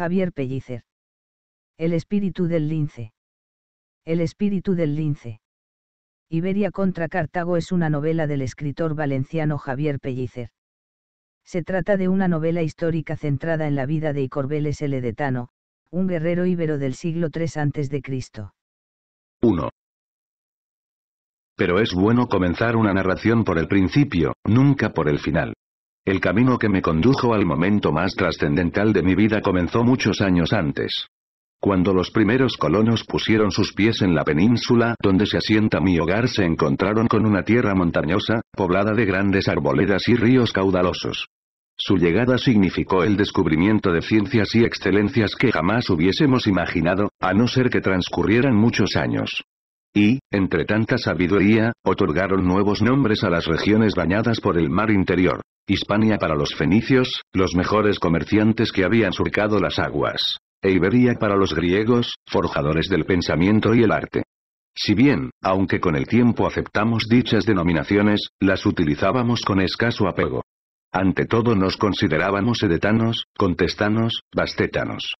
Javier Pellicer. El espíritu del lince. El espíritu del lince. Iberia contra Cartago es una novela del escritor valenciano Javier Pellicer. Se trata de una novela histórica centrada en la vida de Icorbeles el Edetano, un guerrero íbero del siglo III a.C. 1. Pero es bueno comenzar una narración por el principio, nunca por el final. El camino que me condujo al momento más trascendental de mi vida comenzó muchos años antes. Cuando los primeros colonos pusieron sus pies en la península donde se asienta mi hogar se encontraron con una tierra montañosa, poblada de grandes arboledas y ríos caudalosos. Su llegada significó el descubrimiento de ciencias y excelencias que jamás hubiésemos imaginado, a no ser que transcurrieran muchos años. Y, entre tanta sabiduría, otorgaron nuevos nombres a las regiones bañadas por el mar interior. Hispania para los fenicios, los mejores comerciantes que habían surcado las aguas. E Iberia para los griegos, forjadores del pensamiento y el arte. Si bien, aunque con el tiempo aceptamos dichas denominaciones, las utilizábamos con escaso apego. Ante todo nos considerábamos edetanos, contestanos, bastétanos.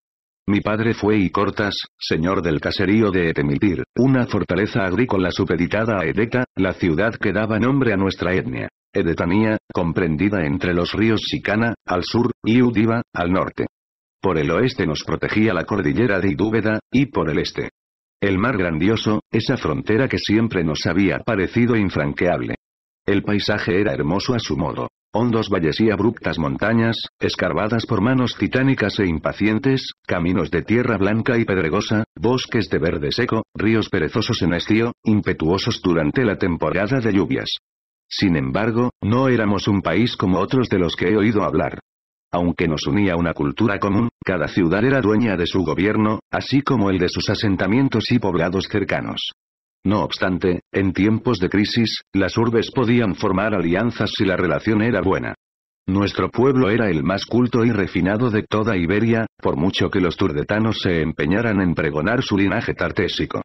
Mi padre fue Icortas, señor del caserío de Etemitir, una fortaleza agrícola supeditada a Edeta, la ciudad que daba nombre a nuestra etnia. Edetanía, comprendida entre los ríos Sicana, al sur, y Udiva, al norte. Por el oeste nos protegía la cordillera de Idúbeda, y por el este. El mar grandioso, esa frontera que siempre nos había parecido infranqueable. El paisaje era hermoso a su modo. Hondos valles y abruptas montañas, escarbadas por manos titánicas e impacientes, caminos de tierra blanca y pedregosa, bosques de verde seco, ríos perezosos en estío, impetuosos durante la temporada de lluvias. Sin embargo, no éramos un país como otros de los que he oído hablar. Aunque nos unía una cultura común, cada ciudad era dueña de su gobierno, así como el de sus asentamientos y poblados cercanos. No obstante, en tiempos de crisis, las urbes podían formar alianzas si la relación era buena. Nuestro pueblo era el más culto y refinado de toda Iberia, por mucho que los turdetanos se empeñaran en pregonar su linaje tartésico.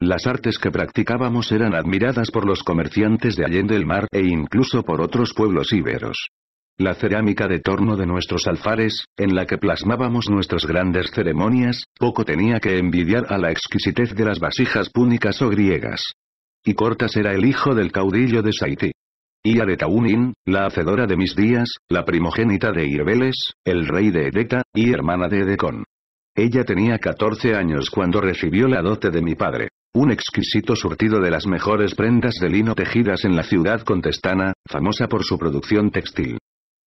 Las artes que practicábamos eran admiradas por los comerciantes de Allende el Mar e incluso por otros pueblos íberos. La cerámica de torno de nuestros alfares, en la que plasmábamos nuestras grandes ceremonias, poco tenía que envidiar a la exquisitez de las vasijas púnicas o griegas. Y Cortas era el hijo del caudillo de Saití. Y de Taunín, la hacedora de mis días, la primogénita de Irbeles, el rey de Edeta, y hermana de Edecón. Ella tenía 14 años cuando recibió la dote de mi padre. Un exquisito surtido de las mejores prendas de lino tejidas en la ciudad contestana, famosa por su producción textil.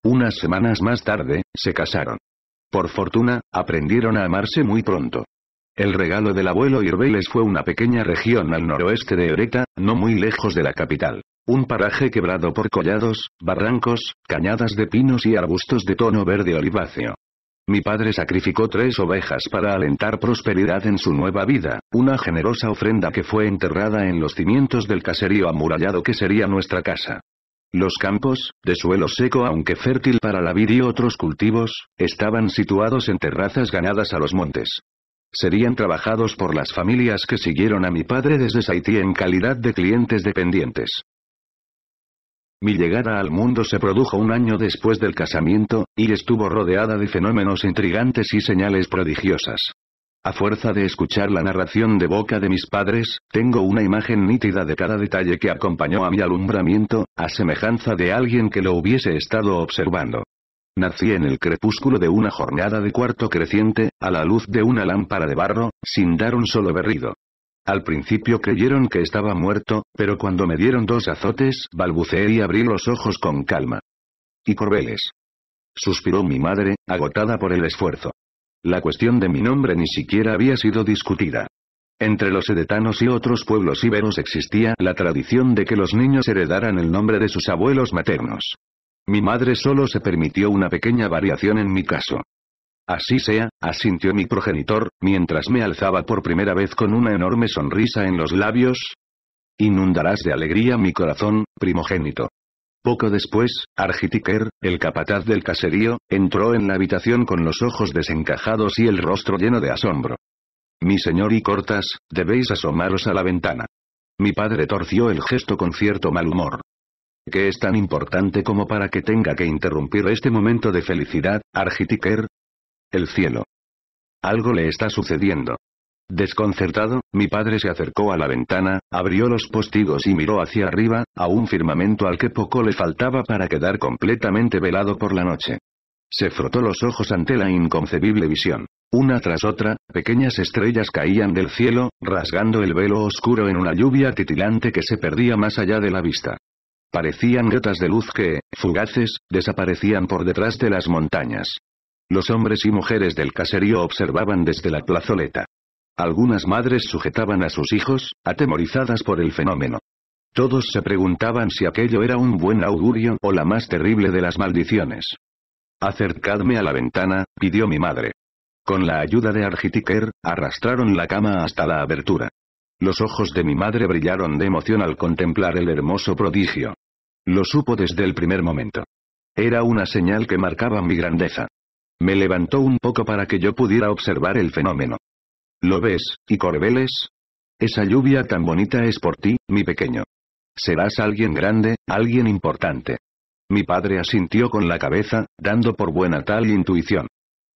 Unas semanas más tarde, se casaron. Por fortuna, aprendieron a amarse muy pronto. El regalo del abuelo Irbeles fue una pequeña región al noroeste de Ereta, no muy lejos de la capital. Un paraje quebrado por collados, barrancos, cañadas de pinos y arbustos de tono verde oliváceo. Mi padre sacrificó tres ovejas para alentar prosperidad en su nueva vida, una generosa ofrenda que fue enterrada en los cimientos del caserío amurallado que sería nuestra casa. Los campos, de suelo seco aunque fértil para la vid y otros cultivos, estaban situados en terrazas ganadas a los montes. Serían trabajados por las familias que siguieron a mi padre desde Saití en calidad de clientes dependientes. Mi llegada al mundo se produjo un año después del casamiento, y estuvo rodeada de fenómenos intrigantes y señales prodigiosas. A fuerza de escuchar la narración de boca de mis padres, tengo una imagen nítida de cada detalle que acompañó a mi alumbramiento, a semejanza de alguien que lo hubiese estado observando. Nací en el crepúsculo de una jornada de cuarto creciente, a la luz de una lámpara de barro, sin dar un solo berrido. Al principio creyeron que estaba muerto, pero cuando me dieron dos azotes, balbuceé y abrí los ojos con calma. Y Corbeles. Suspiró mi madre, agotada por el esfuerzo. La cuestión de mi nombre ni siquiera había sido discutida. Entre los edetanos y otros pueblos íberos existía la tradición de que los niños heredaran el nombre de sus abuelos maternos. Mi madre solo se permitió una pequeña variación en mi caso. Así sea, asintió mi progenitor, mientras me alzaba por primera vez con una enorme sonrisa en los labios. Inundarás de alegría mi corazón, primogénito. Poco después, Argitiker, el capataz del caserío, entró en la habitación con los ojos desencajados y el rostro lleno de asombro. Mi señor y cortas, debéis asomaros a la ventana. Mi padre torció el gesto con cierto mal humor. ¿Qué es tan importante como para que tenga que interrumpir este momento de felicidad, Argitiker? El cielo. Algo le está sucediendo. Desconcertado, mi padre se acercó a la ventana, abrió los postigos y miró hacia arriba, a un firmamento al que poco le faltaba para quedar completamente velado por la noche. Se frotó los ojos ante la inconcebible visión. Una tras otra, pequeñas estrellas caían del cielo, rasgando el velo oscuro en una lluvia titilante que se perdía más allá de la vista. Parecían gotas de luz que, fugaces, desaparecían por detrás de las montañas. Los hombres y mujeres del caserío observaban desde la plazoleta. Algunas madres sujetaban a sus hijos, atemorizadas por el fenómeno. Todos se preguntaban si aquello era un buen augurio o la más terrible de las maldiciones. Acercadme a la ventana, pidió mi madre. Con la ayuda de Argitiker, arrastraron la cama hasta la abertura. Los ojos de mi madre brillaron de emoción al contemplar el hermoso prodigio. Lo supo desde el primer momento. Era una señal que marcaba mi grandeza. Me levantó un poco para que yo pudiera observar el fenómeno. ¿Lo ves, y Corbeles? Esa lluvia tan bonita es por ti, mi pequeño. Serás alguien grande, alguien importante. Mi padre asintió con la cabeza, dando por buena tal intuición.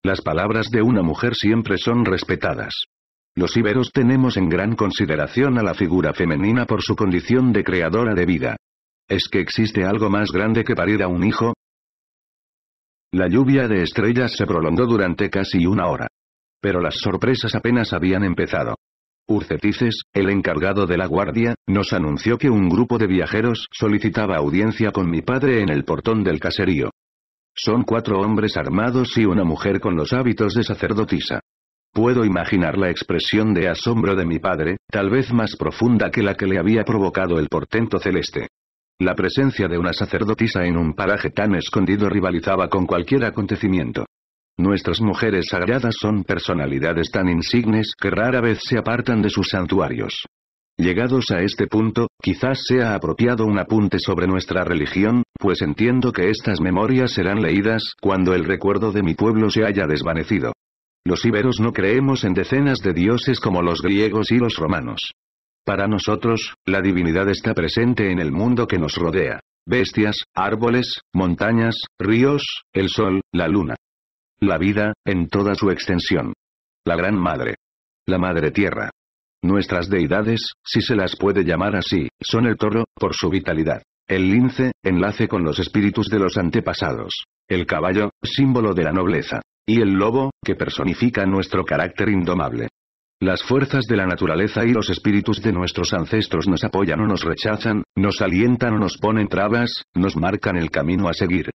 Las palabras de una mujer siempre son respetadas. Los íberos tenemos en gran consideración a la figura femenina por su condición de creadora de vida. ¿Es que existe algo más grande que parir a un hijo? La lluvia de estrellas se prolongó durante casi una hora. Pero las sorpresas apenas habían empezado. Urcetices, el encargado de la guardia, nos anunció que un grupo de viajeros solicitaba audiencia con mi padre en el portón del caserío. Son cuatro hombres armados y una mujer con los hábitos de sacerdotisa. Puedo imaginar la expresión de asombro de mi padre, tal vez más profunda que la que le había provocado el portento celeste. La presencia de una sacerdotisa en un paraje tan escondido rivalizaba con cualquier acontecimiento. Nuestras mujeres sagradas son personalidades tan insignes que rara vez se apartan de sus santuarios. Llegados a este punto, quizás sea apropiado un apunte sobre nuestra religión, pues entiendo que estas memorias serán leídas cuando el recuerdo de mi pueblo se haya desvanecido. Los íberos no creemos en decenas de dioses como los griegos y los romanos. Para nosotros, la divinidad está presente en el mundo que nos rodea. Bestias, árboles, montañas, ríos, el sol, la luna. La vida, en toda su extensión. La Gran Madre. La Madre Tierra. Nuestras deidades, si se las puede llamar así, son el toro, por su vitalidad. El lince, enlace con los espíritus de los antepasados. El caballo, símbolo de la nobleza. Y el lobo, que personifica nuestro carácter indomable. Las fuerzas de la naturaleza y los espíritus de nuestros ancestros nos apoyan o nos rechazan, nos alientan o nos ponen trabas, nos marcan el camino a seguir.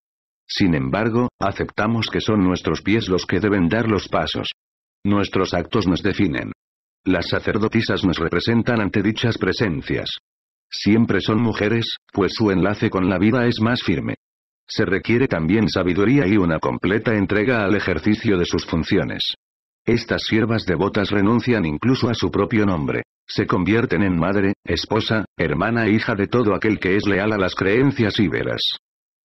Sin embargo, aceptamos que son nuestros pies los que deben dar los pasos. Nuestros actos nos definen. Las sacerdotisas nos representan ante dichas presencias. Siempre son mujeres, pues su enlace con la vida es más firme. Se requiere también sabiduría y una completa entrega al ejercicio de sus funciones. Estas siervas devotas renuncian incluso a su propio nombre. Se convierten en madre, esposa, hermana e hija de todo aquel que es leal a las creencias íberas.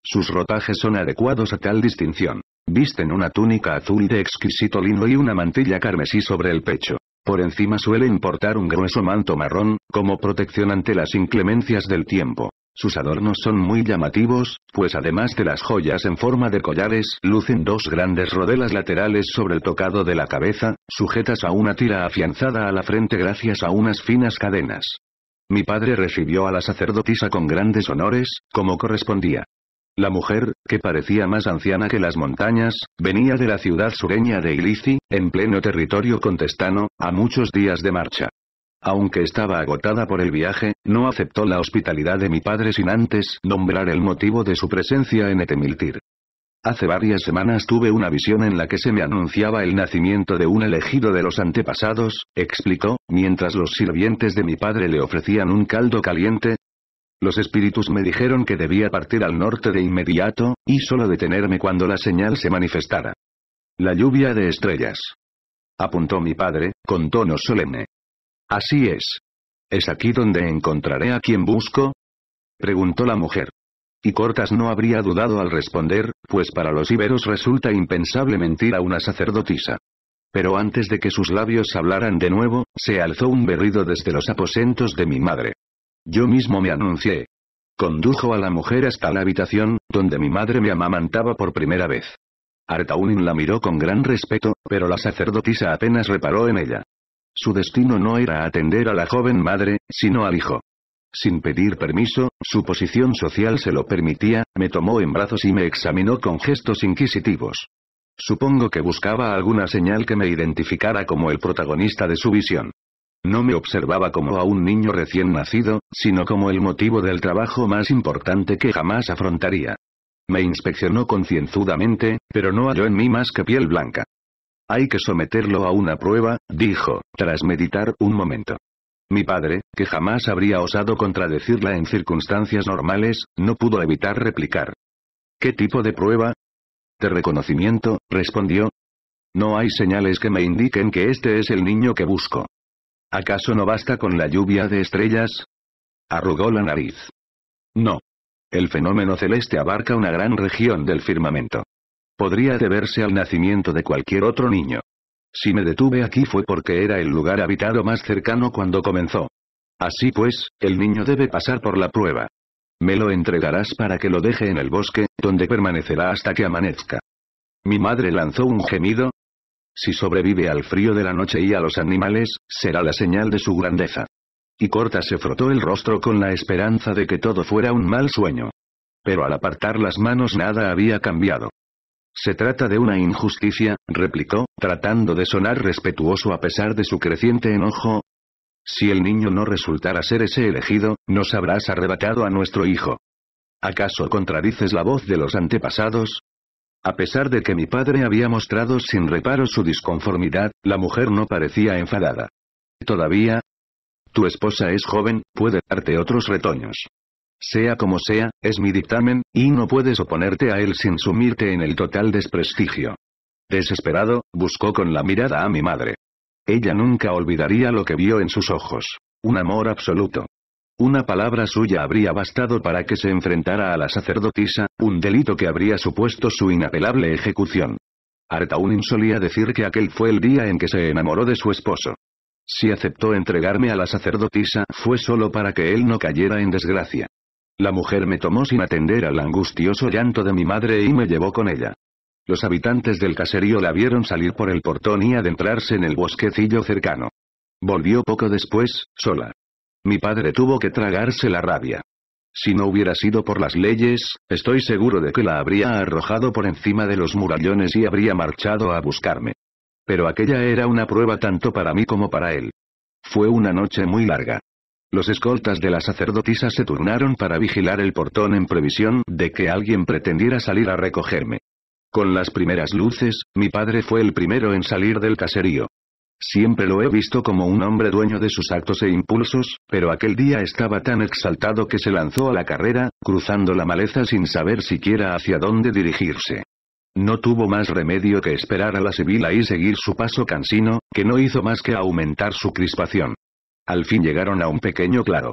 Sus rotajes son adecuados a tal distinción. Visten una túnica azul de exquisito lino y una mantilla carmesí sobre el pecho. Por encima suelen portar un grueso manto marrón, como protección ante las inclemencias del tiempo. Sus adornos son muy llamativos, pues además de las joyas en forma de collares, lucen dos grandes rodelas laterales sobre el tocado de la cabeza, sujetas a una tira afianzada a la frente gracias a unas finas cadenas. Mi padre recibió a la sacerdotisa con grandes honores, como correspondía. La mujer, que parecía más anciana que las montañas, venía de la ciudad sureña de Ilici, en pleno territorio contestano, a muchos días de marcha. Aunque estaba agotada por el viaje, no aceptó la hospitalidad de mi padre sin antes nombrar el motivo de su presencia en Etemiltir. Hace varias semanas tuve una visión en la que se me anunciaba el nacimiento de un elegido de los antepasados, explicó, mientras los sirvientes de mi padre le ofrecían un caldo caliente. Los espíritus me dijeron que debía partir al norte de inmediato, y solo detenerme cuando la señal se manifestara. La lluvia de estrellas. Apuntó mi padre, con tono solemne. Así es. ¿Es aquí donde encontraré a quien busco? preguntó la mujer. Y Cortas no habría dudado al responder, pues para los íberos resulta impensable mentir a una sacerdotisa. Pero antes de que sus labios hablaran de nuevo, se alzó un berrido desde los aposentos de mi madre. Yo mismo me anuncié. Condujo a la mujer hasta la habitación, donde mi madre me amamantaba por primera vez. Artaunin la miró con gran respeto, pero la sacerdotisa apenas reparó en ella. Su destino no era atender a la joven madre, sino al hijo. Sin pedir permiso, su posición social se lo permitía, me tomó en brazos y me examinó con gestos inquisitivos. Supongo que buscaba alguna señal que me identificara como el protagonista de su visión. No me observaba como a un niño recién nacido, sino como el motivo del trabajo más importante que jamás afrontaría. Me inspeccionó concienzudamente, pero no halló en mí más que piel blanca. Hay que someterlo a una prueba, dijo, tras meditar un momento. Mi padre, que jamás habría osado contradecirla en circunstancias normales, no pudo evitar replicar. ¿Qué tipo de prueba? De reconocimiento, respondió. No hay señales que me indiquen que este es el niño que busco. ¿Acaso no basta con la lluvia de estrellas? Arrugó la nariz. No. El fenómeno celeste abarca una gran región del firmamento. Podría deberse al nacimiento de cualquier otro niño. Si me detuve aquí fue porque era el lugar habitado más cercano cuando comenzó. Así pues, el niño debe pasar por la prueba. Me lo entregarás para que lo deje en el bosque, donde permanecerá hasta que amanezca. Mi madre lanzó un gemido. Si sobrevive al frío de la noche y a los animales, será la señal de su grandeza. Y Corta se frotó el rostro con la esperanza de que todo fuera un mal sueño. Pero al apartar las manos nada había cambiado. Se trata de una injusticia, replicó, tratando de sonar respetuoso a pesar de su creciente enojo. Si el niño no resultara ser ese elegido, nos habrás arrebatado a nuestro hijo. ¿Acaso contradices la voz de los antepasados? A pesar de que mi padre había mostrado sin reparo su disconformidad, la mujer no parecía enfadada. Todavía. Tu esposa es joven, puede darte otros retoños. Sea como sea, es mi dictamen, y no puedes oponerte a él sin sumirte en el total desprestigio. Desesperado, buscó con la mirada a mi madre. Ella nunca olvidaría lo que vio en sus ojos. Un amor absoluto. Una palabra suya habría bastado para que se enfrentara a la sacerdotisa, un delito que habría supuesto su inapelable ejecución. Artaunin solía decir que aquel fue el día en que se enamoró de su esposo. Si aceptó entregarme a la sacerdotisa fue solo para que él no cayera en desgracia. La mujer me tomó sin atender al angustioso llanto de mi madre y me llevó con ella. Los habitantes del caserío la vieron salir por el portón y adentrarse en el bosquecillo cercano. Volvió poco después, sola. Mi padre tuvo que tragarse la rabia. Si no hubiera sido por las leyes, estoy seguro de que la habría arrojado por encima de los murallones y habría marchado a buscarme. Pero aquella era una prueba tanto para mí como para él. Fue una noche muy larga. Los escoltas de la sacerdotisa se turnaron para vigilar el portón en previsión de que alguien pretendiera salir a recogerme. Con las primeras luces, mi padre fue el primero en salir del caserío. Siempre lo he visto como un hombre dueño de sus actos e impulsos, pero aquel día estaba tan exaltado que se lanzó a la carrera, cruzando la maleza sin saber siquiera hacia dónde dirigirse. No tuvo más remedio que esperar a la sibila y seguir su paso cansino, que no hizo más que aumentar su crispación. Al fin llegaron a un pequeño claro.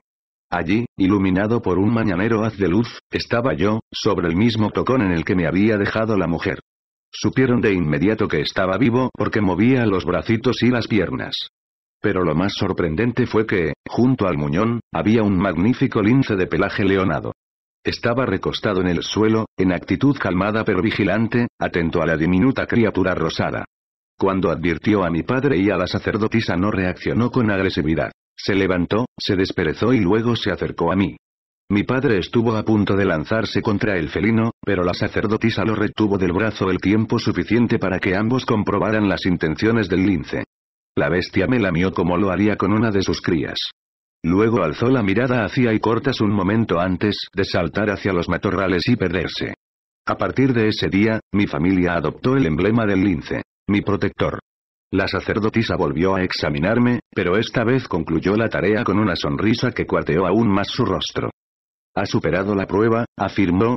Allí, iluminado por un mañanero haz de luz, estaba yo, sobre el mismo tocón en el que me había dejado la mujer. Supieron de inmediato que estaba vivo porque movía los bracitos y las piernas. Pero lo más sorprendente fue que, junto al muñón, había un magnífico lince de pelaje leonado. Estaba recostado en el suelo, en actitud calmada pero vigilante, atento a la diminuta criatura rosada. Cuando advirtió a mi padre y a la sacerdotisa no reaccionó con agresividad. Se levantó, se desperezó y luego se acercó a mí. Mi padre estuvo a punto de lanzarse contra el felino, pero la sacerdotisa lo retuvo del brazo el tiempo suficiente para que ambos comprobaran las intenciones del lince. La bestia me lamió como lo haría con una de sus crías. Luego alzó la mirada hacia y cortas un momento antes de saltar hacia los matorrales y perderse. A partir de ese día, mi familia adoptó el emblema del lince mi protector. La sacerdotisa volvió a examinarme, pero esta vez concluyó la tarea con una sonrisa que cuarteó aún más su rostro. Ha superado la prueba, afirmó.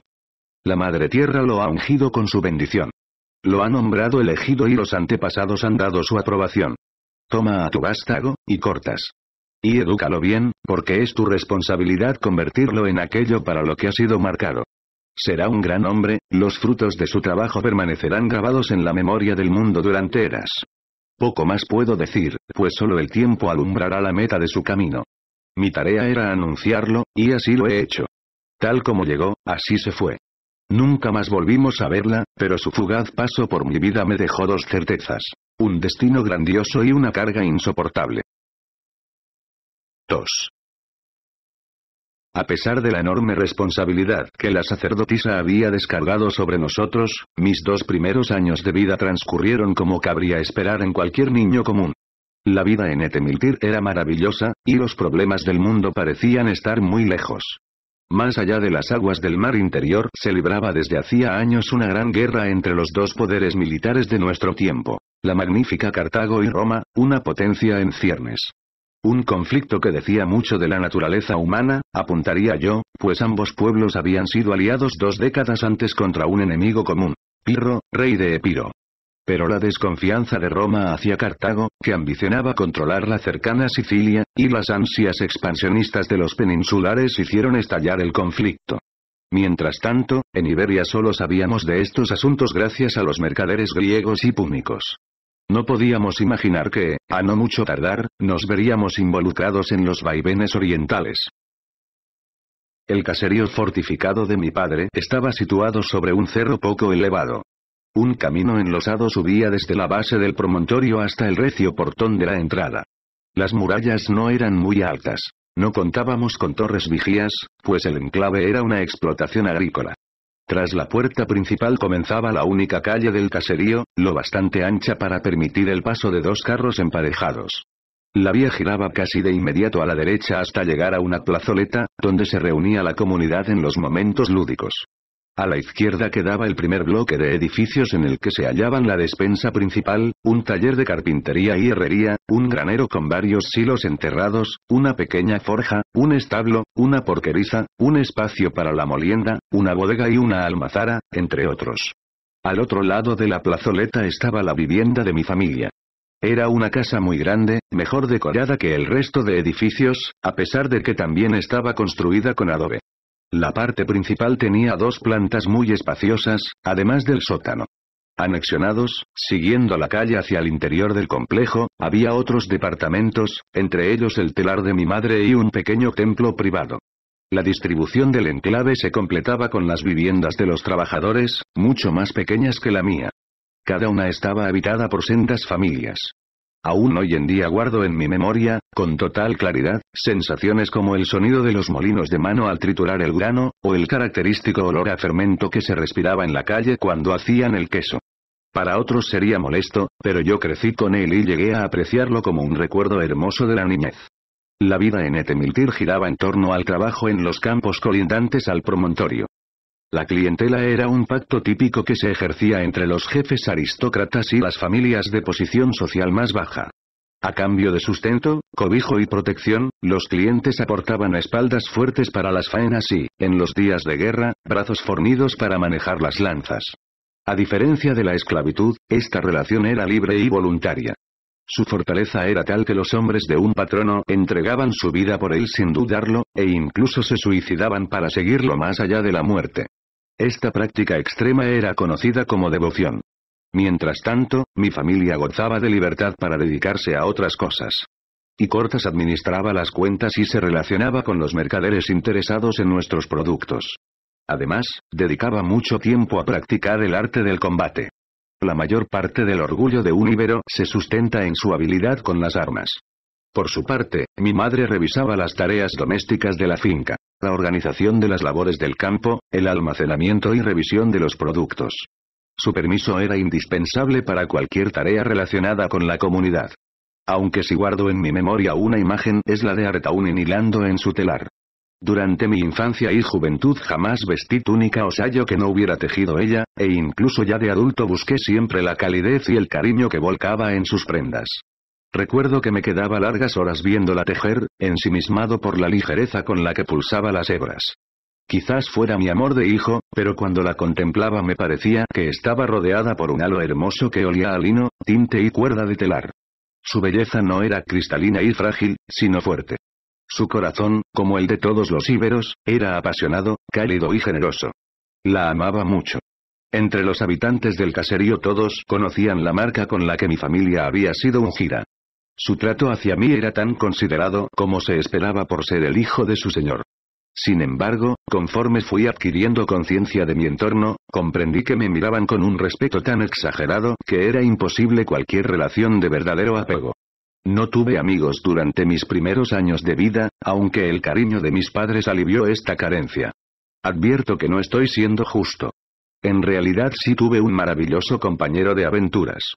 La Madre Tierra lo ha ungido con su bendición. Lo ha nombrado elegido y los antepasados han dado su aprobación. Toma a tu vástago, y cortas. Y edúcalo bien, porque es tu responsabilidad convertirlo en aquello para lo que ha sido marcado. Será un gran hombre, los frutos de su trabajo permanecerán grabados en la memoria del mundo durante eras. Poco más puedo decir, pues solo el tiempo alumbrará la meta de su camino. Mi tarea era anunciarlo, y así lo he hecho. Tal como llegó, así se fue. Nunca más volvimos a verla, pero su fugaz paso por mi vida me dejó dos certezas. Un destino grandioso y una carga insoportable. 2. A pesar de la enorme responsabilidad que la sacerdotisa había descargado sobre nosotros, mis dos primeros años de vida transcurrieron como cabría esperar en cualquier niño común. La vida en Etemiltir era maravillosa, y los problemas del mundo parecían estar muy lejos. Más allá de las aguas del mar interior se libraba desde hacía años una gran guerra entre los dos poderes militares de nuestro tiempo, la magnífica Cartago y Roma, una potencia en ciernes. Un conflicto que decía mucho de la naturaleza humana, apuntaría yo, pues ambos pueblos habían sido aliados dos décadas antes contra un enemigo común. Pirro, rey de Epiro. Pero la desconfianza de Roma hacia Cartago, que ambicionaba controlar la cercana Sicilia, y las ansias expansionistas de los peninsulares hicieron estallar el conflicto. Mientras tanto, en Iberia solo sabíamos de estos asuntos gracias a los mercaderes griegos y púnicos. No podíamos imaginar que, a no mucho tardar, nos veríamos involucrados en los vaivenes orientales. El caserío fortificado de mi padre estaba situado sobre un cerro poco elevado. Un camino enlosado subía desde la base del promontorio hasta el recio portón de la entrada. Las murallas no eran muy altas. No contábamos con torres vigías, pues el enclave era una explotación agrícola. Tras la puerta principal comenzaba la única calle del caserío, lo bastante ancha para permitir el paso de dos carros emparejados. La vía giraba casi de inmediato a la derecha hasta llegar a una plazoleta, donde se reunía la comunidad en los momentos lúdicos. A la izquierda quedaba el primer bloque de edificios en el que se hallaban la despensa principal, un taller de carpintería y herrería, un granero con varios silos enterrados, una pequeña forja, un establo, una porqueriza, un espacio para la molienda, una bodega y una almazara, entre otros. Al otro lado de la plazoleta estaba la vivienda de mi familia. Era una casa muy grande, mejor decorada que el resto de edificios, a pesar de que también estaba construida con adobe. La parte principal tenía dos plantas muy espaciosas, además del sótano. Anexionados, siguiendo la calle hacia el interior del complejo, había otros departamentos, entre ellos el telar de mi madre y un pequeño templo privado. La distribución del enclave se completaba con las viviendas de los trabajadores, mucho más pequeñas que la mía. Cada una estaba habitada por sendas familias. Aún hoy en día guardo en mi memoria, con total claridad, sensaciones como el sonido de los molinos de mano al triturar el grano, o el característico olor a fermento que se respiraba en la calle cuando hacían el queso. Para otros sería molesto, pero yo crecí con él y llegué a apreciarlo como un recuerdo hermoso de la niñez. La vida en Etemiltir giraba en torno al trabajo en los campos colindantes al promontorio. La clientela era un pacto típico que se ejercía entre los jefes aristócratas y las familias de posición social más baja. A cambio de sustento, cobijo y protección, los clientes aportaban espaldas fuertes para las faenas y, en los días de guerra, brazos fornidos para manejar las lanzas. A diferencia de la esclavitud, esta relación era libre y voluntaria. Su fortaleza era tal que los hombres de un patrono entregaban su vida por él sin dudarlo, e incluso se suicidaban para seguirlo más allá de la muerte. Esta práctica extrema era conocida como devoción. Mientras tanto, mi familia gozaba de libertad para dedicarse a otras cosas. Y Cortas administraba las cuentas y se relacionaba con los mercaderes interesados en nuestros productos. Además, dedicaba mucho tiempo a practicar el arte del combate. La mayor parte del orgullo de un íbero se sustenta en su habilidad con las armas. Por su parte, mi madre revisaba las tareas domésticas de la finca, la organización de las labores del campo, el almacenamiento y revisión de los productos. Su permiso era indispensable para cualquier tarea relacionada con la comunidad. Aunque si guardo en mi memoria una imagen es la de Artaunin hilando en su telar. Durante mi infancia y juventud jamás vestí túnica o sayo que no hubiera tejido ella, e incluso ya de adulto busqué siempre la calidez y el cariño que volcaba en sus prendas. Recuerdo que me quedaba largas horas viéndola tejer, ensimismado por la ligereza con la que pulsaba las hebras. Quizás fuera mi amor de hijo, pero cuando la contemplaba me parecía que estaba rodeada por un halo hermoso que olía a lino, tinte y cuerda de telar. Su belleza no era cristalina y frágil, sino fuerte. Su corazón, como el de todos los íberos, era apasionado, cálido y generoso. La amaba mucho. Entre los habitantes del caserío todos conocían la marca con la que mi familia había sido ungida. Su trato hacia mí era tan considerado como se esperaba por ser el hijo de su señor. Sin embargo, conforme fui adquiriendo conciencia de mi entorno, comprendí que me miraban con un respeto tan exagerado que era imposible cualquier relación de verdadero apego. No tuve amigos durante mis primeros años de vida, aunque el cariño de mis padres alivió esta carencia. Advierto que no estoy siendo justo. En realidad sí tuve un maravilloso compañero de aventuras.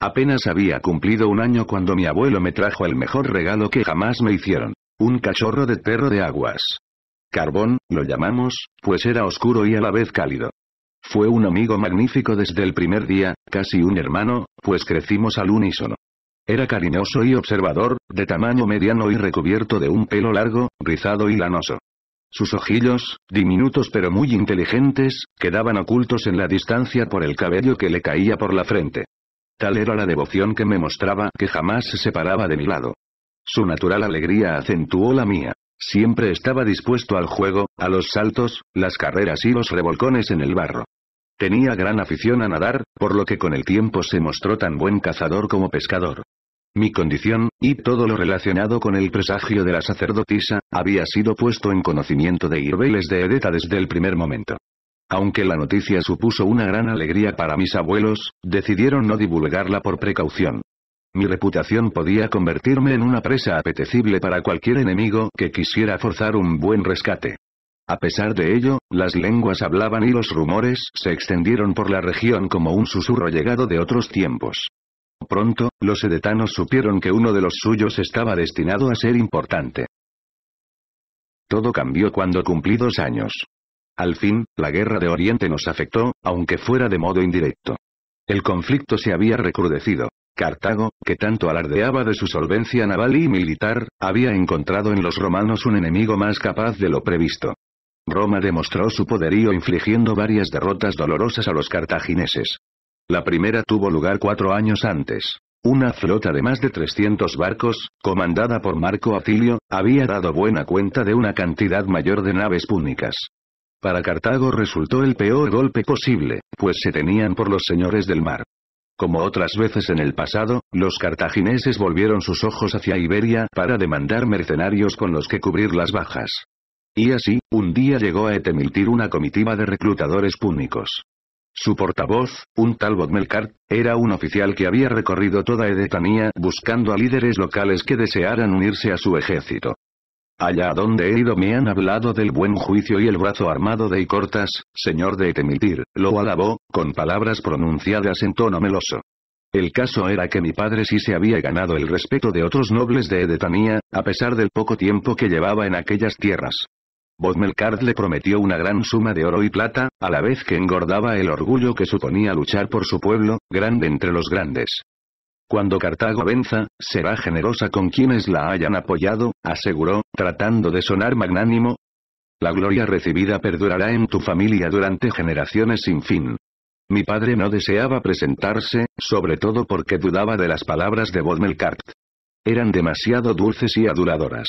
Apenas había cumplido un año cuando mi abuelo me trajo el mejor regalo que jamás me hicieron. Un cachorro de perro de aguas. Carbón, lo llamamos, pues era oscuro y a la vez cálido. Fue un amigo magnífico desde el primer día, casi un hermano, pues crecimos al unísono. Era cariñoso y observador, de tamaño mediano y recubierto de un pelo largo, rizado y lanoso. Sus ojillos, diminutos pero muy inteligentes, quedaban ocultos en la distancia por el cabello que le caía por la frente. Tal era la devoción que me mostraba que jamás se separaba de mi lado. Su natural alegría acentuó la mía. Siempre estaba dispuesto al juego, a los saltos, las carreras y los revolcones en el barro. Tenía gran afición a nadar, por lo que con el tiempo se mostró tan buen cazador como pescador. Mi condición, y todo lo relacionado con el presagio de la sacerdotisa, había sido puesto en conocimiento de Irbeles de Edeta desde el primer momento. Aunque la noticia supuso una gran alegría para mis abuelos, decidieron no divulgarla por precaución. Mi reputación podía convertirme en una presa apetecible para cualquier enemigo que quisiera forzar un buen rescate. A pesar de ello, las lenguas hablaban y los rumores se extendieron por la región como un susurro llegado de otros tiempos. Pronto, los edetanos supieron que uno de los suyos estaba destinado a ser importante. Todo cambió cuando cumplí dos años. Al fin, la guerra de Oriente nos afectó, aunque fuera de modo indirecto. El conflicto se había recrudecido. Cartago, que tanto alardeaba de su solvencia naval y militar, había encontrado en los romanos un enemigo más capaz de lo previsto. Roma demostró su poderío infligiendo varias derrotas dolorosas a los cartagineses. La primera tuvo lugar cuatro años antes. Una flota de más de 300 barcos, comandada por Marco Acilio, había dado buena cuenta de una cantidad mayor de naves púnicas. Para Cartago resultó el peor golpe posible, pues se tenían por los señores del mar. Como otras veces en el pasado, los cartagineses volvieron sus ojos hacia Iberia para demandar mercenarios con los que cubrir las bajas. Y así, un día llegó a Etemiltir una comitiva de reclutadores púnicos. Su portavoz, un tal Bodmelkart, era un oficial que había recorrido toda Edetanía buscando a líderes locales que desearan unirse a su ejército. Allá donde he ido me han hablado del buen juicio y el brazo armado de Icortas, señor de Etemitir, lo alabó, con palabras pronunciadas en tono meloso. El caso era que mi padre sí se había ganado el respeto de otros nobles de Edetanía, a pesar del poco tiempo que llevaba en aquellas tierras. Bodmelkart le prometió una gran suma de oro y plata, a la vez que engordaba el orgullo que suponía luchar por su pueblo, grande entre los grandes. Cuando Cartago venza, será generosa con quienes la hayan apoyado, aseguró, tratando de sonar magnánimo. La gloria recibida perdurará en tu familia durante generaciones sin fin. Mi padre no deseaba presentarse, sobre todo porque dudaba de las palabras de Bodmelkart. Eran demasiado dulces y aduladoras.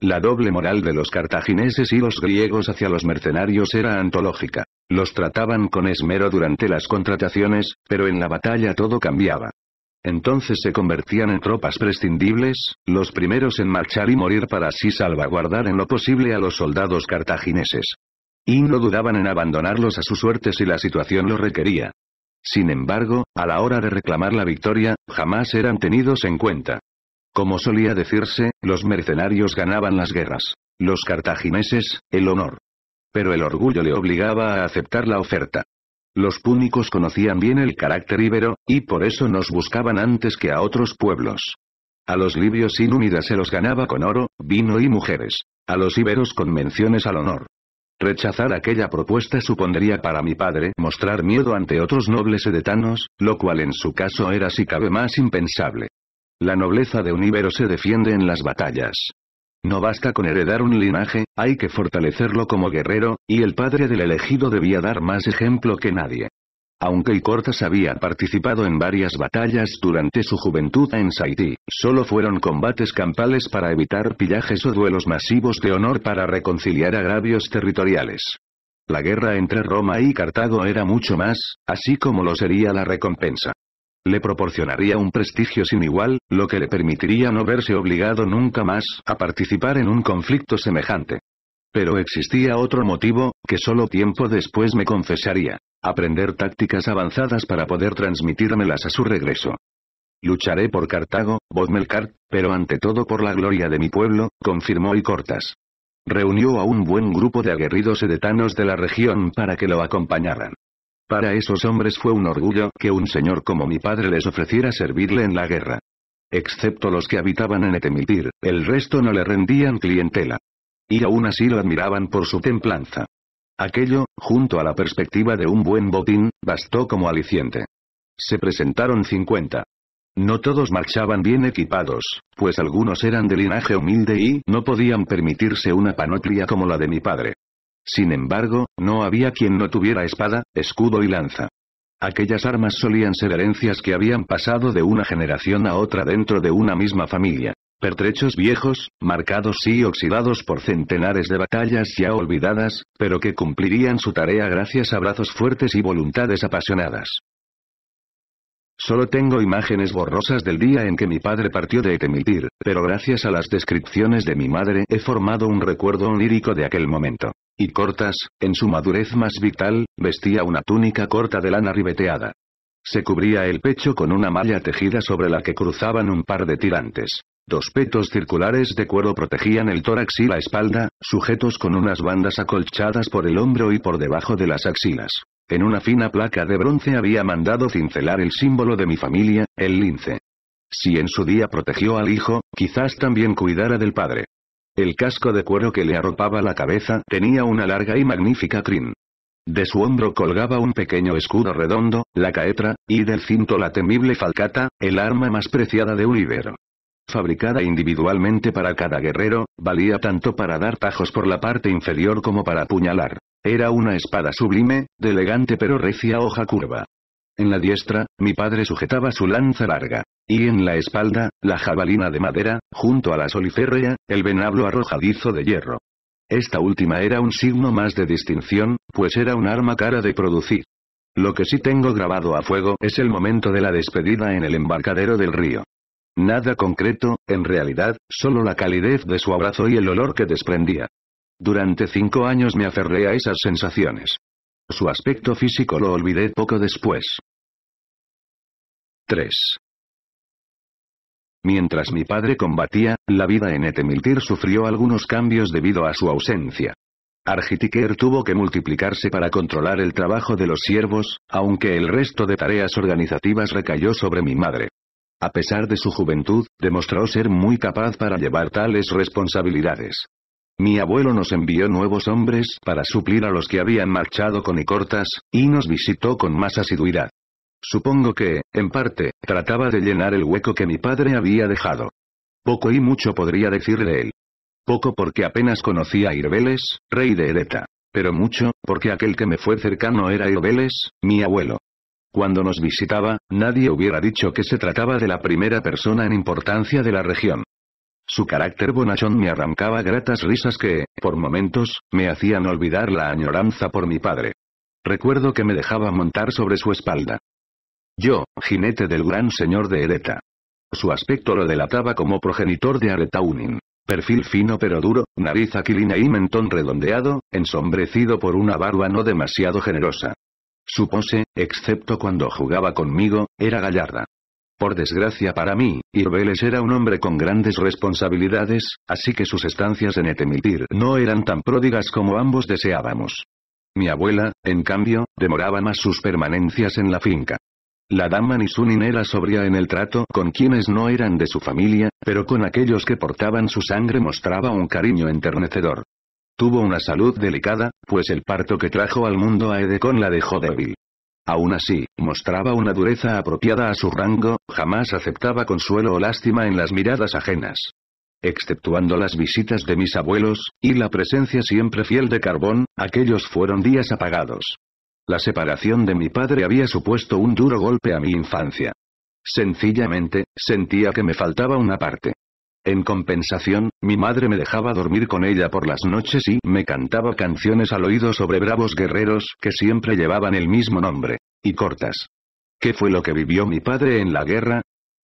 La doble moral de los cartagineses y los griegos hacia los mercenarios era antológica. Los trataban con esmero durante las contrataciones, pero en la batalla todo cambiaba. Entonces se convertían en tropas prescindibles, los primeros en marchar y morir para así salvaguardar en lo posible a los soldados cartagineses. Y no dudaban en abandonarlos a su suerte si la situación lo requería. Sin embargo, a la hora de reclamar la victoria, jamás eran tenidos en cuenta. Como solía decirse, los mercenarios ganaban las guerras. Los cartagineses, el honor. Pero el orgullo le obligaba a aceptar la oferta. Los púnicos conocían bien el carácter íbero, y por eso nos buscaban antes que a otros pueblos. A los libios sin unida se los ganaba con oro, vino y mujeres. A los íberos con menciones al honor. Rechazar aquella propuesta supondría para mi padre mostrar miedo ante otros nobles edetanos, lo cual en su caso era si cabe más impensable. La nobleza de un íbero se defiende en las batallas. No basta con heredar un linaje, hay que fortalecerlo como guerrero, y el padre del elegido debía dar más ejemplo que nadie. Aunque Icortas había participado en varias batallas durante su juventud en Saití, solo fueron combates campales para evitar pillajes o duelos masivos de honor para reconciliar agravios territoriales. La guerra entre Roma y Cartago era mucho más, así como lo sería la recompensa. Le proporcionaría un prestigio sin igual, lo que le permitiría no verse obligado nunca más a participar en un conflicto semejante. Pero existía otro motivo, que solo tiempo después me confesaría. Aprender tácticas avanzadas para poder transmitírmelas a su regreso. Lucharé por Cartago, Bodmelkart, pero ante todo por la gloria de mi pueblo, confirmó y Cortas. Reunió a un buen grupo de aguerridos edetanos de la región para que lo acompañaran. Para esos hombres fue un orgullo que un señor como mi padre les ofreciera servirle en la guerra. Excepto los que habitaban en Etemiltir, el resto no le rendían clientela. Y aún así lo admiraban por su templanza. Aquello, junto a la perspectiva de un buen botín, bastó como aliciente. Se presentaron 50. No todos marchaban bien equipados, pues algunos eran de linaje humilde y no podían permitirse una panoplia como la de mi padre. Sin embargo, no había quien no tuviera espada, escudo y lanza. Aquellas armas solían ser herencias que habían pasado de una generación a otra dentro de una misma familia. Pertrechos viejos, marcados y oxidados por centenares de batallas ya olvidadas, pero que cumplirían su tarea gracias a brazos fuertes y voluntades apasionadas. Solo tengo imágenes borrosas del día en que mi padre partió de Etemitir, pero gracias a las descripciones de mi madre he formado un recuerdo onírico de aquel momento. Y Cortas, en su madurez más vital, vestía una túnica corta de lana ribeteada. Se cubría el pecho con una malla tejida sobre la que cruzaban un par de tirantes. Dos petos circulares de cuero protegían el tórax y la espalda, sujetos con unas bandas acolchadas por el hombro y por debajo de las axilas. En una fina placa de bronce había mandado cincelar el símbolo de mi familia, el lince. Si en su día protegió al hijo, quizás también cuidara del padre. El casco de cuero que le arropaba la cabeza tenía una larga y magnífica crin. De su hombro colgaba un pequeño escudo redondo, la caetra, y del cinto la temible falcata, el arma más preciada de un. Fabricada individualmente para cada guerrero, valía tanto para dar tajos por la parte inferior como para apuñalar. Era una espada sublime, de elegante pero recia hoja curva. En la diestra, mi padre sujetaba su lanza larga. Y en la espalda, la jabalina de madera, junto a la soliférrea, el venablo arrojadizo de hierro. Esta última era un signo más de distinción, pues era un arma cara de producir. Lo que sí tengo grabado a fuego es el momento de la despedida en el embarcadero del río. Nada concreto, en realidad, solo la calidez de su abrazo y el olor que desprendía. Durante cinco años me aferré a esas sensaciones. Su aspecto físico lo olvidé poco después. 3. Mientras mi padre combatía, la vida en Etemiltir sufrió algunos cambios debido a su ausencia. Argitiker tuvo que multiplicarse para controlar el trabajo de los siervos, aunque el resto de tareas organizativas recayó sobre mi madre. A pesar de su juventud, demostró ser muy capaz para llevar tales responsabilidades. Mi abuelo nos envió nuevos hombres para suplir a los que habían marchado con Icortas, y nos visitó con más asiduidad. Supongo que, en parte, trataba de llenar el hueco que mi padre había dejado. Poco y mucho podría decir de él. Poco porque apenas conocía a Irbeles, rey de Ereta. Pero mucho, porque aquel que me fue cercano era Irbeles, mi abuelo. Cuando nos visitaba, nadie hubiera dicho que se trataba de la primera persona en importancia de la región. Su carácter bonachón me arrancaba gratas risas que, por momentos, me hacían olvidar la añoranza por mi padre. Recuerdo que me dejaba montar sobre su espalda. Yo, jinete del gran señor de Ereta. Su aspecto lo delataba como progenitor de Aretaunin. Perfil fino pero duro, nariz aquilina y mentón redondeado, ensombrecido por una barba no demasiado generosa. Su pose, excepto cuando jugaba conmigo, era gallarda. Por desgracia para mí, Irbeles era un hombre con grandes responsabilidades, así que sus estancias en Etemiltir no eran tan pródigas como ambos deseábamos. Mi abuela, en cambio, demoraba más sus permanencias en la finca. La dama Nisunin era sobria en el trato con quienes no eran de su familia, pero con aquellos que portaban su sangre mostraba un cariño enternecedor. Tuvo una salud delicada, pues el parto que trajo al mundo a Edecon la dejó débil. Aún así, mostraba una dureza apropiada a su rango, jamás aceptaba consuelo o lástima en las miradas ajenas. Exceptuando las visitas de mis abuelos, y la presencia siempre fiel de Carbón, aquellos fueron días apagados. La separación de mi padre había supuesto un duro golpe a mi infancia. Sencillamente, sentía que me faltaba una parte. En compensación, mi madre me dejaba dormir con ella por las noches y me cantaba canciones al oído sobre bravos guerreros que siempre llevaban el mismo nombre, y cortas. ¿Qué fue lo que vivió mi padre en la guerra?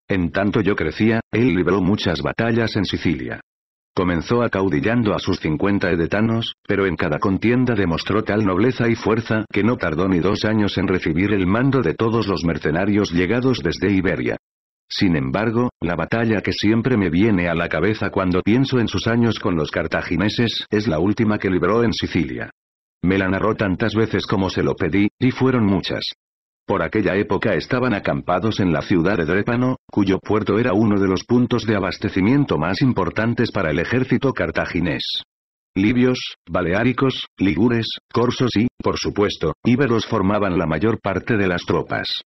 En tanto yo crecía, él libró muchas batallas en Sicilia. Comenzó acaudillando a sus 50 edetanos, pero en cada contienda demostró tal nobleza y fuerza que no tardó ni dos años en recibir el mando de todos los mercenarios llegados desde Iberia. Sin embargo, la batalla que siempre me viene a la cabeza cuando pienso en sus años con los cartagineses es la última que libró en Sicilia. Me la narró tantas veces como se lo pedí, y fueron muchas. Por aquella época estaban acampados en la ciudad de Drépano, cuyo puerto era uno de los puntos de abastecimiento más importantes para el ejército cartaginés. Libios, baleáricos, ligures, corsos y, por supuesto, íberos formaban la mayor parte de las tropas.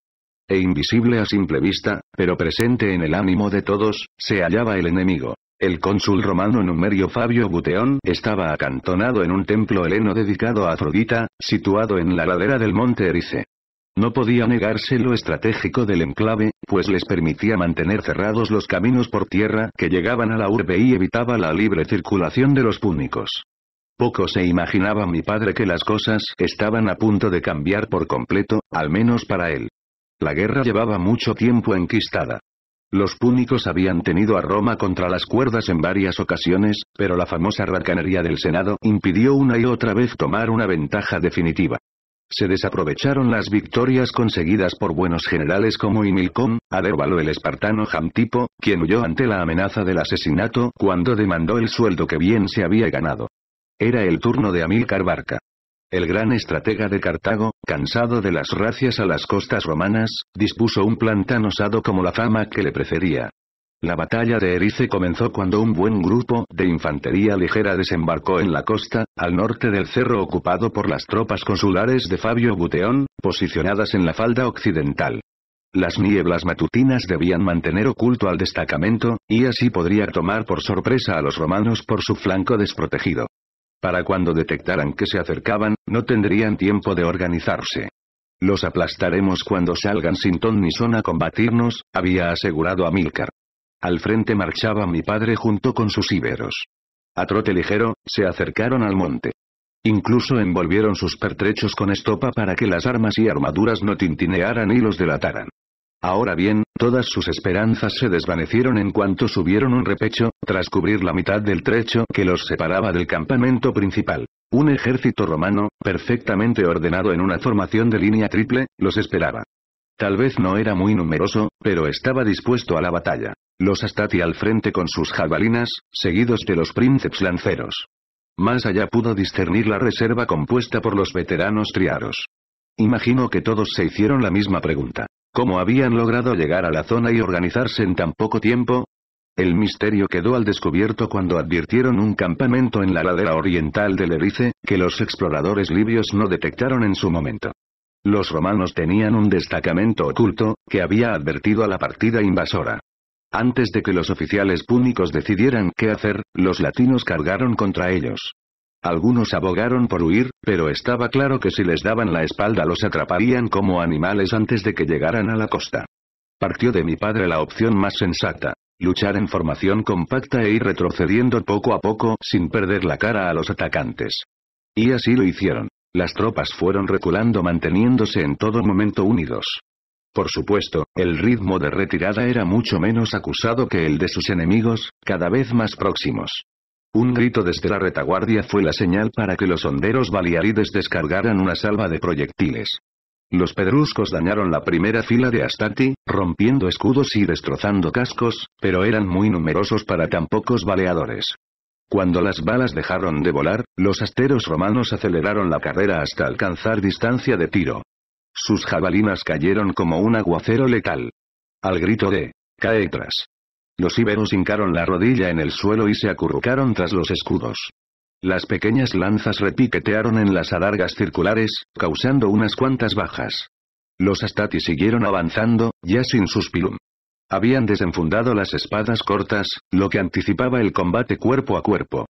E invisible a simple vista, pero presente en el ánimo de todos, se hallaba el enemigo. El cónsul romano Numerio Fabio Buteón estaba acantonado en un templo heleno dedicado a Afrodita, situado en la ladera del monte Erice. No podía negarse lo estratégico del enclave, pues les permitía mantener cerrados los caminos por tierra que llegaban a la urbe y evitaba la libre circulación de los púnicos. Poco se imaginaba mi padre que las cosas estaban a punto de cambiar por completo, al menos para él. La guerra llevaba mucho tiempo enquistada. Los púnicos habían tenido a Roma contra las cuerdas en varias ocasiones, pero la famosa racanería del Senado impidió una y otra vez tomar una ventaja definitiva. Se desaprovecharon las victorias conseguidas por buenos generales como Imilcón, Adérbalo el espartano Jamtipo, quien huyó ante la amenaza del asesinato cuando demandó el sueldo que bien se había ganado. Era el turno de Amílcar Barca. El gran estratega de Cartago, cansado de las racias a las costas romanas, dispuso un plan tan osado como la fama que le prefería. La batalla de Erice comenzó cuando un buen grupo de infantería ligera desembarcó en la costa, al norte del cerro ocupado por las tropas consulares de Fabio Buteón, posicionadas en la falda occidental. Las nieblas matutinas debían mantener oculto al destacamento, y así podría tomar por sorpresa a los romanos por su flanco desprotegido. Para cuando detectaran que se acercaban, no tendrían tiempo de organizarse. Los aplastaremos cuando salgan sin ton ni son a combatirnos, había asegurado Amílcar. Al frente marchaba mi padre junto con sus íberos. A trote ligero, se acercaron al monte. Incluso envolvieron sus pertrechos con estopa para que las armas y armaduras no tintinearan y los delataran. Ahora bien, todas sus esperanzas se desvanecieron en cuanto subieron un repecho, tras cubrir la mitad del trecho que los separaba del campamento principal. Un ejército romano, perfectamente ordenado en una formación de línea triple, los esperaba. Tal vez no era muy numeroso, pero estaba dispuesto a la batalla. Los Astati al frente con sus jabalinas, seguidos de los príncipes lanceros. Más allá pudo discernir la reserva compuesta por los veteranos triaros. Imagino que todos se hicieron la misma pregunta. ¿Cómo habían logrado llegar a la zona y organizarse en tan poco tiempo? El misterio quedó al descubierto cuando advirtieron un campamento en la ladera oriental del Erice, que los exploradores libios no detectaron en su momento. Los romanos tenían un destacamento oculto, que había advertido a la partida invasora. Antes de que los oficiales púnicos decidieran qué hacer, los latinos cargaron contra ellos. Algunos abogaron por huir, pero estaba claro que si les daban la espalda los atraparían como animales antes de que llegaran a la costa. Partió de mi padre la opción más sensata. Luchar en formación compacta e ir retrocediendo poco a poco sin perder la cara a los atacantes. Y así lo hicieron. Las tropas fueron reculando manteniéndose en todo momento unidos. Por supuesto, el ritmo de retirada era mucho menos acusado que el de sus enemigos, cada vez más próximos. Un grito desde la retaguardia fue la señal para que los honderos baliarides descargaran una salva de proyectiles. Los pedruscos dañaron la primera fila de Astati, rompiendo escudos y destrozando cascos, pero eran muy numerosos para tan pocos baleadores. Cuando las balas dejaron de volar, los asteros romanos aceleraron la carrera hasta alcanzar distancia de tiro. Sus jabalinas cayeron como un aguacero letal. Al grito de Caetras. Los íberos hincaron la rodilla en el suelo y se acurrucaron tras los escudos. Las pequeñas lanzas repiquetearon en las adargas circulares, causando unas cuantas bajas. Los astati siguieron avanzando, ya sin sus pilum. Habían desenfundado las espadas cortas, lo que anticipaba el combate cuerpo a cuerpo.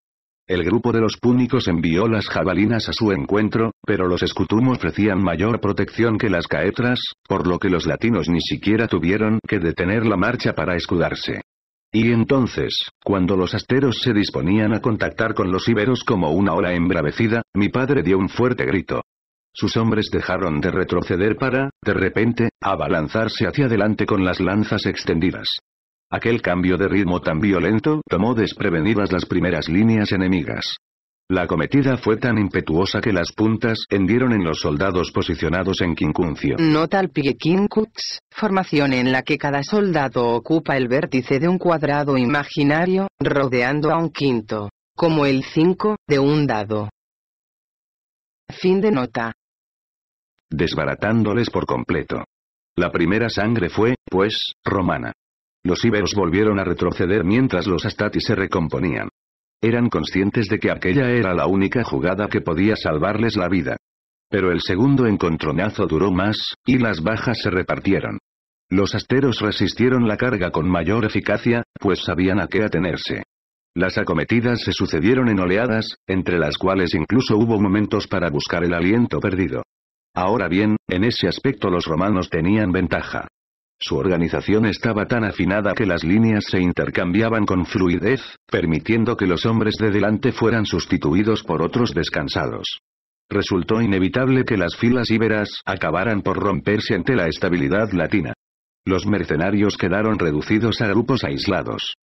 El grupo de los púnicos envió las jabalinas a su encuentro, pero los escutumos ofrecían mayor protección que las caetras, por lo que los latinos ni siquiera tuvieron que detener la marcha para escudarse. Y entonces, cuando los asteros se disponían a contactar con los íberos como una ola embravecida, mi padre dio un fuerte grito. Sus hombres dejaron de retroceder para, de repente, abalanzarse hacia adelante con las lanzas extendidas. Aquel cambio de ritmo tan violento tomó desprevenidas las primeras líneas enemigas. La cometida fue tan impetuosa que las puntas hendieron en los soldados posicionados en quincuncio. Nota al pie quincuts, formación en la que cada soldado ocupa el vértice de un cuadrado imaginario, rodeando a un quinto, como el 5, de un dado. Fin de nota. Desbaratándoles por completo. La primera sangre fue, pues, romana. Los íberos volvieron a retroceder mientras los astati se recomponían. Eran conscientes de que aquella era la única jugada que podía salvarles la vida. Pero el segundo encontronazo duró más, y las bajas se repartieron. Los asteros resistieron la carga con mayor eficacia, pues sabían a qué atenerse. Las acometidas se sucedieron en oleadas, entre las cuales incluso hubo momentos para buscar el aliento perdido. Ahora bien, en ese aspecto los romanos tenían ventaja. Su organización estaba tan afinada que las líneas se intercambiaban con fluidez, permitiendo que los hombres de delante fueran sustituidos por otros descansados. Resultó inevitable que las filas íberas acabaran por romperse ante la estabilidad latina. Los mercenarios quedaron reducidos a grupos aislados.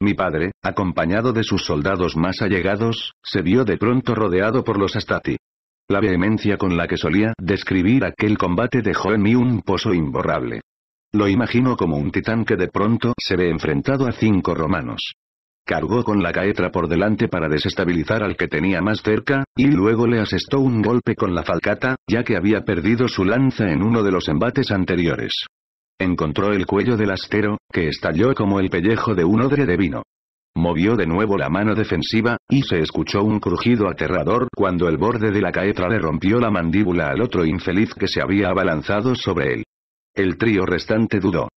Mi padre, acompañado de sus soldados más allegados, se vio de pronto rodeado por los Astati. La vehemencia con la que solía describir aquel combate dejó en mí un pozo imborrable. Lo imagino como un titán que de pronto se ve enfrentado a cinco romanos. Cargó con la caetra por delante para desestabilizar al que tenía más cerca, y luego le asestó un golpe con la falcata, ya que había perdido su lanza en uno de los embates anteriores. Encontró el cuello del astero, que estalló como el pellejo de un odre de vino. Movió de nuevo la mano defensiva, y se escuchó un crujido aterrador cuando el borde de la caetra le rompió la mandíbula al otro infeliz que se había abalanzado sobre él. El trío restante dudó.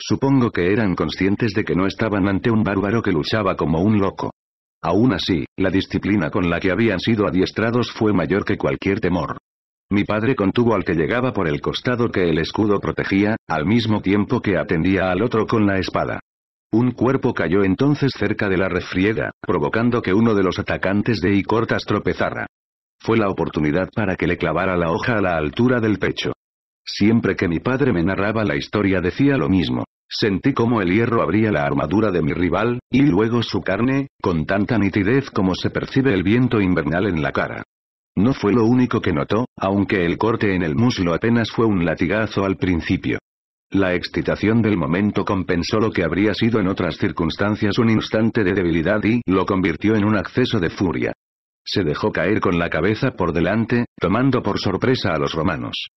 Supongo que eran conscientes de que no estaban ante un bárbaro que luchaba como un loco. Aún así, la disciplina con la que habían sido adiestrados fue mayor que cualquier temor. Mi padre contuvo al que llegaba por el costado que el escudo protegía, al mismo tiempo que atendía al otro con la espada. Un cuerpo cayó entonces cerca de la refriega, provocando que uno de los atacantes de Icortas tropezara. Fue la oportunidad para que le clavara la hoja a la altura del pecho. Siempre que mi padre me narraba la historia decía lo mismo. Sentí como el hierro abría la armadura de mi rival, y luego su carne, con tanta nitidez como se percibe el viento invernal en la cara. No fue lo único que notó, aunque el corte en el muslo apenas fue un latigazo al principio. La excitación del momento compensó lo que habría sido en otras circunstancias un instante de debilidad y lo convirtió en un acceso de furia. Se dejó caer con la cabeza por delante, tomando por sorpresa a los romanos.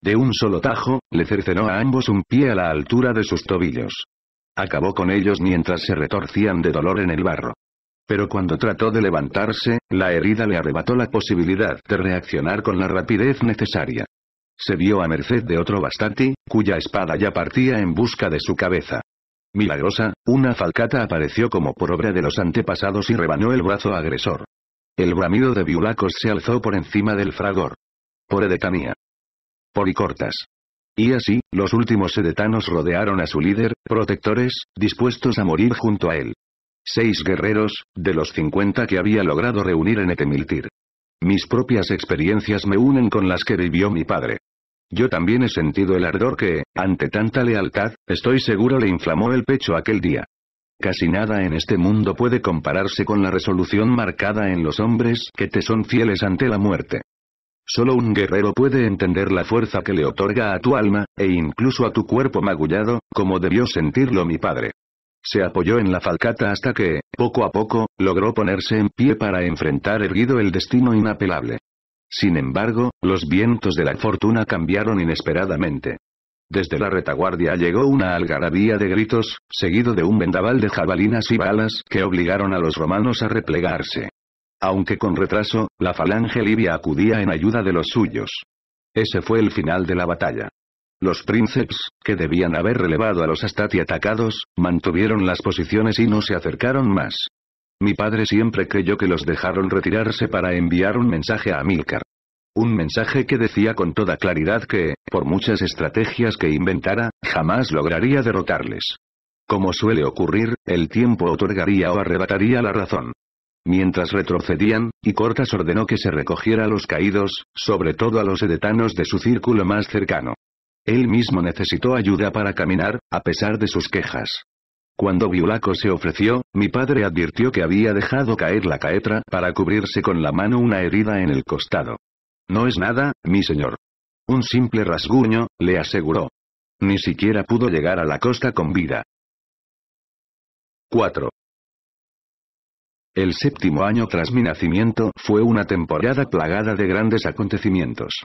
De un solo tajo, le cercenó a ambos un pie a la altura de sus tobillos. Acabó con ellos mientras se retorcían de dolor en el barro. Pero cuando trató de levantarse, la herida le arrebató la posibilidad de reaccionar con la rapidez necesaria. Se vio a merced de otro bastante, cuya espada ya partía en busca de su cabeza. Milagrosa, una falcata apareció como por obra de los antepasados y rebanó el brazo agresor. El bramido de Viulacos se alzó por encima del fragor. Por Edecanía. Por Icortas. Y así, los últimos sedetanos rodearon a su líder, protectores, dispuestos a morir junto a él. Seis guerreros, de los cincuenta que había logrado reunir en Etemiltir. Mis propias experiencias me unen con las que vivió mi padre. Yo también he sentido el ardor que, ante tanta lealtad, estoy seguro le inflamó el pecho aquel día. Casi nada en este mundo puede compararse con la resolución marcada en los hombres que te son fieles ante la muerte. Solo un guerrero puede entender la fuerza que le otorga a tu alma, e incluso a tu cuerpo magullado, como debió sentirlo mi padre. Se apoyó en la falcata hasta que, poco a poco, logró ponerse en pie para enfrentar erguido el destino inapelable. Sin embargo, los vientos de la fortuna cambiaron inesperadamente. Desde la retaguardia llegó una algarabía de gritos, seguido de un vendaval de jabalinas y balas que obligaron a los romanos a replegarse. Aunque con retraso, la falange libia acudía en ayuda de los suyos. Ese fue el final de la batalla. Los príncipes, que debían haber relevado a los astati atacados, mantuvieron las posiciones y no se acercaron más. Mi padre siempre creyó que los dejaron retirarse para enviar un mensaje a Amílcar. Un mensaje que decía con toda claridad que, por muchas estrategias que inventara, jamás lograría derrotarles. Como suele ocurrir, el tiempo otorgaría o arrebataría la razón. Mientras retrocedían, y Cortas ordenó que se recogiera a los caídos, sobre todo a los edetanos de su círculo más cercano. Él mismo necesitó ayuda para caminar, a pesar de sus quejas. Cuando Viulaco se ofreció, mi padre advirtió que había dejado caer la caetra para cubrirse con la mano una herida en el costado. No es nada, mi señor. Un simple rasguño, le aseguró. Ni siquiera pudo llegar a la costa con vida. 4. El séptimo año tras mi nacimiento fue una temporada plagada de grandes acontecimientos.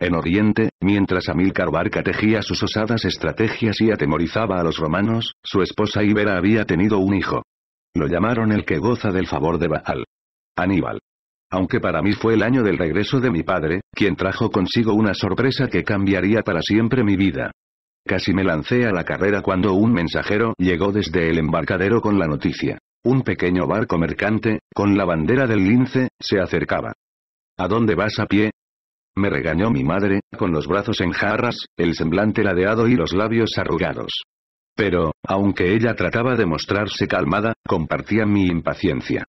En Oriente, mientras Amílcar Barca tejía sus osadas estrategias y atemorizaba a los romanos, su esposa Ibera había tenido un hijo. Lo llamaron el que goza del favor de Baal. Aníbal. Aunque para mí fue el año del regreso de mi padre, quien trajo consigo una sorpresa que cambiaría para siempre mi vida. Casi me lancé a la carrera cuando un mensajero llegó desde el embarcadero con la noticia. Un pequeño barco mercante, con la bandera del lince, se acercaba. ¿A dónde vas a pie? Me regañó mi madre, con los brazos en jarras, el semblante ladeado y los labios arrugados. Pero, aunque ella trataba de mostrarse calmada, compartía mi impaciencia.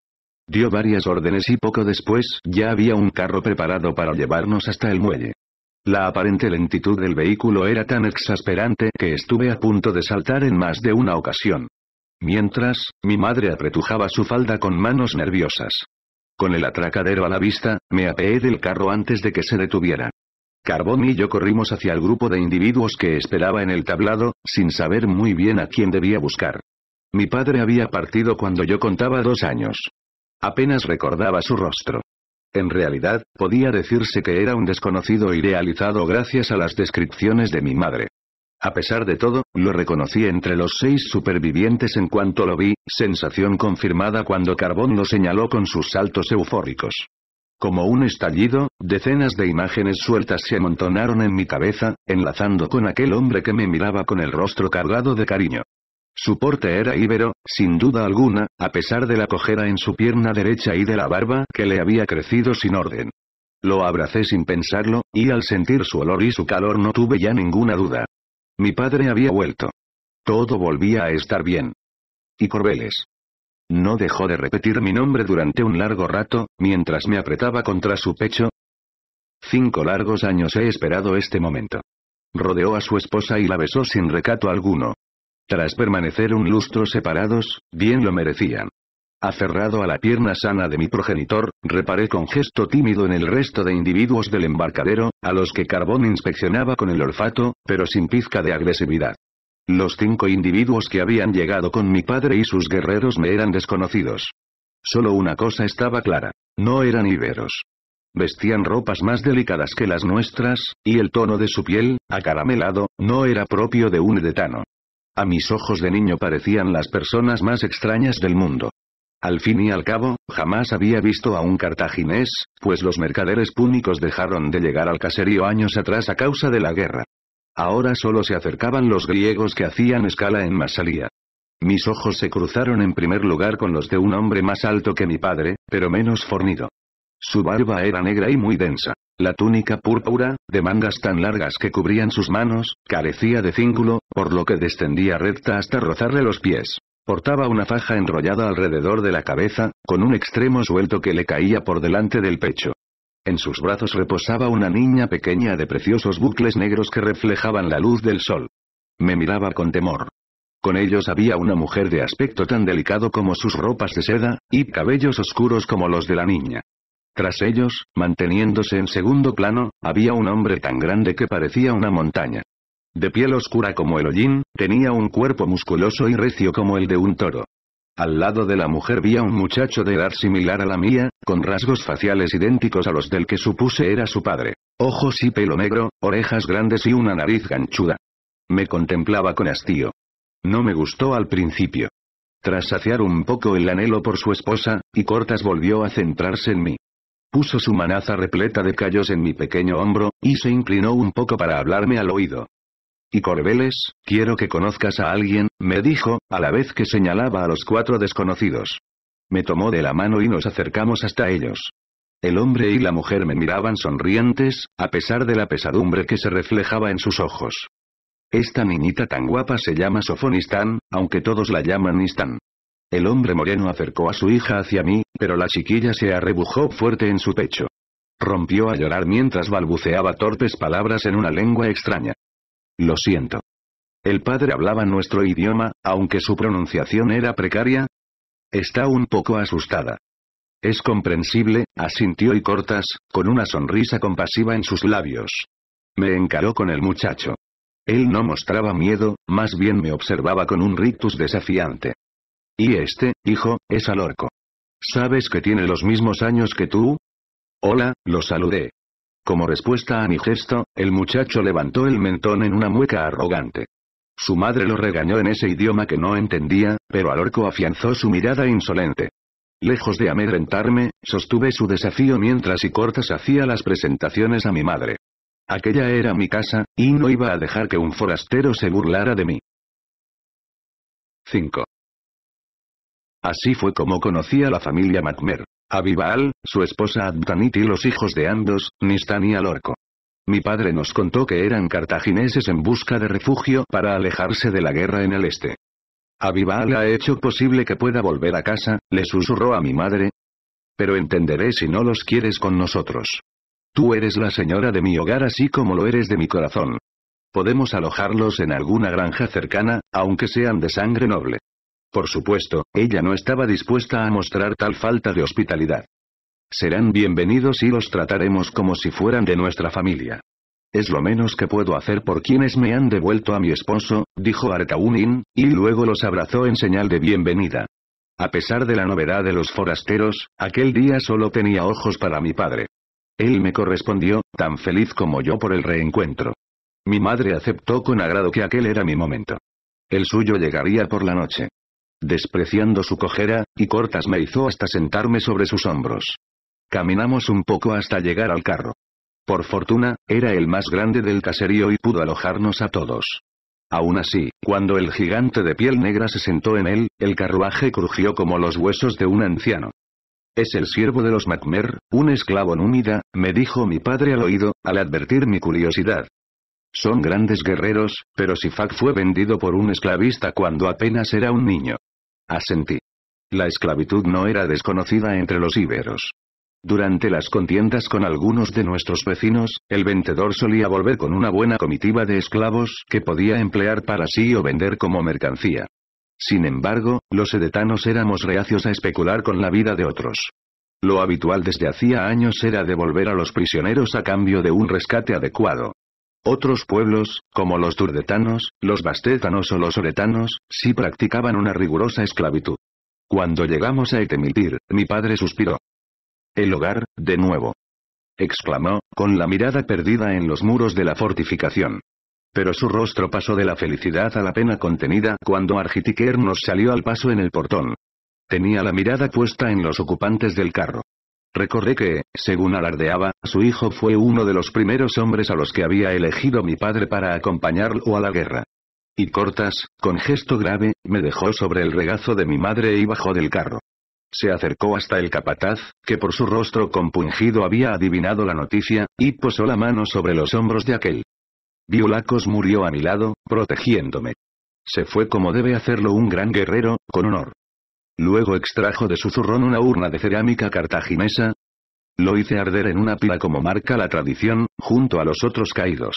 Dio varias órdenes y poco después ya había un carro preparado para llevarnos hasta el muelle. La aparente lentitud del vehículo era tan exasperante que estuve a punto de saltar en más de una ocasión. Mientras, mi madre apretujaba su falda con manos nerviosas. Con el atracadero a la vista, me apeé del carro antes de que se detuviera. Carbón y yo corrimos hacia el grupo de individuos que esperaba en el tablado, sin saber muy bien a quién debía buscar. Mi padre había partido cuando yo contaba dos años. Apenas recordaba su rostro. En realidad, podía decirse que era un desconocido idealizado gracias a las descripciones de mi madre. A pesar de todo, lo reconocí entre los seis supervivientes en cuanto lo vi, sensación confirmada cuando Carbón lo señaló con sus saltos eufóricos. Como un estallido, decenas de imágenes sueltas se amontonaron en mi cabeza, enlazando con aquel hombre que me miraba con el rostro cargado de cariño. Su porte era íbero, sin duda alguna, a pesar de la cojera en su pierna derecha y de la barba que le había crecido sin orden. Lo abracé sin pensarlo, y al sentir su olor y su calor no tuve ya ninguna duda. Mi padre había vuelto. Todo volvía a estar bien. Y Corbeles. No dejó de repetir mi nombre durante un largo rato, mientras me apretaba contra su pecho. Cinco largos años he esperado este momento. Rodeó a su esposa y la besó sin recato alguno. Tras permanecer un lustro separados, bien lo merecían. Aferrado a la pierna sana de mi progenitor, reparé con gesto tímido en el resto de individuos del embarcadero, a los que Carbón inspeccionaba con el olfato, pero sin pizca de agresividad. Los cinco individuos que habían llegado con mi padre y sus guerreros me eran desconocidos. Solo una cosa estaba clara. No eran iberos. Vestían ropas más delicadas que las nuestras, y el tono de su piel, acaramelado, no era propio de un edetano. A mis ojos de niño parecían las personas más extrañas del mundo. Al fin y al cabo, jamás había visto a un cartaginés, pues los mercaderes púnicos dejaron de llegar al caserío años atrás a causa de la guerra. Ahora solo se acercaban los griegos que hacían escala en Masalía. Mis ojos se cruzaron en primer lugar con los de un hombre más alto que mi padre, pero menos fornido. Su barba era negra y muy densa. La túnica púrpura, de mangas tan largas que cubrían sus manos, carecía de cíngulo, por lo que descendía recta hasta rozarle los pies. Portaba una faja enrollada alrededor de la cabeza, con un extremo suelto que le caía por delante del pecho. En sus brazos reposaba una niña pequeña de preciosos bucles negros que reflejaban la luz del sol. Me miraba con temor. Con ellos había una mujer de aspecto tan delicado como sus ropas de seda, y cabellos oscuros como los de la niña. Tras ellos, manteniéndose en segundo plano, había un hombre tan grande que parecía una montaña. De piel oscura como el hollín, tenía un cuerpo musculoso y recio como el de un toro. Al lado de la mujer vi a un muchacho de edad similar a la mía, con rasgos faciales idénticos a los del que supuse era su padre. Ojos y pelo negro, orejas grandes y una nariz ganchuda. Me contemplaba con hastío. No me gustó al principio. Tras saciar un poco el anhelo por su esposa, y Cortas volvió a centrarse en mí. Puso su manaza repleta de callos en mi pequeño hombro, y se inclinó un poco para hablarme al oído. Y Corbeles, quiero que conozcas a alguien, me dijo, a la vez que señalaba a los cuatro desconocidos. Me tomó de la mano y nos acercamos hasta ellos. El hombre y la mujer me miraban sonrientes, a pesar de la pesadumbre que se reflejaba en sus ojos. Esta niñita tan guapa se llama Sofonistán, aunque todos la llaman Istán. El hombre moreno acercó a su hija hacia mí, pero la chiquilla se arrebujó fuerte en su pecho. Rompió a llorar mientras balbuceaba torpes palabras en una lengua extraña. Lo siento. El padre hablaba nuestro idioma, aunque su pronunciación era precaria. Está un poco asustada. Es comprensible, asintió y cortas, con una sonrisa compasiva en sus labios. Me encaró con el muchacho. Él no mostraba miedo, más bien me observaba con un rictus desafiante. Y este, hijo, es Alorco. ¿Sabes que tiene los mismos años que tú? Hola, lo saludé. Como respuesta a mi gesto, el muchacho levantó el mentón en una mueca arrogante. Su madre lo regañó en ese idioma que no entendía, pero Alorco afianzó su mirada insolente. Lejos de amedrentarme, sostuve su desafío mientras y cortas hacía las presentaciones a mi madre. Aquella era mi casa, y no iba a dejar que un forastero se burlara de mí. 5. Así fue como conocí a la familia Macmer. A Vival, su esposa Abdanit y los hijos de ambos, Nistan y Alorco. Mi padre nos contó que eran cartagineses en busca de refugio para alejarse de la guerra en el este. Avival ha hecho posible que pueda volver a casa, le susurró a mi madre. Pero entenderé si no los quieres con nosotros. Tú eres la señora de mi hogar así como lo eres de mi corazón. Podemos alojarlos en alguna granja cercana, aunque sean de sangre noble. Por supuesto, ella no estaba dispuesta a mostrar tal falta de hospitalidad. Serán bienvenidos y los trataremos como si fueran de nuestra familia. Es lo menos que puedo hacer por quienes me han devuelto a mi esposo, dijo Artaunin, y luego los abrazó en señal de bienvenida. A pesar de la novedad de los forasteros, aquel día solo tenía ojos para mi padre. Él me correspondió, tan feliz como yo por el reencuentro. Mi madre aceptó con agrado que aquel era mi momento. El suyo llegaría por la noche despreciando su cojera, y cortas me hizo hasta sentarme sobre sus hombros. Caminamos un poco hasta llegar al carro. Por fortuna, era el más grande del caserío y pudo alojarnos a todos. Aún así, cuando el gigante de piel negra se sentó en él, el carruaje crujió como los huesos de un anciano. Es el siervo de los Macmer, un esclavo númida, me dijo mi padre al oído, al advertir mi curiosidad. Son grandes guerreros, pero Sifak fue vendido por un esclavista cuando apenas era un niño. Asentí. La esclavitud no era desconocida entre los íberos. Durante las contiendas con algunos de nuestros vecinos, el vendedor solía volver con una buena comitiva de esclavos que podía emplear para sí o vender como mercancía. Sin embargo, los edetanos éramos reacios a especular con la vida de otros. Lo habitual desde hacía años era devolver a los prisioneros a cambio de un rescate adecuado. Otros pueblos, como los turdetanos, los bastétanos o los oretanos, sí practicaban una rigurosa esclavitud. Cuando llegamos a Etemitir, mi padre suspiró. El hogar, de nuevo. exclamó, con la mirada perdida en los muros de la fortificación. Pero su rostro pasó de la felicidad a la pena contenida cuando Argitiker nos salió al paso en el portón. Tenía la mirada puesta en los ocupantes del carro. Recordé que, según alardeaba, su hijo fue uno de los primeros hombres a los que había elegido mi padre para acompañarlo a la guerra. Y Cortas, con gesto grave, me dejó sobre el regazo de mi madre y bajó del carro. Se acercó hasta el capataz, que por su rostro compungido había adivinado la noticia, y posó la mano sobre los hombros de aquel. Violacos murió a mi lado, protegiéndome. Se fue como debe hacerlo un gran guerrero, con honor. Luego extrajo de su zurrón una urna de cerámica cartaginesa. Lo hice arder en una pila como marca la tradición, junto a los otros caídos.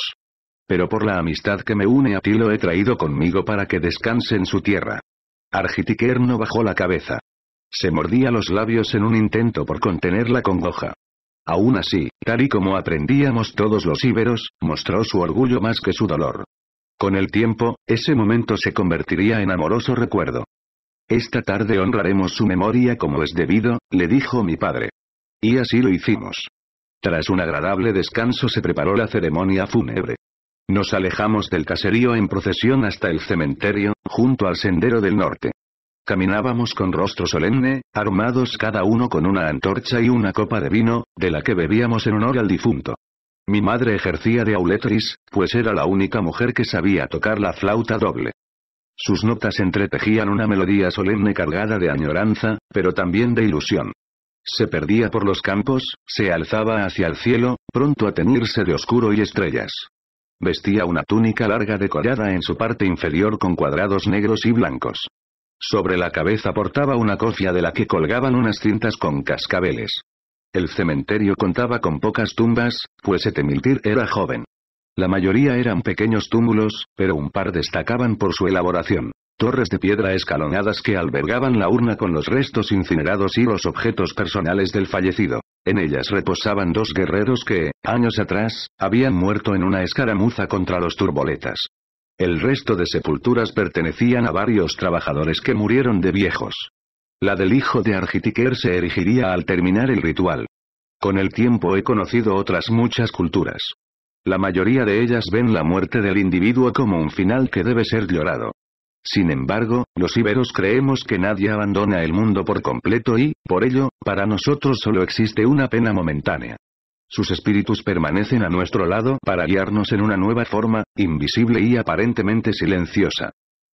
Pero por la amistad que me une a ti lo he traído conmigo para que descanse en su tierra. Argitiker no bajó la cabeza. Se mordía los labios en un intento por contener la congoja. Aún así, tal y como aprendíamos todos los íberos, mostró su orgullo más que su dolor. Con el tiempo, ese momento se convertiría en amoroso recuerdo. Esta tarde honraremos su memoria como es debido, le dijo mi padre. Y así lo hicimos. Tras un agradable descanso se preparó la ceremonia fúnebre. Nos alejamos del caserío en procesión hasta el cementerio, junto al sendero del norte. Caminábamos con rostro solemne, armados cada uno con una antorcha y una copa de vino, de la que bebíamos en honor al difunto. Mi madre ejercía de auletris, pues era la única mujer que sabía tocar la flauta doble. Sus notas entretejían una melodía solemne cargada de añoranza, pero también de ilusión. Se perdía por los campos, se alzaba hacia el cielo, pronto a teñirse de oscuro y estrellas. Vestía una túnica larga decorada en su parte inferior con cuadrados negros y blancos. Sobre la cabeza portaba una cofia de la que colgaban unas cintas con cascabeles. El cementerio contaba con pocas tumbas, pues Etemiltir era joven. La mayoría eran pequeños túmulos, pero un par destacaban por su elaboración. Torres de piedra escalonadas que albergaban la urna con los restos incinerados y los objetos personales del fallecido. En ellas reposaban dos guerreros que, años atrás, habían muerto en una escaramuza contra los turboletas. El resto de sepulturas pertenecían a varios trabajadores que murieron de viejos. La del hijo de Argitiker se erigiría al terminar el ritual. Con el tiempo he conocido otras muchas culturas. La mayoría de ellas ven la muerte del individuo como un final que debe ser llorado. Sin embargo, los íberos creemos que nadie abandona el mundo por completo y, por ello, para nosotros solo existe una pena momentánea. Sus espíritus permanecen a nuestro lado para guiarnos en una nueva forma, invisible y aparentemente silenciosa.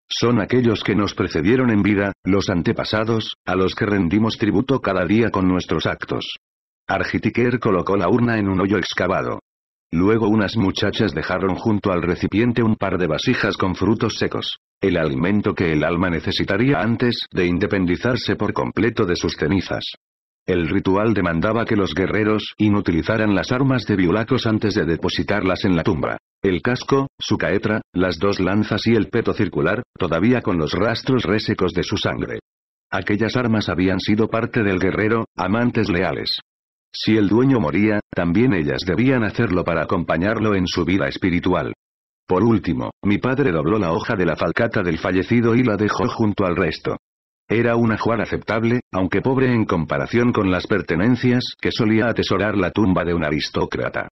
Son aquellos que nos precedieron en vida, los antepasados, a los que rendimos tributo cada día con nuestros actos. Argitiker colocó la urna en un hoyo excavado. Luego unas muchachas dejaron junto al recipiente un par de vasijas con frutos secos. El alimento que el alma necesitaría antes de independizarse por completo de sus cenizas. El ritual demandaba que los guerreros inutilizaran las armas de Viulacos antes de depositarlas en la tumba. El casco, su caetra, las dos lanzas y el peto circular, todavía con los rastros resecos de su sangre. Aquellas armas habían sido parte del guerrero, amantes leales. Si el dueño moría, también ellas debían hacerlo para acompañarlo en su vida espiritual. Por último, mi padre dobló la hoja de la falcata del fallecido y la dejó junto al resto. Era un ajuar aceptable, aunque pobre en comparación con las pertenencias que solía atesorar la tumba de un aristócrata.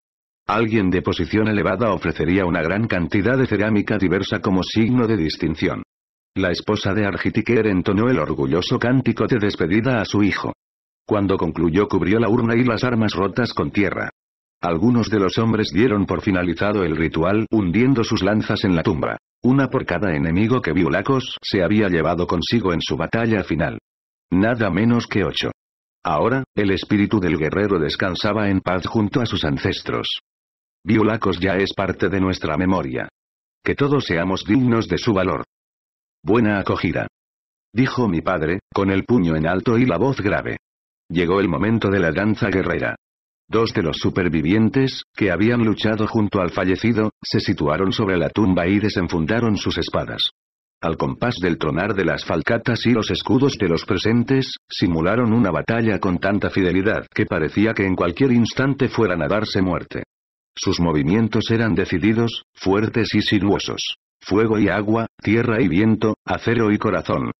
Alguien de posición elevada ofrecería una gran cantidad de cerámica diversa como signo de distinción. La esposa de Argitiker entonó el orgulloso cántico de despedida a su hijo. Cuando concluyó cubrió la urna y las armas rotas con tierra. Algunos de los hombres dieron por finalizado el ritual hundiendo sus lanzas en la tumba. Una por cada enemigo que Viulacos se había llevado consigo en su batalla final. Nada menos que ocho. Ahora, el espíritu del guerrero descansaba en paz junto a sus ancestros. Viulacos ya es parte de nuestra memoria. Que todos seamos dignos de su valor. Buena acogida. Dijo mi padre, con el puño en alto y la voz grave. Llegó el momento de la danza guerrera. Dos de los supervivientes, que habían luchado junto al fallecido, se situaron sobre la tumba y desenfundaron sus espadas. Al compás del tronar de las falcatas y los escudos de los presentes, simularon una batalla con tanta fidelidad que parecía que en cualquier instante fueran a darse muerte. Sus movimientos eran decididos, fuertes y sinuosos. Fuego y agua, tierra y viento, acero y corazón.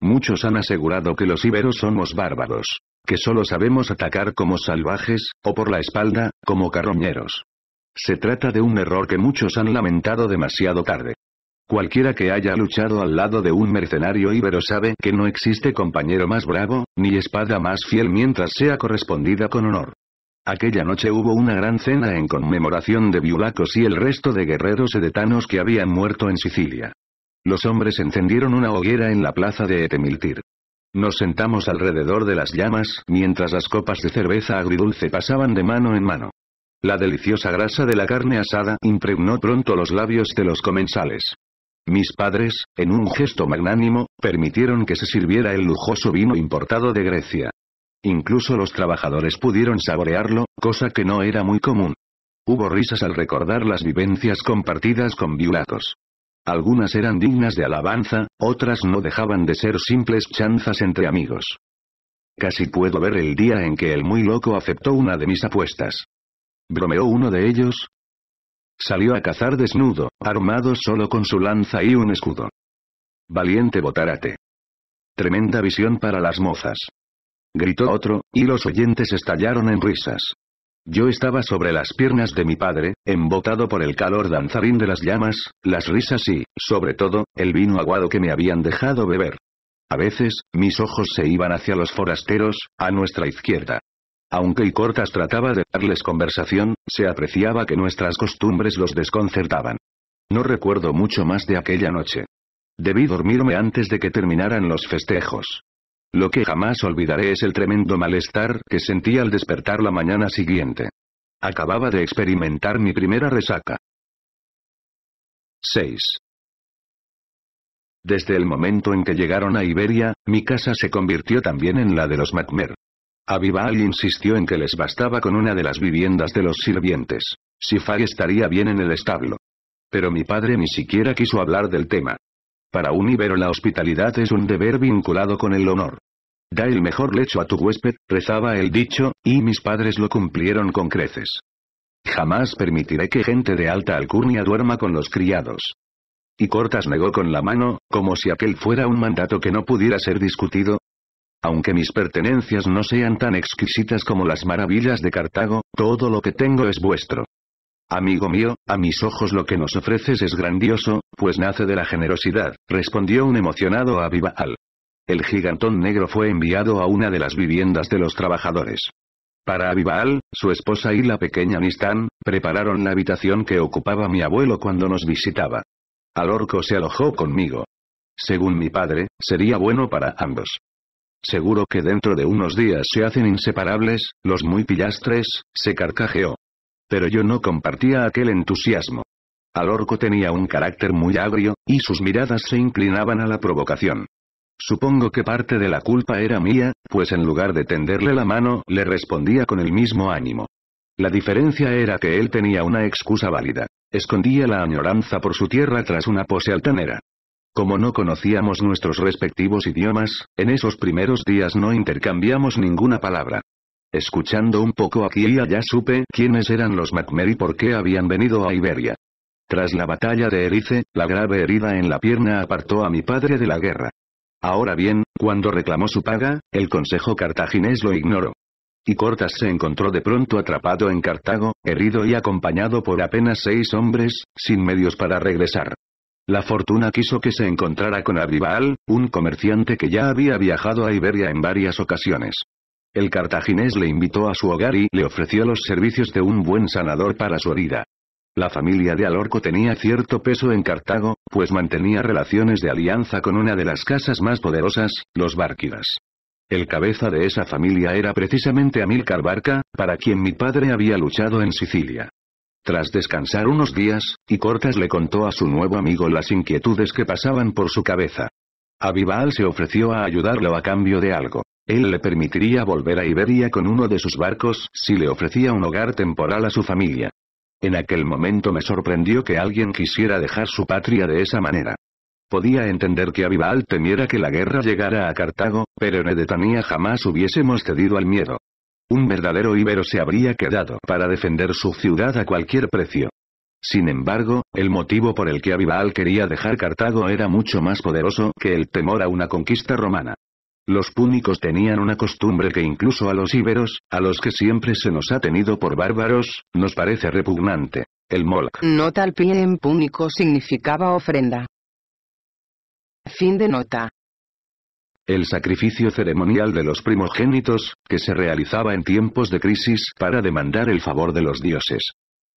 Muchos han asegurado que los íberos somos bárbaros que solo sabemos atacar como salvajes, o por la espalda, como carroñeros. Se trata de un error que muchos han lamentado demasiado tarde. Cualquiera que haya luchado al lado de un mercenario íbero sabe que no existe compañero más bravo, ni espada más fiel mientras sea correspondida con honor. Aquella noche hubo una gran cena en conmemoración de Viulacos y el resto de guerreros edetanos que habían muerto en Sicilia. Los hombres encendieron una hoguera en la plaza de Etemiltir. Nos sentamos alrededor de las llamas, mientras las copas de cerveza agridulce pasaban de mano en mano. La deliciosa grasa de la carne asada impregnó pronto los labios de los comensales. Mis padres, en un gesto magnánimo, permitieron que se sirviera el lujoso vino importado de Grecia. Incluso los trabajadores pudieron saborearlo, cosa que no era muy común. Hubo risas al recordar las vivencias compartidas con viulacos. Algunas eran dignas de alabanza, otras no dejaban de ser simples chanzas entre amigos. Casi puedo ver el día en que el muy loco aceptó una de mis apuestas. ¿Bromeó uno de ellos? Salió a cazar desnudo, armado solo con su lanza y un escudo. Valiente botarate. Tremenda visión para las mozas. Gritó otro, y los oyentes estallaron en risas. Yo estaba sobre las piernas de mi padre, embotado por el calor danzarín de las llamas, las risas y, sobre todo, el vino aguado que me habían dejado beber. A veces, mis ojos se iban hacia los forasteros, a nuestra izquierda. Aunque y Cortas trataba de darles conversación, se apreciaba que nuestras costumbres los desconcertaban. No recuerdo mucho más de aquella noche. Debí dormirme antes de que terminaran los festejos. Lo que jamás olvidaré es el tremendo malestar que sentí al despertar la mañana siguiente. Acababa de experimentar mi primera resaca. 6. Desde el momento en que llegaron a Iberia, mi casa se convirtió también en la de los Macmer. Avival insistió en que les bastaba con una de las viviendas de los sirvientes. Sifai estaría bien en el establo. Pero mi padre ni siquiera quiso hablar del tema. Para un ibero la hospitalidad es un deber vinculado con el honor. Da el mejor lecho a tu huésped, rezaba el dicho, y mis padres lo cumplieron con creces. Jamás permitiré que gente de alta alcurnia duerma con los criados. Y Cortas negó con la mano, como si aquel fuera un mandato que no pudiera ser discutido. Aunque mis pertenencias no sean tan exquisitas como las maravillas de Cartago, todo lo que tengo es vuestro. Amigo mío, a mis ojos lo que nos ofreces es grandioso, pues nace de la generosidad, respondió un emocionado Abibaal. El gigantón negro fue enviado a una de las viviendas de los trabajadores. Para Abibaal, su esposa y la pequeña Nistán, prepararon la habitación que ocupaba mi abuelo cuando nos visitaba. Al orco se alojó conmigo. Según mi padre, sería bueno para ambos. Seguro que dentro de unos días se hacen inseparables, los muy pillastres, se carcajeó. Pero yo no compartía aquel entusiasmo. Al orco tenía un carácter muy agrio, y sus miradas se inclinaban a la provocación. Supongo que parte de la culpa era mía, pues en lugar de tenderle la mano, le respondía con el mismo ánimo. La diferencia era que él tenía una excusa válida. Escondía la añoranza por su tierra tras una pose altanera. Como no conocíamos nuestros respectivos idiomas, en esos primeros días no intercambiamos ninguna palabra. Escuchando un poco aquí y allá supe quiénes eran los MacMer y por qué habían venido a Iberia. Tras la batalla de Erice, la grave herida en la pierna apartó a mi padre de la guerra. Ahora bien, cuando reclamó su paga, el consejo cartaginés lo ignoró. Y Cortas se encontró de pronto atrapado en Cartago, herido y acompañado por apenas seis hombres, sin medios para regresar. La fortuna quiso que se encontrara con Abibaal, un comerciante que ya había viajado a Iberia en varias ocasiones. El cartaginés le invitó a su hogar y le ofreció los servicios de un buen sanador para su herida. La familia de Alorco tenía cierto peso en Cartago, pues mantenía relaciones de alianza con una de las casas más poderosas, los Bárquidas. El cabeza de esa familia era precisamente Amílcar Barca, para quien mi padre había luchado en Sicilia. Tras descansar unos días, y Cortas le contó a su nuevo amigo las inquietudes que pasaban por su cabeza. Abibaal se ofreció a ayudarlo a cambio de algo. Él le permitiría volver a Iberia con uno de sus barcos si le ofrecía un hogar temporal a su familia. En aquel momento me sorprendió que alguien quisiera dejar su patria de esa manera. Podía entender que Abibaal temiera que la guerra llegara a Cartago, pero en Edetania jamás hubiésemos cedido al miedo. Un verdadero íbero se habría quedado para defender su ciudad a cualquier precio. Sin embargo, el motivo por el que Abibaal quería dejar Cartago era mucho más poderoso que el temor a una conquista romana. Los púnicos tenían una costumbre que incluso a los íberos, a los que siempre se nos ha tenido por bárbaros, nos parece repugnante. El molk. Nota al pie en púnico significaba ofrenda. Fin de nota. El sacrificio ceremonial de los primogénitos, que se realizaba en tiempos de crisis para demandar el favor de los dioses.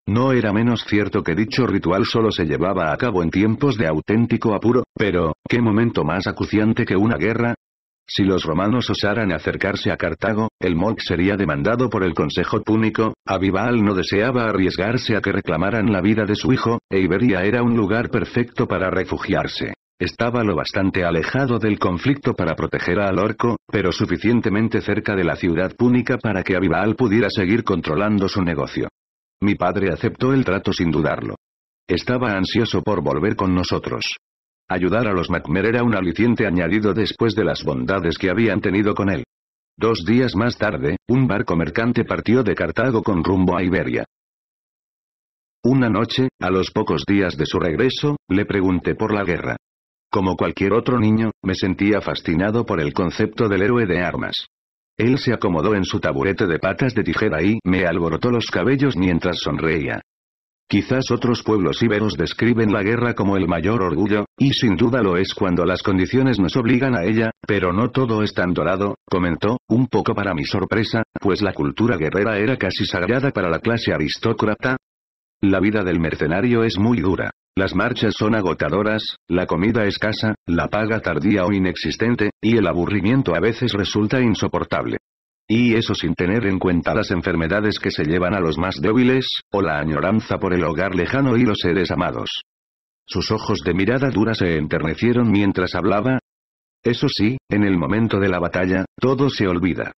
No era menos cierto que dicho ritual solo se llevaba a cabo en tiempos de auténtico apuro, pero, ¿qué momento más acuciante que una guerra? Si los romanos osaran acercarse a Cartago, el Molk sería demandado por el Consejo Púnico, Abibaal no deseaba arriesgarse a que reclamaran la vida de su hijo, e Iberia era un lugar perfecto para refugiarse. Estaba lo bastante alejado del conflicto para proteger a Alorco, pero suficientemente cerca de la ciudad púnica para que Abibaal pudiera seguir controlando su negocio. Mi padre aceptó el trato sin dudarlo. Estaba ansioso por volver con nosotros. Ayudar a los Macmer era un aliciente añadido después de las bondades que habían tenido con él. Dos días más tarde, un barco mercante partió de Cartago con rumbo a Iberia. Una noche, a los pocos días de su regreso, le pregunté por la guerra. Como cualquier otro niño, me sentía fascinado por el concepto del héroe de armas. Él se acomodó en su taburete de patas de tijera y me alborotó los cabellos mientras sonreía. Quizás otros pueblos íberos describen la guerra como el mayor orgullo, y sin duda lo es cuando las condiciones nos obligan a ella, pero no todo es tan dorado, comentó, un poco para mi sorpresa, pues la cultura guerrera era casi sagrada para la clase aristócrata. La vida del mercenario es muy dura. Las marchas son agotadoras, la comida escasa, la paga tardía o inexistente, y el aburrimiento a veces resulta insoportable. Y eso sin tener en cuenta las enfermedades que se llevan a los más débiles, o la añoranza por el hogar lejano y los seres amados. Sus ojos de mirada dura se enternecieron mientras hablaba. Eso sí, en el momento de la batalla, todo se olvida.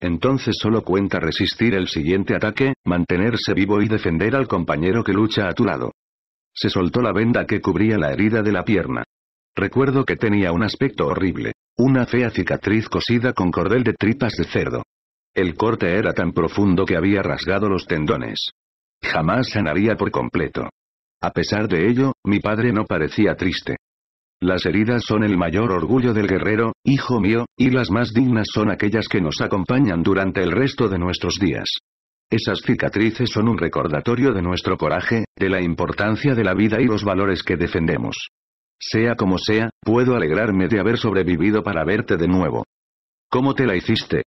Entonces solo cuenta resistir el siguiente ataque, mantenerse vivo y defender al compañero que lucha a tu lado. Se soltó la venda que cubría la herida de la pierna. Recuerdo que tenía un aspecto horrible. Una fea cicatriz cosida con cordel de tripas de cerdo. El corte era tan profundo que había rasgado los tendones. Jamás sanaría por completo. A pesar de ello, mi padre no parecía triste. Las heridas son el mayor orgullo del guerrero, hijo mío, y las más dignas son aquellas que nos acompañan durante el resto de nuestros días. Esas cicatrices son un recordatorio de nuestro coraje, de la importancia de la vida y los valores que defendemos. Sea como sea, puedo alegrarme de haber sobrevivido para verte de nuevo. ¿Cómo te la hiciste?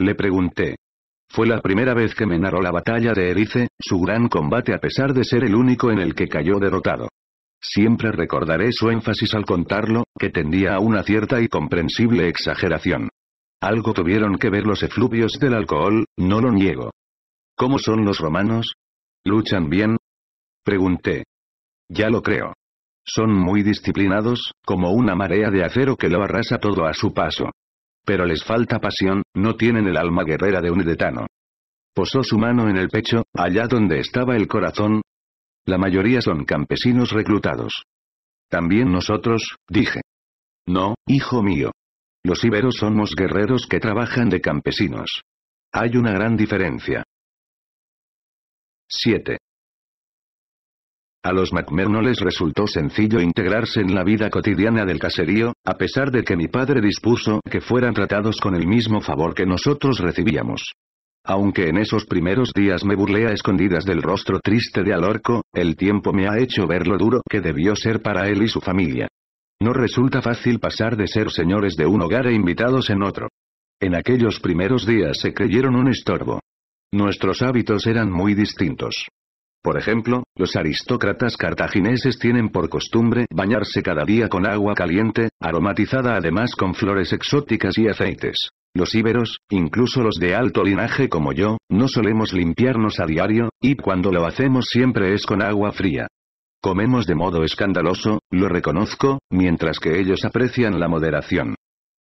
Le pregunté. Fue la primera vez que me narró la batalla de Erice, su gran combate a pesar de ser el único en el que cayó derrotado. Siempre recordaré su énfasis al contarlo, que tendía a una cierta y comprensible exageración. Algo tuvieron que ver los efluvios del alcohol, no lo niego. ¿Cómo son los romanos? ¿Luchan bien? Pregunté. Ya lo creo. Son muy disciplinados, como una marea de acero que lo arrasa todo a su paso. Pero les falta pasión, no tienen el alma guerrera de un edetano. Posó su mano en el pecho, allá donde estaba el corazón, la mayoría son campesinos reclutados. También nosotros, dije. No, hijo mío. Los íberos somos guerreros que trabajan de campesinos. Hay una gran diferencia. 7. A los MacMer no les resultó sencillo integrarse en la vida cotidiana del caserío, a pesar de que mi padre dispuso que fueran tratados con el mismo favor que nosotros recibíamos. Aunque en esos primeros días me burlé a escondidas del rostro triste de Alorco, el tiempo me ha hecho ver lo duro que debió ser para él y su familia. No resulta fácil pasar de ser señores de un hogar e invitados en otro. En aquellos primeros días se creyeron un estorbo. Nuestros hábitos eran muy distintos. Por ejemplo, los aristócratas cartagineses tienen por costumbre bañarse cada día con agua caliente, aromatizada además con flores exóticas y aceites. Los íberos, incluso los de alto linaje como yo, no solemos limpiarnos a diario, y cuando lo hacemos siempre es con agua fría. Comemos de modo escandaloso, lo reconozco, mientras que ellos aprecian la moderación.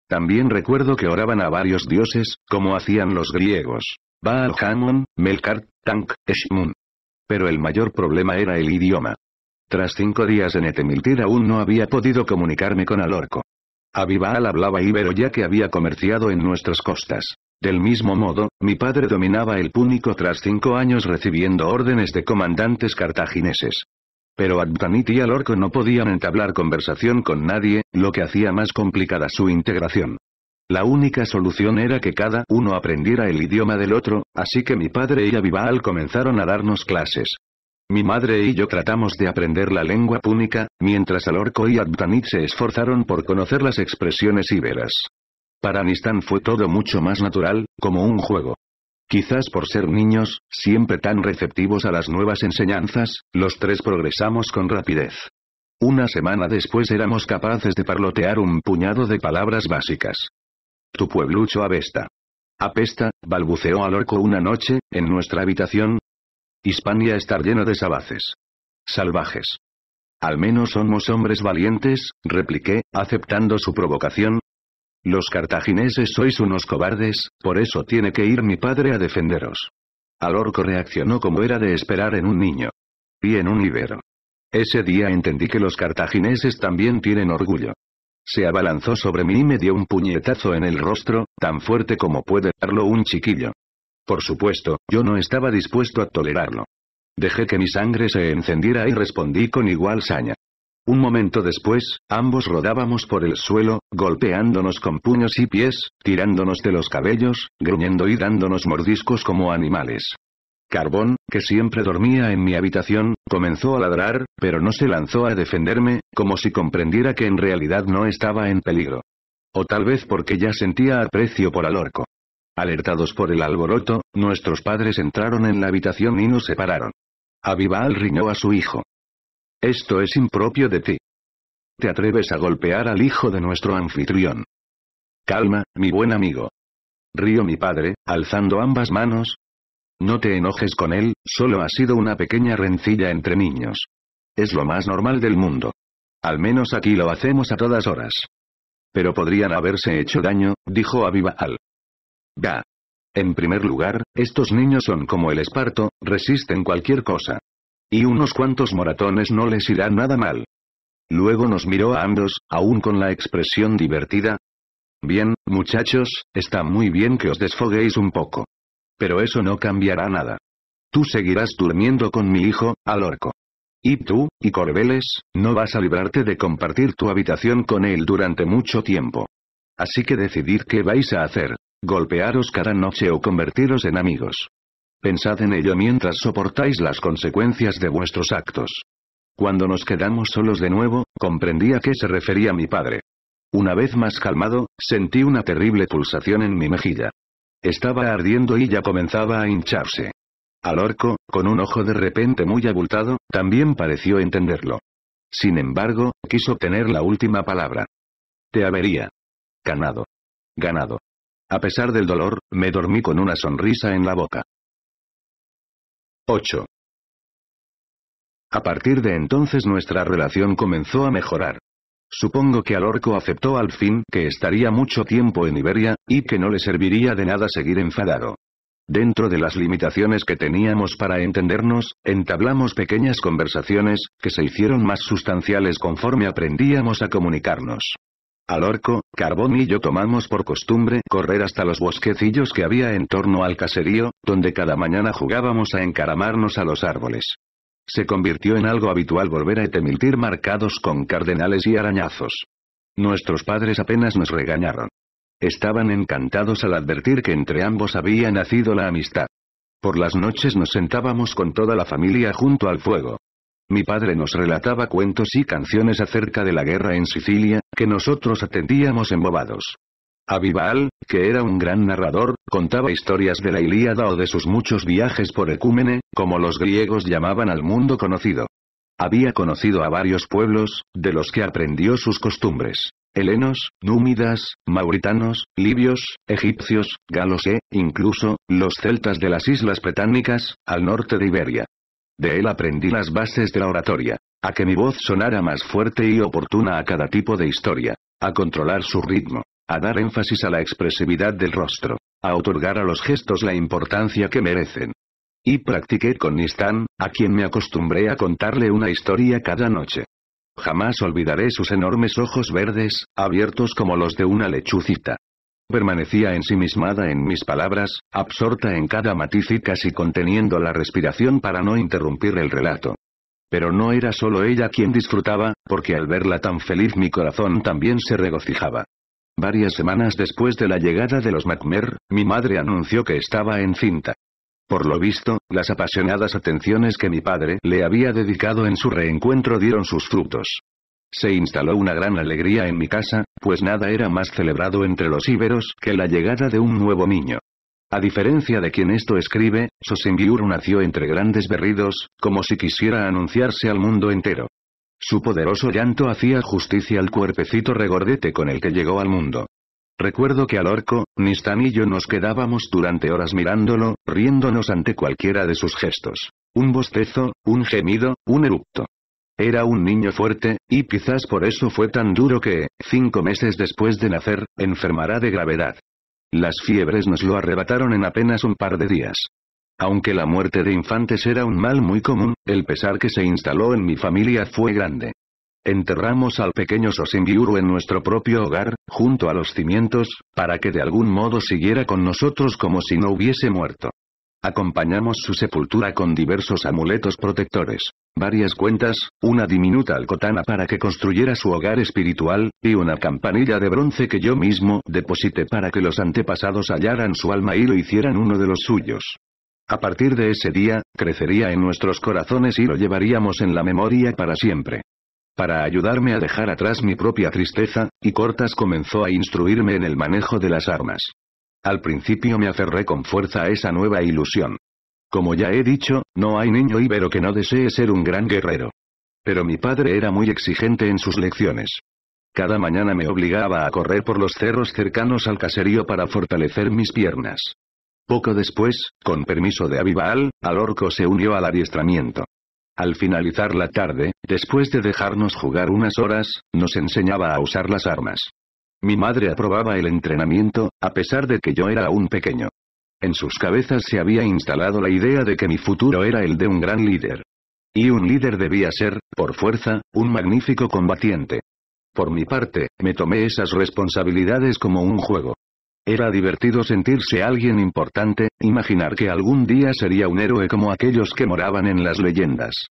También recuerdo que oraban a varios dioses, como hacían los griegos. Baal Hamon, Melkart, Tank, Eshmun. Pero el mayor problema era el idioma. Tras cinco días en Etemiltir aún no había podido comunicarme con Alorco. Avival hablaba íbero ya que había comerciado en nuestras costas. Del mismo modo, mi padre dominaba el púnico tras cinco años recibiendo órdenes de comandantes cartagineses. Pero Abdanit y Alorco no podían entablar conversación con nadie, lo que hacía más complicada su integración. La única solución era que cada uno aprendiera el idioma del otro, así que mi padre y Avival comenzaron a darnos clases. Mi madre y yo tratamos de aprender la lengua púnica, mientras Alorco y Abdanit se esforzaron por conocer las expresiones íberas. Para Nistán fue todo mucho más natural, como un juego. Quizás por ser niños, siempre tan receptivos a las nuevas enseñanzas, los tres progresamos con rapidez. Una semana después éramos capaces de parlotear un puñado de palabras básicas. Tu pueblucho avesta. Apesta, balbuceó Alorco una noche, en nuestra habitación, Hispania está lleno de sabaces. Salvajes. Al menos somos hombres valientes, repliqué, aceptando su provocación. Los cartagineses sois unos cobardes, por eso tiene que ir mi padre a defenderos. Alorco reaccionó como era de esperar en un niño. Y en un ibero. Ese día entendí que los cartagineses también tienen orgullo. Se abalanzó sobre mí y me dio un puñetazo en el rostro, tan fuerte como puede darlo un chiquillo. Por supuesto, yo no estaba dispuesto a tolerarlo. Dejé que mi sangre se encendiera y respondí con igual saña. Un momento después, ambos rodábamos por el suelo, golpeándonos con puños y pies, tirándonos de los cabellos, gruñendo y dándonos mordiscos como animales. Carbón, que siempre dormía en mi habitación, comenzó a ladrar, pero no se lanzó a defenderme, como si comprendiera que en realidad no estaba en peligro. O tal vez porque ya sentía aprecio por Alorco. Alertados por el alboroto, nuestros padres entraron en la habitación y nos separaron. Avival riñó a su hijo. Esto es impropio de ti. Te atreves a golpear al hijo de nuestro anfitrión. Calma, mi buen amigo. Río mi padre, alzando ambas manos. No te enojes con él, solo ha sido una pequeña rencilla entre niños. Es lo más normal del mundo. Al menos aquí lo hacemos a todas horas. Pero podrían haberse hecho daño, dijo Avival. Ga. En primer lugar, estos niños son como el esparto, resisten cualquier cosa. Y unos cuantos moratones no les irá nada mal. Luego nos miró a ambos, aún con la expresión divertida. Bien, muchachos, está muy bien que os desfoguéis un poco. Pero eso no cambiará nada. Tú seguirás durmiendo con mi hijo, al orco. Y tú, y Corbeles, no vas a librarte de compartir tu habitación con él durante mucho tiempo. Así que decidid qué vais a hacer. Golpearos cada noche o convertiros en amigos. Pensad en ello mientras soportáis las consecuencias de vuestros actos. Cuando nos quedamos solos de nuevo, comprendí a qué se refería mi padre. Una vez más calmado, sentí una terrible pulsación en mi mejilla. Estaba ardiendo y ya comenzaba a hincharse. Al orco, con un ojo de repente muy abultado, también pareció entenderlo. Sin embargo, quiso tener la última palabra. Te avería. Ganado. Ganado. A pesar del dolor, me dormí con una sonrisa en la boca. 8. A partir de entonces nuestra relación comenzó a mejorar. Supongo que al orco aceptó al fin que estaría mucho tiempo en Iberia, y que no le serviría de nada seguir enfadado. Dentro de las limitaciones que teníamos para entendernos, entablamos pequeñas conversaciones, que se hicieron más sustanciales conforme aprendíamos a comunicarnos. Al orco, Carbón y yo tomamos por costumbre correr hasta los bosquecillos que había en torno al caserío, donde cada mañana jugábamos a encaramarnos a los árboles. Se convirtió en algo habitual volver a etemitir marcados con cardenales y arañazos. Nuestros padres apenas nos regañaron. Estaban encantados al advertir que entre ambos había nacido la amistad. Por las noches nos sentábamos con toda la familia junto al fuego. Mi padre nos relataba cuentos y canciones acerca de la guerra en Sicilia, que nosotros atendíamos embobados. Abibaal, que era un gran narrador, contaba historias de la Ilíada o de sus muchos viajes por Ecúmene, como los griegos llamaban al mundo conocido. Había conocido a varios pueblos, de los que aprendió sus costumbres helenos, númidas, mauritanos, libios, egipcios, galos e, incluso, los celtas de las islas británicas, al norte de Iberia. De él aprendí las bases de la oratoria, a que mi voz sonara más fuerte y oportuna a cada tipo de historia, a controlar su ritmo, a dar énfasis a la expresividad del rostro, a otorgar a los gestos la importancia que merecen. Y practiqué con Nistán, a quien me acostumbré a contarle una historia cada noche. Jamás olvidaré sus enormes ojos verdes, abiertos como los de una lechucita. Permanecía ensimismada en mis palabras, absorta en cada matiz y casi conteniendo la respiración para no interrumpir el relato. Pero no era solo ella quien disfrutaba, porque al verla tan feliz mi corazón también se regocijaba. Varias semanas después de la llegada de los Macmer, mi madre anunció que estaba encinta. Por lo visto, las apasionadas atenciones que mi padre le había dedicado en su reencuentro dieron sus frutos. Se instaló una gran alegría en mi casa, pues nada era más celebrado entre los íberos que la llegada de un nuevo niño. A diferencia de quien esto escribe, Sosimbiur nació entre grandes berridos, como si quisiera anunciarse al mundo entero. Su poderoso llanto hacía justicia al cuerpecito regordete con el que llegó al mundo. Recuerdo que al orco, Nistan y yo nos quedábamos durante horas mirándolo, riéndonos ante cualquiera de sus gestos. Un bostezo, un gemido, un erupto. Era un niño fuerte, y quizás por eso fue tan duro que, cinco meses después de nacer, enfermará de gravedad. Las fiebres nos lo arrebataron en apenas un par de días. Aunque la muerte de infantes era un mal muy común, el pesar que se instaló en mi familia fue grande. Enterramos al pequeño Sosimbiuru en nuestro propio hogar, junto a los cimientos, para que de algún modo siguiera con nosotros como si no hubiese muerto. Acompañamos su sepultura con diversos amuletos protectores, varias cuentas, una diminuta alcotana para que construyera su hogar espiritual, y una campanilla de bronce que yo mismo deposité para que los antepasados hallaran su alma y lo hicieran uno de los suyos. A partir de ese día, crecería en nuestros corazones y lo llevaríamos en la memoria para siempre para ayudarme a dejar atrás mi propia tristeza, y Cortas comenzó a instruirme en el manejo de las armas. Al principio me aferré con fuerza a esa nueva ilusión. Como ya he dicho, no hay niño íbero que no desee ser un gran guerrero. Pero mi padre era muy exigente en sus lecciones. Cada mañana me obligaba a correr por los cerros cercanos al caserío para fortalecer mis piernas. Poco después, con permiso de Abibaal, al orco se unió al adiestramiento. Al finalizar la tarde, después de dejarnos jugar unas horas, nos enseñaba a usar las armas. Mi madre aprobaba el entrenamiento, a pesar de que yo era aún pequeño. En sus cabezas se había instalado la idea de que mi futuro era el de un gran líder. Y un líder debía ser, por fuerza, un magnífico combatiente. Por mi parte, me tomé esas responsabilidades como un juego. Era divertido sentirse alguien importante, imaginar que algún día sería un héroe como aquellos que moraban en las leyendas.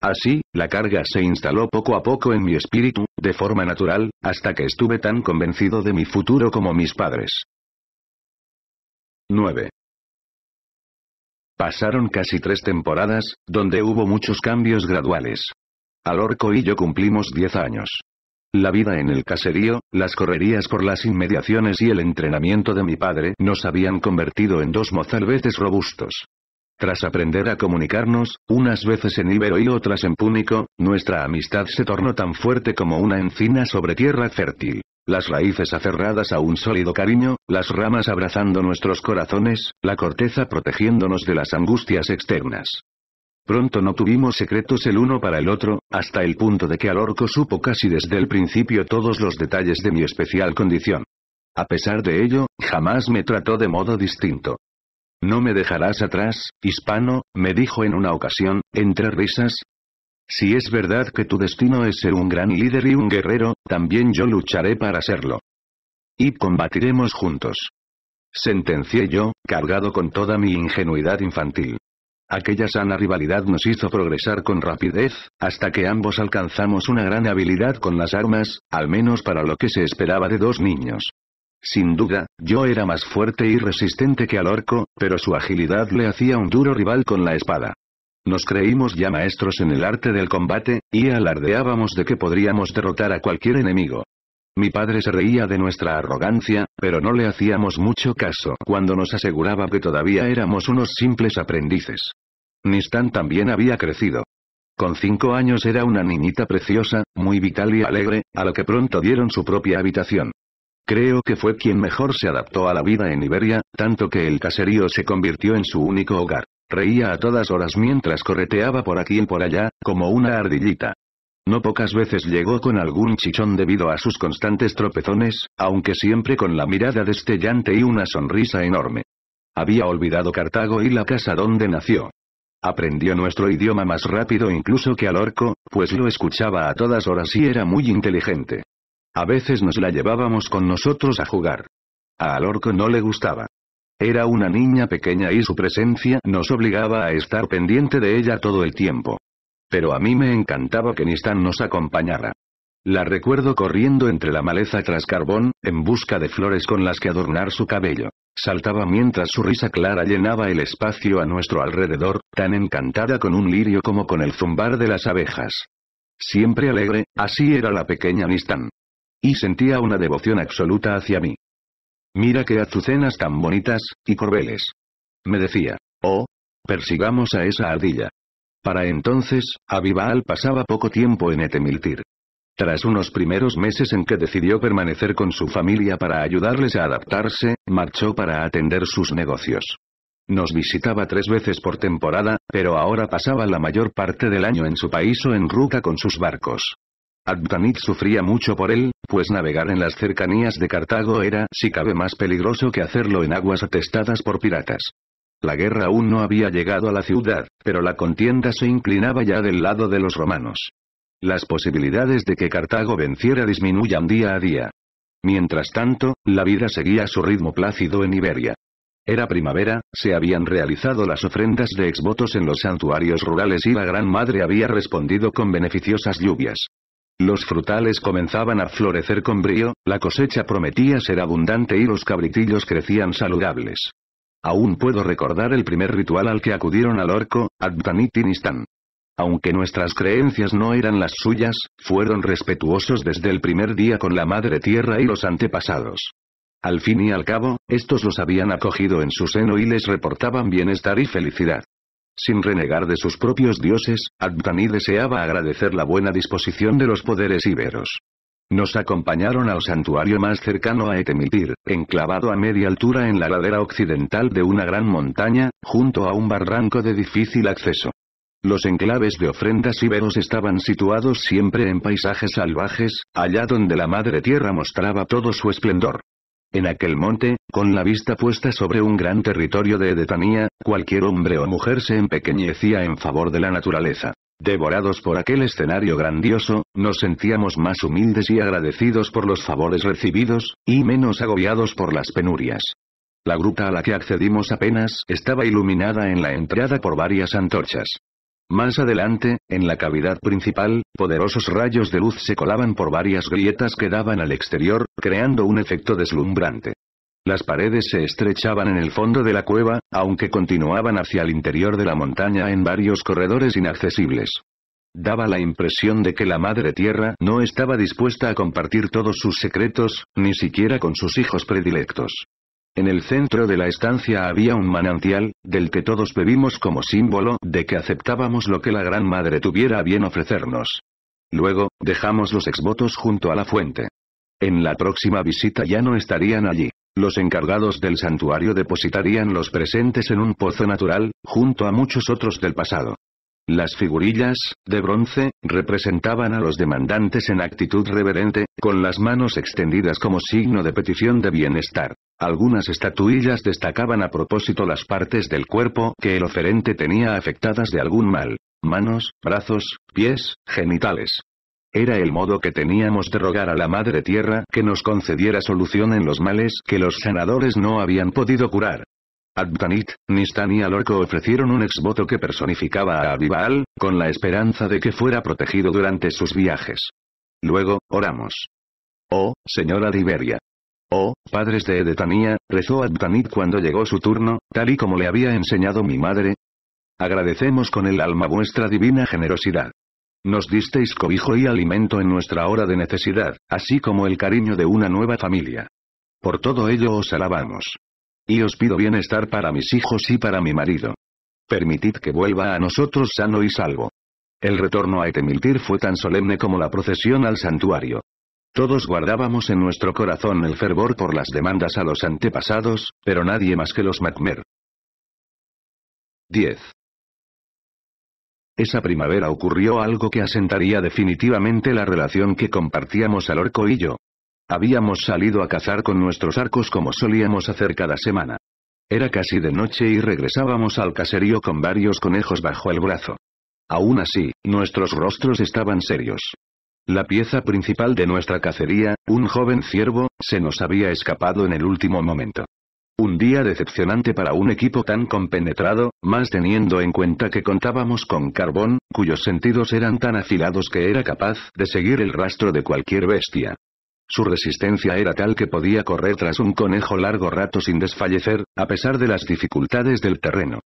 Así, la carga se instaló poco a poco en mi espíritu, de forma natural, hasta que estuve tan convencido de mi futuro como mis padres. 9. Pasaron casi tres temporadas, donde hubo muchos cambios graduales. Alorco y yo cumplimos diez años. La vida en el caserío, las correrías por las inmediaciones y el entrenamiento de mi padre nos habían convertido en dos mozalbetes robustos. Tras aprender a comunicarnos, unas veces en íbero y otras en púnico, nuestra amistad se tornó tan fuerte como una encina sobre tierra fértil. Las raíces aferradas a un sólido cariño, las ramas abrazando nuestros corazones, la corteza protegiéndonos de las angustias externas. Pronto no tuvimos secretos el uno para el otro, hasta el punto de que Alorco supo casi desde el principio todos los detalles de mi especial condición. A pesar de ello, jamás me trató de modo distinto. No me dejarás atrás, hispano, me dijo en una ocasión, entre risas. Si es verdad que tu destino es ser un gran líder y un guerrero, también yo lucharé para serlo. Y combatiremos juntos. Sentencié yo, cargado con toda mi ingenuidad infantil. Aquella sana rivalidad nos hizo progresar con rapidez, hasta que ambos alcanzamos una gran habilidad con las armas, al menos para lo que se esperaba de dos niños. Sin duda, yo era más fuerte y resistente que al orco, pero su agilidad le hacía un duro rival con la espada. Nos creímos ya maestros en el arte del combate, y alardeábamos de que podríamos derrotar a cualquier enemigo. Mi padre se reía de nuestra arrogancia, pero no le hacíamos mucho caso cuando nos aseguraba que todavía éramos unos simples aprendices. Nistan también había crecido. Con cinco años era una niñita preciosa, muy vital y alegre, a lo que pronto dieron su propia habitación. Creo que fue quien mejor se adaptó a la vida en Iberia, tanto que el caserío se convirtió en su único hogar. Reía a todas horas mientras correteaba por aquí y por allá, como una ardillita. No pocas veces llegó con algún chichón debido a sus constantes tropezones, aunque siempre con la mirada destellante y una sonrisa enorme. Había olvidado Cartago y la casa donde nació. Aprendió nuestro idioma más rápido incluso que al orco, pues lo escuchaba a todas horas y era muy inteligente. A veces nos la llevábamos con nosotros a jugar. A Alorco no le gustaba. Era una niña pequeña y su presencia nos obligaba a estar pendiente de ella todo el tiempo. Pero a mí me encantaba que Nistan nos acompañara. La recuerdo corriendo entre la maleza tras carbón, en busca de flores con las que adornar su cabello. Saltaba mientras su risa clara llenaba el espacio a nuestro alrededor, tan encantada con un lirio como con el zumbar de las abejas. Siempre alegre, así era la pequeña Nistan. Y sentía una devoción absoluta hacia mí. Mira qué azucenas tan bonitas, y corbeles. Me decía. Oh, persigamos a esa ardilla. Para entonces, Avival pasaba poco tiempo en Etemiltir. Tras unos primeros meses en que decidió permanecer con su familia para ayudarles a adaptarse, marchó para atender sus negocios. Nos visitaba tres veces por temporada, pero ahora pasaba la mayor parte del año en su país o en Ruca con sus barcos. Abdanit sufría mucho por él, pues navegar en las cercanías de Cartago era, si cabe, más peligroso que hacerlo en aguas atestadas por piratas. La guerra aún no había llegado a la ciudad, pero la contienda se inclinaba ya del lado de los romanos. Las posibilidades de que Cartago venciera disminuían día a día. Mientras tanto, la vida seguía su ritmo plácido en Iberia. Era primavera, se habían realizado las ofrendas de exvotos en los santuarios rurales y la Gran Madre había respondido con beneficiosas lluvias. Los frutales comenzaban a florecer con brío, la cosecha prometía ser abundante y los cabritillos crecían saludables. Aún puedo recordar el primer ritual al que acudieron al orco, Nistan. Aunque nuestras creencias no eran las suyas, fueron respetuosos desde el primer día con la Madre Tierra y los antepasados. Al fin y al cabo, estos los habían acogido en su seno y les reportaban bienestar y felicidad. Sin renegar de sus propios dioses, Abdani deseaba agradecer la buena disposición de los poderes iberos. Nos acompañaron al santuario más cercano a Etemitir, enclavado a media altura en la ladera occidental de una gran montaña, junto a un barranco de difícil acceso. Los enclaves de ofrendas iberos estaban situados siempre en paisajes salvajes, allá donde la madre tierra mostraba todo su esplendor. En aquel monte, con la vista puesta sobre un gran territorio de Edetanía, cualquier hombre o mujer se empequeñecía en favor de la naturaleza. Devorados por aquel escenario grandioso, nos sentíamos más humildes y agradecidos por los favores recibidos, y menos agobiados por las penurias. La gruta a la que accedimos apenas estaba iluminada en la entrada por varias antorchas. Más adelante, en la cavidad principal, poderosos rayos de luz se colaban por varias grietas que daban al exterior, creando un efecto deslumbrante. Las paredes se estrechaban en el fondo de la cueva, aunque continuaban hacia el interior de la montaña en varios corredores inaccesibles. Daba la impresión de que la Madre Tierra no estaba dispuesta a compartir todos sus secretos, ni siquiera con sus hijos predilectos. En el centro de la estancia había un manantial, del que todos bebimos como símbolo de que aceptábamos lo que la Gran Madre tuviera a bien ofrecernos. Luego, dejamos los exvotos junto a la fuente. En la próxima visita ya no estarían allí. Los encargados del santuario depositarían los presentes en un pozo natural, junto a muchos otros del pasado. Las figurillas, de bronce, representaban a los demandantes en actitud reverente, con las manos extendidas como signo de petición de bienestar. Algunas estatuillas destacaban a propósito las partes del cuerpo que el oferente tenía afectadas de algún mal. Manos, brazos, pies, genitales. Era el modo que teníamos de rogar a la Madre Tierra que nos concediera solución en los males que los sanadores no habían podido curar. Abtanit, Nistan y Alorco ofrecieron un exvoto que personificaba a Abibaal, con la esperanza de que fuera protegido durante sus viajes. Luego, oramos. Oh, señora de Iberia. Oh, padres de Edetanía, rezó Abtanit cuando llegó su turno, tal y como le había enseñado mi madre. Agradecemos con el alma vuestra divina generosidad. Nos disteis cobijo y alimento en nuestra hora de necesidad, así como el cariño de una nueva familia. Por todo ello os alabamos. Y os pido bienestar para mis hijos y para mi marido. Permitid que vuelva a nosotros sano y salvo. El retorno a Etemiltir fue tan solemne como la procesión al santuario. Todos guardábamos en nuestro corazón el fervor por las demandas a los antepasados, pero nadie más que los Macmer. 10. Esa primavera ocurrió algo que asentaría definitivamente la relación que compartíamos orco y yo. Habíamos salido a cazar con nuestros arcos como solíamos hacer cada semana. Era casi de noche y regresábamos al caserío con varios conejos bajo el brazo. Aún así, nuestros rostros estaban serios. La pieza principal de nuestra cacería, un joven ciervo, se nos había escapado en el último momento. Un día decepcionante para un equipo tan compenetrado, más teniendo en cuenta que contábamos con carbón, cuyos sentidos eran tan afilados que era capaz de seguir el rastro de cualquier bestia. Su resistencia era tal que podía correr tras un conejo largo rato sin desfallecer, a pesar de las dificultades del terreno.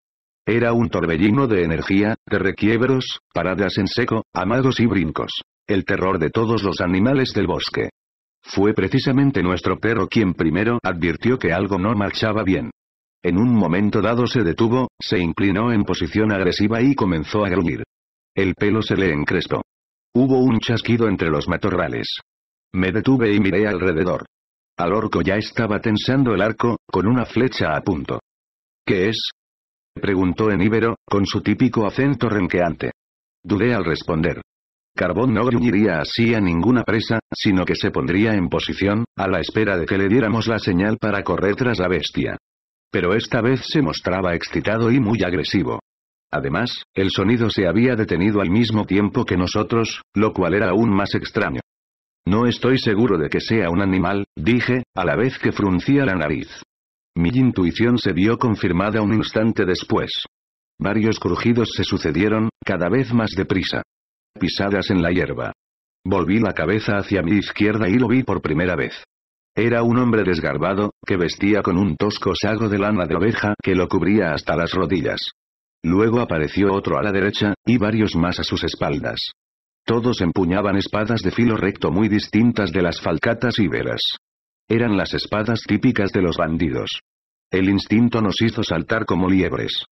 Era un torbellino de energía, de requiebros, paradas en seco, amados y brincos. El terror de todos los animales del bosque. Fue precisamente nuestro perro quien primero advirtió que algo no marchaba bien. En un momento dado se detuvo, se inclinó en posición agresiva y comenzó a gruñir. El pelo se le encrespó. Hubo un chasquido entre los matorrales. Me detuve y miré alrededor. Al orco ya estaba tensando el arco, con una flecha a punto. ¿Qué es? preguntó en íbero, con su típico acento renqueante. Dudé al responder. Carbón no gruñiría así a ninguna presa, sino que se pondría en posición, a la espera de que le diéramos la señal para correr tras la bestia. Pero esta vez se mostraba excitado y muy agresivo. Además, el sonido se había detenido al mismo tiempo que nosotros, lo cual era aún más extraño. No estoy seguro de que sea un animal, dije, a la vez que fruncía la nariz. Mi intuición se vio confirmada un instante después. Varios crujidos se sucedieron, cada vez más deprisa pisadas en la hierba. Volví la cabeza hacia mi izquierda y lo vi por primera vez. Era un hombre desgarbado, que vestía con un tosco sago de lana de oveja que lo cubría hasta las rodillas. Luego apareció otro a la derecha, y varios más a sus espaldas. Todos empuñaban espadas de filo recto muy distintas de las falcatas íberas. Eran las espadas típicas de los bandidos. El instinto nos hizo saltar como liebres.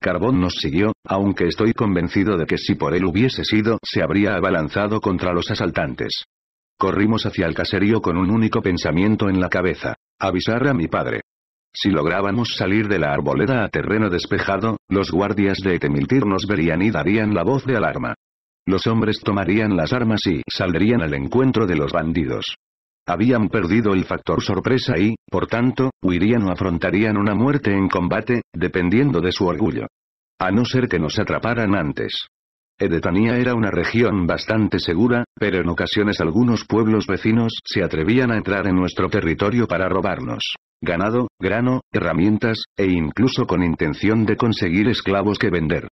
Carbón nos siguió, aunque estoy convencido de que si por él hubiese sido, se habría abalanzado contra los asaltantes. Corrimos hacia el caserío con un único pensamiento en la cabeza. Avisar a mi padre. Si lográbamos salir de la arboleda a terreno despejado, los guardias de Etemiltir nos verían y darían la voz de alarma. Los hombres tomarían las armas y saldrían al encuentro de los bandidos. Habían perdido el factor sorpresa y, por tanto, huirían o afrontarían una muerte en combate, dependiendo de su orgullo. A no ser que nos atraparan antes. Edetania era una región bastante segura, pero en ocasiones algunos pueblos vecinos se atrevían a entrar en nuestro territorio para robarnos ganado, grano, herramientas, e incluso con intención de conseguir esclavos que vender.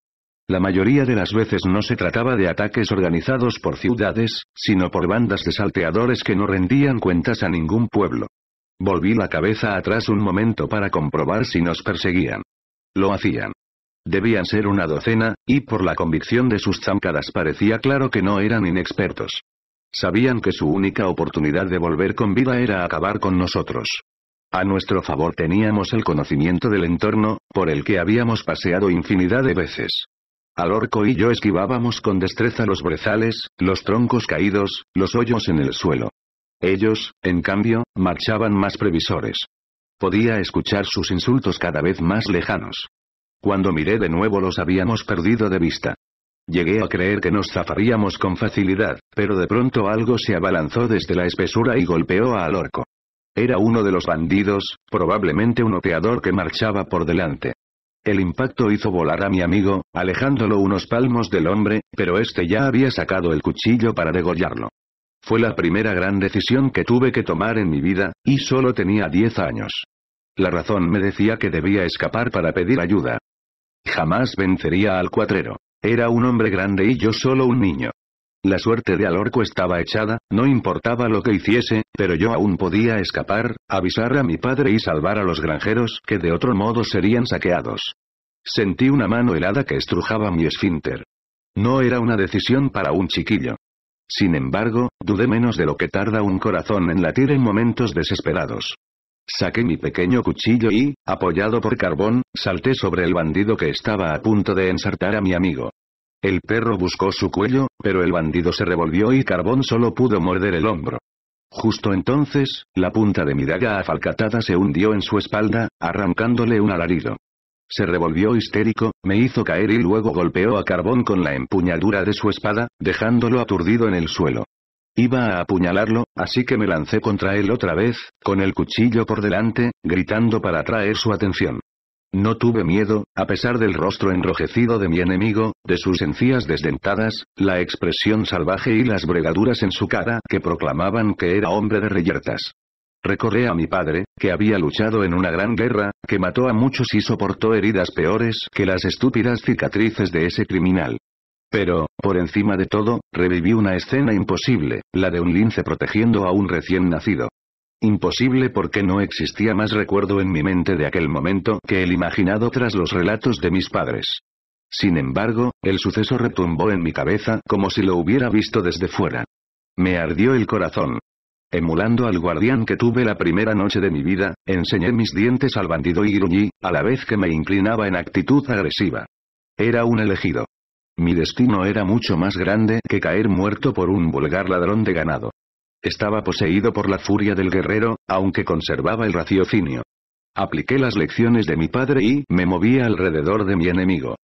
La mayoría de las veces no se trataba de ataques organizados por ciudades, sino por bandas de salteadores que no rendían cuentas a ningún pueblo. Volví la cabeza atrás un momento para comprobar si nos perseguían. Lo hacían. Debían ser una docena, y por la convicción de sus zancadas parecía claro que no eran inexpertos. Sabían que su única oportunidad de volver con vida era acabar con nosotros. A nuestro favor teníamos el conocimiento del entorno, por el que habíamos paseado infinidad de veces. Al orco y yo esquivábamos con destreza los brezales, los troncos caídos, los hoyos en el suelo. Ellos, en cambio, marchaban más previsores. Podía escuchar sus insultos cada vez más lejanos. Cuando miré de nuevo los habíamos perdido de vista. Llegué a creer que nos zafaríamos con facilidad, pero de pronto algo se abalanzó desde la espesura y golpeó al orco. Era uno de los bandidos, probablemente un oteador que marchaba por delante. El impacto hizo volar a mi amigo, alejándolo unos palmos del hombre, pero este ya había sacado el cuchillo para degollarlo. Fue la primera gran decisión que tuve que tomar en mi vida, y solo tenía diez años. La razón me decía que debía escapar para pedir ayuda. Jamás vencería al cuatrero. Era un hombre grande y yo solo un niño. La suerte de Alorco estaba echada, no importaba lo que hiciese, pero yo aún podía escapar, avisar a mi padre y salvar a los granjeros que de otro modo serían saqueados. Sentí una mano helada que estrujaba mi esfínter. No era una decisión para un chiquillo. Sin embargo, dudé menos de lo que tarda un corazón en latir en momentos desesperados. Saqué mi pequeño cuchillo y, apoyado por carbón, salté sobre el bandido que estaba a punto de ensartar a mi amigo. El perro buscó su cuello, pero el bandido se revolvió y Carbón solo pudo morder el hombro. Justo entonces, la punta de mi daga afalcatada se hundió en su espalda, arrancándole un alarido. Se revolvió histérico, me hizo caer y luego golpeó a Carbón con la empuñadura de su espada, dejándolo aturdido en el suelo. Iba a apuñalarlo, así que me lancé contra él otra vez, con el cuchillo por delante, gritando para atraer su atención. No tuve miedo, a pesar del rostro enrojecido de mi enemigo, de sus encías desdentadas, la expresión salvaje y las bregaduras en su cara que proclamaban que era hombre de reyertas. Recordé a mi padre, que había luchado en una gran guerra, que mató a muchos y soportó heridas peores que las estúpidas cicatrices de ese criminal. Pero, por encima de todo, reviví una escena imposible, la de un lince protegiendo a un recién nacido. Imposible porque no existía más recuerdo en mi mente de aquel momento que el imaginado tras los relatos de mis padres. Sin embargo, el suceso retumbó en mi cabeza como si lo hubiera visto desde fuera. Me ardió el corazón. Emulando al guardián que tuve la primera noche de mi vida, enseñé mis dientes al bandido y gruñí, a la vez que me inclinaba en actitud agresiva. Era un elegido. Mi destino era mucho más grande que caer muerto por un vulgar ladrón de ganado. Estaba poseído por la furia del guerrero, aunque conservaba el raciocinio. Apliqué las lecciones de mi padre y me movía alrededor de mi enemigo.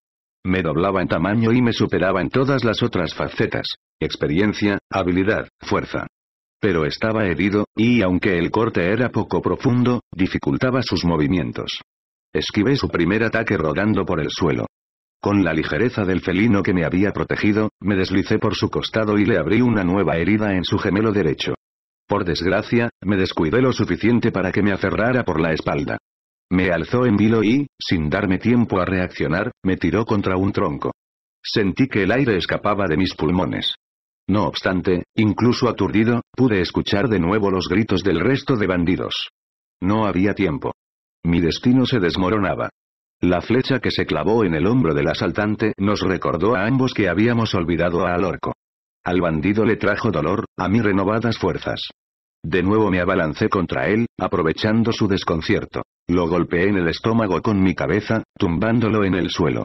Me doblaba en tamaño y me superaba en todas las otras facetas. Experiencia, habilidad, fuerza. Pero estaba herido, y aunque el corte era poco profundo, dificultaba sus movimientos. Esquivé su primer ataque rodando por el suelo. Con la ligereza del felino que me había protegido, me deslicé por su costado y le abrí una nueva herida en su gemelo derecho. Por desgracia, me descuidé lo suficiente para que me aferrara por la espalda. Me alzó en vilo y, sin darme tiempo a reaccionar, me tiró contra un tronco. Sentí que el aire escapaba de mis pulmones. No obstante, incluso aturdido, pude escuchar de nuevo los gritos del resto de bandidos. No había tiempo. Mi destino se desmoronaba. La flecha que se clavó en el hombro del asaltante nos recordó a ambos que habíamos olvidado a Alorco. Al bandido le trajo dolor, a mí renovadas fuerzas. De nuevo me abalancé contra él, aprovechando su desconcierto. Lo golpeé en el estómago con mi cabeza, tumbándolo en el suelo.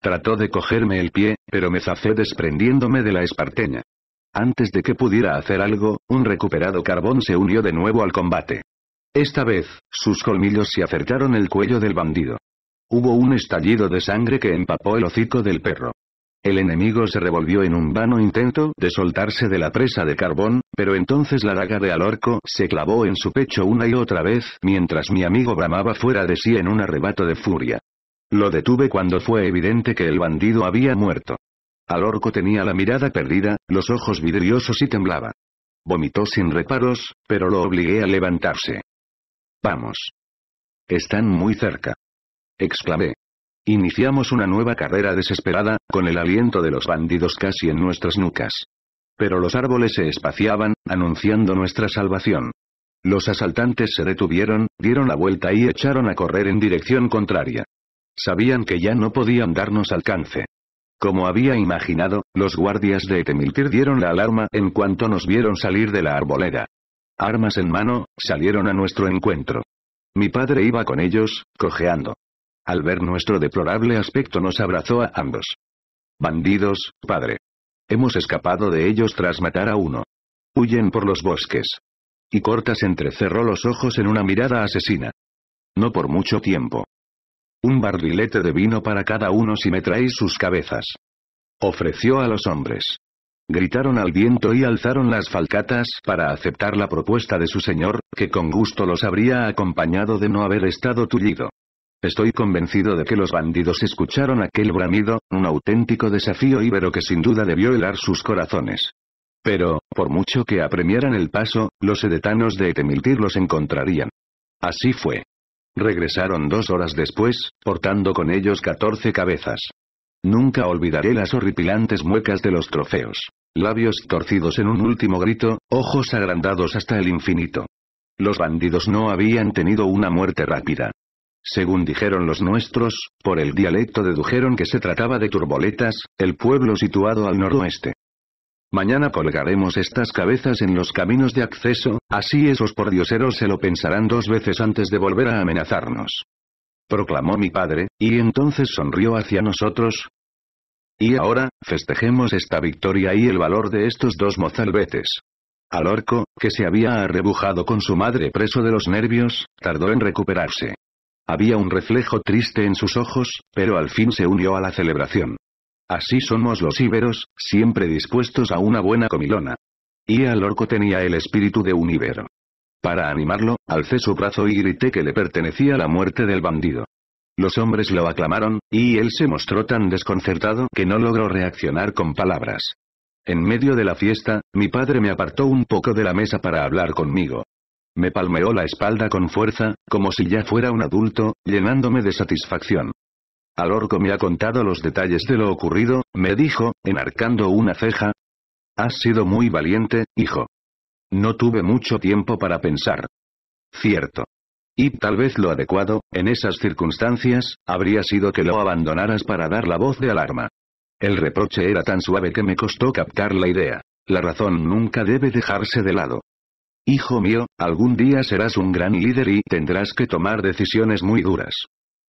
Trató de cogerme el pie, pero me zafé desprendiéndome de la esparteña. Antes de que pudiera hacer algo, un recuperado carbón se unió de nuevo al combate. Esta vez, sus colmillos se acercaron el cuello del bandido. Hubo un estallido de sangre que empapó el hocico del perro. El enemigo se revolvió en un vano intento de soltarse de la presa de carbón, pero entonces la daga de Alorco se clavó en su pecho una y otra vez, mientras mi amigo bramaba fuera de sí en un arrebato de furia. Lo detuve cuando fue evidente que el bandido había muerto. Alorco tenía la mirada perdida, los ojos vidriosos y temblaba. Vomitó sin reparos, pero lo obligué a levantarse. Vamos. Están muy cerca. Exclamé. Iniciamos una nueva carrera desesperada, con el aliento de los bandidos casi en nuestras nucas. Pero los árboles se espaciaban, anunciando nuestra salvación. Los asaltantes se detuvieron, dieron la vuelta y echaron a correr en dirección contraria. Sabían que ya no podían darnos alcance. Como había imaginado, los guardias de Etemiltir dieron la alarma en cuanto nos vieron salir de la arboleda. Armas en mano, salieron a nuestro encuentro. Mi padre iba con ellos, cojeando. Al ver nuestro deplorable aspecto nos abrazó a ambos. Bandidos, padre. Hemos escapado de ellos tras matar a uno. Huyen por los bosques. Y Cortas entrecerró los ojos en una mirada asesina. No por mucho tiempo. Un barrilete de vino para cada uno si me traéis sus cabezas. Ofreció a los hombres. Gritaron al viento y alzaron las falcatas para aceptar la propuesta de su señor, que con gusto los habría acompañado de no haber estado tullido. Estoy convencido de que los bandidos escucharon aquel bramido, un auténtico desafío íbero que sin duda debió helar sus corazones. Pero, por mucho que apremiaran el paso, los edetanos de Etemiltir los encontrarían. Así fue. Regresaron dos horas después, portando con ellos catorce cabezas. Nunca olvidaré las horripilantes muecas de los trofeos. Labios torcidos en un último grito, ojos agrandados hasta el infinito. Los bandidos no habían tenido una muerte rápida. Según dijeron los nuestros, por el dialecto dedujeron que se trataba de Turboletas, el pueblo situado al noroeste. Mañana colgaremos estas cabezas en los caminos de acceso, así esos pordioseros se lo pensarán dos veces antes de volver a amenazarnos. Proclamó mi padre, y entonces sonrió hacia nosotros. Y ahora, festejemos esta victoria y el valor de estos dos mozalbetes. Al orco, que se había arrebujado con su madre preso de los nervios, tardó en recuperarse. Había un reflejo triste en sus ojos, pero al fin se unió a la celebración. Así somos los íberos, siempre dispuestos a una buena comilona. Y al orco tenía el espíritu de un íbero. Para animarlo, alcé su brazo y grité que le pertenecía la muerte del bandido. Los hombres lo aclamaron, y él se mostró tan desconcertado que no logró reaccionar con palabras. En medio de la fiesta, mi padre me apartó un poco de la mesa para hablar conmigo. Me palmeó la espalda con fuerza, como si ya fuera un adulto, llenándome de satisfacción. Al orco me ha contado los detalles de lo ocurrido, me dijo, enarcando una ceja. Has sido muy valiente, hijo. No tuve mucho tiempo para pensar. Cierto. Y tal vez lo adecuado, en esas circunstancias, habría sido que lo abandonaras para dar la voz de alarma. El reproche era tan suave que me costó captar la idea. La razón nunca debe dejarse de lado. Hijo mío, algún día serás un gran líder y tendrás que tomar decisiones muy duras.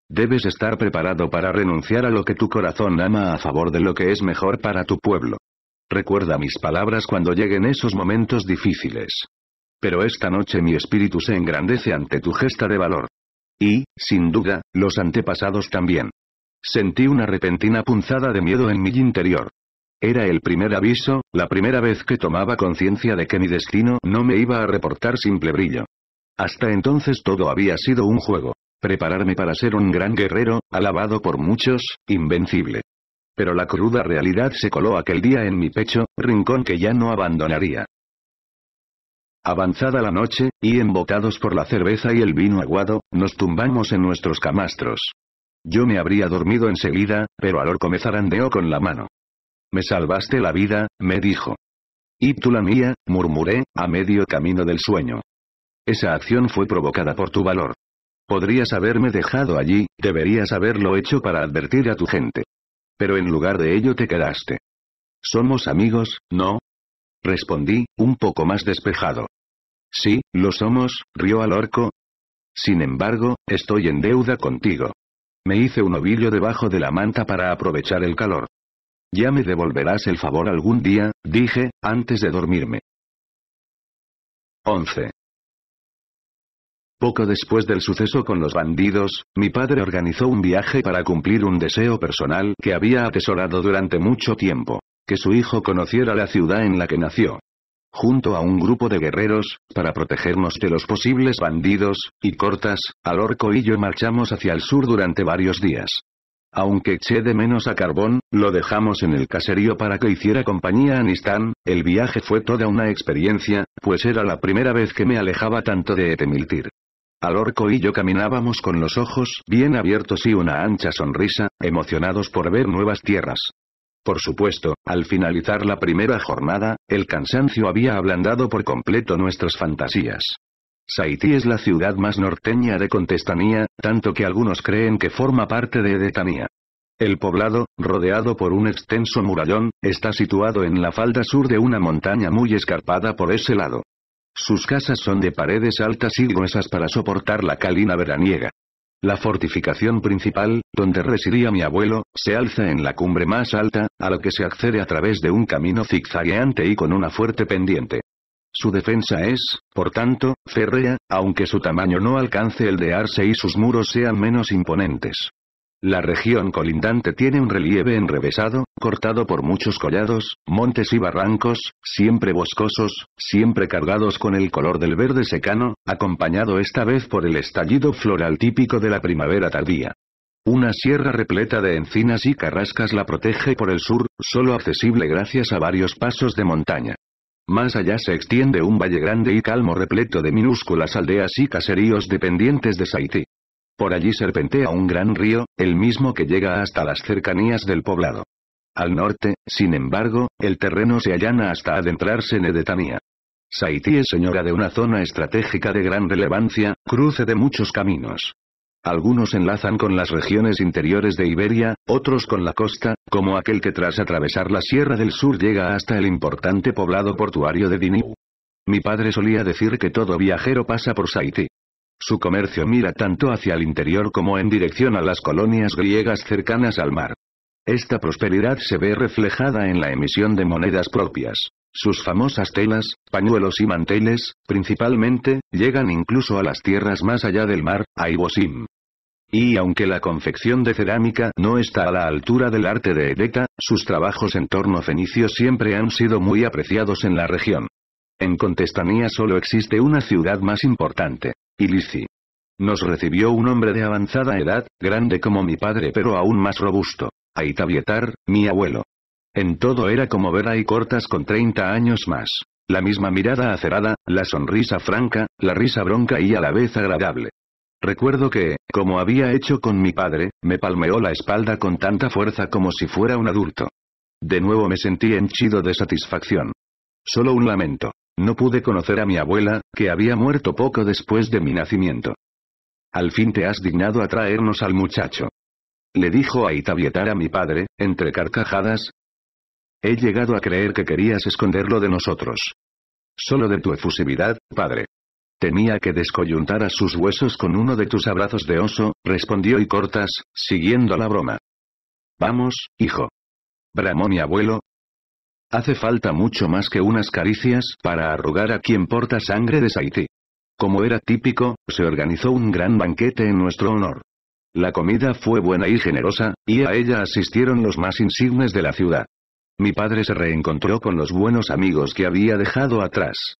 Debes estar preparado para renunciar a lo que tu corazón ama a favor de lo que es mejor para tu pueblo. Recuerda mis palabras cuando lleguen esos momentos difíciles. Pero esta noche mi espíritu se engrandece ante tu gesta de valor. Y, sin duda, los antepasados también. Sentí una repentina punzada de miedo en mi interior. Era el primer aviso, la primera vez que tomaba conciencia de que mi destino no me iba a reportar simple brillo. Hasta entonces todo había sido un juego. Prepararme para ser un gran guerrero, alabado por muchos, invencible. Pero la cruda realidad se coló aquel día en mi pecho, rincón que ya no abandonaría. Avanzada la noche, y embotados por la cerveza y el vino aguado, nos tumbamos en nuestros camastros. Yo me habría dormido enseguida, pero Alorco me zarandeó con la mano. Me salvaste la vida, me dijo. Y tú la mía, murmuré, a medio camino del sueño. Esa acción fue provocada por tu valor. Podrías haberme dejado allí, deberías haberlo hecho para advertir a tu gente. Pero en lugar de ello te quedaste. Somos amigos, ¿no? Respondí, un poco más despejado. Sí, lo somos, rió al orco. Sin embargo, estoy en deuda contigo. Me hice un ovillo debajo de la manta para aprovechar el calor. Ya me devolverás el favor algún día, dije, antes de dormirme. 11. Poco después del suceso con los bandidos, mi padre organizó un viaje para cumplir un deseo personal que había atesorado durante mucho tiempo. Que su hijo conociera la ciudad en la que nació. Junto a un grupo de guerreros, para protegernos de los posibles bandidos, y cortas, orco y yo marchamos hacia el sur durante varios días. Aunque eché de menos a Carbón, lo dejamos en el caserío para que hiciera compañía a Nistán, el viaje fue toda una experiencia, pues era la primera vez que me alejaba tanto de Etemiltir. Alorco y yo caminábamos con los ojos bien abiertos y una ancha sonrisa, emocionados por ver nuevas tierras. Por supuesto, al finalizar la primera jornada, el cansancio había ablandado por completo nuestras fantasías. Saití es la ciudad más norteña de Contestanía, tanto que algunos creen que forma parte de Edetania. El poblado, rodeado por un extenso murallón, está situado en la falda sur de una montaña muy escarpada por ese lado. Sus casas son de paredes altas y gruesas para soportar la calina veraniega. La fortificación principal, donde residía mi abuelo, se alza en la cumbre más alta, a lo que se accede a través de un camino zigzagueante y con una fuerte pendiente. Su defensa es, por tanto, férrea, aunque su tamaño no alcance el de Arce y sus muros sean menos imponentes. La región colindante tiene un relieve enrevesado, cortado por muchos collados, montes y barrancos, siempre boscosos, siempre cargados con el color del verde secano, acompañado esta vez por el estallido floral típico de la primavera tardía. Una sierra repleta de encinas y carrascas la protege por el sur, solo accesible gracias a varios pasos de montaña. Más allá se extiende un valle grande y calmo repleto de minúsculas aldeas y caseríos dependientes de Saití. Por allí serpentea un gran río, el mismo que llega hasta las cercanías del poblado. Al norte, sin embargo, el terreno se allana hasta adentrarse en Edetania. Saití es señora de una zona estratégica de gran relevancia, cruce de muchos caminos. Algunos enlazan con las regiones interiores de Iberia, otros con la costa, como aquel que tras atravesar la Sierra del Sur llega hasta el importante poblado portuario de Diniu. Mi padre solía decir que todo viajero pasa por Saití. Su comercio mira tanto hacia el interior como en dirección a las colonias griegas cercanas al mar. Esta prosperidad se ve reflejada en la emisión de monedas propias. Sus famosas telas, pañuelos y manteles, principalmente, llegan incluso a las tierras más allá del mar, a Ibosim. Y aunque la confección de cerámica no está a la altura del arte de Edeta, sus trabajos en torno fenicio siempre han sido muy apreciados en la región. En Contestanía solo existe una ciudad más importante, Ilisi. Nos recibió un hombre de avanzada edad, grande como mi padre pero aún más robusto. Aitabietar, mi abuelo. En todo era como ver a cortas con 30 años más. La misma mirada acerada, la sonrisa franca, la risa bronca y a la vez agradable. Recuerdo que, como había hecho con mi padre, me palmeó la espalda con tanta fuerza como si fuera un adulto. De nuevo me sentí henchido de satisfacción. Solo un lamento. No pude conocer a mi abuela, que había muerto poco después de mi nacimiento. Al fin te has dignado a traernos al muchacho. Le dijo a Itabietar a mi padre, entre carcajadas. He llegado a creer que querías esconderlo de nosotros. Solo de tu efusividad, padre. Tenía que descoyuntar a sus huesos con uno de tus abrazos de oso, respondió y cortas, siguiendo la broma. Vamos, hijo. Bramó mi abuelo, Hace falta mucho más que unas caricias para arrugar a quien porta sangre de Saití. Como era típico, se organizó un gran banquete en nuestro honor. La comida fue buena y generosa, y a ella asistieron los más insignes de la ciudad. Mi padre se reencontró con los buenos amigos que había dejado atrás.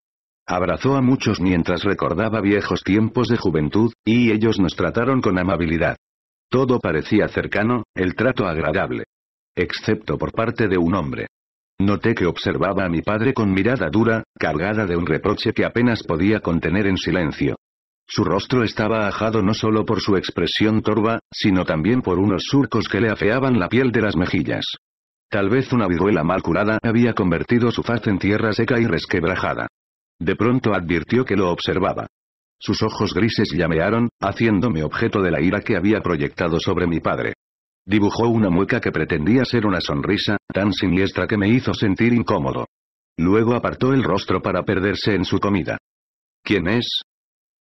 Abrazó a muchos mientras recordaba viejos tiempos de juventud, y ellos nos trataron con amabilidad. Todo parecía cercano, el trato agradable. Excepto por parte de un hombre. Noté que observaba a mi padre con mirada dura, cargada de un reproche que apenas podía contener en silencio. Su rostro estaba ajado no solo por su expresión torva, sino también por unos surcos que le afeaban la piel de las mejillas. Tal vez una viruela mal curada había convertido su faz en tierra seca y resquebrajada. De pronto advirtió que lo observaba. Sus ojos grises llamearon, haciéndome objeto de la ira que había proyectado sobre mi padre. Dibujó una mueca que pretendía ser una sonrisa, tan siniestra que me hizo sentir incómodo. Luego apartó el rostro para perderse en su comida. ¿Quién es?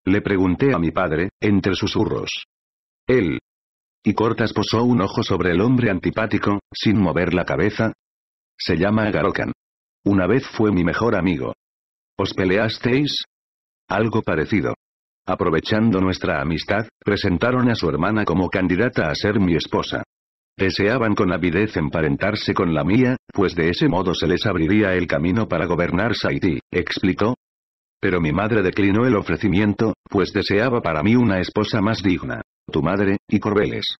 Le pregunté a mi padre, entre susurros. Él. Y Cortas posó un ojo sobre el hombre antipático, sin mover la cabeza. Se llama Agarokan. Una vez fue mi mejor amigo. ¿Os peleasteis? Algo parecido. aprovechando nuestra amistad, presentaron a su hermana como candidata a ser mi esposa. Deseaban con avidez emparentarse con la mía, pues de ese modo se les abriría el camino para gobernar Saití, explicó. Pero mi madre declinó el ofrecimiento, pues deseaba para mí una esposa más digna. Tu madre, y Corbeles.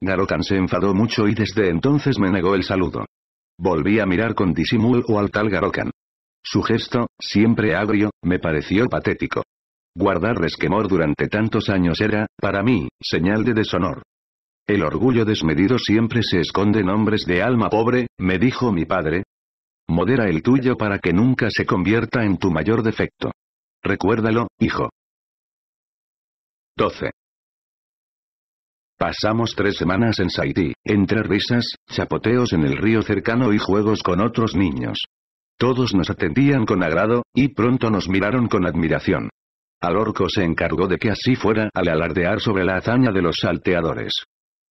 Garokan se enfadó mucho y desde entonces me negó el saludo. Volví a mirar con disimulo al tal Garokan. Su gesto, siempre agrio, me pareció patético. Guardar resquemor durante tantos años era, para mí, señal de deshonor. El orgullo desmedido siempre se esconde en hombres de alma pobre, me dijo mi padre. Modera el tuyo para que nunca se convierta en tu mayor defecto. Recuérdalo, hijo. 12. Pasamos tres semanas en Saití, entre risas, chapoteos en el río cercano y juegos con otros niños. Todos nos atendían con agrado, y pronto nos miraron con admiración. Alorco se encargó de que así fuera al alardear sobre la hazaña de los salteadores.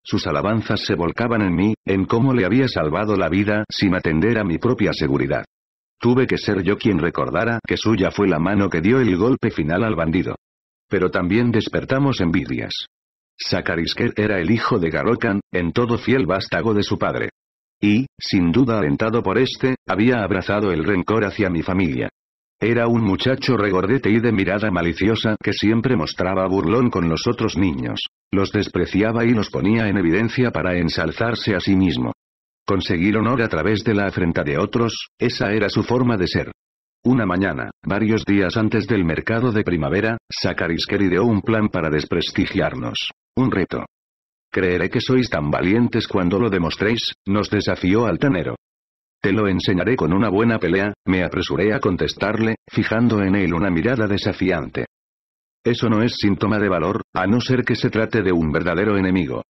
Sus alabanzas se volcaban en mí, en cómo le había salvado la vida sin atender a mi propia seguridad. Tuve que ser yo quien recordara que suya fue la mano que dio el golpe final al bandido. Pero también despertamos envidias. Sakarisker era el hijo de Garokan, en todo fiel vástago de su padre. Y, sin duda alentado por este, había abrazado el rencor hacia mi familia. Era un muchacho regordete y de mirada maliciosa que siempre mostraba burlón con los otros niños. Los despreciaba y los ponía en evidencia para ensalzarse a sí mismo. Conseguir honor a través de la afrenta de otros, esa era su forma de ser. Una mañana, varios días antes del mercado de primavera, Sakarisker ideó un plan para desprestigiarnos. Un reto. Creeré que sois tan valientes cuando lo demostréis, nos desafió Altanero. Te lo enseñaré con una buena pelea, me apresuré a contestarle, fijando en él una mirada desafiante. Eso no es síntoma de valor, a no ser que se trate de un verdadero enemigo.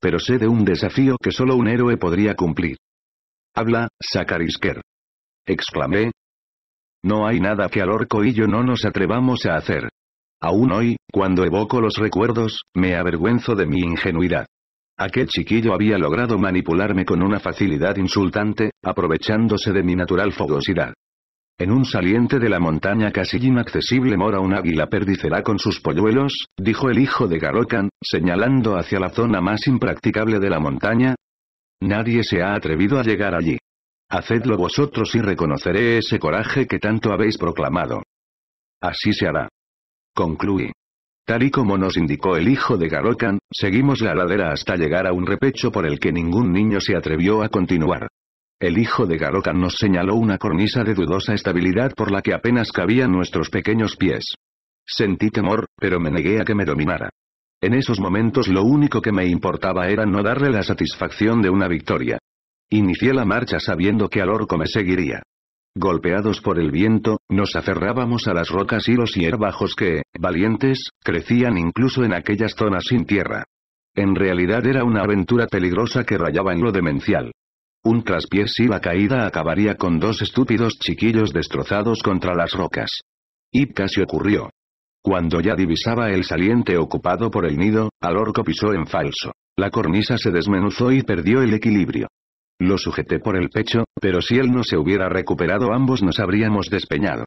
Pero sé de un desafío que solo un héroe podría cumplir. Habla, Sakarisker. Exclamé. No hay nada que al orco y yo no nos atrevamos a hacer. Aún hoy, cuando evoco los recuerdos, me avergüenzo de mi ingenuidad. Aquel chiquillo había logrado manipularme con una facilidad insultante, aprovechándose de mi natural fogosidad. En un saliente de la montaña casi inaccesible mora un águila perdicera con sus polluelos, dijo el hijo de Garokan, señalando hacia la zona más impracticable de la montaña. Nadie se ha atrevido a llegar allí. Hacedlo vosotros y reconoceré ese coraje que tanto habéis proclamado. Así se hará. Concluí. Tal y como nos indicó el hijo de Garokan, seguimos la ladera hasta llegar a un repecho por el que ningún niño se atrevió a continuar. El hijo de Garokan nos señaló una cornisa de dudosa estabilidad por la que apenas cabían nuestros pequeños pies. Sentí temor, pero me negué a que me dominara. En esos momentos lo único que me importaba era no darle la satisfacción de una victoria. Inicié la marcha sabiendo que al orco me seguiría. Golpeados por el viento, nos aferrábamos a las rocas y los hierbajos que, valientes, crecían incluso en aquellas zonas sin tierra. En realidad era una aventura peligrosa que rayaba en lo demencial. Un traspiés y la caída acabaría con dos estúpidos chiquillos destrozados contra las rocas. Y casi ocurrió. Cuando ya divisaba el saliente ocupado por el nido, al orco pisó en falso. La cornisa se desmenuzó y perdió el equilibrio. Lo sujeté por el pecho, pero si él no se hubiera recuperado ambos nos habríamos despeñado.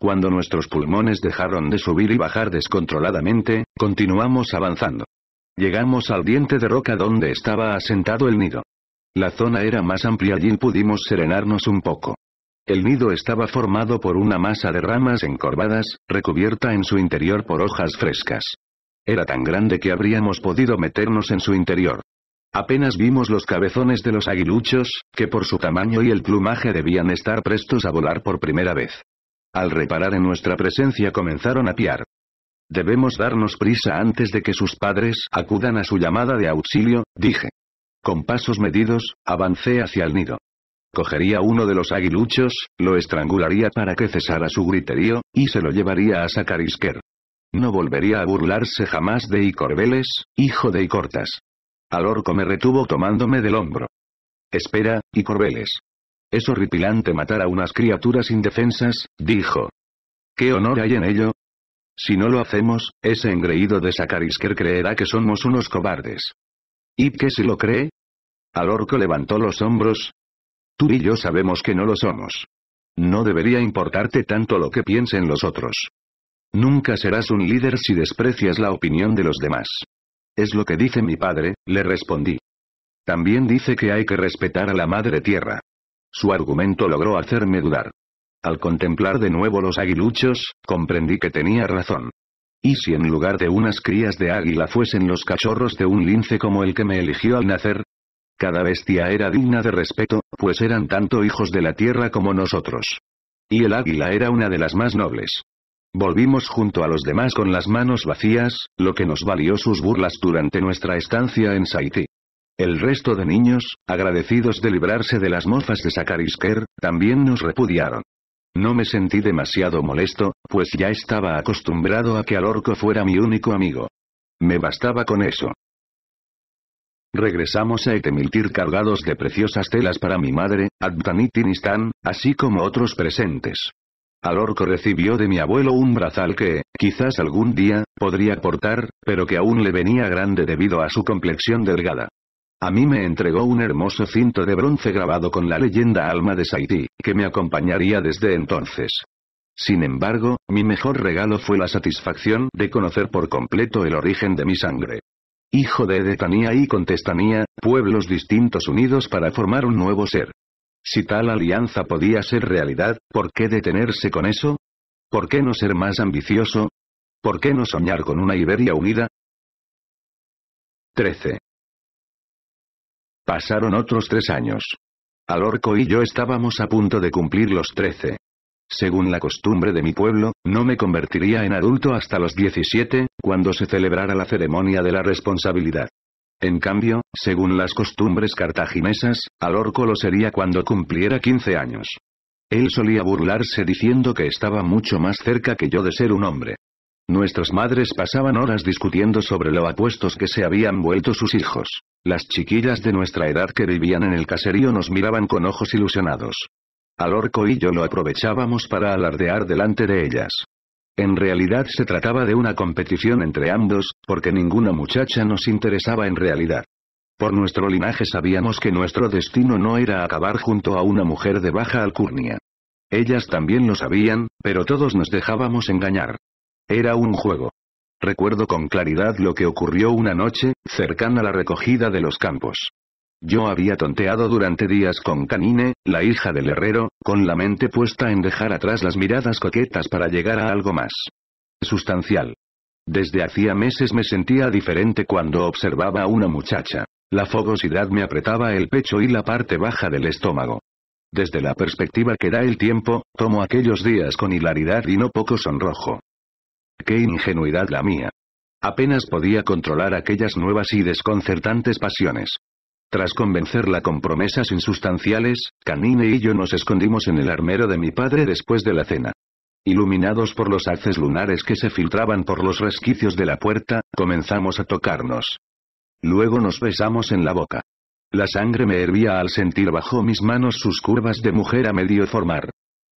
Cuando nuestros pulmones dejaron de subir y bajar descontroladamente, continuamos avanzando. Llegamos al diente de roca donde estaba asentado el nido. La zona era más amplia y pudimos serenarnos un poco. El nido estaba formado por una masa de ramas encorvadas, recubierta en su interior por hojas frescas. Era tan grande que habríamos podido meternos en su interior. Apenas vimos los cabezones de los aguiluchos, que por su tamaño y el plumaje debían estar prestos a volar por primera vez. Al reparar en nuestra presencia comenzaron a piar. Debemos darnos prisa antes de que sus padres acudan a su llamada de auxilio, dije. Con pasos medidos, avancé hacia el nido. Cogería uno de los aguiluchos, lo estrangularía para que cesara su griterío, y se lo llevaría a Sakarisker. No volvería a burlarse jamás de Icorbeles, hijo de Icortas. Al orco me retuvo tomándome del hombro. Espera, y Corbeles. Es horripilante matar a unas criaturas indefensas, dijo. ¿Qué honor hay en ello? Si no lo hacemos, ese engreído de Sakarisker creerá que somos unos cobardes. ¿Y qué si lo cree? Al orco levantó los hombros. Tú y yo sabemos que no lo somos. No debería importarte tanto lo que piensen los otros. Nunca serás un líder si desprecias la opinión de los demás. Es lo que dice mi padre, le respondí. También dice que hay que respetar a la madre tierra. Su argumento logró hacerme dudar. Al contemplar de nuevo los aguiluchos, comprendí que tenía razón. ¿Y si en lugar de unas crías de águila fuesen los cachorros de un lince como el que me eligió al nacer? Cada bestia era digna de respeto, pues eran tanto hijos de la tierra como nosotros. Y el águila era una de las más nobles. Volvimos junto a los demás con las manos vacías, lo que nos valió sus burlas durante nuestra estancia en Saití. El resto de niños, agradecidos de librarse de las mofas de Sakarisker, también nos repudiaron. No me sentí demasiado molesto, pues ya estaba acostumbrado a que al orco fuera mi único amigo. Me bastaba con eso. Regresamos a Etemiltir cargados de preciosas telas para mi madre, Adtanitinistan, así como otros presentes. Al orco recibió de mi abuelo un brazal que, quizás algún día, podría portar, pero que aún le venía grande debido a su complexión delgada. A mí me entregó un hermoso cinto de bronce grabado con la leyenda Alma de Saití, que me acompañaría desde entonces. Sin embargo, mi mejor regalo fue la satisfacción de conocer por completo el origen de mi sangre. Hijo de Edetanía y Contestanía, pueblos distintos unidos para formar un nuevo ser. Si tal alianza podía ser realidad, ¿por qué detenerse con eso? ¿Por qué no ser más ambicioso? ¿Por qué no soñar con una Iberia unida? 13. Pasaron otros tres años. Alorco y yo estábamos a punto de cumplir los trece. Según la costumbre de mi pueblo, no me convertiría en adulto hasta los 17, cuando se celebrara la ceremonia de la responsabilidad. En cambio, según las costumbres cartaginesas, Alorco lo sería cuando cumpliera 15 años. Él solía burlarse diciendo que estaba mucho más cerca que yo de ser un hombre. Nuestras madres pasaban horas discutiendo sobre lo apuestos que se habían vuelto sus hijos. Las chiquillas de nuestra edad que vivían en el caserío nos miraban con ojos ilusionados. Alorco y yo lo aprovechábamos para alardear delante de ellas. En realidad se trataba de una competición entre ambos, porque ninguna muchacha nos interesaba en realidad. Por nuestro linaje sabíamos que nuestro destino no era acabar junto a una mujer de baja alcurnia. Ellas también lo sabían, pero todos nos dejábamos engañar. Era un juego. Recuerdo con claridad lo que ocurrió una noche, cercana a la recogida de los campos. Yo había tonteado durante días con Canine, la hija del herrero, con la mente puesta en dejar atrás las miradas coquetas para llegar a algo más sustancial. Desde hacía meses me sentía diferente cuando observaba a una muchacha. La fogosidad me apretaba el pecho y la parte baja del estómago. Desde la perspectiva que da el tiempo, tomo aquellos días con hilaridad y no poco sonrojo. Qué ingenuidad la mía. Apenas podía controlar aquellas nuevas y desconcertantes pasiones. Tras convencerla con promesas insustanciales, Canine y yo nos escondimos en el armero de mi padre después de la cena. Iluminados por los haces lunares que se filtraban por los resquicios de la puerta, comenzamos a tocarnos. Luego nos besamos en la boca. La sangre me hervía al sentir bajo mis manos sus curvas de mujer a medio formar.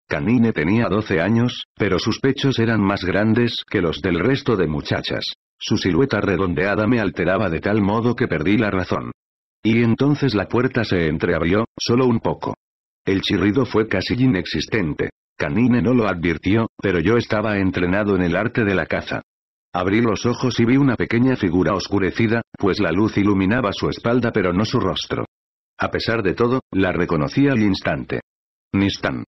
Canine tenía 12 años, pero sus pechos eran más grandes que los del resto de muchachas. Su silueta redondeada me alteraba de tal modo que perdí la razón. Y entonces la puerta se entreabrió, solo un poco. El chirrido fue casi inexistente. Canine no lo advirtió, pero yo estaba entrenado en el arte de la caza. Abrí los ojos y vi una pequeña figura oscurecida, pues la luz iluminaba su espalda pero no su rostro. A pesar de todo, la reconocí al instante. Nistan.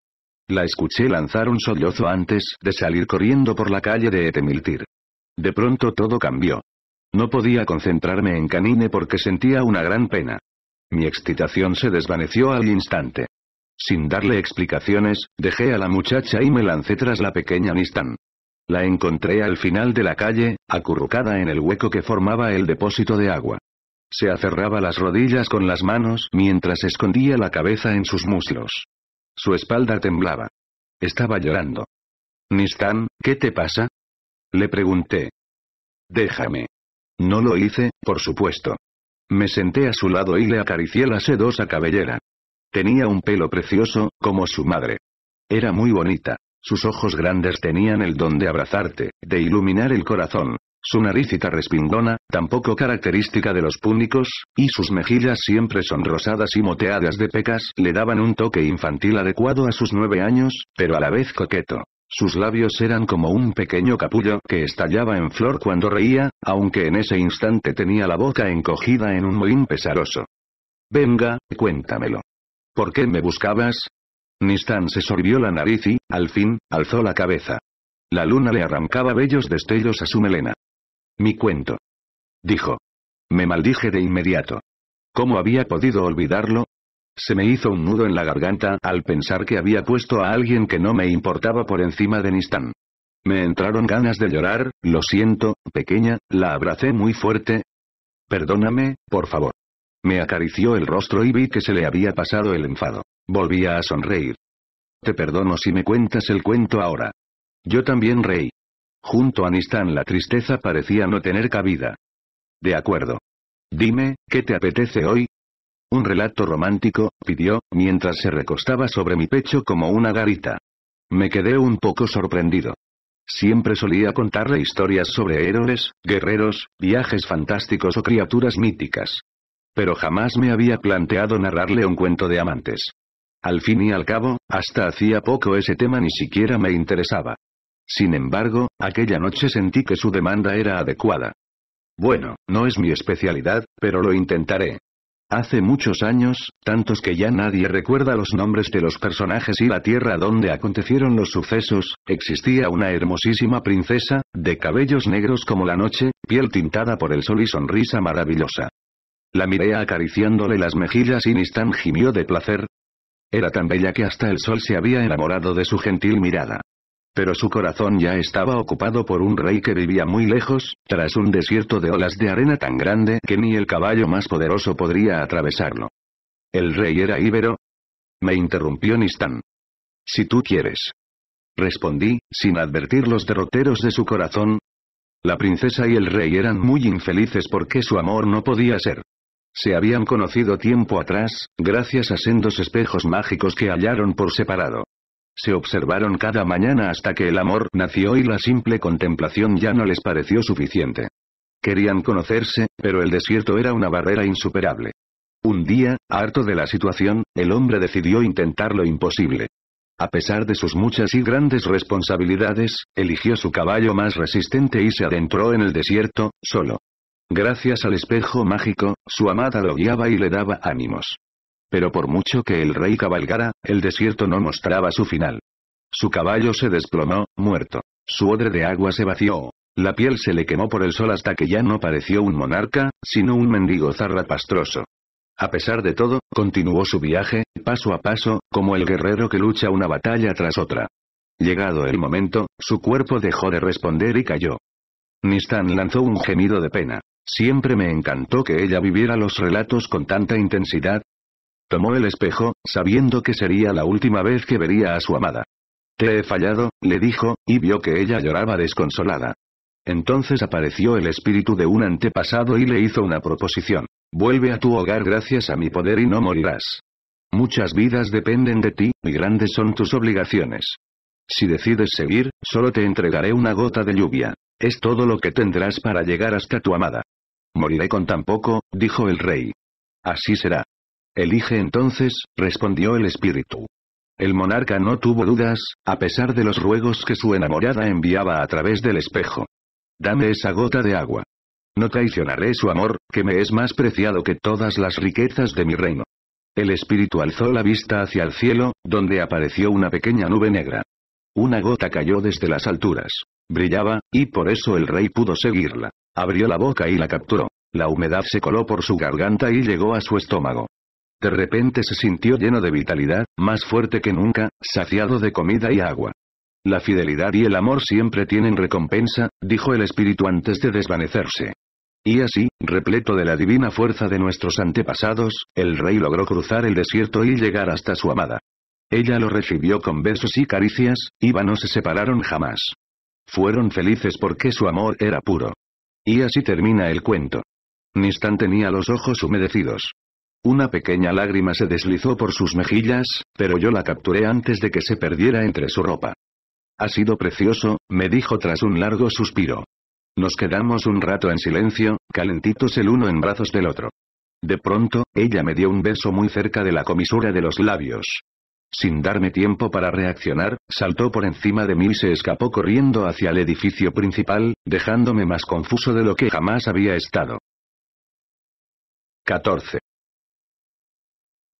La escuché lanzar un sollozo antes de salir corriendo por la calle de Etemiltir. De pronto todo cambió. No podía concentrarme en Canine porque sentía una gran pena. Mi excitación se desvaneció al instante. Sin darle explicaciones, dejé a la muchacha y me lancé tras la pequeña Nistan. La encontré al final de la calle, acurrucada en el hueco que formaba el depósito de agua. Se aferraba las rodillas con las manos mientras escondía la cabeza en sus muslos. Su espalda temblaba. Estaba llorando. Nistan, ¿qué te pasa? Le pregunté. Déjame. No lo hice, por supuesto. Me senté a su lado y le acaricié la sedosa cabellera. Tenía un pelo precioso, como su madre. Era muy bonita. Sus ojos grandes tenían el don de abrazarte, de iluminar el corazón. Su naricita respingona, tampoco característica de los púnicos, y sus mejillas siempre sonrosadas y moteadas de pecas le daban un toque infantil adecuado a sus nueve años, pero a la vez coqueto. Sus labios eran como un pequeño capullo que estallaba en flor cuando reía, aunque en ese instante tenía la boca encogida en un mohín pesaroso. Venga, cuéntamelo. ¿Por qué me buscabas? Nistan se sorbió la nariz y, al fin, alzó la cabeza. La luna le arrancaba bellos destellos a su melena. Mi cuento. Dijo. Me maldije de inmediato. ¿Cómo había podido olvidarlo? Se me hizo un nudo en la garganta al pensar que había puesto a alguien que no me importaba por encima de Nistan. Me entraron ganas de llorar, lo siento, pequeña, la abracé muy fuerte. Perdóname, por favor. Me acarició el rostro y vi que se le había pasado el enfado. Volvía a sonreír. Te perdono si me cuentas el cuento ahora. Yo también reí. Junto a Nistan la tristeza parecía no tener cabida. De acuerdo. Dime, ¿qué te apetece hoy? Un relato romántico, pidió, mientras se recostaba sobre mi pecho como una garita. Me quedé un poco sorprendido. Siempre solía contarle historias sobre héroes, guerreros, viajes fantásticos o criaturas míticas. Pero jamás me había planteado narrarle un cuento de amantes. Al fin y al cabo, hasta hacía poco ese tema ni siquiera me interesaba. Sin embargo, aquella noche sentí que su demanda era adecuada. Bueno, no es mi especialidad, pero lo intentaré. Hace muchos años, tantos que ya nadie recuerda los nombres de los personajes y la tierra donde acontecieron los sucesos, existía una hermosísima princesa, de cabellos negros como la noche, piel tintada por el sol y sonrisa maravillosa. La miré acariciándole las mejillas y Nistan gimió de placer. Era tan bella que hasta el sol se había enamorado de su gentil mirada. Pero su corazón ya estaba ocupado por un rey que vivía muy lejos, tras un desierto de olas de arena tan grande que ni el caballo más poderoso podría atravesarlo. ¿El rey era íbero? Me interrumpió Nistán. Si tú quieres. Respondí, sin advertir los derroteros de su corazón. La princesa y el rey eran muy infelices porque su amor no podía ser. Se habían conocido tiempo atrás, gracias a sendos espejos mágicos que hallaron por separado. Se observaron cada mañana hasta que el amor nació y la simple contemplación ya no les pareció suficiente. Querían conocerse, pero el desierto era una barrera insuperable. Un día, harto de la situación, el hombre decidió intentar lo imposible. A pesar de sus muchas y grandes responsabilidades, eligió su caballo más resistente y se adentró en el desierto, solo. Gracias al espejo mágico, su amada lo guiaba y le daba ánimos. Pero por mucho que el rey cabalgara, el desierto no mostraba su final. Su caballo se desplomó, muerto. Su odre de agua se vació. La piel se le quemó por el sol hasta que ya no pareció un monarca, sino un mendigo zarrapastroso. A pesar de todo, continuó su viaje, paso a paso, como el guerrero que lucha una batalla tras otra. Llegado el momento, su cuerpo dejó de responder y cayó. Nistan lanzó un gemido de pena. Siempre me encantó que ella viviera los relatos con tanta intensidad, Tomó el espejo, sabiendo que sería la última vez que vería a su amada. Te he fallado, le dijo, y vio que ella lloraba desconsolada. Entonces apareció el espíritu de un antepasado y le hizo una proposición. Vuelve a tu hogar gracias a mi poder y no morirás. Muchas vidas dependen de ti, y grandes son tus obligaciones. Si decides seguir, solo te entregaré una gota de lluvia. Es todo lo que tendrás para llegar hasta tu amada. Moriré con tan poco, dijo el rey. Así será. Elige entonces, respondió el espíritu. El monarca no tuvo dudas, a pesar de los ruegos que su enamorada enviaba a través del espejo. Dame esa gota de agua. No traicionaré su amor, que me es más preciado que todas las riquezas de mi reino. El espíritu alzó la vista hacia el cielo, donde apareció una pequeña nube negra. Una gota cayó desde las alturas. Brillaba, y por eso el rey pudo seguirla. Abrió la boca y la capturó. La humedad se coló por su garganta y llegó a su estómago. De repente se sintió lleno de vitalidad, más fuerte que nunca, saciado de comida y agua. La fidelidad y el amor siempre tienen recompensa, dijo el espíritu antes de desvanecerse. Y así, repleto de la divina fuerza de nuestros antepasados, el rey logró cruzar el desierto y llegar hasta su amada. Ella lo recibió con besos y caricias, y no se separaron jamás. Fueron felices porque su amor era puro. Y así termina el cuento. Nistan tenía los ojos humedecidos. Una pequeña lágrima se deslizó por sus mejillas, pero yo la capturé antes de que se perdiera entre su ropa. Ha sido precioso, me dijo tras un largo suspiro. Nos quedamos un rato en silencio, calentitos el uno en brazos del otro. De pronto, ella me dio un beso muy cerca de la comisura de los labios. sin darme tiempo para reaccionar, saltó por encima de mí y se escapó corriendo hacia el edificio principal, dejándome más confuso de lo que jamás había estado. 14.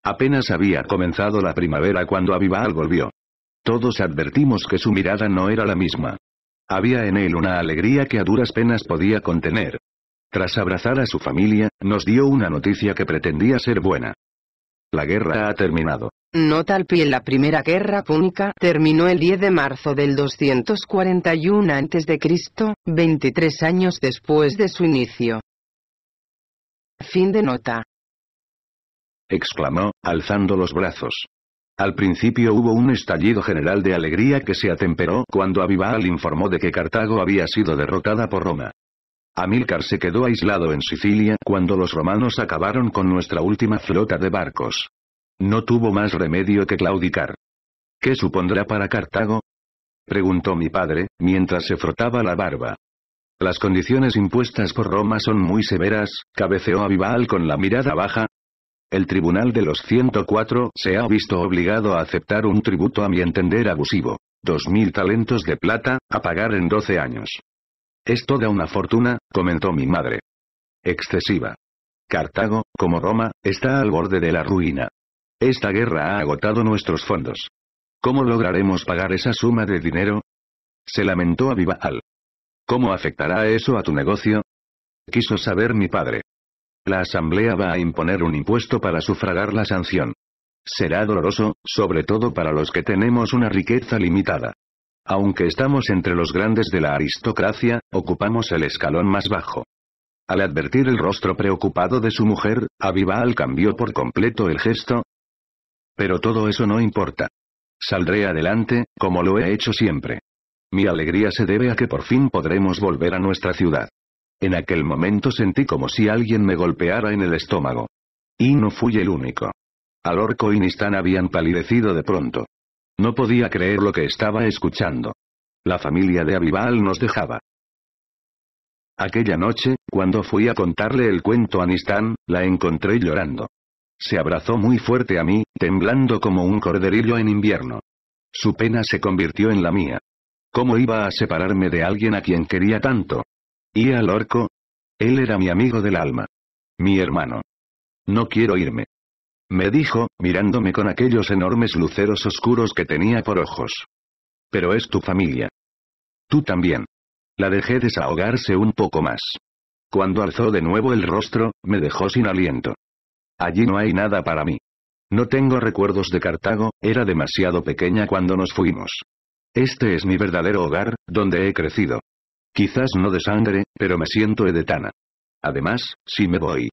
Apenas había comenzado la primavera cuando Abibaal volvió. Todos advertimos que su mirada no era la misma. Había en él una alegría que a duras penas podía contener. Tras abrazar a su familia, nos dio una noticia que pretendía ser buena. La guerra ha terminado. Nota al pie la primera guerra púnica terminó el 10 de marzo del 241 a.C., 23 años después de su inicio. Fin de nota. Exclamó, alzando los brazos. Al principio hubo un estallido general de alegría que se atemperó cuando Abibaal informó de que Cartago había sido derrotada por Roma. Amílcar se quedó aislado en Sicilia cuando los romanos acabaron con nuestra última flota de barcos. No tuvo más remedio que claudicar. ¿Qué supondrá para Cartago? preguntó mi padre, mientras se frotaba la barba. Las condiciones impuestas por Roma son muy severas, cabeceó Abibaal con la mirada baja, el Tribunal de los 104 se ha visto obligado a aceptar un tributo a mi entender abusivo. Dos mil talentos de plata, a pagar en 12 años. Es toda una fortuna, comentó mi madre. Excesiva. Cartago, como Roma, está al borde de la ruina. Esta guerra ha agotado nuestros fondos. ¿Cómo lograremos pagar esa suma de dinero? Se lamentó Abibaal. ¿Cómo afectará eso a tu negocio? Quiso saber mi padre. La Asamblea va a imponer un impuesto para sufragar la sanción. Será doloroso, sobre todo para los que tenemos una riqueza limitada. Aunque estamos entre los grandes de la aristocracia, ocupamos el escalón más bajo. Al advertir el rostro preocupado de su mujer, Abibaal cambió por completo el gesto. Pero todo eso no importa. Saldré adelante, como lo he hecho siempre. Mi alegría se debe a que por fin podremos volver a nuestra ciudad. En aquel momento sentí como si alguien me golpeara en el estómago. Y no fui el único. Alorco y Nistán habían palidecido de pronto. No podía creer lo que estaba escuchando. La familia de Abibaal nos dejaba. Aquella noche, cuando fui a contarle el cuento a Nistán, la encontré llorando. Se abrazó muy fuerte a mí, temblando como un corderillo en invierno. Su pena se convirtió en la mía. ¿Cómo iba a separarme de alguien a quien quería tanto? ¿Y al orco? Él era mi amigo del alma. Mi hermano. No quiero irme. Me dijo, mirándome con aquellos enormes luceros oscuros que tenía por ojos. Pero es tu familia. Tú también. La dejé desahogarse un poco más. Cuando alzó de nuevo el rostro, me dejó sin aliento. Allí no hay nada para mí. No tengo recuerdos de Cartago, era demasiado pequeña cuando nos fuimos. Este es mi verdadero hogar, donde he crecido. Quizás no de sangre, pero me siento edetana. Además, si me voy.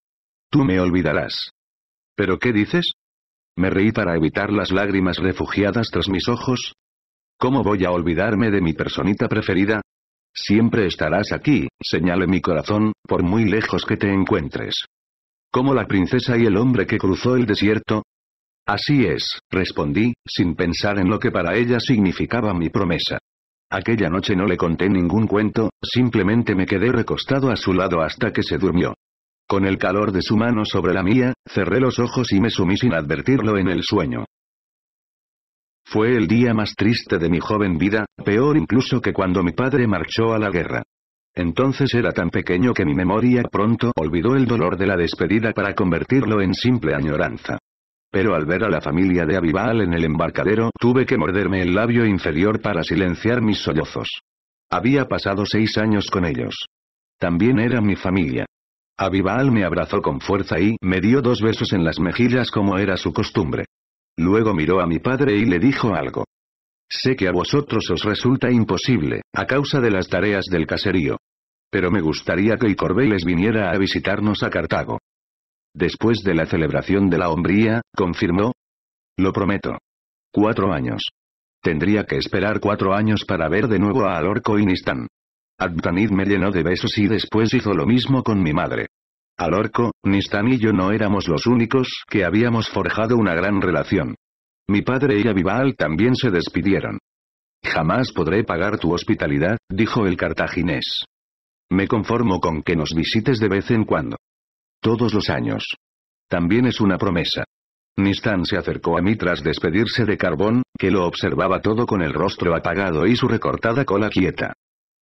Tú me olvidarás. ¿Pero qué dices? Me reí para evitar las lágrimas refugiadas tras mis ojos. ¿Cómo voy a olvidarme de mi personita preferida? Siempre estarás aquí, señale mi corazón, por muy lejos que te encuentres. Como la princesa y el hombre que cruzó el desierto. Así es, respondí, sin pensar en lo que para ella significaba mi promesa. Aquella noche no le conté ningún cuento, simplemente me quedé recostado a su lado hasta que se durmió. Con el calor de su mano sobre la mía, cerré los ojos y me sumí sin advertirlo en el sueño. Fue el día más triste de mi joven vida, peor incluso que cuando mi padre marchó a la guerra. Entonces era tan pequeño que mi memoria pronto olvidó el dolor de la despedida para convertirlo en simple añoranza. Pero al ver a la familia de Abibaal en el embarcadero, tuve que morderme el labio inferior para silenciar mis sollozos. Había pasado seis años con ellos. También era mi familia. Abibaal me abrazó con fuerza y me dio dos besos en las mejillas como era su costumbre. Luego miró a mi padre y le dijo algo. Sé que a vosotros os resulta imposible, a causa de las tareas del caserío. Pero me gustaría que Corbeles viniera a visitarnos a Cartago. Después de la celebración de la hombría, confirmó. Lo prometo. Cuatro años. Tendría que esperar cuatro años para ver de nuevo a Alorco y Nistán. Abtanid me llenó de besos y después hizo lo mismo con mi madre. Alorco, Nistán y yo no éramos los únicos que habíamos forjado una gran relación. Mi padre y Abibaal también se despidieron. Jamás podré pagar tu hospitalidad, dijo el cartaginés. Me conformo con que nos visites de vez en cuando. Todos los años. También es una promesa. Nistán se acercó a mí tras despedirse de Carbón, que lo observaba todo con el rostro apagado y su recortada cola quieta.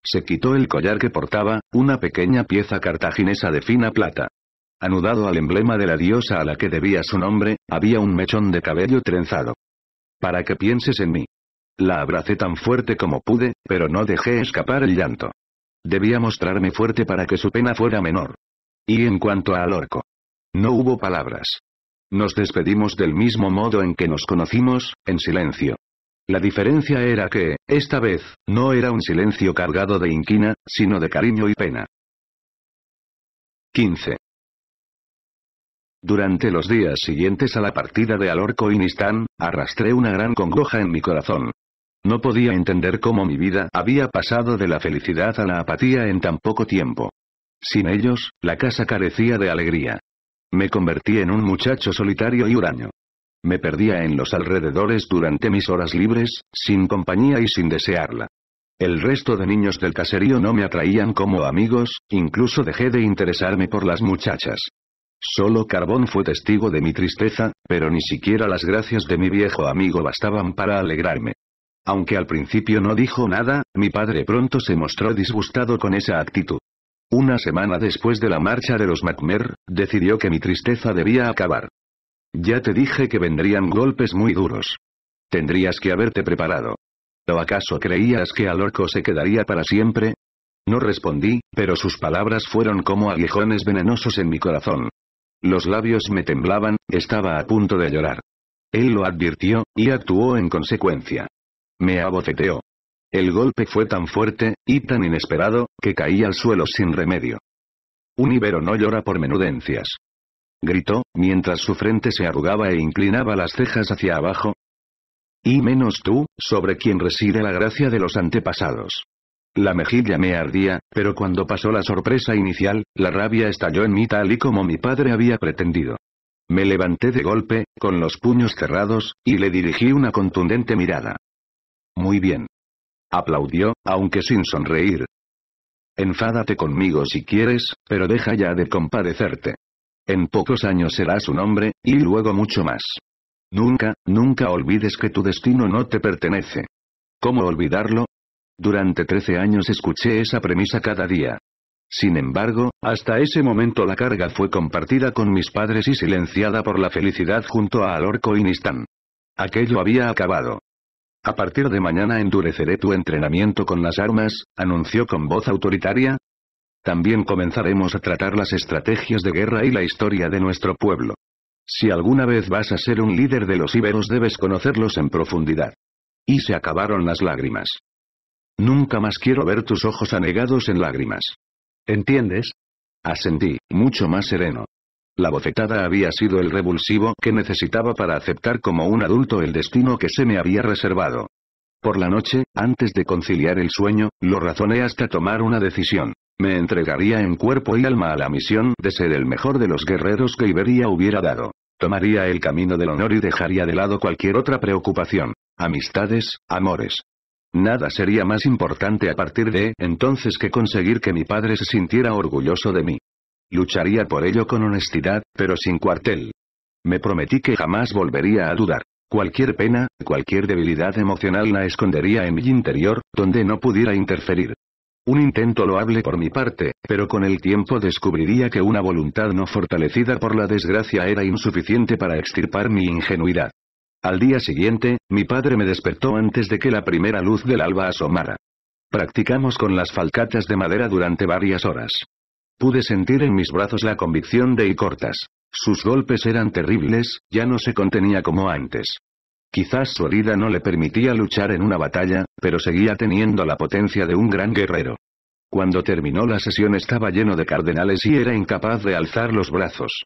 Se quitó el collar que portaba, una pequeña pieza cartaginesa de fina plata. Anudado al emblema de la diosa a la que debía su nombre, había un mechón de cabello trenzado. Para que pienses en mí. La abracé tan fuerte como pude, pero no dejé escapar el llanto. Debía mostrarme fuerte para que su pena fuera menor. Y en cuanto al orco. No hubo palabras. Nos despedimos del mismo modo en que nos conocimos, en silencio. La diferencia era que, esta vez, no era un silencio cargado de inquina, sino de cariño y pena. 15. Durante los días siguientes a la partida de Alorco y Nistán, arrastré una gran congoja en mi corazón. No podía entender cómo mi vida había pasado de la felicidad a la apatía en tan poco tiempo. Sin ellos, la casa carecía de alegría. Me convertí en un muchacho solitario y huraño. Me perdía en los alrededores durante mis horas libres, sin compañía y sin desearla. El resto de niños del caserío no me atraían como amigos, incluso dejé de interesarme por las muchachas. Solo Carbón fue testigo de mi tristeza, pero ni siquiera las gracias de mi viejo amigo bastaban para alegrarme. Aunque al principio no dijo nada, mi padre pronto se mostró disgustado con esa actitud. Una semana después de la marcha de los Macmer, decidió que mi tristeza debía acabar. Ya te dije que vendrían golpes muy duros. Tendrías que haberte preparado. ¿O acaso creías que Alorco se quedaría para siempre? No respondí, pero sus palabras fueron como aguijones venenosos en mi corazón. Los labios me temblaban, estaba a punto de llorar. Él lo advirtió, y actuó en consecuencia. Me abofeteó. El golpe fue tan fuerte, y tan inesperado, que caí al suelo sin remedio. Un ibero no llora por menudencias. Gritó, mientras su frente se arrugaba e inclinaba las cejas hacia abajo. Y menos tú, sobre quien reside la gracia de los antepasados. La mejilla me ardía, pero cuando pasó la sorpresa inicial, la rabia estalló en mí tal y como mi padre había pretendido. Me levanté de golpe, con los puños cerrados, y le dirigí una contundente mirada. Muy bien. Aplaudió, aunque sin sonreír. Enfádate conmigo si quieres, pero deja ya de compadecerte. En pocos años serás un hombre, y luego mucho más. Nunca, nunca olvides que tu destino no te pertenece. ¿Cómo olvidarlo? Durante trece años escuché esa premisa cada día. Sin embargo, hasta ese momento la carga fue compartida con mis padres y silenciada por la felicidad junto a Alorco y Nistán. Aquello había acabado. A partir de mañana endureceré tu entrenamiento con las armas, anunció con voz autoritaria. También comenzaremos a tratar las estrategias de guerra y la historia de nuestro pueblo. Si alguna vez vas a ser un líder de los íberos debes conocerlos en profundidad. Y se acabaron las lágrimas. Nunca más quiero ver tus ojos anegados en lágrimas. ¿Entiendes? Asentí, mucho más sereno. La bofetada había sido el revulsivo que necesitaba para aceptar como un adulto el destino que se me había reservado. Por la noche, antes de conciliar el sueño, lo razoné hasta tomar una decisión. Me entregaría en cuerpo y alma a la misión de ser el mejor de los guerreros que Iberia hubiera dado. Tomaría el camino del honor y dejaría de lado cualquier otra preocupación. Amistades, amores. Nada sería más importante a partir de entonces que conseguir que mi padre se sintiera orgulloso de mí. Lucharía por ello con honestidad, pero sin cuartel. Me prometí que jamás volvería a dudar. Cualquier pena, cualquier debilidad emocional la escondería en mi interior, donde no pudiera interferir. Un intento loable por mi parte, pero con el tiempo descubriría que una voluntad no fortalecida por la desgracia era insuficiente para extirpar mi ingenuidad. Al día siguiente, mi padre me despertó antes de que la primera luz del alba asomara. Practicamos con las falcatas de madera durante varias horas. Pude sentir en mis brazos la convicción de Icortas. Sus golpes eran terribles, ya no se contenía como antes. Quizás su herida no le permitía luchar en una batalla, pero seguía teniendo la potencia de un gran guerrero. Cuando terminó la sesión estaba lleno de cardenales y era incapaz de alzar los brazos.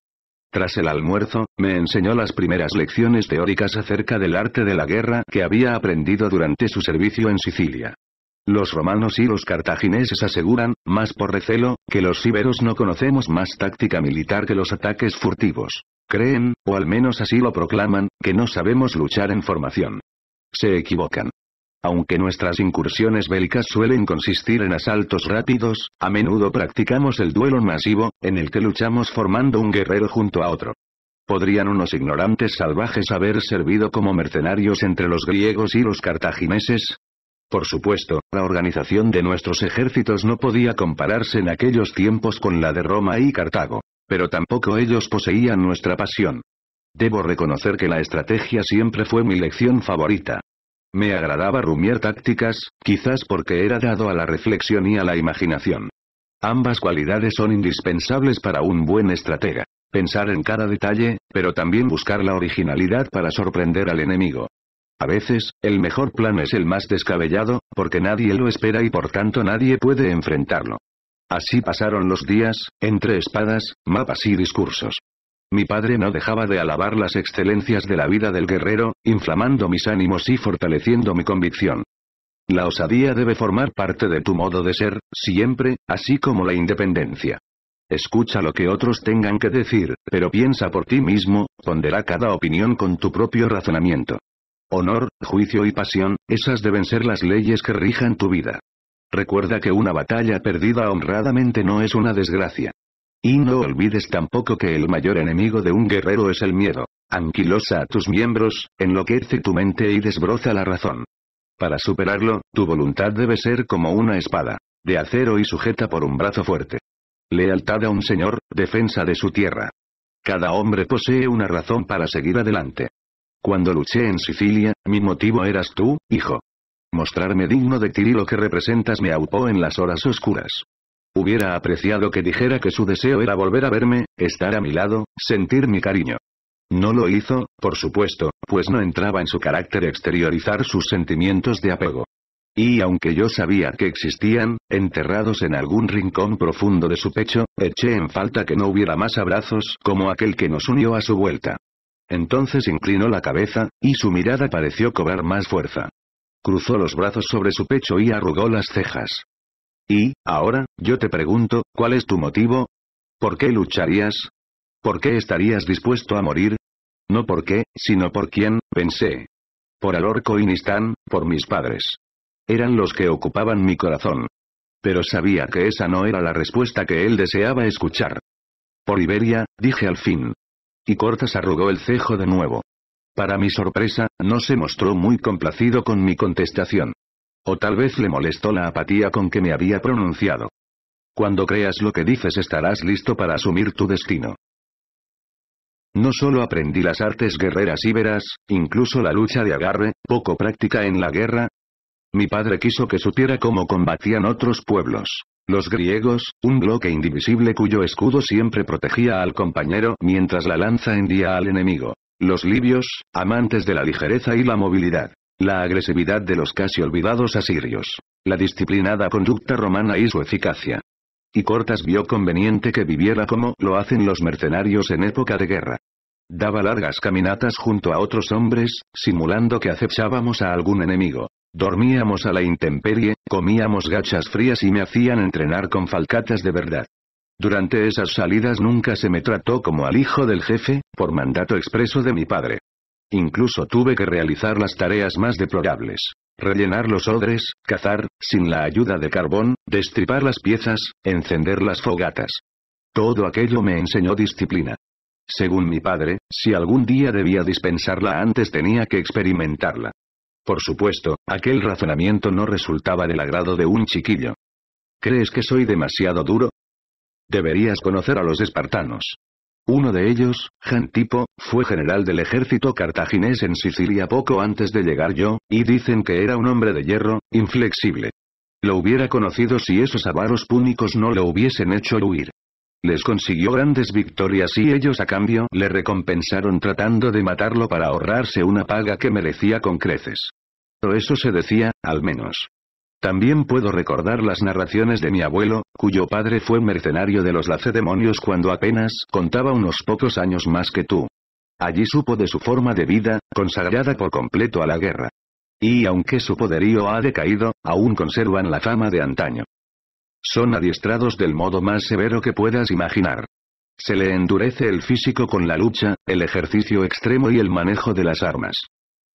Tras el almuerzo, me enseñó las primeras lecciones teóricas acerca del arte de la guerra que había aprendido durante su servicio en Sicilia. Los romanos y los cartagineses aseguran, más por recelo, que los íberos no conocemos más táctica militar que los ataques furtivos. Creen, o al menos así lo proclaman, que no sabemos luchar en formación. Se equivocan. Aunque nuestras incursiones bélicas suelen consistir en asaltos rápidos, a menudo practicamos el duelo masivo, en el que luchamos formando un guerrero junto a otro. ¿Podrían unos ignorantes salvajes haber servido como mercenarios entre los griegos y los cartagineses? Por supuesto, la organización de nuestros ejércitos no podía compararse en aquellos tiempos con la de Roma y Cartago. Pero tampoco ellos poseían nuestra pasión. Debo reconocer que la estrategia siempre fue mi lección favorita. Me agradaba rumiar tácticas, quizás porque era dado a la reflexión y a la imaginación. Ambas cualidades son indispensables para un buen estratega. Pensar en cada detalle, pero también buscar la originalidad para sorprender al enemigo. A veces, el mejor plan es el más descabellado, porque nadie lo espera y por tanto nadie puede enfrentarlo. Así pasaron los días, entre espadas, mapas y discursos. Mi padre no dejaba de alabar las excelencias de la vida del guerrero, inflamando mis ánimos y fortaleciendo mi convicción. La osadía debe formar parte de tu modo de ser, siempre, así como la independencia. Escucha lo que otros tengan que decir, pero piensa por ti mismo, pondera cada opinión con tu propio razonamiento. Honor, juicio y pasión, esas deben ser las leyes que rijan tu vida. Recuerda que una batalla perdida honradamente no es una desgracia. Y no olvides tampoco que el mayor enemigo de un guerrero es el miedo. Anquilosa a tus miembros, enloquece tu mente y desbroza la razón. Para superarlo, tu voluntad debe ser como una espada, de acero y sujeta por un brazo fuerte. Lealtad a un señor, defensa de su tierra. Cada hombre posee una razón para seguir adelante. Cuando luché en Sicilia, mi motivo eras tú, hijo. Mostrarme digno de ti y lo que representas me aupó en las horas oscuras. Hubiera apreciado que dijera que su deseo era volver a verme, estar a mi lado, sentir mi cariño. No lo hizo, por supuesto, pues no entraba en su carácter exteriorizar sus sentimientos de apego. Y aunque yo sabía que existían, enterrados en algún rincón profundo de su pecho, eché en falta que no hubiera más abrazos como aquel que nos unió a su vuelta. Entonces inclinó la cabeza, y su mirada pareció cobrar más fuerza. Cruzó los brazos sobre su pecho y arrugó las cejas. Y, ahora, yo te pregunto, ¿cuál es tu motivo? ¿Por qué lucharías? ¿Por qué estarías dispuesto a morir? No por qué, sino por quién, pensé. Por Alorco y por mis padres. Eran los que ocupaban mi corazón. Pero sabía que esa no era la respuesta que él deseaba escuchar. Por Iberia, dije al fin. Y Cortas arrugó el cejo de nuevo. Para mi sorpresa, no se mostró muy complacido con mi contestación. O tal vez le molestó la apatía con que me había pronunciado. Cuando creas lo que dices estarás listo para asumir tu destino. No solo aprendí las artes guerreras íberas, incluso la lucha de agarre, poco práctica en la guerra. Mi padre quiso que supiera cómo combatían otros pueblos. Los griegos, un bloque indivisible cuyo escudo siempre protegía al compañero mientras la lanza hendía al enemigo. Los libios, amantes de la ligereza y la movilidad. La agresividad de los casi olvidados asirios. La disciplinada conducta romana y su eficacia. Y Cortas vio conveniente que viviera como lo hacen los mercenarios en época de guerra. Daba largas caminatas junto a otros hombres, simulando que acechábamos a algún enemigo. Dormíamos a la intemperie, comíamos gachas frías y me hacían entrenar con falcatas de verdad. Durante esas salidas nunca se me trató como al hijo del jefe, por mandato expreso de mi padre. Incluso tuve que realizar las tareas más deplorables. Rellenar los odres, cazar, sin la ayuda de carbón, destripar las piezas, encender las fogatas. Todo aquello me enseñó disciplina. Según mi padre, si algún día debía dispensarla antes tenía que experimentarla. Por supuesto, aquel razonamiento no resultaba del agrado de un chiquillo. ¿Crees que soy demasiado duro? Deberías conocer a los espartanos. Uno de ellos, Jantipo, fue general del ejército cartaginés en Sicilia poco antes de llegar yo, y dicen que era un hombre de hierro, inflexible. Lo hubiera conocido si esos avaros púnicos no lo hubiesen hecho huir. Les consiguió grandes victorias y ellos a cambio le recompensaron tratando de matarlo para ahorrarse una paga que merecía con creces. Pero eso se decía, al menos. También puedo recordar las narraciones de mi abuelo, cuyo padre fue mercenario de los lacedemonios cuando apenas contaba unos pocos años más que tú. Allí supo de su forma de vida, consagrada por completo a la guerra. Y aunque su poderío ha decaído, aún conservan la fama de antaño. Son adiestrados del modo más severo que puedas imaginar. Se le endurece el físico con la lucha, el ejercicio extremo y el manejo de las armas.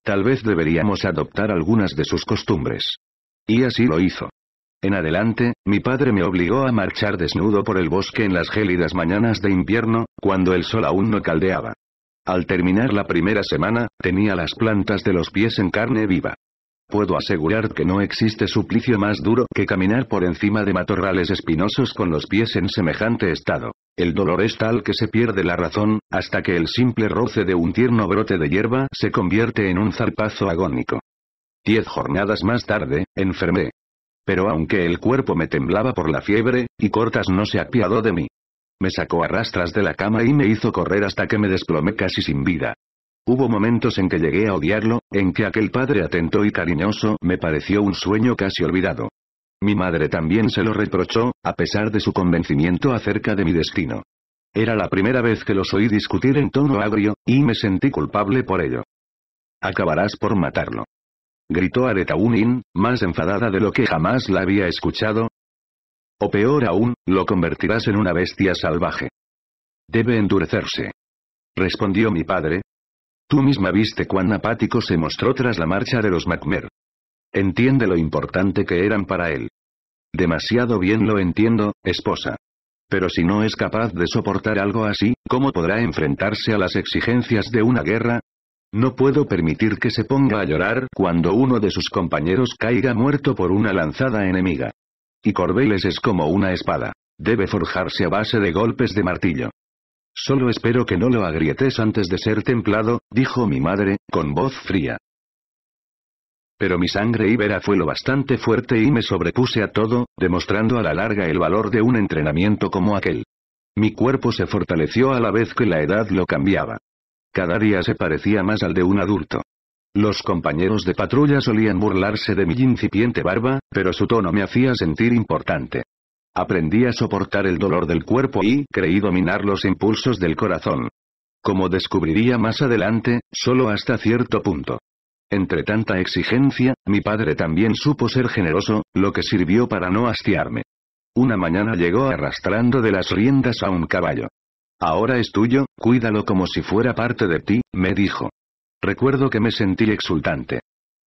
Tal vez deberíamos adoptar algunas de sus costumbres. Y así lo hizo. En adelante, mi padre me obligó a marchar desnudo por el bosque en las gélidas mañanas de invierno, cuando el sol aún no caldeaba. Al terminar la primera semana, tenía las plantas de los pies en carne viva. Puedo asegurar que no existe suplicio más duro que caminar por encima de matorrales espinosos con los pies en semejante estado. El dolor es tal que se pierde la razón, hasta que el simple roce de un tierno brote de hierba se convierte en un zarpazo agónico. Diez jornadas más tarde, enfermé. Pero aunque el cuerpo me temblaba por la fiebre, y Cortas no se apiadó de mí. Me sacó a rastras de la cama y me hizo correr hasta que me desplomé casi sin vida. Hubo momentos en que llegué a odiarlo, en que aquel padre atento y cariñoso me pareció un sueño casi olvidado. Mi madre también se lo reprochó, a pesar de su convencimiento acerca de mi destino. Era la primera vez que los oí discutir en tono agrio, y me sentí culpable por ello. Acabarás por matarlo. Gritó Aretaunin, más enfadada de lo que jamás la había escuchado, o peor aún, lo convertirás en una bestia salvaje. Debe endurecerse. Respondió mi padre. Tú misma viste cuán apático se mostró tras la marcha de los Macmer. Entiende lo importante que eran para él. Demasiado bien lo entiendo, esposa. Pero si no es capaz de soportar algo así, ¿cómo podrá enfrentarse a las exigencias de una guerra? No puedo permitir que se ponga a llorar cuando uno de sus compañeros caiga muerto por una lanzada enemiga. Y Corbeles es como una espada. Debe forjarse a base de golpes de martillo. Solo espero que no lo agrietes antes de ser templado, dijo mi madre, con voz fría. Pero mi sangre íbera fue lo bastante fuerte y me sobrepuse a todo, demostrando a la larga el valor de un entrenamiento como aquel. Mi cuerpo se fortaleció a la vez que la edad lo cambiaba. Cada día se parecía más al de un adulto. Los compañeros de patrulla solían burlarse de mi incipiente barba, pero su tono me hacía sentir importante. Aprendí a soportar el dolor del cuerpo y creí dominar los impulsos del corazón. Como descubriría más adelante, solo hasta cierto punto. Entre tanta exigencia, mi padre también supo ser generoso, lo que sirvió para no hastiarme. Una mañana llegó arrastrando de las riendas a un caballo. Ahora es tuyo, cuídalo como si fuera parte de ti, me dijo. Recuerdo que me sentí exultante.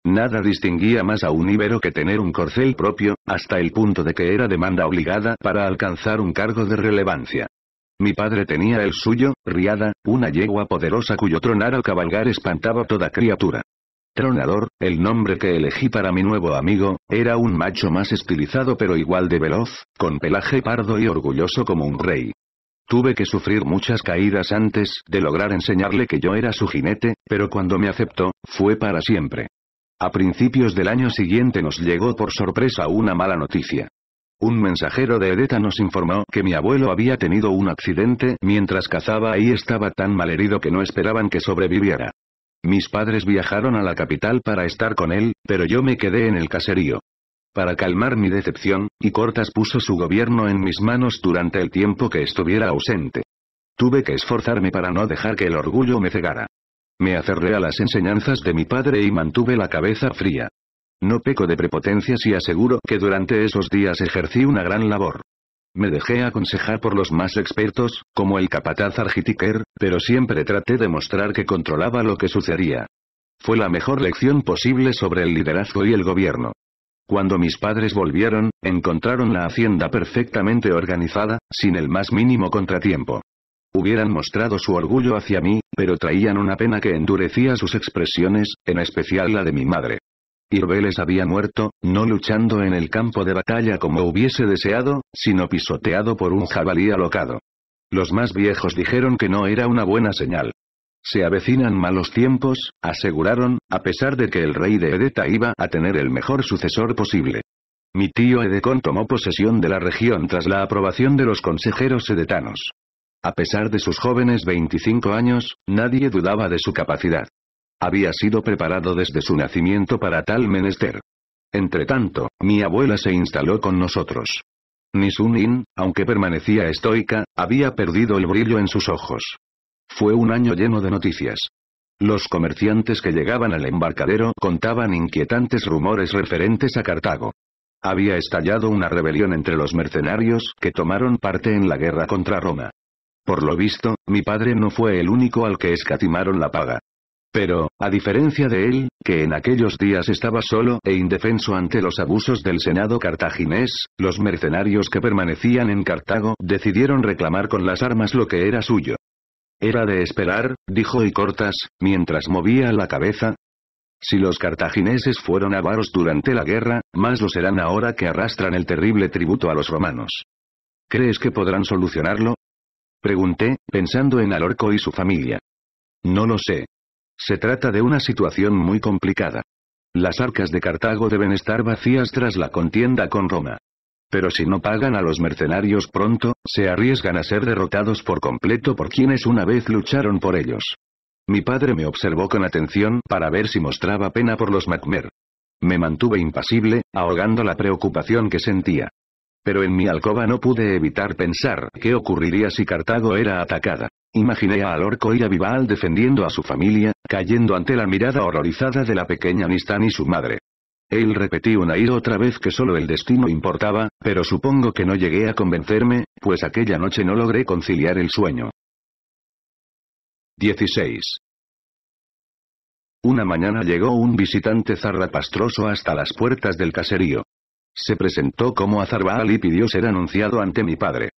Nada distinguía más a un íbero que tener un corcel propio, hasta el punto de que era demanda obligada para alcanzar un cargo de relevancia. Mi padre tenía el suyo, Riada, una yegua poderosa cuyo tronar al cabalgar espantaba toda criatura. Tronador, el nombre que elegí para mi nuevo amigo, era un macho más estilizado pero igual de veloz, con pelaje pardo y orgulloso como un rey. Tuve que sufrir muchas caídas antes de lograr enseñarle que yo era su jinete, pero cuando me aceptó, fue para siempre. A principios del año siguiente nos llegó por sorpresa una mala noticia. Un mensajero de Edeta nos informó que mi abuelo había tenido un accidente mientras cazaba y estaba tan malherido que no esperaban que sobreviviera. Mis padres viajaron a la capital para estar con él, pero yo me quedé en el caserío. Para calmar mi decepción, y Cortas puso su gobierno en mis manos durante el tiempo que estuviera ausente. Tuve que esforzarme para no dejar que el orgullo me cegara. Me aferré a las enseñanzas de mi padre y mantuve la cabeza fría. No peco de prepotencia si aseguro que durante esos días ejercí una gran labor. Me dejé aconsejar por los más expertos, como el capataz Argitiker, pero siempre traté de mostrar que controlaba lo que sucedía. Fue la mejor lección posible sobre el liderazgo y el gobierno. Cuando mis padres volvieron, encontraron la hacienda perfectamente organizada, sin el más mínimo contratiempo. Hubieran mostrado su orgullo hacia mí, pero traían una pena que endurecía sus expresiones, en especial la de mi madre. Irbeles había muerto, no luchando en el campo de batalla como hubiese deseado, sino pisoteado por un jabalí alocado. Los más viejos dijeron que no era una buena señal. Se avecinan malos tiempos, aseguraron, a pesar de que el rey de Edeta iba a tener el mejor sucesor posible. Mi tío Edecon tomó posesión de la región tras la aprobación de los consejeros edetanos. A pesar de sus jóvenes 25 años, nadie dudaba de su capacidad. Había sido preparado desde su nacimiento para tal menester. Entretanto, mi abuela se instaló con nosotros. Nisunin, aunque permanecía estoica, había perdido el brillo en sus ojos. Fue un año lleno de noticias. Los comerciantes que llegaban al embarcadero contaban inquietantes rumores referentes a Cartago. Había estallado una rebelión entre los mercenarios que tomaron parte en la guerra contra Roma. Por lo visto, mi padre no fue el único al que escatimaron la paga. Pero, a diferencia de él, que en aquellos días estaba solo e indefenso ante los abusos del Senado cartaginés, los mercenarios que permanecían en Cartago decidieron reclamar con las armas lo que era suyo. Era de esperar, dijo y cortas, mientras movía la cabeza. Si los cartagineses fueron avaros durante la guerra, más lo serán ahora que arrastran el terrible tributo a los romanos. ¿Crees que podrán solucionarlo? Pregunté, pensando en Alorco y su familia. No lo sé. Se trata de una situación muy complicada. Las arcas de Cartago deben estar vacías tras la contienda con Roma. Pero si no pagan a los mercenarios pronto, se arriesgan a ser derrotados por completo por quienes una vez lucharon por ellos. Mi padre me observó con atención para ver si mostraba pena por los Macmer. Me mantuve impasible, ahogando la preocupación que sentía. Pero en mi alcoba no pude evitar pensar qué ocurriría si Cartago era atacada. Imaginé a Alorco y a Vival defendiendo a su familia, cayendo ante la mirada horrorizada de la pequeña Nistán y su madre. Él repetí una y otra vez que solo el destino importaba, pero supongo que no llegué a convencerme, pues aquella noche no logré conciliar el sueño. 16. Una mañana llegó un visitante zarrapastroso hasta las puertas del caserío. Se presentó como Azarbaal y pidió ser anunciado ante mi padre.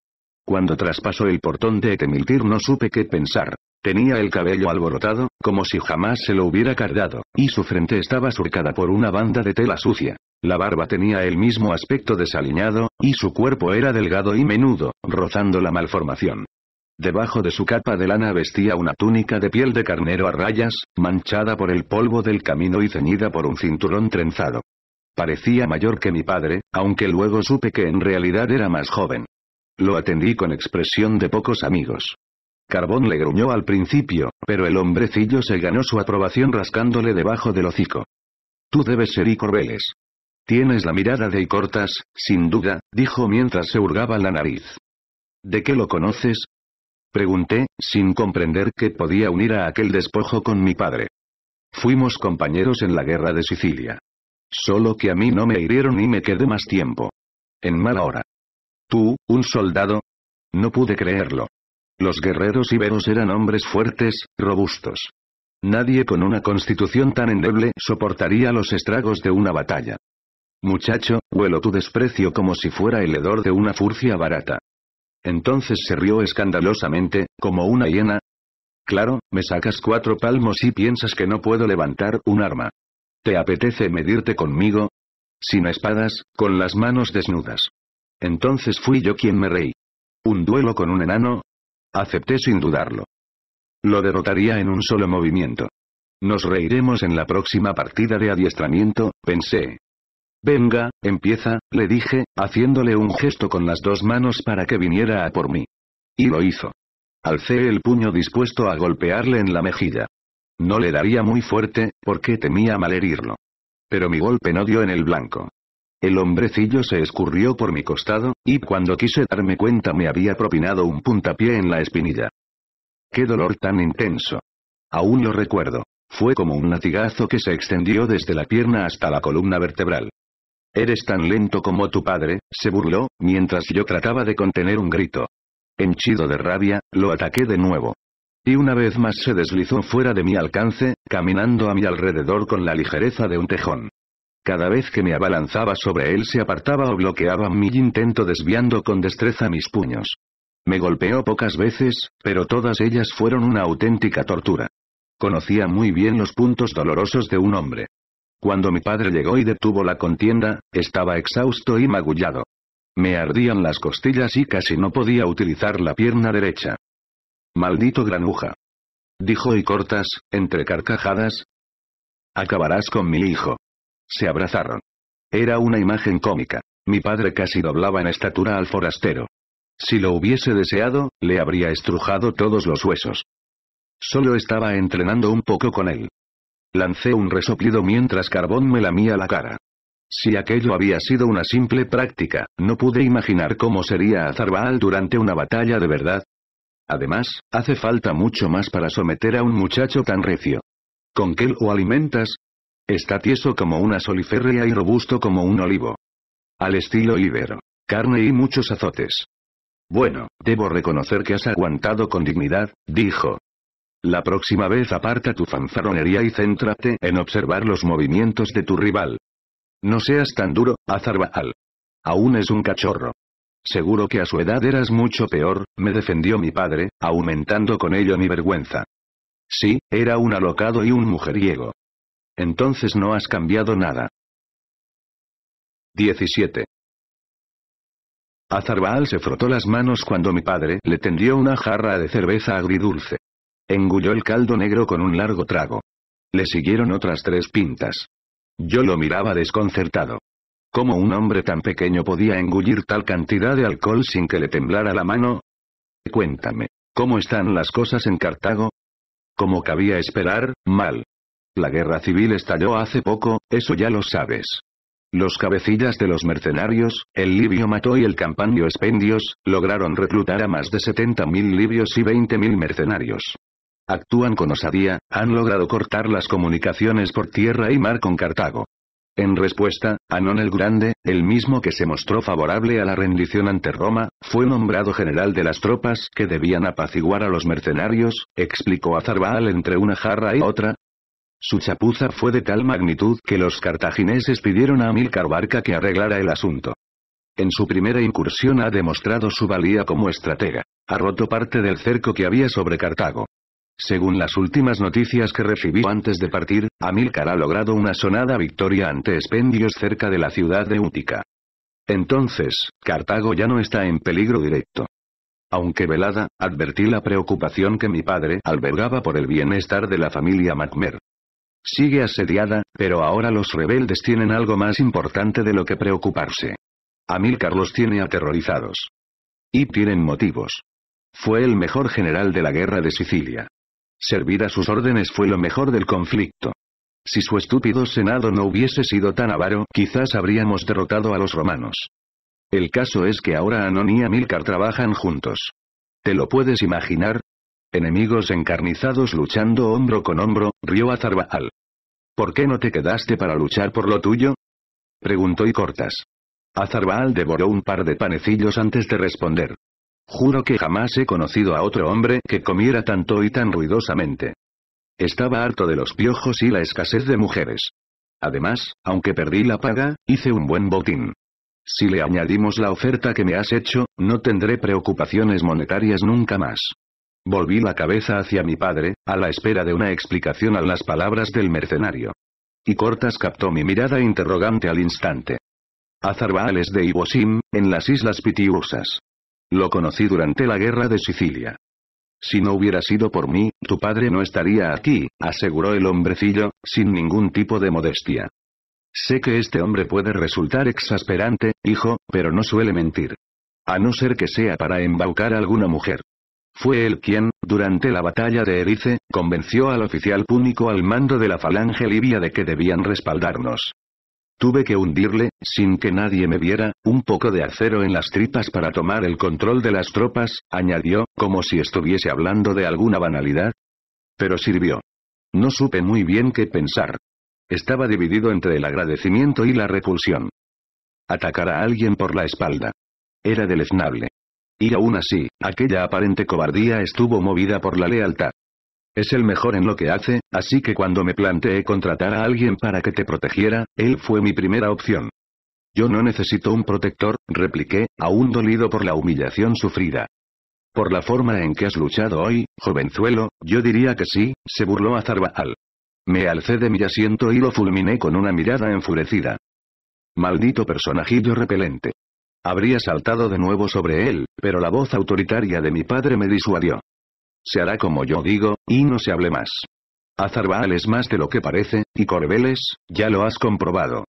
Cuando traspasó el portón de Etemiltir no supe qué pensar. Tenía el cabello alborotado, como si jamás se lo hubiera cargado, y su frente estaba surcada por una banda de tela sucia. La barba tenía el mismo aspecto desaliñado, y su cuerpo era delgado y menudo, rozando la malformación. Debajo de su capa de lana vestía una túnica de piel de carnero a rayas, manchada por el polvo del camino y ceñida por un cinturón trenzado. Parecía mayor que mi padre, aunque luego supe que en realidad era más joven. Lo atendí con expresión de pocos amigos. Carbón le gruñó al principio, pero el hombrecillo se ganó su aprobación rascándole debajo del hocico. Tú debes ser Icorbeles. Tienes la mirada de Icortas, sin duda, dijo mientras se hurgaba la nariz. ¿De qué lo conoces? Pregunté, sin comprender que podía unir a aquel despojo con mi padre. Fuimos compañeros en la guerra de Sicilia. Solo que a mí no me hirieron y me quedé más tiempo. En mala hora. Tú, un soldado. No pude creerlo. Los guerreros iberos eran hombres fuertes, robustos. Nadie con una constitución tan endeble soportaría los estragos de una batalla. Muchacho, huelo tu desprecio como si fuera el hedor de una furcia barata. Entonces se rió escandalosamente, como una hiena. Claro, me sacas cuatro palmos y piensas que no puedo levantar un arma. ¿Te apetece medirte conmigo? Sin espadas, con las manos desnudas. Entonces fui yo quien me reí. ¿Un duelo con un enano? Acepté sin dudarlo. Lo derrotaría en un solo movimiento. Nos reiremos en la próxima partida de adiestramiento, pensé. Venga, empieza, le dije, haciéndole un gesto con las dos manos para que viniera a por mí. Y lo hizo. Alcé el puño dispuesto a golpearle en la mejilla. No le daría muy fuerte, porque temía malherirlo. Pero mi golpe no dio en el blanco. El hombrecillo se escurrió por mi costado, y cuando quise darme cuenta me había propinado un puntapié en la espinilla. ¡Qué dolor tan intenso! Aún lo recuerdo. Fue como un latigazo que se extendió desde la pierna hasta la columna vertebral. Eres tan lento como tu padre, se burló, mientras yo trataba de contener un grito. Henchido de rabia, lo ataqué de nuevo. Y una vez más se deslizó fuera de mi alcance, caminando a mi alrededor con la ligereza de un tejón. Cada vez que me abalanzaba sobre él se apartaba o bloqueaba mi intento desviando con destreza mis puños. Me golpeó pocas veces, pero todas ellas fueron una auténtica tortura. Conocía muy bien los puntos dolorosos de un hombre. Cuando mi padre llegó y detuvo la contienda, estaba exhausto y magullado. Me ardían las costillas y casi no podía utilizar la pierna derecha. Maldito granuja. Dijo y cortas, entre carcajadas. Acabarás con mi hijo. Se abrazaron. Era una imagen cómica. Mi padre casi doblaba en estatura al forastero. Si lo hubiese deseado, le habría estrujado todos los huesos. Solo estaba entrenando un poco con él. Lancé un resoplido mientras Carbón me lamía la cara. Si aquello había sido una simple práctica, no pude imaginar cómo sería Azarbaal durante una batalla de verdad. Además, hace falta mucho más para someter a un muchacho tan recio. ¿Con qué lo alimentas? Está tieso como una soliferria y robusto como un olivo. Al estilo ibero. Carne y muchos azotes. Bueno, debo reconocer que has aguantado con dignidad, dijo. La próxima vez aparta tu fanfarronería y céntrate en observar los movimientos de tu rival. No seas tan duro, Azarbaal. Aún es un cachorro. Seguro que a su edad eras mucho peor, me defendió mi padre, aumentando con ello mi vergüenza. Sí, era un alocado y un mujeriego. Entonces no has cambiado nada. 17. Azarbaal se frotó las manos cuando mi padre le tendió una jarra de cerveza agridulce. Engulló el caldo negro con un largo trago. Le siguieron otras tres pintas. Yo lo miraba desconcertado. ¿Cómo un hombre tan pequeño podía engullir tal cantidad de alcohol sin que le temblara la mano? Cuéntame, ¿cómo están las cosas en Cartago? Como cabía esperar, mal. La guerra civil estalló hace poco, eso ya lo sabes. Los cabecillas de los mercenarios, el libio Mató y el campanio Expendios, lograron reclutar a más de 70.000 libios y 20.000 mercenarios. Actúan con osadía, han logrado cortar las comunicaciones por tierra y mar con Cartago. En respuesta, Anón el Grande, el mismo que se mostró favorable a la rendición ante Roma, fue nombrado general de las tropas que debían apaciguar a los mercenarios, explicó Azarbaal entre una jarra y otra, su chapuza fue de tal magnitud que los cartagineses pidieron a Amílcar Barca que arreglara el asunto. En su primera incursión ha demostrado su valía como estratega. Ha roto parte del cerco que había sobre Cartago. Según las últimas noticias que recibí antes de partir, Amílcar ha logrado una sonada victoria ante Espendios cerca de la ciudad de Útica. Entonces, Cartago ya no está en peligro directo. Aunque velada, advertí la preocupación que mi padre albergaba por el bienestar de la familia Macmer. Sigue asediada, pero ahora los rebeldes tienen algo más importante de lo que preocuparse. Amílcar los tiene aterrorizados. Y tienen motivos. Fue el mejor general de la guerra de Sicilia. Servir a sus órdenes fue lo mejor del conflicto. Si su estúpido senado no hubiese sido tan avaro, quizás habríamos derrotado a los romanos. El caso es que ahora Anón y Amílcar trabajan juntos. ¿Te lo puedes imaginar? Enemigos encarnizados luchando hombro con hombro, rió Azarbaal. ¿Por qué no te quedaste para luchar por lo tuyo? Preguntó y cortas. Azarbaal devoró un par de panecillos antes de responder. Juro que jamás he conocido a otro hombre que comiera tanto y tan ruidosamente. Estaba harto de los piojos y la escasez de mujeres. Además, aunque perdí la paga, hice un buen botín. Si le añadimos la oferta que me has hecho, no tendré preocupaciones monetarias nunca más. Volví la cabeza hacia mi padre, a la espera de una explicación a las palabras del mercenario. Y Cortas captó mi mirada interrogante al instante. Azarbaal es de Ibosim, en las Islas Pitiusas. Lo conocí durante la guerra de Sicilia. Si no hubiera sido por mí, tu padre no estaría aquí, aseguró el hombrecillo, sin ningún tipo de modestia. Sé que este hombre puede resultar exasperante, hijo, pero no suele mentir. A no ser que sea para embaucar a alguna mujer. Fue él quien, durante la batalla de Erice, convenció al oficial púnico al mando de la falange libia de que debían respaldarnos. Tuve que hundirle, sin que nadie me viera, un poco de acero en las tripas para tomar el control de las tropas, añadió, como si estuviese hablando de alguna banalidad. Pero sirvió. No supe muy bien qué pensar. Estaba dividido entre el agradecimiento y la repulsión. Atacar a alguien por la espalda. Era deleznable. Y aún así, aquella aparente cobardía estuvo movida por la lealtad. Es el mejor en lo que hace, así que cuando me planteé contratar a alguien para que te protegiera, él fue mi primera opción. Yo no necesito un protector, repliqué, aún dolido por la humillación sufrida. Por la forma en que has luchado hoy, jovenzuelo, yo diría que sí, se burló Azarbaal. Me alcé de mi asiento y lo fulminé con una mirada enfurecida. Maldito personajillo repelente. Habría saltado de nuevo sobre él, pero la voz autoritaria de mi padre me disuadió. Se hará como yo digo, y no se hable más. Azarbaal es más de lo que parece, y Corbeles, ya lo has comprobado.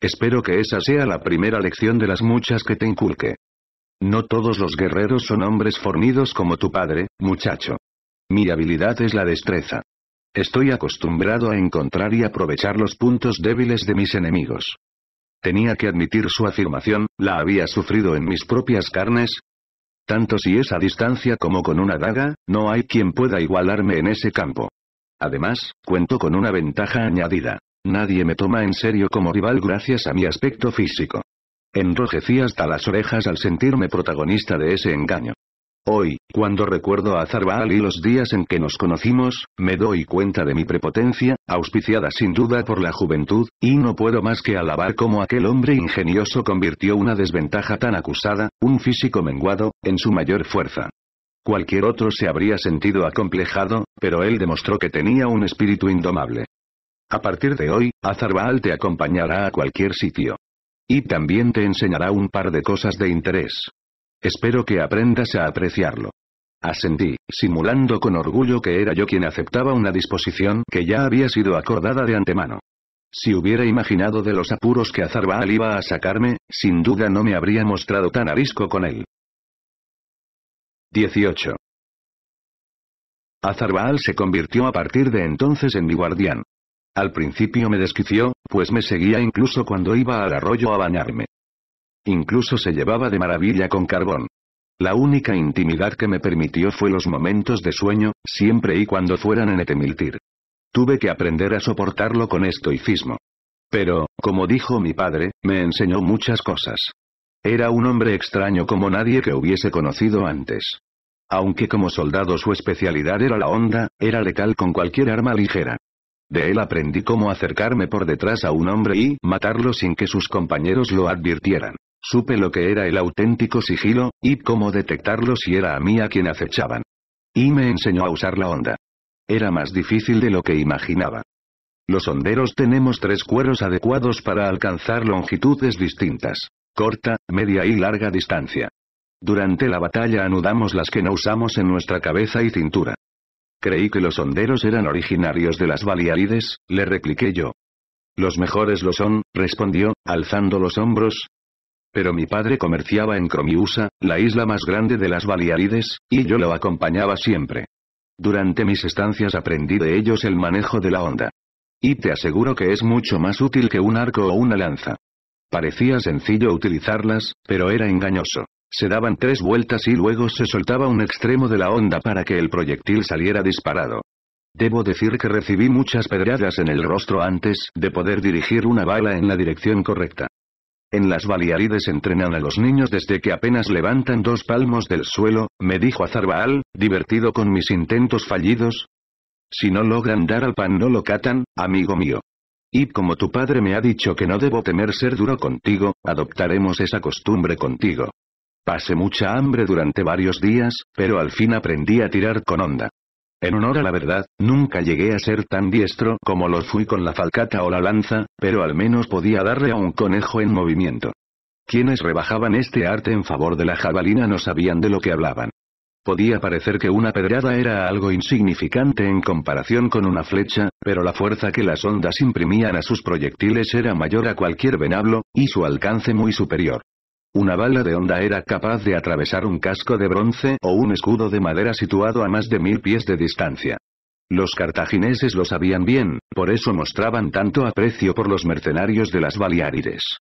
Espero que esa sea la primera lección de las muchas que te inculque. No todos los guerreros son hombres fornidos como tu padre, muchacho. Mi habilidad es la destreza. Estoy acostumbrado a encontrar y aprovechar los puntos débiles de mis enemigos. Tenía que admitir su afirmación, la había sufrido en mis propias carnes. Tanto si es a distancia como con una daga, no hay quien pueda igualarme en ese campo. Además, cuento con una ventaja añadida. Nadie me toma en serio como rival gracias a mi aspecto físico. Enrojecí hasta las orejas al sentirme protagonista de ese engaño. Hoy, cuando recuerdo a Zarbaal y los días en que nos conocimos, me doy cuenta de mi prepotencia, auspiciada sin duda por la juventud, y no puedo más que alabar cómo aquel hombre ingenioso convirtió una desventaja tan acusada, un físico menguado, en su mayor fuerza. Cualquier otro se habría sentido acomplejado, pero él demostró que tenía un espíritu indomable. A partir de hoy, Azarbaal te acompañará a cualquier sitio. Y también te enseñará un par de cosas de interés. Espero que aprendas a apreciarlo. Asentí, simulando con orgullo que era yo quien aceptaba una disposición que ya había sido acordada de antemano. Si hubiera imaginado de los apuros que Azarbaal iba a sacarme, sin duda no me habría mostrado tan arisco con él. 18. Azarbaal se convirtió a partir de entonces en mi guardián. Al principio me desquició, pues me seguía incluso cuando iba al arroyo a bañarme. Incluso se llevaba de maravilla con carbón. La única intimidad que me permitió fue los momentos de sueño, siempre y cuando fueran en Etemiltir. Tuve que aprender a soportarlo con estoicismo. Pero, como dijo mi padre, me enseñó muchas cosas. Era un hombre extraño como nadie que hubiese conocido antes. Aunque como soldado su especialidad era la onda, era letal con cualquier arma ligera. De él aprendí cómo acercarme por detrás a un hombre y matarlo sin que sus compañeros lo advirtieran. Supe lo que era el auténtico sigilo, y cómo detectarlo si era a mí a quien acechaban. Y me enseñó a usar la onda. Era más difícil de lo que imaginaba. Los honderos tenemos tres cueros adecuados para alcanzar longitudes distintas. Corta, media y larga distancia. Durante la batalla anudamos las que no usamos en nuestra cabeza y cintura. Creí que los honderos eran originarios de las Balearides, le repliqué yo. Los mejores lo son, respondió, alzando los hombros, pero mi padre comerciaba en Cromiusa, la isla más grande de las Balearides, y yo lo acompañaba siempre. Durante mis estancias aprendí de ellos el manejo de la onda. Y te aseguro que es mucho más útil que un arco o una lanza. Parecía sencillo utilizarlas, pero era engañoso. Se daban tres vueltas y luego se soltaba un extremo de la onda para que el proyectil saliera disparado. Debo decir que recibí muchas pedradas en el rostro antes de poder dirigir una bala en la dirección correcta. En las Balearides entrenan a los niños desde que apenas levantan dos palmos del suelo, me dijo Azarbaal, divertido con mis intentos fallidos. Si no logran dar al pan no lo catan, amigo mío. Y como tu padre me ha dicho que no debo temer ser duro contigo, adoptaremos esa costumbre contigo. Pasé mucha hambre durante varios días, pero al fin aprendí a tirar con onda. En honor a la verdad, nunca llegué a ser tan diestro como lo fui con la falcata o la lanza, pero al menos podía darle a un conejo en movimiento. Quienes rebajaban este arte en favor de la jabalina no sabían de lo que hablaban. Podía parecer que una pedrada era algo insignificante en comparación con una flecha, pero la fuerza que las ondas imprimían a sus proyectiles era mayor a cualquier venablo, y su alcance muy superior. Una bala de onda era capaz de atravesar un casco de bronce o un escudo de madera situado a más de mil pies de distancia. Los cartagineses lo sabían bien, por eso mostraban tanto aprecio por los mercenarios de las Baleárides.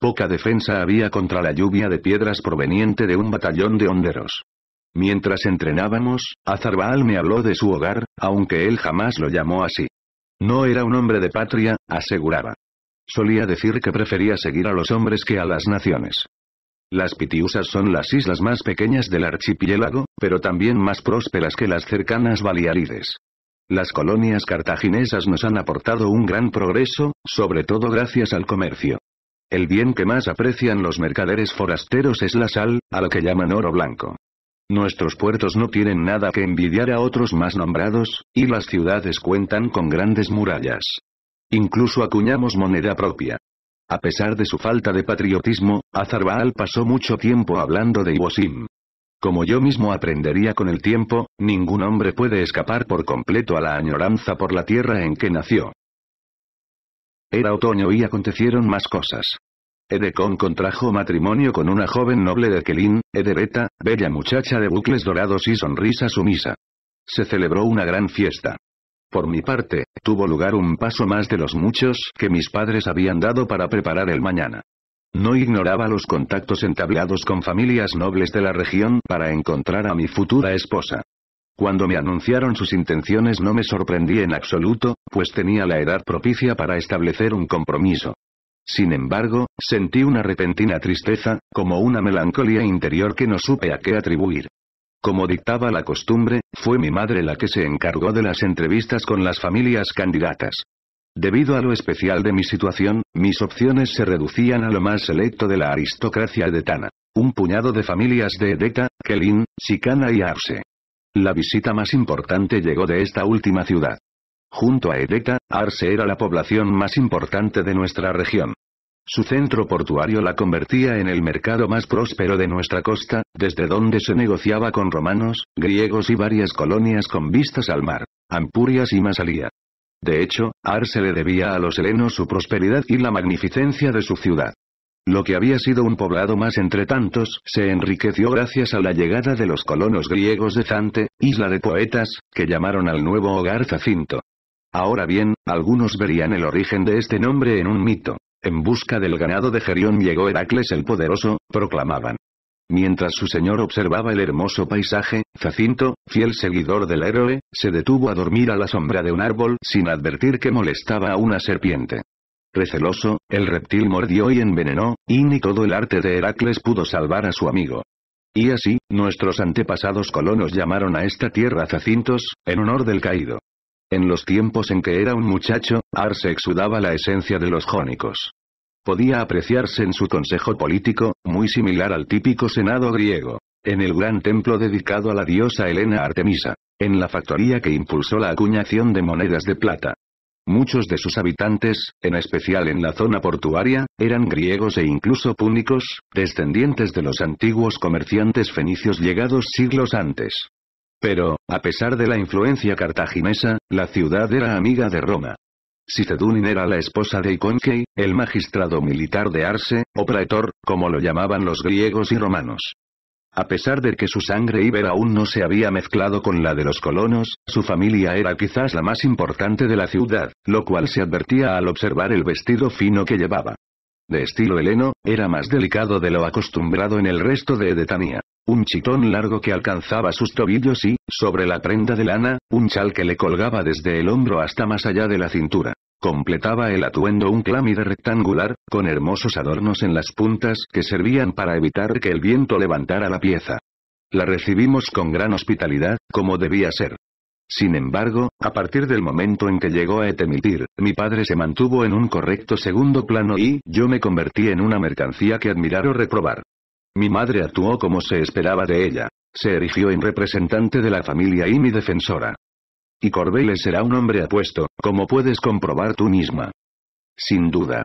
Poca defensa había contra la lluvia de piedras proveniente de un batallón de honderos. Mientras entrenábamos, Azarbaal me habló de su hogar, aunque él jamás lo llamó así. No era un hombre de patria, aseguraba. Solía decir que prefería seguir a los hombres que a las naciones. Las Pitiusas son las islas más pequeñas del archipiélago, pero también más prósperas que las cercanas Balearides. Las colonias cartaginesas nos han aportado un gran progreso, sobre todo gracias al comercio. El bien que más aprecian los mercaderes forasteros es la sal, a lo que llaman oro blanco. Nuestros puertos no tienen nada que envidiar a otros más nombrados, y las ciudades cuentan con grandes murallas. Incluso acuñamos moneda propia. A pesar de su falta de patriotismo, Azarbaal pasó mucho tiempo hablando de Iwosim. Como yo mismo aprendería con el tiempo, ningún hombre puede escapar por completo a la añoranza por la tierra en que nació. Era otoño y acontecieron más cosas. Edecon contrajo matrimonio con una joven noble de Kelin, Edebeta, bella muchacha de bucles dorados y sonrisa sumisa. Se celebró una gran fiesta. Por mi parte, tuvo lugar un paso más de los muchos que mis padres habían dado para preparar el mañana. No ignoraba los contactos entablados con familias nobles de la región para encontrar a mi futura esposa. Cuando me anunciaron sus intenciones no me sorprendí en absoluto, pues tenía la edad propicia para establecer un compromiso. Sin embargo, sentí una repentina tristeza, como una melancolía interior que no supe a qué atribuir. Como dictaba la costumbre, fue mi madre la que se encargó de las entrevistas con las familias candidatas. Debido a lo especial de mi situación, mis opciones se reducían a lo más selecto de la aristocracia edetana. Un puñado de familias de Edeka, Kelin, Sikana y Arse. La visita más importante llegó de esta última ciudad. Junto a Edeka, Arse era la población más importante de nuestra región. Su centro portuario la convertía en el mercado más próspero de nuestra costa, desde donde se negociaba con romanos, griegos y varias colonias con vistas al mar, Ampurias y Masalía. De hecho, Arse le debía a los helenos su prosperidad y la magnificencia de su ciudad. Lo que había sido un poblado más entre tantos, se enriqueció gracias a la llegada de los colonos griegos de Zante, isla de poetas, que llamaron al nuevo hogar Zacinto. Ahora bien, algunos verían el origen de este nombre en un mito. En busca del ganado de Gerión llegó Heracles el Poderoso, proclamaban. Mientras su señor observaba el hermoso paisaje, Zacinto, fiel seguidor del héroe, se detuvo a dormir a la sombra de un árbol sin advertir que molestaba a una serpiente. Receloso, el reptil mordió y envenenó, y ni todo el arte de Heracles pudo salvar a su amigo. Y así, nuestros antepasados colonos llamaron a esta tierra Zacintos, en honor del caído. En los tiempos en que era un muchacho, Arse exudaba la esencia de los jónicos. Podía apreciarse en su consejo político, muy similar al típico senado griego. En el gran templo dedicado a la diosa Helena Artemisa. En la factoría que impulsó la acuñación de monedas de plata. Muchos de sus habitantes, en especial en la zona portuaria, eran griegos e incluso púnicos, descendientes de los antiguos comerciantes fenicios llegados siglos antes. Pero, a pesar de la influencia cartaginesa, la ciudad era amiga de Roma. Sicedunin era la esposa de Iconkei, el magistrado militar de Arse, o praetor, como lo llamaban los griegos y romanos. A pesar de que su sangre íbera aún no se había mezclado con la de los colonos, su familia era quizás la más importante de la ciudad, lo cual se advertía al observar el vestido fino que llevaba. De estilo heleno, era más delicado de lo acostumbrado en el resto de Edetania. Un chitón largo que alcanzaba sus tobillos y, sobre la prenda de lana, un chal que le colgaba desde el hombro hasta más allá de la cintura. Completaba el atuendo un clámide rectangular, con hermosos adornos en las puntas que servían para evitar que el viento levantara la pieza. La recibimos con gran hospitalidad, como debía ser. Sin embargo, a partir del momento en que llegó a Etemitir, mi padre se mantuvo en un correcto segundo plano y yo me convertí en una mercancía que admirar o reprobar. Mi madre actuó como se esperaba de ella. Se erigió en representante de la familia y mi defensora. Y Corbeles será un hombre apuesto, como puedes comprobar tú misma. Sin duda.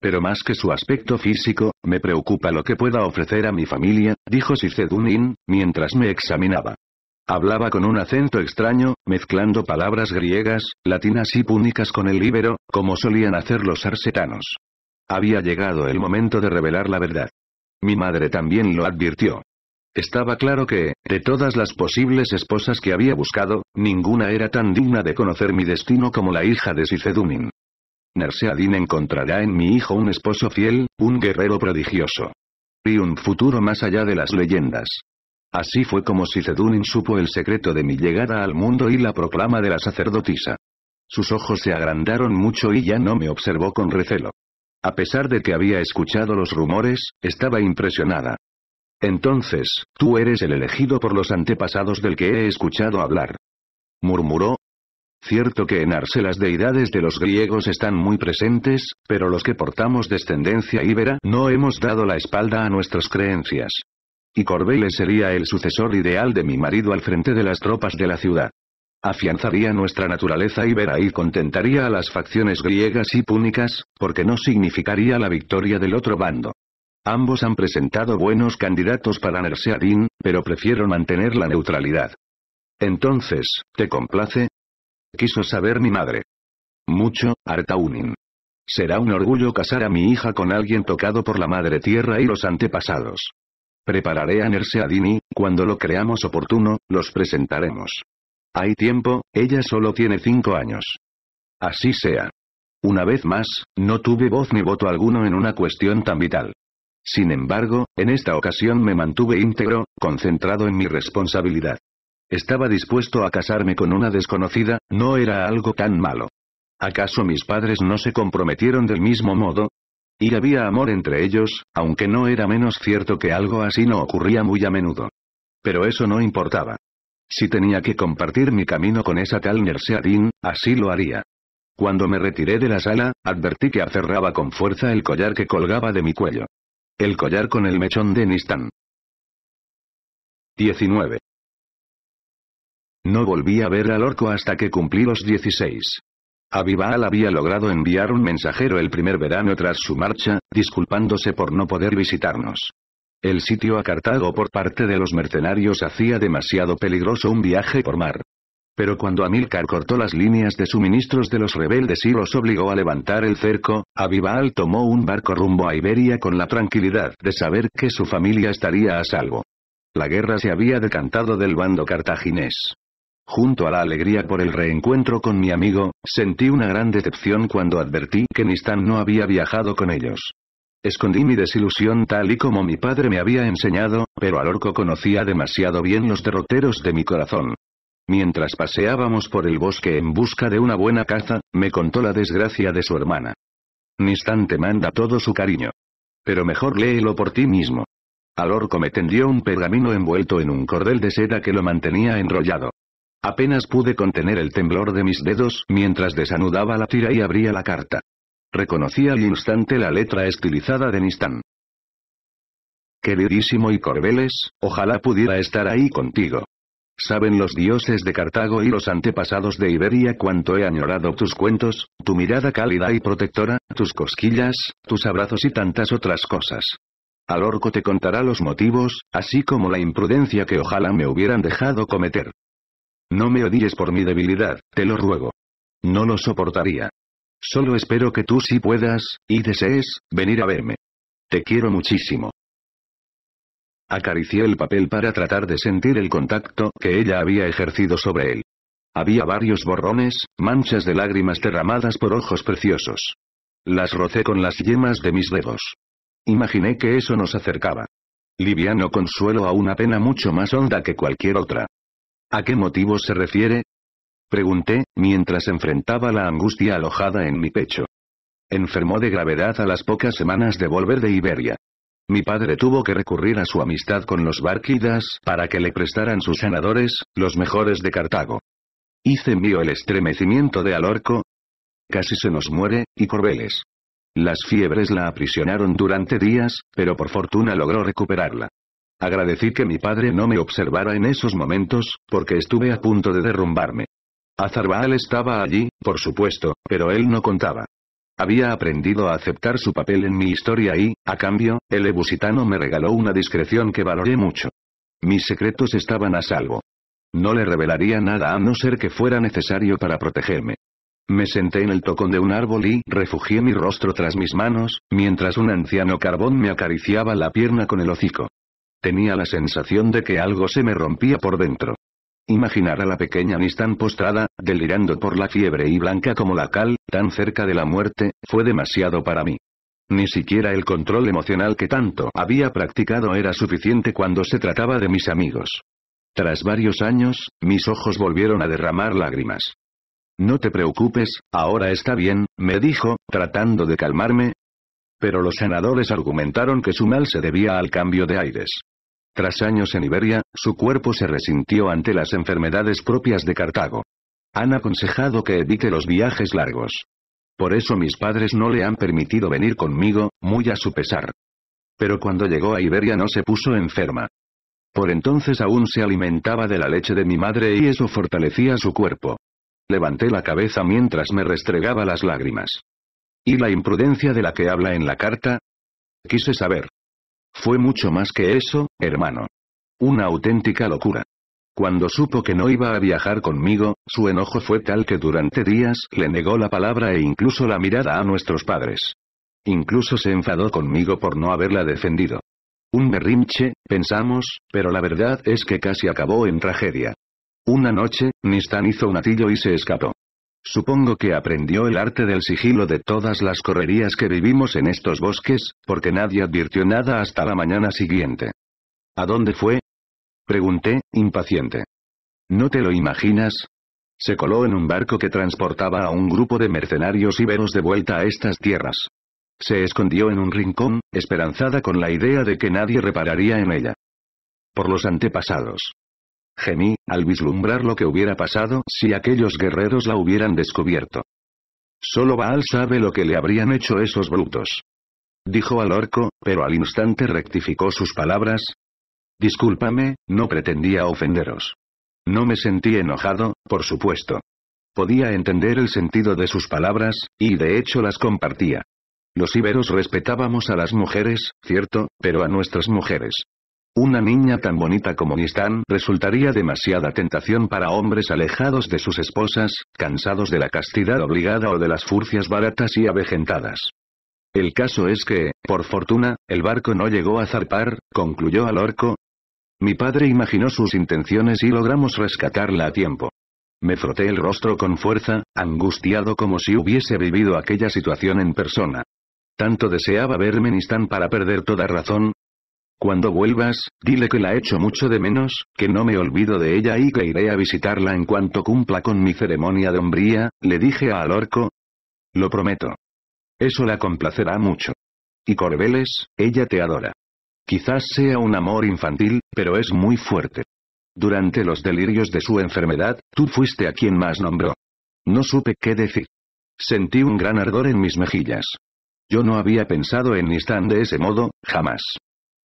Pero más que su aspecto físico, me preocupa lo que pueda ofrecer a mi familia, dijo Sicedunin, mientras me examinaba. Hablaba con un acento extraño, mezclando palabras griegas, latinas y púnicas con el líbero, como solían hacer los arsetanos. Había llegado el momento de revelar la verdad. Mi madre también lo advirtió. Estaba claro que, de todas las posibles esposas que había buscado, ninguna era tan digna de conocer mi destino como la hija de Sicedunin. Nerseadin encontrará en mi hijo un esposo fiel, un guerrero prodigioso. Y un futuro más allá de las leyendas. Así fue como Sicedunin supo el secreto de mi llegada al mundo y la proclama de la sacerdotisa. Sus ojos se agrandaron mucho y ya no me observó con recelo. A pesar de que había escuchado los rumores, estaba impresionada. Entonces, tú eres el elegido por los antepasados del que he escuchado hablar. Murmuró. Cierto que en Arse las deidades de los griegos están muy presentes, pero los que portamos descendencia íbera no hemos dado la espalda a nuestras creencias. Y Corbeles sería el sucesor ideal de mi marido al frente de las tropas de la ciudad. Afianzaría nuestra naturaleza íbera y contentaría a las facciones griegas y púnicas, porque no significaría la victoria del otro bando. Ambos han presentado buenos candidatos para Nerseadin, pero prefiero mantener la neutralidad. Entonces, ¿te complace? Quiso saber mi madre. Mucho, Artaunin. Será un orgullo casar a mi hija con alguien tocado por la madre tierra y los antepasados. Prepararé a Nerseadin y, cuando lo creamos oportuno, los presentaremos. Hay tiempo, ella solo tiene cinco años. Así sea. Una vez más, no tuve voz ni voto alguno en una cuestión tan vital. Sin embargo, en esta ocasión me mantuve íntegro, concentrado en mi responsabilidad. Estaba dispuesto a casarme con una desconocida, no era algo tan malo. ¿Acaso mis padres no se comprometieron del mismo modo? Y había amor entre ellos, aunque no era menos cierto que algo así no ocurría muy a menudo. Pero eso no importaba. Si tenía que compartir mi camino con esa tal Nerseadin, así lo haría. Cuando me retiré de la sala, advertí que aferraba con fuerza el collar que colgaba de mi cuello. El collar con el mechón de Nistan. 19. No volví a ver al orco hasta que cumplí los 16. Avival había logrado enviar un mensajero el primer verano tras su marcha, disculpándose por no poder visitarnos. El sitio a Cartago por parte de los mercenarios hacía demasiado peligroso un viaje por mar. Pero cuando Amilcar cortó las líneas de suministros de los rebeldes y los obligó a levantar el cerco, Avival tomó un barco rumbo a Iberia con la tranquilidad de saber que su familia estaría a salvo. La guerra se había decantado del bando cartaginés. Junto a la alegría por el reencuentro con mi amigo, sentí una gran decepción cuando advertí que Nistan no había viajado con ellos. Escondí mi desilusión tal y como mi padre me había enseñado, pero Alorco conocía demasiado bien los derroteros de mi corazón. Mientras paseábamos por el bosque en busca de una buena caza, me contó la desgracia de su hermana. Nistan te manda todo su cariño. Pero mejor léelo por ti mismo. Alorco me tendió un pergamino envuelto en un cordel de seda que lo mantenía enrollado. Apenas pude contener el temblor de mis dedos mientras desanudaba la tira y abría la carta. Reconocí al instante la letra estilizada de Nistán. Queridísimo y Corbeles, ojalá pudiera estar ahí contigo. Saben los dioses de Cartago y los antepasados de Iberia cuánto he añorado tus cuentos, tu mirada cálida y protectora, tus cosquillas, tus abrazos y tantas otras cosas. Al orco te contará los motivos, así como la imprudencia que ojalá me hubieran dejado cometer. No me odies por mi debilidad, te lo ruego. No lo soportaría. Solo espero que tú sí puedas, y desees, venir a verme. Te quiero muchísimo. Acaricié el papel para tratar de sentir el contacto que ella había ejercido sobre él. Había varios borrones, manchas de lágrimas derramadas por ojos preciosos. Las rocé con las yemas de mis dedos. Imaginé que eso nos acercaba. Liviano consuelo a una pena mucho más honda que cualquier otra. ¿A qué motivos se refiere? Pregunté, mientras enfrentaba la angustia alojada en mi pecho. Enfermó de gravedad a las pocas semanas de volver de Iberia. Mi padre tuvo que recurrir a su amistad con los Bárquidas para que le prestaran sus sanadores, los mejores de Cartago. Hice mío el estremecimiento de Alorco. Casi se nos muere, y Corbeles. Las fiebres la aprisionaron durante días, pero por fortuna logró recuperarla. Agradecí que mi padre no me observara en esos momentos, porque estuve a punto de derrumbarme. Azarbaal estaba allí, por supuesto, pero él no contaba. Había aprendido a aceptar su papel en mi historia y, a cambio, el ebusitano me regaló una discreción que valoré mucho. Mis secretos estaban a salvo. No le revelaría nada a no ser que fuera necesario para protegerme. Me senté en el tocón de un árbol y refugié mi rostro tras mis manos, mientras un anciano carbón me acariciaba la pierna con el hocico. Tenía la sensación de que algo se me rompía por dentro. Imaginar a la pequeña Nistan postrada, delirando por la fiebre y blanca como la cal, tan cerca de la muerte, fue demasiado para mí. Ni siquiera el control emocional que tanto había practicado era suficiente cuando se trataba de mis amigos. Tras varios años, mis ojos volvieron a derramar lágrimas. No te preocupes, ahora está bien, me dijo, tratando de calmarme. Pero los senadores argumentaron que su mal se debía al cambio de aires. Tras años en Iberia, su cuerpo se resintió ante las enfermedades propias de Cartago. Han aconsejado que evite los viajes largos. Por eso mis padres no le han permitido venir conmigo, muy a su pesar. Pero cuando llegó a Iberia no se puso enferma. Por entonces aún se alimentaba de la leche de mi madre y eso fortalecía su cuerpo. Levanté la cabeza mientras me restregaba las lágrimas. ¿Y la imprudencia de la que habla en la carta? Quise saber. Fue mucho más que eso, hermano. Una auténtica locura. Cuando supo que no iba a viajar conmigo, su enojo fue tal que durante días le negó la palabra e incluso la mirada a nuestros padres. Incluso se enfadó conmigo por no haberla defendido. Un berrinche, pensamos, pero la verdad es que casi acabó en tragedia. Una noche, Nistan hizo un atillo y se escapó. Supongo que aprendió el arte del sigilo de todas las correrías que vivimos en estos bosques, porque nadie advirtió nada hasta la mañana siguiente. ¿A dónde fue? Pregunté, impaciente. ¿No te lo imaginas? Se coló en un barco que transportaba a un grupo de mercenarios íberos de vuelta a estas tierras. Se escondió en un rincón, esperanzada con la idea de que nadie repararía en ella. por los antepasados. Gemí, al vislumbrar lo que hubiera pasado si aquellos guerreros la hubieran descubierto. Solo Baal sabe lo que le habrían hecho esos brutos. Dijo al orco, pero al instante rectificó sus palabras. Discúlpame, no pretendía ofenderos. No me sentí enojado, por supuesto. Podía entender el sentido de sus palabras, y de hecho las compartía. Los íberos respetábamos a las mujeres, cierto, pero a nuestras mujeres. Una niña tan bonita como Nistán resultaría demasiada tentación para hombres alejados de sus esposas, cansados de la castidad obligada o de las furcias baratas y avejentadas. El caso es que, por fortuna, el barco no llegó a zarpar, concluyó al orco. Mi padre imaginó sus intenciones y logramos rescatarla a tiempo. Me froté el rostro con fuerza, angustiado como si hubiese vivido aquella situación en persona. Tanto deseaba verme Nistán para perder toda razón, cuando vuelvas, dile que la echo mucho de menos, que no me olvido de ella y que iré a visitarla en cuanto cumpla con mi ceremonia de hombría, le dije a Alorco. Lo prometo. Eso la complacerá mucho. Y Corbeles, ella te adora. Quizás sea un amor infantil, pero es muy fuerte. Durante los delirios de su enfermedad, tú fuiste a quien más nombró. No supe qué decir. Sentí un gran ardor en mis mejillas. Yo no había pensado en Nistán de ese modo, jamás.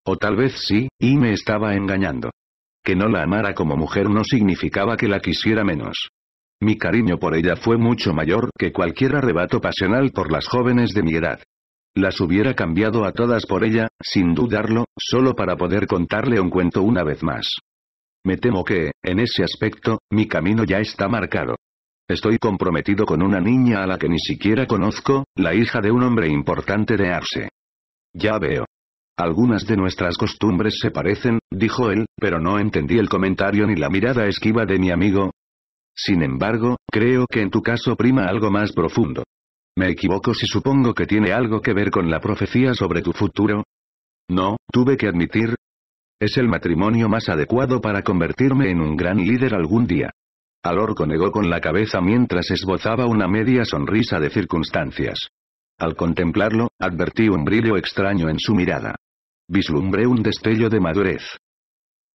O tal vez sí, y me estaba engañando. Que no la amara como mujer no significaba que la quisiera menos. Mi cariño por ella fue mucho mayor que cualquier arrebato pasional por las jóvenes de mi edad. Las hubiera cambiado a todas por ella, sin dudarlo, solo para poder contarle un cuento una vez más. Me temo que, en ese aspecto, mi camino ya está marcado. Estoy comprometido con una niña a la que ni siquiera conozco, la hija de un hombre importante de Arse. Ya veo. Algunas de nuestras costumbres se parecen, dijo él, pero no entendí el comentario ni la mirada esquiva de mi amigo. Sin embargo, creo que en tu caso prima algo más profundo. ¿Me equivoco si supongo que tiene algo que ver con la profecía sobre tu futuro? No, tuve que admitir. Es el matrimonio más adecuado para convertirme en un gran líder algún día. Alorco negó con la cabeza mientras esbozaba una media sonrisa de circunstancias. Al contemplarlo, advertí un brillo extraño en su mirada. Vislumbré un destello de madurez.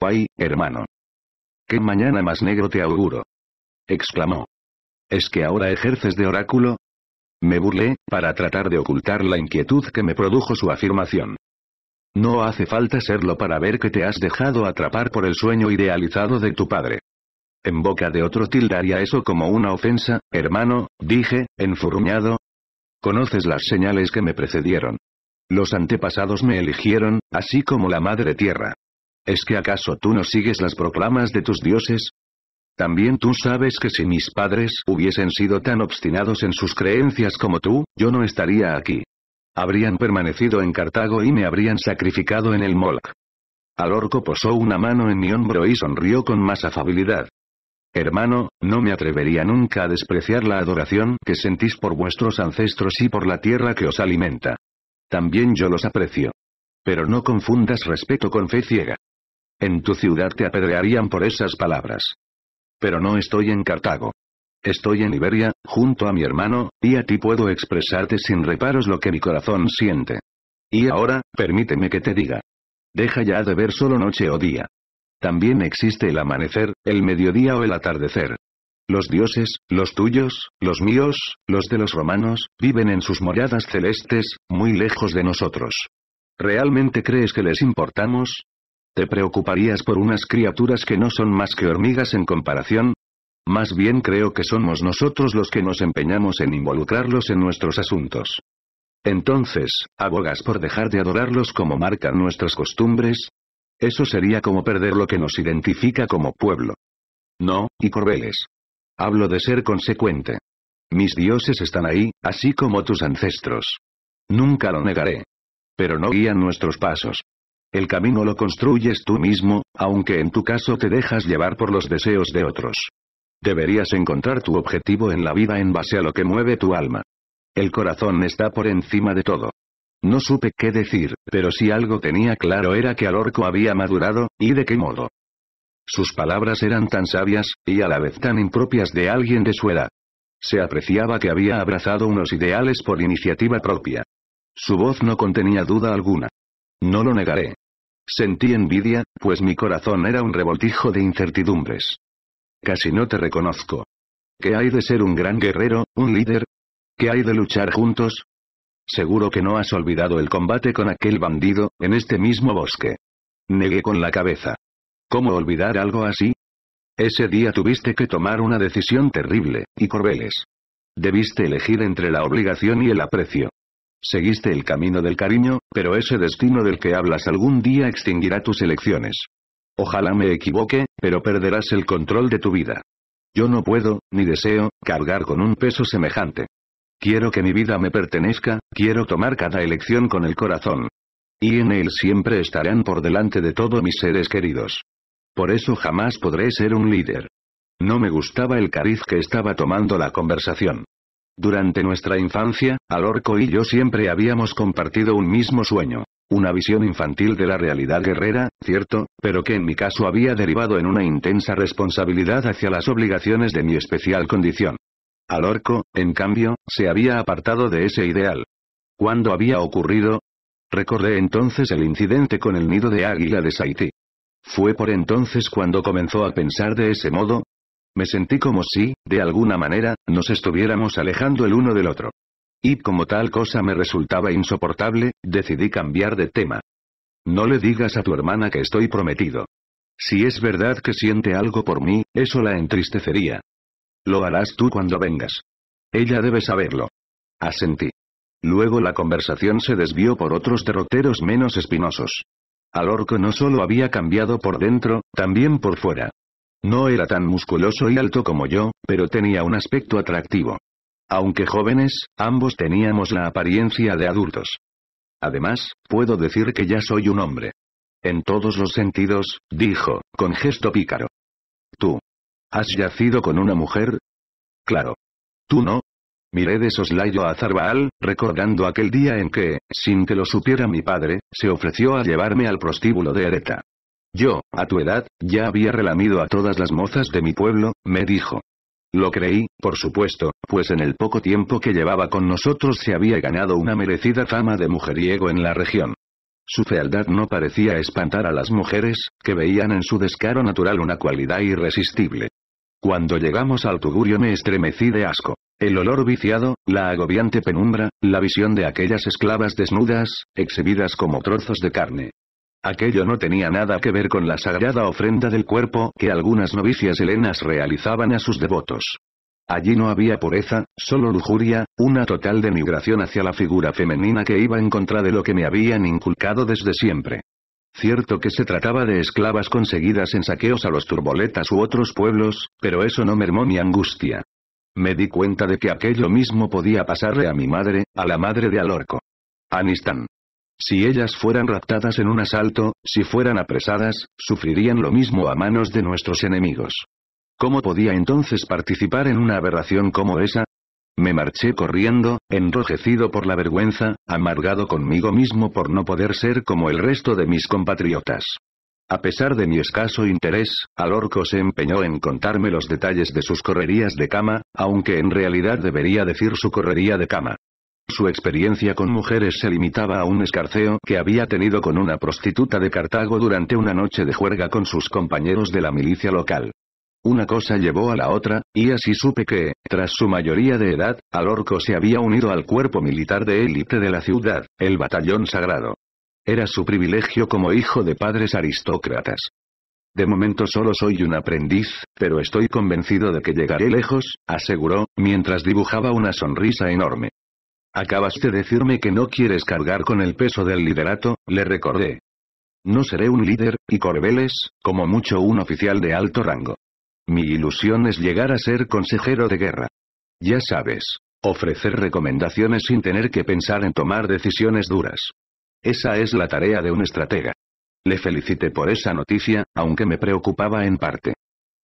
¡Ay, hermano! ¡Qué mañana más negro te auguro! exclamó. ¿Es que ahora ejerces de oráculo? Me burlé, para tratar de ocultar la inquietud que me produjo su afirmación. No hace falta serlo para ver que te has dejado atrapar por el sueño idealizado de tu padre. En boca de otro tildaría eso como una ofensa, hermano, dije, enfurruñado. Conoces las señales que me precedieron. Los antepasados me eligieron, así como la Madre Tierra. ¿Es que acaso tú no sigues las proclamas de tus dioses? También tú sabes que si mis padres hubiesen sido tan obstinados en sus creencias como tú, yo no estaría aquí. Habrían permanecido en Cartago y me habrían sacrificado en el Molk. Alorco posó una mano en mi hombro y sonrió con más afabilidad. Hermano, no me atrevería nunca a despreciar la adoración que sentís por vuestros ancestros y por la tierra que os alimenta. También yo los aprecio. Pero no confundas respeto con fe ciega. En tu ciudad te apedrearían por esas palabras. Pero no estoy en Cartago. Estoy en Iberia, junto a mi hermano, y a ti puedo expresarte sin reparos lo que mi corazón siente. Y ahora, permíteme que te diga. Deja ya de ver solo noche o día. También existe el amanecer, el mediodía o el atardecer. Los dioses, los tuyos, los míos, los de los romanos, viven en sus moradas celestes, muy lejos de nosotros. ¿Realmente crees que les importamos? ¿Te preocuparías por unas criaturas que no son más que hormigas en comparación? Más bien creo que somos nosotros los que nos empeñamos en involucrarlos en nuestros asuntos. Entonces, ¿abogas por dejar de adorarlos como marcan nuestras costumbres? Eso sería como perder lo que nos identifica como pueblo. No, y Corbeles. Hablo de ser consecuente. Mis dioses están ahí, así como tus ancestros. Nunca lo negaré. Pero no guían nuestros pasos. El camino lo construyes tú mismo, aunque en tu caso te dejas llevar por los deseos de otros. Deberías encontrar tu objetivo en la vida en base a lo que mueve tu alma. El corazón está por encima de todo. No supe qué decir, pero si algo tenía claro era que Alorco había madurado, y de qué modo. Sus palabras eran tan sabias, y a la vez tan impropias de alguien de su edad. Se apreciaba que había abrazado unos ideales por iniciativa propia. Su voz no contenía duda alguna. No lo negaré. Sentí envidia, pues mi corazón era un revoltijo de incertidumbres. Casi no te reconozco. ¿Qué hay de ser un gran guerrero, un líder? ¿Qué hay de luchar juntos? Seguro que no has olvidado el combate con aquel bandido, en este mismo bosque. Negué con la cabeza. ¿Cómo olvidar algo así? Ese día tuviste que tomar una decisión terrible, y Corbeles. Debiste elegir entre la obligación y el aprecio. Seguiste el camino del cariño, pero ese destino del que hablas algún día extinguirá tus elecciones. Ojalá me equivoque, pero perderás el control de tu vida. Yo no puedo, ni deseo, cargar con un peso semejante. Quiero que mi vida me pertenezca, quiero tomar cada elección con el corazón. Y en él siempre estarán por delante de todos mis seres queridos. Por eso jamás podré ser un líder. No me gustaba el cariz que estaba tomando la conversación. Durante nuestra infancia, Alorco y yo siempre habíamos compartido un mismo sueño. Una visión infantil de la realidad guerrera, cierto, pero que en mi caso había derivado en una intensa responsabilidad hacia las obligaciones de mi especial condición. Alorco, en cambio, se había apartado de ese ideal. ¿Cuándo había ocurrido? Recordé entonces el incidente con el nido de águila de Saití. ¿Fue por entonces cuando comenzó a pensar de ese modo? Me sentí como si, de alguna manera, nos estuviéramos alejando el uno del otro. Y como tal cosa me resultaba insoportable, decidí cambiar de tema. No le digas a tu hermana que estoy prometido. Si es verdad que siente algo por mí, eso la entristecería. Lo harás tú cuando vengas. Ella debe saberlo. Asentí. Luego la conversación se desvió por otros derroteros menos espinosos. Al orco no solo había cambiado por dentro, también por fuera. No era tan musculoso y alto como yo, pero tenía un aspecto atractivo. Aunque jóvenes, ambos teníamos la apariencia de adultos. Además, puedo decir que ya soy un hombre. En todos los sentidos, dijo, con gesto pícaro. Tú. ¿Has yacido con una mujer? Claro. Tú no. Miré de soslayo a Zarbaal, recordando aquel día en que, sin que lo supiera mi padre, se ofreció a llevarme al prostíbulo de Ereta. Yo, a tu edad, ya había relamido a todas las mozas de mi pueblo, me dijo. Lo creí, por supuesto, pues en el poco tiempo que llevaba con nosotros se había ganado una merecida fama de mujeriego en la región. Su fealdad no parecía espantar a las mujeres, que veían en su descaro natural una cualidad irresistible. Cuando llegamos al tugurio me estremecí de asco. El olor viciado, la agobiante penumbra, la visión de aquellas esclavas desnudas, exhibidas como trozos de carne, Aquello no tenía nada que ver con la sagrada ofrenda del cuerpo que algunas novicias helenas realizaban a sus devotos. Allí no había pureza, solo lujuria, una total denigración hacia la figura femenina que iba en contra de lo que me habían inculcado desde siempre. Cierto que se trataba de esclavas conseguidas en saqueos a los turboletas u otros pueblos, pero eso no mermó mi angustia. Me di cuenta de que aquello mismo podía pasarle a mi madre, a la madre de Alorco. Anistán. Si ellas fueran raptadas en un asalto, si fueran apresadas, sufrirían lo mismo a manos de nuestros enemigos. ¿Cómo podía entonces participar en una aberración como esa? Me marché corriendo, enrojecido por la vergüenza, amargado conmigo mismo por no poder ser como el resto de mis compatriotas. A pesar de mi escaso interés, Alorco se empeñó en contarme los detalles de sus correrías de cama, aunque en realidad debería decir su correría de cama. Su experiencia con mujeres se limitaba a un escarceo que había tenido con una prostituta de Cartago durante una noche de juerga con sus compañeros de la milicia local. Una cosa llevó a la otra, y así supe que, tras su mayoría de edad, Alorco se había unido al cuerpo militar de élite de la ciudad, el Batallón Sagrado. Era su privilegio como hijo de padres aristócratas. De momento solo soy un aprendiz, pero estoy convencido de que llegaré lejos, aseguró, mientras dibujaba una sonrisa enorme. Acabas de decirme que no quieres cargar con el peso del liderato, le recordé. No seré un líder, y Corbeles, como mucho un oficial de alto rango. Mi ilusión es llegar a ser consejero de guerra. Ya sabes, ofrecer recomendaciones sin tener que pensar en tomar decisiones duras. Esa es la tarea de un estratega. Le felicité por esa noticia, aunque me preocupaba en parte.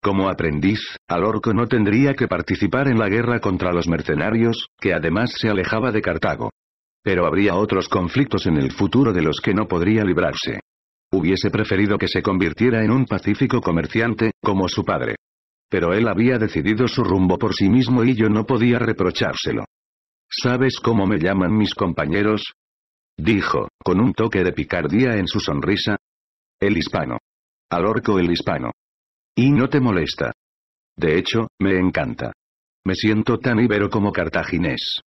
Como aprendiz, Alorco no tendría que participar en la guerra contra los mercenarios, que además se alejaba de Cartago. Pero habría otros conflictos en el futuro de los que no podría librarse. Hubiese preferido que se convirtiera en un pacífico comerciante, como su padre. Pero él había decidido su rumbo por sí mismo y yo no podía reprochárselo. ¿Sabes cómo me llaman mis compañeros? Dijo, con un toque de picardía en su sonrisa. El hispano. Al orco el hispano. Y no te molesta. De hecho, me encanta. Me siento tan ibero como cartaginés.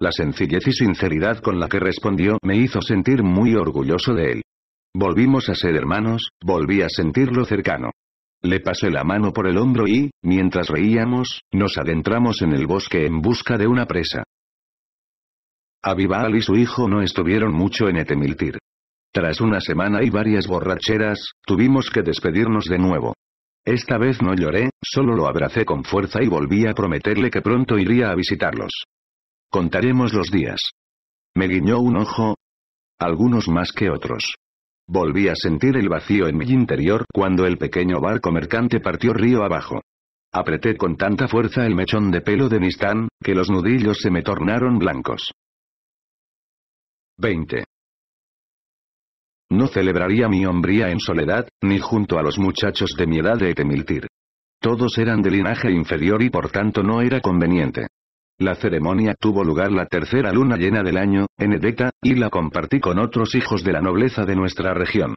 La sencillez y sinceridad con la que respondió me hizo sentir muy orgulloso de él. Volvimos a ser hermanos, volví a sentirlo cercano. Le pasé la mano por el hombro y, mientras reíamos, nos adentramos en el bosque en busca de una presa. Avival y su hijo no estuvieron mucho en Etemiltir. Tras una semana y varias borracheras, tuvimos que despedirnos de nuevo. Esta vez no lloré, solo lo abracé con fuerza y volví a prometerle que pronto iría a visitarlos. Contaremos los días. Me guiñó un ojo. Algunos más que otros. Volví a sentir el vacío en mi interior cuando el pequeño barco mercante partió río abajo. Apreté con tanta fuerza el mechón de pelo de Nistán, que los nudillos se me tornaron blancos. 20. No celebraría mi hombría en soledad, ni junto a los muchachos de mi edad de Etemiltir. Todos eran de linaje inferior y por tanto no era conveniente. La ceremonia tuvo lugar la tercera luna llena del año, en Edeta, y la compartí con otros hijos de la nobleza de nuestra región.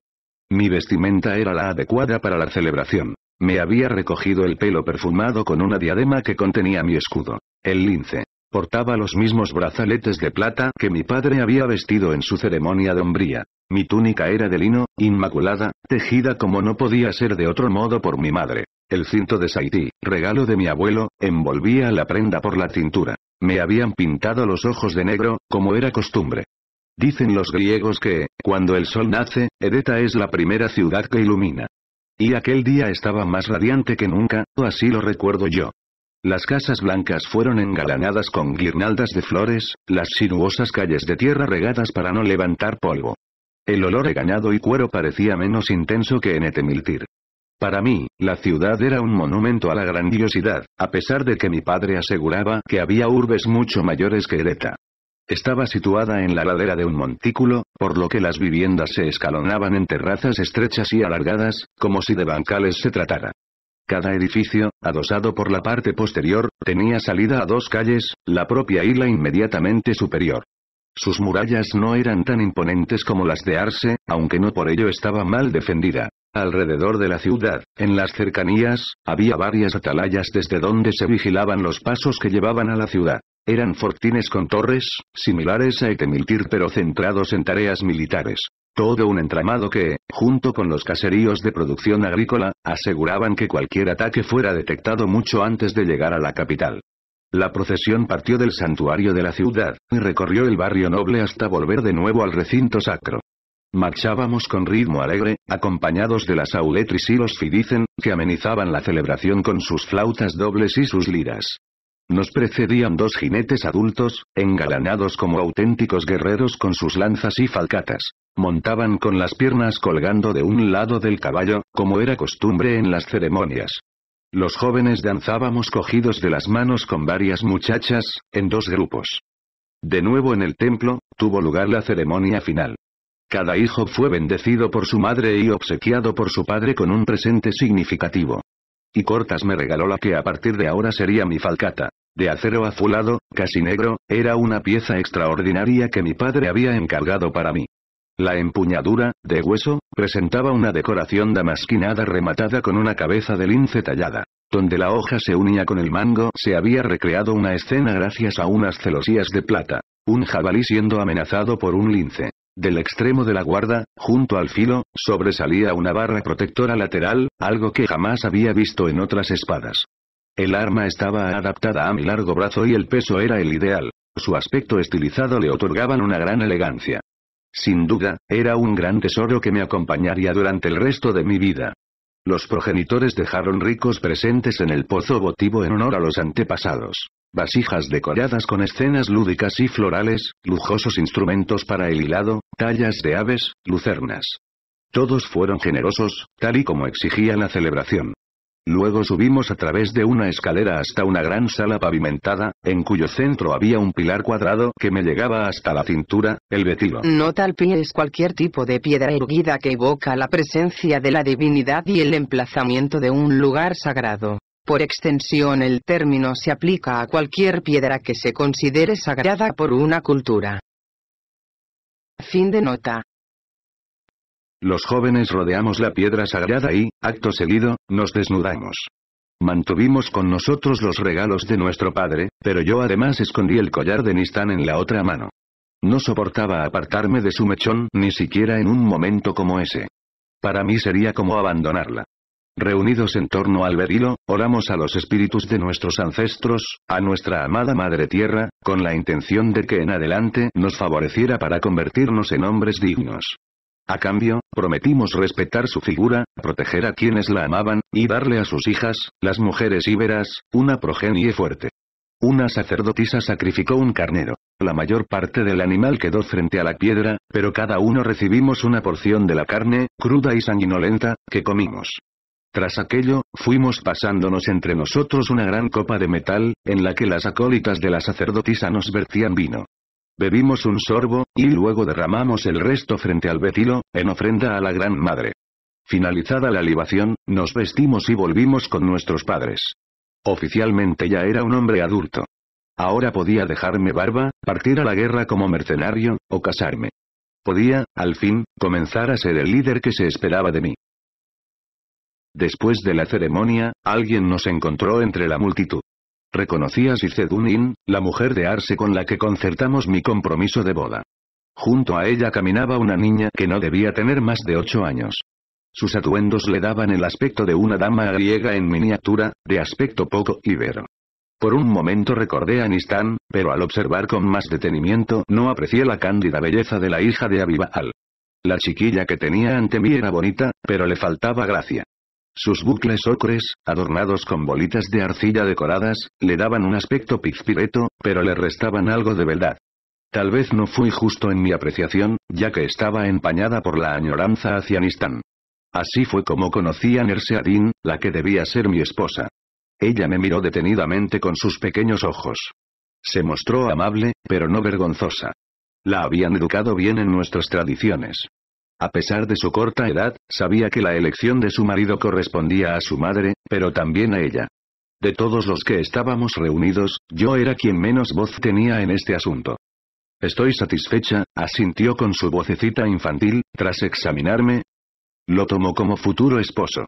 Mi vestimenta era la adecuada para la celebración. Me había recogido el pelo perfumado con una diadema que contenía mi escudo, el lince. Portaba los mismos brazaletes de plata que mi padre había vestido en su ceremonia de hombría. Mi túnica era de lino, inmaculada, tejida como no podía ser de otro modo por mi madre. El cinto de Saití, regalo de mi abuelo, envolvía la prenda por la cintura. Me habían pintado los ojos de negro, como era costumbre. Dicen los griegos que, cuando el sol nace, Edeta es la primera ciudad que ilumina. Y aquel día estaba más radiante que nunca, o así lo recuerdo yo. Las casas blancas fueron engalanadas con guirnaldas de flores, las sinuosas calles de tierra regadas para no levantar polvo. El olor de ganado y cuero parecía menos intenso que en Etemiltir. Para mí, la ciudad era un monumento a la grandiosidad, a pesar de que mi padre aseguraba que había urbes mucho mayores que Ereta. Estaba situada en la ladera de un montículo, por lo que las viviendas se escalonaban en terrazas estrechas y alargadas, como si de bancales se tratara. Cada edificio, adosado por la parte posterior, tenía salida a dos calles, la propia isla inmediatamente superior. Sus murallas no eran tan imponentes como las de Arce, aunque no por ello estaba mal defendida. Alrededor de la ciudad, en las cercanías, había varias atalayas desde donde se vigilaban los pasos que llevaban a la ciudad. Eran fortines con torres, similares a Etemiltir pero centrados en tareas militares. Todo un entramado que, junto con los caseríos de producción agrícola, aseguraban que cualquier ataque fuera detectado mucho antes de llegar a la capital. La procesión partió del santuario de la ciudad, y recorrió el barrio noble hasta volver de nuevo al recinto sacro. Marchábamos con ritmo alegre, acompañados de las auletris y los fidicen, que amenizaban la celebración con sus flautas dobles y sus liras. Nos precedían dos jinetes adultos, engalanados como auténticos guerreros con sus lanzas y falcatas. Montaban con las piernas colgando de un lado del caballo, como era costumbre en las ceremonias. Los jóvenes danzábamos cogidos de las manos con varias muchachas, en dos grupos. De nuevo en el templo, tuvo lugar la ceremonia final. Cada hijo fue bendecido por su madre y obsequiado por su padre con un presente significativo. Y Cortas me regaló la que a partir de ahora sería mi falcata. De acero azulado, casi negro, era una pieza extraordinaria que mi padre había encargado para mí. La empuñadura, de hueso, presentaba una decoración damasquinada rematada con una cabeza de lince tallada. Donde la hoja se unía con el mango se había recreado una escena gracias a unas celosías de plata. Un jabalí siendo amenazado por un lince. Del extremo de la guarda, junto al filo, sobresalía una barra protectora lateral, algo que jamás había visto en otras espadas. El arma estaba adaptada a mi largo brazo y el peso era el ideal. Su aspecto estilizado le otorgaban una gran elegancia. Sin duda, era un gran tesoro que me acompañaría durante el resto de mi vida. Los progenitores dejaron ricos presentes en el pozo votivo en honor a los antepasados. Vasijas decoradas con escenas lúdicas y florales, lujosos instrumentos para el hilado, tallas de aves, lucernas. Todos fueron generosos, tal y como exigía la celebración. Luego subimos a través de una escalera hasta una gran sala pavimentada, en cuyo centro había un pilar cuadrado que me llegaba hasta la cintura, el betilo. No tal pie es cualquier tipo de piedra erguida que evoca la presencia de la divinidad y el emplazamiento de un lugar sagrado. Por extensión el término se aplica a cualquier piedra que se considere sagrada por una cultura. Fin de nota. Los jóvenes rodeamos la piedra sagrada y, acto seguido, nos desnudamos. Mantuvimos con nosotros los regalos de nuestro padre, pero yo además escondí el collar de Nistán en la otra mano. No soportaba apartarme de su mechón ni siquiera en un momento como ese. Para mí sería como abandonarla. Reunidos en torno al berilo, oramos a los espíritus de nuestros ancestros, a nuestra amada Madre Tierra, con la intención de que en adelante nos favoreciera para convertirnos en hombres dignos. A cambio, prometimos respetar su figura, proteger a quienes la amaban, y darle a sus hijas, las mujeres íberas, una progenie fuerte. Una sacerdotisa sacrificó un carnero. La mayor parte del animal quedó frente a la piedra, pero cada uno recibimos una porción de la carne, cruda y sanguinolenta, que comimos. Tras aquello, fuimos pasándonos entre nosotros una gran copa de metal, en la que las acólitas de la sacerdotisa nos vertían vino. Bebimos un sorbo, y luego derramamos el resto frente al betilo, en ofrenda a la Gran Madre. Finalizada la libación, nos vestimos y volvimos con nuestros padres. Oficialmente ya era un hombre adulto. Ahora podía dejarme barba, partir a la guerra como mercenario, o casarme. Podía, al fin, comenzar a ser el líder que se esperaba de mí. Después de la ceremonia, alguien nos encontró entre la multitud. Reconocí a Sicedunin, la mujer de Arse con la que concertamos mi compromiso de boda. Junto a ella caminaba una niña que no debía tener más de ocho años. Sus atuendos le daban el aspecto de una dama griega en miniatura, de aspecto poco ibero. Por un momento recordé a Nistán, pero al observar con más detenimiento no aprecié la cándida belleza de la hija de Abibaal. La chiquilla que tenía ante mí era bonita, pero le faltaba gracia. Sus bucles ocres, adornados con bolitas de arcilla decoradas, le daban un aspecto pizpireto, pero le restaban algo de verdad. Tal vez no fui justo en mi apreciación, ya que estaba empañada por la añoranza hacia Nistán. Así fue como conocí a Nerseadin, la que debía ser mi esposa. Ella me miró detenidamente con sus pequeños ojos. Se mostró amable, pero no vergonzosa. La habían educado bien en nuestras tradiciones. A pesar de su corta edad, sabía que la elección de su marido correspondía a su madre, pero también a ella. De todos los que estábamos reunidos, yo era quien menos voz tenía en este asunto. Estoy satisfecha, asintió con su vocecita infantil, tras examinarme. Lo tomó como futuro esposo.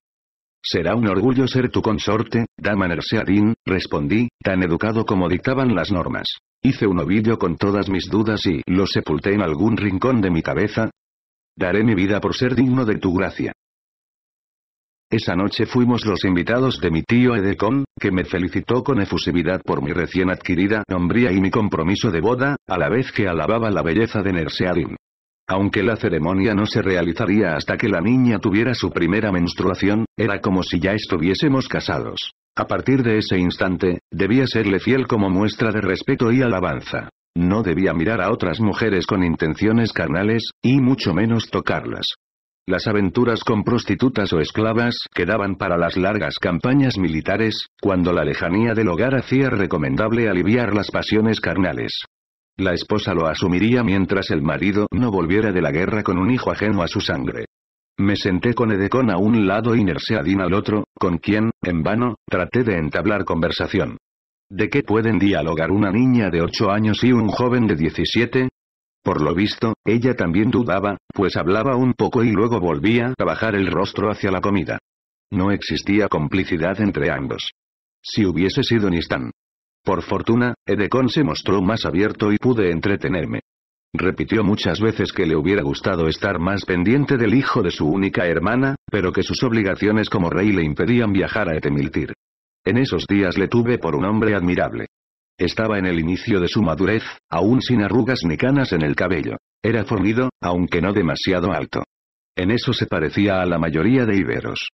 Será un orgullo ser tu consorte, dama Nerseadin, respondí, tan educado como dictaban las normas. Hice un ovillo con todas mis dudas y lo sepulté en algún rincón de mi cabeza, Daré mi vida por ser digno de tu gracia. Esa noche fuimos los invitados de mi tío Edecon, que me felicitó con efusividad por mi recién adquirida hombría y mi compromiso de boda, a la vez que alababa la belleza de Nerseadin. Aunque la ceremonia no se realizaría hasta que la niña tuviera su primera menstruación, era como si ya estuviésemos casados. A partir de ese instante, debía serle fiel como muestra de respeto y alabanza. No debía mirar a otras mujeres con intenciones carnales, y mucho menos tocarlas. Las aventuras con prostitutas o esclavas quedaban para las largas campañas militares, cuando la lejanía del hogar hacía recomendable aliviar las pasiones carnales. La esposa lo asumiría mientras el marido no volviera de la guerra con un hijo ajeno a su sangre. Me senté con Edecon a un lado y Nerseadin al otro, con quien, en vano, traté de entablar conversación. ¿De qué pueden dialogar una niña de ocho años y un joven de 17? Por lo visto, ella también dudaba, pues hablaba un poco y luego volvía a bajar el rostro hacia la comida. No existía complicidad entre ambos. Si hubiese sido Nistan. Por fortuna, Edecon se mostró más abierto y pude entretenerme. Repitió muchas veces que le hubiera gustado estar más pendiente del hijo de su única hermana, pero que sus obligaciones como rey le impedían viajar a Etemiltir. En esos días le tuve por un hombre admirable. Estaba en el inicio de su madurez, aún sin arrugas ni canas en el cabello. Era fornido, aunque no demasiado alto. En eso se parecía a la mayoría de iberos.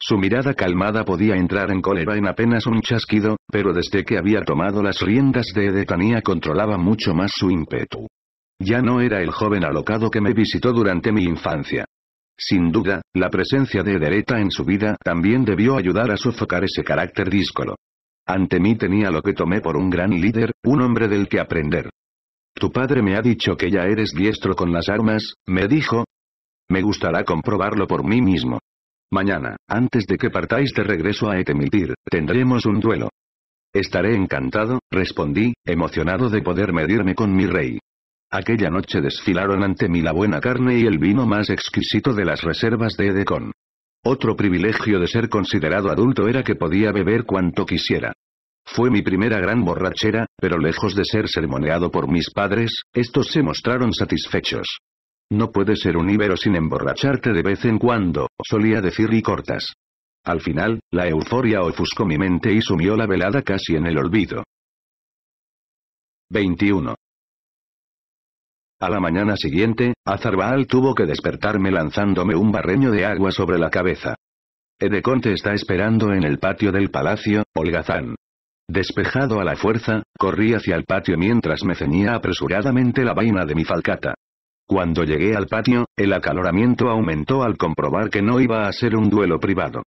Su mirada calmada podía entrar en cólera en apenas un chasquido, pero desde que había tomado las riendas de Edetanía controlaba mucho más su ímpetu. Ya no era el joven alocado que me visitó durante mi infancia. Sin duda, la presencia de Edereta en su vida también debió ayudar a sofocar ese carácter díscolo. Ante mí tenía lo que tomé por un gran líder, un hombre del que aprender. Tu padre me ha dicho que ya eres diestro con las armas, me dijo. Me gustará comprobarlo por mí mismo. Mañana, antes de que partáis de regreso a Etemiltir, tendremos un duelo. Estaré encantado, respondí, emocionado de poder medirme con mi rey. Aquella noche desfilaron ante mí la buena carne y el vino más exquisito de las reservas de Edecon. Otro privilegio de ser considerado adulto era que podía beber cuanto quisiera. Fue mi primera gran borrachera, pero lejos de ser sermoneado por mis padres, estos se mostraron satisfechos. No puedes ser un íbero sin emborracharte de vez en cuando, solía decir y cortas. Al final, la euforia ofuscó mi mente y sumió la velada casi en el olvido. 21. A la mañana siguiente, Azarbaal tuvo que despertarme lanzándome un barreño de agua sobre la cabeza. Edeconte está esperando en el patio del palacio, holgazán. Despejado a la fuerza, corrí hacia el patio mientras me ceñía apresuradamente la vaina de mi falcata. Cuando llegué al patio, el acaloramiento aumentó al comprobar que no iba a ser un duelo privado.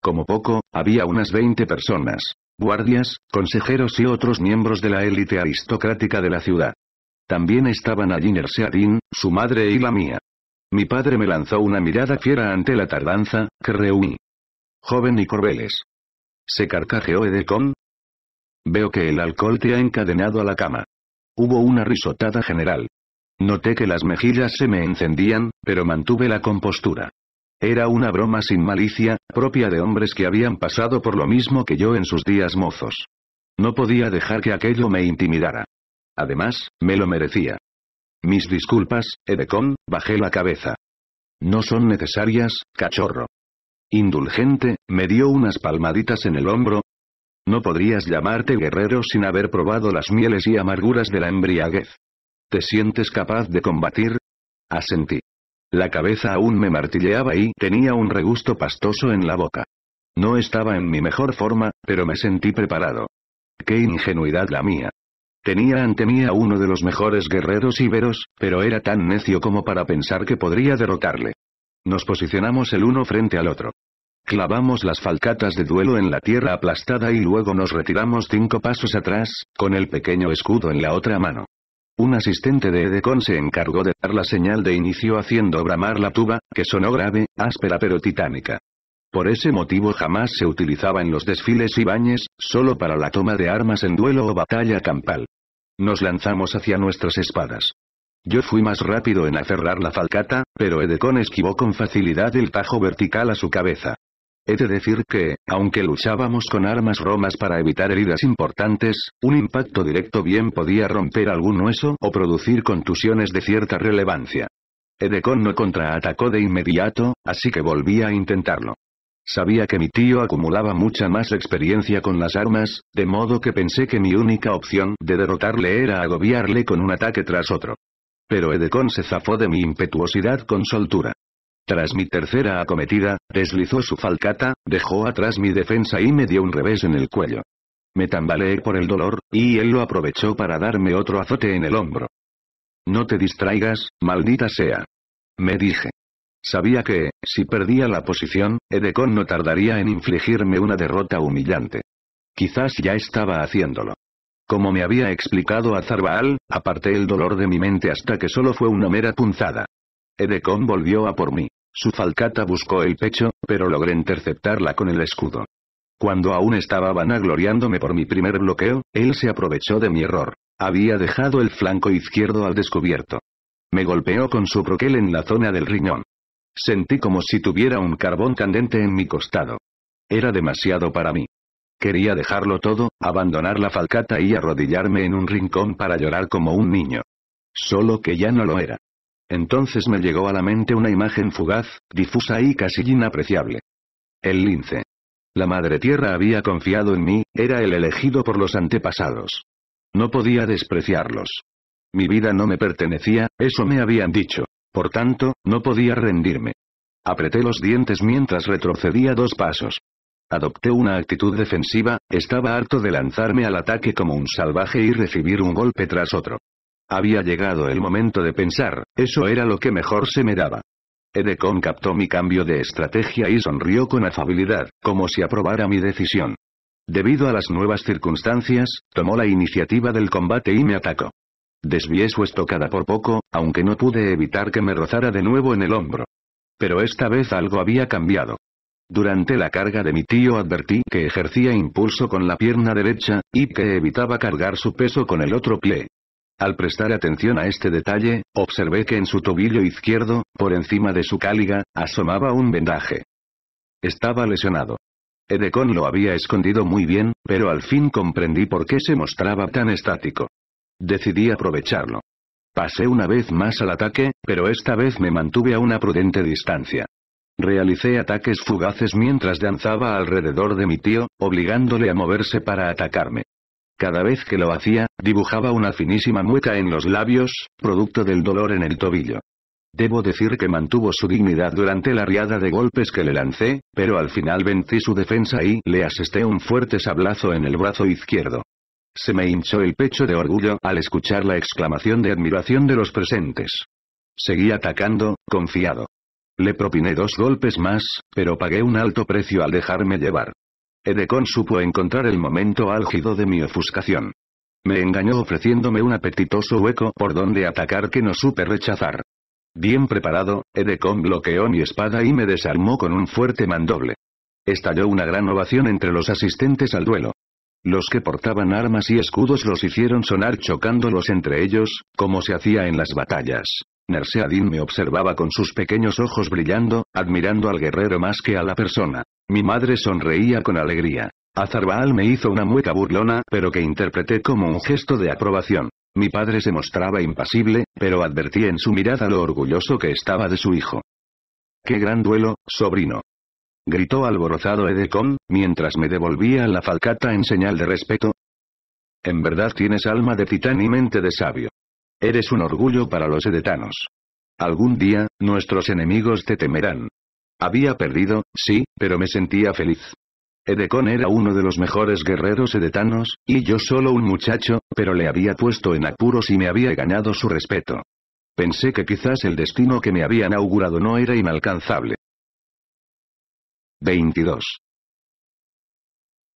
Como poco, había unas 20 personas, guardias, consejeros y otros miembros de la élite aristocrática de la ciudad. También estaban allí Nerseadin, su madre y la mía. Mi padre me lanzó una mirada fiera ante la tardanza, que reuní. Joven y Corbeles. ¿Se carcajeó Edecon? Veo que el alcohol te ha encadenado a la cama. Hubo una risotada general. Noté que las mejillas se me encendían, pero mantuve la compostura. Era una broma sin malicia, propia de hombres que habían pasado por lo mismo que yo en sus días mozos. No podía dejar que aquello me intimidara. Además, me lo merecía. Mis disculpas, Edecon, bajé la cabeza. No son necesarias, cachorro. Indulgente, me dio unas palmaditas en el hombro. No podrías llamarte guerrero sin haber probado las mieles y amarguras de la embriaguez. ¿Te sientes capaz de combatir? Asentí. La cabeza aún me martilleaba y tenía un regusto pastoso en la boca. No estaba en mi mejor forma, pero me sentí preparado. Qué ingenuidad la mía. Tenía ante mí a uno de los mejores guerreros íberos, pero era tan necio como para pensar que podría derrotarle. Nos posicionamos el uno frente al otro. Clavamos las falcatas de duelo en la tierra aplastada y luego nos retiramos cinco pasos atrás, con el pequeño escudo en la otra mano. Un asistente de Edecon se encargó de dar la señal de inicio haciendo bramar la tuba, que sonó grave, áspera pero titánica. Por ese motivo jamás se utilizaba en los desfiles y bañes, solo para la toma de armas en duelo o batalla campal. Nos lanzamos hacia nuestras espadas. Yo fui más rápido en aferrar la falcata, pero Edecon esquivó con facilidad el tajo vertical a su cabeza. He de decir que, aunque luchábamos con armas romas para evitar heridas importantes, un impacto directo bien podía romper algún hueso o producir contusiones de cierta relevancia. Edecon no contraatacó de inmediato, así que volví a intentarlo. Sabía que mi tío acumulaba mucha más experiencia con las armas, de modo que pensé que mi única opción de derrotarle era agobiarle con un ataque tras otro. Pero Edecon se zafó de mi impetuosidad con soltura. Tras mi tercera acometida, deslizó su falcata, dejó atrás mi defensa y me dio un revés en el cuello. Me tambaleé por el dolor, y él lo aprovechó para darme otro azote en el hombro. No te distraigas, maldita sea. Me dije. Sabía que, si perdía la posición, Edecon no tardaría en infligirme una derrota humillante. Quizás ya estaba haciéndolo. Como me había explicado a Zarbaal, aparté el dolor de mi mente hasta que solo fue una mera punzada. Edecon volvió a por mí. Su falcata buscó el pecho, pero logré interceptarla con el escudo. Cuando aún estaba vanagloriándome por mi primer bloqueo, él se aprovechó de mi error. Había dejado el flanco izquierdo al descubierto. Me golpeó con su broquel en la zona del riñón. Sentí como si tuviera un carbón candente en mi costado. Era demasiado para mí. Quería dejarlo todo, abandonar la falcata y arrodillarme en un rincón para llorar como un niño. Solo que ya no lo era. Entonces me llegó a la mente una imagen fugaz, difusa y casi inapreciable. El lince. La Madre Tierra había confiado en mí, era el elegido por los antepasados. No podía despreciarlos. Mi vida no me pertenecía, eso me habían dicho. Por tanto, no podía rendirme. Apreté los dientes mientras retrocedía dos pasos. Adopté una actitud defensiva, estaba harto de lanzarme al ataque como un salvaje y recibir un golpe tras otro. Había llegado el momento de pensar, eso era lo que mejor se me daba. Edecon captó mi cambio de estrategia y sonrió con afabilidad, como si aprobara mi decisión. Debido a las nuevas circunstancias, tomó la iniciativa del combate y me atacó. Desvié su estocada por poco, aunque no pude evitar que me rozara de nuevo en el hombro. Pero esta vez algo había cambiado. Durante la carga de mi tío advertí que ejercía impulso con la pierna derecha, y que evitaba cargar su peso con el otro pie. Al prestar atención a este detalle, observé que en su tobillo izquierdo, por encima de su cáliga, asomaba un vendaje. Estaba lesionado. Edecon lo había escondido muy bien, pero al fin comprendí por qué se mostraba tan estático. Decidí aprovecharlo. Pasé una vez más al ataque, pero esta vez me mantuve a una prudente distancia. Realicé ataques fugaces mientras danzaba alrededor de mi tío, obligándole a moverse para atacarme. Cada vez que lo hacía, dibujaba una finísima mueca en los labios, producto del dolor en el tobillo. Debo decir que mantuvo su dignidad durante la riada de golpes que le lancé, pero al final vencí su defensa y le asesté un fuerte sablazo en el brazo izquierdo. Se me hinchó el pecho de orgullo al escuchar la exclamación de admiración de los presentes. Seguí atacando, confiado. Le propiné dos golpes más, pero pagué un alto precio al dejarme llevar. Edecon supo encontrar el momento álgido de mi ofuscación. Me engañó ofreciéndome un apetitoso hueco por donde atacar que no supe rechazar. Bien preparado, Edecon bloqueó mi espada y me desarmó con un fuerte mandoble. Estalló una gran ovación entre los asistentes al duelo. Los que portaban armas y escudos los hicieron sonar chocándolos entre ellos, como se hacía en las batallas. Nerseadin me observaba con sus pequeños ojos brillando, admirando al guerrero más que a la persona. Mi madre sonreía con alegría. Azarbaal me hizo una mueca burlona, pero que interpreté como un gesto de aprobación. Mi padre se mostraba impasible, pero advertí en su mirada lo orgulloso que estaba de su hijo. ¡Qué gran duelo, sobrino! Gritó alborozado Edecon, mientras me devolvía la falcata en señal de respeto. En verdad tienes alma de titán y mente de sabio. Eres un orgullo para los edetanos. Algún día, nuestros enemigos te temerán. Había perdido, sí, pero me sentía feliz. Edecon era uno de los mejores guerreros edetanos, y yo solo un muchacho, pero le había puesto en apuros y me había ganado su respeto. Pensé que quizás el destino que me habían augurado no era inalcanzable. 22.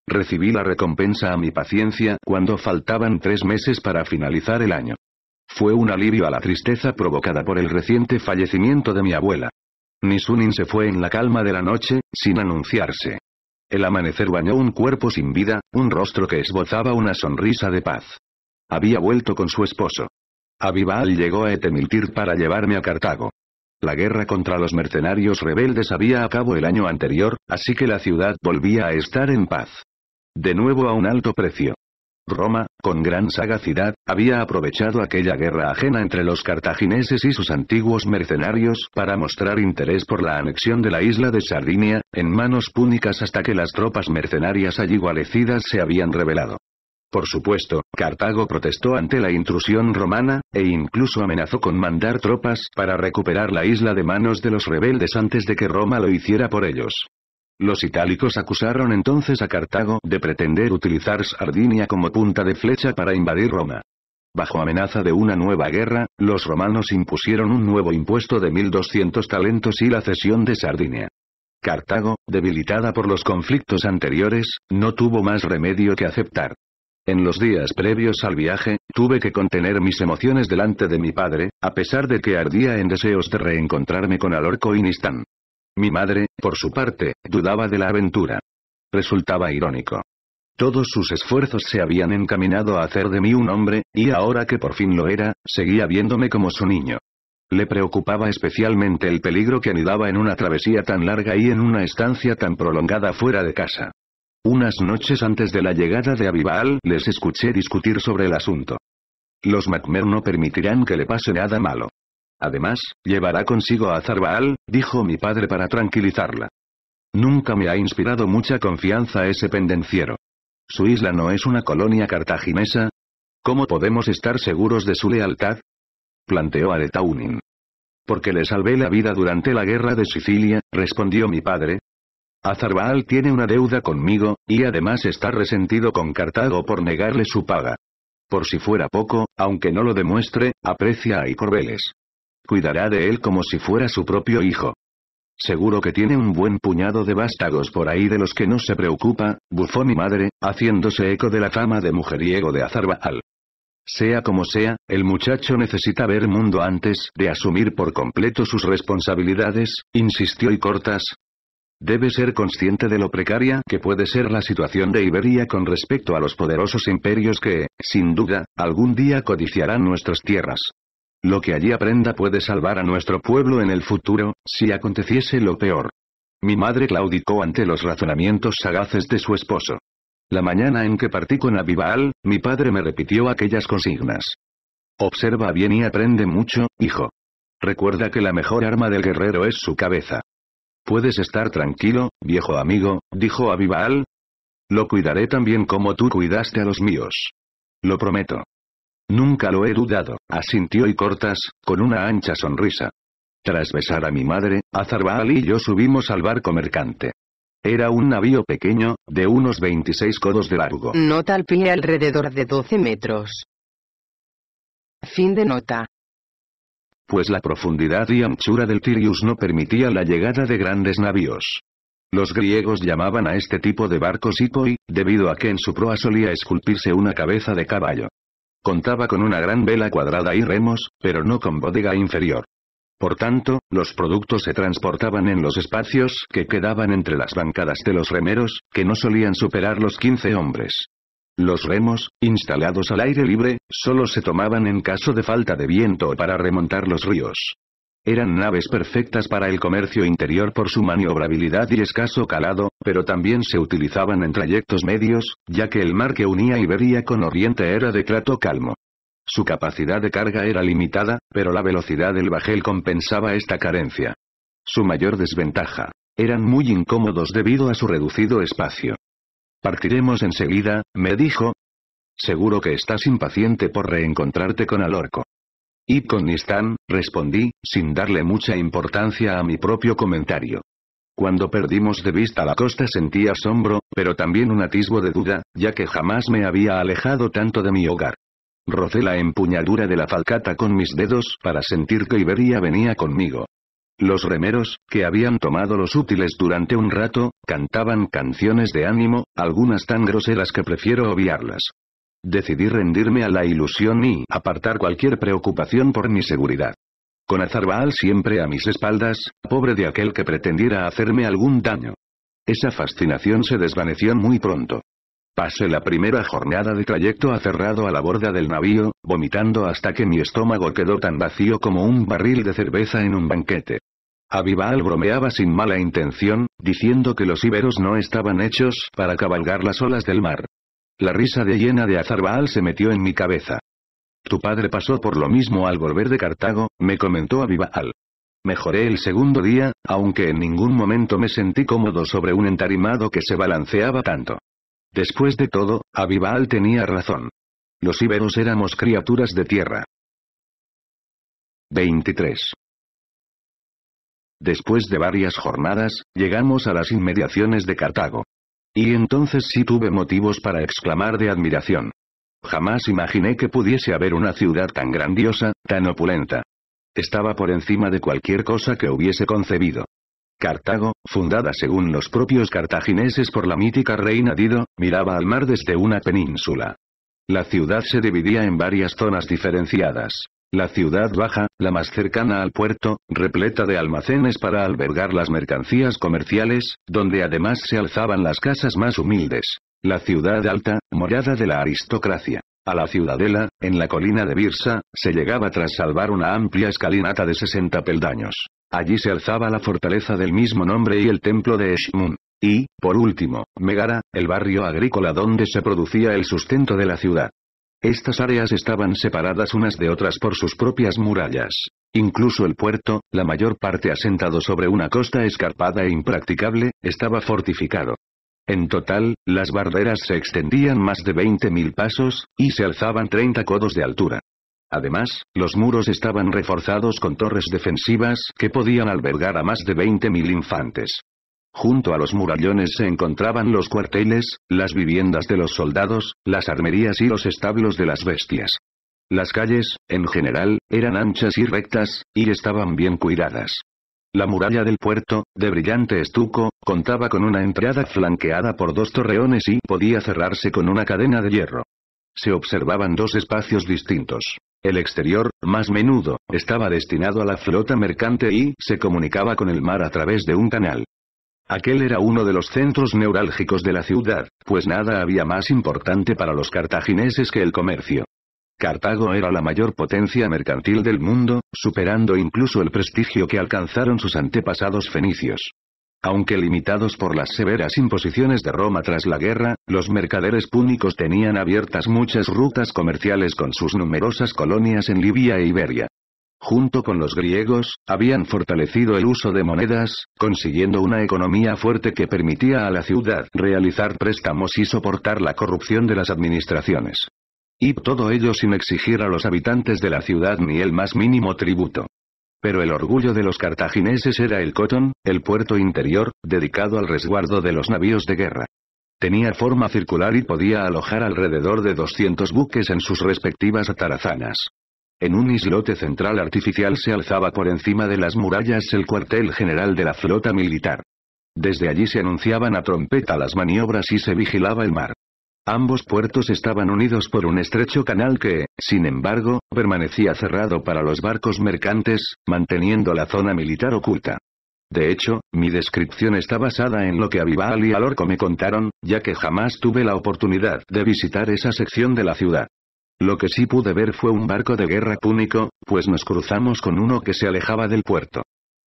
Recibí la recompensa a mi paciencia cuando faltaban tres meses para finalizar el año. Fue un alivio a la tristeza provocada por el reciente fallecimiento de mi abuela. Nisunin se fue en la calma de la noche, sin anunciarse. El amanecer bañó un cuerpo sin vida, un rostro que esbozaba una sonrisa de paz. Había vuelto con su esposo. Avival llegó a Etemiltir para llevarme a Cartago. La guerra contra los mercenarios rebeldes había acabado el año anterior, así que la ciudad volvía a estar en paz. De nuevo a un alto precio. Roma, con gran sagacidad, había aprovechado aquella guerra ajena entre los cartagineses y sus antiguos mercenarios para mostrar interés por la anexión de la isla de Sardinia, en manos púnicas hasta que las tropas mercenarias allí guarecidas se habían revelado. Por supuesto, Cartago protestó ante la intrusión romana, e incluso amenazó con mandar tropas para recuperar la isla de manos de los rebeldes antes de que Roma lo hiciera por ellos. Los itálicos acusaron entonces a Cartago de pretender utilizar Sardinia como punta de flecha para invadir Roma. Bajo amenaza de una nueva guerra, los romanos impusieron un nuevo impuesto de 1200 talentos y la cesión de Sardinia. Cartago, debilitada por los conflictos anteriores, no tuvo más remedio que aceptar. En los días previos al viaje, tuve que contener mis emociones delante de mi padre, a pesar de que ardía en deseos de reencontrarme con Alorco y Nistán. Mi madre, por su parte, dudaba de la aventura. Resultaba irónico. Todos sus esfuerzos se habían encaminado a hacer de mí un hombre, y ahora que por fin lo era, seguía viéndome como su niño. Le preocupaba especialmente el peligro que anidaba en una travesía tan larga y en una estancia tan prolongada fuera de casa. Unas noches antes de la llegada de Abibaal les escuché discutir sobre el asunto. Los Macmer no permitirán que le pase nada malo. Además, llevará consigo a Zarbaal, dijo mi padre para tranquilizarla. Nunca me ha inspirado mucha confianza ese pendenciero. ¿Su isla no es una colonia cartaginesa? ¿Cómo podemos estar seguros de su lealtad? planteó Aretaunin. Porque le salvé la vida durante la guerra de Sicilia, respondió mi padre, Azarbaal tiene una deuda conmigo, y además está resentido con Cartago por negarle su paga. Por si fuera poco, aunque no lo demuestre, aprecia a Icorbeles. Cuidará de él como si fuera su propio hijo. Seguro que tiene un buen puñado de vástagos por ahí de los que no se preocupa, bufó mi madre, haciéndose eco de la fama de mujeriego de Azarbaal. Sea como sea, el muchacho necesita ver mundo antes de asumir por completo sus responsabilidades, insistió y cortas, Debe ser consciente de lo precaria que puede ser la situación de Iberia con respecto a los poderosos imperios que, sin duda, algún día codiciarán nuestras tierras. Lo que allí aprenda puede salvar a nuestro pueblo en el futuro, si aconteciese lo peor. Mi madre claudicó ante los razonamientos sagaces de su esposo. La mañana en que partí con Abibaal, mi padre me repitió aquellas consignas. Observa bien y aprende mucho, hijo. Recuerda que la mejor arma del guerrero es su cabeza. Puedes estar tranquilo, viejo amigo, dijo Abibaal. Lo cuidaré también como tú cuidaste a los míos. Lo prometo. Nunca lo he dudado, asintió y cortas, con una ancha sonrisa. Tras besar a mi madre, Azarbaal y yo subimos al barco mercante. Era un navío pequeño, de unos 26 codos de largo. Nota al pie alrededor de 12 metros. Fin de nota pues la profundidad y anchura del Tirius no permitía la llegada de grandes navíos. Los griegos llamaban a este tipo de barcos hipoi, debido a que en su proa solía esculpirse una cabeza de caballo. Contaba con una gran vela cuadrada y remos, pero no con bodega inferior. Por tanto, los productos se transportaban en los espacios que quedaban entre las bancadas de los remeros, que no solían superar los 15 hombres. Los remos, instalados al aire libre, solo se tomaban en caso de falta de viento o para remontar los ríos. Eran naves perfectas para el comercio interior por su maniobrabilidad y escaso calado, pero también se utilizaban en trayectos medios, ya que el mar que unía Iberia con Oriente era de trato calmo. Su capacidad de carga era limitada, pero la velocidad del bajel compensaba esta carencia. Su mayor desventaja. Eran muy incómodos debido a su reducido espacio. Partiremos enseguida, me dijo. Seguro que estás impaciente por reencontrarte con Alorco. Y con Nistán, respondí, sin darle mucha importancia a mi propio comentario. Cuando perdimos de vista la costa sentí asombro, pero también un atisbo de duda, ya que jamás me había alejado tanto de mi hogar. Rocé la empuñadura de la falcata con mis dedos para sentir que Iberia venía conmigo. Los remeros, que habían tomado los útiles durante un rato, cantaban canciones de ánimo, algunas tan groseras que prefiero obviarlas. Decidí rendirme a la ilusión y apartar cualquier preocupación por mi seguridad. Con Azarbaal siempre a mis espaldas, pobre de aquel que pretendiera hacerme algún daño. Esa fascinación se desvaneció muy pronto. Pasé la primera jornada de trayecto aferrado a la borda del navío, vomitando hasta que mi estómago quedó tan vacío como un barril de cerveza en un banquete. Avival bromeaba sin mala intención, diciendo que los íberos no estaban hechos para cabalgar las olas del mar. La risa de llena de Azarbaal se metió en mi cabeza. Tu padre pasó por lo mismo al volver de Cartago, me comentó Avival. Mejoré el segundo día, aunque en ningún momento me sentí cómodo sobre un entarimado que se balanceaba tanto. Después de todo, Abibaal tenía razón. Los íberos éramos criaturas de tierra. 23. Después de varias jornadas, llegamos a las inmediaciones de Cartago. Y entonces sí tuve motivos para exclamar de admiración. Jamás imaginé que pudiese haber una ciudad tan grandiosa, tan opulenta. Estaba por encima de cualquier cosa que hubiese concebido. Cartago, fundada según los propios cartagineses por la mítica reina Dido, miraba al mar desde una península. La ciudad se dividía en varias zonas diferenciadas. La ciudad baja, la más cercana al puerto, repleta de almacenes para albergar las mercancías comerciales, donde además se alzaban las casas más humildes. La ciudad alta, morada de la aristocracia. A la ciudadela, en la colina de Birsa, se llegaba tras salvar una amplia escalinata de 60 peldaños. Allí se alzaba la fortaleza del mismo nombre y el templo de Eshmun. Y, por último, Megara, el barrio agrícola donde se producía el sustento de la ciudad. Estas áreas estaban separadas unas de otras por sus propias murallas. Incluso el puerto, la mayor parte asentado sobre una costa escarpada e impracticable, estaba fortificado. En total, las barreras se extendían más de 20.000 pasos, y se alzaban 30 codos de altura. Además, los muros estaban reforzados con torres defensivas que podían albergar a más de 20.000 infantes. Junto a los murallones se encontraban los cuarteles, las viviendas de los soldados, las armerías y los establos de las bestias. Las calles, en general, eran anchas y rectas, y estaban bien cuidadas. La muralla del puerto, de brillante estuco, contaba con una entrada flanqueada por dos torreones y podía cerrarse con una cadena de hierro. Se observaban dos espacios distintos. El exterior, más menudo, estaba destinado a la flota mercante y se comunicaba con el mar a través de un canal. Aquel era uno de los centros neurálgicos de la ciudad, pues nada había más importante para los cartagineses que el comercio. Cartago era la mayor potencia mercantil del mundo, superando incluso el prestigio que alcanzaron sus antepasados fenicios. Aunque limitados por las severas imposiciones de Roma tras la guerra, los mercaderes púnicos tenían abiertas muchas rutas comerciales con sus numerosas colonias en Libia e Iberia junto con los griegos, habían fortalecido el uso de monedas, consiguiendo una economía fuerte que permitía a la ciudad realizar préstamos y soportar la corrupción de las administraciones. Y todo ello sin exigir a los habitantes de la ciudad ni el más mínimo tributo. Pero el orgullo de los cartagineses era el Cotón, el puerto interior, dedicado al resguardo de los navíos de guerra. Tenía forma circular y podía alojar alrededor de 200 buques en sus respectivas atarazanas. En un islote central artificial se alzaba por encima de las murallas el cuartel general de la flota militar. Desde allí se anunciaban a trompeta las maniobras y se vigilaba el mar. Ambos puertos estaban unidos por un estrecho canal que, sin embargo, permanecía cerrado para los barcos mercantes, manteniendo la zona militar oculta. De hecho, mi descripción está basada en lo que Avival y Alorco me contaron, ya que jamás tuve la oportunidad de visitar esa sección de la ciudad. Lo que sí pude ver fue un barco de guerra púnico, pues nos cruzamos con uno que se alejaba del puerto.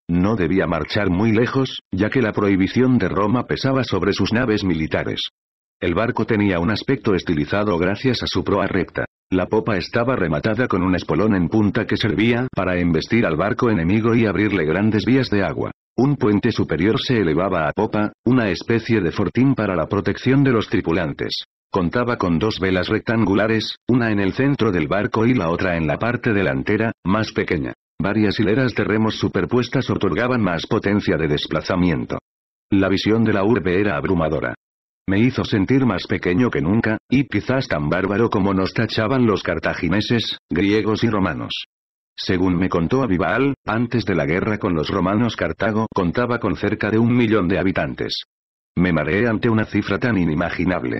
No debía marchar muy lejos, ya que la prohibición de Roma pesaba sobre sus naves militares. El barco tenía un aspecto estilizado gracias a su proa recta. La popa estaba rematada con un espolón en punta que servía para embestir al barco enemigo y abrirle grandes vías de agua. Un puente superior se elevaba a popa, una especie de fortín para la protección de los tripulantes. Contaba con dos velas rectangulares, una en el centro del barco y la otra en la parte delantera, más pequeña. Varias hileras de remos superpuestas otorgaban más potencia de desplazamiento. La visión de la urbe era abrumadora. Me hizo sentir más pequeño que nunca, y quizás tan bárbaro como nos tachaban los cartagineses, griegos y romanos. Según me contó Avival, antes de la guerra con los romanos Cartago contaba con cerca de un millón de habitantes. Me mareé ante una cifra tan inimaginable.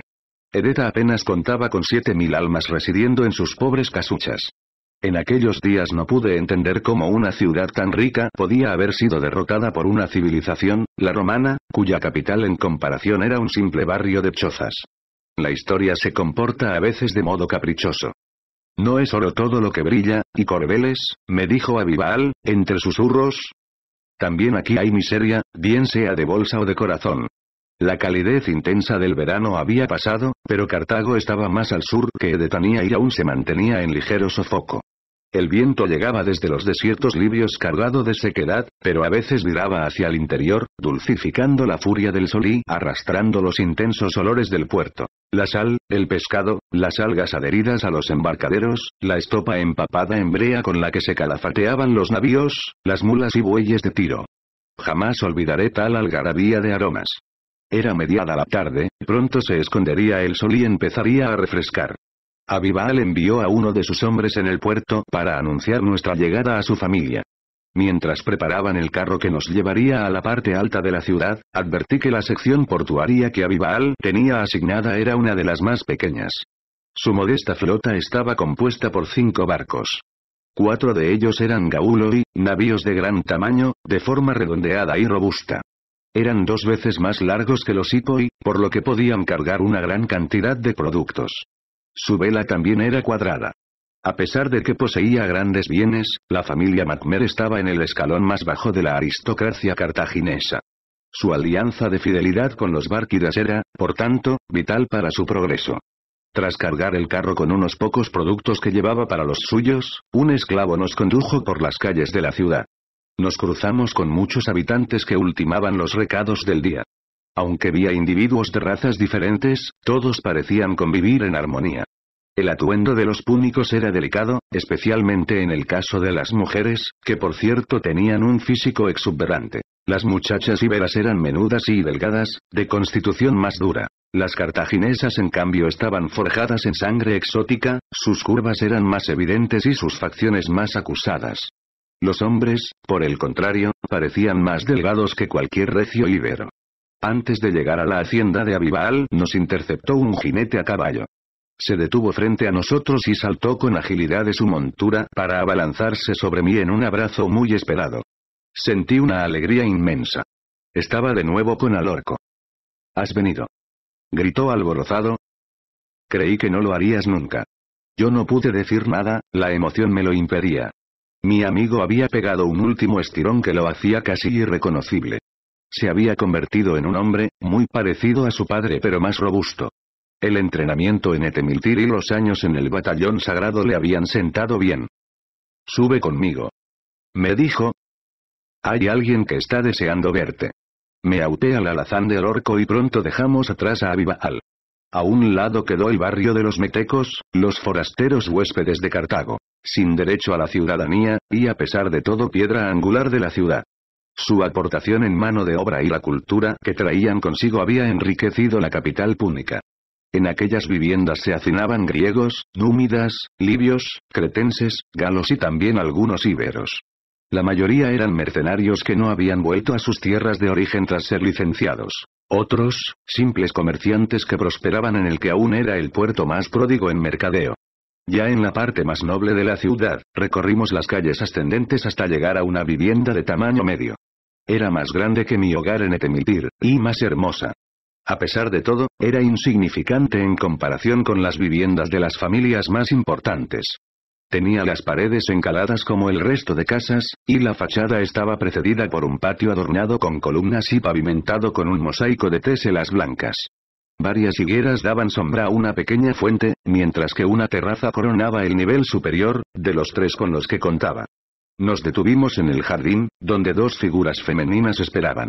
Edeta apenas contaba con siete mil almas residiendo en sus pobres casuchas. En aquellos días no pude entender cómo una ciudad tan rica podía haber sido derrotada por una civilización, la romana, cuya capital en comparación era un simple barrio de chozas. La historia se comporta a veces de modo caprichoso. No es oro todo lo que brilla, y Corbeles, me dijo Avival, entre susurros. También aquí hay miseria, bien sea de bolsa o de corazón. La calidez intensa del verano había pasado, pero Cartago estaba más al sur que Edetania y aún se mantenía en ligero sofoco. El viento llegaba desde los desiertos libios cargado de sequedad, pero a veces viraba hacia el interior, dulcificando la furia del sol y arrastrando los intensos olores del puerto. La sal, el pescado, las algas adheridas a los embarcaderos, la estopa empapada en brea con la que se calafateaban los navíos, las mulas y bueyes de tiro. Jamás olvidaré tal algarabía de aromas. Era mediada la tarde, pronto se escondería el sol y empezaría a refrescar. Avival envió a uno de sus hombres en el puerto para anunciar nuestra llegada a su familia. Mientras preparaban el carro que nos llevaría a la parte alta de la ciudad, advertí que la sección portuaria que Avival tenía asignada era una de las más pequeñas. Su modesta flota estaba compuesta por cinco barcos. Cuatro de ellos eran gauloi, navíos de gran tamaño, de forma redondeada y robusta. Eran dos veces más largos que los Hipoi, por lo que podían cargar una gran cantidad de productos. Su vela también era cuadrada. A pesar de que poseía grandes bienes, la familia Macmer estaba en el escalón más bajo de la aristocracia cartaginesa. Su alianza de fidelidad con los Bárquidas era, por tanto, vital para su progreso. Tras cargar el carro con unos pocos productos que llevaba para los suyos, un esclavo nos condujo por las calles de la ciudad. Nos cruzamos con muchos habitantes que ultimaban los recados del día. Aunque vi individuos de razas diferentes, todos parecían convivir en armonía. El atuendo de los púnicos era delicado, especialmente en el caso de las mujeres, que por cierto tenían un físico exuberante. Las muchachas íberas eran menudas y delgadas, de constitución más dura. Las cartaginesas en cambio estaban forjadas en sangre exótica, sus curvas eran más evidentes y sus facciones más acusadas. Los hombres, por el contrario, parecían más delgados que cualquier recio íbero. Antes de llegar a la hacienda de Avival, nos interceptó un jinete a caballo. Se detuvo frente a nosotros y saltó con agilidad de su montura para abalanzarse sobre mí en un abrazo muy esperado. Sentí una alegría inmensa. Estaba de nuevo con Alorco. ¿Has venido? Gritó alborozado. Creí que no lo harías nunca. Yo no pude decir nada, la emoción me lo impedía. Mi amigo había pegado un último estirón que lo hacía casi irreconocible. Se había convertido en un hombre, muy parecido a su padre pero más robusto. El entrenamiento en Etemiltir y los años en el batallón sagrado le habían sentado bien. Sube conmigo. Me dijo. Hay alguien que está deseando verte. Me auté al alazán del orco y pronto dejamos atrás a Abibaal. A un lado quedó el barrio de los metecos, los forasteros huéspedes de Cartago, sin derecho a la ciudadanía, y a pesar de todo piedra angular de la ciudad. Su aportación en mano de obra y la cultura que traían consigo había enriquecido la capital púnica. En aquellas viviendas se hacinaban griegos, númidas, libios, cretenses, galos y también algunos íberos. La mayoría eran mercenarios que no habían vuelto a sus tierras de origen tras ser licenciados. Otros, simples comerciantes que prosperaban en el que aún era el puerto más pródigo en mercadeo. Ya en la parte más noble de la ciudad, recorrimos las calles ascendentes hasta llegar a una vivienda de tamaño medio. Era más grande que mi hogar en Etemitir, y más hermosa. A pesar de todo, era insignificante en comparación con las viviendas de las familias más importantes. Tenía las paredes encaladas como el resto de casas, y la fachada estaba precedida por un patio adornado con columnas y pavimentado con un mosaico de teselas blancas. Varias higueras daban sombra a una pequeña fuente, mientras que una terraza coronaba el nivel superior, de los tres con los que contaba. Nos detuvimos en el jardín, donde dos figuras femeninas esperaban.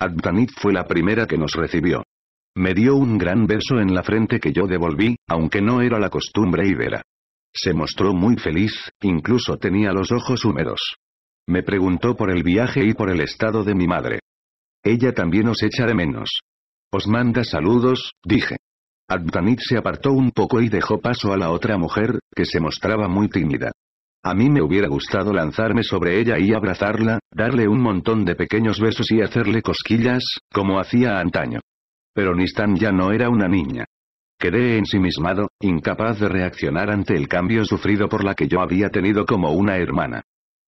Adtanit fue la primera que nos recibió. Me dio un gran beso en la frente que yo devolví, aunque no era la costumbre ibera. Se mostró muy feliz, incluso tenía los ojos húmedos. Me preguntó por el viaje y por el estado de mi madre. Ella también os echa de menos. Os manda saludos, dije. Adtanit se apartó un poco y dejó paso a la otra mujer, que se mostraba muy tímida. A mí me hubiera gustado lanzarme sobre ella y abrazarla, darle un montón de pequeños besos y hacerle cosquillas, como hacía antaño. Pero Nistan ya no era una niña. Quedé ensimismado, incapaz de reaccionar ante el cambio sufrido por la que yo había tenido como una hermana.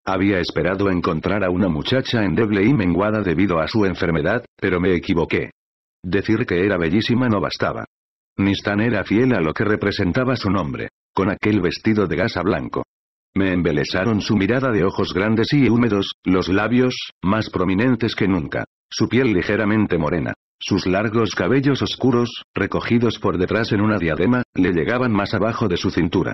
Había esperado encontrar a una muchacha endeble y menguada debido a su enfermedad, pero me equivoqué. Decir que era bellísima no bastaba. Nistan era fiel a lo que representaba su nombre, con aquel vestido de gasa blanco. Me embelesaron su mirada de ojos grandes y húmedos, los labios, más prominentes que nunca, su piel ligeramente morena. Sus largos cabellos oscuros, recogidos por detrás en una diadema, le llegaban más abajo de su cintura.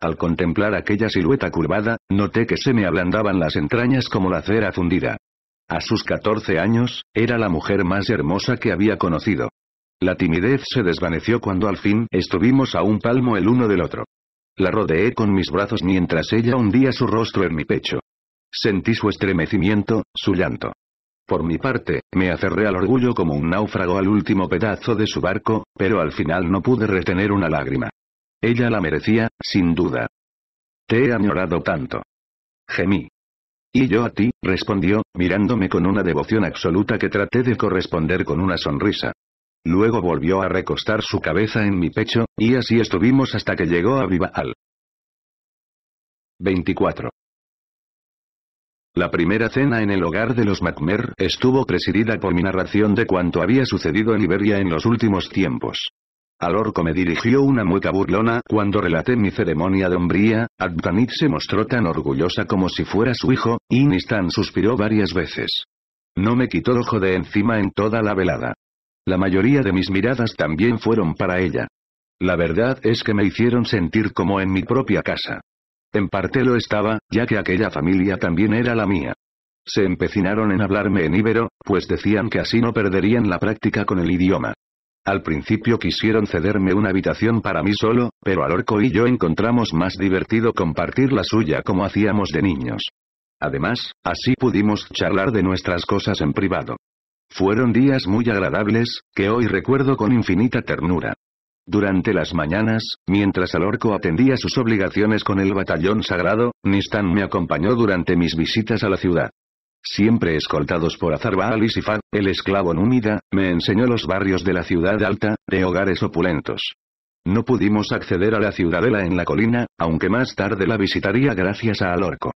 Al contemplar aquella silueta curvada, noté que se me ablandaban las entrañas como la cera fundida. A sus 14 años, era la mujer más hermosa que había conocido. La timidez se desvaneció cuando al fin estuvimos a un palmo el uno del otro. La rodeé con mis brazos mientras ella hundía su rostro en mi pecho. Sentí su estremecimiento, su llanto. Por mi parte, me aferré al orgullo como un náufrago al último pedazo de su barco, pero al final no pude retener una lágrima. Ella la merecía, sin duda. Te he añorado tanto. Gemí. Y yo a ti, respondió, mirándome con una devoción absoluta que traté de corresponder con una sonrisa. Luego volvió a recostar su cabeza en mi pecho, y así estuvimos hasta que llegó a Vivaal. 24. La primera cena en el hogar de los Macmer estuvo presidida por mi narración de cuanto había sucedido en Iberia en los últimos tiempos. Al orco me dirigió una mueca burlona cuando relaté mi ceremonia de hombría, Adtanit se mostró tan orgullosa como si fuera su hijo, y Nistan suspiró varias veces. No me quitó ojo de encima en toda la velada. La mayoría de mis miradas también fueron para ella. La verdad es que me hicieron sentir como en mi propia casa. En parte lo estaba, ya que aquella familia también era la mía. Se empecinaron en hablarme en íbero, pues decían que así no perderían la práctica con el idioma. Al principio quisieron cederme una habitación para mí solo, pero Alorco y yo encontramos más divertido compartir la suya como hacíamos de niños. Además, así pudimos charlar de nuestras cosas en privado. Fueron días muy agradables, que hoy recuerdo con infinita ternura. Durante las mañanas, mientras Alorco atendía sus obligaciones con el batallón sagrado, Nistan me acompañó durante mis visitas a la ciudad. Siempre escoltados por Azarbaal y el esclavo númida, me enseñó los barrios de la ciudad alta, de hogares opulentos. No pudimos acceder a la ciudadela en la colina, aunque más tarde la visitaría gracias a Alorco.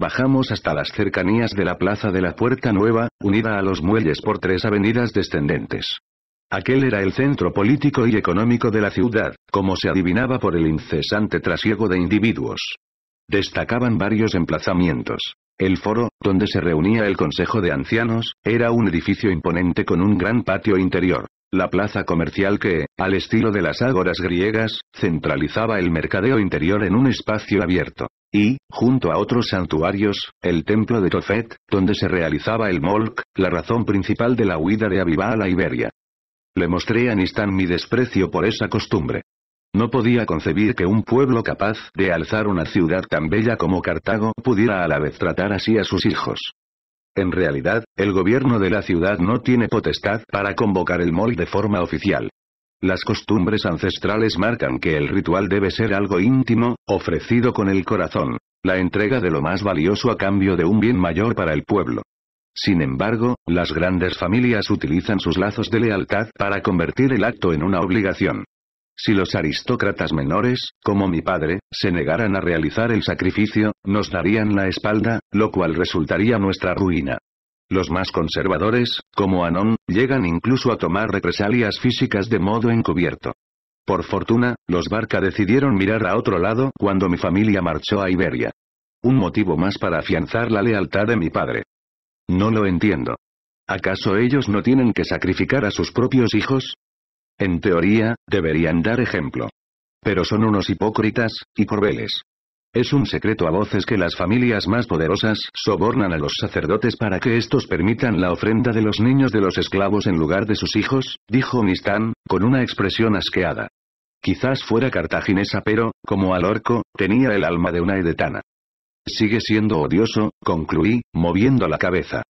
Bajamos hasta las cercanías de la plaza de la Puerta Nueva, unida a los muelles por tres avenidas descendentes. Aquel era el centro político y económico de la ciudad, como se adivinaba por el incesante trasiego de individuos. Destacaban varios emplazamientos. El foro, donde se reunía el Consejo de Ancianos, era un edificio imponente con un gran patio interior. La plaza comercial que, al estilo de las ágoras griegas, centralizaba el mercadeo interior en un espacio abierto. Y, junto a otros santuarios, el templo de Tofet, donde se realizaba el molk, la razón principal de la huida de Abibá a la Iberia. Le mostré a Nistán mi desprecio por esa costumbre. No podía concebir que un pueblo capaz de alzar una ciudad tan bella como Cartago pudiera a la vez tratar así a sus hijos. En realidad, el gobierno de la ciudad no tiene potestad para convocar el molk de forma oficial. Las costumbres ancestrales marcan que el ritual debe ser algo íntimo, ofrecido con el corazón, la entrega de lo más valioso a cambio de un bien mayor para el pueblo. Sin embargo, las grandes familias utilizan sus lazos de lealtad para convertir el acto en una obligación. Si los aristócratas menores, como mi padre, se negaran a realizar el sacrificio, nos darían la espalda, lo cual resultaría nuestra ruina. Los más conservadores, como Anón, llegan incluso a tomar represalias físicas de modo encubierto. Por fortuna, los Barca decidieron mirar a otro lado cuando mi familia marchó a Iberia. Un motivo más para afianzar la lealtad de mi padre. No lo entiendo. ¿Acaso ellos no tienen que sacrificar a sus propios hijos? En teoría, deberían dar ejemplo. Pero son unos hipócritas, y corbeles. Es un secreto a voces que las familias más poderosas sobornan a los sacerdotes para que estos permitan la ofrenda de los niños de los esclavos en lugar de sus hijos, dijo Nistán, con una expresión asqueada. Quizás fuera cartaginesa pero, como al orco, tenía el alma de una edetana. Sigue siendo odioso, concluí, moviendo la cabeza.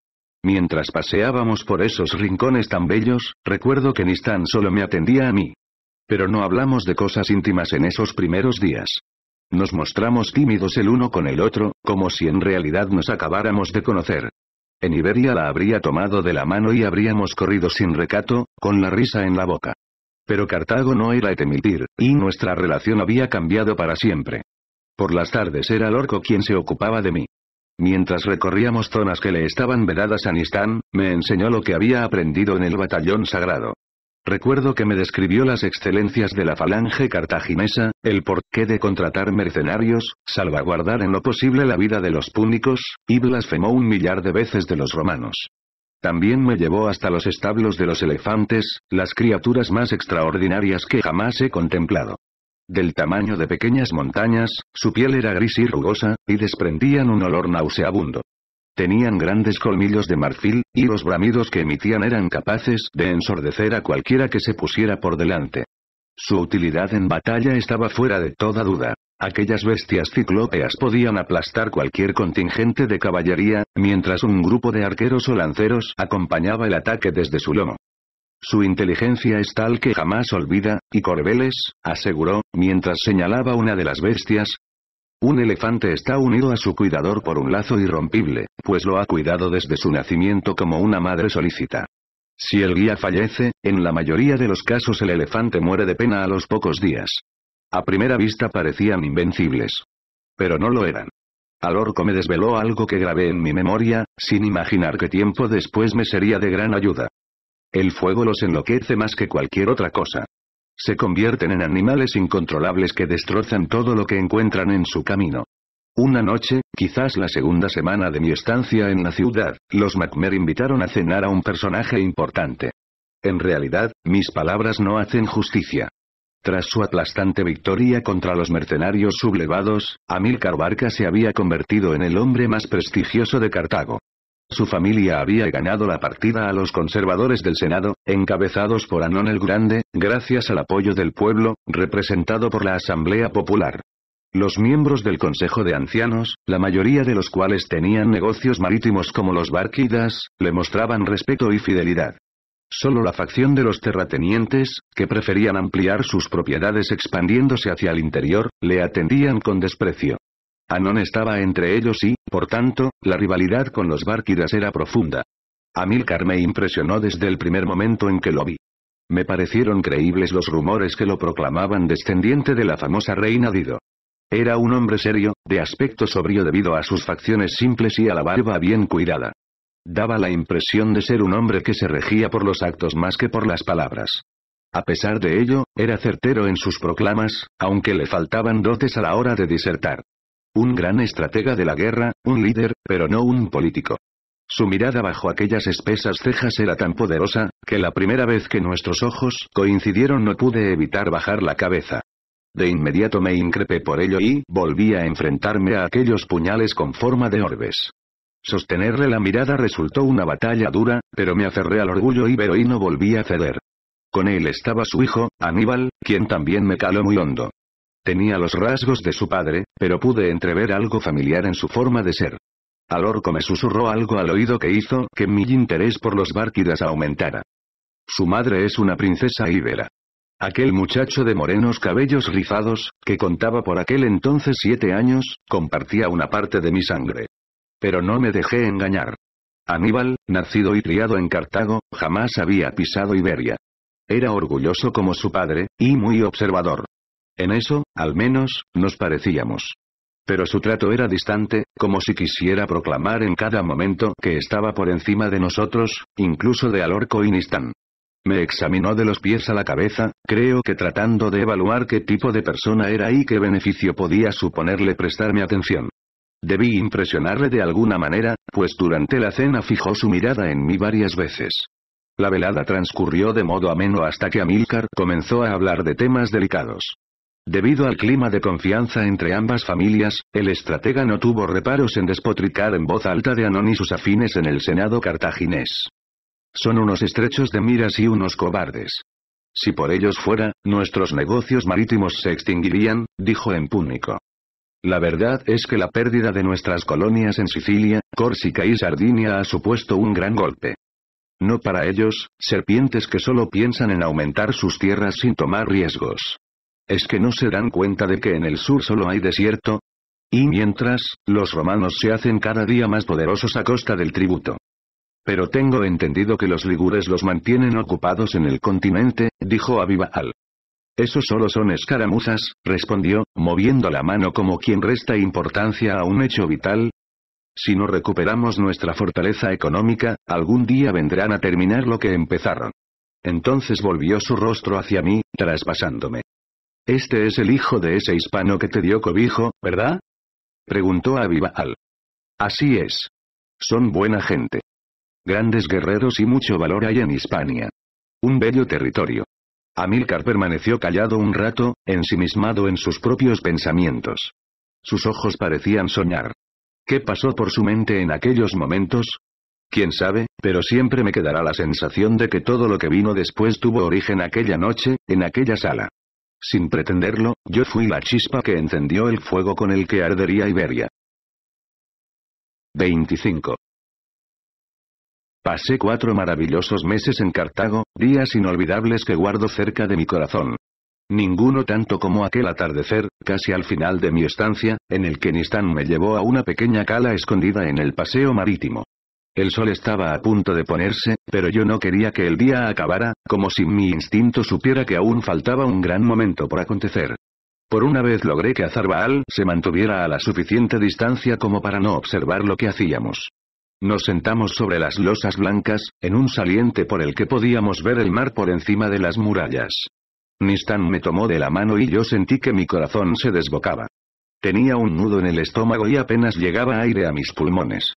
Mientras paseábamos por esos rincones tan bellos, recuerdo que Nistán solo me atendía a mí. Pero no hablamos de cosas íntimas en esos primeros días. Nos mostramos tímidos el uno con el otro, como si en realidad nos acabáramos de conocer. En Iberia la habría tomado de la mano y habríamos corrido sin recato, con la risa en la boca. Pero Cartago no era etemitir, y nuestra relación había cambiado para siempre. Por las tardes era Lorco quien se ocupaba de mí. Mientras recorríamos zonas que le estaban vedadas a Nistán, me enseñó lo que había aprendido en el batallón sagrado. Recuerdo que me describió las excelencias de la falange cartaginesa, el porqué de contratar mercenarios, salvaguardar en lo posible la vida de los púnicos, y blasfemó un millar de veces de los romanos. También me llevó hasta los establos de los elefantes, las criaturas más extraordinarias que jamás he contemplado. Del tamaño de pequeñas montañas, su piel era gris y rugosa, y desprendían un olor nauseabundo. Tenían grandes colmillos de marfil, y los bramidos que emitían eran capaces de ensordecer a cualquiera que se pusiera por delante. Su utilidad en batalla estaba fuera de toda duda. Aquellas bestias ciclópeas podían aplastar cualquier contingente de caballería, mientras un grupo de arqueros o lanceros acompañaba el ataque desde su lomo. Su inteligencia es tal que jamás olvida, y Corbeles, aseguró, mientras señalaba una de las bestias, un elefante está unido a su cuidador por un lazo irrompible, pues lo ha cuidado desde su nacimiento como una madre solícita. Si el guía fallece, en la mayoría de los casos el elefante muere de pena a los pocos días. A primera vista parecían invencibles. Pero no lo eran. Al orco me desveló algo que grabé en mi memoria, sin imaginar que tiempo después me sería de gran ayuda. El fuego los enloquece más que cualquier otra cosa. Se convierten en animales incontrolables que destrozan todo lo que encuentran en su camino. Una noche, quizás la segunda semana de mi estancia en la ciudad, los MacMer invitaron a cenar a un personaje importante. En realidad, mis palabras no hacen justicia. Tras su aplastante victoria contra los mercenarios sublevados, Amílcar Barca se había convertido en el hombre más prestigioso de Cartago. Su familia había ganado la partida a los conservadores del Senado, encabezados por Anón el Grande, gracias al apoyo del pueblo, representado por la Asamblea Popular. Los miembros del Consejo de Ancianos, la mayoría de los cuales tenían negocios marítimos como los barquidas, le mostraban respeto y fidelidad. Solo la facción de los terratenientes, que preferían ampliar sus propiedades expandiéndose hacia el interior, le atendían con desprecio. Anón estaba entre ellos y, por tanto, la rivalidad con los Bárquidas era profunda. Amílcar me impresionó desde el primer momento en que lo vi. Me parecieron creíbles los rumores que lo proclamaban descendiente de la famosa reina Dido. Era un hombre serio, de aspecto sobrio debido a sus facciones simples y a la barba bien cuidada. Daba la impresión de ser un hombre que se regía por los actos más que por las palabras. A pesar de ello, era certero en sus proclamas, aunque le faltaban dotes a la hora de disertar. Un gran estratega de la guerra, un líder, pero no un político. Su mirada bajo aquellas espesas cejas era tan poderosa, que la primera vez que nuestros ojos coincidieron no pude evitar bajar la cabeza. De inmediato me increpé por ello y volví a enfrentarme a aquellos puñales con forma de orbes. Sostenerle la mirada resultó una batalla dura, pero me aferré al orgullo íbero y no volví a ceder. Con él estaba su hijo, Aníbal, quien también me caló muy hondo. Tenía los rasgos de su padre, pero pude entrever algo familiar en su forma de ser. Al orco me susurró algo al oído que hizo que mi interés por los Bárquidas aumentara. Su madre es una princesa íbera. Aquel muchacho de morenos cabellos rizados, que contaba por aquel entonces siete años, compartía una parte de mi sangre. Pero no me dejé engañar. Aníbal, nacido y criado en Cartago, jamás había pisado Iberia. Era orgulloso como su padre, y muy observador. En eso, al menos, nos parecíamos. Pero su trato era distante, como si quisiera proclamar en cada momento que estaba por encima de nosotros, incluso de Alorco y Nistán. Me examinó de los pies a la cabeza, creo que tratando de evaluar qué tipo de persona era y qué beneficio podía suponerle prestarme atención. Debí impresionarle de alguna manera, pues durante la cena fijó su mirada en mí varias veces. La velada transcurrió de modo ameno hasta que Amílcar comenzó a hablar de temas delicados. Debido al clima de confianza entre ambas familias, el estratega no tuvo reparos en despotricar en voz alta de Anón y sus afines en el Senado cartaginés. Son unos estrechos de miras y unos cobardes. Si por ellos fuera, nuestros negocios marítimos se extinguirían, dijo en púnico. La verdad es que la pérdida de nuestras colonias en Sicilia, Córsica y Sardinia ha supuesto un gran golpe. No para ellos, serpientes que solo piensan en aumentar sus tierras sin tomar riesgos. ¿Es que no se dan cuenta de que en el sur solo hay desierto? Y mientras, los romanos se hacen cada día más poderosos a costa del tributo. Pero tengo entendido que los ligures los mantienen ocupados en el continente, dijo Abibaal. Eso solo son escaramuzas, respondió, moviendo la mano como quien resta importancia a un hecho vital. Si no recuperamos nuestra fortaleza económica, algún día vendrán a terminar lo que empezaron. Entonces volvió su rostro hacia mí, traspasándome. Este es el hijo de ese hispano que te dio cobijo, ¿verdad? Preguntó Abibaal. Así es. Son buena gente. Grandes guerreros y mucho valor hay en Hispania. Un bello territorio. Amílcar permaneció callado un rato, ensimismado en sus propios pensamientos. Sus ojos parecían soñar. ¿Qué pasó por su mente en aquellos momentos? Quién sabe, pero siempre me quedará la sensación de que todo lo que vino después tuvo origen aquella noche, en aquella sala. Sin pretenderlo, yo fui la chispa que encendió el fuego con el que ardería Iberia. 25. Pasé cuatro maravillosos meses en Cartago, días inolvidables que guardo cerca de mi corazón. Ninguno tanto como aquel atardecer, casi al final de mi estancia, en el que Nistán me llevó a una pequeña cala escondida en el paseo marítimo. El sol estaba a punto de ponerse, pero yo no quería que el día acabara, como si mi instinto supiera que aún faltaba un gran momento por acontecer. Por una vez logré que Azarbaal se mantuviera a la suficiente distancia como para no observar lo que hacíamos. Nos sentamos sobre las losas blancas, en un saliente por el que podíamos ver el mar por encima de las murallas. Nistan me tomó de la mano y yo sentí que mi corazón se desbocaba. Tenía un nudo en el estómago y apenas llegaba aire a mis pulmones.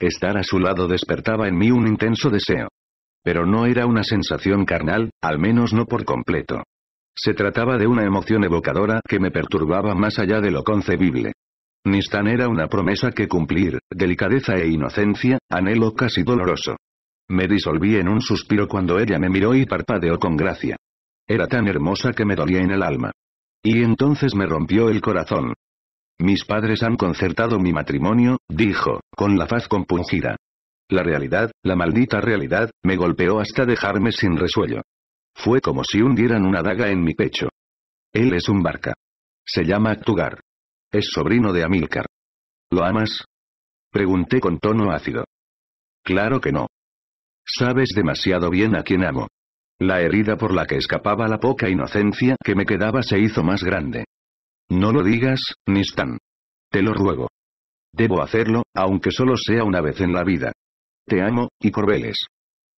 Estar a su lado despertaba en mí un intenso deseo. Pero no era una sensación carnal, al menos no por completo. Se trataba de una emoción evocadora que me perturbaba más allá de lo concebible. Nistan era una promesa que cumplir, delicadeza e inocencia, anhelo casi doloroso. Me disolví en un suspiro cuando ella me miró y parpadeó con gracia. Era tan hermosa que me dolía en el alma. Y entonces me rompió el corazón. Mis padres han concertado mi matrimonio, dijo, con la faz compungida. La realidad, la maldita realidad, me golpeó hasta dejarme sin resuello. Fue como si hundieran una daga en mi pecho. Él es un barca. Se llama Actugar. Es sobrino de Amílcar. ¿Lo amas? Pregunté con tono ácido. Claro que no. Sabes demasiado bien a quién amo. La herida por la que escapaba la poca inocencia que me quedaba se hizo más grande. No lo digas, Nistan. Te lo ruego. Debo hacerlo, aunque solo sea una vez en la vida. Te amo, y Corbeles.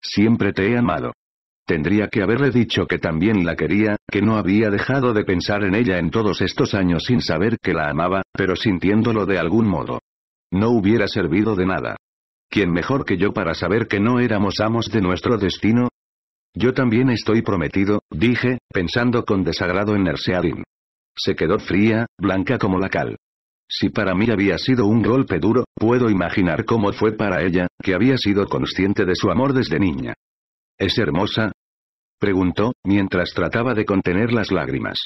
Siempre te he amado. Tendría que haberle dicho que también la quería, que no había dejado de pensar en ella en todos estos años sin saber que la amaba, pero sintiéndolo de algún modo. No hubiera servido de nada. ¿Quién mejor que yo para saber que no éramos amos de nuestro destino? Yo también estoy prometido, dije, pensando con desagrado en Nerseadin. Se quedó fría, blanca como la cal. Si para mí había sido un golpe duro, puedo imaginar cómo fue para ella, que había sido consciente de su amor desde niña. ¿Es hermosa? Preguntó, mientras trataba de contener las lágrimas.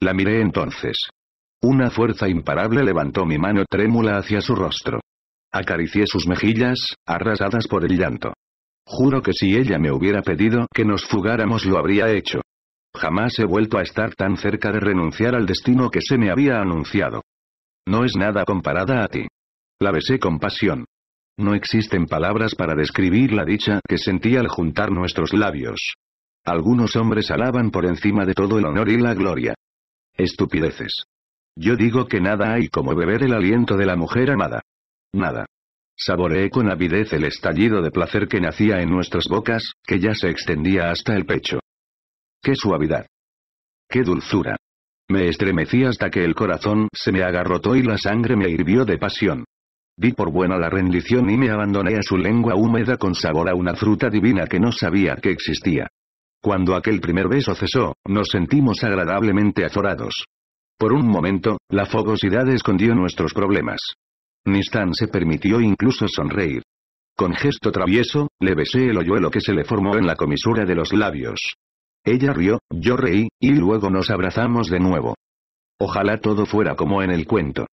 La miré entonces. Una fuerza imparable levantó mi mano trémula hacia su rostro. Acaricié sus mejillas, arrasadas por el llanto. Juro que si ella me hubiera pedido que nos fugáramos lo habría hecho. Jamás he vuelto a estar tan cerca de renunciar al destino que se me había anunciado. No es nada comparada a ti. La besé con pasión. No existen palabras para describir la dicha que sentí al juntar nuestros labios. Algunos hombres alaban por encima de todo el honor y la gloria. Estupideces. Yo digo que nada hay como beber el aliento de la mujer amada. Nada. Saboreé con avidez el estallido de placer que nacía en nuestras bocas, que ya se extendía hasta el pecho. ¡Qué suavidad! ¡Qué dulzura! Me estremecí hasta que el corazón se me agarrotó y la sangre me hirvió de pasión. Di por buena la rendición y me abandoné a su lengua húmeda con sabor a una fruta divina que no sabía que existía. Cuando aquel primer beso cesó, nos sentimos agradablemente azorados. Por un momento, la fogosidad escondió nuestros problemas. Nistan se permitió incluso sonreír. Con gesto travieso, le besé el hoyuelo que se le formó en la comisura de los labios. Ella rió, yo reí, y luego nos abrazamos de nuevo. Ojalá todo fuera como en el cuento.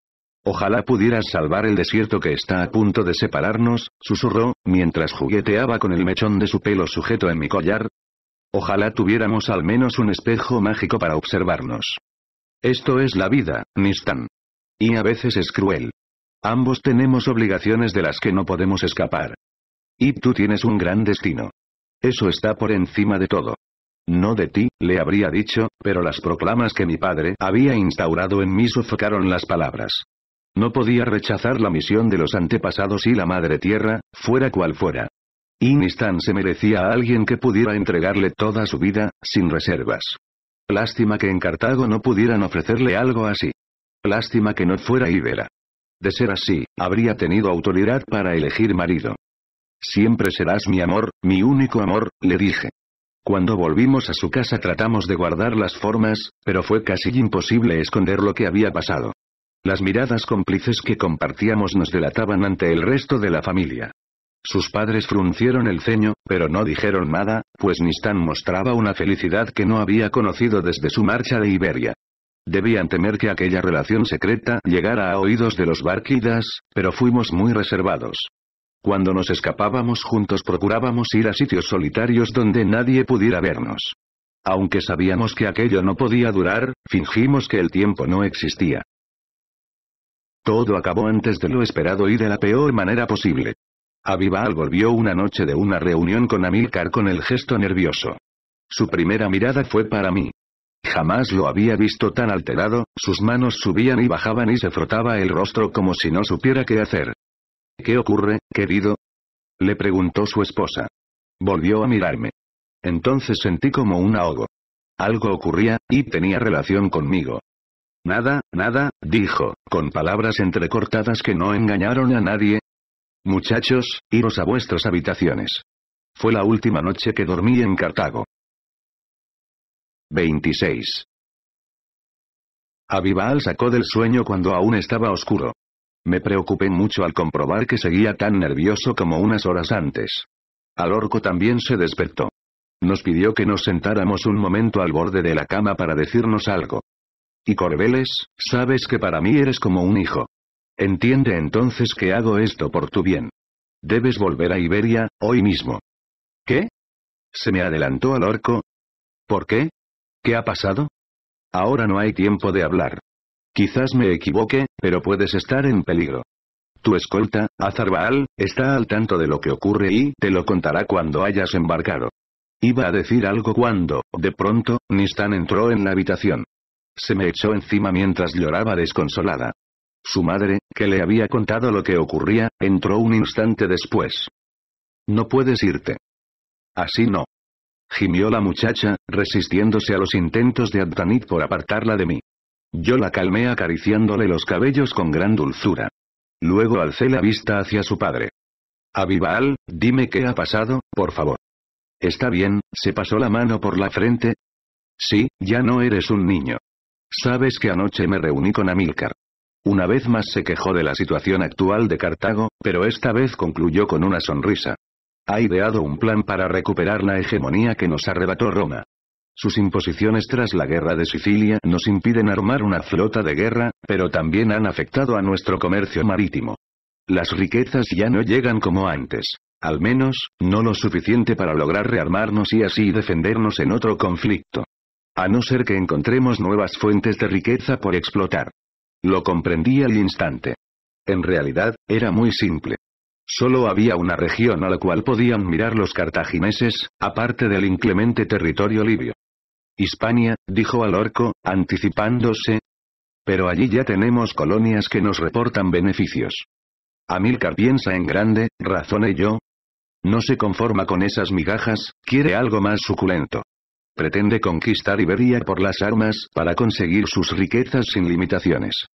Ojalá pudieras salvar el desierto que está a punto de separarnos, susurró, mientras jugueteaba con el mechón de su pelo sujeto en mi collar. Ojalá tuviéramos al menos un espejo mágico para observarnos. Esto es la vida, Nistan. Y a veces es cruel. Ambos tenemos obligaciones de las que no podemos escapar. Y tú tienes un gran destino. Eso está por encima de todo. No de ti, le habría dicho, pero las proclamas que mi padre había instaurado en mí sofocaron las palabras. No podía rechazar la misión de los antepasados y la madre tierra, fuera cual fuera. Inistan se merecía a alguien que pudiera entregarle toda su vida, sin reservas. Lástima que en Cartago no pudieran ofrecerle algo así. Lástima que no fuera Ibera. De ser así, habría tenido autoridad para elegir marido. Siempre serás mi amor, mi único amor, le dije. Cuando volvimos a su casa tratamos de guardar las formas, pero fue casi imposible esconder lo que había pasado. Las miradas cómplices que compartíamos nos delataban ante el resto de la familia. Sus padres fruncieron el ceño, pero no dijeron nada, pues Nistan mostraba una felicidad que no había conocido desde su marcha de Iberia. Debían temer que aquella relación secreta llegara a oídos de los Bárquidas, pero fuimos muy reservados. Cuando nos escapábamos juntos procurábamos ir a sitios solitarios donde nadie pudiera vernos. Aunque sabíamos que aquello no podía durar, fingimos que el tiempo no existía. Todo acabó antes de lo esperado y de la peor manera posible. Avival volvió una noche de una reunión con Amilcar con el gesto nervioso. Su primera mirada fue para mí. Jamás lo había visto tan alterado, sus manos subían y bajaban y se frotaba el rostro como si no supiera qué hacer. ¿Qué ocurre, querido? Le preguntó su esposa. Volvió a mirarme. Entonces sentí como un ahogo. Algo ocurría, y tenía relación conmigo. Nada, nada, dijo, con palabras entrecortadas que no engañaron a nadie. Muchachos, iros a vuestras habitaciones. Fue la última noche que dormí en Cartago. 26. Avival sacó del sueño cuando aún estaba oscuro. Me preocupé mucho al comprobar que seguía tan nervioso como unas horas antes. Al orco también se despertó. Nos pidió que nos sentáramos un momento al borde de la cama para decirnos algo. Y Corbeles, sabes que para mí eres como un hijo. Entiende entonces que hago esto por tu bien. Debes volver a Iberia, hoy mismo. ¿Qué? Se me adelantó al orco. ¿Por qué? ¿Qué ha pasado? Ahora no hay tiempo de hablar. Quizás me equivoque, pero puedes estar en peligro. Tu escolta, Azarbaal, está al tanto de lo que ocurre y te lo contará cuando hayas embarcado. Iba a decir algo cuando, de pronto, Nistan entró en la habitación. Se me echó encima mientras lloraba desconsolada. Su madre, que le había contado lo que ocurría, entró un instante después. No puedes irte. Así no. Gimió la muchacha, resistiéndose a los intentos de Abdanit por apartarla de mí. Yo la calmé acariciándole los cabellos con gran dulzura. Luego alcé la vista hacia su padre. Abibaal, dime qué ha pasado, por favor. Está bien, se pasó la mano por la frente. Sí, ya no eres un niño. Sabes que anoche me reuní con Amílcar. Una vez más se quejó de la situación actual de Cartago, pero esta vez concluyó con una sonrisa. Ha ideado un plan para recuperar la hegemonía que nos arrebató Roma. Sus imposiciones tras la guerra de Sicilia nos impiden armar una flota de guerra, pero también han afectado a nuestro comercio marítimo. Las riquezas ya no llegan como antes. Al menos, no lo suficiente para lograr rearmarnos y así defendernos en otro conflicto. A no ser que encontremos nuevas fuentes de riqueza por explotar. Lo comprendí al instante. En realidad, era muy simple. Solo había una región a la cual podían mirar los cartagineses, aparte del inclemente territorio libio. Hispania, dijo al orco, anticipándose. Pero allí ya tenemos colonias que nos reportan beneficios. Amilcar piensa en grande, razoné yo, no se conforma con esas migajas, quiere algo más suculento. Pretende conquistar Iberia por las armas para conseguir sus riquezas sin limitaciones.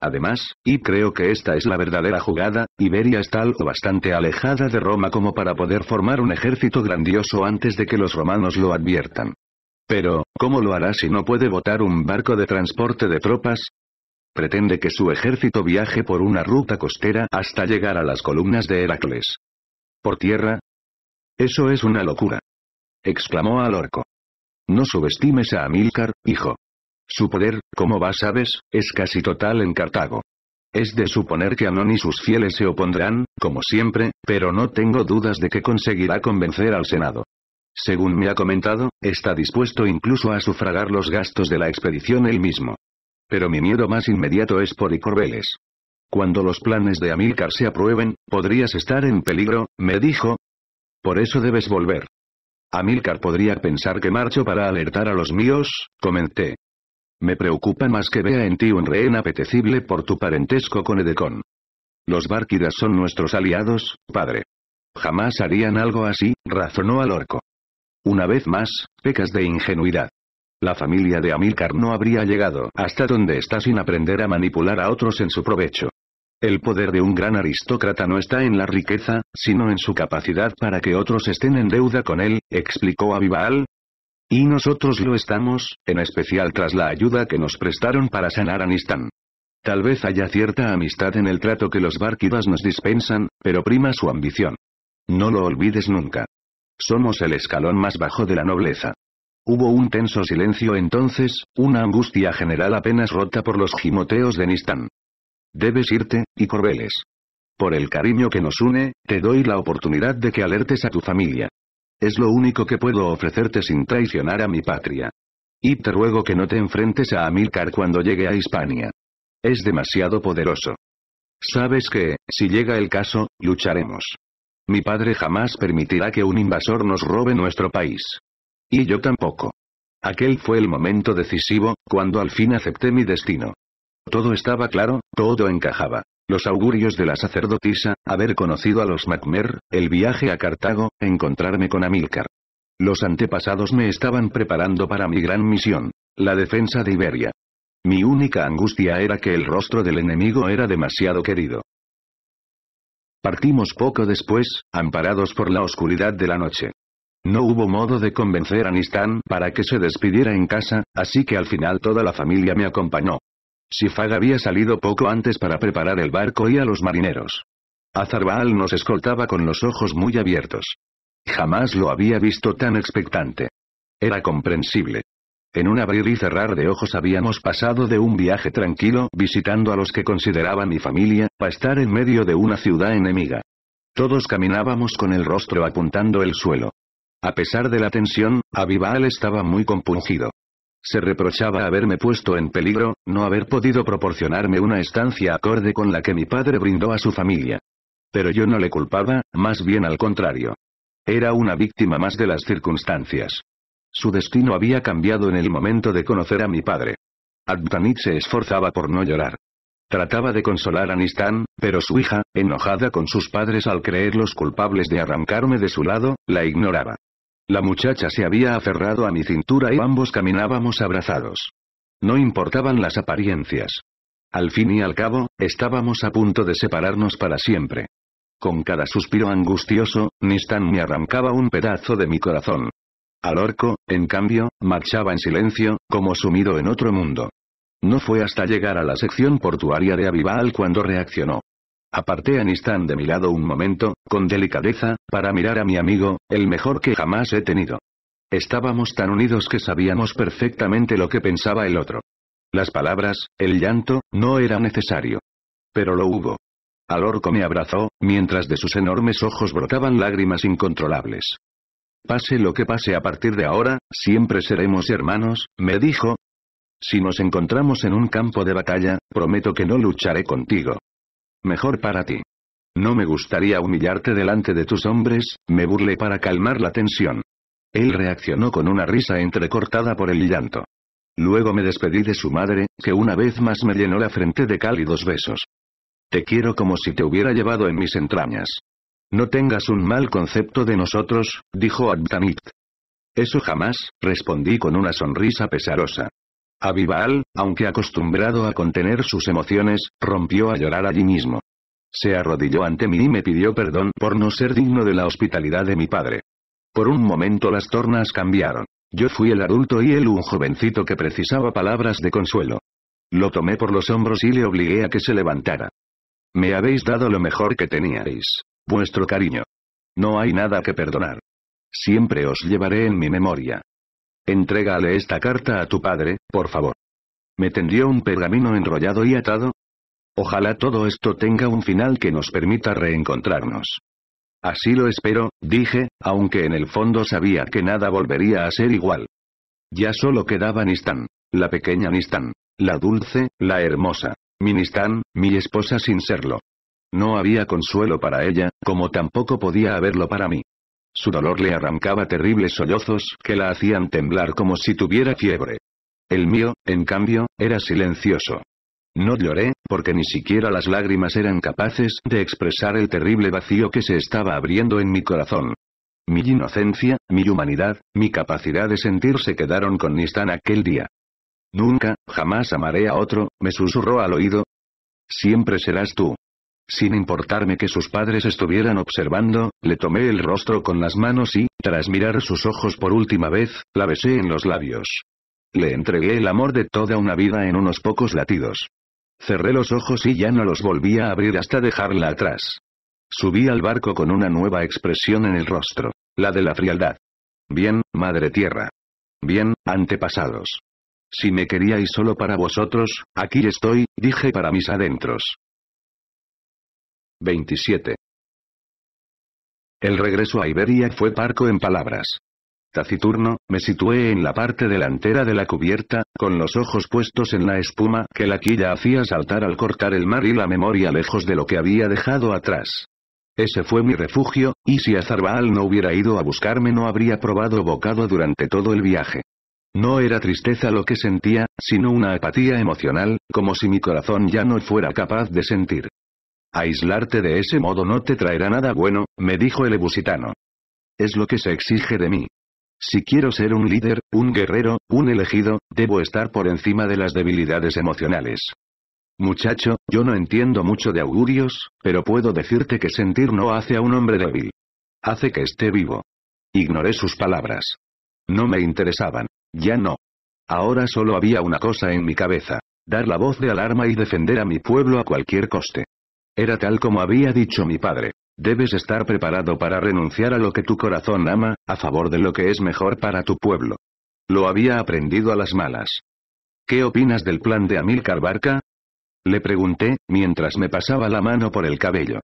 Además, y creo que esta es la verdadera jugada, Iberia está algo bastante alejada de Roma como para poder formar un ejército grandioso antes de que los romanos lo adviertan. Pero, ¿cómo lo hará si no puede botar un barco de transporte de tropas? Pretende que su ejército viaje por una ruta costera hasta llegar a las columnas de Heracles. ¿Por tierra? Eso es una locura. Exclamó al orco. No subestimes a Amílcar, hijo. Su poder, como vas sabes, es casi total en Cartago. Es de suponer que Anón y sus fieles se opondrán, como siempre, pero no tengo dudas de que conseguirá convencer al Senado. Según me ha comentado, está dispuesto incluso a sufragar los gastos de la expedición él mismo. Pero mi miedo más inmediato es por Icorbeles. Cuando los planes de Amílcar se aprueben, podrías estar en peligro, me dijo. Por eso debes volver. Amílcar podría pensar que marcho para alertar a los míos, comenté. Me preocupa más que vea en ti un rehén apetecible por tu parentesco con Edecon. Los Bárquidas son nuestros aliados, padre. Jamás harían algo así, razonó al orco. Una vez más, pecas de ingenuidad. La familia de Amílcar no habría llegado hasta donde está sin aprender a manipular a otros en su provecho. El poder de un gran aristócrata no está en la riqueza, sino en su capacidad para que otros estén en deuda con él, explicó Abibaal. Y nosotros lo estamos, en especial tras la ayuda que nos prestaron para sanar a Nistán. Tal vez haya cierta amistad en el trato que los Bárquidas nos dispensan, pero prima su ambición. No lo olvides nunca. Somos el escalón más bajo de la nobleza. Hubo un tenso silencio entonces, una angustia general apenas rota por los gimoteos de Nistán. Debes irte, y Corbeles. Por el cariño que nos une, te doy la oportunidad de que alertes a tu familia. Es lo único que puedo ofrecerte sin traicionar a mi patria. Y te ruego que no te enfrentes a Amílcar cuando llegue a Hispania. Es demasiado poderoso. Sabes que, si llega el caso, lucharemos. Mi padre jamás permitirá que un invasor nos robe nuestro país. Y yo tampoco. Aquel fue el momento decisivo, cuando al fin acepté mi destino. Todo estaba claro, todo encajaba. Los augurios de la sacerdotisa, haber conocido a los Macmer, el viaje a Cartago, encontrarme con Amílcar. Los antepasados me estaban preparando para mi gran misión, la defensa de Iberia. Mi única angustia era que el rostro del enemigo era demasiado querido. Partimos poco después, amparados por la oscuridad de la noche. No hubo modo de convencer a Nistán para que se despidiera en casa, así que al final toda la familia me acompañó. Sifag había salido poco antes para preparar el barco y a los marineros. Azarbaal nos escoltaba con los ojos muy abiertos. Jamás lo había visto tan expectante. Era comprensible. En un abrir y cerrar de ojos habíamos pasado de un viaje tranquilo visitando a los que consideraba mi familia, a estar en medio de una ciudad enemiga. Todos caminábamos con el rostro apuntando el suelo. A pesar de la tensión, Abibaal estaba muy compungido. Se reprochaba haberme puesto en peligro, no haber podido proporcionarme una estancia acorde con la que mi padre brindó a su familia. Pero yo no le culpaba, más bien al contrario. Era una víctima más de las circunstancias. Su destino había cambiado en el momento de conocer a mi padre. Abdanit se esforzaba por no llorar. Trataba de consolar a Nistán, pero su hija, enojada con sus padres al creerlos culpables de arrancarme de su lado, la ignoraba. La muchacha se había aferrado a mi cintura y ambos caminábamos abrazados. No importaban las apariencias. Al fin y al cabo, estábamos a punto de separarnos para siempre. Con cada suspiro angustioso, Nistan me arrancaba un pedazo de mi corazón. Al orco, en cambio, marchaba en silencio, como sumido en otro mundo. No fue hasta llegar a la sección portuaria de Avival cuando reaccionó. Aparté a Nistan de mi lado un momento, con delicadeza, para mirar a mi amigo, el mejor que jamás he tenido. Estábamos tan unidos que sabíamos perfectamente lo que pensaba el otro. Las palabras, el llanto, no era necesario. Pero lo hubo. Al orco me abrazó, mientras de sus enormes ojos brotaban lágrimas incontrolables. Pase lo que pase a partir de ahora, siempre seremos hermanos, me dijo, si nos encontramos en un campo de batalla, prometo que no lucharé contigo. Mejor para ti. No me gustaría humillarte delante de tus hombres, me burlé para calmar la tensión. Él reaccionó con una risa entrecortada por el llanto. Luego me despedí de su madre, que una vez más me llenó la frente de cálidos besos. Te quiero como si te hubiera llevado en mis entrañas. No tengas un mal concepto de nosotros, dijo Abdanit. Eso jamás, respondí con una sonrisa pesarosa. Abibaal, aunque acostumbrado a contener sus emociones, rompió a llorar allí mismo. Se arrodilló ante mí y me pidió perdón por no ser digno de la hospitalidad de mi padre. Por un momento las tornas cambiaron. Yo fui el adulto y él un jovencito que precisaba palabras de consuelo. Lo tomé por los hombros y le obligué a que se levantara. Me habéis dado lo mejor que teníais. Vuestro cariño. No hay nada que perdonar. Siempre os llevaré en mi memoria. Entrégale esta carta a tu padre, por favor. Me tendió un pergamino enrollado y atado. Ojalá todo esto tenga un final que nos permita reencontrarnos. Así lo espero, dije, aunque en el fondo sabía que nada volvería a ser igual. Ya solo quedaba Nistán, la pequeña Nistán, la dulce, la hermosa, mi Nistán, mi esposa sin serlo. No había consuelo para ella, como tampoco podía haberlo para mí. Su dolor le arrancaba terribles sollozos que la hacían temblar como si tuviera fiebre. El mío, en cambio, era silencioso. No lloré, porque ni siquiera las lágrimas eran capaces de expresar el terrible vacío que se estaba abriendo en mi corazón. Mi inocencia, mi humanidad, mi capacidad de sentir se quedaron con Nistan aquel día. Nunca, jamás amaré a otro, me susurró al oído. Siempre serás tú. Sin importarme que sus padres estuvieran observando, le tomé el rostro con las manos y, tras mirar sus ojos por última vez, la besé en los labios. Le entregué el amor de toda una vida en unos pocos latidos. Cerré los ojos y ya no los volví a abrir hasta dejarla atrás. Subí al barco con una nueva expresión en el rostro, la de la frialdad. Bien, Madre Tierra. Bien, antepasados. Si me queríais solo para vosotros, aquí estoy, dije para mis adentros. 27. El regreso a Iberia fue parco en palabras. Taciturno, me situé en la parte delantera de la cubierta, con los ojos puestos en la espuma que la quilla hacía saltar al cortar el mar y la memoria lejos de lo que había dejado atrás. Ese fue mi refugio, y si Azarbaal no hubiera ido a buscarme no habría probado bocado durante todo el viaje. No era tristeza lo que sentía, sino una apatía emocional, como si mi corazón ya no fuera capaz de sentir. Aislarte de ese modo no te traerá nada bueno, me dijo el ebusitano. Es lo que se exige de mí. Si quiero ser un líder, un guerrero, un elegido, debo estar por encima de las debilidades emocionales. Muchacho, yo no entiendo mucho de augurios, pero puedo decirte que sentir no hace a un hombre débil. Hace que esté vivo. Ignoré sus palabras. No me interesaban. Ya no. Ahora solo había una cosa en mi cabeza. Dar la voz de alarma y defender a mi pueblo a cualquier coste. Era tal como había dicho mi padre. Debes estar preparado para renunciar a lo que tu corazón ama, a favor de lo que es mejor para tu pueblo. Lo había aprendido a las malas. ¿Qué opinas del plan de Amilcar Barca? Le pregunté, mientras me pasaba la mano por el cabello.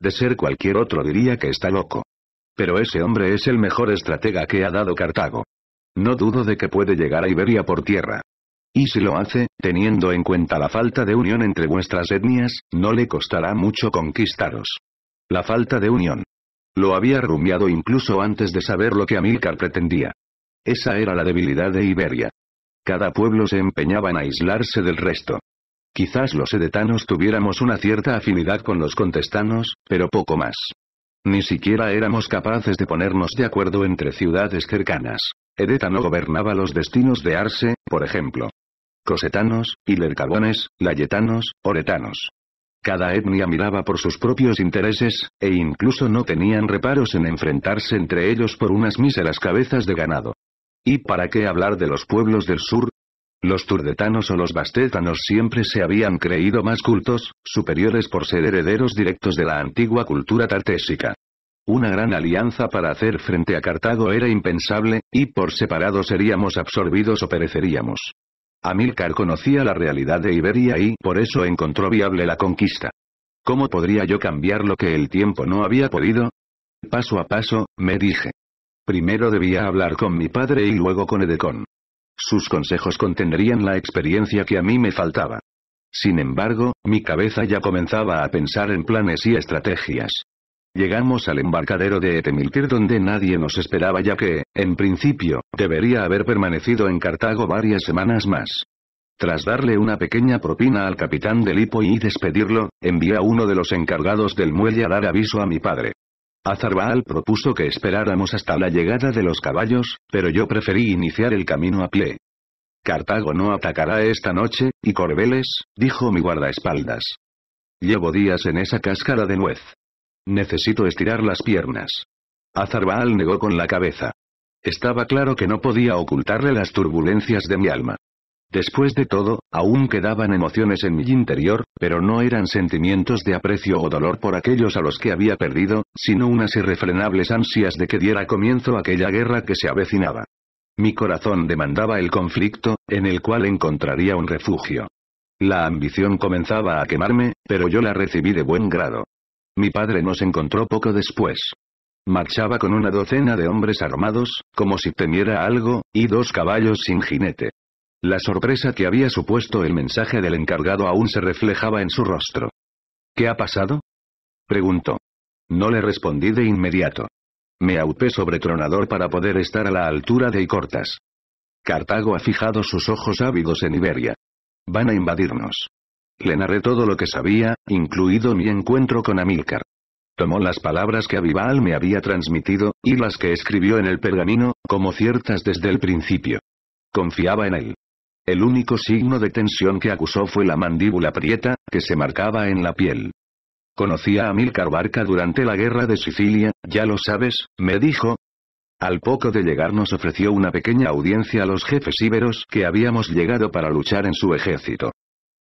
De ser cualquier otro diría que está loco. Pero ese hombre es el mejor estratega que ha dado Cartago. No dudo de que puede llegar a Iberia por tierra. Y si lo hace, teniendo en cuenta la falta de unión entre vuestras etnias, no le costará mucho conquistaros. La falta de unión. Lo había rumiado incluso antes de saber lo que Amílcar pretendía. Esa era la debilidad de Iberia. Cada pueblo se empeñaba en aislarse del resto. Quizás los edetanos tuviéramos una cierta afinidad con los contestanos, pero poco más. Ni siquiera éramos capaces de ponernos de acuerdo entre ciudades cercanas. Edeta no gobernaba los destinos de Arse, por ejemplo. Cosetanos, hilercabones, layetanos, oretanos. Cada etnia miraba por sus propios intereses, e incluso no tenían reparos en enfrentarse entre ellos por unas míseras cabezas de ganado. ¿Y para qué hablar de los pueblos del sur? Los turdetanos o los bastétanos siempre se habían creído más cultos, superiores por ser herederos directos de la antigua cultura tartésica. Una gran alianza para hacer frente a Cartago era impensable, y por separado seríamos absorbidos o pereceríamos. Amílcar conocía la realidad de Iberia y por eso encontró viable la conquista. ¿Cómo podría yo cambiar lo que el tiempo no había podido? Paso a paso, me dije. Primero debía hablar con mi padre y luego con Edecon. Sus consejos contendrían la experiencia que a mí me faltaba. Sin embargo, mi cabeza ya comenzaba a pensar en planes y estrategias. Llegamos al embarcadero de Etemiltir donde nadie nos esperaba ya que, en principio, debería haber permanecido en Cartago varias semanas más. Tras darle una pequeña propina al capitán del Hipo y despedirlo, envié a uno de los encargados del muelle a dar aviso a mi padre. Azarbaal propuso que esperáramos hasta la llegada de los caballos, pero yo preferí iniciar el camino a pie. Cartago no atacará esta noche, y Corbeles, dijo mi guardaespaldas. Llevo días en esa cáscara de nuez. Necesito estirar las piernas. Azarbaal negó con la cabeza. Estaba claro que no podía ocultarle las turbulencias de mi alma. Después de todo, aún quedaban emociones en mi interior, pero no eran sentimientos de aprecio o dolor por aquellos a los que había perdido, sino unas irrefrenables ansias de que diera comienzo aquella guerra que se avecinaba. Mi corazón demandaba el conflicto, en el cual encontraría un refugio. La ambición comenzaba a quemarme, pero yo la recibí de buen grado. Mi padre nos encontró poco después. Marchaba con una docena de hombres armados, como si temiera algo, y dos caballos sin jinete. La sorpresa que había supuesto el mensaje del encargado aún se reflejaba en su rostro. ¿Qué ha pasado? preguntó. No le respondí de inmediato. Me aupé sobre Tronador para poder estar a la altura de Icortas. Cartago ha fijado sus ojos ávidos en Iberia. Van a invadirnos. Le narré todo lo que sabía, incluido mi encuentro con Amílcar. Tomó las palabras que Avival me había transmitido, y las que escribió en el pergamino, como ciertas desde el principio. Confiaba en él. El único signo de tensión que acusó fue la mandíbula prieta, que se marcaba en la piel. Conocía a Amílcar Barca durante la guerra de Sicilia, ya lo sabes, me dijo. Al poco de llegar nos ofreció una pequeña audiencia a los jefes íberos que habíamos llegado para luchar en su ejército.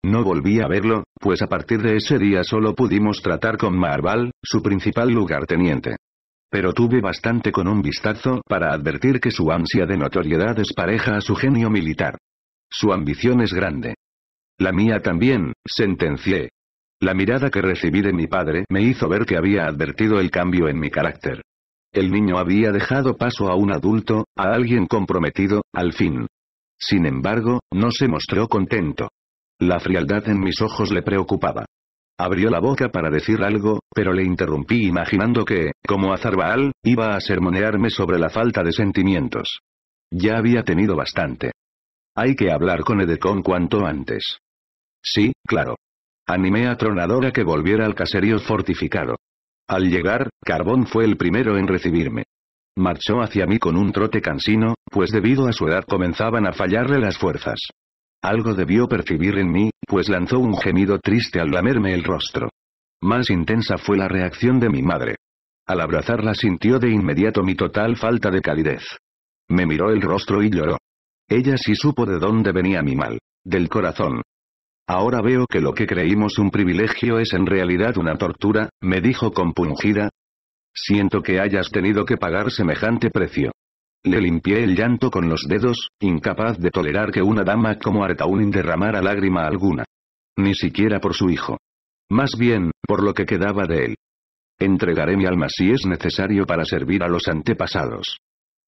No volví a verlo, pues a partir de ese día solo pudimos tratar con Marval, su principal lugarteniente. Pero tuve bastante con un vistazo para advertir que su ansia de notoriedad es pareja a su genio militar. Su ambición es grande. La mía también, sentencié. La mirada que recibí de mi padre me hizo ver que había advertido el cambio en mi carácter. El niño había dejado paso a un adulto, a alguien comprometido, al fin. Sin embargo, no se mostró contento. La frialdad en mis ojos le preocupaba. Abrió la boca para decir algo, pero le interrumpí imaginando que, como Azarbaal, iba a sermonearme sobre la falta de sentimientos. Ya había tenido bastante. Hay que hablar con Edecon cuanto antes. Sí, claro. Animé a Tronador a que volviera al caserío fortificado. Al llegar, Carbón fue el primero en recibirme. Marchó hacia mí con un trote cansino, pues debido a su edad comenzaban a fallarle las fuerzas. Algo debió percibir en mí, pues lanzó un gemido triste al lamerme el rostro. Más intensa fue la reacción de mi madre. Al abrazarla sintió de inmediato mi total falta de calidez. Me miró el rostro y lloró. Ella sí supo de dónde venía mi mal. Del corazón. Ahora veo que lo que creímos un privilegio es en realidad una tortura, me dijo compungida. Siento que hayas tenido que pagar semejante precio. Le limpié el llanto con los dedos, incapaz de tolerar que una dama como Artaunin derramara lágrima alguna. Ni siquiera por su hijo. Más bien, por lo que quedaba de él. Entregaré mi alma si es necesario para servir a los antepasados.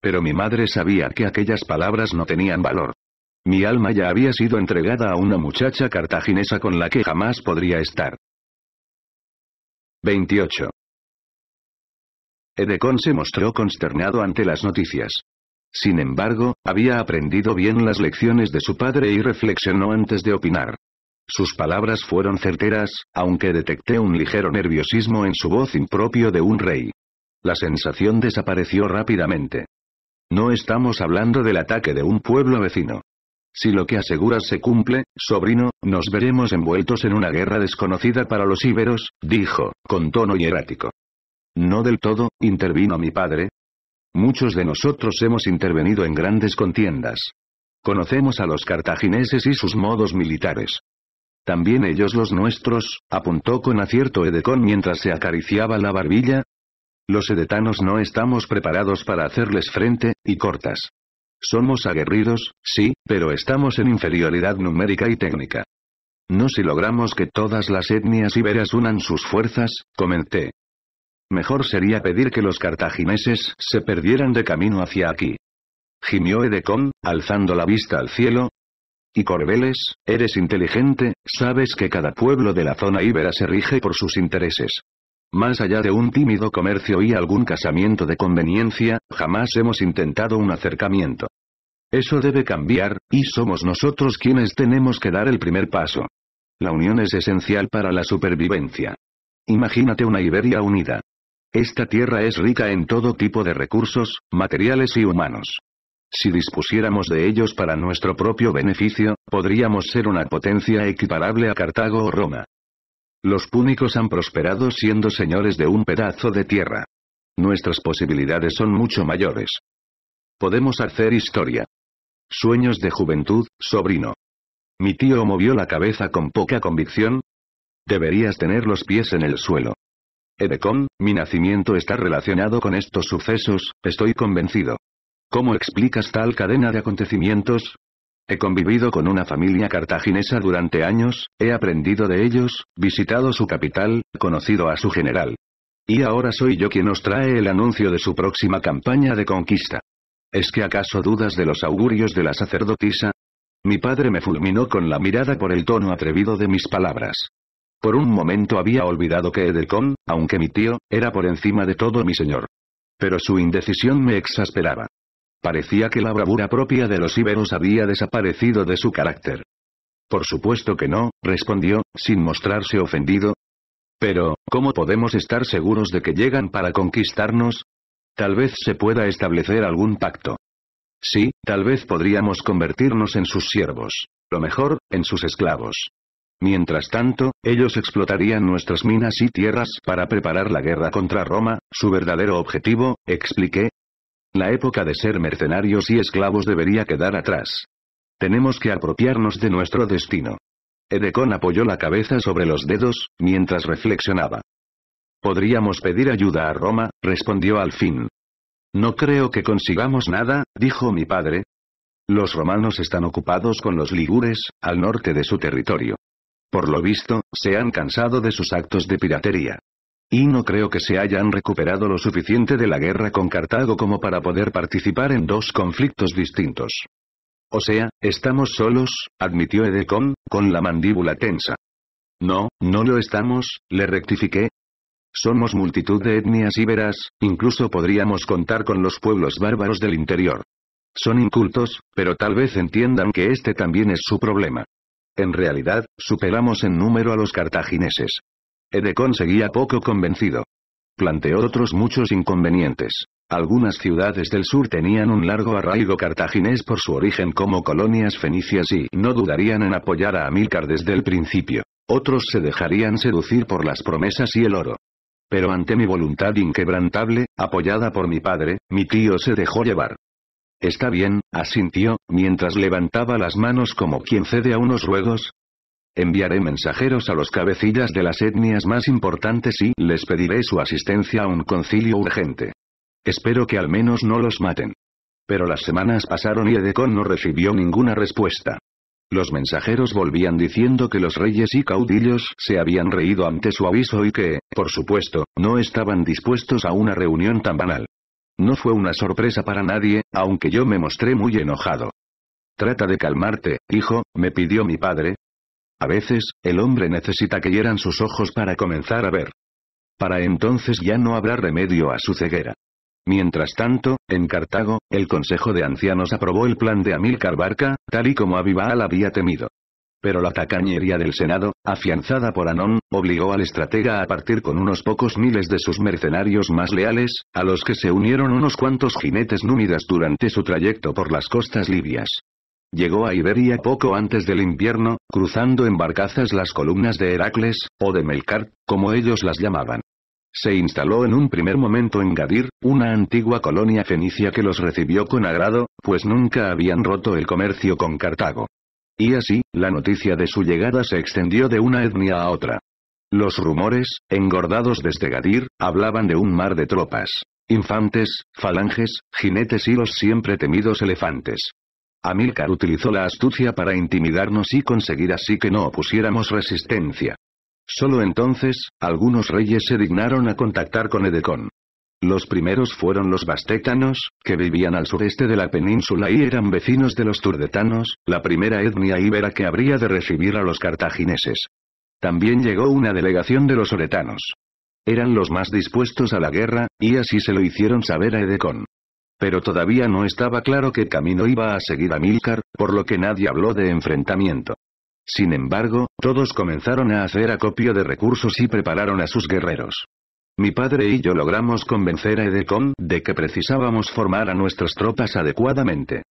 Pero mi madre sabía que aquellas palabras no tenían valor. Mi alma ya había sido entregada a una muchacha cartaginesa con la que jamás podría estar. 28. Edecon se mostró consternado ante las noticias. Sin embargo, había aprendido bien las lecciones de su padre y reflexionó antes de opinar. Sus palabras fueron certeras, aunque detecté un ligero nerviosismo en su voz impropio de un rey. La sensación desapareció rápidamente. No estamos hablando del ataque de un pueblo vecino. Si lo que aseguras se cumple, sobrino, nos veremos envueltos en una guerra desconocida para los íberos, dijo, con tono hierático. No del todo, intervino mi padre. Muchos de nosotros hemos intervenido en grandes contiendas. Conocemos a los cartagineses y sus modos militares. También ellos los nuestros, apuntó con acierto Edecon mientras se acariciaba la barbilla. Los edetanos no estamos preparados para hacerles frente, y cortas. Somos aguerridos, sí, pero estamos en inferioridad numérica y técnica. No si logramos que todas las etnias iberas unan sus fuerzas, comenté. Mejor sería pedir que los cartagineses se perdieran de camino hacia aquí. Gimió Edecon, alzando la vista al cielo, y Corbeles, eres inteligente, sabes que cada pueblo de la zona íbera se rige por sus intereses. Más allá de un tímido comercio y algún casamiento de conveniencia, jamás hemos intentado un acercamiento. Eso debe cambiar, y somos nosotros quienes tenemos que dar el primer paso. La unión es esencial para la supervivencia. Imagínate una Iberia unida. Esta tierra es rica en todo tipo de recursos, materiales y humanos. Si dispusiéramos de ellos para nuestro propio beneficio, podríamos ser una potencia equiparable a Cartago o Roma. Los púnicos han prosperado siendo señores de un pedazo de tierra. Nuestras posibilidades son mucho mayores. Podemos hacer historia. Sueños de juventud, sobrino. Mi tío movió la cabeza con poca convicción. Deberías tener los pies en el suelo. Edecon, mi nacimiento está relacionado con estos sucesos, estoy convencido. ¿Cómo explicas tal cadena de acontecimientos? He convivido con una familia cartaginesa durante años, he aprendido de ellos, visitado su capital, conocido a su general. Y ahora soy yo quien os trae el anuncio de su próxima campaña de conquista. ¿Es que acaso dudas de los augurios de la sacerdotisa? Mi padre me fulminó con la mirada por el tono atrevido de mis palabras. Por un momento había olvidado que Edecon, aunque mi tío, era por encima de todo mi señor. Pero su indecisión me exasperaba. Parecía que la bravura propia de los íberos había desaparecido de su carácter. Por supuesto que no, respondió, sin mostrarse ofendido. Pero, ¿cómo podemos estar seguros de que llegan para conquistarnos? Tal vez se pueda establecer algún pacto. Sí, tal vez podríamos convertirnos en sus siervos. Lo mejor, en sus esclavos. Mientras tanto, ellos explotarían nuestras minas y tierras para preparar la guerra contra Roma, su verdadero objetivo, expliqué, la época de ser mercenarios y esclavos debería quedar atrás. Tenemos que apropiarnos de nuestro destino. Edecon apoyó la cabeza sobre los dedos, mientras reflexionaba. Podríamos pedir ayuda a Roma, respondió al fin. No creo que consigamos nada, dijo mi padre. Los romanos están ocupados con los ligures, al norte de su territorio. Por lo visto, se han cansado de sus actos de piratería. Y no creo que se hayan recuperado lo suficiente de la guerra con Cartago como para poder participar en dos conflictos distintos. O sea, estamos solos, admitió Edecon, con la mandíbula tensa. No, no lo estamos, le rectifiqué. Somos multitud de etnias íberas, incluso podríamos contar con los pueblos bárbaros del interior. Son incultos, pero tal vez entiendan que este también es su problema. En realidad, superamos en número a los cartagineses. Edecon seguía poco convencido. Planteó otros muchos inconvenientes. Algunas ciudades del sur tenían un largo arraigo cartaginés por su origen como colonias fenicias y no dudarían en apoyar a Amílcar desde el principio. Otros se dejarían seducir por las promesas y el oro. Pero ante mi voluntad inquebrantable, apoyada por mi padre, mi tío se dejó llevar. Está bien, asintió, mientras levantaba las manos como quien cede a unos ruegos, Enviaré mensajeros a los cabecillas de las etnias más importantes y les pediré su asistencia a un concilio urgente. Espero que al menos no los maten. Pero las semanas pasaron y Edecon no recibió ninguna respuesta. Los mensajeros volvían diciendo que los reyes y caudillos se habían reído ante su aviso y que, por supuesto, no estaban dispuestos a una reunión tan banal. No fue una sorpresa para nadie, aunque yo me mostré muy enojado. Trata de calmarte, hijo, me pidió mi padre, a veces, el hombre necesita que hieran sus ojos para comenzar a ver. Para entonces ya no habrá remedio a su ceguera. Mientras tanto, en Cartago, el Consejo de Ancianos aprobó el plan de Amílcar Barca, tal y como Abibaal había temido. Pero la tacañería del Senado, afianzada por Anón, obligó al estratega a partir con unos pocos miles de sus mercenarios más leales, a los que se unieron unos cuantos jinetes númidas durante su trayecto por las costas libias. Llegó a Iberia poco antes del invierno, cruzando en barcazas las columnas de Heracles, o de Melkart, como ellos las llamaban. Se instaló en un primer momento en Gadir, una antigua colonia fenicia que los recibió con agrado, pues nunca habían roto el comercio con Cartago. Y así, la noticia de su llegada se extendió de una etnia a otra. Los rumores, engordados desde Gadir, hablaban de un mar de tropas. Infantes, falanges, jinetes y los siempre temidos elefantes. Amílcar utilizó la astucia para intimidarnos y conseguir así que no opusiéramos resistencia. Solo entonces, algunos reyes se dignaron a contactar con Edecon. Los primeros fueron los bastétanos, que vivían al sureste de la península y eran vecinos de los turdetanos, la primera etnia íbera que habría de recibir a los cartagineses. También llegó una delegación de los oretanos. Eran los más dispuestos a la guerra, y así se lo hicieron saber a Edecon. Pero todavía no estaba claro qué camino iba a seguir Amílcar, por lo que nadie habló de enfrentamiento. Sin embargo, todos comenzaron a hacer acopio de recursos y prepararon a sus guerreros. Mi padre y yo logramos convencer a Edecon de que precisábamos formar a nuestras tropas adecuadamente.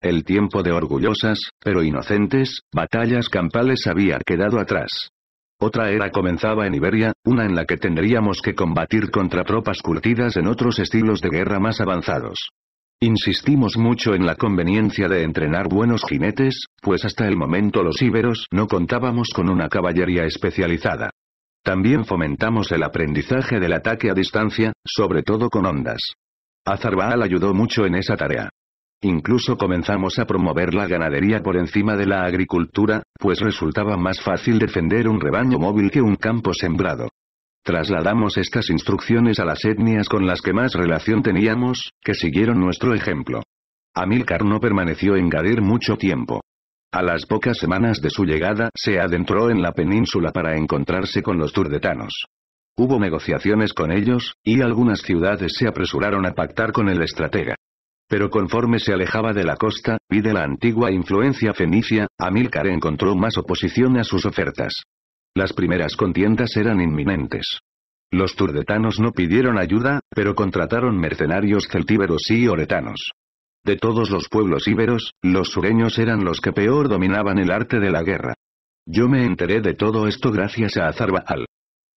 El tiempo de orgullosas, pero inocentes, batallas campales había quedado atrás. Otra era comenzaba en Iberia, una en la que tendríamos que combatir contra tropas curtidas en otros estilos de guerra más avanzados. Insistimos mucho en la conveniencia de entrenar buenos jinetes, pues hasta el momento los íberos no contábamos con una caballería especializada. También fomentamos el aprendizaje del ataque a distancia, sobre todo con ondas. Azarbaal ayudó mucho en esa tarea. Incluso comenzamos a promover la ganadería por encima de la agricultura, pues resultaba más fácil defender un rebaño móvil que un campo sembrado. Trasladamos estas instrucciones a las etnias con las que más relación teníamos, que siguieron nuestro ejemplo. Amílcar no permaneció en Gadir mucho tiempo. A las pocas semanas de su llegada se adentró en la península para encontrarse con los turdetanos. Hubo negociaciones con ellos, y algunas ciudades se apresuraron a pactar con el estratega. Pero conforme se alejaba de la costa, y de la antigua influencia fenicia, Amílcar encontró más oposición a sus ofertas. Las primeras contiendas eran inminentes. Los turdetanos no pidieron ayuda, pero contrataron mercenarios celtíberos y oretanos. De todos los pueblos íberos, los sureños eran los que peor dominaban el arte de la guerra. Yo me enteré de todo esto gracias a Azarbaal.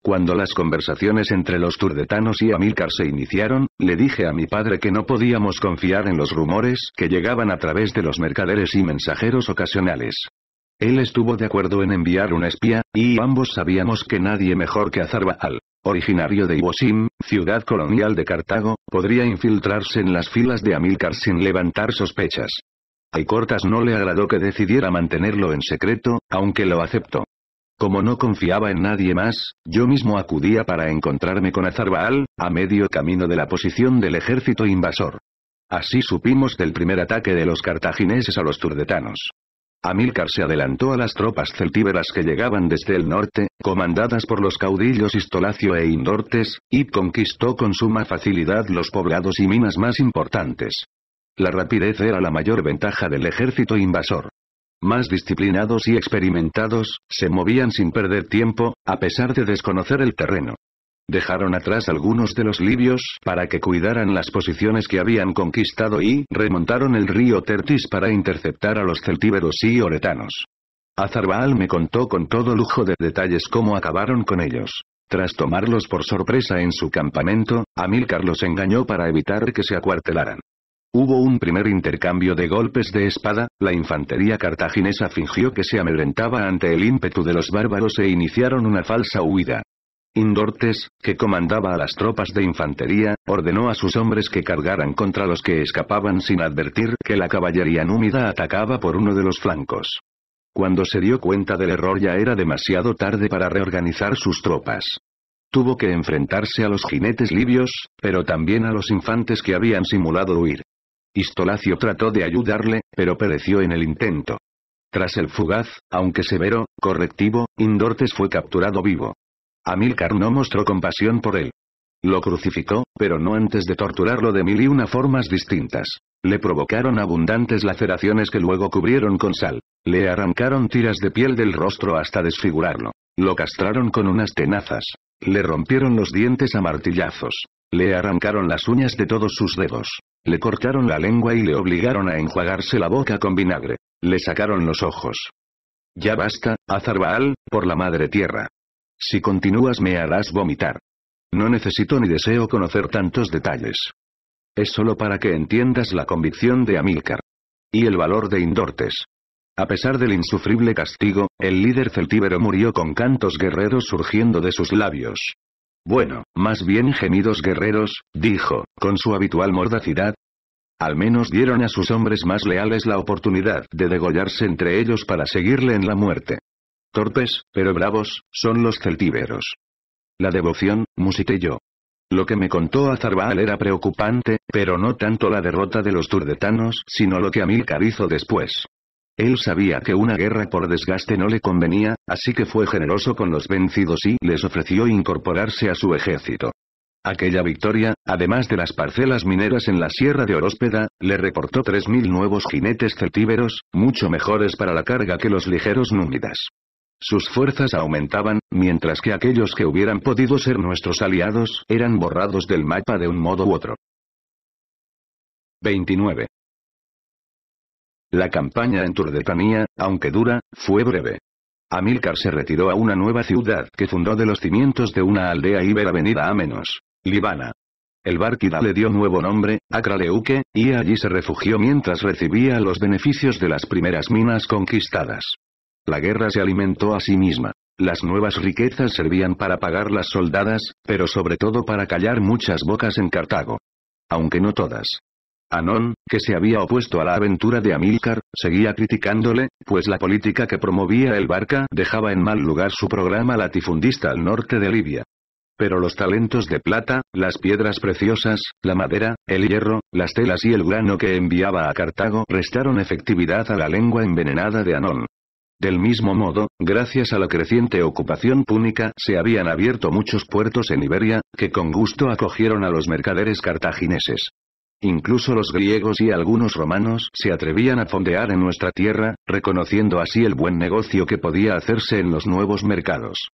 Cuando las conversaciones entre los turdetanos y Amílcar se iniciaron, le dije a mi padre que no podíamos confiar en los rumores que llegaban a través de los mercaderes y mensajeros ocasionales. Él estuvo de acuerdo en enviar un espía, y ambos sabíamos que nadie mejor que Azarbaal, originario de Ibosim, ciudad colonial de Cartago, podría infiltrarse en las filas de Amílcar sin levantar sospechas. A Cortas no le agradó que decidiera mantenerlo en secreto, aunque lo aceptó. Como no confiaba en nadie más, yo mismo acudía para encontrarme con Azarbaal, a medio camino de la posición del ejército invasor. Así supimos del primer ataque de los cartagineses a los turdetanos. Amílcar se adelantó a las tropas celtíberas que llegaban desde el norte, comandadas por los caudillos Istolacio e Indortes, y conquistó con suma facilidad los poblados y minas más importantes. La rapidez era la mayor ventaja del ejército invasor. Más disciplinados y experimentados, se movían sin perder tiempo, a pesar de desconocer el terreno. Dejaron atrás algunos de los libios para que cuidaran las posiciones que habían conquistado y remontaron el río Tertis para interceptar a los celtíberos y oretanos. Azarbaal me contó con todo lujo de detalles cómo acabaron con ellos. Tras tomarlos por sorpresa en su campamento, Amílcar los engañó para evitar que se acuartelaran. Hubo un primer intercambio de golpes de espada, la infantería cartaginesa fingió que se amedrentaba ante el ímpetu de los bárbaros e iniciaron una falsa huida. Indortes, que comandaba a las tropas de infantería, ordenó a sus hombres que cargaran contra los que escapaban sin advertir que la caballería númida atacaba por uno de los flancos. Cuando se dio cuenta del error ya era demasiado tarde para reorganizar sus tropas. Tuvo que enfrentarse a los jinetes libios, pero también a los infantes que habían simulado huir. Istolacio trató de ayudarle, pero pereció en el intento. Tras el fugaz, aunque severo, correctivo, Indortes fue capturado vivo. Amílcar no mostró compasión por él. Lo crucificó, pero no antes de torturarlo de mil y una formas distintas. Le provocaron abundantes laceraciones que luego cubrieron con sal. Le arrancaron tiras de piel del rostro hasta desfigurarlo. Lo castraron con unas tenazas. Le rompieron los dientes a martillazos. Le arrancaron las uñas de todos sus dedos. Le cortaron la lengua y le obligaron a enjuagarse la boca con vinagre. Le sacaron los ojos. Ya basta, Azarbaal, por la madre tierra. Si continúas me harás vomitar. No necesito ni deseo conocer tantos detalles. Es solo para que entiendas la convicción de Amílcar. Y el valor de Indortes. A pesar del insufrible castigo, el líder celtíbero murió con cantos guerreros surgiendo de sus labios. Bueno, más bien gemidos guerreros, dijo, con su habitual mordacidad. Al menos dieron a sus hombres más leales la oportunidad de degollarse entre ellos para seguirle en la muerte. Torpes, pero bravos, son los celtíberos. La devoción, musité yo. Lo que me contó Azarbaal era preocupante, pero no tanto la derrota de los turdetanos, sino lo que Amílcar hizo después. Él sabía que una guerra por desgaste no le convenía, así que fue generoso con los vencidos y les ofreció incorporarse a su ejército. Aquella victoria, además de las parcelas mineras en la sierra de Oróspeda, le reportó 3.000 nuevos jinetes celtíberos, mucho mejores para la carga que los ligeros númidas. Sus fuerzas aumentaban, mientras que aquellos que hubieran podido ser nuestros aliados eran borrados del mapa de un modo u otro. 29. La campaña en Turdetania, aunque dura, fue breve. Amílcar se retiró a una nueva ciudad que fundó de los cimientos de una aldea íbera venida a menos, Libana. El Bárquida le dio nuevo nombre, Acraleuque, y allí se refugió mientras recibía los beneficios de las primeras minas conquistadas. La guerra se alimentó a sí misma. Las nuevas riquezas servían para pagar las soldadas, pero sobre todo para callar muchas bocas en Cartago. Aunque no todas. Anón, que se había opuesto a la aventura de Amílcar, seguía criticándole, pues la política que promovía el Barca dejaba en mal lugar su programa latifundista al norte de Libia. Pero los talentos de plata, las piedras preciosas, la madera, el hierro, las telas y el grano que enviaba a Cartago restaron efectividad a la lengua envenenada de Anón. Del mismo modo, gracias a la creciente ocupación púnica se habían abierto muchos puertos en Iberia, que con gusto acogieron a los mercaderes cartagineses. Incluso los griegos y algunos romanos se atrevían a fondear en nuestra tierra, reconociendo así el buen negocio que podía hacerse en los nuevos mercados.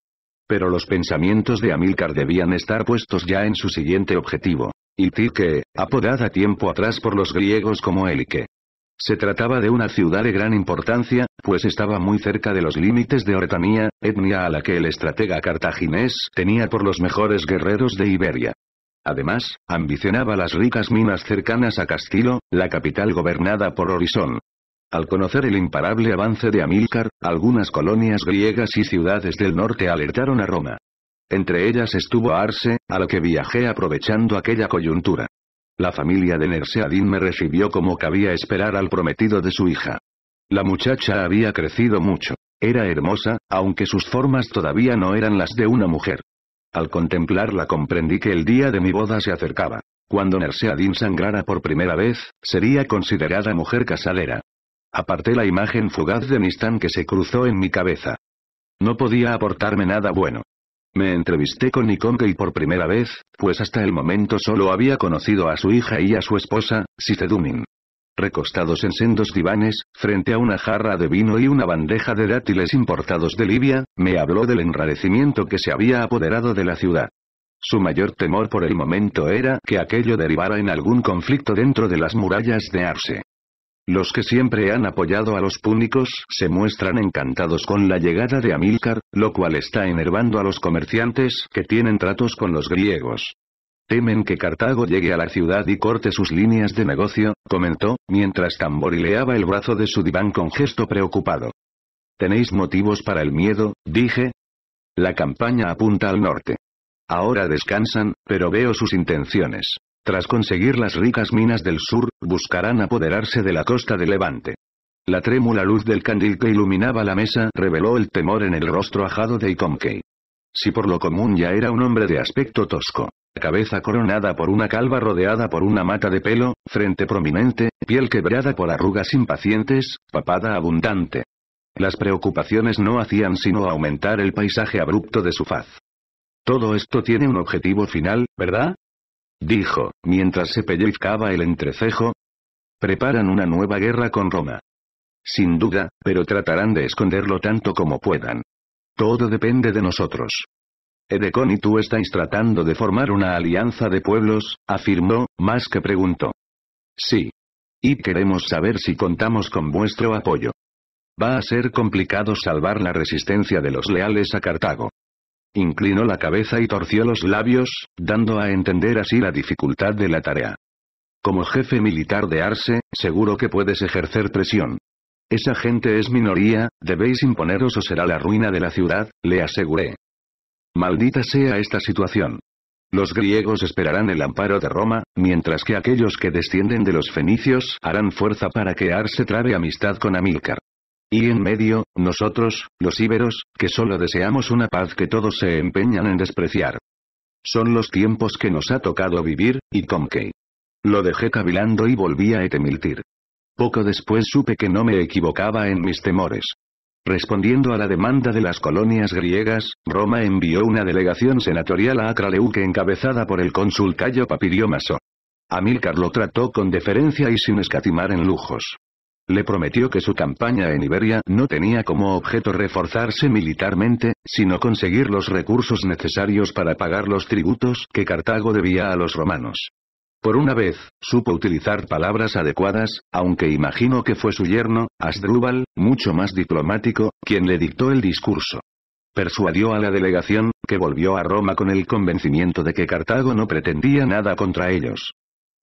Pero los pensamientos de Amílcar debían estar puestos ya en su siguiente objetivo. Itique, apodada tiempo atrás por los griegos como Élike. Se trataba de una ciudad de gran importancia, pues estaba muy cerca de los límites de Oretanía, etnia a la que el estratega cartaginés tenía por los mejores guerreros de Iberia. Además, ambicionaba las ricas minas cercanas a Castilo, la capital gobernada por Orisón. Al conocer el imparable avance de Amílcar, algunas colonias griegas y ciudades del norte alertaron a Roma. Entre ellas estuvo Arse, a lo que viajé aprovechando aquella coyuntura. La familia de Nerseadín me recibió como cabía esperar al prometido de su hija. La muchacha había crecido mucho. Era hermosa, aunque sus formas todavía no eran las de una mujer. Al contemplarla comprendí que el día de mi boda se acercaba. Cuando Nerseadin sangrara por primera vez, sería considerada mujer casadera. Aparté la imagen fugaz de Nistán que se cruzó en mi cabeza. No podía aportarme nada bueno. Me entrevisté con Nikonkei por primera vez, pues hasta el momento solo había conocido a su hija y a su esposa, Sitedumin. Recostados en sendos divanes, frente a una jarra de vino y una bandeja de dátiles importados de Libia, me habló del enrarecimiento que se había apoderado de la ciudad. Su mayor temor por el momento era que aquello derivara en algún conflicto dentro de las murallas de Arse. Los que siempre han apoyado a los púnicos se muestran encantados con la llegada de Amílcar, lo cual está enervando a los comerciantes que tienen tratos con los griegos. Temen que Cartago llegue a la ciudad y corte sus líneas de negocio, comentó, mientras tamborileaba el brazo de su diván con gesto preocupado. ¿Tenéis motivos para el miedo? dije. La campaña apunta al norte. Ahora descansan, pero veo sus intenciones. Tras conseguir las ricas minas del sur, buscarán apoderarse de la costa de Levante. La trémula luz del candil que iluminaba la mesa reveló el temor en el rostro ajado de Ikonkei. Si por lo común ya era un hombre de aspecto tosco, cabeza coronada por una calva rodeada por una mata de pelo, frente prominente, piel quebrada por arrugas impacientes, papada abundante. Las preocupaciones no hacían sino aumentar el paisaje abrupto de su faz. Todo esto tiene un objetivo final, ¿verdad? Dijo, mientras se pellizcaba el entrecejo. Preparan una nueva guerra con Roma. Sin duda, pero tratarán de esconderlo tanto como puedan. Todo depende de nosotros. Edecon y tú estáis tratando de formar una alianza de pueblos, afirmó, más que preguntó. Sí. Y queremos saber si contamos con vuestro apoyo. Va a ser complicado salvar la resistencia de los leales a Cartago. Inclinó la cabeza y torció los labios, dando a entender así la dificultad de la tarea. Como jefe militar de Arse, seguro que puedes ejercer presión. Esa gente es minoría, debéis imponeros o será la ruina de la ciudad, le aseguré. Maldita sea esta situación. Los griegos esperarán el amparo de Roma, mientras que aquellos que descienden de los fenicios harán fuerza para que Arse trabe amistad con Amílcar. Y en medio, nosotros, los íberos, que solo deseamos una paz que todos se empeñan en despreciar. Son los tiempos que nos ha tocado vivir, y con que. Lo dejé cavilando y volví a etemiltir. Poco después supe que no me equivocaba en mis temores. Respondiendo a la demanda de las colonias griegas, Roma envió una delegación senatorial a Acraleuque encabezada por el cónsul Cayo Papiriomaso. Amílcar lo trató con deferencia y sin escatimar en lujos. Le prometió que su campaña en Iberia no tenía como objeto reforzarse militarmente, sino conseguir los recursos necesarios para pagar los tributos que Cartago debía a los romanos. Por una vez, supo utilizar palabras adecuadas, aunque imagino que fue su yerno, Asdrúbal, mucho más diplomático, quien le dictó el discurso. Persuadió a la delegación, que volvió a Roma con el convencimiento de que Cartago no pretendía nada contra ellos.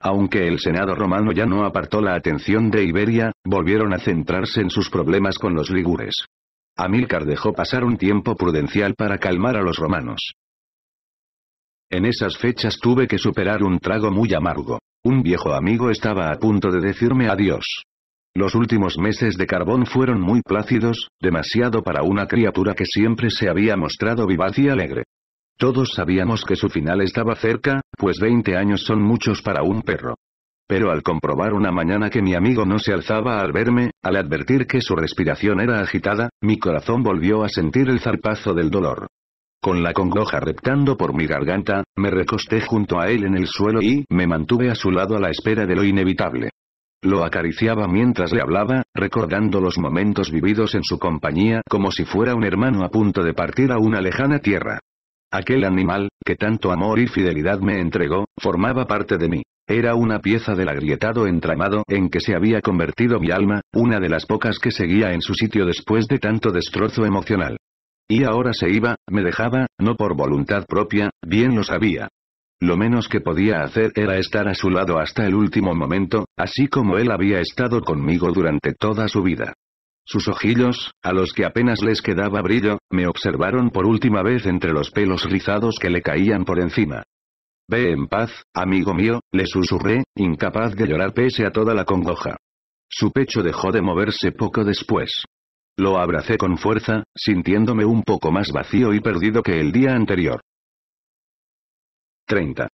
Aunque el Senado romano ya no apartó la atención de Iberia, volvieron a centrarse en sus problemas con los ligures. Amílcar dejó pasar un tiempo prudencial para calmar a los romanos. En esas fechas tuve que superar un trago muy amargo. Un viejo amigo estaba a punto de decirme adiós. Los últimos meses de Carbón fueron muy plácidos, demasiado para una criatura que siempre se había mostrado vivaz y alegre. Todos sabíamos que su final estaba cerca, pues 20 años son muchos para un perro. Pero al comprobar una mañana que mi amigo no se alzaba al verme, al advertir que su respiración era agitada, mi corazón volvió a sentir el zarpazo del dolor. Con la congoja reptando por mi garganta, me recosté junto a él en el suelo y me mantuve a su lado a la espera de lo inevitable. Lo acariciaba mientras le hablaba, recordando los momentos vividos en su compañía como si fuera un hermano a punto de partir a una lejana tierra. Aquel animal, que tanto amor y fidelidad me entregó, formaba parte de mí. Era una pieza del agrietado entramado en que se había convertido mi alma, una de las pocas que seguía en su sitio después de tanto destrozo emocional. Y ahora se iba, me dejaba, no por voluntad propia, bien lo sabía. Lo menos que podía hacer era estar a su lado hasta el último momento, así como él había estado conmigo durante toda su vida. Sus ojillos, a los que apenas les quedaba brillo, me observaron por última vez entre los pelos rizados que le caían por encima. Ve en paz, amigo mío, le susurré, incapaz de llorar pese a toda la congoja. Su pecho dejó de moverse poco después. Lo abracé con fuerza, sintiéndome un poco más vacío y perdido que el día anterior. 30.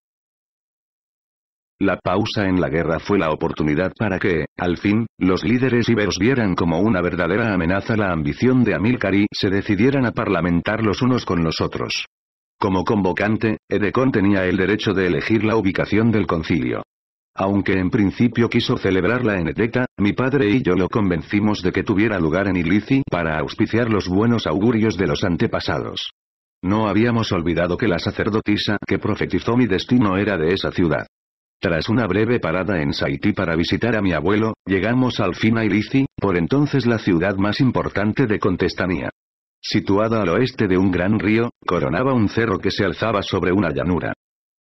La pausa en la guerra fue la oportunidad para que, al fin, los líderes iberos vieran como una verdadera amenaza la ambición de Amílcar y se decidieran a parlamentar los unos con los otros. Como convocante, Edecon tenía el derecho de elegir la ubicación del concilio. Aunque en principio quiso celebrarla en Etecta, mi padre y yo lo convencimos de que tuviera lugar en Ilici para auspiciar los buenos augurios de los antepasados. No habíamos olvidado que la sacerdotisa que profetizó mi destino era de esa ciudad. Tras una breve parada en Saití para visitar a mi abuelo, llegamos al fin a por entonces la ciudad más importante de Contestanía. Situada al oeste de un gran río, coronaba un cerro que se alzaba sobre una llanura.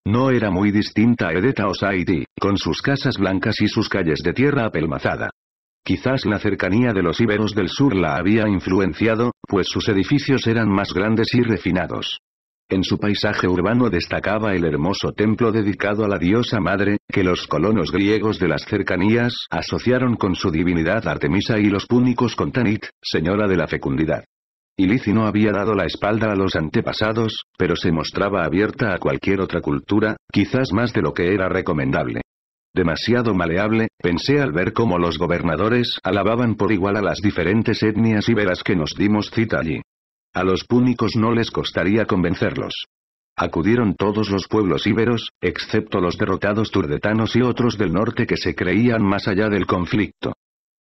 No era muy distinta a Edeta o Saití, con sus casas blancas y sus calles de tierra apelmazada. Quizás la cercanía de los íberos del sur la había influenciado, pues sus edificios eran más grandes y refinados. En su paisaje urbano destacaba el hermoso templo dedicado a la diosa madre, que los colonos griegos de las cercanías asociaron con su divinidad Artemisa y los púnicos con Tanit, señora de la fecundidad. Ilici no había dado la espalda a los antepasados, pero se mostraba abierta a cualquier otra cultura, quizás más de lo que era recomendable. Demasiado maleable, pensé al ver cómo los gobernadores alababan por igual a las diferentes etnias íberas que nos dimos cita allí. A los púnicos no les costaría convencerlos. Acudieron todos los pueblos íberos, excepto los derrotados turdetanos y otros del norte que se creían más allá del conflicto.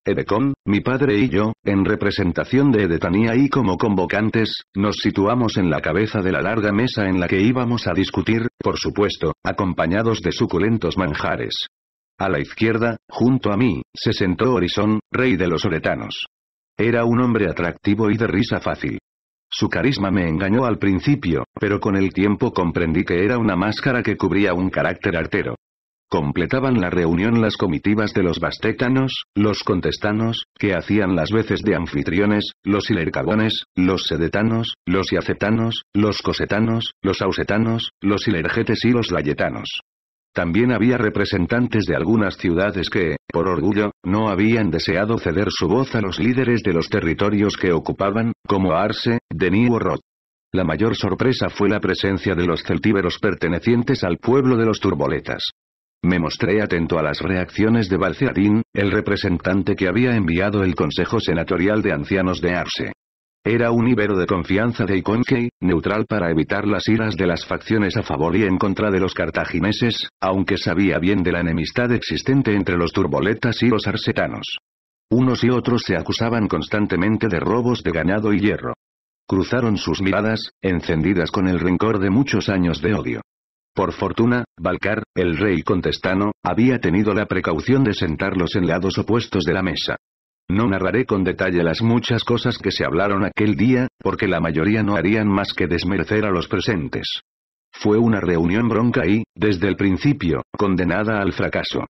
Edecon, mi padre y yo, en representación de Edetanía y como convocantes, nos situamos en la cabeza de la larga mesa en la que íbamos a discutir, por supuesto, acompañados de suculentos manjares. A la izquierda, junto a mí, se sentó Horizon, rey de los oretanos. Era un hombre atractivo y de risa fácil. Su carisma me engañó al principio, pero con el tiempo comprendí que era una máscara que cubría un carácter artero. Completaban la reunión las comitivas de los bastétanos, los contestanos, que hacían las veces de anfitriones, los ilercagones, los sedetanos, los iacetanos, los cosetanos, los ausetanos, los ilergetes y los layetanos. También había representantes de algunas ciudades que, por orgullo, no habían deseado ceder su voz a los líderes de los territorios que ocupaban, como Arse, Denis o Rod. La mayor sorpresa fue la presencia de los celtíberos pertenecientes al pueblo de los turboletas. Me mostré atento a las reacciones de Balceadín, el representante que había enviado el Consejo Senatorial de Ancianos de Arse. Era un ibero de confianza de Iconkey, neutral para evitar las iras de las facciones a favor y en contra de los cartagineses, aunque sabía bien de la enemistad existente entre los turboletas y los arsetanos. Unos y otros se acusaban constantemente de robos de ganado y hierro. Cruzaron sus miradas, encendidas con el rencor de muchos años de odio. Por fortuna, Balcar, el rey contestano, había tenido la precaución de sentarlos en lados opuestos de la mesa. No narraré con detalle las muchas cosas que se hablaron aquel día, porque la mayoría no harían más que desmerecer a los presentes. Fue una reunión bronca y, desde el principio, condenada al fracaso.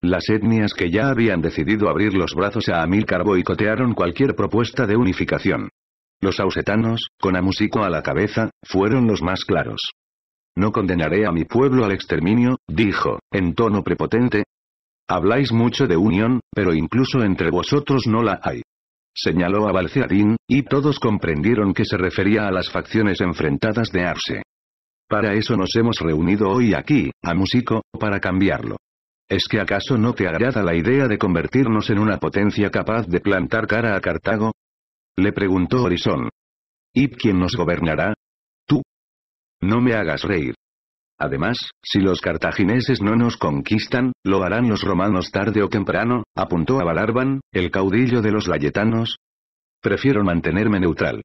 Las etnias que ya habían decidido abrir los brazos a Amílcar boicotearon cualquier propuesta de unificación. Los ausetanos, con Amusico a la cabeza, fueron los más claros. No condenaré a mi pueblo al exterminio, dijo, en tono prepotente. Habláis mucho de unión, pero incluso entre vosotros no la hay. Señaló a Balceadín, y todos comprendieron que se refería a las facciones enfrentadas de Arse. Para eso nos hemos reunido hoy aquí, a Músico, para cambiarlo. ¿Es que acaso no te agrada la idea de convertirnos en una potencia capaz de plantar cara a Cartago? Le preguntó Horizon. ¿Y quién nos gobernará? No me hagas reír. Además, si los cartagineses no nos conquistan, lo harán los romanos tarde o temprano, apuntó a Balarban, el caudillo de los layetanos. Prefiero mantenerme neutral.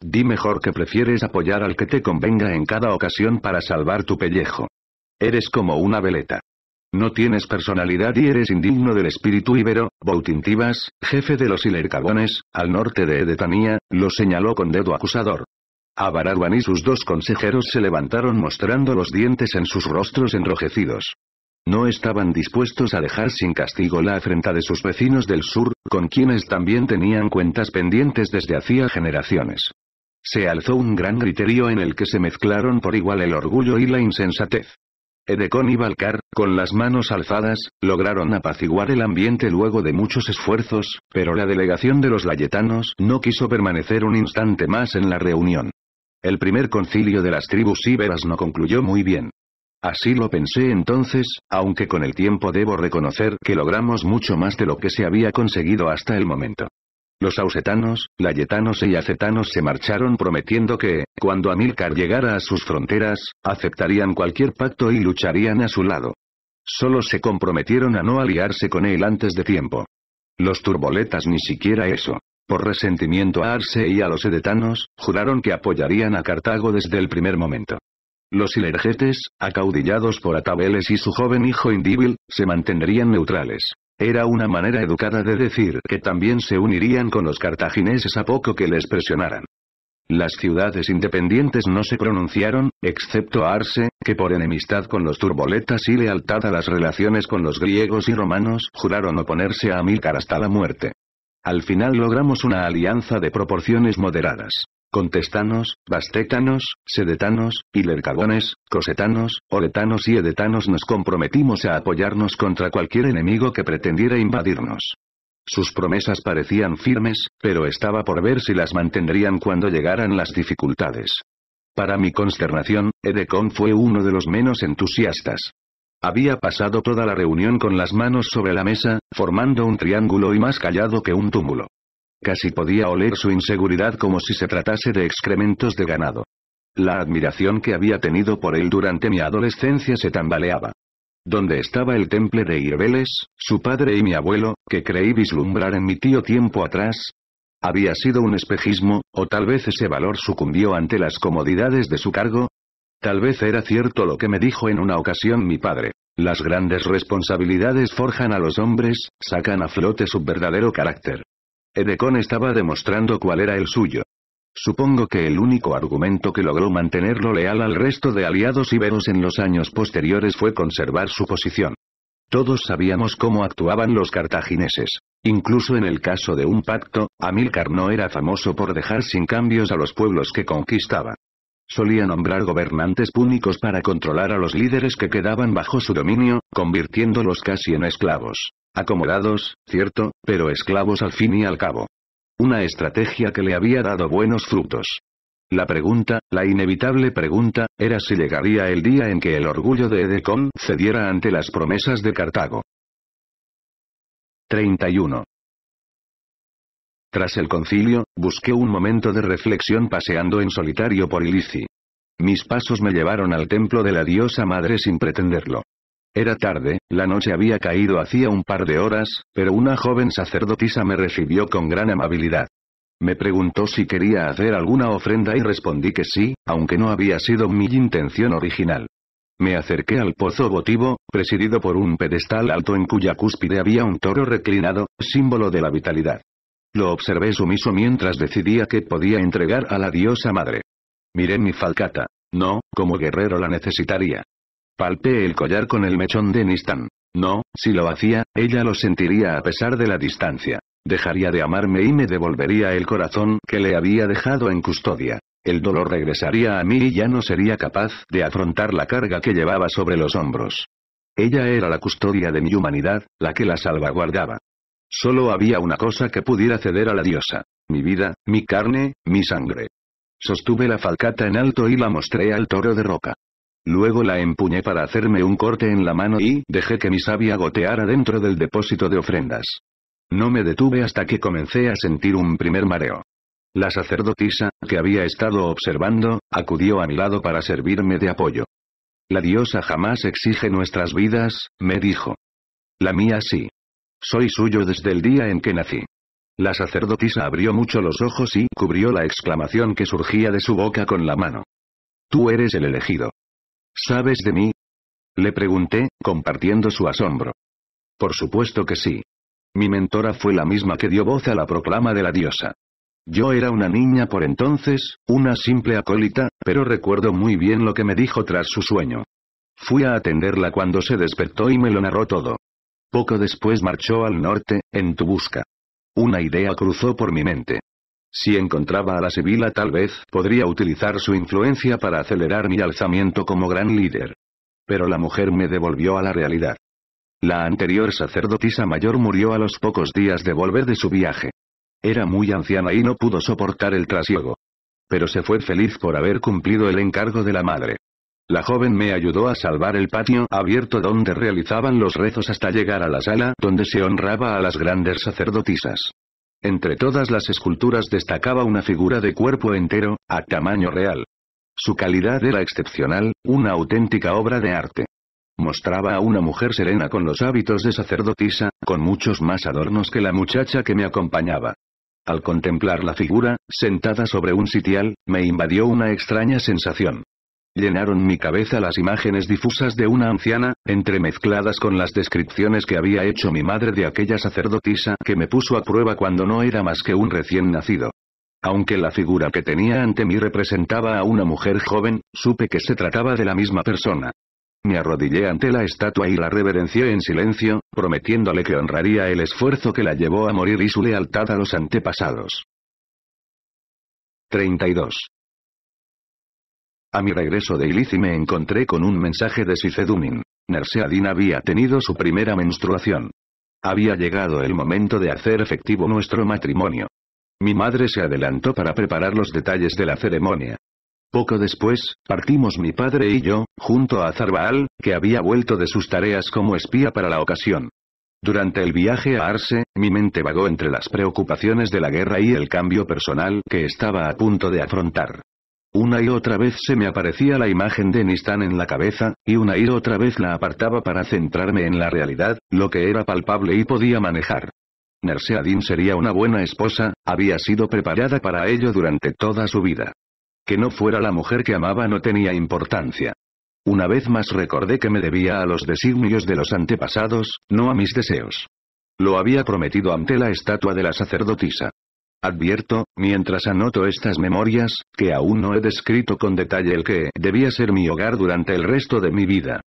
Di mejor que prefieres apoyar al que te convenga en cada ocasión para salvar tu pellejo. Eres como una veleta. No tienes personalidad y eres indigno del espíritu íbero, Bautintivas, jefe de los Ilercagones, al norte de Edetanía, lo señaló con dedo acusador. Abaragban y sus dos consejeros se levantaron mostrando los dientes en sus rostros enrojecidos. No estaban dispuestos a dejar sin castigo la afrenta de sus vecinos del sur, con quienes también tenían cuentas pendientes desde hacía generaciones. Se alzó un gran griterío en el que se mezclaron por igual el orgullo y la insensatez. Edecon y Balcar, con las manos alzadas, lograron apaciguar el ambiente luego de muchos esfuerzos, pero la delegación de los layetanos no quiso permanecer un instante más en la reunión. El primer concilio de las tribus íberas no concluyó muy bien. Así lo pensé entonces, aunque con el tiempo debo reconocer que logramos mucho más de lo que se había conseguido hasta el momento. Los ausetanos, layetanos y acetanos se marcharon prometiendo que, cuando Amílcar llegara a sus fronteras, aceptarían cualquier pacto y lucharían a su lado. Solo se comprometieron a no aliarse con él antes de tiempo. Los turboletas ni siquiera eso. Por resentimiento a Arse y a los edetanos, juraron que apoyarían a Cartago desde el primer momento. Los ilergetes, acaudillados por Atabeles y su joven hijo Indíbil, se mantendrían neutrales. Era una manera educada de decir que también se unirían con los cartagineses a poco que les presionaran. Las ciudades independientes no se pronunciaron, excepto Arse, que por enemistad con los turboletas y lealtad a las relaciones con los griegos y romanos juraron oponerse a Amílcar hasta la muerte. Al final logramos una alianza de proporciones moderadas. Contestanos, bastétanos, sedetanos, hilercagones, cosetanos, oretanos y edetanos nos comprometimos a apoyarnos contra cualquier enemigo que pretendiera invadirnos. Sus promesas parecían firmes, pero estaba por ver si las mantendrían cuando llegaran las dificultades. Para mi consternación, Edecon fue uno de los menos entusiastas. Había pasado toda la reunión con las manos sobre la mesa, formando un triángulo y más callado que un túmulo. Casi podía oler su inseguridad como si se tratase de excrementos de ganado. La admiración que había tenido por él durante mi adolescencia se tambaleaba. ¿Dónde estaba el temple de Irbeles, su padre y mi abuelo, que creí vislumbrar en mi tío tiempo atrás? ¿Había sido un espejismo, o tal vez ese valor sucumbió ante las comodidades de su cargo? Tal vez era cierto lo que me dijo en una ocasión mi padre. Las grandes responsabilidades forjan a los hombres, sacan a flote su verdadero carácter. Edecon estaba demostrando cuál era el suyo. Supongo que el único argumento que logró mantenerlo leal al resto de aliados íberos en los años posteriores fue conservar su posición. Todos sabíamos cómo actuaban los cartagineses. Incluso en el caso de un pacto, Amílcar no era famoso por dejar sin cambios a los pueblos que conquistaba. Solía nombrar gobernantes púnicos para controlar a los líderes que quedaban bajo su dominio, convirtiéndolos casi en esclavos. Acomodados, cierto, pero esclavos al fin y al cabo. Una estrategia que le había dado buenos frutos. La pregunta, la inevitable pregunta, era si llegaría el día en que el orgullo de Edecon cediera ante las promesas de Cartago. 31. Tras el concilio, busqué un momento de reflexión paseando en solitario por Ilici. Mis pasos me llevaron al templo de la diosa madre sin pretenderlo. Era tarde, la noche había caído hacía un par de horas, pero una joven sacerdotisa me recibió con gran amabilidad. Me preguntó si quería hacer alguna ofrenda y respondí que sí, aunque no había sido mi intención original. Me acerqué al pozo votivo, presidido por un pedestal alto en cuya cúspide había un toro reclinado, símbolo de la vitalidad. Lo observé sumiso mientras decidía qué podía entregar a la diosa madre. Miré mi falcata. No, como guerrero la necesitaría. Palpé el collar con el mechón de Nistan. No, si lo hacía, ella lo sentiría a pesar de la distancia. Dejaría de amarme y me devolvería el corazón que le había dejado en custodia. El dolor regresaría a mí y ya no sería capaz de afrontar la carga que llevaba sobre los hombros. Ella era la custodia de mi humanidad, la que la salvaguardaba. Solo había una cosa que pudiera ceder a la diosa. Mi vida, mi carne, mi sangre. Sostuve la falcata en alto y la mostré al toro de roca. Luego la empuñé para hacerme un corte en la mano y dejé que mi savia goteara dentro del depósito de ofrendas. No me detuve hasta que comencé a sentir un primer mareo. La sacerdotisa, que había estado observando, acudió a mi lado para servirme de apoyo. La diosa jamás exige nuestras vidas, me dijo. La mía sí. Soy suyo desde el día en que nací. La sacerdotisa abrió mucho los ojos y cubrió la exclamación que surgía de su boca con la mano. Tú eres el elegido. ¿Sabes de mí? Le pregunté, compartiendo su asombro. Por supuesto que sí. Mi mentora fue la misma que dio voz a la proclama de la diosa. Yo era una niña por entonces, una simple acólita, pero recuerdo muy bien lo que me dijo tras su sueño. Fui a atenderla cuando se despertó y me lo narró todo. Poco después marchó al norte, en tu busca. Una idea cruzó por mi mente. Si encontraba a la Sibila tal vez podría utilizar su influencia para acelerar mi alzamiento como gran líder. Pero la mujer me devolvió a la realidad. La anterior sacerdotisa mayor murió a los pocos días de volver de su viaje. Era muy anciana y no pudo soportar el trasiego. Pero se fue feliz por haber cumplido el encargo de la madre. La joven me ayudó a salvar el patio abierto donde realizaban los rezos hasta llegar a la sala donde se honraba a las grandes sacerdotisas. Entre todas las esculturas destacaba una figura de cuerpo entero, a tamaño real. Su calidad era excepcional, una auténtica obra de arte. Mostraba a una mujer serena con los hábitos de sacerdotisa, con muchos más adornos que la muchacha que me acompañaba. Al contemplar la figura, sentada sobre un sitial, me invadió una extraña sensación. Llenaron mi cabeza las imágenes difusas de una anciana, entremezcladas con las descripciones que había hecho mi madre de aquella sacerdotisa que me puso a prueba cuando no era más que un recién nacido. Aunque la figura que tenía ante mí representaba a una mujer joven, supe que se trataba de la misma persona. Me arrodillé ante la estatua y la reverencié en silencio, prometiéndole que honraría el esfuerzo que la llevó a morir y su lealtad a los antepasados. 32. A mi regreso de Ilici me encontré con un mensaje de Sicedumin. Nerseadin había tenido su primera menstruación. Había llegado el momento de hacer efectivo nuestro matrimonio. Mi madre se adelantó para preparar los detalles de la ceremonia. Poco después, partimos mi padre y yo, junto a Zarbaal, que había vuelto de sus tareas como espía para la ocasión. Durante el viaje a Arse, mi mente vagó entre las preocupaciones de la guerra y el cambio personal que estaba a punto de afrontar. Una y otra vez se me aparecía la imagen de Nistan en la cabeza, y una y otra vez la apartaba para centrarme en la realidad, lo que era palpable y podía manejar. Nerseadin sería una buena esposa, había sido preparada para ello durante toda su vida. Que no fuera la mujer que amaba no tenía importancia. Una vez más recordé que me debía a los designios de los antepasados, no a mis deseos. Lo había prometido ante la estatua de la sacerdotisa. Advierto, mientras anoto estas memorias, que aún no he descrito con detalle el que debía ser mi hogar durante el resto de mi vida.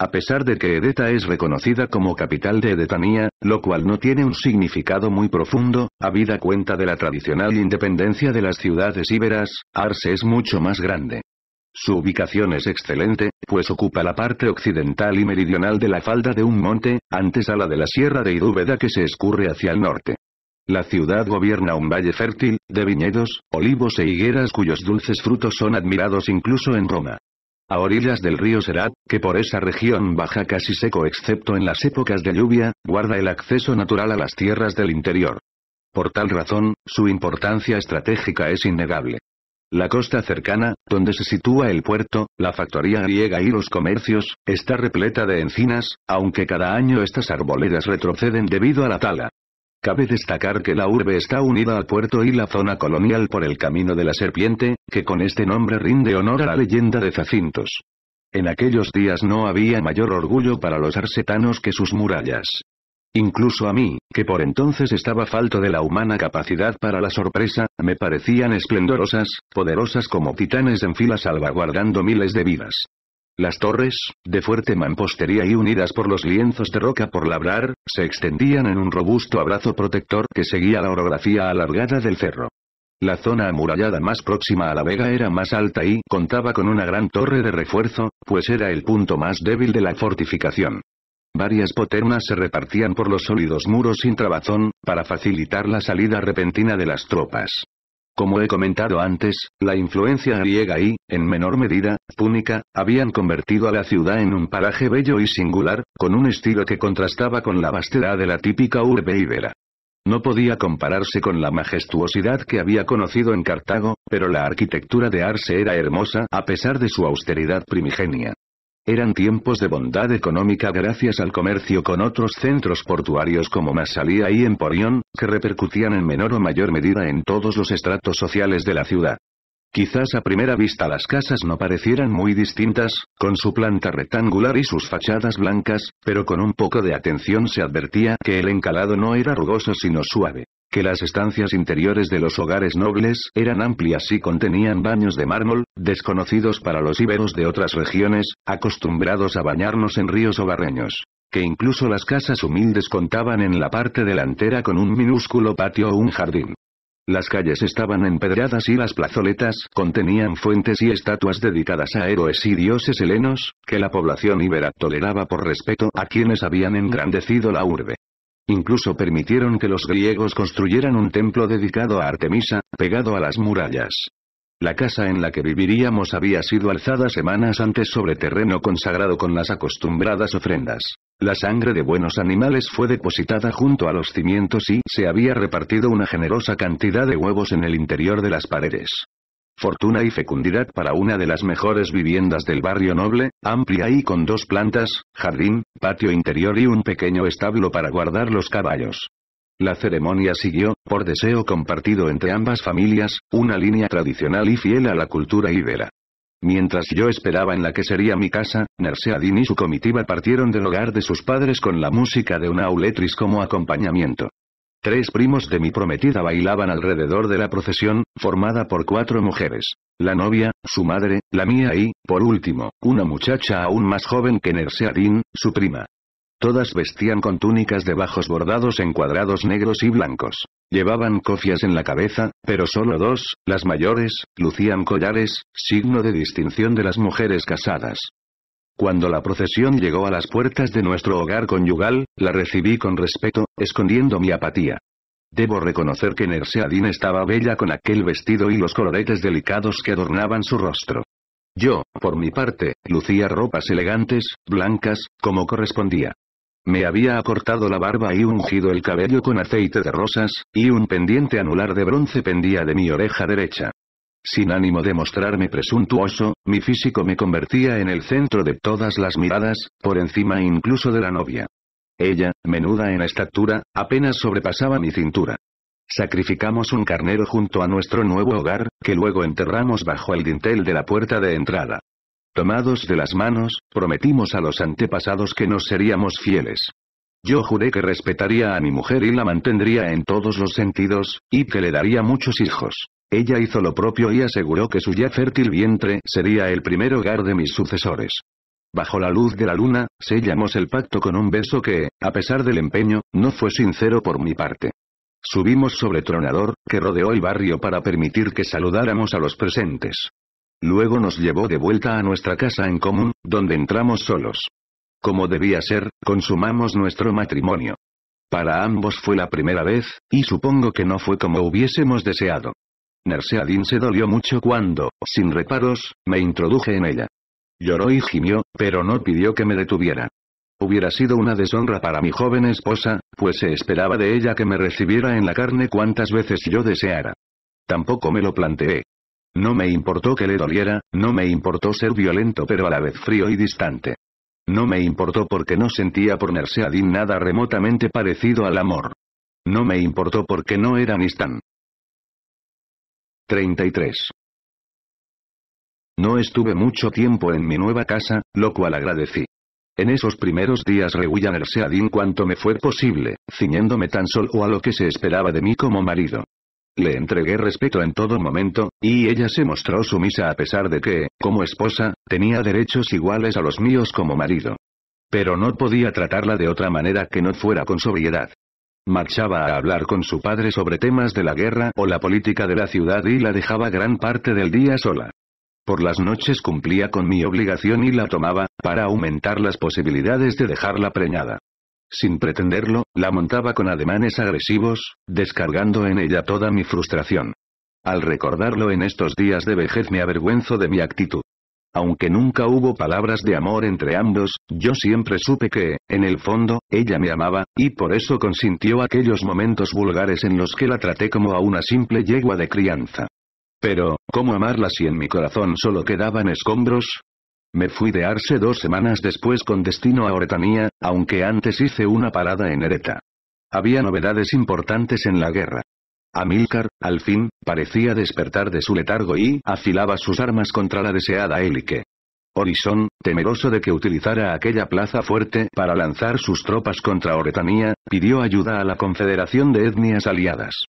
A pesar de que Edeta es reconocida como capital de Edetanía, lo cual no tiene un significado muy profundo, habida cuenta de la tradicional independencia de las ciudades íberas, Arse es mucho más grande. Su ubicación es excelente, pues ocupa la parte occidental y meridional de la falda de un monte, antes a la de la sierra de Idúbeda que se escurre hacia el norte. La ciudad gobierna un valle fértil, de viñedos, olivos e higueras cuyos dulces frutos son admirados incluso en Roma. A orillas del río Serat, que por esa región baja casi seco excepto en las épocas de lluvia, guarda el acceso natural a las tierras del interior. Por tal razón, su importancia estratégica es innegable. La costa cercana, donde se sitúa el puerto, la factoría griega y los comercios, está repleta de encinas, aunque cada año estas arboledas retroceden debido a la tala. Cabe destacar que la urbe está unida al puerto y la zona colonial por el Camino de la Serpiente, que con este nombre rinde honor a la leyenda de Zacintos. En aquellos días no había mayor orgullo para los arsetanos que sus murallas. Incluso a mí, que por entonces estaba falto de la humana capacidad para la sorpresa, me parecían esplendorosas, poderosas como titanes en fila salvaguardando miles de vidas. Las torres, de fuerte mampostería y unidas por los lienzos de roca por labrar, se extendían en un robusto abrazo protector que seguía la orografía alargada del cerro. La zona amurallada más próxima a la vega era más alta y contaba con una gran torre de refuerzo, pues era el punto más débil de la fortificación. Varias poternas se repartían por los sólidos muros sin trabazón, para facilitar la salida repentina de las tropas. Como he comentado antes, la influencia griega y, en menor medida, púnica, habían convertido a la ciudad en un paraje bello y singular, con un estilo que contrastaba con la vastedad de la típica urbe ibera. No podía compararse con la majestuosidad que había conocido en Cartago, pero la arquitectura de Arse era hermosa a pesar de su austeridad primigenia. Eran tiempos de bondad económica gracias al comercio con otros centros portuarios como Massalía y Emporión, que repercutían en menor o mayor medida en todos los estratos sociales de la ciudad. Quizás a primera vista las casas no parecieran muy distintas, con su planta rectangular y sus fachadas blancas, pero con un poco de atención se advertía que el encalado no era rugoso sino suave que las estancias interiores de los hogares nobles eran amplias y contenían baños de mármol, desconocidos para los íberos de otras regiones, acostumbrados a bañarnos en ríos hogareños. Que incluso las casas humildes contaban en la parte delantera con un minúsculo patio o un jardín. Las calles estaban empedradas y las plazoletas contenían fuentes y estatuas dedicadas a héroes y dioses helenos, que la población íbera toleraba por respeto a quienes habían engrandecido la urbe. Incluso permitieron que los griegos construyeran un templo dedicado a Artemisa, pegado a las murallas. La casa en la que viviríamos había sido alzada semanas antes sobre terreno consagrado con las acostumbradas ofrendas. La sangre de buenos animales fue depositada junto a los cimientos y se había repartido una generosa cantidad de huevos en el interior de las paredes fortuna y fecundidad para una de las mejores viviendas del barrio noble, amplia y con dos plantas, jardín, patio interior y un pequeño establo para guardar los caballos. La ceremonia siguió, por deseo compartido entre ambas familias, una línea tradicional y fiel a la cultura ibera. Mientras yo esperaba en la que sería mi casa, Nerseadin y su comitiva partieron del hogar de sus padres con la música de una auletris como acompañamiento. Tres primos de mi prometida bailaban alrededor de la procesión, formada por cuatro mujeres. La novia, su madre, la mía y, por último, una muchacha aún más joven que Nerseadin, su prima. Todas vestían con túnicas de bajos bordados en cuadrados negros y blancos. Llevaban cofias en la cabeza, pero solo dos, las mayores, lucían collares, signo de distinción de las mujeres casadas. Cuando la procesión llegó a las puertas de nuestro hogar conyugal, la recibí con respeto, escondiendo mi apatía. Debo reconocer que Nerseadin estaba bella con aquel vestido y los coloretes delicados que adornaban su rostro. Yo, por mi parte, lucía ropas elegantes, blancas, como correspondía. Me había acortado la barba y ungido el cabello con aceite de rosas, y un pendiente anular de bronce pendía de mi oreja derecha. Sin ánimo de mostrarme presuntuoso, mi físico me convertía en el centro de todas las miradas, por encima incluso de la novia. Ella, menuda en estatura, apenas sobrepasaba mi cintura. Sacrificamos un carnero junto a nuestro nuevo hogar, que luego enterramos bajo el dintel de la puerta de entrada. Tomados de las manos, prometimos a los antepasados que nos seríamos fieles. Yo juré que respetaría a mi mujer y la mantendría en todos los sentidos, y que le daría muchos hijos. Ella hizo lo propio y aseguró que su ya fértil vientre sería el primer hogar de mis sucesores. Bajo la luz de la luna, sellamos el pacto con un beso que, a pesar del empeño, no fue sincero por mi parte. Subimos sobre Tronador, que rodeó el barrio para permitir que saludáramos a los presentes. Luego nos llevó de vuelta a nuestra casa en común, donde entramos solos. Como debía ser, consumamos nuestro matrimonio. Para ambos fue la primera vez, y supongo que no fue como hubiésemos deseado. Nerseadin se dolió mucho cuando, sin reparos, me introduje en ella. Lloró y gimió, pero no pidió que me detuviera. Hubiera sido una deshonra para mi joven esposa, pues se esperaba de ella que me recibiera en la carne cuantas veces yo deseara. Tampoco me lo planteé. No me importó que le doliera, no me importó ser violento pero a la vez frío y distante. No me importó porque no sentía por Nerseadin nada remotamente parecido al amor. No me importó porque no era Nistán. 33. No estuve mucho tiempo en mi nueva casa, lo cual agradecí. En esos primeros días rehuí a Nerseadin cuanto me fue posible, ciñéndome tan solo a lo que se esperaba de mí como marido. Le entregué respeto en todo momento, y ella se mostró sumisa a pesar de que, como esposa, tenía derechos iguales a los míos como marido. Pero no podía tratarla de otra manera que no fuera con sobriedad. Marchaba a hablar con su padre sobre temas de la guerra o la política de la ciudad y la dejaba gran parte del día sola. Por las noches cumplía con mi obligación y la tomaba, para aumentar las posibilidades de dejarla preñada. Sin pretenderlo, la montaba con ademanes agresivos, descargando en ella toda mi frustración. Al recordarlo en estos días de vejez me avergüenzo de mi actitud. Aunque nunca hubo palabras de amor entre ambos, yo siempre supe que, en el fondo, ella me amaba, y por eso consintió aquellos momentos vulgares en los que la traté como a una simple yegua de crianza. Pero, ¿cómo amarla si en mi corazón solo quedaban escombros? Me fui de Arse dos semanas después con destino a Oretanía, aunque antes hice una parada en Ereta. Había novedades importantes en la guerra. Amílcar, al fin, parecía despertar de su letargo y afilaba sus armas contra la deseada Élike. Horizon, temeroso de que utilizara aquella plaza fuerte para lanzar sus tropas contra Oretanía, pidió ayuda a la Confederación de Etnias Aliadas.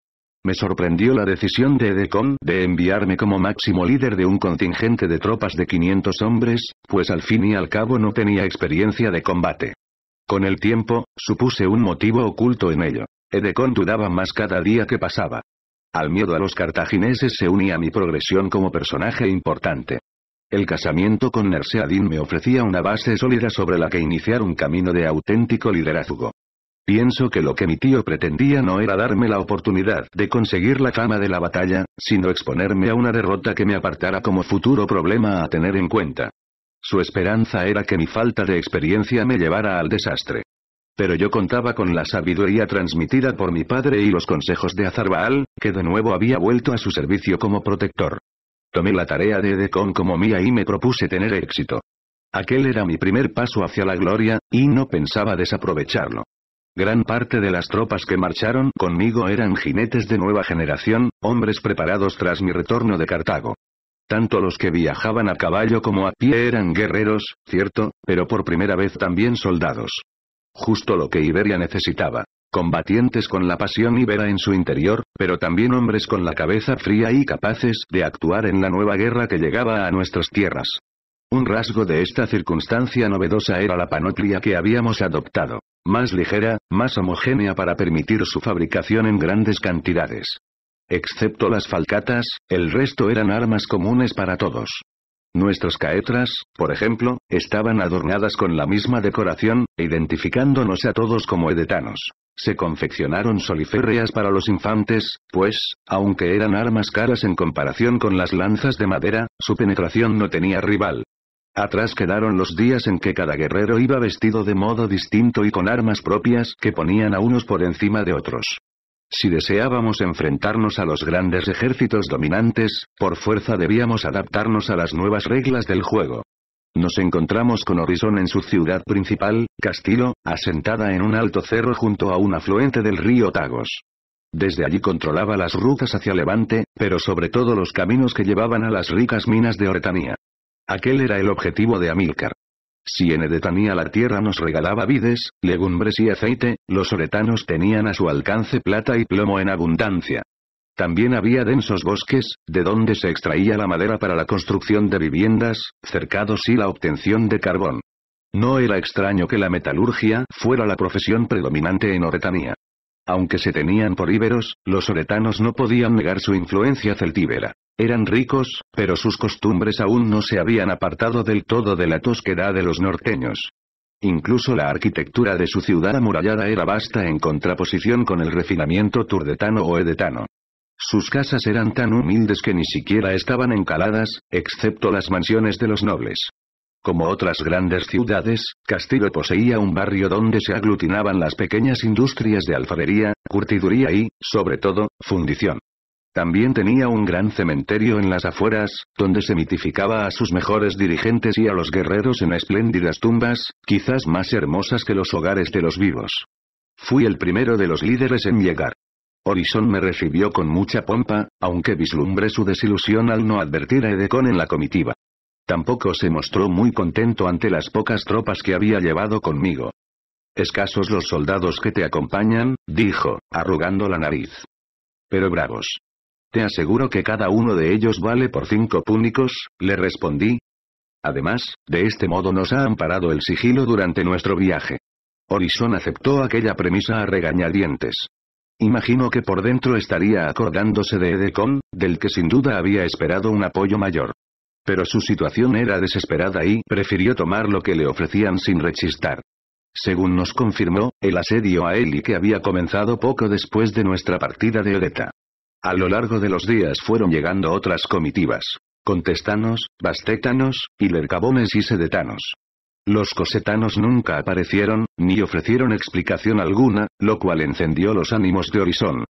Me sorprendió la decisión de Edecon de enviarme como máximo líder de un contingente de tropas de 500 hombres, pues al fin y al cabo no tenía experiencia de combate. Con el tiempo, supuse un motivo oculto en ello. Edecon dudaba más cada día que pasaba. Al miedo a los cartagineses se unía mi progresión como personaje importante. El casamiento con Nerseadin me ofrecía una base sólida sobre la que iniciar un camino de auténtico liderazgo. Pienso que lo que mi tío pretendía no era darme la oportunidad de conseguir la fama de la batalla, sino exponerme a una derrota que me apartara como futuro problema a tener en cuenta. Su esperanza era que mi falta de experiencia me llevara al desastre. Pero yo contaba con la sabiduría transmitida por mi padre y los consejos de Azarbaal, que de nuevo había vuelto a su servicio como protector. Tomé la tarea de Edecon como mía y me propuse tener éxito. Aquel era mi primer paso hacia la gloria, y no pensaba desaprovecharlo. Gran parte de las tropas que marcharon conmigo eran jinetes de nueva generación, hombres preparados tras mi retorno de Cartago. Tanto los que viajaban a caballo como a pie eran guerreros, cierto, pero por primera vez también soldados. Justo lo que Iberia necesitaba. Combatientes con la pasión ibera en su interior, pero también hombres con la cabeza fría y capaces de actuar en la nueva guerra que llegaba a nuestras tierras. Un rasgo de esta circunstancia novedosa era la panoplia que habíamos adoptado más ligera, más homogénea para permitir su fabricación en grandes cantidades. Excepto las falcatas, el resto eran armas comunes para todos. Nuestros caetras, por ejemplo, estaban adornadas con la misma decoración, identificándonos a todos como edetanos. Se confeccionaron soliférreas para los infantes, pues, aunque eran armas caras en comparación con las lanzas de madera, su penetración no tenía rival. Atrás quedaron los días en que cada guerrero iba vestido de modo distinto y con armas propias que ponían a unos por encima de otros. Si deseábamos enfrentarnos a los grandes ejércitos dominantes, por fuerza debíamos adaptarnos a las nuevas reglas del juego. Nos encontramos con Horizon en su ciudad principal, Castillo, asentada en un alto cerro junto a un afluente del río Tagos. Desde allí controlaba las rutas hacia Levante, pero sobre todo los caminos que llevaban a las ricas minas de Oretanía. Aquel era el objetivo de Amílcar. Si en Edetanía la tierra nos regalaba vides, legumbres y aceite, los oretanos tenían a su alcance plata y plomo en abundancia. También había densos bosques, de donde se extraía la madera para la construcción de viviendas, cercados y la obtención de carbón. No era extraño que la metalurgia fuera la profesión predominante en Oretanía. Aunque se tenían por íberos, los oretanos no podían negar su influencia celtíbera. Eran ricos, pero sus costumbres aún no se habían apartado del todo de la tosquedad de los norteños. Incluso la arquitectura de su ciudad amurallada era vasta en contraposición con el refinamiento turdetano o edetano. Sus casas eran tan humildes que ni siquiera estaban encaladas, excepto las mansiones de los nobles. Como otras grandes ciudades, Castillo poseía un barrio donde se aglutinaban las pequeñas industrias de alfarería, curtiduría y, sobre todo, fundición. También tenía un gran cementerio en las afueras, donde se mitificaba a sus mejores dirigentes y a los guerreros en espléndidas tumbas, quizás más hermosas que los hogares de los vivos. Fui el primero de los líderes en llegar. Horizon me recibió con mucha pompa, aunque vislumbré su desilusión al no advertir a Edecon en la comitiva. Tampoco se mostró muy contento ante las pocas tropas que había llevado conmigo. Escasos los soldados que te acompañan, dijo, arrugando la nariz. Pero bravos. Te aseguro que cada uno de ellos vale por cinco púnicos, le respondí. Además, de este modo nos ha amparado el sigilo durante nuestro viaje. Horizon aceptó aquella premisa a regañadientes. Imagino que por dentro estaría acordándose de Edecon, del que sin duda había esperado un apoyo mayor. Pero su situación era desesperada y prefirió tomar lo que le ofrecían sin rechistar. Según nos confirmó, el asedio a Eli que había comenzado poco después de nuestra partida de Odeta. A lo largo de los días fueron llegando otras comitivas. Contestanos, bastétanos, y y sedetanos. Los cosetanos nunca aparecieron, ni ofrecieron explicación alguna, lo cual encendió los ánimos de Horizon.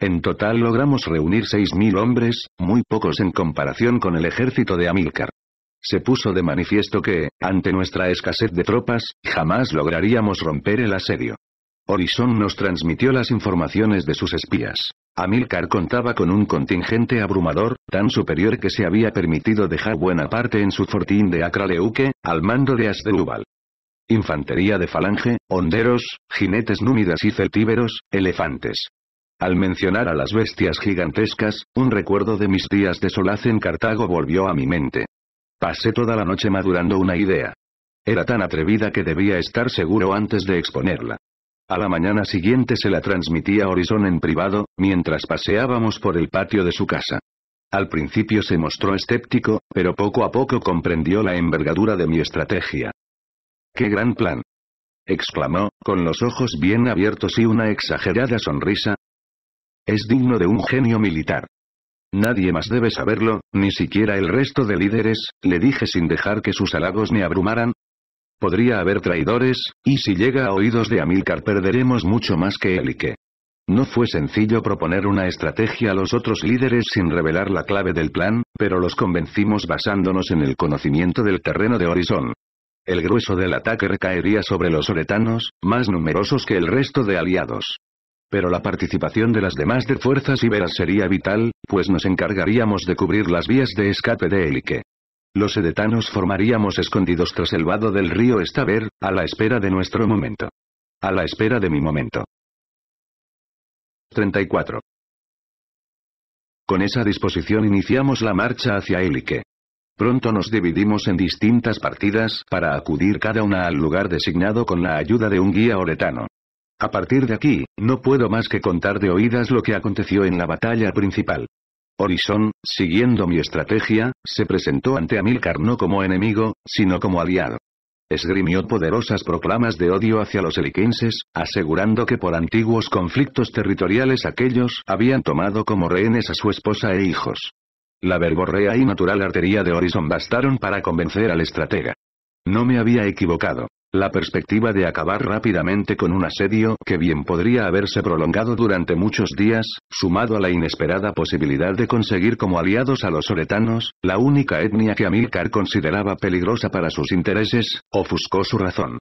En total logramos reunir seis mil hombres, muy pocos en comparación con el ejército de Amílcar. Se puso de manifiesto que, ante nuestra escasez de tropas, jamás lograríamos romper el asedio. Horizon nos transmitió las informaciones de sus espías. Amílcar contaba con un contingente abrumador, tan superior que se había permitido dejar buena parte en su fortín de Acraleuque, al mando de Asdrúbal. Infantería de falange, honderos, jinetes númidas y celtíberos, elefantes. Al mencionar a las bestias gigantescas, un recuerdo de mis días de solaz en Cartago volvió a mi mente. Pasé toda la noche madurando una idea. Era tan atrevida que debía estar seguro antes de exponerla. A la mañana siguiente se la transmitía a Horizon en privado, mientras paseábamos por el patio de su casa. Al principio se mostró escéptico, pero poco a poco comprendió la envergadura de mi estrategia. ¡Qué gran plan! exclamó, con los ojos bien abiertos y una exagerada sonrisa. Es digno de un genio militar. Nadie más debe saberlo, ni siquiera el resto de líderes, le dije sin dejar que sus halagos me abrumaran, Podría haber traidores, y si llega a oídos de Amílcar perderemos mucho más que él que. No fue sencillo proponer una estrategia a los otros líderes sin revelar la clave del plan, pero los convencimos basándonos en el conocimiento del terreno de Horizon. El grueso del ataque recaería sobre los oretanos, más numerosos que el resto de aliados. Pero la participación de las demás de fuerzas iberas sería vital, pues nos encargaríamos de cubrir las vías de escape de Elique. Los edetanos formaríamos escondidos tras el vado del río Estaver, a la espera de nuestro momento. A la espera de mi momento. 34. Con esa disposición iniciamos la marcha hacia Elique. Pronto nos dividimos en distintas partidas para acudir cada una al lugar designado con la ayuda de un guía oretano. A partir de aquí, no puedo más que contar de oídas lo que aconteció en la batalla principal. Horizon, siguiendo mi estrategia, se presentó ante Amílcar no como enemigo, sino como aliado. Esgrimió poderosas proclamas de odio hacia los eliquenses, asegurando que por antiguos conflictos territoriales aquellos habían tomado como rehenes a su esposa e hijos. La verborrea y natural artería de Horizon bastaron para convencer al estratega. No me había equivocado. La perspectiva de acabar rápidamente con un asedio que bien podría haberse prolongado durante muchos días, sumado a la inesperada posibilidad de conseguir como aliados a los oretanos, la única etnia que Amílcar consideraba peligrosa para sus intereses, ofuscó su razón.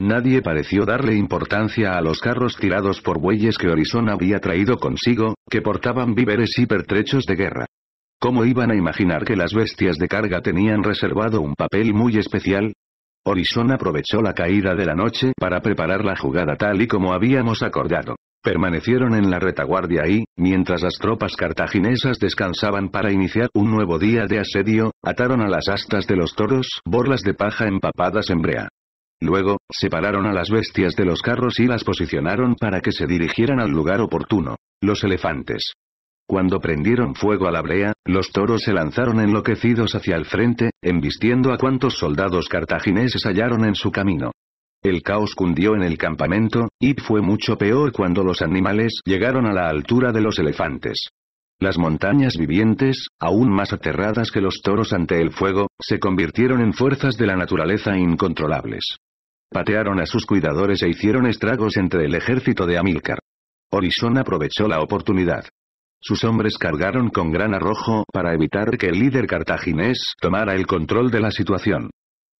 Nadie pareció darle importancia a los carros tirados por bueyes que Horizon había traído consigo, que portaban víveres y pertrechos de guerra. ¿Cómo iban a imaginar que las bestias de carga tenían reservado un papel muy especial? Horizon aprovechó la caída de la noche para preparar la jugada tal y como habíamos acordado. Permanecieron en la retaguardia y, mientras las tropas cartaginesas descansaban para iniciar un nuevo día de asedio, ataron a las astas de los toros borlas de paja empapadas en brea. Luego, separaron a las bestias de los carros y las posicionaron para que se dirigieran al lugar oportuno. Los elefantes. Cuando prendieron fuego a la brea, los toros se lanzaron enloquecidos hacia el frente, embistiendo a cuantos soldados cartagineses hallaron en su camino. El caos cundió en el campamento, y fue mucho peor cuando los animales llegaron a la altura de los elefantes. Las montañas vivientes, aún más aterradas que los toros ante el fuego, se convirtieron en fuerzas de la naturaleza incontrolables. Patearon a sus cuidadores e hicieron estragos entre el ejército de Amílcar. Horizon aprovechó la oportunidad. Sus hombres cargaron con gran arrojo para evitar que el líder cartaginés tomara el control de la situación.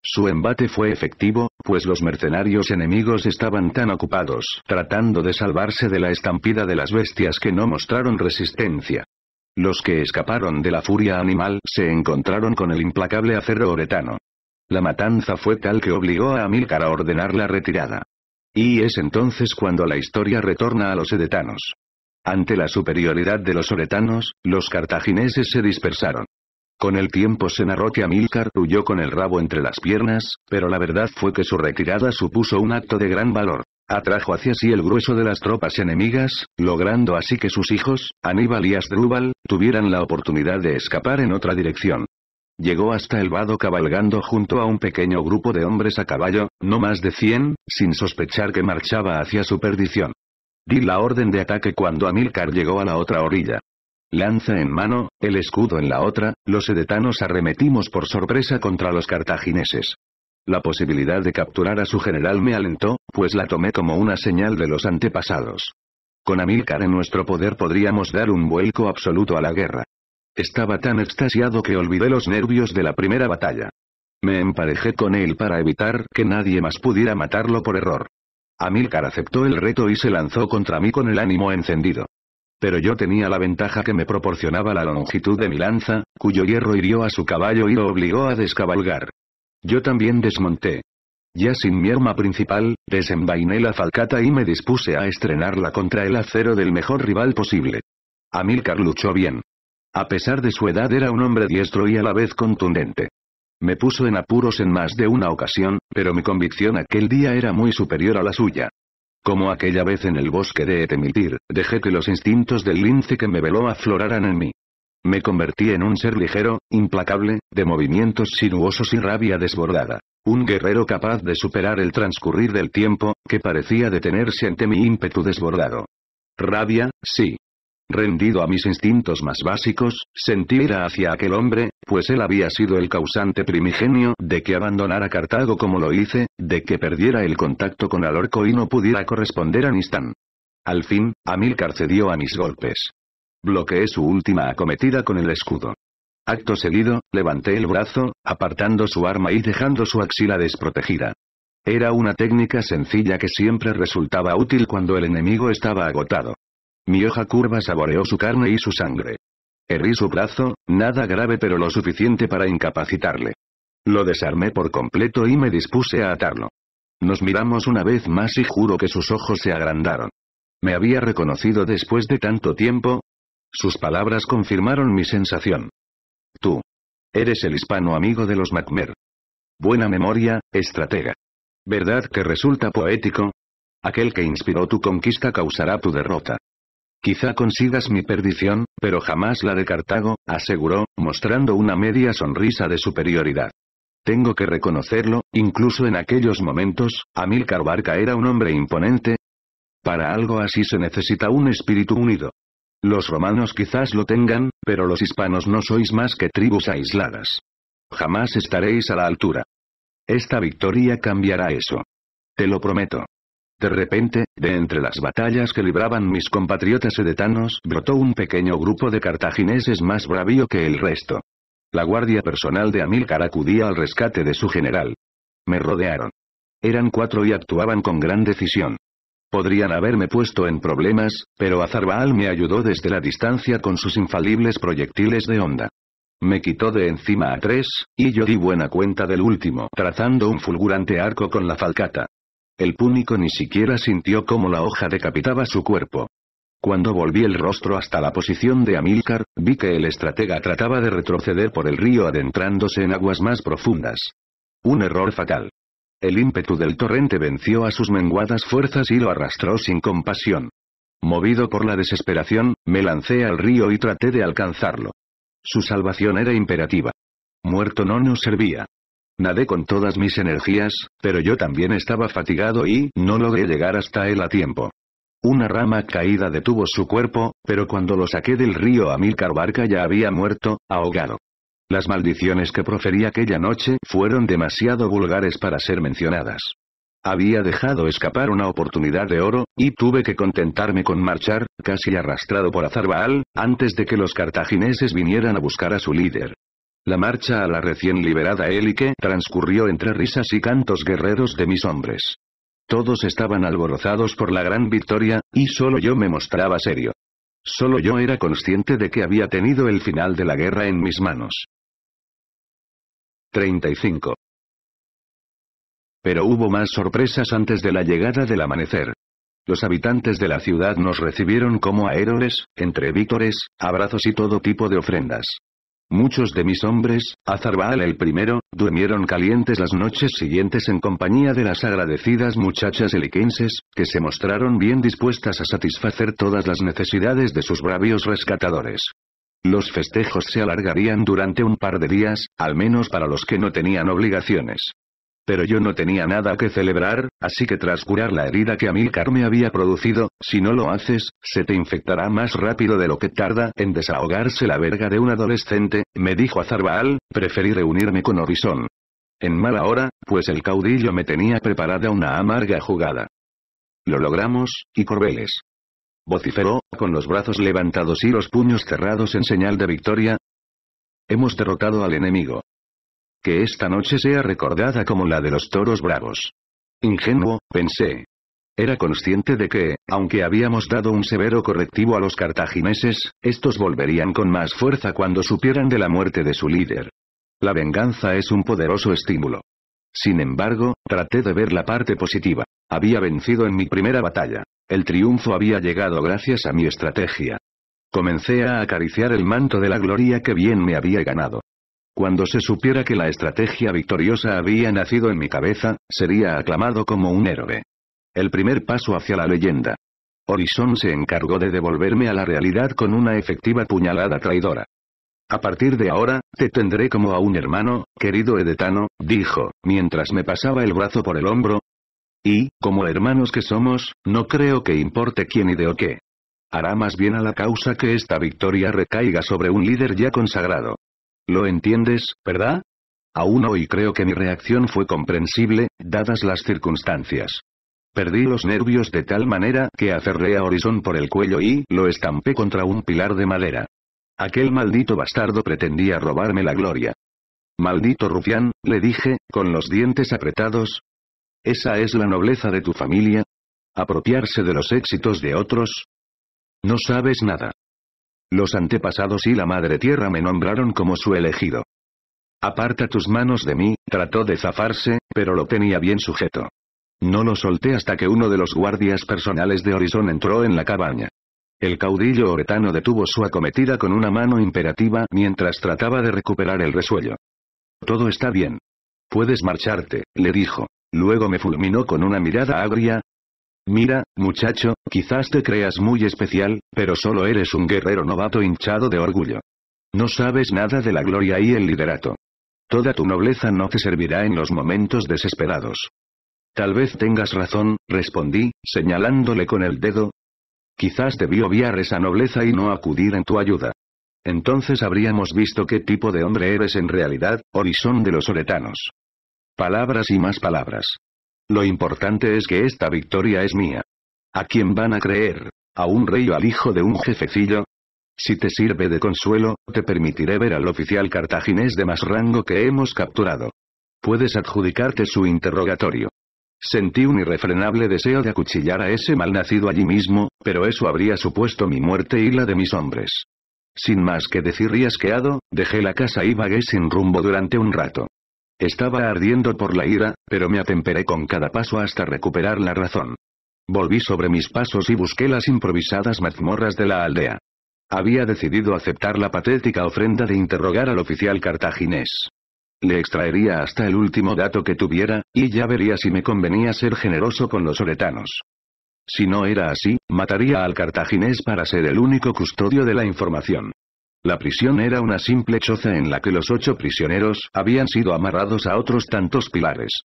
Su embate fue efectivo, pues los mercenarios enemigos estaban tan ocupados tratando de salvarse de la estampida de las bestias que no mostraron resistencia. Los que escaparon de la furia animal se encontraron con el implacable acero oretano. La matanza fue tal que obligó a Amílcar a ordenar la retirada. Y es entonces cuando la historia retorna a los edetanos. Ante la superioridad de los oretanos, los cartagineses se dispersaron. Con el tiempo se narró que Amílcar huyó con el rabo entre las piernas, pero la verdad fue que su retirada supuso un acto de gran valor. Atrajo hacia sí el grueso de las tropas enemigas, logrando así que sus hijos, Aníbal y Asdrúbal, tuvieran la oportunidad de escapar en otra dirección. Llegó hasta el vado cabalgando junto a un pequeño grupo de hombres a caballo, no más de cien, sin sospechar que marchaba hacia su perdición. Di la orden de ataque cuando Amílcar llegó a la otra orilla. Lanza en mano, el escudo en la otra, los edetanos arremetimos por sorpresa contra los cartagineses. La posibilidad de capturar a su general me alentó, pues la tomé como una señal de los antepasados. Con Amílcar en nuestro poder podríamos dar un vuelco absoluto a la guerra. Estaba tan extasiado que olvidé los nervios de la primera batalla. Me emparejé con él para evitar que nadie más pudiera matarlo por error. Amílcar aceptó el reto y se lanzó contra mí con el ánimo encendido. Pero yo tenía la ventaja que me proporcionaba la longitud de mi lanza, cuyo hierro hirió a su caballo y lo obligó a descabalgar. Yo también desmonté. Ya sin mi arma principal, desenvainé la falcata y me dispuse a estrenarla contra el acero del mejor rival posible. Amílcar luchó bien. A pesar de su edad era un hombre diestro y a la vez contundente. Me puso en apuros en más de una ocasión, pero mi convicción aquel día era muy superior a la suya. Como aquella vez en el bosque de Etemitir, dejé que los instintos del lince que me veló afloraran en mí. Me convertí en un ser ligero, implacable, de movimientos sinuosos y rabia desbordada. Un guerrero capaz de superar el transcurrir del tiempo, que parecía detenerse ante mi ímpetu desbordado. Rabia, sí, Rendido a mis instintos más básicos, sentí ira hacia aquel hombre, pues él había sido el causante primigenio de que abandonara Cartago como lo hice, de que perdiera el contacto con Alorco y no pudiera corresponder a Nistán. Al fin, Amílcar cedió a mis golpes. Bloqueé su última acometida con el escudo. Acto seguido, levanté el brazo, apartando su arma y dejando su axila desprotegida. Era una técnica sencilla que siempre resultaba útil cuando el enemigo estaba agotado. Mi hoja curva saboreó su carne y su sangre. Herrí su brazo, nada grave pero lo suficiente para incapacitarle. Lo desarmé por completo y me dispuse a atarlo. Nos miramos una vez más y juro que sus ojos se agrandaron. ¿Me había reconocido después de tanto tiempo? Sus palabras confirmaron mi sensación. Tú. Eres el hispano amigo de los Macmer. Buena memoria, estratega. ¿Verdad que resulta poético? Aquel que inspiró tu conquista causará tu derrota. Quizá consigas mi perdición, pero jamás la de Cartago, aseguró, mostrando una media sonrisa de superioridad. Tengo que reconocerlo, incluso en aquellos momentos, Amílcar Barca era un hombre imponente. Para algo así se necesita un espíritu unido. Los romanos quizás lo tengan, pero los hispanos no sois más que tribus aisladas. Jamás estaréis a la altura. Esta victoria cambiará eso. Te lo prometo. De repente, de entre las batallas que libraban mis compatriotas edetanos, brotó un pequeño grupo de cartagineses más bravío que el resto. La guardia personal de Amílcar acudía al rescate de su general. Me rodearon. Eran cuatro y actuaban con gran decisión. Podrían haberme puesto en problemas, pero Azarbaal me ayudó desde la distancia con sus infalibles proyectiles de onda. Me quitó de encima a tres, y yo di buena cuenta del último, trazando un fulgurante arco con la falcata. El púnico ni siquiera sintió cómo la hoja decapitaba su cuerpo. Cuando volví el rostro hasta la posición de Amílcar, vi que el estratega trataba de retroceder por el río adentrándose en aguas más profundas. Un error fatal. El ímpetu del torrente venció a sus menguadas fuerzas y lo arrastró sin compasión. Movido por la desesperación, me lancé al río y traté de alcanzarlo. Su salvación era imperativa. Muerto no nos servía. Nadé con todas mis energías, pero yo también estaba fatigado y no logré llegar hasta él a tiempo. Una rama caída detuvo su cuerpo, pero cuando lo saqué del río Amílcar Barca ya había muerto, ahogado. Las maldiciones que proferí aquella noche fueron demasiado vulgares para ser mencionadas. Había dejado escapar una oportunidad de oro, y tuve que contentarme con marchar, casi arrastrado por Azarbaal, antes de que los cartagineses vinieran a buscar a su líder. La marcha a la recién liberada Élique transcurrió entre risas y cantos guerreros de mis hombres. Todos estaban alborozados por la gran victoria, y solo yo me mostraba serio. Solo yo era consciente de que había tenido el final de la guerra en mis manos. 35. Pero hubo más sorpresas antes de la llegada del amanecer. Los habitantes de la ciudad nos recibieron como a héroes, entre vítores, abrazos y todo tipo de ofrendas. Muchos de mis hombres, Azarbaal el primero, durmieron calientes las noches siguientes en compañía de las agradecidas muchachas eliquenses, que se mostraron bien dispuestas a satisfacer todas las necesidades de sus bravios rescatadores. Los festejos se alargarían durante un par de días, al menos para los que no tenían obligaciones. Pero yo no tenía nada que celebrar, así que tras curar la herida que Amílcar me había producido, si no lo haces, se te infectará más rápido de lo que tarda en desahogarse la verga de un adolescente, me dijo Azarbaal, preferí reunirme con Horizon. En mala hora, pues el caudillo me tenía preparada una amarga jugada. Lo logramos, y Corbeles. Vociferó, con los brazos levantados y los puños cerrados en señal de victoria. Hemos derrotado al enemigo. Que esta noche sea recordada como la de los toros bravos. Ingenuo, pensé. Era consciente de que, aunque habíamos dado un severo correctivo a los cartagineses, estos volverían con más fuerza cuando supieran de la muerte de su líder. La venganza es un poderoso estímulo. Sin embargo, traté de ver la parte positiva. Había vencido en mi primera batalla. El triunfo había llegado gracias a mi estrategia. Comencé a acariciar el manto de la gloria que bien me había ganado. Cuando se supiera que la estrategia victoriosa había nacido en mi cabeza, sería aclamado como un héroe. El primer paso hacia la leyenda. Horizon se encargó de devolverme a la realidad con una efectiva puñalada traidora. A partir de ahora, te tendré como a un hermano, querido Edetano, dijo, mientras me pasaba el brazo por el hombro. Y, como hermanos que somos, no creo que importe quién y de o qué. Hará más bien a la causa que esta victoria recaiga sobre un líder ya consagrado. ¿Lo entiendes, verdad? Aún hoy creo que mi reacción fue comprensible, dadas las circunstancias. Perdí los nervios de tal manera que aferré a Horizon por el cuello y lo estampé contra un pilar de madera. Aquel maldito bastardo pretendía robarme la gloria. Maldito rufián, le dije, con los dientes apretados. ¿Esa es la nobleza de tu familia? ¿Apropiarse de los éxitos de otros? No sabes nada. Los antepasados y la Madre Tierra me nombraron como su elegido. Aparta tus manos de mí, trató de zafarse, pero lo tenía bien sujeto. No lo solté hasta que uno de los guardias personales de Horizon entró en la cabaña. El caudillo oretano detuvo su acometida con una mano imperativa mientras trataba de recuperar el resuello. Todo está bien. Puedes marcharte, le dijo. Luego me fulminó con una mirada agria, Mira, muchacho, quizás te creas muy especial, pero solo eres un guerrero novato hinchado de orgullo. No sabes nada de la gloria y el liderato. Toda tu nobleza no te servirá en los momentos desesperados. Tal vez tengas razón, respondí, señalándole con el dedo. Quizás debí obviar esa nobleza y no acudir en tu ayuda. Entonces habríamos visto qué tipo de hombre eres en realidad, Horizon de los oretanos. Palabras y más palabras. Lo importante es que esta victoria es mía. ¿A quién van a creer? ¿A un rey o al hijo de un jefecillo? Si te sirve de consuelo, te permitiré ver al oficial cartaginés de más rango que hemos capturado. Puedes adjudicarte su interrogatorio. Sentí un irrefrenable deseo de acuchillar a ese malnacido allí mismo, pero eso habría supuesto mi muerte y la de mis hombres. Sin más que decir riasqueado, dejé la casa y vagué sin rumbo durante un rato. Estaba ardiendo por la ira, pero me atemperé con cada paso hasta recuperar la razón. Volví sobre mis pasos y busqué las improvisadas mazmorras de la aldea. Había decidido aceptar la patética ofrenda de interrogar al oficial cartaginés. Le extraería hasta el último dato que tuviera, y ya vería si me convenía ser generoso con los oretanos. Si no era así, mataría al cartaginés para ser el único custodio de la información. La prisión era una simple choza en la que los ocho prisioneros habían sido amarrados a otros tantos pilares.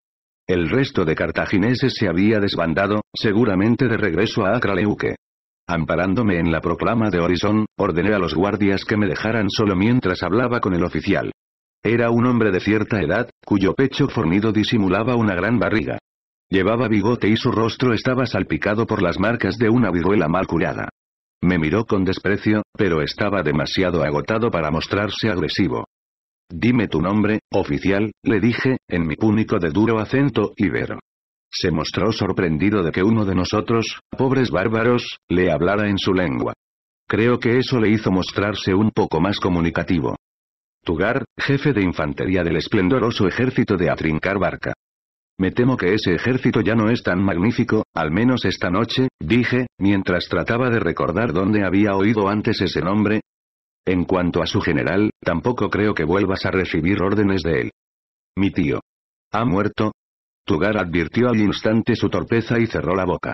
El resto de cartagineses se había desbandado, seguramente de regreso a Acraleuque. Amparándome en la proclama de Horizon, ordené a los guardias que me dejaran solo mientras hablaba con el oficial. Era un hombre de cierta edad, cuyo pecho fornido disimulaba una gran barriga. Llevaba bigote y su rostro estaba salpicado por las marcas de una viruela mal curada. Me miró con desprecio, pero estaba demasiado agotado para mostrarse agresivo. Dime tu nombre, oficial, le dije, en mi púnico de duro acento ibero. Se mostró sorprendido de que uno de nosotros, pobres bárbaros, le hablara en su lengua. Creo que eso le hizo mostrarse un poco más comunicativo. Tugar, jefe de infantería del esplendoroso ejército de Atrincar Barca. Me temo que ese ejército ya no es tan magnífico, al menos esta noche, dije, mientras trataba de recordar dónde había oído antes ese nombre. En cuanto a su general, tampoco creo que vuelvas a recibir órdenes de él. Mi tío. ¿Ha muerto? Tugar advirtió al instante su torpeza y cerró la boca.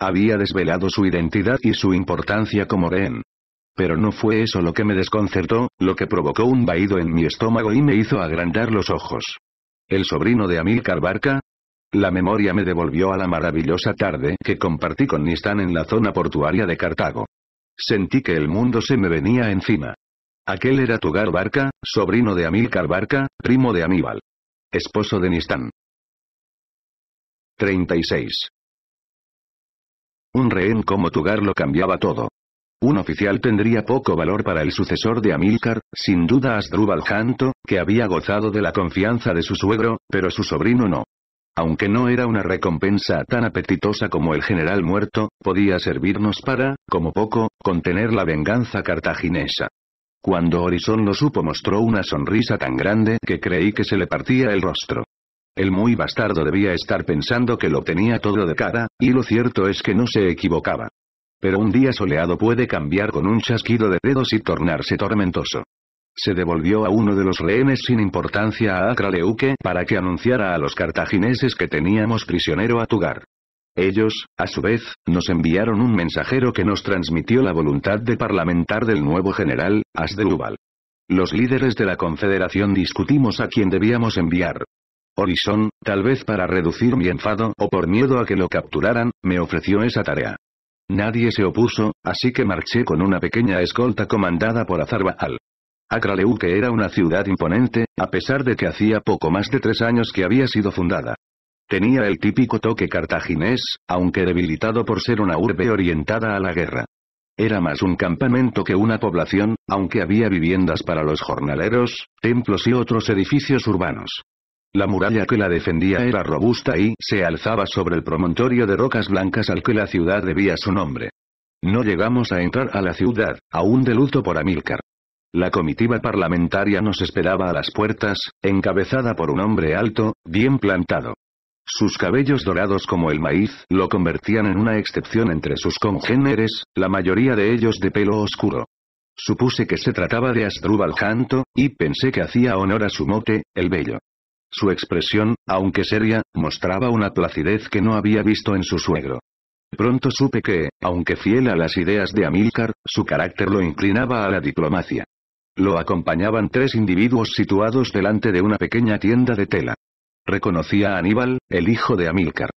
Había desvelado su identidad y su importancia como rehén. Pero no fue eso lo que me desconcertó, lo que provocó un vaído en mi estómago y me hizo agrandar los ojos. ¿El sobrino de Amílcar Barca? La memoria me devolvió a la maravillosa tarde que compartí con Nistán en la zona portuaria de Cartago. Sentí que el mundo se me venía encima. Aquel era Tugar Barca, sobrino de Amílcar Barca, primo de Aníbal. Esposo de Nistán. 36. Un rehén como Tugar lo cambiaba todo. Un oficial tendría poco valor para el sucesor de Amílcar, sin duda Asdrúbal Janto, que había gozado de la confianza de su suegro, pero su sobrino no. Aunque no era una recompensa tan apetitosa como el general muerto, podía servirnos para, como poco, contener la venganza cartaginesa. Cuando Horizon lo supo mostró una sonrisa tan grande que creí que se le partía el rostro. El muy bastardo debía estar pensando que lo tenía todo de cara, y lo cierto es que no se equivocaba. Pero un día soleado puede cambiar con un chasquido de dedos y tornarse tormentoso. Se devolvió a uno de los rehenes sin importancia a Acraleuque para que anunciara a los cartagineses que teníamos prisionero a Tugar. Ellos, a su vez, nos enviaron un mensajero que nos transmitió la voluntad de parlamentar del nuevo general, Asdrúbal. Los líderes de la confederación discutimos a quién debíamos enviar. Horizon, tal vez para reducir mi enfado o por miedo a que lo capturaran, me ofreció esa tarea. Nadie se opuso, así que marché con una pequeña escolta comandada por Azarbaal. Acraleuque era una ciudad imponente, a pesar de que hacía poco más de tres años que había sido fundada. Tenía el típico toque cartaginés, aunque debilitado por ser una urbe orientada a la guerra. Era más un campamento que una población, aunque había viviendas para los jornaleros, templos y otros edificios urbanos. La muralla que la defendía era robusta y se alzaba sobre el promontorio de rocas blancas al que la ciudad debía su nombre. No llegamos a entrar a la ciudad, aún de luto por Amílcar. La comitiva parlamentaria nos esperaba a las puertas, encabezada por un hombre alto, bien plantado. Sus cabellos dorados como el maíz lo convertían en una excepción entre sus congéneres, la mayoría de ellos de pelo oscuro. Supuse que se trataba de Asdrúbal Janto, y pensé que hacía honor a su mote, el bello. Su expresión, aunque seria, mostraba una placidez que no había visto en su suegro. Pronto supe que, aunque fiel a las ideas de Amílcar, su carácter lo inclinaba a la diplomacia. Lo acompañaban tres individuos situados delante de una pequeña tienda de tela. Reconocía a Aníbal, el hijo de Amílcar.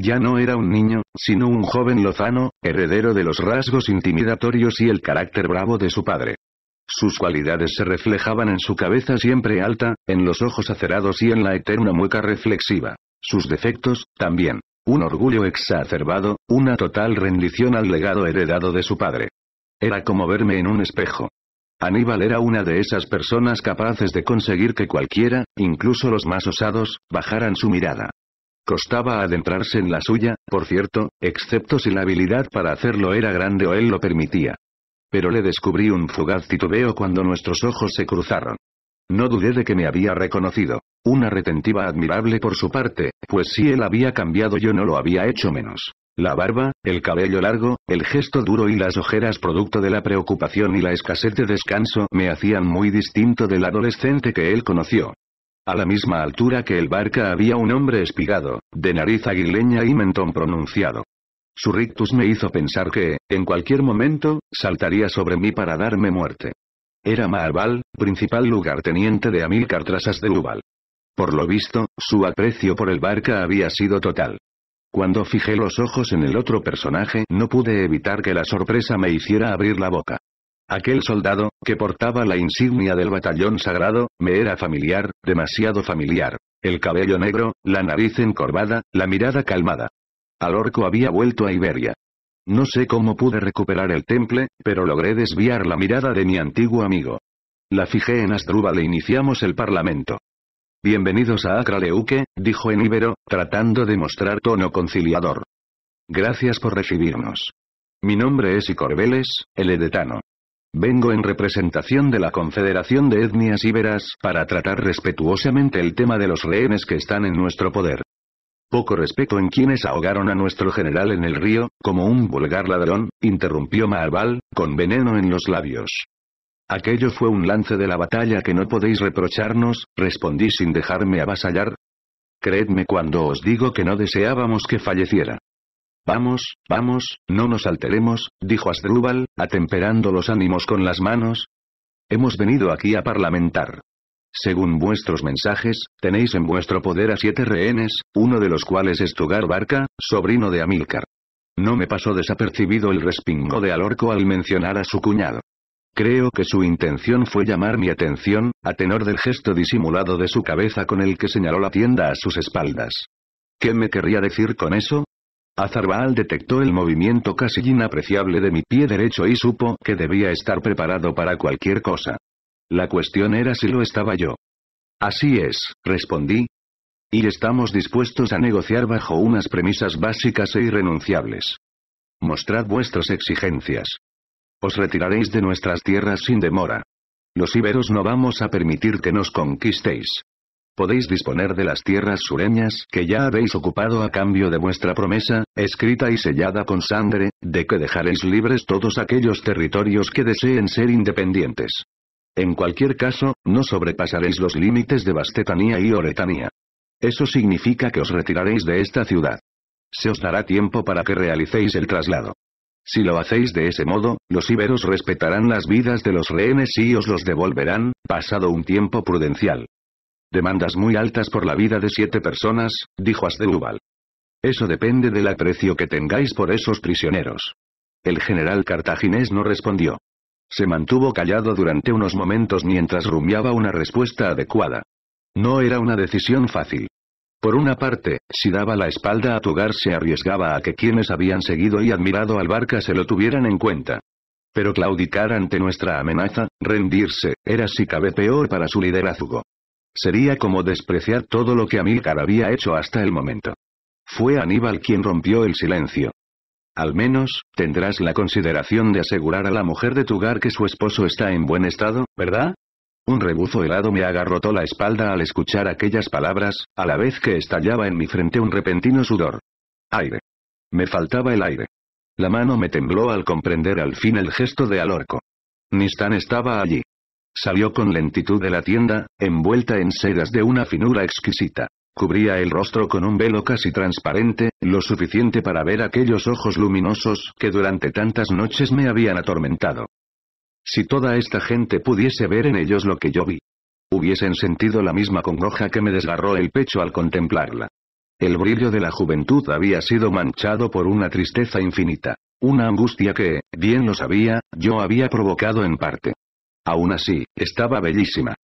Ya no era un niño, sino un joven lozano, heredero de los rasgos intimidatorios y el carácter bravo de su padre. Sus cualidades se reflejaban en su cabeza siempre alta, en los ojos acerados y en la eterna mueca reflexiva. Sus defectos, también. Un orgullo exacerbado, una total rendición al legado heredado de su padre. Era como verme en un espejo. Aníbal era una de esas personas capaces de conseguir que cualquiera, incluso los más osados, bajaran su mirada. Costaba adentrarse en la suya, por cierto, excepto si la habilidad para hacerlo era grande o él lo permitía. Pero le descubrí un fugaz titubeo cuando nuestros ojos se cruzaron. No dudé de que me había reconocido. Una retentiva admirable por su parte, pues si él había cambiado yo no lo había hecho menos. La barba, el cabello largo, el gesto duro y las ojeras producto de la preocupación y la escasez de descanso me hacían muy distinto del adolescente que él conoció. A la misma altura que el barca había un hombre espigado, de nariz aguileña y mentón pronunciado. Su rictus me hizo pensar que, en cualquier momento, saltaría sobre mí para darme muerte. Era Maarbal, principal lugarteniente de Amílcar tras Asdrúbal. Por lo visto, su aprecio por el barca había sido total. Cuando fijé los ojos en el otro personaje no pude evitar que la sorpresa me hiciera abrir la boca. Aquel soldado, que portaba la insignia del batallón sagrado, me era familiar, demasiado familiar. El cabello negro, la nariz encorvada, la mirada calmada. Al orco había vuelto a Iberia. No sé cómo pude recuperar el temple, pero logré desviar la mirada de mi antiguo amigo. La fijé en Asdrúbal e iniciamos el parlamento. Bienvenidos a Acraleuque, dijo en íbero, tratando de mostrar tono conciliador. Gracias por recibirnos. Mi nombre es Icorbeles, el edetano. Vengo en representación de la Confederación de Etnias Íberas para tratar respetuosamente el tema de los rehenes que están en nuestro poder. Poco respeto en quienes ahogaron a nuestro general en el río, como un vulgar ladrón, interrumpió Maarbal, con veneno en los labios. Aquello fue un lance de la batalla que no podéis reprocharnos, respondí sin dejarme avasallar. Creedme cuando os digo que no deseábamos que falleciera. Vamos, vamos, no nos alteremos, dijo Asdrúbal, atemperando los ánimos con las manos. Hemos venido aquí a parlamentar. Según vuestros mensajes, tenéis en vuestro poder a siete rehenes, uno de los cuales es Tugar Barca, sobrino de Amílcar. No me pasó desapercibido el respingo de Alorco al mencionar a su cuñado. Creo que su intención fue llamar mi atención, a tenor del gesto disimulado de su cabeza con el que señaló la tienda a sus espaldas. ¿Qué me querría decir con eso? Azarbaal detectó el movimiento casi inapreciable de mi pie derecho y supo que debía estar preparado para cualquier cosa. La cuestión era si lo estaba yo. Así es, respondí. Y estamos dispuestos a negociar bajo unas premisas básicas e irrenunciables. Mostrad vuestras exigencias. Os retiraréis de nuestras tierras sin demora. Los íberos no vamos a permitir que nos conquistéis. Podéis disponer de las tierras sureñas que ya habéis ocupado a cambio de vuestra promesa, escrita y sellada con sangre, de que dejaréis libres todos aquellos territorios que deseen ser independientes. En cualquier caso, no sobrepasaréis los límites de Bastetanía y Oretanía. Eso significa que os retiraréis de esta ciudad. Se os dará tiempo para que realicéis el traslado. Si lo hacéis de ese modo, los íberos respetarán las vidas de los rehenes y os los devolverán, pasado un tiempo prudencial. Demandas muy altas por la vida de siete personas, dijo Asdrúbal. Eso depende del aprecio que tengáis por esos prisioneros. El general cartaginés no respondió. Se mantuvo callado durante unos momentos mientras rumiaba una respuesta adecuada. No era una decisión fácil. Por una parte, si daba la espalda a Tugar se arriesgaba a que quienes habían seguido y admirado al Barca se lo tuvieran en cuenta. Pero claudicar ante nuestra amenaza, rendirse, era si cabe peor para su liderazgo. Sería como despreciar todo lo que Amílcar había hecho hasta el momento. Fue Aníbal quien rompió el silencio. Al menos, tendrás la consideración de asegurar a la mujer de tu hogar que su esposo está en buen estado, ¿verdad? Un rebuzo helado me agarrotó la espalda al escuchar aquellas palabras, a la vez que estallaba en mi frente un repentino sudor. Aire. Me faltaba el aire. La mano me tembló al comprender al fin el gesto de Alorco. Nistan estaba allí. Salió con lentitud de la tienda, envuelta en sedas de una finura exquisita. Cubría el rostro con un velo casi transparente, lo suficiente para ver aquellos ojos luminosos que durante tantas noches me habían atormentado. Si toda esta gente pudiese ver en ellos lo que yo vi. Hubiesen sentido la misma congoja que me desgarró el pecho al contemplarla. El brillo de la juventud había sido manchado por una tristeza infinita. Una angustia que, bien lo sabía, yo había provocado en parte. Aún así, estaba bellísima.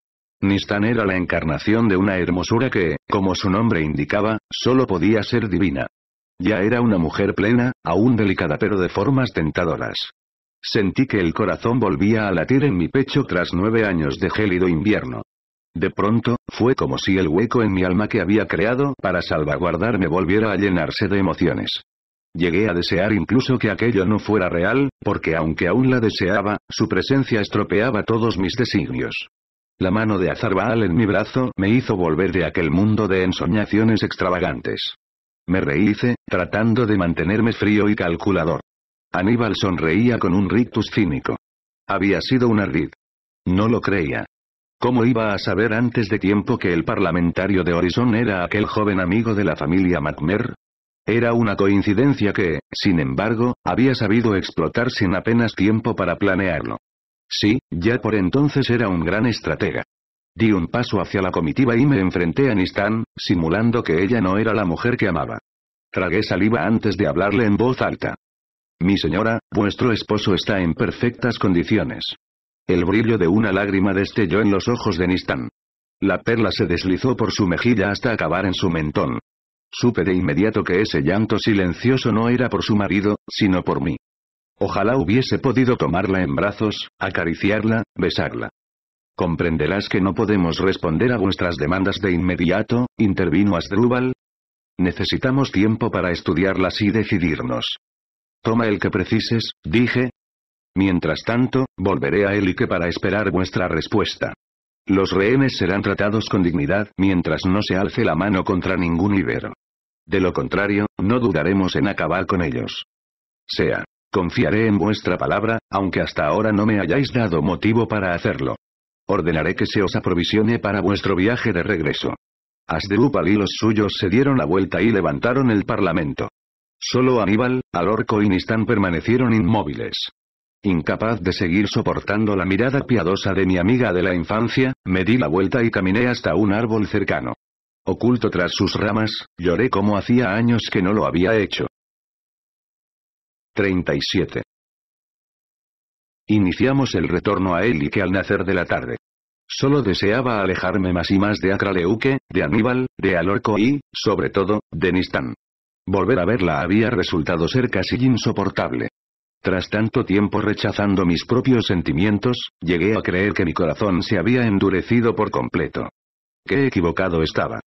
Nistan era la encarnación de una hermosura que, como su nombre indicaba, solo podía ser divina. Ya era una mujer plena, aún delicada pero de formas tentadoras. Sentí que el corazón volvía a latir en mi pecho tras nueve años de gélido invierno. De pronto, fue como si el hueco en mi alma que había creado para salvaguardarme volviera a llenarse de emociones. Llegué a desear incluso que aquello no fuera real, porque aunque aún la deseaba, su presencia estropeaba todos mis designios. La mano de Azarbaal en mi brazo me hizo volver de aquel mundo de ensoñaciones extravagantes. Me rehice, tratando de mantenerme frío y calculador. Aníbal sonreía con un rictus cínico. Había sido un ardid. No lo creía. ¿Cómo iba a saber antes de tiempo que el parlamentario de Horizon era aquel joven amigo de la familia McMer? Era una coincidencia que, sin embargo, había sabido explotar sin apenas tiempo para planearlo. Sí, ya por entonces era un gran estratega. Di un paso hacia la comitiva y me enfrenté a Nistan, simulando que ella no era la mujer que amaba. Tragué saliva antes de hablarle en voz alta. Mi señora, vuestro esposo está en perfectas condiciones. El brillo de una lágrima destelló en los ojos de Nistan. La perla se deslizó por su mejilla hasta acabar en su mentón. Supe de inmediato que ese llanto silencioso no era por su marido, sino por mí. Ojalá hubiese podido tomarla en brazos, acariciarla, besarla. Comprenderás que no podemos responder a vuestras demandas de inmediato, intervino Asdrúbal. Necesitamos tiempo para estudiarlas y decidirnos. Toma el que precises, dije. Mientras tanto, volveré a Elique para esperar vuestra respuesta. Los rehenes serán tratados con dignidad mientras no se alce la mano contra ningún ibero. De lo contrario, no dudaremos en acabar con ellos. Sea. Confiaré en vuestra palabra, aunque hasta ahora no me hayáis dado motivo para hacerlo. Ordenaré que se os aprovisione para vuestro viaje de regreso. Asdrúbal y los suyos se dieron la vuelta y levantaron el parlamento. Solo Aníbal, Alorco y Nistán permanecieron inmóviles. Incapaz de seguir soportando la mirada piadosa de mi amiga de la infancia, me di la vuelta y caminé hasta un árbol cercano. Oculto tras sus ramas, lloré como hacía años que no lo había hecho. 37. Iniciamos el retorno a él y que al nacer de la tarde. Solo deseaba alejarme más y más de Acraleuque, de Aníbal, de Alorco y, sobre todo, de Nistán. Volver a verla había resultado ser casi insoportable. Tras tanto tiempo rechazando mis propios sentimientos, llegué a creer que mi corazón se había endurecido por completo. Qué equivocado estaba.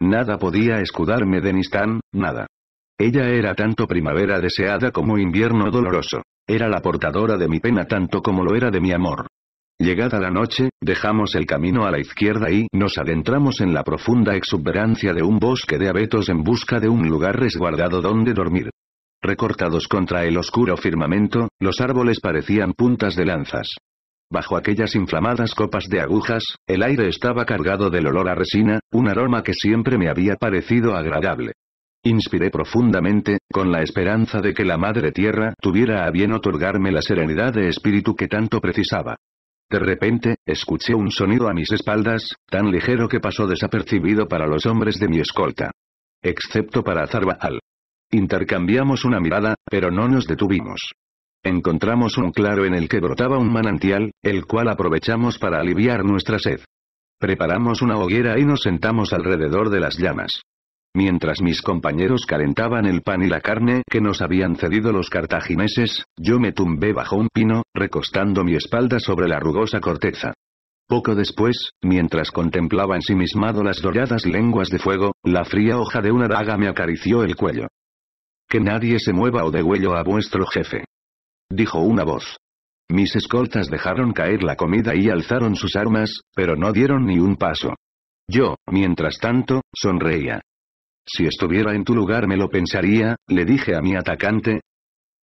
Nada podía escudarme de Nistán, nada. Ella era tanto primavera deseada como invierno doloroso. Era la portadora de mi pena tanto como lo era de mi amor. Llegada la noche, dejamos el camino a la izquierda y nos adentramos en la profunda exuberancia de un bosque de abetos en busca de un lugar resguardado donde dormir. Recortados contra el oscuro firmamento, los árboles parecían puntas de lanzas. Bajo aquellas inflamadas copas de agujas, el aire estaba cargado del olor a resina, un aroma que siempre me había parecido agradable. Inspiré profundamente, con la esperanza de que la Madre Tierra tuviera a bien otorgarme la serenidad de espíritu que tanto precisaba. De repente, escuché un sonido a mis espaldas, tan ligero que pasó desapercibido para los hombres de mi escolta. Excepto para Zarbaal. Intercambiamos una mirada, pero no nos detuvimos. Encontramos un claro en el que brotaba un manantial, el cual aprovechamos para aliviar nuestra sed. Preparamos una hoguera y nos sentamos alrededor de las llamas. Mientras mis compañeros calentaban el pan y la carne que nos habían cedido los cartagineses, yo me tumbé bajo un pino, recostando mi espalda sobre la rugosa corteza. Poco después, mientras contemplaba ensimismado las doradas lenguas de fuego, la fría hoja de una daga me acarició el cuello. Que nadie se mueva o degüello a vuestro jefe dijo una voz. Mis escoltas dejaron caer la comida y alzaron sus armas, pero no dieron ni un paso. Yo, mientras tanto, sonreía. Si estuviera en tu lugar me lo pensaría, le dije a mi atacante.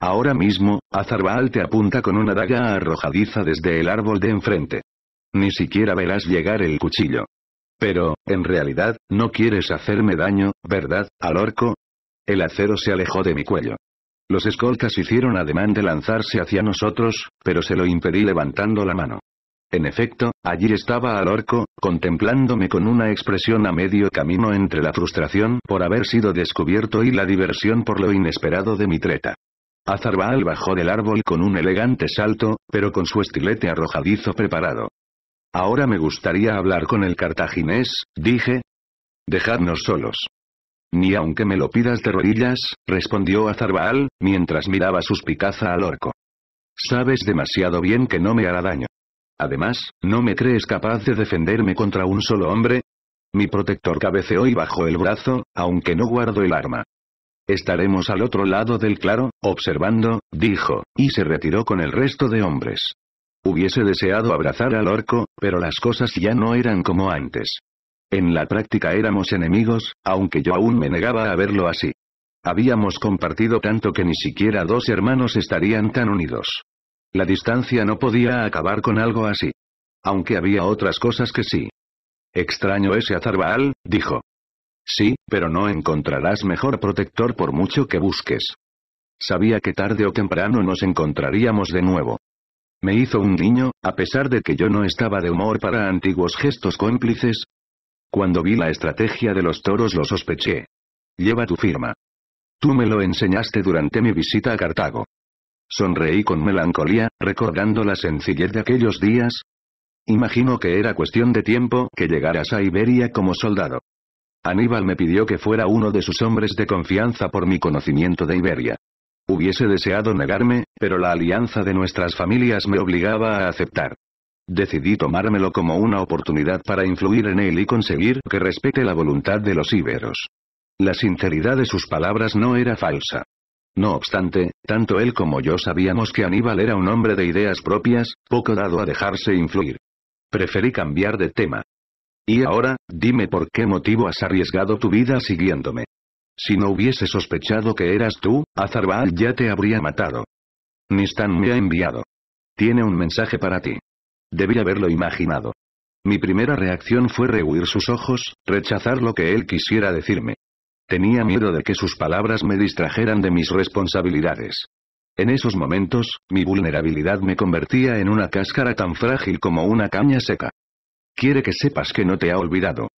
Ahora mismo, Azarbaal te apunta con una daga arrojadiza desde el árbol de enfrente. Ni siquiera verás llegar el cuchillo. Pero, en realidad, no quieres hacerme daño, ¿verdad, al orco? El acero se alejó de mi cuello. Los escoltas hicieron ademán de lanzarse hacia nosotros, pero se lo impedí levantando la mano. En efecto, allí estaba al orco, contemplándome con una expresión a medio camino entre la frustración por haber sido descubierto y la diversión por lo inesperado de mi treta. Azarbaal bajó del árbol con un elegante salto, pero con su estilete arrojadizo preparado. Ahora me gustaría hablar con el cartaginés, dije. Dejadnos solos. Ni aunque me lo pidas de rodillas, respondió Azarbaal, mientras miraba suspicaza al orco. Sabes demasiado bien que no me hará daño. Además, ¿no me crees capaz de defenderme contra un solo hombre? Mi protector cabeceó y bajó el brazo, aunque no guardo el arma. Estaremos al otro lado del claro, observando, dijo, y se retiró con el resto de hombres. Hubiese deseado abrazar al orco, pero las cosas ya no eran como antes. En la práctica éramos enemigos, aunque yo aún me negaba a verlo así. Habíamos compartido tanto que ni siquiera dos hermanos estarían tan unidos. La distancia no podía acabar con algo así. Aunque había otras cosas que sí. Extraño ese Azarbaal, dijo. Sí, pero no encontrarás mejor protector por mucho que busques. Sabía que tarde o temprano nos encontraríamos de nuevo. Me hizo un niño, a pesar de que yo no estaba de humor para antiguos gestos cómplices. Cuando vi la estrategia de los toros lo sospeché. Lleva tu firma. Tú me lo enseñaste durante mi visita a Cartago. Sonreí con melancolía, recordando la sencillez de aquellos días. Imagino que era cuestión de tiempo que llegaras a Iberia como soldado. Aníbal me pidió que fuera uno de sus hombres de confianza por mi conocimiento de Iberia. Hubiese deseado negarme, pero la alianza de nuestras familias me obligaba a aceptar. Decidí tomármelo como una oportunidad para influir en él y conseguir que respete la voluntad de los íberos. La sinceridad de sus palabras no era falsa. No obstante, tanto él como yo sabíamos que Aníbal era un hombre de ideas propias, poco dado a dejarse influir. Preferí cambiar de tema. Y ahora, dime por qué motivo has arriesgado tu vida siguiéndome. Si no hubiese sospechado que eras tú, Azarbaal ya te habría matado. Nistan me ha enviado. Tiene un mensaje para ti. Debí haberlo imaginado. Mi primera reacción fue rehuir sus ojos, rechazar lo que él quisiera decirme. Tenía miedo de que sus palabras me distrajeran de mis responsabilidades. En esos momentos, mi vulnerabilidad me convertía en una cáscara tan frágil como una caña seca. Quiere que sepas que no te ha olvidado.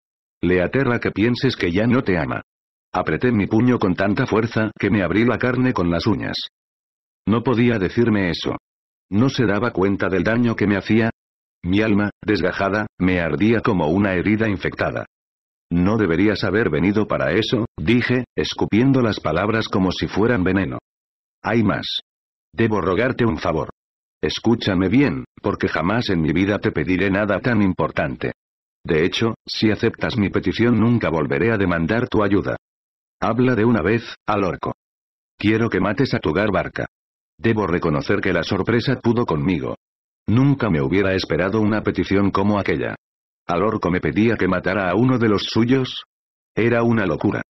Le aterra que pienses que ya no te ama. Apreté mi puño con tanta fuerza que me abrí la carne con las uñas. No podía decirme eso. ¿No se daba cuenta del daño que me hacía? Mi alma, desgajada, me ardía como una herida infectada. No deberías haber venido para eso, dije, escupiendo las palabras como si fueran veneno. Hay más. Debo rogarte un favor. Escúchame bien, porque jamás en mi vida te pediré nada tan importante. De hecho, si aceptas mi petición nunca volveré a demandar tu ayuda. Habla de una vez, al orco. Quiero que mates a tu barca. Debo reconocer que la sorpresa pudo conmigo. Nunca me hubiera esperado una petición como aquella. ¿Al orco me pedía que matara a uno de los suyos? Era una locura.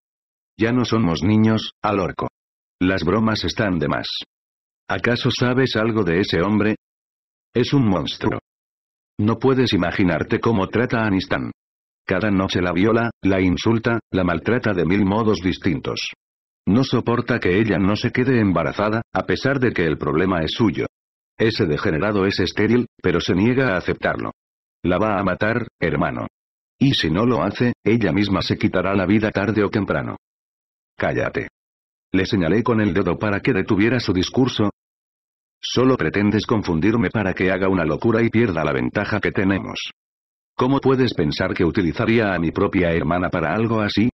Ya no somos niños, al orco. Las bromas están de más. ¿Acaso sabes algo de ese hombre? Es un monstruo. No puedes imaginarte cómo trata a Anistán. Cada noche la viola, la insulta, la maltrata de mil modos distintos. No soporta que ella no se quede embarazada, a pesar de que el problema es suyo. Ese degenerado es estéril, pero se niega a aceptarlo. La va a matar, hermano. Y si no lo hace, ella misma se quitará la vida tarde o temprano. Cállate. Le señalé con el dedo para que detuviera su discurso. Solo pretendes confundirme para que haga una locura y pierda la ventaja que tenemos. ¿Cómo puedes pensar que utilizaría a mi propia hermana para algo así?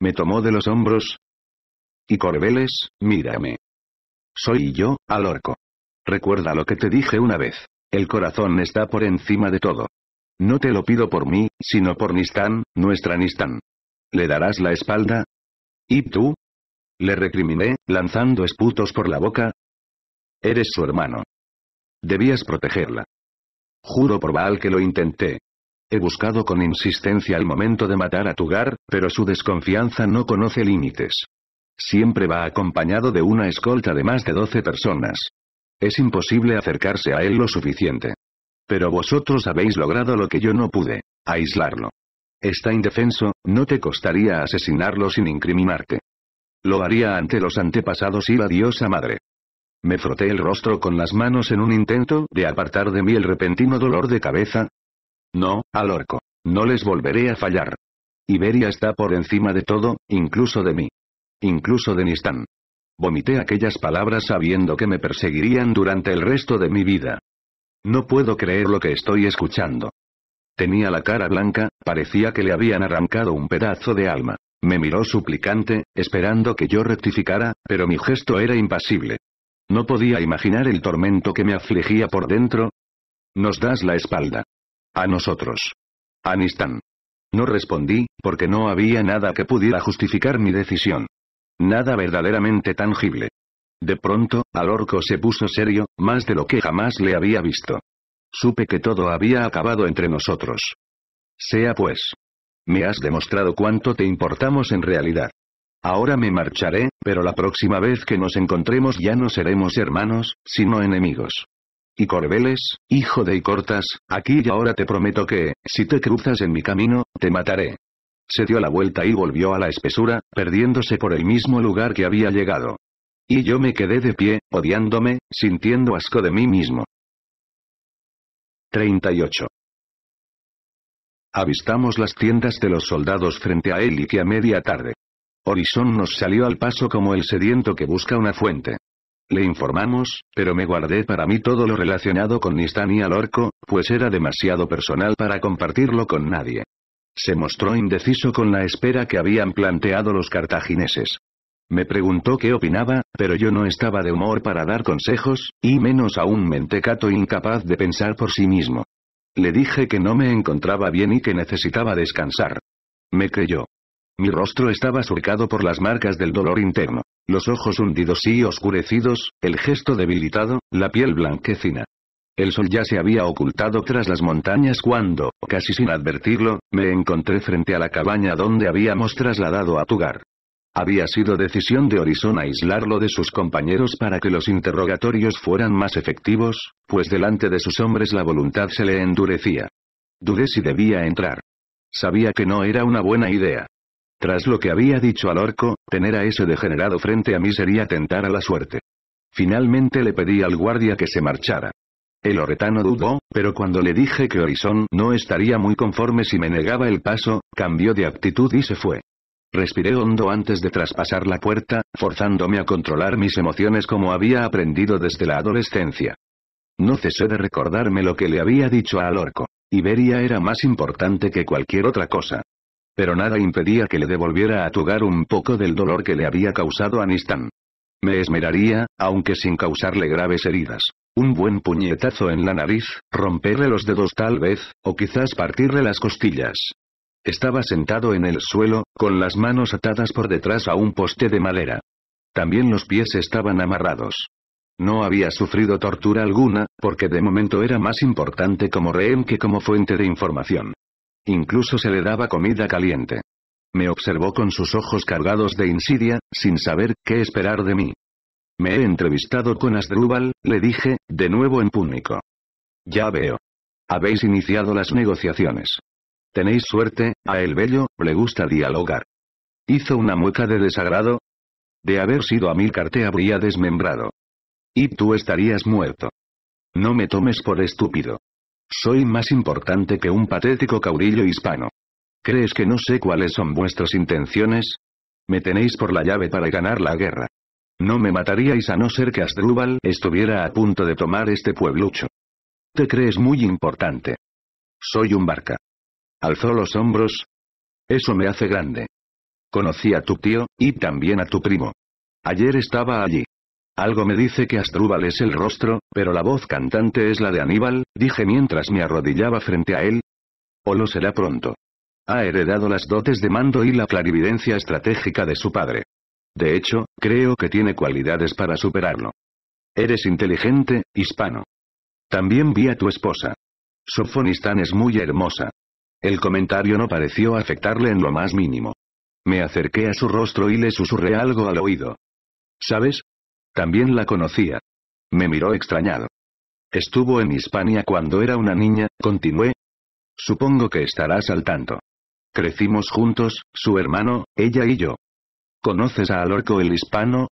Me tomó de los hombros. Y Corbeles, mírame. Soy yo, al orco. Recuerda lo que te dije una vez. El corazón está por encima de todo. No te lo pido por mí, sino por Nistán, nuestra Nistán. ¿Le darás la espalda? ¿Y tú? Le recriminé, lanzando esputos por la boca. Eres su hermano. Debías protegerla. Juro por Baal que lo intenté. He buscado con insistencia el momento de matar a Tugar, pero su desconfianza no conoce límites. Siempre va acompañado de una escolta de más de doce personas. Es imposible acercarse a él lo suficiente. Pero vosotros habéis logrado lo que yo no pude, aislarlo. Está indefenso, no te costaría asesinarlo sin incriminarte. Lo haría ante los antepasados y la diosa madre. Me froté el rostro con las manos en un intento de apartar de mí el repentino dolor de cabeza. No, al orco. No les volveré a fallar. Iberia está por encima de todo, incluso de mí. Incluso de Nistán. Vomité aquellas palabras sabiendo que me perseguirían durante el resto de mi vida. No puedo creer lo que estoy escuchando. Tenía la cara blanca, parecía que le habían arrancado un pedazo de alma. Me miró suplicante, esperando que yo rectificara, pero mi gesto era impasible. No podía imaginar el tormento que me afligía por dentro. Nos das la espalda. A nosotros. Anistán. No respondí, porque no había nada que pudiera justificar mi decisión. Nada verdaderamente tangible. De pronto, al orco se puso serio, más de lo que jamás le había visto. Supe que todo había acabado entre nosotros. Sea pues. Me has demostrado cuánto te importamos en realidad. Ahora me marcharé, pero la próxima vez que nos encontremos ya no seremos hermanos, sino enemigos. Y Corbeles, hijo de Icortas, aquí y ahora te prometo que, si te cruzas en mi camino, te mataré. Se dio la vuelta y volvió a la espesura, perdiéndose por el mismo lugar que había llegado. Y yo me quedé de pie, odiándome, sintiendo asco de mí mismo. 38. Avistamos las tiendas de los soldados frente a él y que a media tarde. Horizon nos salió al paso como el sediento que busca una fuente. Le informamos, pero me guardé para mí todo lo relacionado con Nistán y al orco, pues era demasiado personal para compartirlo con nadie. Se mostró indeciso con la espera que habían planteado los cartagineses. Me preguntó qué opinaba, pero yo no estaba de humor para dar consejos, y menos a un mentecato incapaz de pensar por sí mismo. Le dije que no me encontraba bien y que necesitaba descansar. Me creyó. Mi rostro estaba surcado por las marcas del dolor interno. Los ojos hundidos y oscurecidos, el gesto debilitado, la piel blanquecina. El sol ya se había ocultado tras las montañas cuando, casi sin advertirlo, me encontré frente a la cabaña donde habíamos trasladado a Tugar. Había sido decisión de Horizon aislarlo de sus compañeros para que los interrogatorios fueran más efectivos, pues delante de sus hombres la voluntad se le endurecía. Dudé si debía entrar. Sabía que no era una buena idea. Tras lo que había dicho al orco, tener a ese degenerado frente a mí sería tentar a la suerte. Finalmente le pedí al guardia que se marchara. El oretano dudó, pero cuando le dije que Horizon no estaría muy conforme si me negaba el paso, cambió de actitud y se fue. Respiré hondo antes de traspasar la puerta, forzándome a controlar mis emociones como había aprendido desde la adolescencia. No cesé de recordarme lo que le había dicho a orco. Iberia era más importante que cualquier otra cosa. Pero nada impedía que le devolviera a Tugar un poco del dolor que le había causado a Nistan. Me esmeraría, aunque sin causarle graves heridas. Un buen puñetazo en la nariz, romperle los dedos tal vez, o quizás partirle las costillas. Estaba sentado en el suelo, con las manos atadas por detrás a un poste de madera. También los pies estaban amarrados. No había sufrido tortura alguna, porque de momento era más importante como rehén que como fuente de información. Incluso se le daba comida caliente. Me observó con sus ojos cargados de insidia, sin saber qué esperar de mí. Me he entrevistado con Asdrúbal, le dije, de nuevo en púnico. Ya veo. Habéis iniciado las negociaciones. Tenéis suerte, a el bello, le gusta dialogar. Hizo una mueca de desagrado. De haber sido Amílcar te habría desmembrado. Y tú estarías muerto. No me tomes por estúpido. Soy más importante que un patético caurillo hispano. ¿Crees que no sé cuáles son vuestras intenciones? Me tenéis por la llave para ganar la guerra. No me mataríais a no ser que Asdrúbal estuviera a punto de tomar este pueblucho. Te crees muy importante. Soy un barca. Alzó los hombros. Eso me hace grande. Conocí a tu tío, y también a tu primo. Ayer estaba allí. Algo me dice que Astrúbal es el rostro, pero la voz cantante es la de Aníbal, dije mientras me arrodillaba frente a él. O lo será pronto. Ha heredado las dotes de mando y la clarividencia estratégica de su padre. De hecho, creo que tiene cualidades para superarlo. Eres inteligente, hispano. También vi a tu esposa. Sofonistán es muy hermosa. El comentario no pareció afectarle en lo más mínimo. Me acerqué a su rostro y le susurré algo al oído. ¿Sabes? También la conocía. Me miró extrañado. Estuvo en Hispania cuando era una niña, continué. Supongo que estarás al tanto. Crecimos juntos, su hermano, ella y yo. ¿Conoces a Alorco el hispano?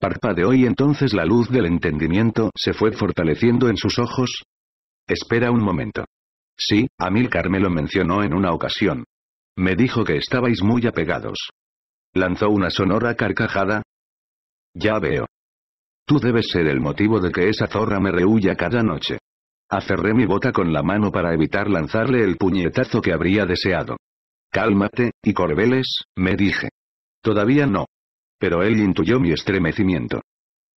Parpadeó y entonces la luz del entendimiento se fue fortaleciendo en sus ojos. Espera un momento. Sí, Amilcar me lo mencionó en una ocasión. Me dijo que estabais muy apegados. Lanzó una sonora carcajada. Ya veo. Tú debes ser el motivo de que esa zorra me rehuya cada noche. Aferré mi bota con la mano para evitar lanzarle el puñetazo que habría deseado. Cálmate, y Corbeles, me dije. Todavía no. Pero él intuyó mi estremecimiento.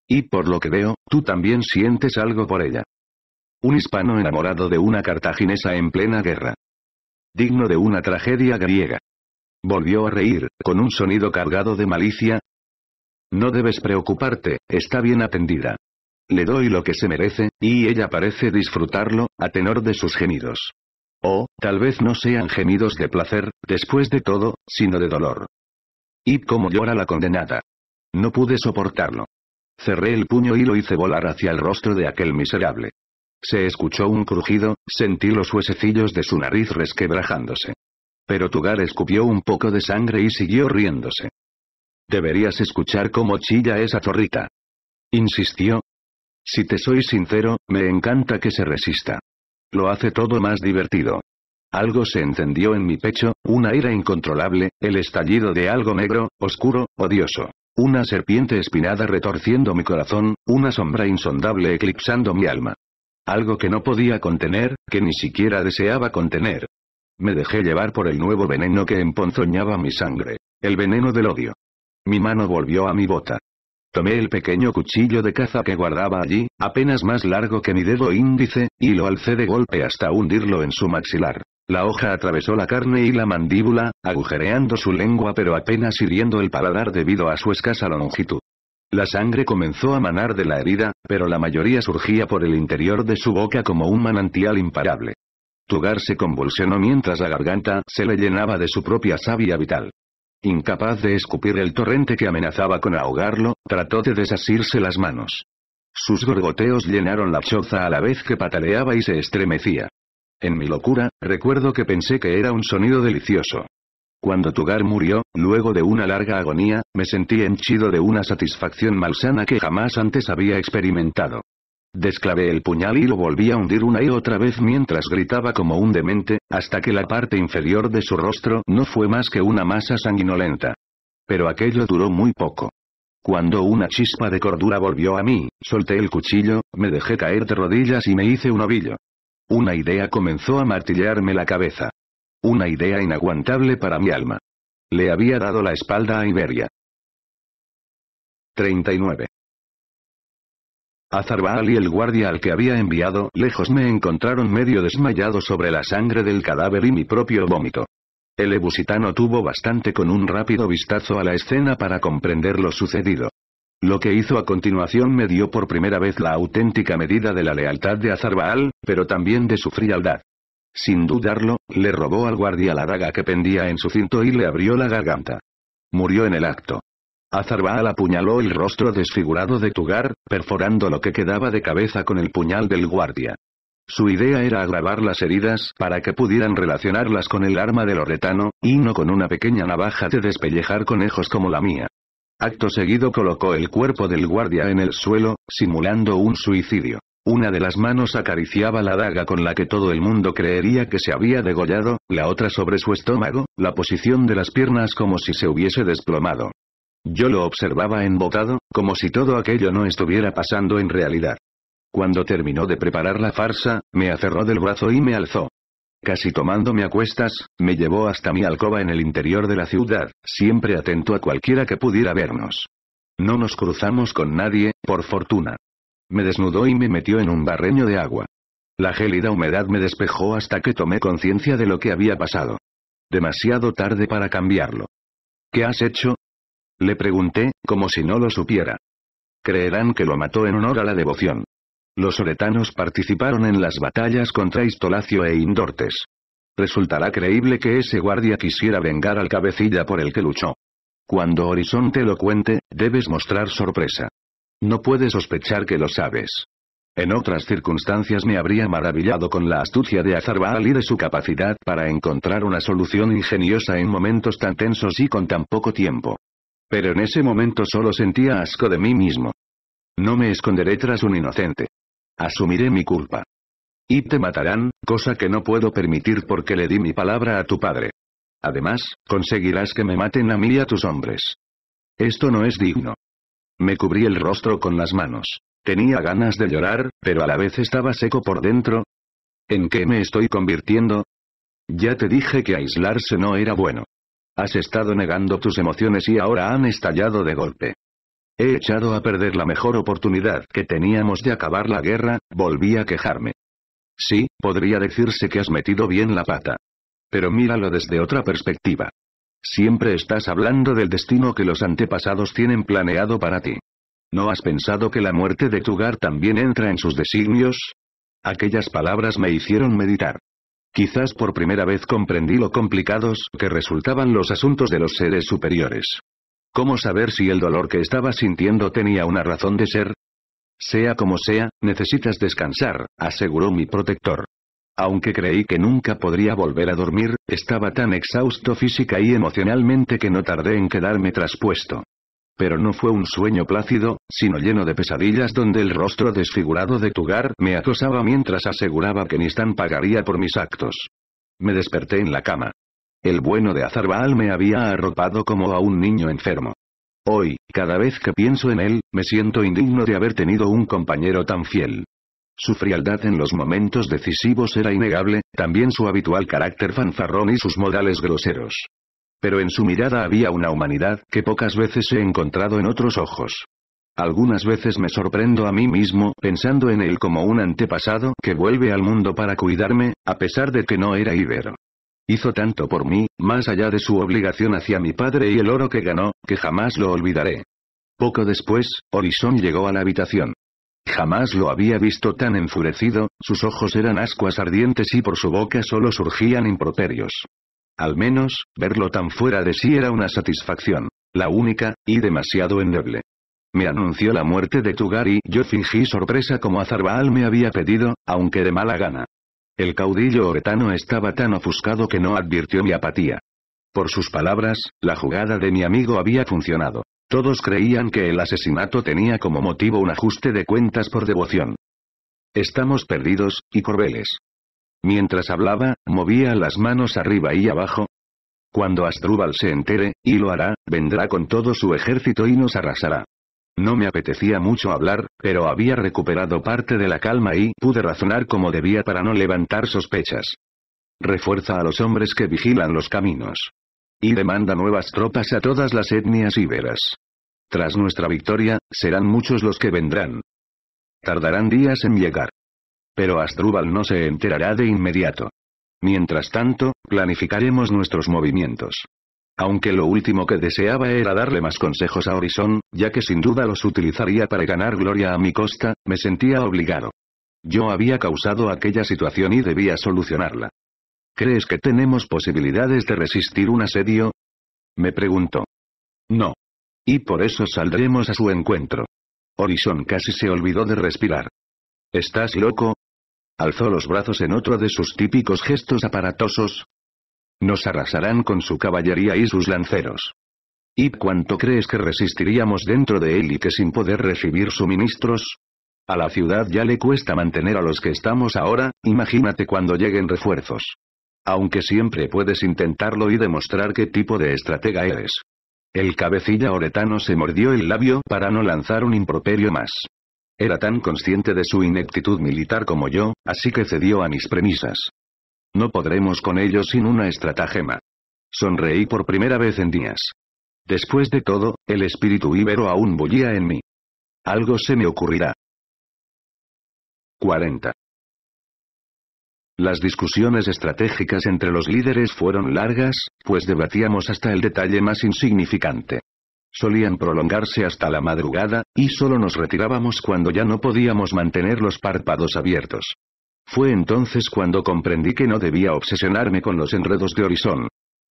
Y por lo que veo, tú también sientes algo por ella. Un hispano enamorado de una cartaginesa en plena guerra. Digno de una tragedia griega. Volvió a reír, con un sonido cargado de malicia. No debes preocuparte, está bien atendida. Le doy lo que se merece, y ella parece disfrutarlo, a tenor de sus gemidos. O, tal vez no sean gemidos de placer, después de todo, sino de dolor. Y cómo llora la condenada. No pude soportarlo. Cerré el puño y lo hice volar hacia el rostro de aquel miserable. Se escuchó un crujido, sentí los huesecillos de su nariz resquebrajándose. Pero Tugar escupió un poco de sangre y siguió riéndose. Deberías escuchar cómo chilla esa zorrita. Insistió. Si te soy sincero, me encanta que se resista. Lo hace todo más divertido. Algo se encendió en mi pecho, una ira incontrolable, el estallido de algo negro, oscuro, odioso. Una serpiente espinada retorciendo mi corazón, una sombra insondable eclipsando mi alma. Algo que no podía contener, que ni siquiera deseaba contener. Me dejé llevar por el nuevo veneno que emponzoñaba mi sangre. El veneno del odio. Mi mano volvió a mi bota. Tomé el pequeño cuchillo de caza que guardaba allí, apenas más largo que mi dedo índice, y lo alcé de golpe hasta hundirlo en su maxilar. La hoja atravesó la carne y la mandíbula, agujereando su lengua pero apenas hiriendo el paladar debido a su escasa longitud. La sangre comenzó a manar de la herida, pero la mayoría surgía por el interior de su boca como un manantial imparable. Tugar se convulsionó mientras la garganta se le llenaba de su propia savia vital. Incapaz de escupir el torrente que amenazaba con ahogarlo, trató de desasirse las manos. Sus gorgoteos llenaron la choza a la vez que pataleaba y se estremecía. En mi locura, recuerdo que pensé que era un sonido delicioso. Cuando Tugar murió, luego de una larga agonía, me sentí henchido de una satisfacción malsana que jamás antes había experimentado. Desclavé el puñal y lo volví a hundir una y otra vez mientras gritaba como un demente, hasta que la parte inferior de su rostro no fue más que una masa sanguinolenta. Pero aquello duró muy poco. Cuando una chispa de cordura volvió a mí, solté el cuchillo, me dejé caer de rodillas y me hice un ovillo. Una idea comenzó a martillearme la cabeza. Una idea inaguantable para mi alma. Le había dado la espalda a Iberia. 39. Azarbaal y el guardia al que había enviado lejos me encontraron medio desmayado sobre la sangre del cadáver y mi propio vómito. El ebusitano tuvo bastante con un rápido vistazo a la escena para comprender lo sucedido. Lo que hizo a continuación me dio por primera vez la auténtica medida de la lealtad de Azarbaal, pero también de su frialdad. Sin dudarlo, le robó al guardia la daga que pendía en su cinto y le abrió la garganta. Murió en el acto. Azarbaal apuñaló el rostro desfigurado de Tugar, perforando lo que quedaba de cabeza con el puñal del guardia. Su idea era agravar las heridas para que pudieran relacionarlas con el arma del oretano, y no con una pequeña navaja de despellejar conejos como la mía. Acto seguido colocó el cuerpo del guardia en el suelo, simulando un suicidio. Una de las manos acariciaba la daga con la que todo el mundo creería que se había degollado, la otra sobre su estómago, la posición de las piernas como si se hubiese desplomado. Yo lo observaba embotado, como si todo aquello no estuviera pasando en realidad. Cuando terminó de preparar la farsa, me aferró del brazo y me alzó. Casi tomándome a cuestas, me llevó hasta mi alcoba en el interior de la ciudad, siempre atento a cualquiera que pudiera vernos. No nos cruzamos con nadie, por fortuna. Me desnudó y me metió en un barreño de agua. La gélida humedad me despejó hasta que tomé conciencia de lo que había pasado. Demasiado tarde para cambiarlo. ¿Qué has hecho? Le pregunté, como si no lo supiera. Creerán que lo mató en honor a la devoción. Los oretanos participaron en las batallas contra Istolacio e Indortes. Resultará creíble que ese guardia quisiera vengar al cabecilla por el que luchó. Cuando Horizonte lo cuente, debes mostrar sorpresa. No puedes sospechar que lo sabes. En otras circunstancias me habría maravillado con la astucia de Azarbaal y de su capacidad para encontrar una solución ingeniosa en momentos tan tensos y con tan poco tiempo. Pero en ese momento solo sentía asco de mí mismo. No me esconderé tras un inocente. Asumiré mi culpa. Y te matarán, cosa que no puedo permitir porque le di mi palabra a tu padre. Además, conseguirás que me maten a mí y a tus hombres. Esto no es digno. Me cubrí el rostro con las manos. Tenía ganas de llorar, pero a la vez estaba seco por dentro. ¿En qué me estoy convirtiendo? Ya te dije que aislarse no era bueno. Has estado negando tus emociones y ahora han estallado de golpe. He echado a perder la mejor oportunidad que teníamos de acabar la guerra, volví a quejarme. Sí, podría decirse que has metido bien la pata. Pero míralo desde otra perspectiva. Siempre estás hablando del destino que los antepasados tienen planeado para ti. ¿No has pensado que la muerte de Tugar también entra en sus designios? Aquellas palabras me hicieron meditar. Quizás por primera vez comprendí lo complicados que resultaban los asuntos de los seres superiores. ¿Cómo saber si el dolor que estaba sintiendo tenía una razón de ser? Sea como sea, necesitas descansar, aseguró mi protector. Aunque creí que nunca podría volver a dormir, estaba tan exhausto física y emocionalmente que no tardé en quedarme traspuesto. Pero no fue un sueño plácido, sino lleno de pesadillas donde el rostro desfigurado de Tugar me acosaba mientras aseguraba que Nistan pagaría por mis actos. Me desperté en la cama. El bueno de Azarbaal me había arropado como a un niño enfermo. Hoy, cada vez que pienso en él, me siento indigno de haber tenido un compañero tan fiel. Su frialdad en los momentos decisivos era innegable, también su habitual carácter fanfarrón y sus modales groseros pero en su mirada había una humanidad que pocas veces he encontrado en otros ojos. Algunas veces me sorprendo a mí mismo pensando en él como un antepasado que vuelve al mundo para cuidarme, a pesar de que no era ibero. Hizo tanto por mí, más allá de su obligación hacia mi padre y el oro que ganó, que jamás lo olvidaré. Poco después, Horizon llegó a la habitación. Jamás lo había visto tan enfurecido, sus ojos eran ascuas ardientes y por su boca solo surgían improperios. Al menos, verlo tan fuera de sí era una satisfacción. La única, y demasiado endeble. Me anunció la muerte de Tugar y yo fingí sorpresa como Azarbaal me había pedido, aunque de mala gana. El caudillo oretano estaba tan ofuscado que no advirtió mi apatía. Por sus palabras, la jugada de mi amigo había funcionado. Todos creían que el asesinato tenía como motivo un ajuste de cuentas por devoción. Estamos perdidos, y Corbeles. Mientras hablaba, movía las manos arriba y abajo. Cuando Asdrúbal se entere, y lo hará, vendrá con todo su ejército y nos arrasará. No me apetecía mucho hablar, pero había recuperado parte de la calma y pude razonar como debía para no levantar sospechas. Refuerza a los hombres que vigilan los caminos. Y demanda nuevas tropas a todas las etnias íberas. Tras nuestra victoria, serán muchos los que vendrán. Tardarán días en llegar. Pero Asdrúbal no se enterará de inmediato. Mientras tanto, planificaremos nuestros movimientos. Aunque lo último que deseaba era darle más consejos a Horizon, ya que sin duda los utilizaría para ganar gloria a mi costa, me sentía obligado. Yo había causado aquella situación y debía solucionarla. ¿Crees que tenemos posibilidades de resistir un asedio? Me preguntó. No. Y por eso saldremos a su encuentro. Horizon casi se olvidó de respirar. ¿Estás loco? Alzó los brazos en otro de sus típicos gestos aparatosos. Nos arrasarán con su caballería y sus lanceros. ¿Y cuánto crees que resistiríamos dentro de él y que sin poder recibir suministros? A la ciudad ya le cuesta mantener a los que estamos ahora, imagínate cuando lleguen refuerzos. Aunque siempre puedes intentarlo y demostrar qué tipo de estratega eres. El cabecilla oretano se mordió el labio para no lanzar un improperio más. Era tan consciente de su ineptitud militar como yo, así que cedió a mis premisas. No podremos con ellos sin una estratagema. Sonreí por primera vez en días. Después de todo, el espíritu íbero aún bullía en mí. Algo se me ocurrirá. 40. Las discusiones estratégicas entre los líderes fueron largas, pues debatíamos hasta el detalle más insignificante. Solían prolongarse hasta la madrugada, y solo nos retirábamos cuando ya no podíamos mantener los párpados abiertos. Fue entonces cuando comprendí que no debía obsesionarme con los enredos de Horizon.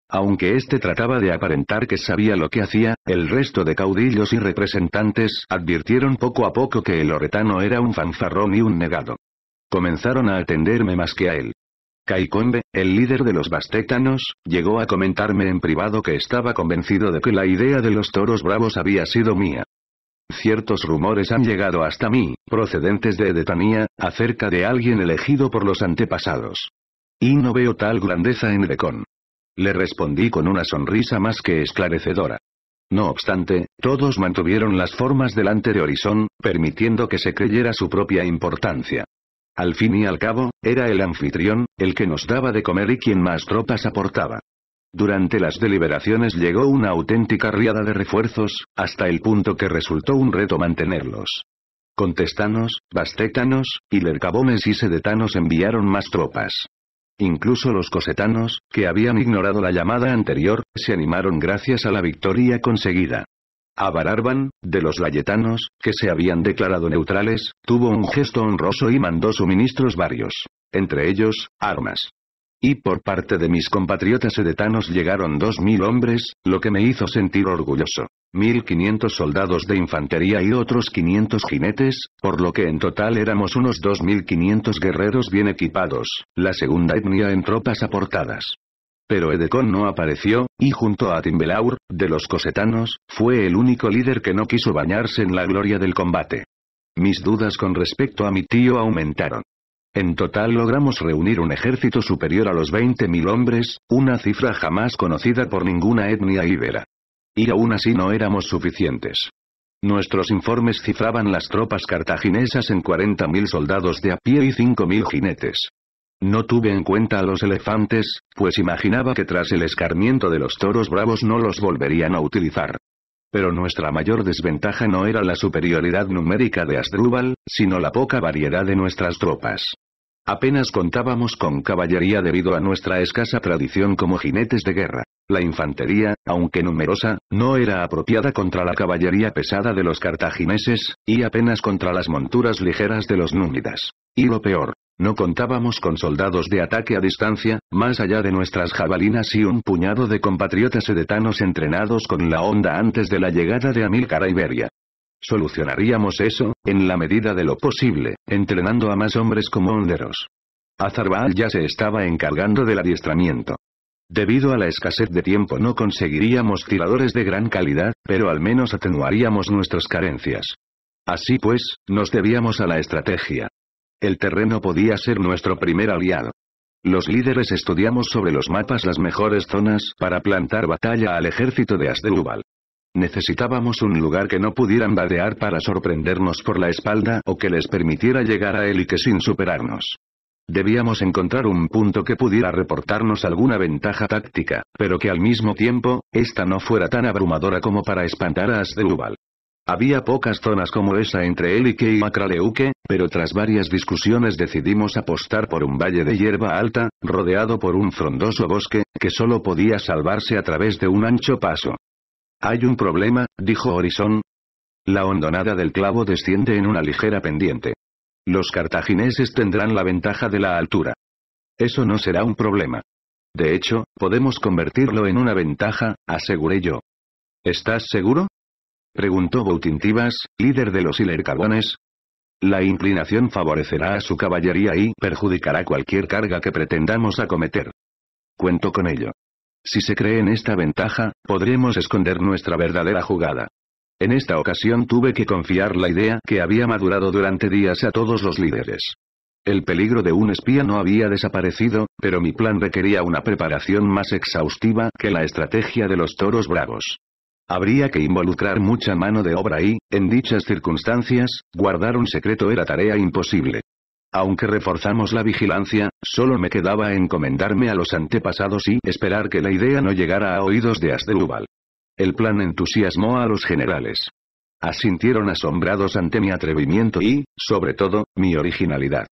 Aunque éste trataba de aparentar que sabía lo que hacía, el resto de caudillos y representantes advirtieron poco a poco que el loretano era un fanfarrón y un negado. Comenzaron a atenderme más que a él. Kaikombe, el líder de los bastétanos, llegó a comentarme en privado que estaba convencido de que la idea de los toros bravos había sido mía. Ciertos rumores han llegado hasta mí, procedentes de Edetanía, acerca de alguien elegido por los antepasados. Y no veo tal grandeza en Decon. Le respondí con una sonrisa más que esclarecedora. No obstante, todos mantuvieron las formas delante de Horizon, permitiendo que se creyera su propia importancia. Al fin y al cabo, era el anfitrión, el que nos daba de comer y quien más tropas aportaba. Durante las deliberaciones llegó una auténtica riada de refuerzos, hasta el punto que resultó un reto mantenerlos. Contestanos, bastétanos, y y sedetanos enviaron más tropas. Incluso los cosetanos, que habían ignorado la llamada anterior, se animaron gracias a la victoria conseguida. Abararban, de los layetanos, que se habían declarado neutrales, tuvo un gesto honroso y mandó suministros varios. Entre ellos, armas. Y por parte de mis compatriotas edetanos llegaron dos mil hombres, lo que me hizo sentir orgulloso. Mil quinientos soldados de infantería y otros quinientos jinetes, por lo que en total éramos unos dos mil quinientos guerreros bien equipados, la segunda etnia en tropas aportadas. Pero Edecon no apareció, y junto a Timbelaur, de los cosetanos, fue el único líder que no quiso bañarse en la gloria del combate. Mis dudas con respecto a mi tío aumentaron. En total logramos reunir un ejército superior a los 20.000 hombres, una cifra jamás conocida por ninguna etnia íbera. Y aún así no éramos suficientes. Nuestros informes cifraban las tropas cartaginesas en 40.000 soldados de a pie y 5.000 jinetes. No tuve en cuenta a los elefantes, pues imaginaba que tras el escarmiento de los toros bravos no los volverían a utilizar. Pero nuestra mayor desventaja no era la superioridad numérica de Asdrúbal, sino la poca variedad de nuestras tropas. Apenas contábamos con caballería debido a nuestra escasa tradición como jinetes de guerra. La infantería, aunque numerosa, no era apropiada contra la caballería pesada de los cartagineses, y apenas contra las monturas ligeras de los númidas. Y lo peor, no contábamos con soldados de ataque a distancia, más allá de nuestras jabalinas y un puñado de compatriotas edetanos entrenados con la onda antes de la llegada de Amílcar a Iberia. Solucionaríamos eso, en la medida de lo posible, entrenando a más hombres como honderos. Azarbaal ya se estaba encargando del adiestramiento. Debido a la escasez de tiempo no conseguiríamos tiradores de gran calidad, pero al menos atenuaríamos nuestras carencias. Así pues, nos debíamos a la estrategia. El terreno podía ser nuestro primer aliado. Los líderes estudiamos sobre los mapas las mejores zonas para plantar batalla al ejército de Asdrúbal. Necesitábamos un lugar que no pudieran vadear para sorprendernos por la espalda o que les permitiera llegar a él y que sin superarnos. Debíamos encontrar un punto que pudiera reportarnos alguna ventaja táctica, pero que al mismo tiempo, esta no fuera tan abrumadora como para espantar a Asdrúbal. Había pocas zonas como esa entre Elike y Macraleuque, pero tras varias discusiones decidimos apostar por un valle de hierba alta, rodeado por un frondoso bosque, que solo podía salvarse a través de un ancho paso. Hay un problema, dijo Horizon. La hondonada del clavo desciende en una ligera pendiente. Los cartagineses tendrán la ventaja de la altura. Eso no será un problema. De hecho, podemos convertirlo en una ventaja, aseguré yo. ¿Estás seguro? Preguntó Boutintivas, líder de los Ilercabones. La inclinación favorecerá a su caballería y perjudicará cualquier carga que pretendamos acometer. Cuento con ello. Si se cree en esta ventaja, podremos esconder nuestra verdadera jugada. En esta ocasión tuve que confiar la idea que había madurado durante días a todos los líderes. El peligro de un espía no había desaparecido, pero mi plan requería una preparación más exhaustiva que la estrategia de los toros bravos. Habría que involucrar mucha mano de obra y, en dichas circunstancias, guardar un secreto era tarea imposible. Aunque reforzamos la vigilancia, solo me quedaba encomendarme a los antepasados y esperar que la idea no llegara a oídos de Asdrúbal. El plan entusiasmó a los generales. Asintieron asombrados ante mi atrevimiento y, sobre todo, mi originalidad.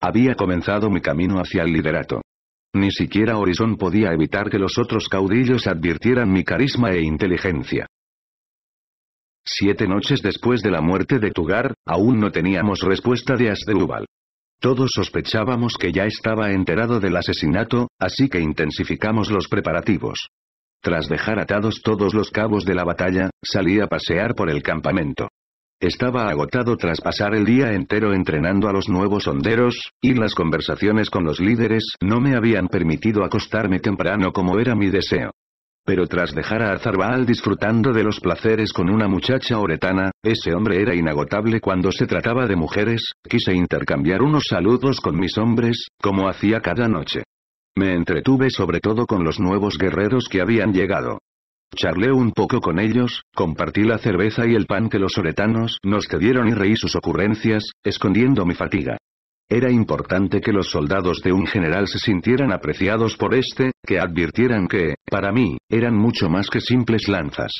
Había comenzado mi camino hacia el liderato. Ni siquiera Horizon podía evitar que los otros caudillos advirtieran mi carisma e inteligencia. Siete noches después de la muerte de Tugar, aún no teníamos respuesta de Asdrúbal. Todos sospechábamos que ya estaba enterado del asesinato, así que intensificamos los preparativos. Tras dejar atados todos los cabos de la batalla, salí a pasear por el campamento. Estaba agotado tras pasar el día entero entrenando a los nuevos honderos, y las conversaciones con los líderes no me habían permitido acostarme temprano como era mi deseo. Pero tras dejar a Azarbaal disfrutando de los placeres con una muchacha oretana, ese hombre era inagotable cuando se trataba de mujeres, quise intercambiar unos saludos con mis hombres, como hacía cada noche. Me entretuve sobre todo con los nuevos guerreros que habían llegado. Charlé un poco con ellos, compartí la cerveza y el pan que los oretanos nos cedieron y reí sus ocurrencias, escondiendo mi fatiga. Era importante que los soldados de un general se sintieran apreciados por este, que advirtieran que, para mí, eran mucho más que simples lanzas.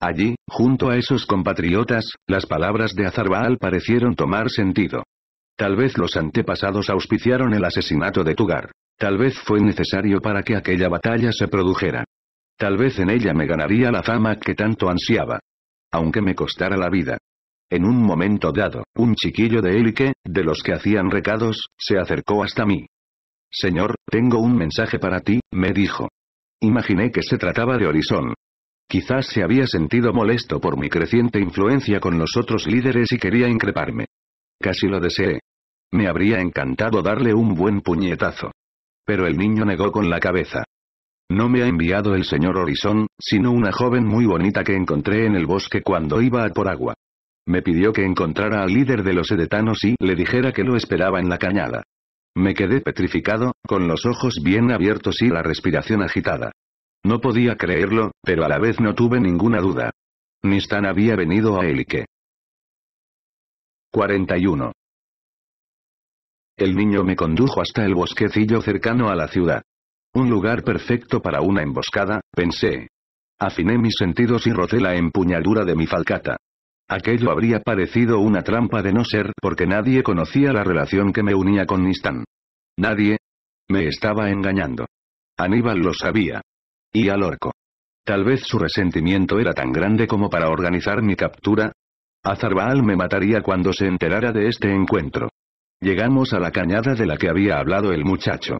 Allí, junto a esos compatriotas, las palabras de Azarbaal parecieron tomar sentido. Tal vez los antepasados auspiciaron el asesinato de Tugar. Tal vez fue necesario para que aquella batalla se produjera. Tal vez en ella me ganaría la fama que tanto ansiaba. Aunque me costara la vida. En un momento dado, un chiquillo de Élique, de los que hacían recados, se acercó hasta mí. Señor, tengo un mensaje para ti, me dijo. Imaginé que se trataba de Horizon. Quizás se había sentido molesto por mi creciente influencia con los otros líderes y quería increparme. Casi lo deseé. Me habría encantado darle un buen puñetazo. Pero el niño negó con la cabeza. No me ha enviado el señor Horizon, sino una joven muy bonita que encontré en el bosque cuando iba a por agua. Me pidió que encontrara al líder de los edetanos y le dijera que lo esperaba en la cañada. Me quedé petrificado, con los ojos bien abiertos y la respiración agitada. No podía creerlo, pero a la vez no tuve ninguna duda. Nistan había venido a Elike. 41. El niño me condujo hasta el bosquecillo cercano a la ciudad. Un lugar perfecto para una emboscada, pensé. Afiné mis sentidos y roté la empuñadura de mi falcata. Aquello habría parecido una trampa de no ser porque nadie conocía la relación que me unía con Nistan. Nadie. Me estaba engañando. Aníbal lo sabía. Y al orco. Tal vez su resentimiento era tan grande como para organizar mi captura. Azarbaal me mataría cuando se enterara de este encuentro. Llegamos a la cañada de la que había hablado el muchacho.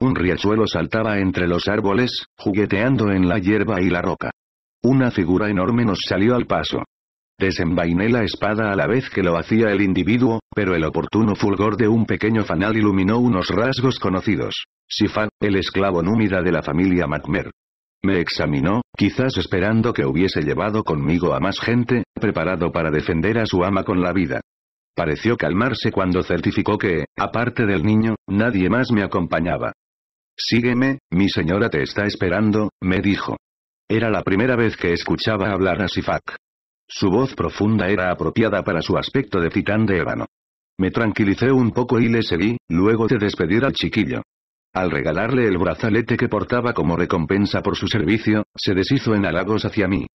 Un riachuelo saltaba entre los árboles, jugueteando en la hierba y la roca. Una figura enorme nos salió al paso. Desenvainé la espada a la vez que lo hacía el individuo, pero el oportuno fulgor de un pequeño fanal iluminó unos rasgos conocidos. Sifa, el esclavo númida de la familia Macmer. Me examinó, quizás esperando que hubiese llevado conmigo a más gente, preparado para defender a su ama con la vida. Pareció calmarse cuando certificó que, aparte del niño, nadie más me acompañaba. Sígueme, mi señora te está esperando, me dijo. Era la primera vez que escuchaba hablar a Sifak. Su voz profunda era apropiada para su aspecto de titán de ébano. Me tranquilicé un poco y le seguí, luego de despedir al chiquillo. Al regalarle el brazalete que portaba como recompensa por su servicio, se deshizo en halagos hacia mí.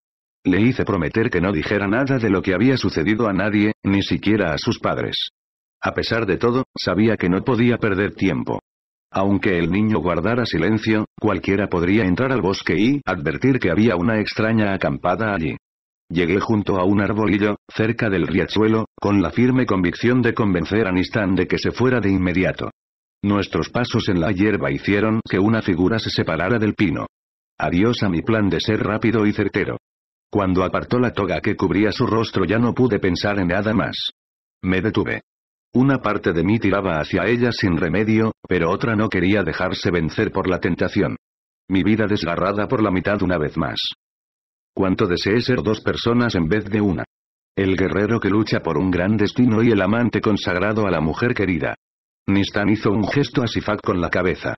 Le hice prometer que no dijera nada de lo que había sucedido a nadie, ni siquiera a sus padres. A pesar de todo, sabía que no podía perder tiempo. Aunque el niño guardara silencio, cualquiera podría entrar al bosque y advertir que había una extraña acampada allí. Llegué junto a un arbolillo, cerca del riachuelo, con la firme convicción de convencer a Nistan de que se fuera de inmediato. Nuestros pasos en la hierba hicieron que una figura se separara del pino. Adiós a mi plan de ser rápido y certero. Cuando apartó la toga que cubría su rostro ya no pude pensar en nada más. Me detuve. Una parte de mí tiraba hacia ella sin remedio, pero otra no quería dejarse vencer por la tentación. Mi vida desgarrada por la mitad una vez más. Cuánto deseé ser dos personas en vez de una. El guerrero que lucha por un gran destino y el amante consagrado a la mujer querida. Nistan hizo un gesto a Sifak con la cabeza.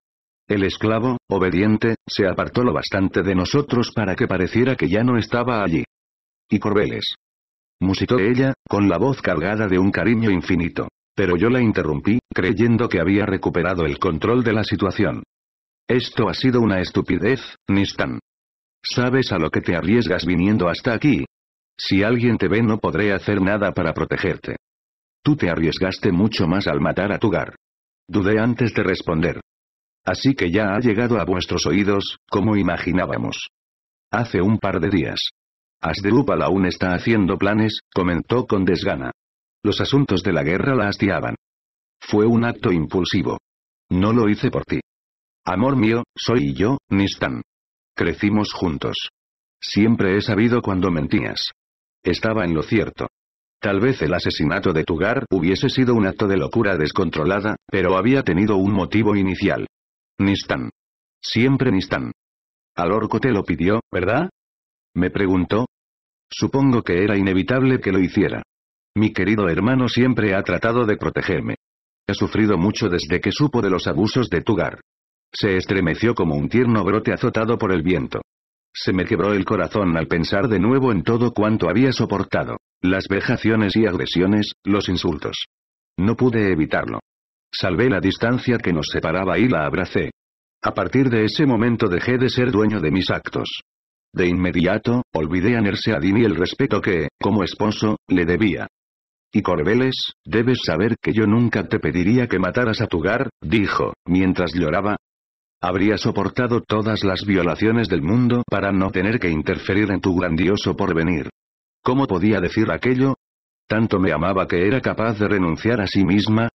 El esclavo, obediente, se apartó lo bastante de nosotros para que pareciera que ya no estaba allí. Y Corbeles. Musitó ella, con la voz cargada de un cariño infinito. Pero yo la interrumpí, creyendo que había recuperado el control de la situación. Esto ha sido una estupidez, Nistan. ¿Sabes a lo que te arriesgas viniendo hasta aquí? Si alguien te ve no podré hacer nada para protegerte. Tú te arriesgaste mucho más al matar a Tugar. Dudé antes de responder. Así que ya ha llegado a vuestros oídos, como imaginábamos. Hace un par de días. Asdrúbal aún está haciendo planes, comentó con desgana. Los asuntos de la guerra la hastiaban. Fue un acto impulsivo. No lo hice por ti. Amor mío, soy yo, Nistan. Crecimos juntos. Siempre he sabido cuando mentías. Estaba en lo cierto. Tal vez el asesinato de Tugar hubiese sido un acto de locura descontrolada, pero había tenido un motivo inicial. Nistan. Siempre Nistan. Al orco te lo pidió, ¿verdad? Me preguntó. Supongo que era inevitable que lo hiciera. Mi querido hermano siempre ha tratado de protegerme. He sufrido mucho desde que supo de los abusos de Tugar. Se estremeció como un tierno brote azotado por el viento. Se me quebró el corazón al pensar de nuevo en todo cuanto había soportado. Las vejaciones y agresiones, los insultos. No pude evitarlo. Salvé la distancia que nos separaba y la abracé. A partir de ese momento dejé de ser dueño de mis actos. De inmediato, olvidé a Nerseadin y el respeto que, como esposo, le debía. Y Corbeles, debes saber que yo nunca te pediría que mataras a Tugar, dijo, mientras lloraba. Habría soportado todas las violaciones del mundo para no tener que interferir en tu grandioso porvenir. ¿Cómo podía decir aquello? Tanto me amaba que era capaz de renunciar a sí misma,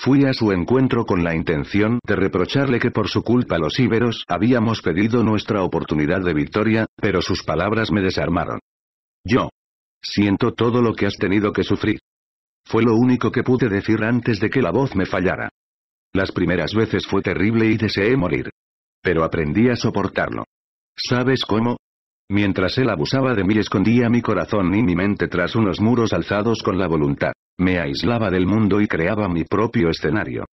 Fui a su encuentro con la intención de reprocharle que por su culpa los íberos habíamos pedido nuestra oportunidad de victoria, pero sus palabras me desarmaron. Yo. Siento todo lo que has tenido que sufrir. Fue lo único que pude decir antes de que la voz me fallara. Las primeras veces fue terrible y deseé morir. Pero aprendí a soportarlo. ¿Sabes cómo? Mientras él abusaba de mí escondía mi corazón y mi mente tras unos muros alzados con la voluntad. Me aislaba del mundo y creaba mi propio escenario.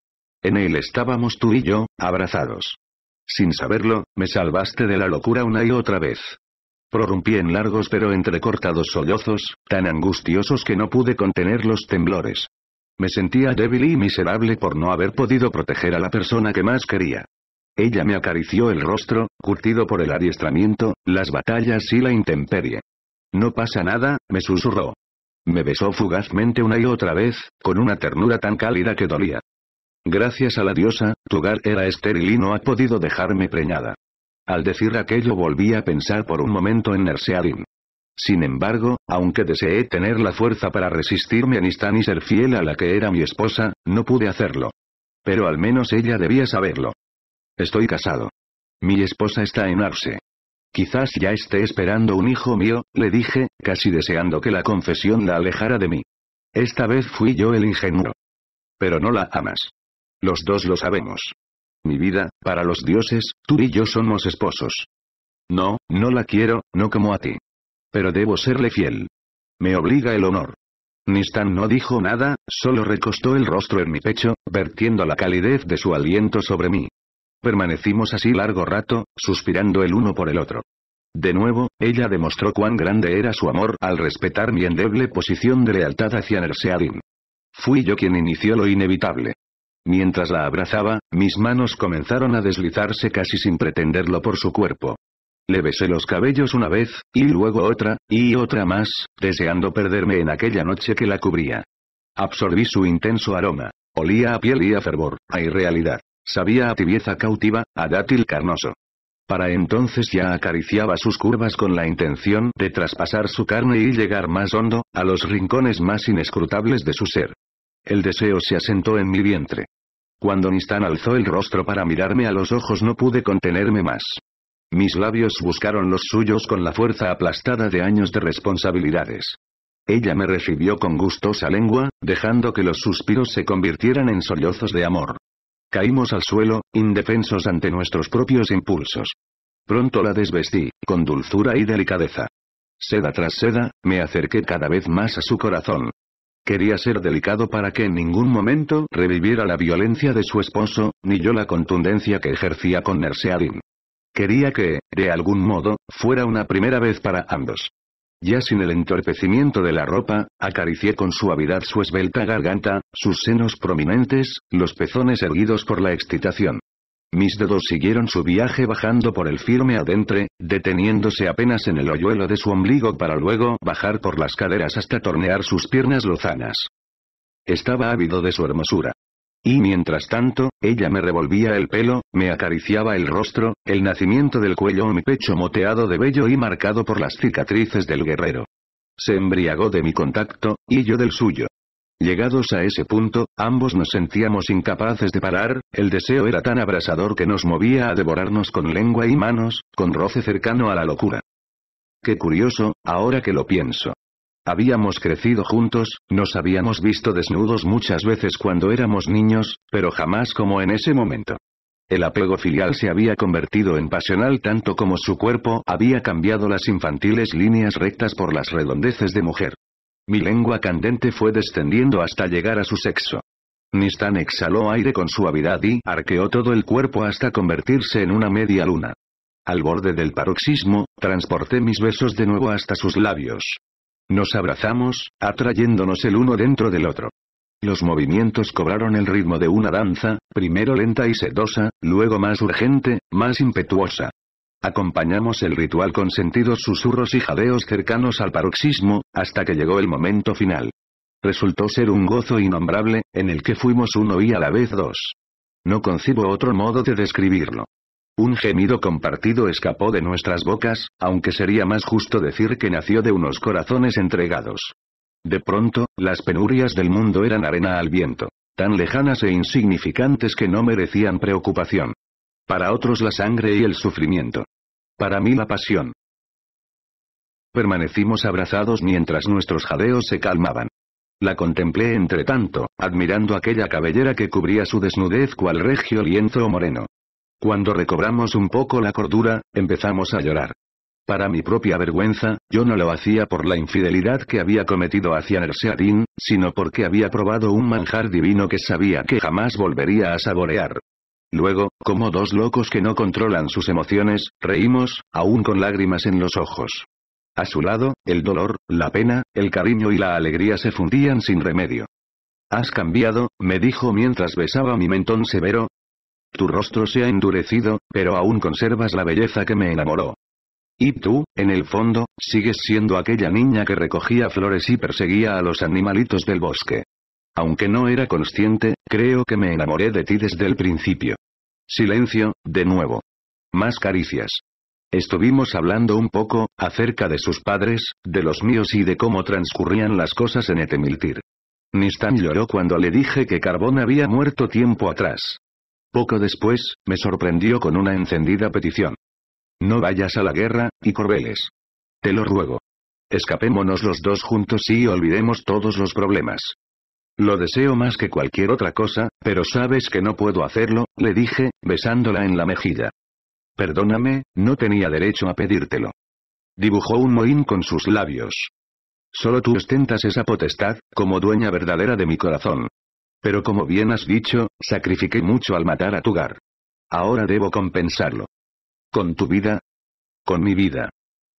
En él estábamos tú y yo, abrazados. Sin saberlo, me salvaste de la locura una y otra vez. Prorrumpí en largos pero entrecortados sollozos, tan angustiosos que no pude contener los temblores. Me sentía débil y miserable por no haber podido proteger a la persona que más quería. Ella me acarició el rostro, curtido por el adiestramiento, las batallas y la intemperie. No pasa nada, me susurró. Me besó fugazmente una y otra vez, con una ternura tan cálida que dolía. Gracias a la diosa, tu hogar era estéril y no ha podido dejarme preñada. Al decir aquello volví a pensar por un momento en Nerseadim. Sin embargo, aunque deseé tener la fuerza para resistirme a Nistán y ser fiel a la que era mi esposa, no pude hacerlo. Pero al menos ella debía saberlo. Estoy casado. Mi esposa está en Arse. Quizás ya esté esperando un hijo mío, le dije, casi deseando que la confesión la alejara de mí. Esta vez fui yo el ingenuo. Pero no la amas. Los dos lo sabemos. Mi vida, para los dioses, tú y yo somos esposos. No, no la quiero, no como a ti. Pero debo serle fiel. Me obliga el honor. Nistan no dijo nada, solo recostó el rostro en mi pecho, vertiendo la calidez de su aliento sobre mí. Permanecimos así largo rato, suspirando el uno por el otro. De nuevo, ella demostró cuán grande era su amor al respetar mi endeble posición de lealtad hacia Nerseadin. Fui yo quien inició lo inevitable. Mientras la abrazaba, mis manos comenzaron a deslizarse casi sin pretenderlo por su cuerpo. Le besé los cabellos una vez, y luego otra, y otra más, deseando perderme en aquella noche que la cubría. Absorbí su intenso aroma. Olía a piel y a fervor, a irrealidad. Sabía a tibieza cautiva, a dátil carnoso. Para entonces ya acariciaba sus curvas con la intención de traspasar su carne y llegar más hondo, a los rincones más inescrutables de su ser. El deseo se asentó en mi vientre. Cuando Nistan alzó el rostro para mirarme a los ojos no pude contenerme más. Mis labios buscaron los suyos con la fuerza aplastada de años de responsabilidades. Ella me recibió con gustosa lengua, dejando que los suspiros se convirtieran en sollozos de amor. Caímos al suelo, indefensos ante nuestros propios impulsos. Pronto la desvestí, con dulzura y delicadeza. Seda tras seda, me acerqué cada vez más a su corazón. Quería ser delicado para que en ningún momento reviviera la violencia de su esposo, ni yo la contundencia que ejercía con Nerseadin. Quería que, de algún modo, fuera una primera vez para ambos. Ya sin el entorpecimiento de la ropa, acaricié con suavidad su esbelta garganta, sus senos prominentes, los pezones erguidos por la excitación. Mis dedos siguieron su viaje bajando por el firme adentre, deteniéndose apenas en el hoyuelo de su ombligo para luego bajar por las caderas hasta tornear sus piernas lozanas. Estaba ávido de su hermosura. Y mientras tanto, ella me revolvía el pelo, me acariciaba el rostro, el nacimiento del cuello o mi pecho moteado de vello y marcado por las cicatrices del guerrero. Se embriagó de mi contacto, y yo del suyo. Llegados a ese punto, ambos nos sentíamos incapaces de parar, el deseo era tan abrasador que nos movía a devorarnos con lengua y manos, con roce cercano a la locura. Qué curioso, ahora que lo pienso. Habíamos crecido juntos, nos habíamos visto desnudos muchas veces cuando éramos niños, pero jamás como en ese momento. El apego filial se había convertido en pasional tanto como su cuerpo había cambiado las infantiles líneas rectas por las redondeces de mujer. Mi lengua candente fue descendiendo hasta llegar a su sexo. Nistan exhaló aire con suavidad y arqueó todo el cuerpo hasta convertirse en una media luna. Al borde del paroxismo, transporté mis besos de nuevo hasta sus labios. Nos abrazamos, atrayéndonos el uno dentro del otro. Los movimientos cobraron el ritmo de una danza, primero lenta y sedosa, luego más urgente, más impetuosa. Acompañamos el ritual con sentidos susurros y jadeos cercanos al paroxismo, hasta que llegó el momento final. Resultó ser un gozo innombrable, en el que fuimos uno y a la vez dos. No concibo otro modo de describirlo. Un gemido compartido escapó de nuestras bocas, aunque sería más justo decir que nació de unos corazones entregados. De pronto, las penurias del mundo eran arena al viento, tan lejanas e insignificantes que no merecían preocupación. Para otros la sangre y el sufrimiento. Para mí la pasión. Permanecimos abrazados mientras nuestros jadeos se calmaban. La contemplé entre tanto, admirando aquella cabellera que cubría su desnudez cual regio lienzo moreno. Cuando recobramos un poco la cordura, empezamos a llorar. Para mi propia vergüenza, yo no lo hacía por la infidelidad que había cometido hacia Nerseadin, sino porque había probado un manjar divino que sabía que jamás volvería a saborear. Luego, como dos locos que no controlan sus emociones, reímos, aún con lágrimas en los ojos. A su lado, el dolor, la pena, el cariño y la alegría se fundían sin remedio. Has cambiado, me dijo mientras besaba mi mentón severo, tu rostro se ha endurecido, pero aún conservas la belleza que me enamoró. Y tú, en el fondo, sigues siendo aquella niña que recogía flores y perseguía a los animalitos del bosque. Aunque no era consciente, creo que me enamoré de ti desde el principio. Silencio, de nuevo. Más caricias. Estuvimos hablando un poco, acerca de sus padres, de los míos y de cómo transcurrían las cosas en Etemiltir. Nistan lloró cuando le dije que Carbón había muerto tiempo atrás. Poco después, me sorprendió con una encendida petición. No vayas a la guerra, y Corbeles. Te lo ruego. Escapémonos los dos juntos y olvidemos todos los problemas. Lo deseo más que cualquier otra cosa, pero sabes que no puedo hacerlo, le dije, besándola en la mejilla. Perdóname, no tenía derecho a pedírtelo. Dibujó un mohín con sus labios. Solo tú ostentas esa potestad, como dueña verdadera de mi corazón. Pero como bien has dicho, sacrifiqué mucho al matar a Tugar. Ahora debo compensarlo. ¿Con tu vida? Con mi vida.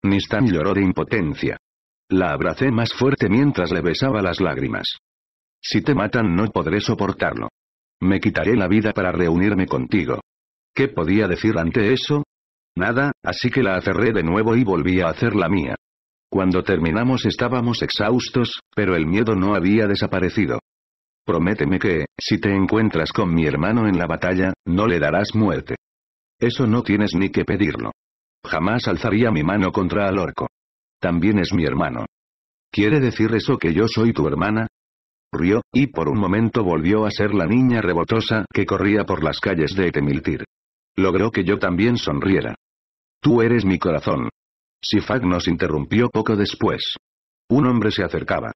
Nistan lloró de impotencia. La abracé más fuerte mientras le besaba las lágrimas. Si te matan no podré soportarlo. Me quitaré la vida para reunirme contigo. ¿Qué podía decir ante eso? Nada, así que la aferré de nuevo y volví a hacer la mía. Cuando terminamos estábamos exhaustos, pero el miedo no había desaparecido. Prométeme que, si te encuentras con mi hermano en la batalla, no le darás muerte. Eso no tienes ni que pedirlo. Jamás alzaría mi mano contra al orco. También es mi hermano. ¿Quiere decir eso que yo soy tu hermana? Rió, y por un momento volvió a ser la niña rebotosa que corría por las calles de Etemiltir. Logró que yo también sonriera. Tú eres mi corazón. Sifag nos interrumpió poco después. Un hombre se acercaba.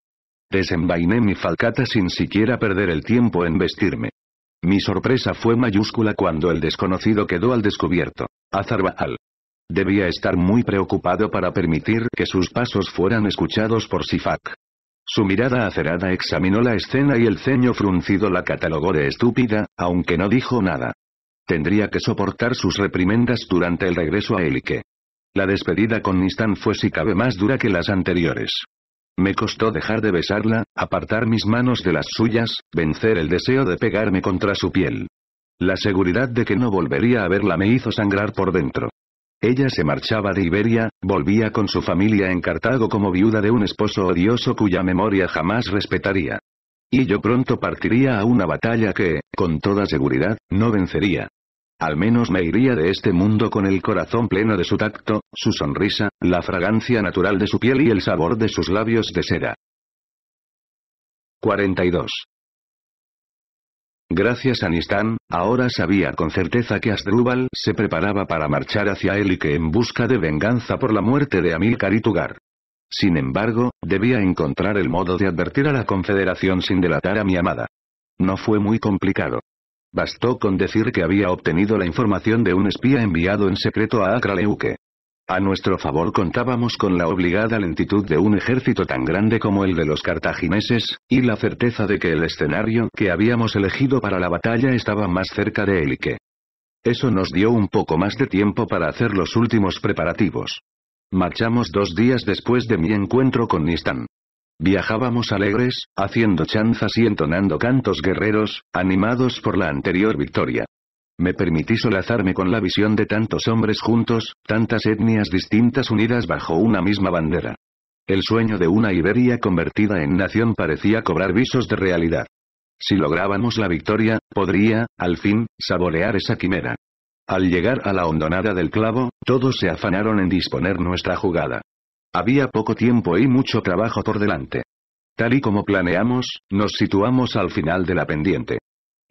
Desenvainé mi falcata sin siquiera perder el tiempo en vestirme. Mi sorpresa fue mayúscula cuando el desconocido quedó al descubierto. Azarbaal. Debía estar muy preocupado para permitir que sus pasos fueran escuchados por Sifak. Su mirada acerada examinó la escena y el ceño fruncido la catalogó de estúpida, aunque no dijo nada. Tendría que soportar sus reprimendas durante el regreso a Elike. La despedida con Nistan fue si cabe más dura que las anteriores. Me costó dejar de besarla, apartar mis manos de las suyas, vencer el deseo de pegarme contra su piel. La seguridad de que no volvería a verla me hizo sangrar por dentro. Ella se marchaba de Iberia, volvía con su familia en Cartago como viuda de un esposo odioso cuya memoria jamás respetaría. Y yo pronto partiría a una batalla que, con toda seguridad, no vencería. Al menos me iría de este mundo con el corazón pleno de su tacto, su sonrisa, la fragancia natural de su piel y el sabor de sus labios de seda. 42. Gracias a Nistán, ahora sabía con certeza que Asdrúbal se preparaba para marchar hacia él y que en busca de venganza por la muerte de Amílcar y Tugar. Sin embargo, debía encontrar el modo de advertir a la Confederación sin delatar a mi amada. No fue muy complicado. Bastó con decir que había obtenido la información de un espía enviado en secreto a Akraleuke. A nuestro favor contábamos con la obligada lentitud de un ejército tan grande como el de los cartagineses, y la certeza de que el escenario que habíamos elegido para la batalla estaba más cerca de Elike. Eso nos dio un poco más de tiempo para hacer los últimos preparativos. Marchamos dos días después de mi encuentro con Nistan. Viajábamos alegres, haciendo chanzas y entonando cantos guerreros, animados por la anterior victoria. Me permití solazarme con la visión de tantos hombres juntos, tantas etnias distintas unidas bajo una misma bandera. El sueño de una Iberia convertida en nación parecía cobrar visos de realidad. Si lográbamos la victoria, podría, al fin, saborear esa quimera. Al llegar a la hondonada del clavo, todos se afanaron en disponer nuestra jugada. Había poco tiempo y mucho trabajo por delante. Tal y como planeamos, nos situamos al final de la pendiente.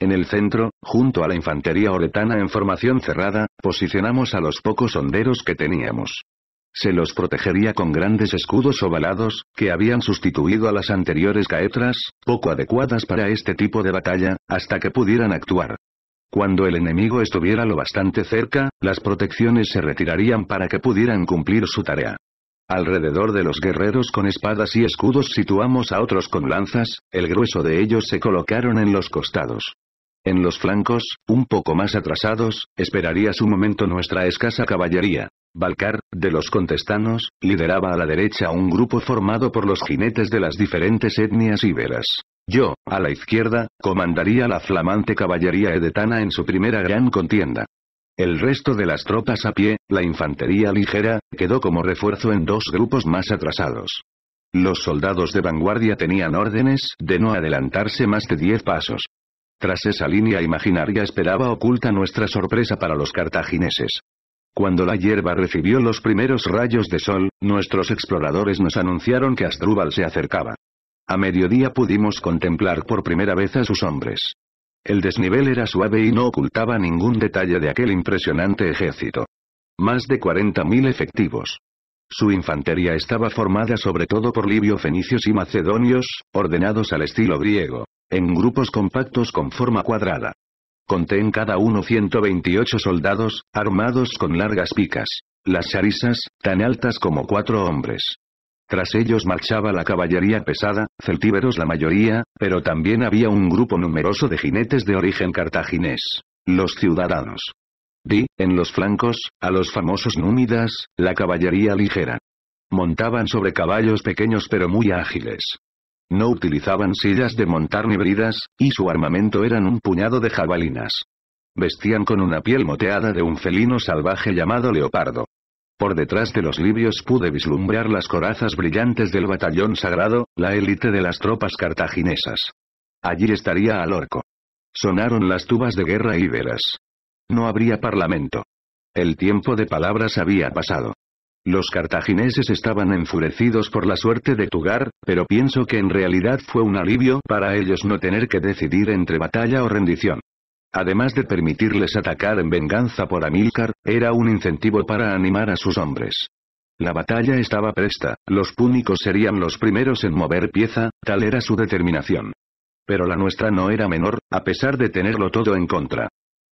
En el centro, junto a la infantería oretana en formación cerrada, posicionamos a los pocos honderos que teníamos. Se los protegería con grandes escudos ovalados, que habían sustituido a las anteriores caetras, poco adecuadas para este tipo de batalla, hasta que pudieran actuar. Cuando el enemigo estuviera lo bastante cerca, las protecciones se retirarían para que pudieran cumplir su tarea. Alrededor de los guerreros con espadas y escudos situamos a otros con lanzas, el grueso de ellos se colocaron en los costados. En los flancos, un poco más atrasados, esperaría su momento nuestra escasa caballería. Balcar, de los contestanos, lideraba a la derecha un grupo formado por los jinetes de las diferentes etnias íberas. Yo, a la izquierda, comandaría la flamante caballería edetana en su primera gran contienda. El resto de las tropas a pie, la infantería ligera, quedó como refuerzo en dos grupos más atrasados. Los soldados de vanguardia tenían órdenes de no adelantarse más de diez pasos. Tras esa línea imaginaria esperaba oculta nuestra sorpresa para los cartagineses. Cuando la hierba recibió los primeros rayos de sol, nuestros exploradores nos anunciaron que Asdrúbal se acercaba. A mediodía pudimos contemplar por primera vez a sus hombres. El desnivel era suave y no ocultaba ningún detalle de aquel impresionante ejército. Más de 40.000 efectivos. Su infantería estaba formada sobre todo por libio-fenicios y macedonios, ordenados al estilo griego en grupos compactos con forma cuadrada. Conté en cada uno 128 soldados, armados con largas picas. Las charisas, tan altas como cuatro hombres. Tras ellos marchaba la caballería pesada, celtíberos la mayoría, pero también había un grupo numeroso de jinetes de origen cartaginés. Los ciudadanos. Vi, en los flancos, a los famosos númidas, la caballería ligera. Montaban sobre caballos pequeños pero muy ágiles. No utilizaban sillas de montar ni bridas, y su armamento eran un puñado de jabalinas. Vestían con una piel moteada de un felino salvaje llamado leopardo. Por detrás de los libios pude vislumbrar las corazas brillantes del batallón sagrado, la élite de las tropas cartaginesas. Allí estaría al orco. Sonaron las tubas de guerra íberas. No habría parlamento. El tiempo de palabras había pasado. Los cartagineses estaban enfurecidos por la suerte de Tugar, pero pienso que en realidad fue un alivio para ellos no tener que decidir entre batalla o rendición. Además de permitirles atacar en venganza por Amílcar, era un incentivo para animar a sus hombres. La batalla estaba presta, los púnicos serían los primeros en mover pieza, tal era su determinación. Pero la nuestra no era menor, a pesar de tenerlo todo en contra.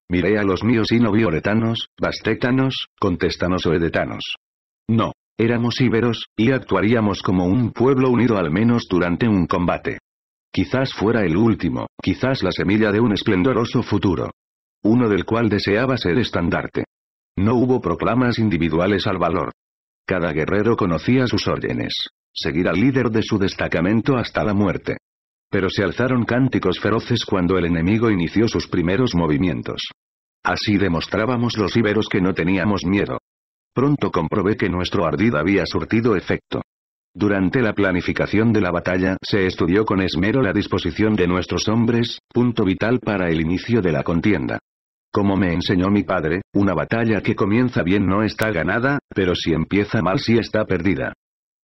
Miré a los míos y no vi oretanos, bastétanos, contestanos o edetanos. No. Éramos íberos, y actuaríamos como un pueblo unido al menos durante un combate. Quizás fuera el último, quizás la semilla de un esplendoroso futuro. Uno del cual deseaba ser estandarte. No hubo proclamas individuales al valor. Cada guerrero conocía sus órdenes. Seguir al líder de su destacamento hasta la muerte. Pero se alzaron cánticos feroces cuando el enemigo inició sus primeros movimientos. Así demostrábamos los íberos que no teníamos miedo. Pronto comprobé que nuestro ardid había surtido efecto. Durante la planificación de la batalla se estudió con esmero la disposición de nuestros hombres, punto vital para el inicio de la contienda. Como me enseñó mi padre, una batalla que comienza bien no está ganada, pero si empieza mal sí está perdida.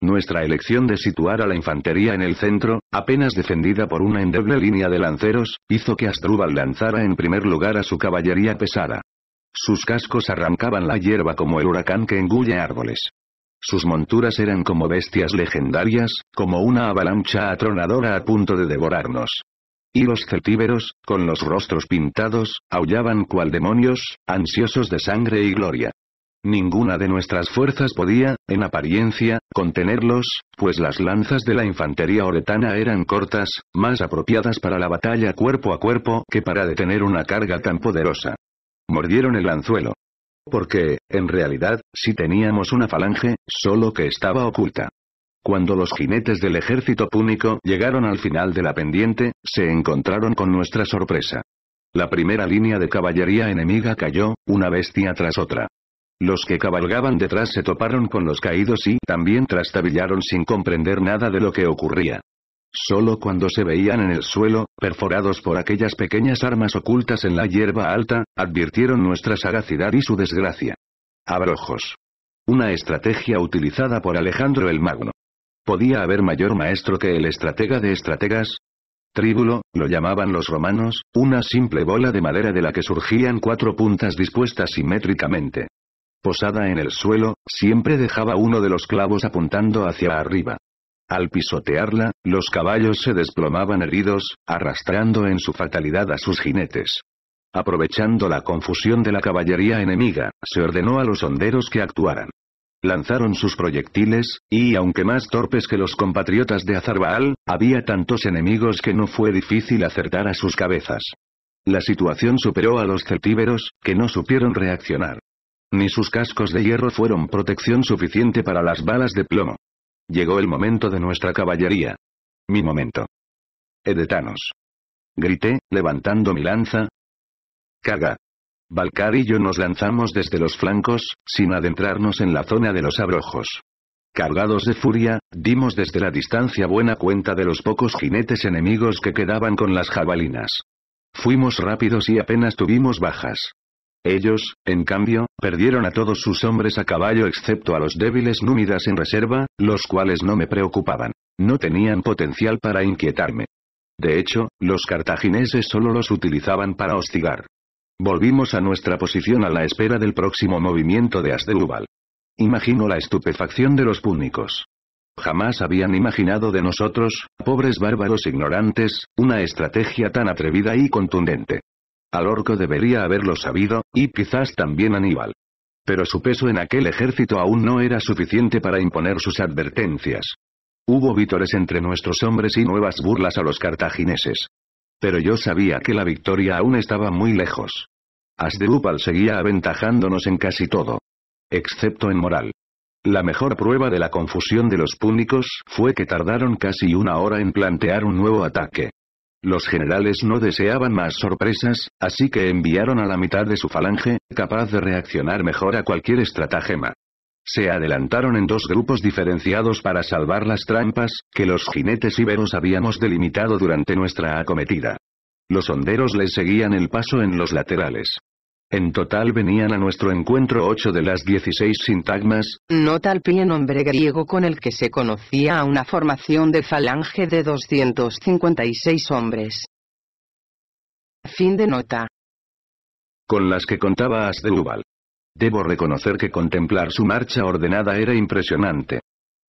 Nuestra elección de situar a la infantería en el centro, apenas defendida por una endeble línea de lanceros, hizo que Asdrúbal lanzara en primer lugar a su caballería pesada. Sus cascos arrancaban la hierba como el huracán que engulle árboles. Sus monturas eran como bestias legendarias, como una avalancha atronadora a punto de devorarnos. Y los celtíberos, con los rostros pintados, aullaban cual demonios, ansiosos de sangre y gloria. Ninguna de nuestras fuerzas podía, en apariencia, contenerlos, pues las lanzas de la infantería oretana eran cortas, más apropiadas para la batalla cuerpo a cuerpo que para detener una carga tan poderosa. Mordieron el anzuelo. Porque, en realidad, sí teníamos una falange, solo que estaba oculta. Cuando los jinetes del ejército púnico llegaron al final de la pendiente, se encontraron con nuestra sorpresa. La primera línea de caballería enemiga cayó, una bestia tras otra. Los que cabalgaban detrás se toparon con los caídos y también trastabillaron sin comprender nada de lo que ocurría. Solo cuando se veían en el suelo, perforados por aquellas pequeñas armas ocultas en la hierba alta, advirtieron nuestra sagacidad y su desgracia. Abrojos. Una estrategia utilizada por Alejandro el Magno. ¿Podía haber mayor maestro que el estratega de estrategas? Tríbulo, lo llamaban los romanos, una simple bola de madera de la que surgían cuatro puntas dispuestas simétricamente. Posada en el suelo, siempre dejaba uno de los clavos apuntando hacia arriba. Al pisotearla, los caballos se desplomaban heridos, arrastrando en su fatalidad a sus jinetes. Aprovechando la confusión de la caballería enemiga, se ordenó a los honderos que actuaran. Lanzaron sus proyectiles, y aunque más torpes que los compatriotas de Azarbaal, había tantos enemigos que no fue difícil acertar a sus cabezas. La situación superó a los celtíberos, que no supieron reaccionar. Ni sus cascos de hierro fueron protección suficiente para las balas de plomo. Llegó el momento de nuestra caballería. Mi momento. Edetanos. Grité, levantando mi lanza. Carga. Balcar y yo nos lanzamos desde los flancos, sin adentrarnos en la zona de los abrojos. Cargados de furia, dimos desde la distancia buena cuenta de los pocos jinetes enemigos que quedaban con las jabalinas. Fuimos rápidos y apenas tuvimos bajas. Ellos, en cambio, perdieron a todos sus hombres a caballo excepto a los débiles númidas en reserva, los cuales no me preocupaban. No tenían potencial para inquietarme. De hecho, los cartagineses solo los utilizaban para hostigar. Volvimos a nuestra posición a la espera del próximo movimiento de Asdrúbal. Imagino la estupefacción de los púnicos. Jamás habían imaginado de nosotros, pobres bárbaros ignorantes, una estrategia tan atrevida y contundente. Al orco debería haberlo sabido, y quizás también Aníbal. Pero su peso en aquel ejército aún no era suficiente para imponer sus advertencias. Hubo vítores entre nuestros hombres y nuevas burlas a los cartagineses. Pero yo sabía que la victoria aún estaba muy lejos. Asdrúbal seguía aventajándonos en casi todo. Excepto en moral. La mejor prueba de la confusión de los púnicos fue que tardaron casi una hora en plantear un nuevo ataque. Los generales no deseaban más sorpresas, así que enviaron a la mitad de su falange, capaz de reaccionar mejor a cualquier estratagema. Se adelantaron en dos grupos diferenciados para salvar las trampas, que los jinetes íberos habíamos delimitado durante nuestra acometida. Los honderos les seguían el paso en los laterales. En total venían a nuestro encuentro ocho de las dieciséis sintagmas. Nota al pie nombre griego con el que se conocía a una formación de falange de 256 hombres. Fin de nota. Con las que contaba Asdrúbal. Debo reconocer que contemplar su marcha ordenada era impresionante.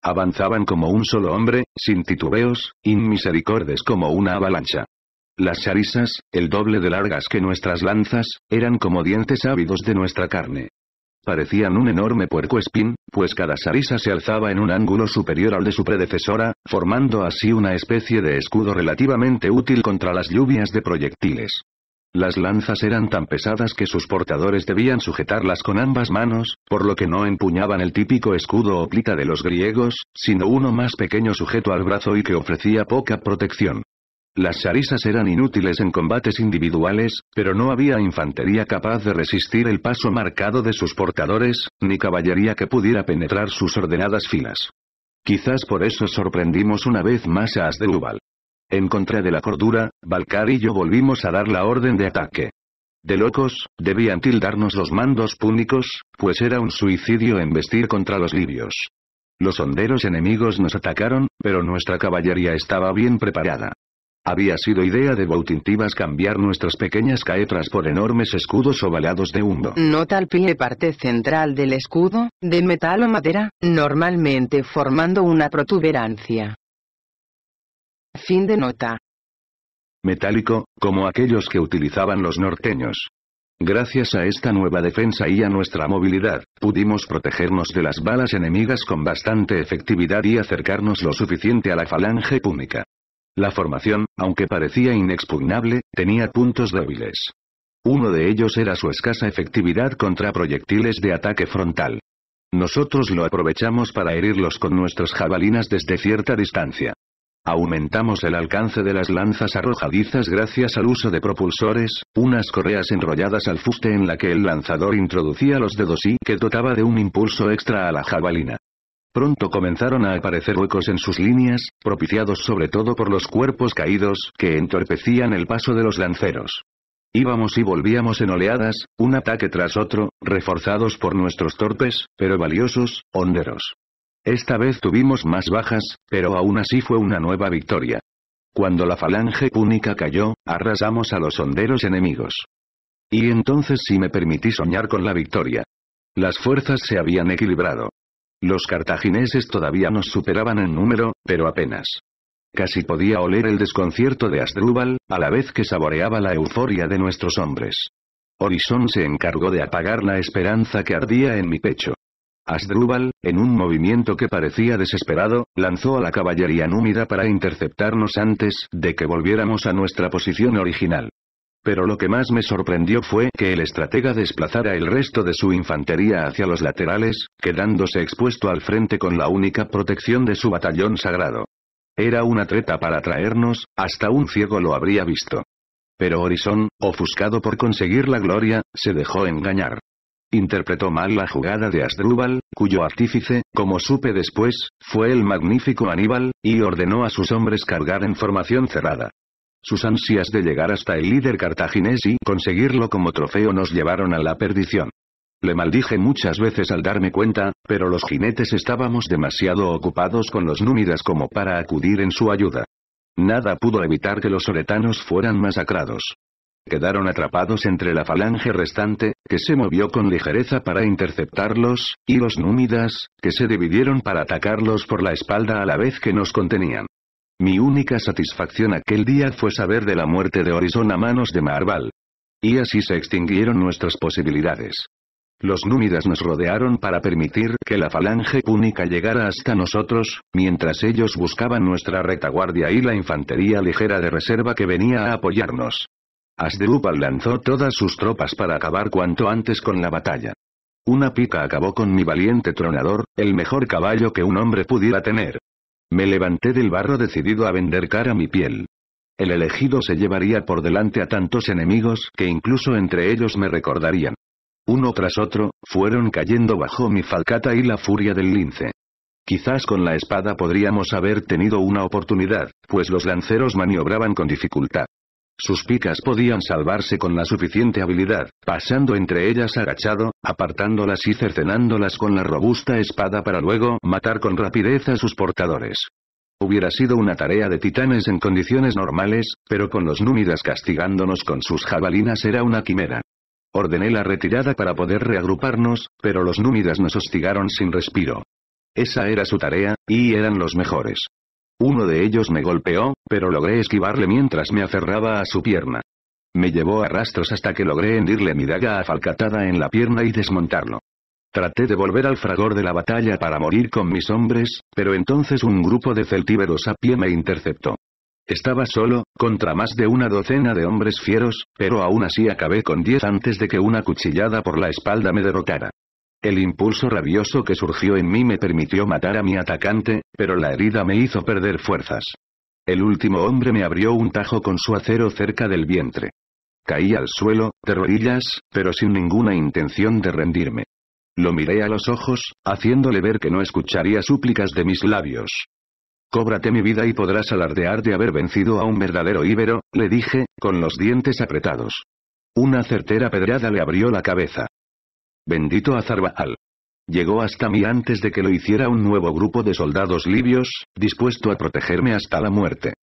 Avanzaban como un solo hombre, sin titubeos, inmisericordes como una avalancha. Las charisas, el doble de largas que nuestras lanzas, eran como dientes ávidos de nuestra carne. Parecían un enorme puercoespín, pues cada sarisa se alzaba en un ángulo superior al de su predecesora, formando así una especie de escudo relativamente útil contra las lluvias de proyectiles. Las lanzas eran tan pesadas que sus portadores debían sujetarlas con ambas manos, por lo que no empuñaban el típico escudo o plita de los griegos, sino uno más pequeño sujeto al brazo y que ofrecía poca protección. Las sarisas eran inútiles en combates individuales, pero no había infantería capaz de resistir el paso marcado de sus portadores, ni caballería que pudiera penetrar sus ordenadas filas. Quizás por eso sorprendimos una vez más a Asdrúbal. En contra de la cordura, Balcar y yo volvimos a dar la orden de ataque. De locos, debían tildarnos los mandos púnicos, pues era un suicidio embestir contra los libios. Los honderos enemigos nos atacaron, pero nuestra caballería estaba bien preparada. Había sido idea de Bautintivas cambiar nuestras pequeñas caetras por enormes escudos ovalados de humo. Nota al pie parte central del escudo, de metal o madera, normalmente formando una protuberancia. Fin de nota. Metálico, como aquellos que utilizaban los norteños. Gracias a esta nueva defensa y a nuestra movilidad, pudimos protegernos de las balas enemigas con bastante efectividad y acercarnos lo suficiente a la falange púnica. La formación, aunque parecía inexpugnable, tenía puntos débiles. Uno de ellos era su escasa efectividad contra proyectiles de ataque frontal. Nosotros lo aprovechamos para herirlos con nuestras jabalinas desde cierta distancia. Aumentamos el alcance de las lanzas arrojadizas gracias al uso de propulsores, unas correas enrolladas al fuste en la que el lanzador introducía los dedos y que dotaba de un impulso extra a la jabalina. Pronto comenzaron a aparecer huecos en sus líneas, propiciados sobre todo por los cuerpos caídos que entorpecían el paso de los lanceros. Íbamos y volvíamos en oleadas, un ataque tras otro, reforzados por nuestros torpes, pero valiosos, honderos. Esta vez tuvimos más bajas, pero aún así fue una nueva victoria. Cuando la falange púnica cayó, arrasamos a los honderos enemigos. Y entonces sí me permití soñar con la victoria. Las fuerzas se habían equilibrado. Los cartagineses todavía nos superaban en número, pero apenas. Casi podía oler el desconcierto de Asdrúbal, a la vez que saboreaba la euforia de nuestros hombres. Horizon se encargó de apagar la esperanza que ardía en mi pecho. Asdrúbal, en un movimiento que parecía desesperado, lanzó a la caballería númida para interceptarnos antes de que volviéramos a nuestra posición original. Pero lo que más me sorprendió fue que el estratega desplazara el resto de su infantería hacia los laterales, quedándose expuesto al frente con la única protección de su batallón sagrado. Era una treta para traernos, hasta un ciego lo habría visto. Pero Horizon, ofuscado por conseguir la gloria, se dejó engañar. Interpretó mal la jugada de Asdrúbal, cuyo artífice, como supe después, fue el magnífico Aníbal, y ordenó a sus hombres cargar en formación cerrada. Sus ansias de llegar hasta el líder cartaginés y conseguirlo como trofeo nos llevaron a la perdición. Le maldije muchas veces al darme cuenta, pero los jinetes estábamos demasiado ocupados con los númidas como para acudir en su ayuda. Nada pudo evitar que los oretanos fueran masacrados. Quedaron atrapados entre la falange restante, que se movió con ligereza para interceptarlos, y los númidas, que se dividieron para atacarlos por la espalda a la vez que nos contenían. Mi única satisfacción aquel día fue saber de la muerte de Horizon a manos de Marval. Y así se extinguieron nuestras posibilidades. Los númidas nos rodearon para permitir que la falange púnica llegara hasta nosotros, mientras ellos buscaban nuestra retaguardia y la infantería ligera de reserva que venía a apoyarnos. Asdrúbal lanzó todas sus tropas para acabar cuanto antes con la batalla. Una pica acabó con mi valiente tronador, el mejor caballo que un hombre pudiera tener. Me levanté del barro decidido a vender cara mi piel. El elegido se llevaría por delante a tantos enemigos que incluso entre ellos me recordarían. Uno tras otro, fueron cayendo bajo mi falcata y la furia del lince. Quizás con la espada podríamos haber tenido una oportunidad, pues los lanceros maniobraban con dificultad. Sus picas podían salvarse con la suficiente habilidad, pasando entre ellas agachado, apartándolas y cercenándolas con la robusta espada para luego matar con rapidez a sus portadores. Hubiera sido una tarea de titanes en condiciones normales, pero con los númidas castigándonos con sus jabalinas era una quimera. Ordené la retirada para poder reagruparnos, pero los númidas nos hostigaron sin respiro. Esa era su tarea, y eran los mejores. Uno de ellos me golpeó, pero logré esquivarle mientras me aferraba a su pierna. Me llevó a rastros hasta que logré hendirle mi daga afalcatada en la pierna y desmontarlo. Traté de volver al fragor de la batalla para morir con mis hombres, pero entonces un grupo de celtíberos a pie me interceptó. Estaba solo, contra más de una docena de hombres fieros, pero aún así acabé con diez antes de que una cuchillada por la espalda me derrocara. El impulso rabioso que surgió en mí me permitió matar a mi atacante, pero la herida me hizo perder fuerzas. El último hombre me abrió un tajo con su acero cerca del vientre. Caí al suelo, de rodillas, pero sin ninguna intención de rendirme. Lo miré a los ojos, haciéndole ver que no escucharía súplicas de mis labios. Cóbrate mi vida y podrás alardear de haber vencido a un verdadero íbero, le dije, con los dientes apretados. Una certera pedrada le abrió la cabeza. Bendito Azarbaal. Llegó hasta mí antes de que lo hiciera un nuevo grupo de soldados libios, dispuesto a protegerme hasta la muerte.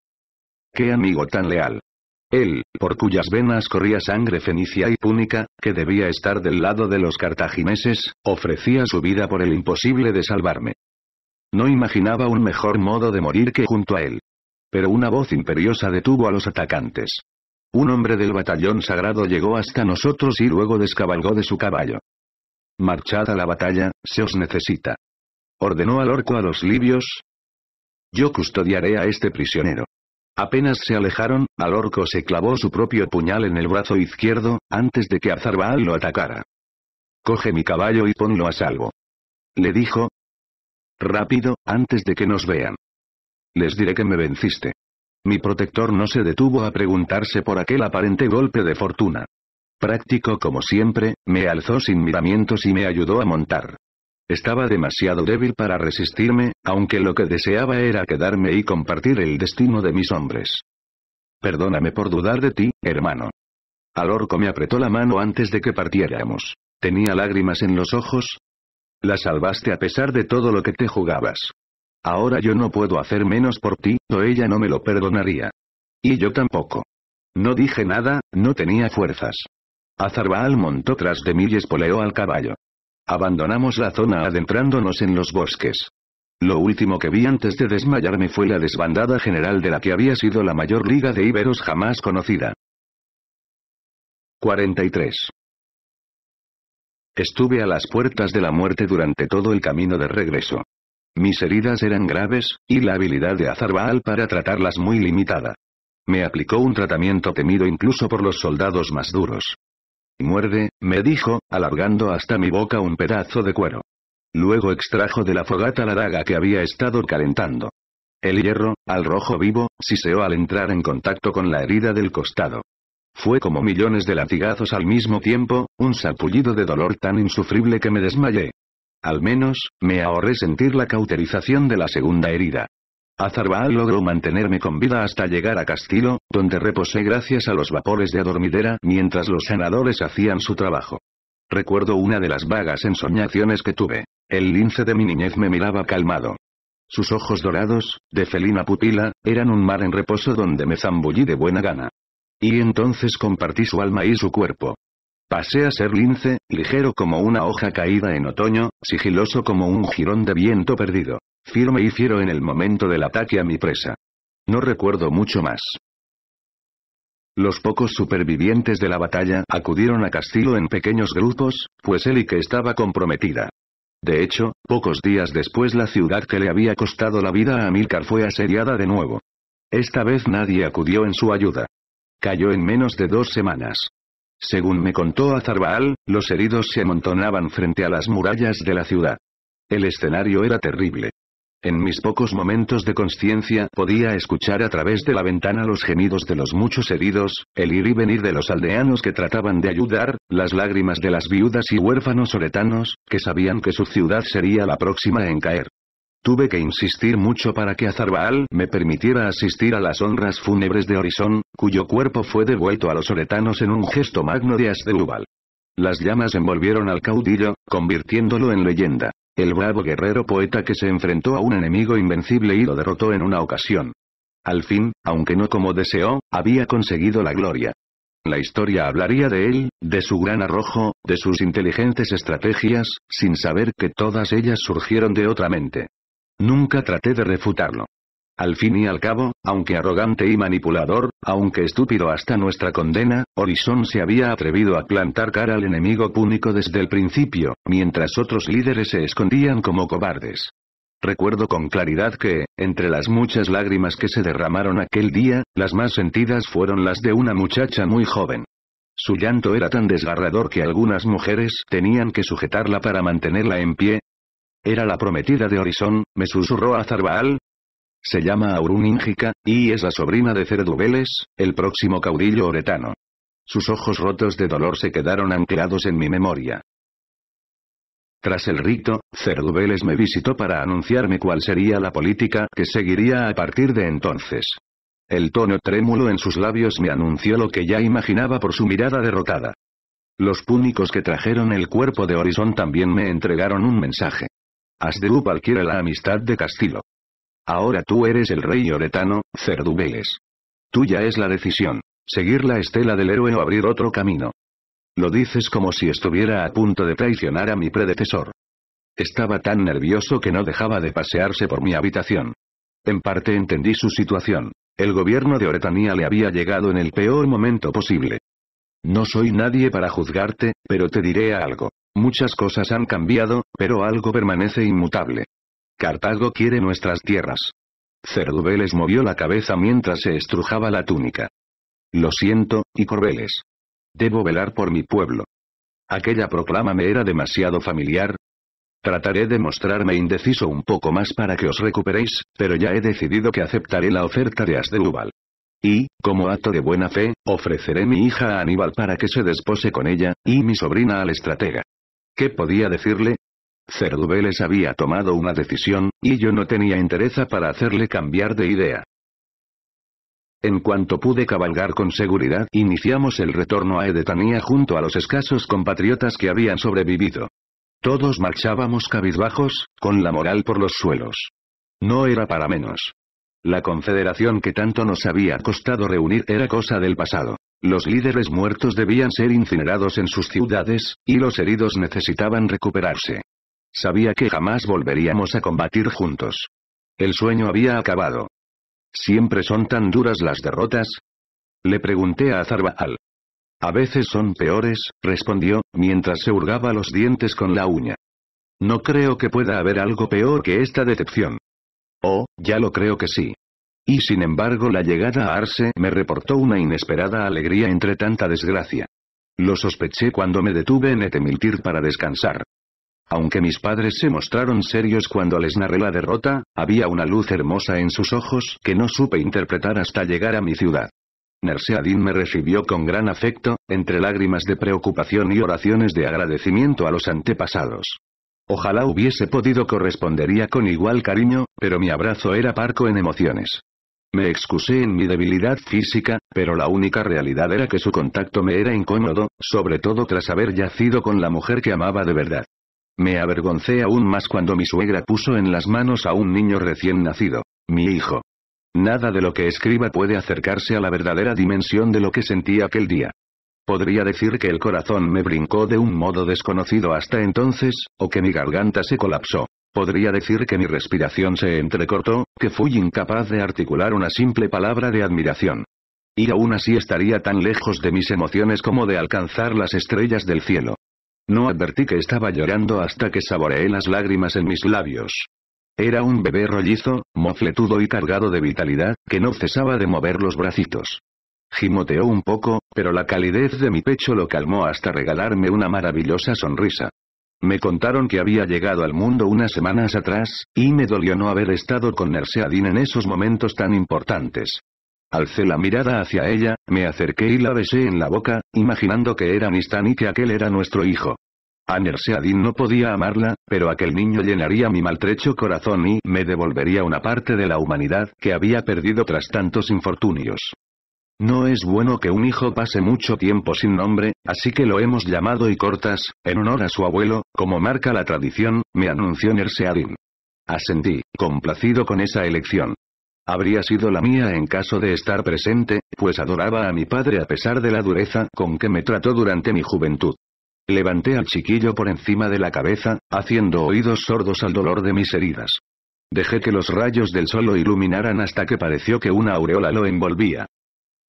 ¡Qué amigo tan leal! Él, por cuyas venas corría sangre fenicia y púnica, que debía estar del lado de los cartagineses, ofrecía su vida por el imposible de salvarme. No imaginaba un mejor modo de morir que junto a él. Pero una voz imperiosa detuvo a los atacantes. Un hombre del batallón sagrado llegó hasta nosotros y luego descabalgó de su caballo. Marchad a la batalla, se os necesita. Ordenó al orco a los libios. Yo custodiaré a este prisionero. Apenas se alejaron, al orco se clavó su propio puñal en el brazo izquierdo, antes de que Azarbaal lo atacara. Coge mi caballo y ponlo a salvo. Le dijo. Rápido, antes de que nos vean. Les diré que me venciste. Mi protector no se detuvo a preguntarse por aquel aparente golpe de fortuna. Práctico como siempre, me alzó sin miramientos y me ayudó a montar. Estaba demasiado débil para resistirme, aunque lo que deseaba era quedarme y compartir el destino de mis hombres. Perdóname por dudar de ti, hermano. Al orco me apretó la mano antes de que partiéramos. Tenía lágrimas en los ojos. La salvaste a pesar de todo lo que te jugabas. Ahora yo no puedo hacer menos por ti, o ella no me lo perdonaría. Y yo tampoco. No dije nada, no tenía fuerzas. Azarbaal montó tras de mí y espoleó al caballo. Abandonamos la zona adentrándonos en los bosques. Lo último que vi antes de desmayarme fue la desbandada general de la que había sido la mayor liga de íberos jamás conocida. 43. Estuve a las puertas de la muerte durante todo el camino de regreso. Mis heridas eran graves, y la habilidad de Azarbaal para tratarlas muy limitada. Me aplicó un tratamiento temido incluso por los soldados más duros. Muerde, me dijo, alargando hasta mi boca un pedazo de cuero. Luego extrajo de la fogata la daga que había estado calentando. El hierro, al rojo vivo, siseó al entrar en contacto con la herida del costado. Fue como millones de latigazos al mismo tiempo, un sapullido de dolor tan insufrible que me desmayé. Al menos, me ahorré sentir la cauterización de la segunda herida. Azarbaal logró mantenerme con vida hasta llegar a Castillo, donde reposé gracias a los vapores de adormidera mientras los sanadores hacían su trabajo. Recuerdo una de las vagas ensoñaciones que tuve. El lince de mi niñez me miraba calmado. Sus ojos dorados, de felina pupila, eran un mar en reposo donde me zambullí de buena gana. Y entonces compartí su alma y su cuerpo. Pasé a ser lince, ligero como una hoja caída en otoño, sigiloso como un jirón de viento perdido. Firme y fiero en el momento del ataque a mi presa. No recuerdo mucho más. Los pocos supervivientes de la batalla acudieron a Castillo en pequeños grupos, pues que estaba comprometida. De hecho, pocos días después la ciudad que le había costado la vida a Amílcar fue asediada de nuevo. Esta vez nadie acudió en su ayuda. Cayó en menos de dos semanas. Según me contó Azarbaal, los heridos se amontonaban frente a las murallas de la ciudad. El escenario era terrible. En mis pocos momentos de conciencia podía escuchar a través de la ventana los gemidos de los muchos heridos, el ir y venir de los aldeanos que trataban de ayudar, las lágrimas de las viudas y huérfanos oretanos, que sabían que su ciudad sería la próxima en caer. Tuve que insistir mucho para que Azarbaal me permitiera asistir a las honras fúnebres de Horizon, cuyo cuerpo fue devuelto a los oretanos en un gesto magno de Asdrúbal. Las llamas envolvieron al caudillo, convirtiéndolo en leyenda. El bravo guerrero poeta que se enfrentó a un enemigo invencible y lo derrotó en una ocasión. Al fin, aunque no como deseó, había conseguido la gloria. La historia hablaría de él, de su gran arrojo, de sus inteligentes estrategias, sin saber que todas ellas surgieron de otra mente. Nunca traté de refutarlo. Al fin y al cabo, aunque arrogante y manipulador, aunque estúpido hasta nuestra condena, Horizon se había atrevido a plantar cara al enemigo púnico desde el principio, mientras otros líderes se escondían como cobardes. Recuerdo con claridad que, entre las muchas lágrimas que se derramaron aquel día, las más sentidas fueron las de una muchacha muy joven. Su llanto era tan desgarrador que algunas mujeres tenían que sujetarla para mantenerla en pie. Era la prometida de Horizon, me susurró a Zarbaal, se llama Aurun y es la sobrina de Cerdubeles, el próximo caudillo oretano. Sus ojos rotos de dolor se quedaron anclados en mi memoria. Tras el rito, Cerdubeles me visitó para anunciarme cuál sería la política que seguiría a partir de entonces. El tono trémulo en sus labios me anunció lo que ya imaginaba por su mirada derrotada. Los púnicos que trajeron el cuerpo de Horizon también me entregaron un mensaje. Asdrúbal quiere la amistad de Castillo. Ahora tú eres el rey oretano, Cerdubeles. Tuya es la decisión, seguir la estela del héroe o abrir otro camino. Lo dices como si estuviera a punto de traicionar a mi predecesor. Estaba tan nervioso que no dejaba de pasearse por mi habitación. En parte entendí su situación. El gobierno de Oretanía le había llegado en el peor momento posible. No soy nadie para juzgarte, pero te diré algo. Muchas cosas han cambiado, pero algo permanece inmutable. Cartago quiere nuestras tierras. Cerdubeles movió la cabeza mientras se estrujaba la túnica. Lo siento, y Corbeles. Debo velar por mi pueblo. Aquella proclama me era demasiado familiar. Trataré de mostrarme indeciso un poco más para que os recuperéis, pero ya he decidido que aceptaré la oferta de Asdrúbal. Y, como acto de buena fe, ofreceré mi hija a Aníbal para que se despose con ella, y mi sobrina al estratega. ¿Qué podía decirle? Cerdubeles había tomado una decisión, y yo no tenía interés para hacerle cambiar de idea. En cuanto pude cabalgar con seguridad, iniciamos el retorno a Edetanía junto a los escasos compatriotas que habían sobrevivido. Todos marchábamos cabizbajos, con la moral por los suelos. No era para menos. La confederación que tanto nos había costado reunir era cosa del pasado. Los líderes muertos debían ser incinerados en sus ciudades, y los heridos necesitaban recuperarse. Sabía que jamás volveríamos a combatir juntos. El sueño había acabado. ¿Siempre son tan duras las derrotas? Le pregunté a Azarbaal. A veces son peores, respondió, mientras se hurgaba los dientes con la uña. No creo que pueda haber algo peor que esta decepción. Oh, ya lo creo que sí. Y sin embargo la llegada a Arse me reportó una inesperada alegría entre tanta desgracia. Lo sospeché cuando me detuve en Etemiltir para descansar. Aunque mis padres se mostraron serios cuando les narré la derrota, había una luz hermosa en sus ojos que no supe interpretar hasta llegar a mi ciudad. Nerseadin me recibió con gran afecto, entre lágrimas de preocupación y oraciones de agradecimiento a los antepasados. Ojalá hubiese podido correspondería con igual cariño, pero mi abrazo era parco en emociones. Me excusé en mi debilidad física, pero la única realidad era que su contacto me era incómodo, sobre todo tras haber yacido con la mujer que amaba de verdad. Me avergoncé aún más cuando mi suegra puso en las manos a un niño recién nacido, mi hijo. Nada de lo que escriba puede acercarse a la verdadera dimensión de lo que sentí aquel día. Podría decir que el corazón me brincó de un modo desconocido hasta entonces, o que mi garganta se colapsó. Podría decir que mi respiración se entrecortó, que fui incapaz de articular una simple palabra de admiración. Y aún así estaría tan lejos de mis emociones como de alcanzar las estrellas del cielo. No advertí que estaba llorando hasta que saboreé las lágrimas en mis labios. Era un bebé rollizo, mofletudo y cargado de vitalidad, que no cesaba de mover los bracitos. Gimoteó un poco, pero la calidez de mi pecho lo calmó hasta regalarme una maravillosa sonrisa. Me contaron que había llegado al mundo unas semanas atrás, y me dolió no haber estado con Nerseadin en esos momentos tan importantes. Alcé la mirada hacia ella, me acerqué y la besé en la boca, imaginando que era Nistan y que aquel era nuestro hijo. A Nerseadin no podía amarla, pero aquel niño llenaría mi maltrecho corazón y me devolvería una parte de la humanidad que había perdido tras tantos infortunios. No es bueno que un hijo pase mucho tiempo sin nombre, así que lo hemos llamado y cortas, en honor a su abuelo, como marca la tradición, me anunció Nerseadin. Asentí, complacido con esa elección. Habría sido la mía en caso de estar presente, pues adoraba a mi padre a pesar de la dureza con que me trató durante mi juventud. Levanté al chiquillo por encima de la cabeza, haciendo oídos sordos al dolor de mis heridas. Dejé que los rayos del sol lo iluminaran hasta que pareció que una aureola lo envolvía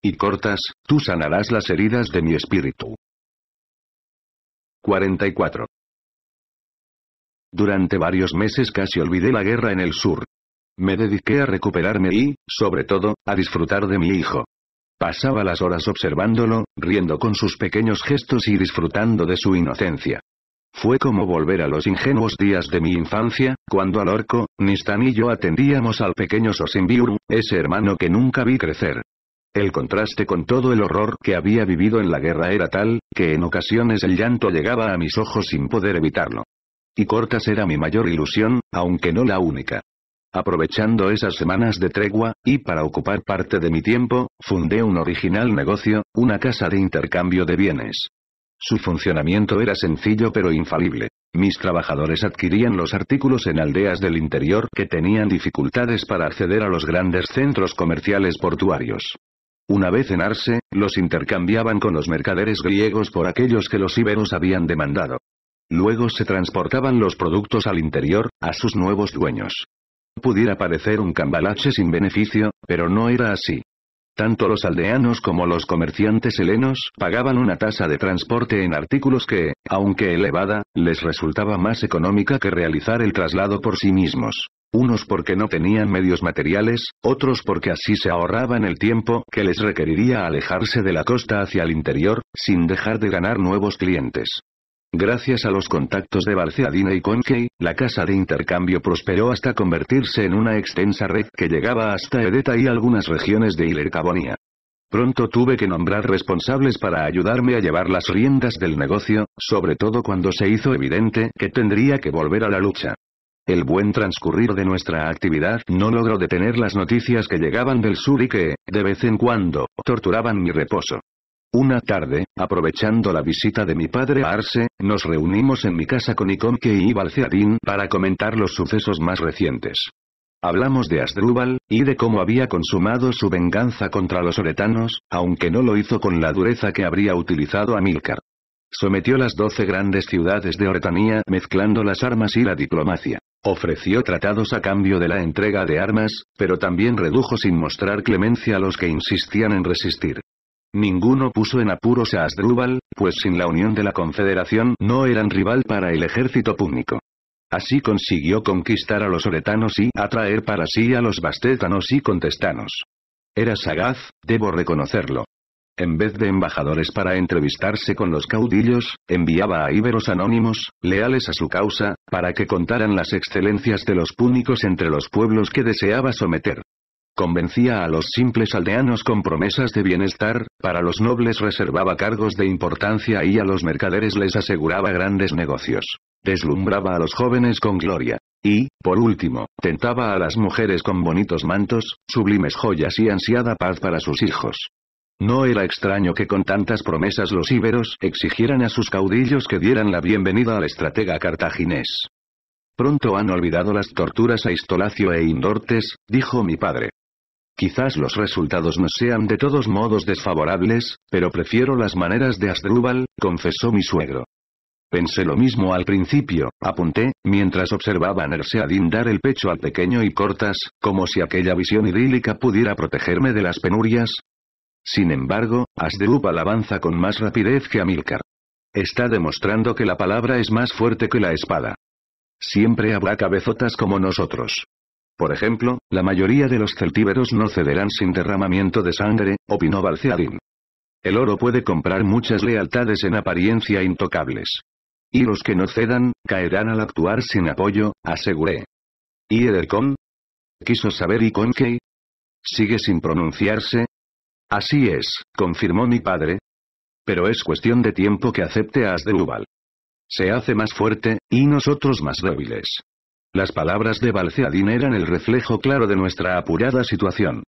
y cortas, tú sanarás las heridas de mi espíritu. 44. Durante varios meses casi olvidé la guerra en el sur. Me dediqué a recuperarme y, sobre todo, a disfrutar de mi hijo. Pasaba las horas observándolo, riendo con sus pequeños gestos y disfrutando de su inocencia. Fue como volver a los ingenuos días de mi infancia, cuando al orco, Nistan y yo atendíamos al pequeño Sosimbiuru, ese hermano que nunca vi crecer. El contraste con todo el horror que había vivido en la guerra era tal, que en ocasiones el llanto llegaba a mis ojos sin poder evitarlo. Y Cortas era mi mayor ilusión, aunque no la única. Aprovechando esas semanas de tregua, y para ocupar parte de mi tiempo, fundé un original negocio, una casa de intercambio de bienes. Su funcionamiento era sencillo pero infalible. Mis trabajadores adquirían los artículos en aldeas del interior que tenían dificultades para acceder a los grandes centros comerciales portuarios. Una vez en Arse, los intercambiaban con los mercaderes griegos por aquellos que los íberos habían demandado. Luego se transportaban los productos al interior, a sus nuevos dueños. Pudiera parecer un cambalache sin beneficio, pero no era así. Tanto los aldeanos como los comerciantes helenos pagaban una tasa de transporte en artículos que, aunque elevada, les resultaba más económica que realizar el traslado por sí mismos. Unos porque no tenían medios materiales, otros porque así se ahorraban el tiempo que les requeriría alejarse de la costa hacia el interior, sin dejar de ganar nuevos clientes. Gracias a los contactos de Balceadina y Conkey, la casa de intercambio prosperó hasta convertirse en una extensa red que llegaba hasta Edeta y algunas regiones de Ilercabonia. Pronto tuve que nombrar responsables para ayudarme a llevar las riendas del negocio, sobre todo cuando se hizo evidente que tendría que volver a la lucha. El buen transcurrir de nuestra actividad no logró detener las noticias que llegaban del sur y que, de vez en cuando, torturaban mi reposo. Una tarde, aprovechando la visita de mi padre a Arse, nos reunimos en mi casa con Ikonke y Balceadín para comentar los sucesos más recientes. Hablamos de Asdrúbal, y de cómo había consumado su venganza contra los oretanos, aunque no lo hizo con la dureza que habría utilizado Amílcar. Sometió las doce grandes ciudades de Oretanía mezclando las armas y la diplomacia. Ofreció tratados a cambio de la entrega de armas, pero también redujo sin mostrar clemencia a los que insistían en resistir. Ninguno puso en apuros a Asdrúbal, pues sin la unión de la confederación no eran rival para el ejército púnico. Así consiguió conquistar a los oretanos y atraer para sí a los bastétanos y contestanos. Era sagaz, debo reconocerlo. En vez de embajadores para entrevistarse con los caudillos, enviaba a íberos anónimos, leales a su causa, para que contaran las excelencias de los púnicos entre los pueblos que deseaba someter. Convencía a los simples aldeanos con promesas de bienestar, para los nobles reservaba cargos de importancia y a los mercaderes les aseguraba grandes negocios. Deslumbraba a los jóvenes con gloria. Y, por último, tentaba a las mujeres con bonitos mantos, sublimes joyas y ansiada paz para sus hijos. No era extraño que con tantas promesas los íberos exigieran a sus caudillos que dieran la bienvenida al estratega cartaginés. Pronto han olvidado las torturas a Istolacio e Indortes, dijo mi padre. Quizás los resultados no sean de todos modos desfavorables, pero prefiero las maneras de Asdrúbal, confesó mi suegro. Pensé lo mismo al principio, apunté, mientras observaba Nerseadin dar el pecho al pequeño y cortas, como si aquella visión idílica pudiera protegerme de las penurias. Sin embargo, Asdrúbal avanza con más rapidez que Amilcar. Está demostrando que la palabra es más fuerte que la espada. Siempre habrá cabezotas como nosotros. Por ejemplo, la mayoría de los celtíberos no cederán sin derramamiento de sangre, opinó Balceadín. El oro puede comprar muchas lealtades en apariencia intocables. Y los que no cedan, caerán al actuar sin apoyo, aseguré. ¿Y Edercon? Quiso saber y qué? ¿Sigue sin pronunciarse? Así es, confirmó mi padre. Pero es cuestión de tiempo que acepte a Asdrúbal. Se hace más fuerte, y nosotros más débiles. Las palabras de Balceadín eran el reflejo claro de nuestra apurada situación.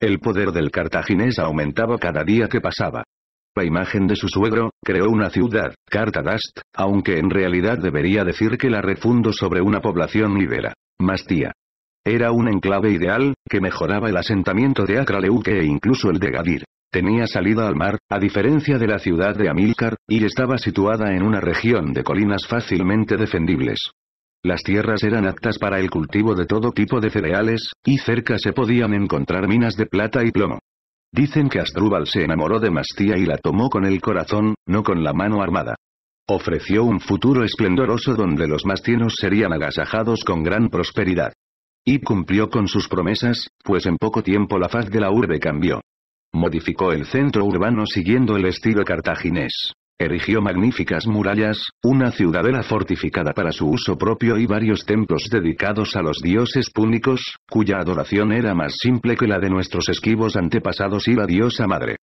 El poder del cartaginés aumentaba cada día que pasaba. La imagen de su suegro, creó una ciudad, Cartagast, aunque en realidad debería decir que la refundó sobre una población ibera. Mastía. Era un enclave ideal, que mejoraba el asentamiento de Acraleuque e incluso el de Gadir. Tenía salida al mar, a diferencia de la ciudad de Amílcar, y estaba situada en una región de colinas fácilmente defendibles. Las tierras eran aptas para el cultivo de todo tipo de cereales, y cerca se podían encontrar minas de plata y plomo. Dicen que Asdrúbal se enamoró de Mastía y la tomó con el corazón, no con la mano armada. Ofreció un futuro esplendoroso donde los mastienos serían agasajados con gran prosperidad. Y cumplió con sus promesas, pues en poco tiempo la faz de la urbe cambió. Modificó el centro urbano siguiendo el estilo cartaginés. Erigió magníficas murallas, una ciudadela fortificada para su uso propio y varios templos dedicados a los dioses púnicos, cuya adoración era más simple que la de nuestros esquivos antepasados y la diosa madre.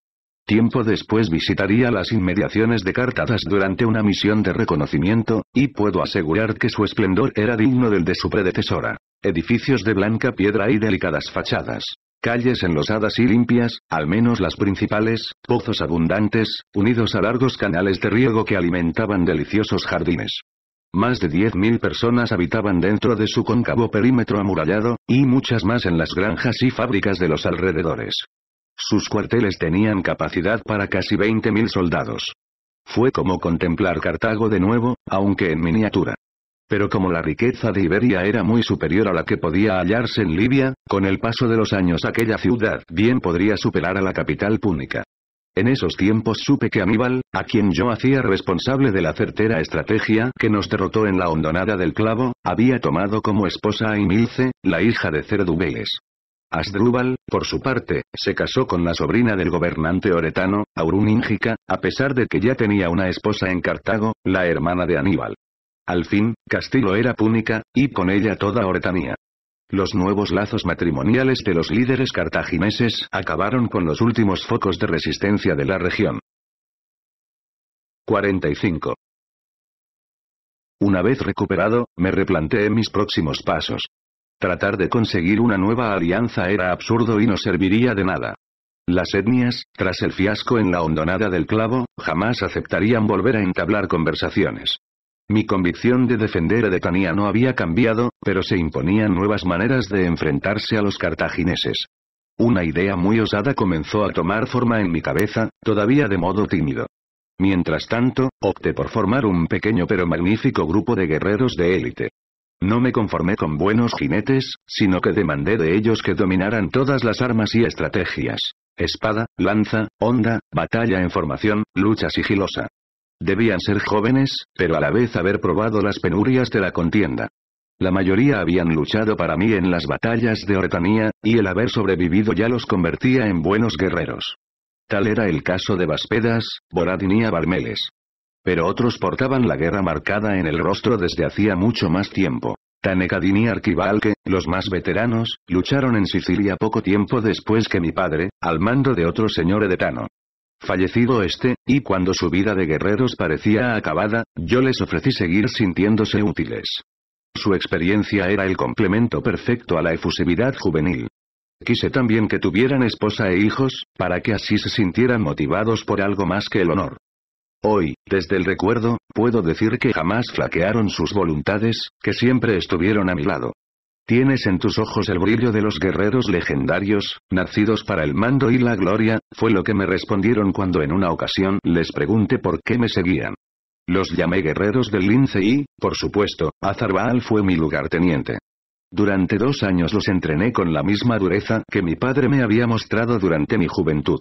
Tiempo después visitaría las inmediaciones de Cartadas durante una misión de reconocimiento, y puedo asegurar que su esplendor era digno del de su predecesora. Edificios de blanca piedra y delicadas fachadas. Calles enlosadas y limpias, al menos las principales, pozos abundantes, unidos a largos canales de riego que alimentaban deliciosos jardines. Más de 10.000 personas habitaban dentro de su cóncavo perímetro amurallado, y muchas más en las granjas y fábricas de los alrededores. Sus cuarteles tenían capacidad para casi 20.000 soldados. Fue como contemplar Cartago de nuevo, aunque en miniatura. Pero como la riqueza de Iberia era muy superior a la que podía hallarse en Libia, con el paso de los años aquella ciudad bien podría superar a la capital púnica. En esos tiempos supe que Aníbal, a quien yo hacía responsable de la certera estrategia que nos derrotó en la hondonada del clavo, había tomado como esposa a Imilce, la hija de Cerdubeles. Asdrúbal, por su parte, se casó con la sobrina del gobernante oretano, Auruníngica, a pesar de que ya tenía una esposa en Cartago, la hermana de Aníbal. Al fin, Castillo era púnica, y con ella toda Oretanía. Los nuevos lazos matrimoniales de los líderes cartagineses acabaron con los últimos focos de resistencia de la región. 45. Una vez recuperado, me replanteé mis próximos pasos. Tratar de conseguir una nueva alianza era absurdo y no serviría de nada. Las etnias, tras el fiasco en la hondonada del clavo, jamás aceptarían volver a entablar conversaciones. Mi convicción de defender a Detania no había cambiado, pero se imponían nuevas maneras de enfrentarse a los cartagineses. Una idea muy osada comenzó a tomar forma en mi cabeza, todavía de modo tímido. Mientras tanto, opté por formar un pequeño pero magnífico grupo de guerreros de élite. No me conformé con buenos jinetes, sino que demandé de ellos que dominaran todas las armas y estrategias. Espada, lanza, onda, batalla en formación, lucha sigilosa. Debían ser jóvenes, pero a la vez haber probado las penurias de la contienda. La mayoría habían luchado para mí en las batallas de Oretanía, y el haber sobrevivido ya los convertía en buenos guerreros. Tal era el caso de Vaspedas, Boradin y Abarmeles. Pero otros portaban la guerra marcada en el rostro desde hacía mucho más tiempo. Tanecadin y Arquivalque, los más veteranos, lucharon en Sicilia poco tiempo después que mi padre, al mando de otro señor edetano. Fallecido este, y cuando su vida de guerreros parecía acabada, yo les ofrecí seguir sintiéndose útiles. Su experiencia era el complemento perfecto a la efusividad juvenil. Quise también que tuvieran esposa e hijos, para que así se sintieran motivados por algo más que el honor. Hoy, desde el recuerdo, puedo decir que jamás flaquearon sus voluntades, que siempre estuvieron a mi lado. Tienes en tus ojos el brillo de los guerreros legendarios, nacidos para el mando y la gloria, fue lo que me respondieron cuando en una ocasión les pregunté por qué me seguían. Los llamé guerreros del lince y, por supuesto, Azarbaal fue mi lugarteniente. Durante dos años los entrené con la misma dureza que mi padre me había mostrado durante mi juventud.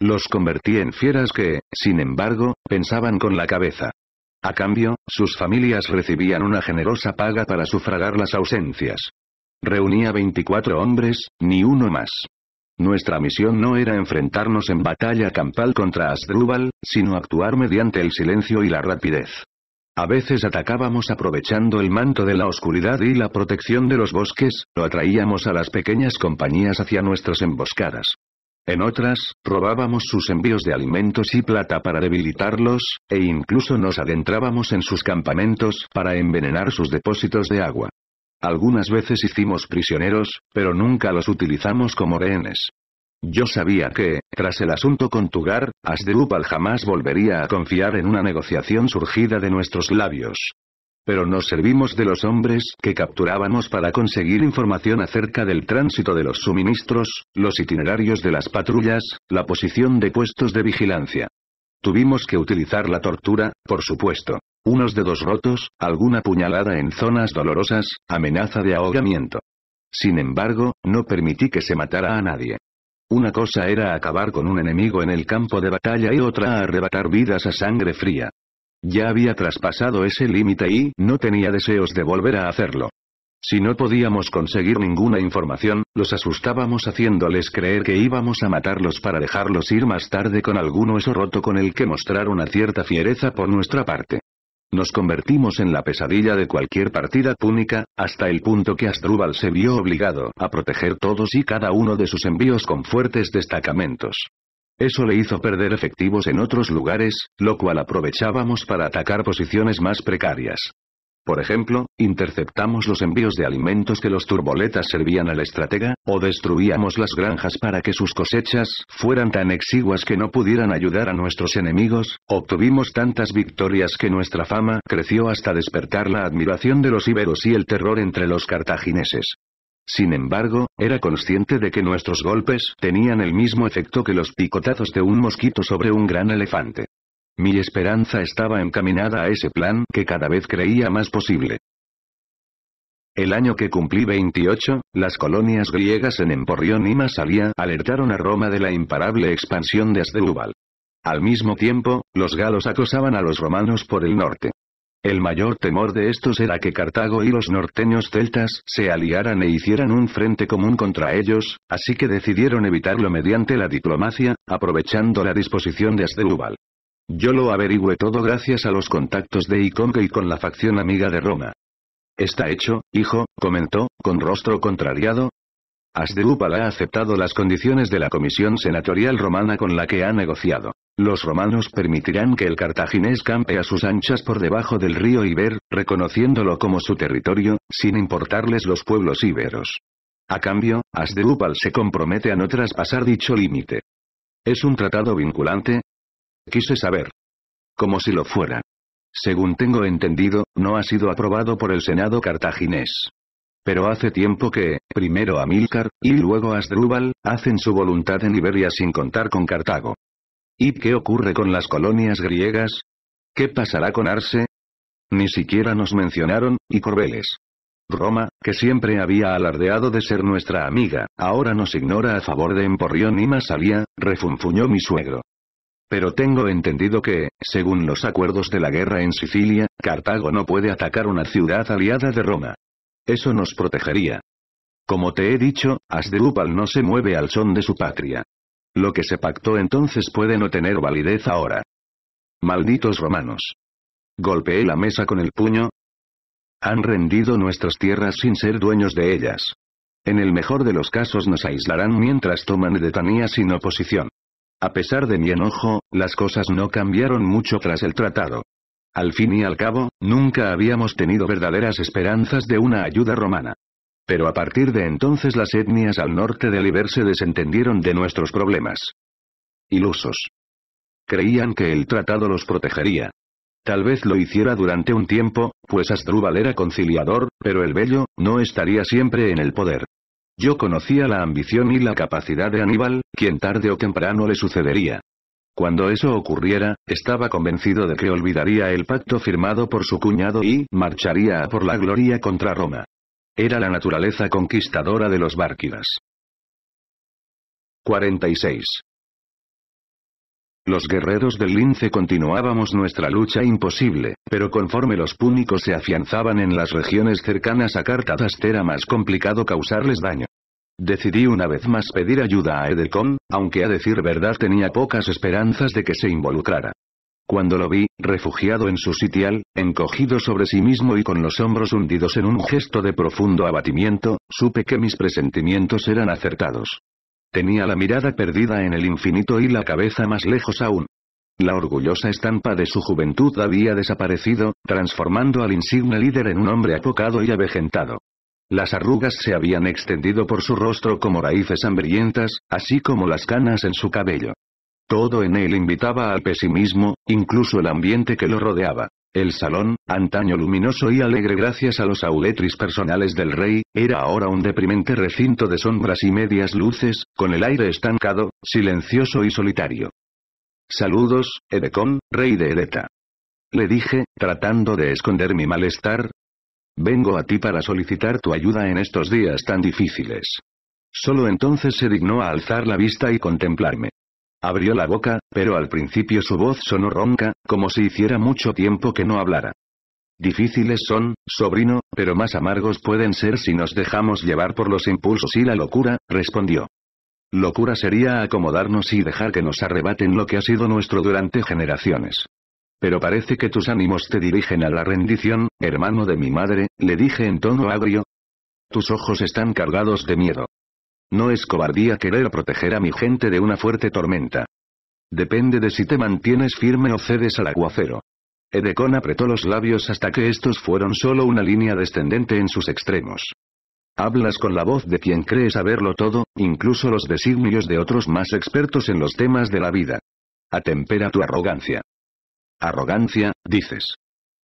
Los convertí en fieras que, sin embargo, pensaban con la cabeza. A cambio, sus familias recibían una generosa paga para sufragar las ausencias. Reunía 24 hombres, ni uno más. Nuestra misión no era enfrentarnos en batalla campal contra Asdrúbal, sino actuar mediante el silencio y la rapidez. A veces atacábamos aprovechando el manto de la oscuridad y la protección de los bosques, o atraíamos a las pequeñas compañías hacia nuestras emboscadas. En otras, robábamos sus envíos de alimentos y plata para debilitarlos, e incluso nos adentrábamos en sus campamentos para envenenar sus depósitos de agua. Algunas veces hicimos prisioneros, pero nunca los utilizamos como rehenes. Yo sabía que, tras el asunto con Tugar, Asdrúbal jamás volvería a confiar en una negociación surgida de nuestros labios. Pero nos servimos de los hombres que capturábamos para conseguir información acerca del tránsito de los suministros, los itinerarios de las patrullas, la posición de puestos de vigilancia. Tuvimos que utilizar la tortura, por supuesto. Unos dedos rotos, alguna puñalada en zonas dolorosas, amenaza de ahogamiento. Sin embargo, no permití que se matara a nadie. Una cosa era acabar con un enemigo en el campo de batalla y otra arrebatar vidas a sangre fría. Ya había traspasado ese límite y no tenía deseos de volver a hacerlo. Si no podíamos conseguir ninguna información, los asustábamos haciéndoles creer que íbamos a matarlos para dejarlos ir más tarde con algún hueso roto con el que mostrar una cierta fiereza por nuestra parte. Nos convertimos en la pesadilla de cualquier partida púnica, hasta el punto que Asdrúbal se vio obligado a proteger todos y cada uno de sus envíos con fuertes destacamentos. Eso le hizo perder efectivos en otros lugares, lo cual aprovechábamos para atacar posiciones más precarias. Por ejemplo, interceptamos los envíos de alimentos que los turboletas servían al estratega, o destruíamos las granjas para que sus cosechas fueran tan exiguas que no pudieran ayudar a nuestros enemigos, obtuvimos tantas victorias que nuestra fama creció hasta despertar la admiración de los íberos y el terror entre los cartagineses. Sin embargo, era consciente de que nuestros golpes tenían el mismo efecto que los picotazos de un mosquito sobre un gran elefante. Mi esperanza estaba encaminada a ese plan que cada vez creía más posible. El año que cumplí 28, las colonias griegas en Emporrión y Masalía alertaron a Roma de la imparable expansión de Asdrúbal. Al mismo tiempo, los galos acosaban a los romanos por el norte. El mayor temor de estos era que Cartago y los norteños celtas se aliaran e hicieran un frente común contra ellos, así que decidieron evitarlo mediante la diplomacia, aprovechando la disposición de Asdrúbal. Yo lo averigüé todo gracias a los contactos de Iconque y con la facción amiga de Roma. Está hecho, hijo, comentó, con rostro contrariado. Asdrúbal ha aceptado las condiciones de la comisión senatorial romana con la que ha negociado. Los romanos permitirán que el cartaginés campe a sus anchas por debajo del río Iber, reconociéndolo como su territorio, sin importarles los pueblos íberos. A cambio, Asdrúbal se compromete a no traspasar dicho límite. ¿Es un tratado vinculante? Quise saber. Como si lo fuera. Según tengo entendido, no ha sido aprobado por el Senado cartaginés. Pero hace tiempo que, primero Amílcar, y luego Asdrúbal, hacen su voluntad en Iberia sin contar con Cartago. ¿Y qué ocurre con las colonias griegas? ¿Qué pasará con Arce? Ni siquiera nos mencionaron, y Corbeles. Roma, que siempre había alardeado de ser nuestra amiga, ahora nos ignora a favor de Emporrión y Masalía, refunfuñó mi suegro. Pero tengo entendido que, según los acuerdos de la guerra en Sicilia, Cartago no puede atacar una ciudad aliada de Roma. Eso nos protegería. Como te he dicho, Asdrúbal no se mueve al son de su patria. Lo que se pactó entonces puede no tener validez ahora. Malditos romanos. Golpeé la mesa con el puño. Han rendido nuestras tierras sin ser dueños de ellas. En el mejor de los casos nos aislarán mientras toman Detanía sin oposición. A pesar de mi enojo, las cosas no cambiaron mucho tras el tratado. Al fin y al cabo, nunca habíamos tenido verdaderas esperanzas de una ayuda romana. Pero a partir de entonces las etnias al norte de Liber se desentendieron de nuestros problemas. Ilusos. Creían que el tratado los protegería. Tal vez lo hiciera durante un tiempo, pues Asdrúbal era conciliador, pero el bello, no estaría siempre en el poder. Yo conocía la ambición y la capacidad de Aníbal, quien tarde o temprano le sucedería. Cuando eso ocurriera, estaba convencido de que olvidaría el pacto firmado por su cuñado y marcharía a por la gloria contra Roma. Era la naturaleza conquistadora de los Bárquidas. 46. Los guerreros del lince continuábamos nuestra lucha imposible, pero conforme los púnicos se afianzaban en las regiones cercanas a Cartadas era más complicado causarles daño. Decidí una vez más pedir ayuda a Edecon, aunque a decir verdad tenía pocas esperanzas de que se involucrara. Cuando lo vi, refugiado en su sitial, encogido sobre sí mismo y con los hombros hundidos en un gesto de profundo abatimiento, supe que mis presentimientos eran acertados. Tenía la mirada perdida en el infinito y la cabeza más lejos aún. La orgullosa estampa de su juventud había desaparecido, transformando al insigne líder en un hombre apocado y avejentado. Las arrugas se habían extendido por su rostro como raíces hambrientas, así como las canas en su cabello. Todo en él invitaba al pesimismo, incluso el ambiente que lo rodeaba. El salón, antaño luminoso y alegre gracias a los auletris personales del rey, era ahora un deprimente recinto de sombras y medias luces, con el aire estancado, silencioso y solitario. Saludos, Edecon, rey de Ereta. Le dije, tratando de esconder mi malestar. Vengo a ti para solicitar tu ayuda en estos días tan difíciles. Solo entonces se dignó a alzar la vista y contemplarme. Abrió la boca, pero al principio su voz sonó ronca, como si hiciera mucho tiempo que no hablara. Difíciles son, sobrino, pero más amargos pueden ser si nos dejamos llevar por los impulsos y la locura, respondió. Locura sería acomodarnos y dejar que nos arrebaten lo que ha sido nuestro durante generaciones. Pero parece que tus ánimos te dirigen a la rendición, hermano de mi madre, le dije en tono agrio. Tus ojos están cargados de miedo. No es cobardía querer proteger a mi gente de una fuerte tormenta. Depende de si te mantienes firme o cedes al aguacero. Edecon apretó los labios hasta que estos fueron solo una línea descendente en sus extremos. Hablas con la voz de quien cree saberlo todo, incluso los designios de otros más expertos en los temas de la vida. Atempera tu arrogancia. Arrogancia, dices.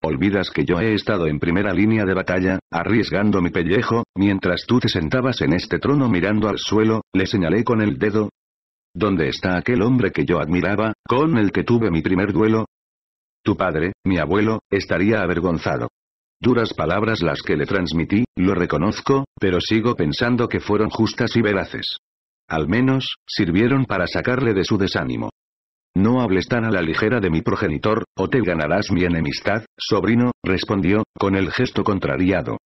Olvidas que yo he estado en primera línea de batalla, arriesgando mi pellejo, mientras tú te sentabas en este trono mirando al suelo, le señalé con el dedo. ¿Dónde está aquel hombre que yo admiraba, con el que tuve mi primer duelo? Tu padre, mi abuelo, estaría avergonzado. Duras palabras las que le transmití, lo reconozco, pero sigo pensando que fueron justas y veraces. Al menos, sirvieron para sacarle de su desánimo. No hables tan a la ligera de mi progenitor, o te ganarás mi enemistad, sobrino, respondió, con el gesto contrariado.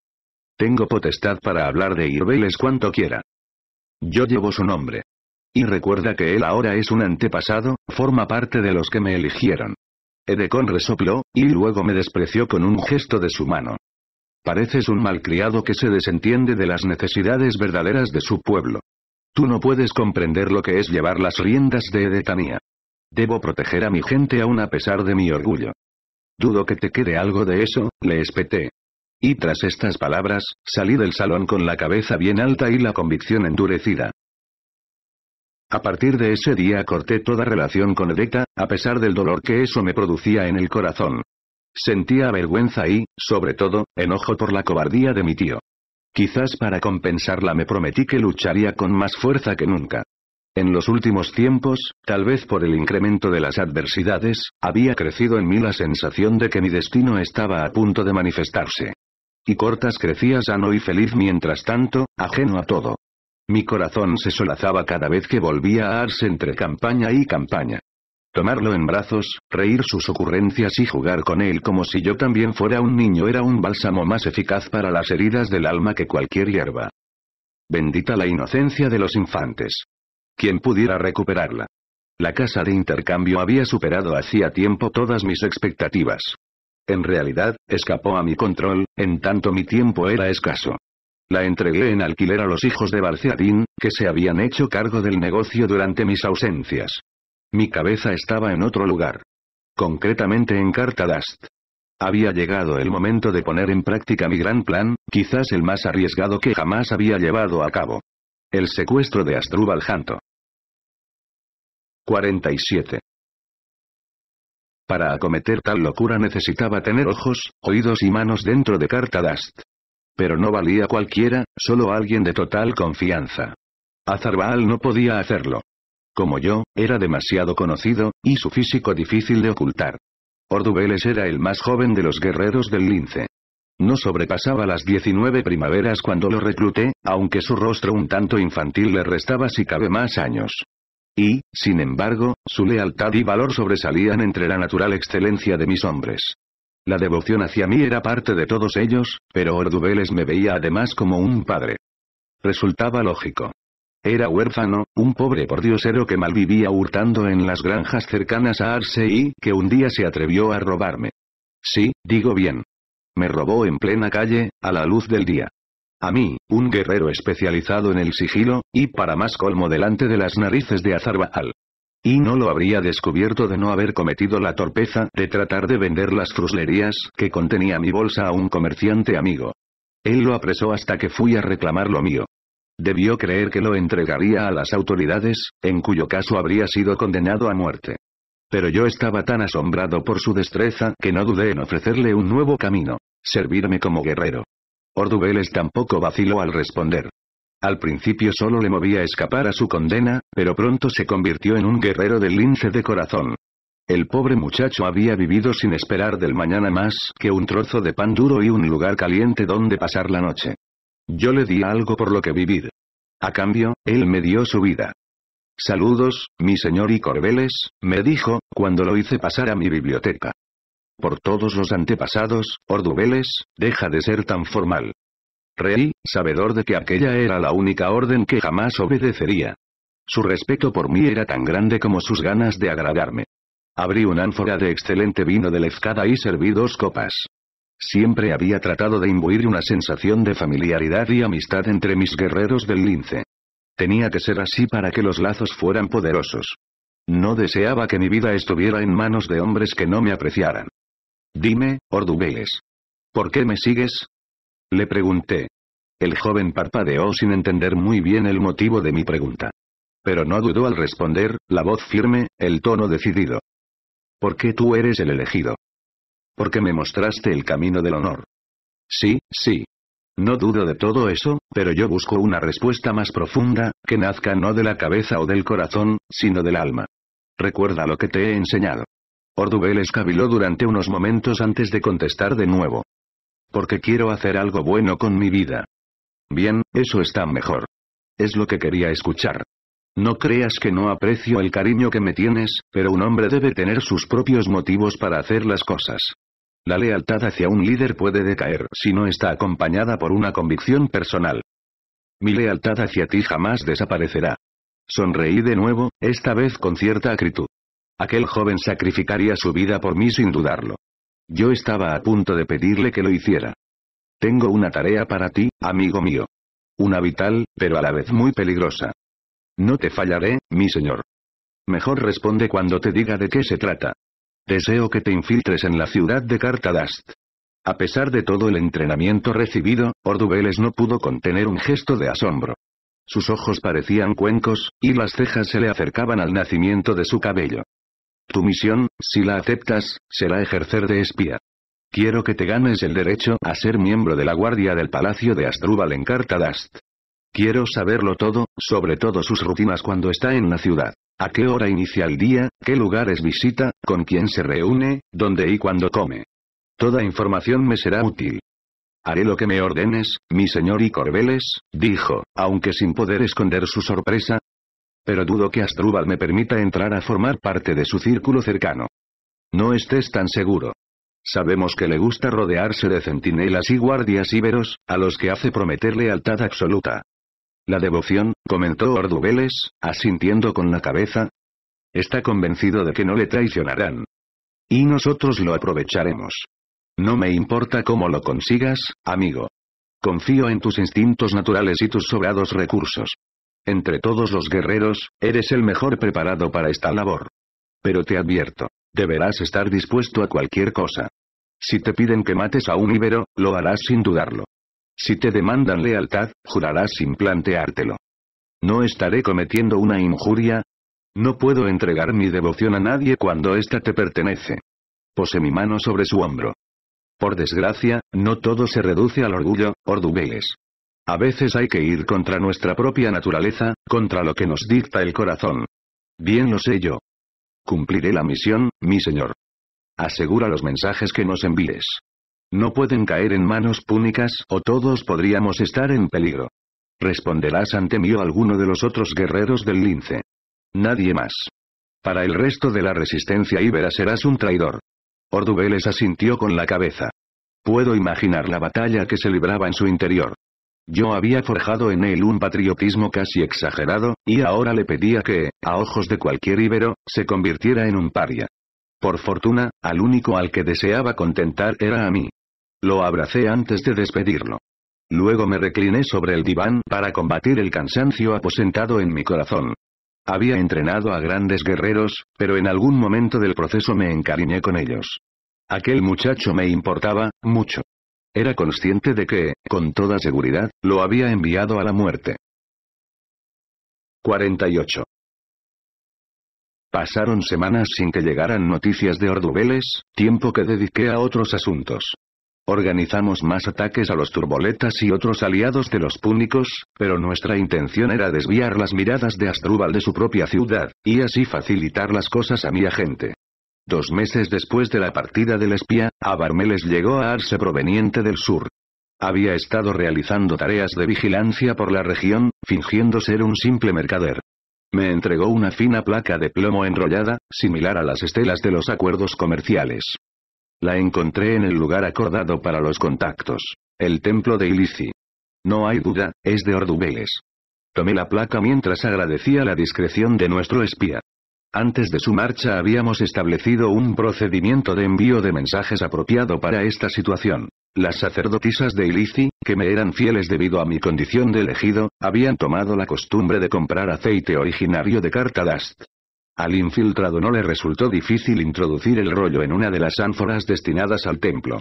Tengo potestad para hablar de Irbeles cuanto quiera. Yo llevo su nombre. Y recuerda que él ahora es un antepasado, forma parte de los que me eligieron. Edecon resopló, y luego me despreció con un gesto de su mano. Pareces un malcriado que se desentiende de las necesidades verdaderas de su pueblo. Tú no puedes comprender lo que es llevar las riendas de Edetania. Debo proteger a mi gente aún a pesar de mi orgullo. Dudo que te quede algo de eso, le espeté. Y tras estas palabras, salí del salón con la cabeza bien alta y la convicción endurecida. A partir de ese día corté toda relación con Edecta, a pesar del dolor que eso me producía en el corazón. Sentía vergüenza y, sobre todo, enojo por la cobardía de mi tío. Quizás para compensarla me prometí que lucharía con más fuerza que nunca. En los últimos tiempos, tal vez por el incremento de las adversidades, había crecido en mí la sensación de que mi destino estaba a punto de manifestarse. Y Cortas crecía sano y feliz mientras tanto, ajeno a todo. Mi corazón se solazaba cada vez que volvía a arse entre campaña y campaña. Tomarlo en brazos, reír sus ocurrencias y jugar con él como si yo también fuera un niño era un bálsamo más eficaz para las heridas del alma que cualquier hierba. Bendita la inocencia de los infantes. ¿Quién pudiera recuperarla? La casa de intercambio había superado hacía tiempo todas mis expectativas. En realidad, escapó a mi control, en tanto mi tiempo era escaso. La entregué en alquiler a los hijos de Balceadín, que se habían hecho cargo del negocio durante mis ausencias. Mi cabeza estaba en otro lugar. Concretamente en Cartadast. Había llegado el momento de poner en práctica mi gran plan, quizás el más arriesgado que jamás había llevado a cabo. El secuestro de Astrubal Janto. 47. Para acometer tal locura necesitaba tener ojos, oídos y manos dentro de Cartadast. Pero no valía cualquiera, solo alguien de total confianza. Azarbaal no podía hacerlo. Como yo, era demasiado conocido, y su físico difícil de ocultar. Ordubeles era el más joven de los guerreros del lince. No sobrepasaba las 19 primaveras cuando lo recluté, aunque su rostro un tanto infantil le restaba si cabe más años. Y, sin embargo, su lealtad y valor sobresalían entre la natural excelencia de mis hombres. La devoción hacia mí era parte de todos ellos, pero Ordubeles me veía además como un padre. Resultaba lógico. Era huérfano, un pobre pordiosero que malvivía hurtando en las granjas cercanas a Arse y que un día se atrevió a robarme. Sí, digo bien. Me robó en plena calle, a la luz del día. A mí, un guerrero especializado en el sigilo, y para más colmo delante de las narices de Azarbaal. Y no lo habría descubierto de no haber cometido la torpeza de tratar de vender las fruslerías que contenía mi bolsa a un comerciante amigo. Él lo apresó hasta que fui a reclamar lo mío. Debió creer que lo entregaría a las autoridades, en cuyo caso habría sido condenado a muerte. Pero yo estaba tan asombrado por su destreza que no dudé en ofrecerle un nuevo camino, servirme como guerrero. Ordubeles tampoco vaciló al responder. Al principio solo le movía escapar a su condena, pero pronto se convirtió en un guerrero del lince de corazón. El pobre muchacho había vivido sin esperar del mañana más que un trozo de pan duro y un lugar caliente donde pasar la noche. Yo le di algo por lo que vivir. A cambio, él me dio su vida. Saludos, mi señor y Corbeles, me dijo, cuando lo hice pasar a mi biblioteca. Por todos los antepasados, Ordubeles, deja de ser tan formal. Reí, sabedor de que aquella era la única orden que jamás obedecería. Su respeto por mí era tan grande como sus ganas de agradarme. Abrí una ánfora de excelente vino de Lezcada y serví dos copas. Siempre había tratado de imbuir una sensación de familiaridad y amistad entre mis guerreros del lince. Tenía que ser así para que los lazos fueran poderosos. No deseaba que mi vida estuviera en manos de hombres que no me apreciaran. Dime, Ordubeles. ¿Por qué me sigues? Le pregunté. El joven parpadeó sin entender muy bien el motivo de mi pregunta. Pero no dudó al responder, la voz firme, el tono decidido. ¿Por qué tú eres el elegido? Porque me mostraste el camino del honor. Sí, sí. No dudo de todo eso, pero yo busco una respuesta más profunda, que nazca no de la cabeza o del corazón, sino del alma. Recuerda lo que te he enseñado. Ordubel escabiló durante unos momentos antes de contestar de nuevo. porque quiero hacer algo bueno con mi vida. Bien, eso está mejor. Es lo que quería escuchar. No creas que no aprecio el cariño que me tienes, pero un hombre debe tener sus propios motivos para hacer las cosas. La lealtad hacia un líder puede decaer si no está acompañada por una convicción personal. Mi lealtad hacia ti jamás desaparecerá. Sonreí de nuevo, esta vez con cierta acritud. Aquel joven sacrificaría su vida por mí sin dudarlo. Yo estaba a punto de pedirle que lo hiciera. Tengo una tarea para ti, amigo mío. Una vital, pero a la vez muy peligrosa. No te fallaré, mi señor. Mejor responde cuando te diga de qué se trata. Deseo que te infiltres en la ciudad de Cartadast. A pesar de todo el entrenamiento recibido, Ordubeles no pudo contener un gesto de asombro. Sus ojos parecían cuencos, y las cejas se le acercaban al nacimiento de su cabello. Tu misión, si la aceptas, será ejercer de espía. Quiero que te ganes el derecho a ser miembro de la guardia del Palacio de Astrubal en Cartadast. Quiero saberlo todo, sobre todo sus rutinas cuando está en la ciudad. ¿A qué hora inicia el día? ¿Qué lugares visita? ¿Con quién se reúne? ¿Dónde y cuándo come? Toda información me será útil. Haré lo que me ordenes, mi señor y Corbeles, dijo, aunque sin poder esconder su sorpresa. Pero dudo que Astrubal me permita entrar a formar parte de su círculo cercano. No estés tan seguro. Sabemos que le gusta rodearse de centinelas y guardias íberos, a los que hace prometer lealtad absoluta. La devoción, comentó Ordubeles, asintiendo con la cabeza. Está convencido de que no le traicionarán. Y nosotros lo aprovecharemos. No me importa cómo lo consigas, amigo. Confío en tus instintos naturales y tus sobrados recursos. Entre todos los guerreros, eres el mejor preparado para esta labor. Pero te advierto, deberás estar dispuesto a cualquier cosa. Si te piden que mates a un íbero, lo harás sin dudarlo. Si te demandan lealtad, jurarás sin planteártelo. ¿No estaré cometiendo una injuria? No puedo entregar mi devoción a nadie cuando ésta te pertenece. Pose mi mano sobre su hombro. Por desgracia, no todo se reduce al orgullo, ordubeles. A veces hay que ir contra nuestra propia naturaleza, contra lo que nos dicta el corazón. Bien lo sé yo. Cumpliré la misión, mi señor. Asegura los mensajes que nos envíes. No pueden caer en manos púnicas o todos podríamos estar en peligro. Responderás ante mí alguno de los otros guerreros del lince. Nadie más. Para el resto de la resistencia íbera serás un traidor. Ordubeles asintió con la cabeza. Puedo imaginar la batalla que se libraba en su interior. Yo había forjado en él un patriotismo casi exagerado, y ahora le pedía que, a ojos de cualquier íbero, se convirtiera en un paria. Por fortuna, al único al que deseaba contentar era a mí. Lo abracé antes de despedirlo. Luego me recliné sobre el diván para combatir el cansancio aposentado en mi corazón. Había entrenado a grandes guerreros, pero en algún momento del proceso me encariñé con ellos. Aquel muchacho me importaba, mucho. Era consciente de que, con toda seguridad, lo había enviado a la muerte. 48. Pasaron semanas sin que llegaran noticias de Ordubeles, tiempo que dediqué a otros asuntos. Organizamos más ataques a los turboletas y otros aliados de los púnicos, pero nuestra intención era desviar las miradas de Astrubal de su propia ciudad, y así facilitar las cosas a mi agente. Dos meses después de la partida del espía, Abarmeles llegó a Arse proveniente del sur. Había estado realizando tareas de vigilancia por la región, fingiendo ser un simple mercader. Me entregó una fina placa de plomo enrollada, similar a las estelas de los acuerdos comerciales. La encontré en el lugar acordado para los contactos. El templo de Ilici. No hay duda, es de Ordubeles. Tomé la placa mientras agradecía la discreción de nuestro espía. Antes de su marcha habíamos establecido un procedimiento de envío de mensajes apropiado para esta situación. Las sacerdotisas de Ilici, que me eran fieles debido a mi condición de elegido, habían tomado la costumbre de comprar aceite originario de Cartadast. Al infiltrado no le resultó difícil introducir el rollo en una de las ánforas destinadas al templo.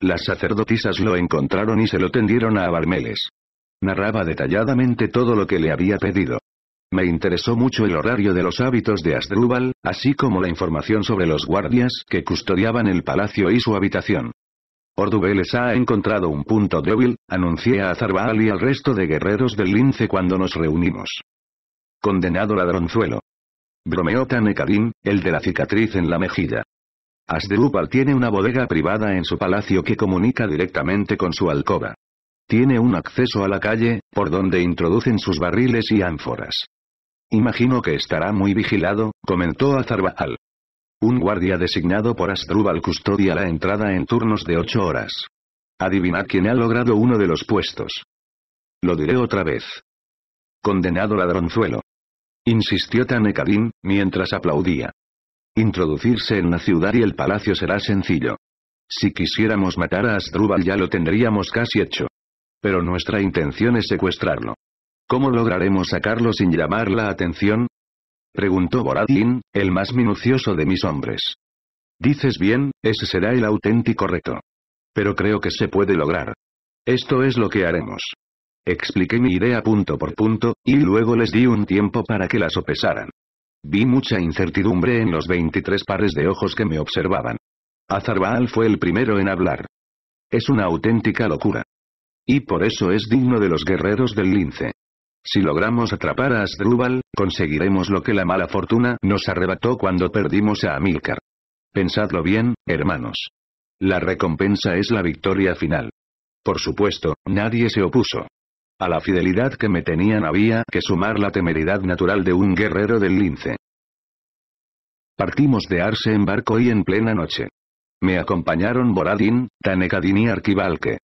Las sacerdotisas lo encontraron y se lo tendieron a Abarmeles. Narraba detalladamente todo lo que le había pedido. Me interesó mucho el horario de los hábitos de Asdrúbal, así como la información sobre los guardias que custodiaban el palacio y su habitación. Ordubeles ha encontrado un punto débil, anuncié a Azarbal y al resto de guerreros del lince cuando nos reunimos. Condenado ladronzuelo. Bromeó Tanekadim, el de la cicatriz en la mejilla. Asdrúbal tiene una bodega privada en su palacio que comunica directamente con su alcoba. Tiene un acceso a la calle, por donde introducen sus barriles y ánforas. Imagino que estará muy vigilado, comentó Azarbaal. Un guardia designado por Asdrúbal custodia la entrada en turnos de ocho horas. Adivinad quién ha logrado uno de los puestos. Lo diré otra vez. Condenado ladronzuelo. Insistió Tanekadin, mientras aplaudía. Introducirse en la ciudad y el palacio será sencillo. Si quisiéramos matar a Asdrúbal ya lo tendríamos casi hecho. Pero nuestra intención es secuestrarlo. ¿Cómo lograremos sacarlo sin llamar la atención? Preguntó Boradin, el más minucioso de mis hombres. Dices bien, ese será el auténtico reto. Pero creo que se puede lograr. Esto es lo que haremos. Expliqué mi idea punto por punto, y luego les di un tiempo para que la sopesaran. Vi mucha incertidumbre en los 23 pares de ojos que me observaban. Azarbaal fue el primero en hablar. Es una auténtica locura. Y por eso es digno de los guerreros del lince. Si logramos atrapar a Asdrúbal, conseguiremos lo que la mala fortuna nos arrebató cuando perdimos a Amílcar. Pensadlo bien, hermanos. La recompensa es la victoria final. Por supuesto, nadie se opuso. A la fidelidad que me tenían había que sumar la temeridad natural de un guerrero del lince. Partimos de Arse en barco y en plena noche. Me acompañaron Boradín, Tanekadin y Arquivalque.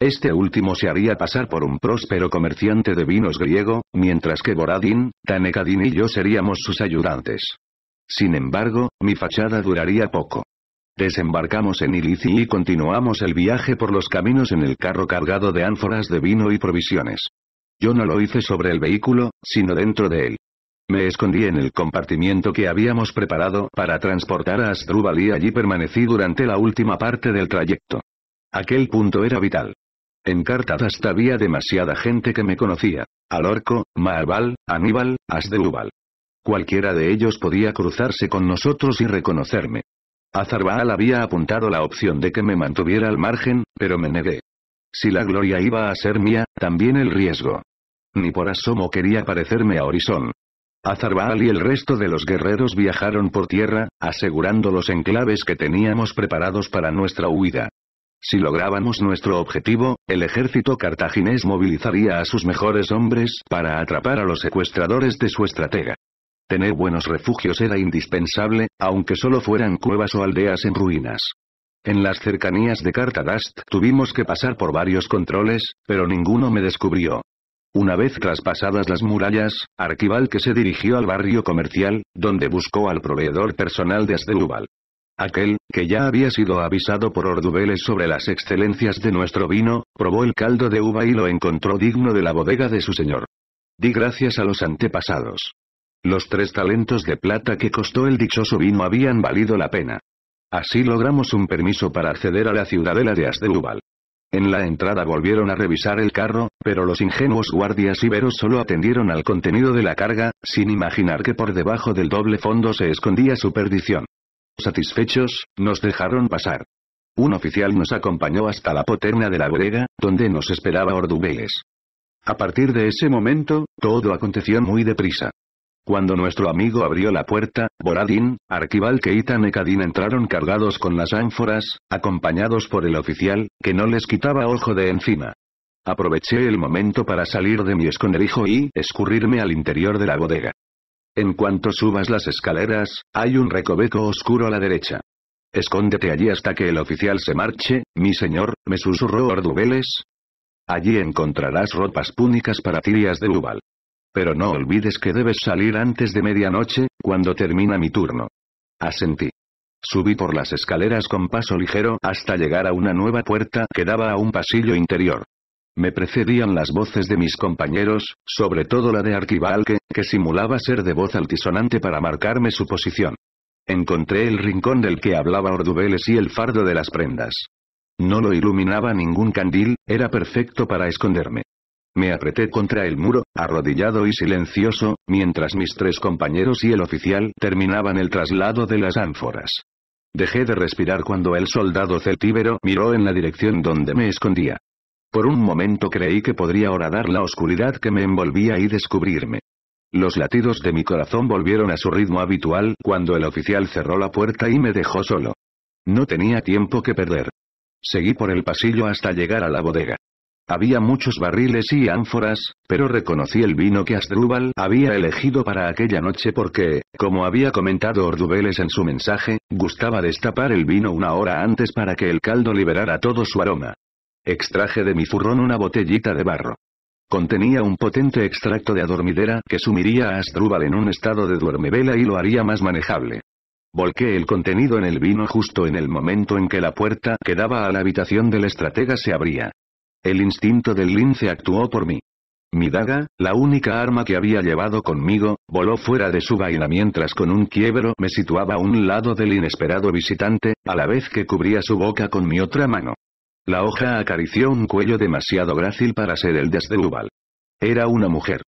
Este último se haría pasar por un próspero comerciante de vinos griego, mientras que Boradín, Tanekadin y yo seríamos sus ayudantes. Sin embargo, mi fachada duraría poco. Desembarcamos en Ilici y continuamos el viaje por los caminos en el carro cargado de ánforas de vino y provisiones. Yo no lo hice sobre el vehículo, sino dentro de él. Me escondí en el compartimiento que habíamos preparado para transportar a Asdrúbal y allí permanecí durante la última parte del trayecto. Aquel punto era vital. En Cartagast había demasiada gente que me conocía. Alorco, Maabal, Aníbal, Asdrúbal. Cualquiera de ellos podía cruzarse con nosotros y reconocerme. Azarbaal había apuntado la opción de que me mantuviera al margen, pero me negué. Si la gloria iba a ser mía, también el riesgo. Ni por asomo quería parecerme a Horizon. Azarbaal y el resto de los guerreros viajaron por tierra, asegurando los enclaves que teníamos preparados para nuestra huida. Si lográbamos nuestro objetivo, el ejército cartaginés movilizaría a sus mejores hombres para atrapar a los secuestradores de su estratega. Tener buenos refugios era indispensable, aunque solo fueran cuevas o aldeas en ruinas. En las cercanías de Cartagast tuvimos que pasar por varios controles, pero ninguno me descubrió. Una vez traspasadas las murallas, Arquival que se dirigió al barrio comercial, donde buscó al proveedor personal de Asdrúbal. Aquel, que ya había sido avisado por Ordubeles sobre las excelencias de nuestro vino, probó el caldo de uva y lo encontró digno de la bodega de su señor. Di gracias a los antepasados. Los tres talentos de plata que costó el dichoso vino habían valido la pena. Así logramos un permiso para acceder a la ciudadela de Asdrúbal. En la entrada volvieron a revisar el carro, pero los ingenuos guardias iberos solo atendieron al contenido de la carga, sin imaginar que por debajo del doble fondo se escondía su perdición. Satisfechos, nos dejaron pasar. Un oficial nos acompañó hasta la poterna de la bodega, donde nos esperaba Ordubeles. A partir de ese momento, todo aconteció muy deprisa. Cuando nuestro amigo abrió la puerta, Boradín, Arquivalque y Tanekadin entraron cargados con las ánforas, acompañados por el oficial, que no les quitaba ojo de encima. Aproveché el momento para salir de mi esconderijo y escurrirme al interior de la bodega. En cuanto subas las escaleras, hay un recoveco oscuro a la derecha. Escóndete allí hasta que el oficial se marche, mi señor, me susurró Ordubeles. Allí encontrarás ropas púnicas para tirias de Ubal. Pero no olvides que debes salir antes de medianoche, cuando termina mi turno. Asentí. Subí por las escaleras con paso ligero hasta llegar a una nueva puerta que daba a un pasillo interior. Me precedían las voces de mis compañeros, sobre todo la de Arquivalque, que simulaba ser de voz altisonante para marcarme su posición. Encontré el rincón del que hablaba Ordubeles y el fardo de las prendas. No lo iluminaba ningún candil, era perfecto para esconderme. Me apreté contra el muro, arrodillado y silencioso, mientras mis tres compañeros y el oficial terminaban el traslado de las ánforas. Dejé de respirar cuando el soldado celtíbero miró en la dirección donde me escondía. Por un momento creí que podría horadar la oscuridad que me envolvía y descubrirme. Los latidos de mi corazón volvieron a su ritmo habitual cuando el oficial cerró la puerta y me dejó solo. No tenía tiempo que perder. Seguí por el pasillo hasta llegar a la bodega. Había muchos barriles y ánforas, pero reconocí el vino que Asdrúbal había elegido para aquella noche porque, como había comentado Ordubeles en su mensaje, gustaba destapar el vino una hora antes para que el caldo liberara todo su aroma. Extraje de mi zurrón una botellita de barro. Contenía un potente extracto de adormidera que sumiría a Asdrúbal en un estado de duermevela y lo haría más manejable. Volqué el contenido en el vino justo en el momento en que la puerta que daba a la habitación del estratega se abría. El instinto del lince actuó por mí. Mi daga, la única arma que había llevado conmigo, voló fuera de su vaina mientras con un quiebro me situaba a un lado del inesperado visitante, a la vez que cubría su boca con mi otra mano. La hoja acarició un cuello demasiado grácil para ser el de Asdrúbal. Era una mujer.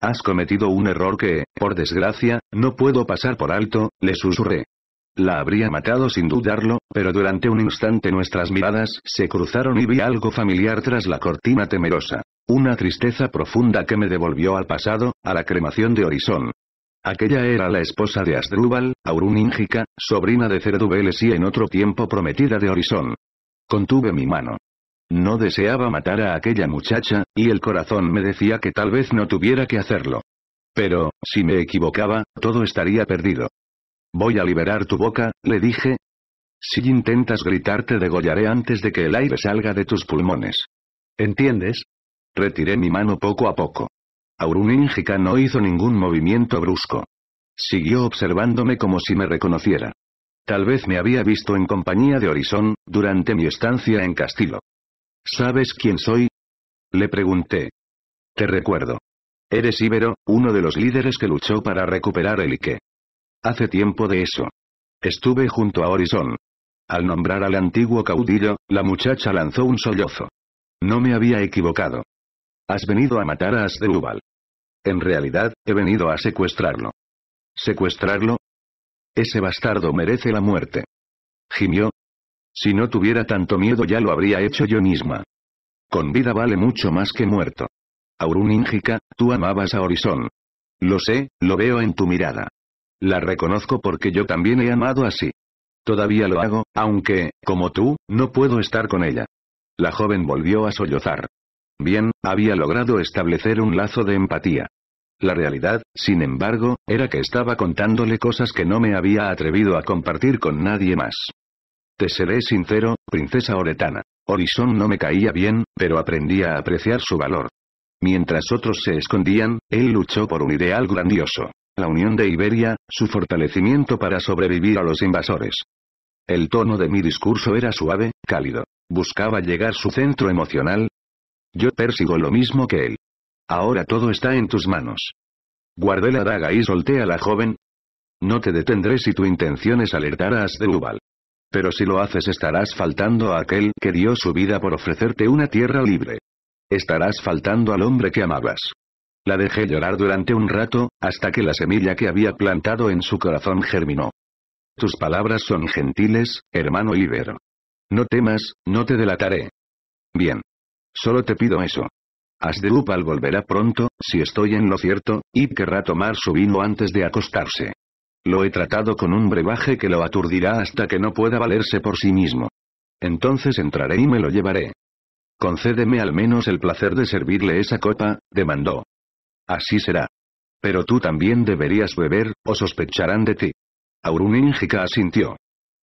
Has cometido un error que, por desgracia, no puedo pasar por alto, le susurré. La habría matado sin dudarlo, pero durante un instante nuestras miradas se cruzaron y vi algo familiar tras la cortina temerosa. Una tristeza profunda que me devolvió al pasado, a la cremación de Horizon. Aquella era la esposa de Asdrúbal, Auruníngica, sobrina de Cerdubeles y en otro tiempo prometida de Horizon. Contuve mi mano. No deseaba matar a aquella muchacha, y el corazón me decía que tal vez no tuviera que hacerlo. Pero, si me equivocaba, todo estaría perdido. Voy a liberar tu boca, le dije. Si intentas gritar te degollaré antes de que el aire salga de tus pulmones. ¿Entiendes? Retiré mi mano poco a poco. Auruníngica no hizo ningún movimiento brusco. Siguió observándome como si me reconociera. Tal vez me había visto en compañía de Horizon, durante mi estancia en Castillo. ¿Sabes quién soy? Le pregunté. Te recuerdo. Eres Ibero, uno de los líderes que luchó para recuperar el Ike. Hace tiempo de eso. Estuve junto a Horizon. Al nombrar al antiguo caudillo, la muchacha lanzó un sollozo. No me había equivocado. Has venido a matar a Asdrúbal. En realidad, he venido a secuestrarlo. ¿Secuestrarlo? Ese bastardo merece la muerte. Gimió, si no tuviera tanto miedo ya lo habría hecho yo misma. Con vida vale mucho más que muerto. Auruníngica, tú amabas a Horizon. Lo sé, lo veo en tu mirada. La reconozco porque yo también he amado así. Todavía lo hago, aunque, como tú, no puedo estar con ella. La joven volvió a sollozar. Bien, había logrado establecer un lazo de empatía. La realidad, sin embargo, era que estaba contándole cosas que no me había atrevido a compartir con nadie más. Te seré sincero, princesa Oretana. Horizon no me caía bien, pero aprendí a apreciar su valor. Mientras otros se escondían, él luchó por un ideal grandioso. La unión de Iberia, su fortalecimiento para sobrevivir a los invasores. El tono de mi discurso era suave, cálido. Buscaba llegar su centro emocional. Yo persigo lo mismo que él. Ahora todo está en tus manos. Guardé la daga y solté a la joven. No te detendré si tu intención es alertar a Asdrúbal. Pero si lo haces estarás faltando a aquel que dio su vida por ofrecerte una tierra libre. Estarás faltando al hombre que amabas. La dejé llorar durante un rato, hasta que la semilla que había plantado en su corazón germinó. Tus palabras son gentiles, hermano Ibero. No temas, no te delataré. Bien. Solo te pido eso. Asdrúbal volverá pronto, si estoy en lo cierto, y querrá tomar su vino antes de acostarse. Lo he tratado con un brebaje que lo aturdirá hasta que no pueda valerse por sí mismo. Entonces entraré y me lo llevaré. Concédeme al menos el placer de servirle esa copa, demandó. Así será. Pero tú también deberías beber, o sospecharán de ti. Auruníngica asintió.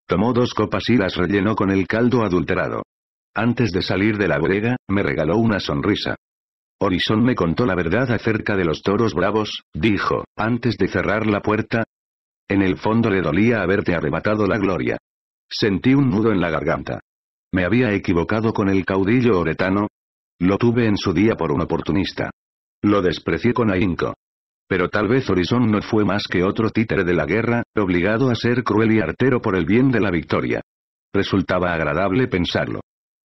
Tomó dos copas y las rellenó con el caldo adulterado. Antes de salir de la brega, me regaló una sonrisa. Horizon me contó la verdad acerca de los toros bravos, dijo, antes de cerrar la puerta, en el fondo le dolía haberte arrebatado la gloria. Sentí un nudo en la garganta. Me había equivocado con el caudillo oretano. Lo tuve en su día por un oportunista. Lo desprecié con ahínco. Pero tal vez Horizon no fue más que otro títere de la guerra, obligado a ser cruel y artero por el bien de la victoria. Resultaba agradable pensarlo.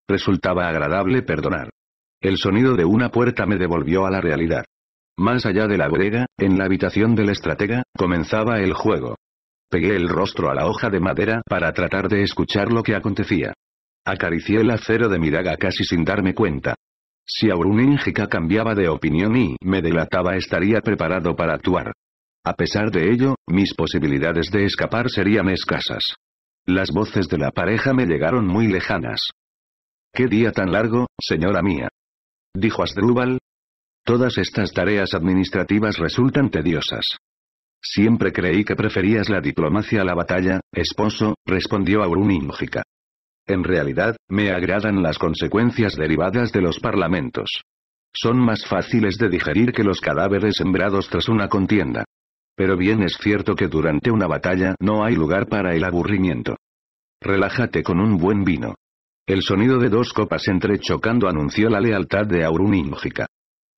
Resultaba agradable perdonar. El sonido de una puerta me devolvió a la realidad. Más allá de la brega, en la habitación del estratega, comenzaba el juego. Pegué el rostro a la hoja de madera para tratar de escuchar lo que acontecía. Acaricié el acero de mi daga casi sin darme cuenta. Si Auruníngica cambiaba de opinión y me delataba estaría preparado para actuar. A pesar de ello, mis posibilidades de escapar serían escasas. Las voces de la pareja me llegaron muy lejanas. ¿Qué día tan largo, señora mía? Dijo Asdrúbal. Todas estas tareas administrativas resultan tediosas. Siempre creí que preferías la diplomacia a la batalla, esposo, respondió Auruníngica. En realidad, me agradan las consecuencias derivadas de los parlamentos. Son más fáciles de digerir que los cadáveres sembrados tras una contienda. Pero bien es cierto que durante una batalla no hay lugar para el aburrimiento. Relájate con un buen vino. El sonido de dos copas entrechocando anunció la lealtad de Auruníngica.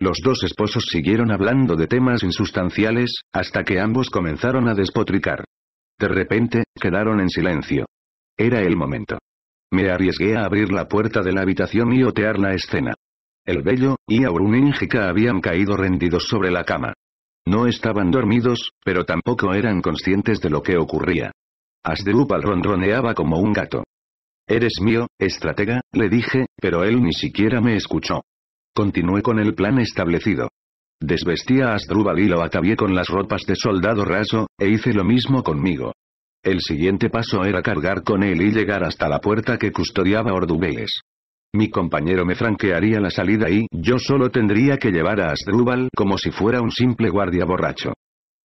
Los dos esposos siguieron hablando de temas insustanciales, hasta que ambos comenzaron a despotricar. De repente, quedaron en silencio. Era el momento. Me arriesgué a abrir la puerta de la habitación y otear la escena. El bello, y Auruníngica habían caído rendidos sobre la cama. No estaban dormidos, pero tampoco eran conscientes de lo que ocurría. Asdrúbal ronroneaba como un gato. Eres mío, estratega, le dije, pero él ni siquiera me escuchó. Continué con el plan establecido. Desvestí a Asdrúbal y lo atavié con las ropas de soldado raso, e hice lo mismo conmigo. El siguiente paso era cargar con él y llegar hasta la puerta que custodiaba Ordubeles. Mi compañero me franquearía la salida y yo solo tendría que llevar a Asdrúbal como si fuera un simple guardia borracho.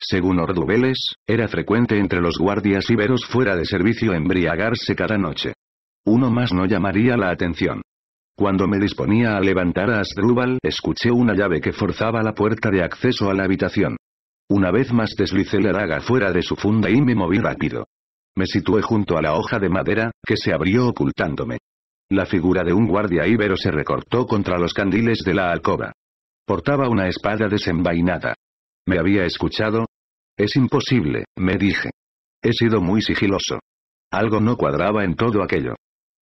Según Ordubeles, era frecuente entre los guardias íberos fuera de servicio embriagarse cada noche. Uno más no llamaría la atención. Cuando me disponía a levantar a Asdrúbal, escuché una llave que forzaba la puerta de acceso a la habitación. Una vez más deslicé la daga fuera de su funda y me moví rápido. Me situé junto a la hoja de madera, que se abrió ocultándome. La figura de un guardia íbero se recortó contra los candiles de la alcoba. Portaba una espada desenvainada. ¿Me había escuchado? Es imposible, me dije. He sido muy sigiloso. Algo no cuadraba en todo aquello.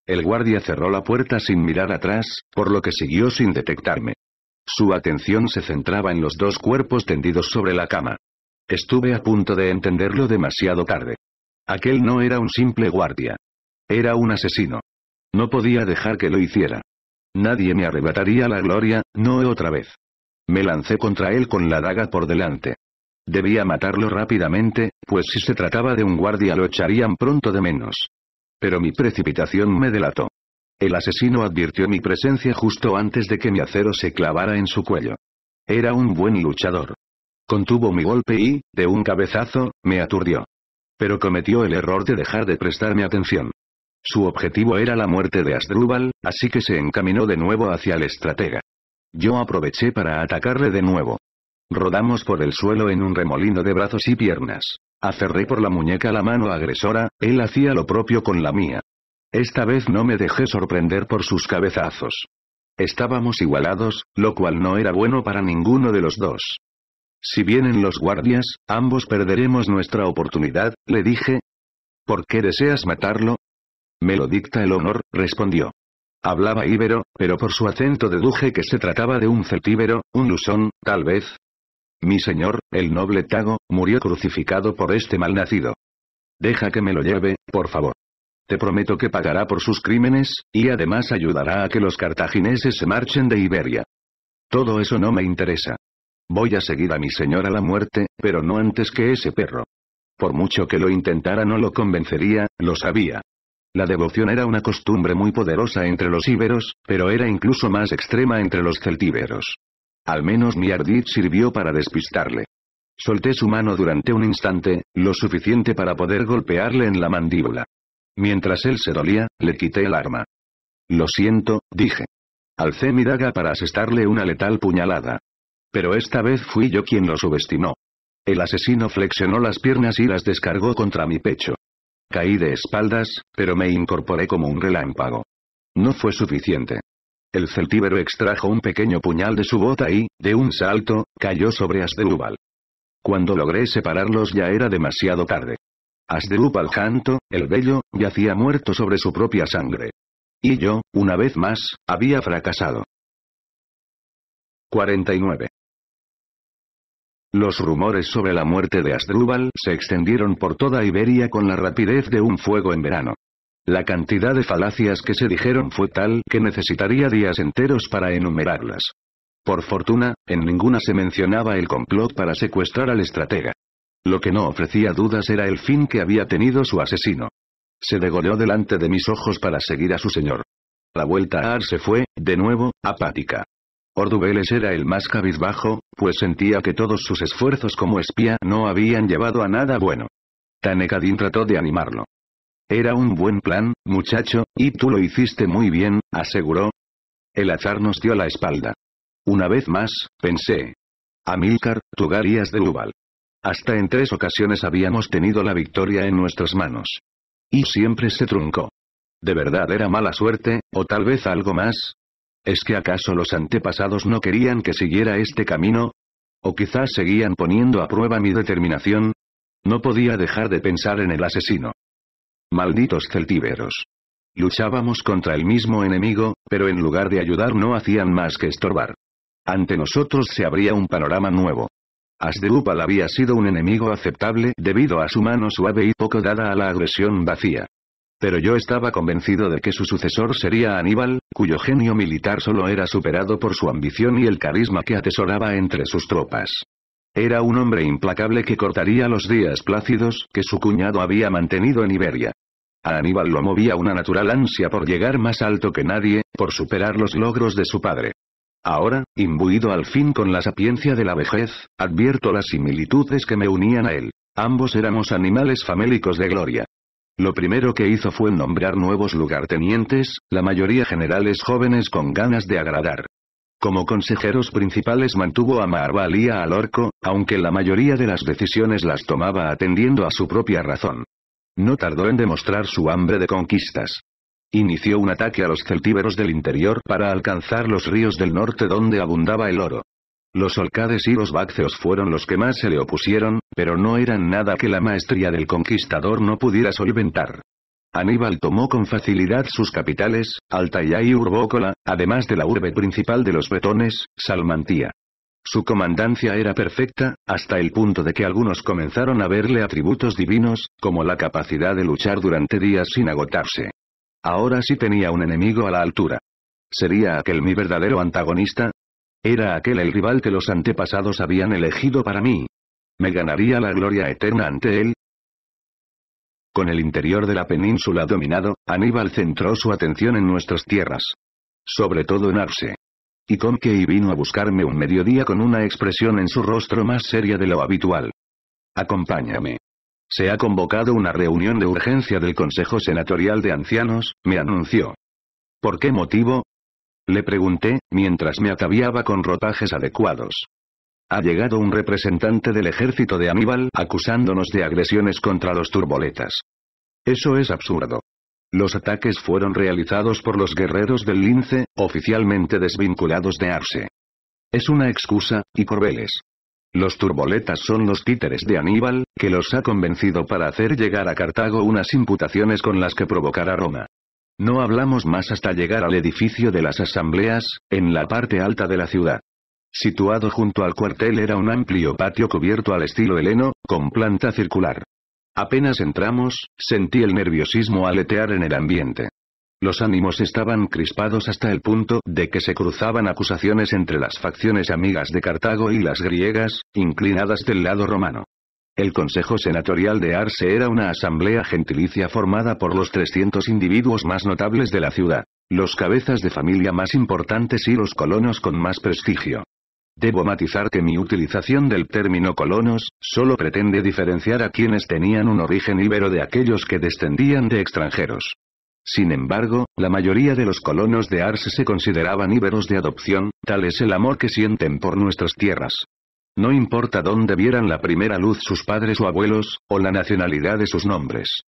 El guardia cerró la puerta sin mirar atrás, por lo que siguió sin detectarme. Su atención se centraba en los dos cuerpos tendidos sobre la cama. Estuve a punto de entenderlo demasiado tarde. Aquel no era un simple guardia. Era un asesino. No podía dejar que lo hiciera. Nadie me arrebataría la gloria, no otra vez. Me lancé contra él con la daga por delante. Debía matarlo rápidamente, pues si se trataba de un guardia lo echarían pronto de menos. Pero mi precipitación me delató. El asesino advirtió mi presencia justo antes de que mi acero se clavara en su cuello. Era un buen luchador. Contuvo mi golpe y, de un cabezazo, me aturdió. Pero cometió el error de dejar de prestarme atención. Su objetivo era la muerte de Asdrúbal, así que se encaminó de nuevo hacia el estratega. Yo aproveché para atacarle de nuevo. Rodamos por el suelo en un remolino de brazos y piernas. Aferré por la muñeca la mano agresora, él hacía lo propio con la mía. Esta vez no me dejé sorprender por sus cabezazos. Estábamos igualados, lo cual no era bueno para ninguno de los dos. Si vienen los guardias, ambos perderemos nuestra oportunidad, le dije. ¿Por qué deseas matarlo? Me lo dicta el honor, respondió. Hablaba íbero, pero por su acento deduje que se trataba de un celtíbero, un lusón, tal vez, mi señor, el noble Tago, murió crucificado por este malnacido. Deja que me lo lleve, por favor. Te prometo que pagará por sus crímenes, y además ayudará a que los cartagineses se marchen de Iberia. Todo eso no me interesa. Voy a seguir a mi señor a la muerte, pero no antes que ese perro. Por mucho que lo intentara no lo convencería, lo sabía. La devoción era una costumbre muy poderosa entre los íberos, pero era incluso más extrema entre los celtíberos. Al menos mi ardid sirvió para despistarle. Solté su mano durante un instante, lo suficiente para poder golpearle en la mandíbula. Mientras él se dolía, le quité el arma. Lo siento, dije. Alcé mi daga para asestarle una letal puñalada. Pero esta vez fui yo quien lo subestimó. El asesino flexionó las piernas y las descargó contra mi pecho. Caí de espaldas, pero me incorporé como un relámpago. No fue suficiente. El celtíbero extrajo un pequeño puñal de su bota y, de un salto, cayó sobre Asdrúbal. Cuando logré separarlos ya era demasiado tarde. Asdrúbal Janto, el bello, yacía muerto sobre su propia sangre. Y yo, una vez más, había fracasado. 49. Los rumores sobre la muerte de Asdrúbal se extendieron por toda Iberia con la rapidez de un fuego en verano. La cantidad de falacias que se dijeron fue tal que necesitaría días enteros para enumerarlas. Por fortuna, en ninguna se mencionaba el complot para secuestrar al estratega. Lo que no ofrecía dudas era el fin que había tenido su asesino. Se degolló delante de mis ojos para seguir a su señor. La vuelta a Arse fue, de nuevo, apática. Ordubeles era el más cabizbajo, pues sentía que todos sus esfuerzos como espía no habían llevado a nada bueno. Tanekadin trató de animarlo. Era un buen plan, muchacho, y tú lo hiciste muy bien, aseguró. El azar nos dio la espalda. Una vez más, pensé. Amilcar, tú garías de Ubal. Hasta en tres ocasiones habíamos tenido la victoria en nuestras manos. Y siempre se truncó. ¿De verdad era mala suerte, o tal vez algo más? ¿Es que acaso los antepasados no querían que siguiera este camino? ¿O quizás seguían poniendo a prueba mi determinación? No podía dejar de pensar en el asesino. Malditos celtíberos. Luchábamos contra el mismo enemigo, pero en lugar de ayudar no hacían más que estorbar. Ante nosotros se abría un panorama nuevo. Asdrúbal había sido un enemigo aceptable debido a su mano suave y poco dada a la agresión vacía. Pero yo estaba convencido de que su sucesor sería Aníbal, cuyo genio militar solo era superado por su ambición y el carisma que atesoraba entre sus tropas. Era un hombre implacable que cortaría los días plácidos que su cuñado había mantenido en Iberia. A Aníbal lo movía una natural ansia por llegar más alto que nadie, por superar los logros de su padre. Ahora, imbuido al fin con la sapiencia de la vejez, advierto las similitudes que me unían a él. Ambos éramos animales famélicos de gloria. Lo primero que hizo fue nombrar nuevos lugartenientes, la mayoría generales jóvenes con ganas de agradar. Como consejeros principales mantuvo a Marvalía al orco, aunque la mayoría de las decisiones las tomaba atendiendo a su propia razón. No tardó en demostrar su hambre de conquistas. Inició un ataque a los celtíberos del interior para alcanzar los ríos del norte donde abundaba el oro. Los Olcades y los Bácceos fueron los que más se le opusieron, pero no eran nada que la maestría del conquistador no pudiera solventar. Aníbal tomó con facilidad sus capitales, Altaya y Urbócola, además de la urbe principal de los bretones, Salmantía. Su comandancia era perfecta, hasta el punto de que algunos comenzaron a verle atributos divinos, como la capacidad de luchar durante días sin agotarse. Ahora sí tenía un enemigo a la altura. ¿Sería aquel mi verdadero antagonista? Era aquel el rival que los antepasados habían elegido para mí. ¿Me ganaría la gloria eterna ante él? Con el interior de la península dominado, Aníbal centró su atención en nuestras tierras. Sobre todo en Arse. Y y vino a buscarme un mediodía con una expresión en su rostro más seria de lo habitual. Acompáñame. Se ha convocado una reunión de urgencia del Consejo Senatorial de Ancianos, me anunció. ¿Por qué motivo? Le pregunté, mientras me ataviaba con ropajes adecuados. Ha llegado un representante del ejército de Aníbal acusándonos de agresiones contra los turboletas. Eso es absurdo. Los ataques fueron realizados por los guerreros del lince, oficialmente desvinculados de Arse. Es una excusa, y por Vélez. Los turboletas son los títeres de Aníbal, que los ha convencido para hacer llegar a Cartago unas imputaciones con las que provocar a Roma. No hablamos más hasta llegar al edificio de las asambleas, en la parte alta de la ciudad. Situado junto al cuartel era un amplio patio cubierto al estilo heleno, con planta circular. Apenas entramos, sentí el nerviosismo aletear en el ambiente. Los ánimos estaban crispados hasta el punto de que se cruzaban acusaciones entre las facciones amigas de Cartago y las griegas, inclinadas del lado romano. El Consejo Senatorial de Arse era una asamblea gentilicia formada por los 300 individuos más notables de la ciudad, los cabezas de familia más importantes y los colonos con más prestigio. Debo matizar que mi utilización del término colonos, solo pretende diferenciar a quienes tenían un origen íbero de aquellos que descendían de extranjeros. Sin embargo, la mayoría de los colonos de Arse se consideraban íberos de adopción, tal es el amor que sienten por nuestras tierras. No importa dónde vieran la primera luz sus padres o abuelos, o la nacionalidad de sus nombres.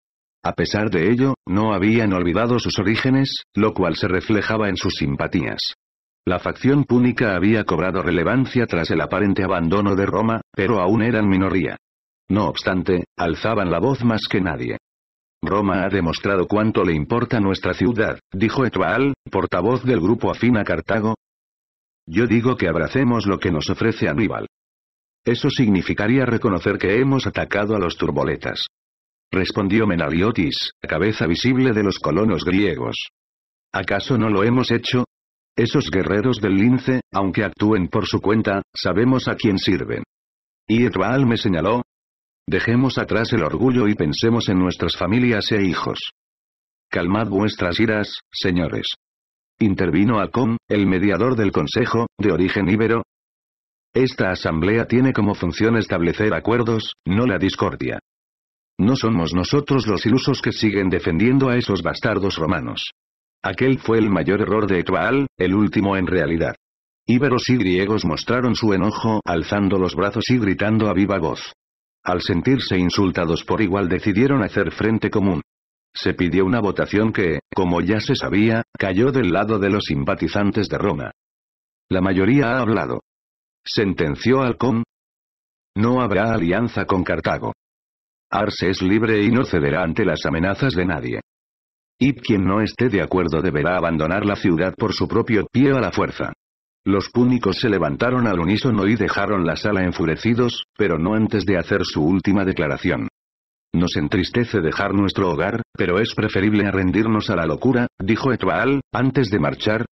A pesar de ello, no habían olvidado sus orígenes, lo cual se reflejaba en sus simpatías. La facción púnica había cobrado relevancia tras el aparente abandono de Roma, pero aún eran minoría. No obstante, alzaban la voz más que nadie. Roma ha demostrado cuánto le importa nuestra ciudad, dijo Etbaal, portavoz del grupo afín a Cartago. Yo digo que abracemos lo que nos ofrece Aníbal. Eso significaría reconocer que hemos atacado a los turboletas. Respondió Menaliotis, cabeza visible de los colonos griegos. ¿Acaso no lo hemos hecho? Esos guerreros del lince, aunque actúen por su cuenta, sabemos a quién sirven. Y Etbaal me señaló. Dejemos atrás el orgullo y pensemos en nuestras familias e hijos. Calmad vuestras iras, señores. Intervino Alcón, el mediador del Consejo, de origen íbero. Esta asamblea tiene como función establecer acuerdos, no la discordia. No somos nosotros los ilusos que siguen defendiendo a esos bastardos romanos. Aquel fue el mayor error de Etbaal, el último en realidad. Íberos y griegos mostraron su enojo alzando los brazos y gritando a viva voz. Al sentirse insultados por igual decidieron hacer frente común. Se pidió una votación que, como ya se sabía, cayó del lado de los simpatizantes de Roma. La mayoría ha hablado. Sentenció Alcón. No habrá alianza con Cartago. Arse es libre y no cederá ante las amenazas de nadie. Y quien no esté de acuerdo deberá abandonar la ciudad por su propio pie a la fuerza. Los púnicos se levantaron al unísono y dejaron la sala enfurecidos, pero no antes de hacer su última declaración. Nos entristece dejar nuestro hogar, pero es preferible rendirnos a la locura, dijo Etbaal, antes de marchar.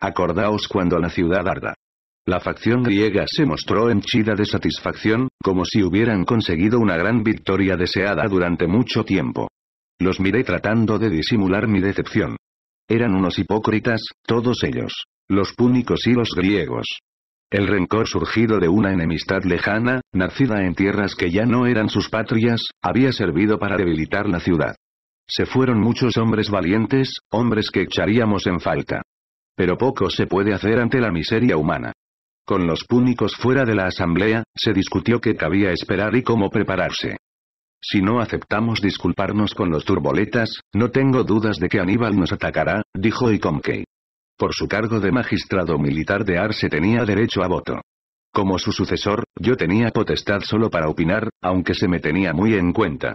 Acordaos cuando la ciudad arda. La facción griega se mostró henchida de satisfacción, como si hubieran conseguido una gran victoria deseada durante mucho tiempo. Los miré tratando de disimular mi decepción. Eran unos hipócritas, todos ellos los púnicos y los griegos. El rencor surgido de una enemistad lejana, nacida en tierras que ya no eran sus patrias, había servido para debilitar la ciudad. Se fueron muchos hombres valientes, hombres que echaríamos en falta. Pero poco se puede hacer ante la miseria humana. Con los púnicos fuera de la asamblea, se discutió qué cabía esperar y cómo prepararse. Si no aceptamos disculparnos con los turboletas, no tengo dudas de que Aníbal nos atacará, dijo Icomkey. Por su cargo de magistrado militar de Arse tenía derecho a voto. Como su sucesor, yo tenía potestad solo para opinar, aunque se me tenía muy en cuenta.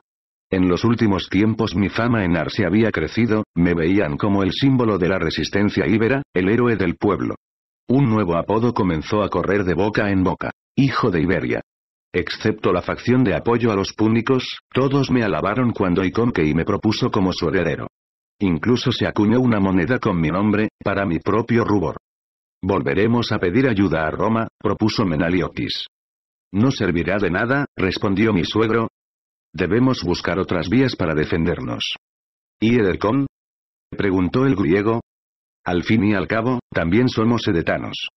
En los últimos tiempos mi fama en Arse había crecido, me veían como el símbolo de la resistencia íbera, el héroe del pueblo. Un nuevo apodo comenzó a correr de boca en boca. Hijo de Iberia. Excepto la facción de apoyo a los púnicos, todos me alabaron cuando Iconkei me propuso como su heredero. Incluso se acuñó una moneda con mi nombre, para mi propio rubor. Volveremos a pedir ayuda a Roma, propuso Menaliotis. No servirá de nada, respondió mi suegro. Debemos buscar otras vías para defendernos. ¿Y Edercon? preguntó el griego. Al fin y al cabo, también somos edetanos.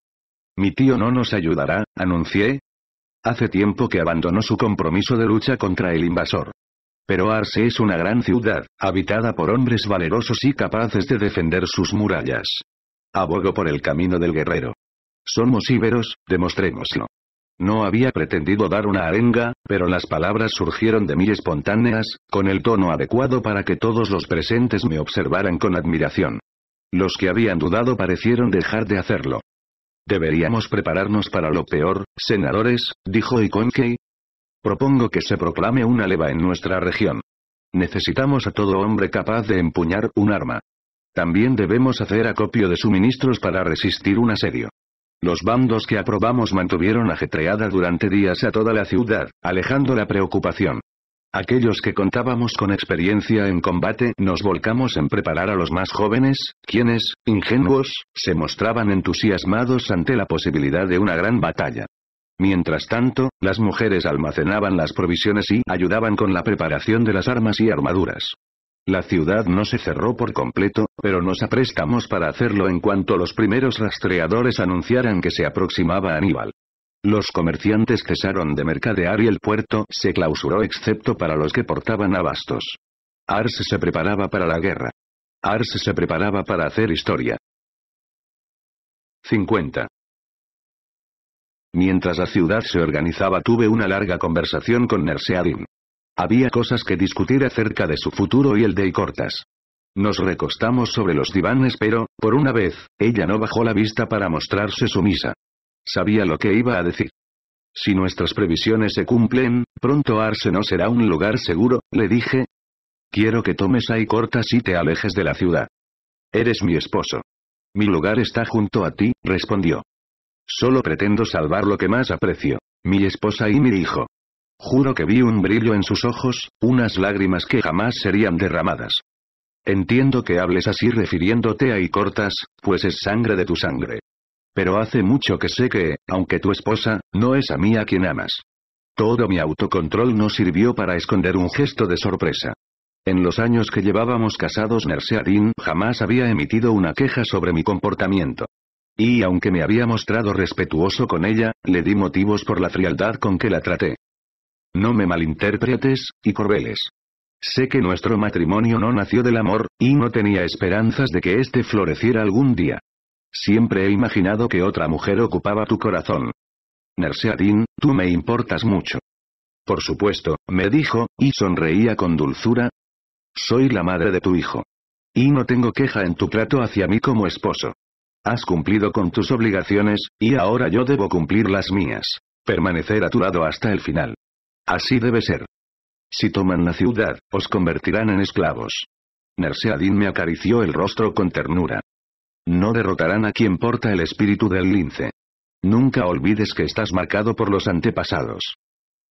Mi tío no nos ayudará, anuncié. Hace tiempo que abandonó su compromiso de lucha contra el invasor. Pero Arse es una gran ciudad, habitada por hombres valerosos y capaces de defender sus murallas. Abogo por el camino del guerrero. Somos íberos, demostrémoslo. No había pretendido dar una arenga, pero las palabras surgieron de mí espontáneas, con el tono adecuado para que todos los presentes me observaran con admiración. Los que habían dudado parecieron dejar de hacerlo. Deberíamos prepararnos para lo peor, senadores, dijo Ikonkei, Propongo que se proclame una leva en nuestra región. Necesitamos a todo hombre capaz de empuñar un arma. También debemos hacer acopio de suministros para resistir un asedio. Los bandos que aprobamos mantuvieron ajetreada durante días a toda la ciudad, alejando la preocupación. Aquellos que contábamos con experiencia en combate nos volcamos en preparar a los más jóvenes, quienes, ingenuos, se mostraban entusiasmados ante la posibilidad de una gran batalla. Mientras tanto, las mujeres almacenaban las provisiones y ayudaban con la preparación de las armas y armaduras. La ciudad no se cerró por completo, pero nos aprestamos para hacerlo en cuanto los primeros rastreadores anunciaran que se aproximaba Aníbal. Los comerciantes cesaron de mercadear y el puerto se clausuró excepto para los que portaban abastos. Ars se preparaba para la guerra. Ars se preparaba para hacer historia. 50. Mientras la ciudad se organizaba tuve una larga conversación con Nerseadin. Había cosas que discutir acerca de su futuro y el de Icortas. Nos recostamos sobre los divanes pero, por una vez, ella no bajó la vista para mostrarse sumisa. Sabía lo que iba a decir. Si nuestras previsiones se cumplen, pronto Arse no será un lugar seguro, le dije. Quiero que tomes a Icortas y te alejes de la ciudad. Eres mi esposo. Mi lugar está junto a ti, respondió. Solo pretendo salvar lo que más aprecio. Mi esposa y mi hijo. Juro que vi un brillo en sus ojos, unas lágrimas que jamás serían derramadas. Entiendo que hables así refiriéndote a Icortas, pues es sangre de tu sangre. Pero hace mucho que sé que, aunque tu esposa, no es a mí a quien amas. Todo mi autocontrol no sirvió para esconder un gesto de sorpresa. En los años que llevábamos casados Nerseadin jamás había emitido una queja sobre mi comportamiento. Y aunque me había mostrado respetuoso con ella, le di motivos por la frialdad con que la traté. No me malinterpretes, y Corbeles. Sé que nuestro matrimonio no nació del amor, y no tenía esperanzas de que éste floreciera algún día. Siempre he imaginado que otra mujer ocupaba tu corazón. Nerseadin, tú me importas mucho. Por supuesto, me dijo, y sonreía con dulzura. Soy la madre de tu hijo. Y no tengo queja en tu trato hacia mí como esposo. Has cumplido con tus obligaciones, y ahora yo debo cumplir las mías. Permanecer a tu lado hasta el final. Así debe ser. Si toman la ciudad, os convertirán en esclavos. Nerseadin me acarició el rostro con ternura. No derrotarán a quien porta el espíritu del lince. Nunca olvides que estás marcado por los antepasados.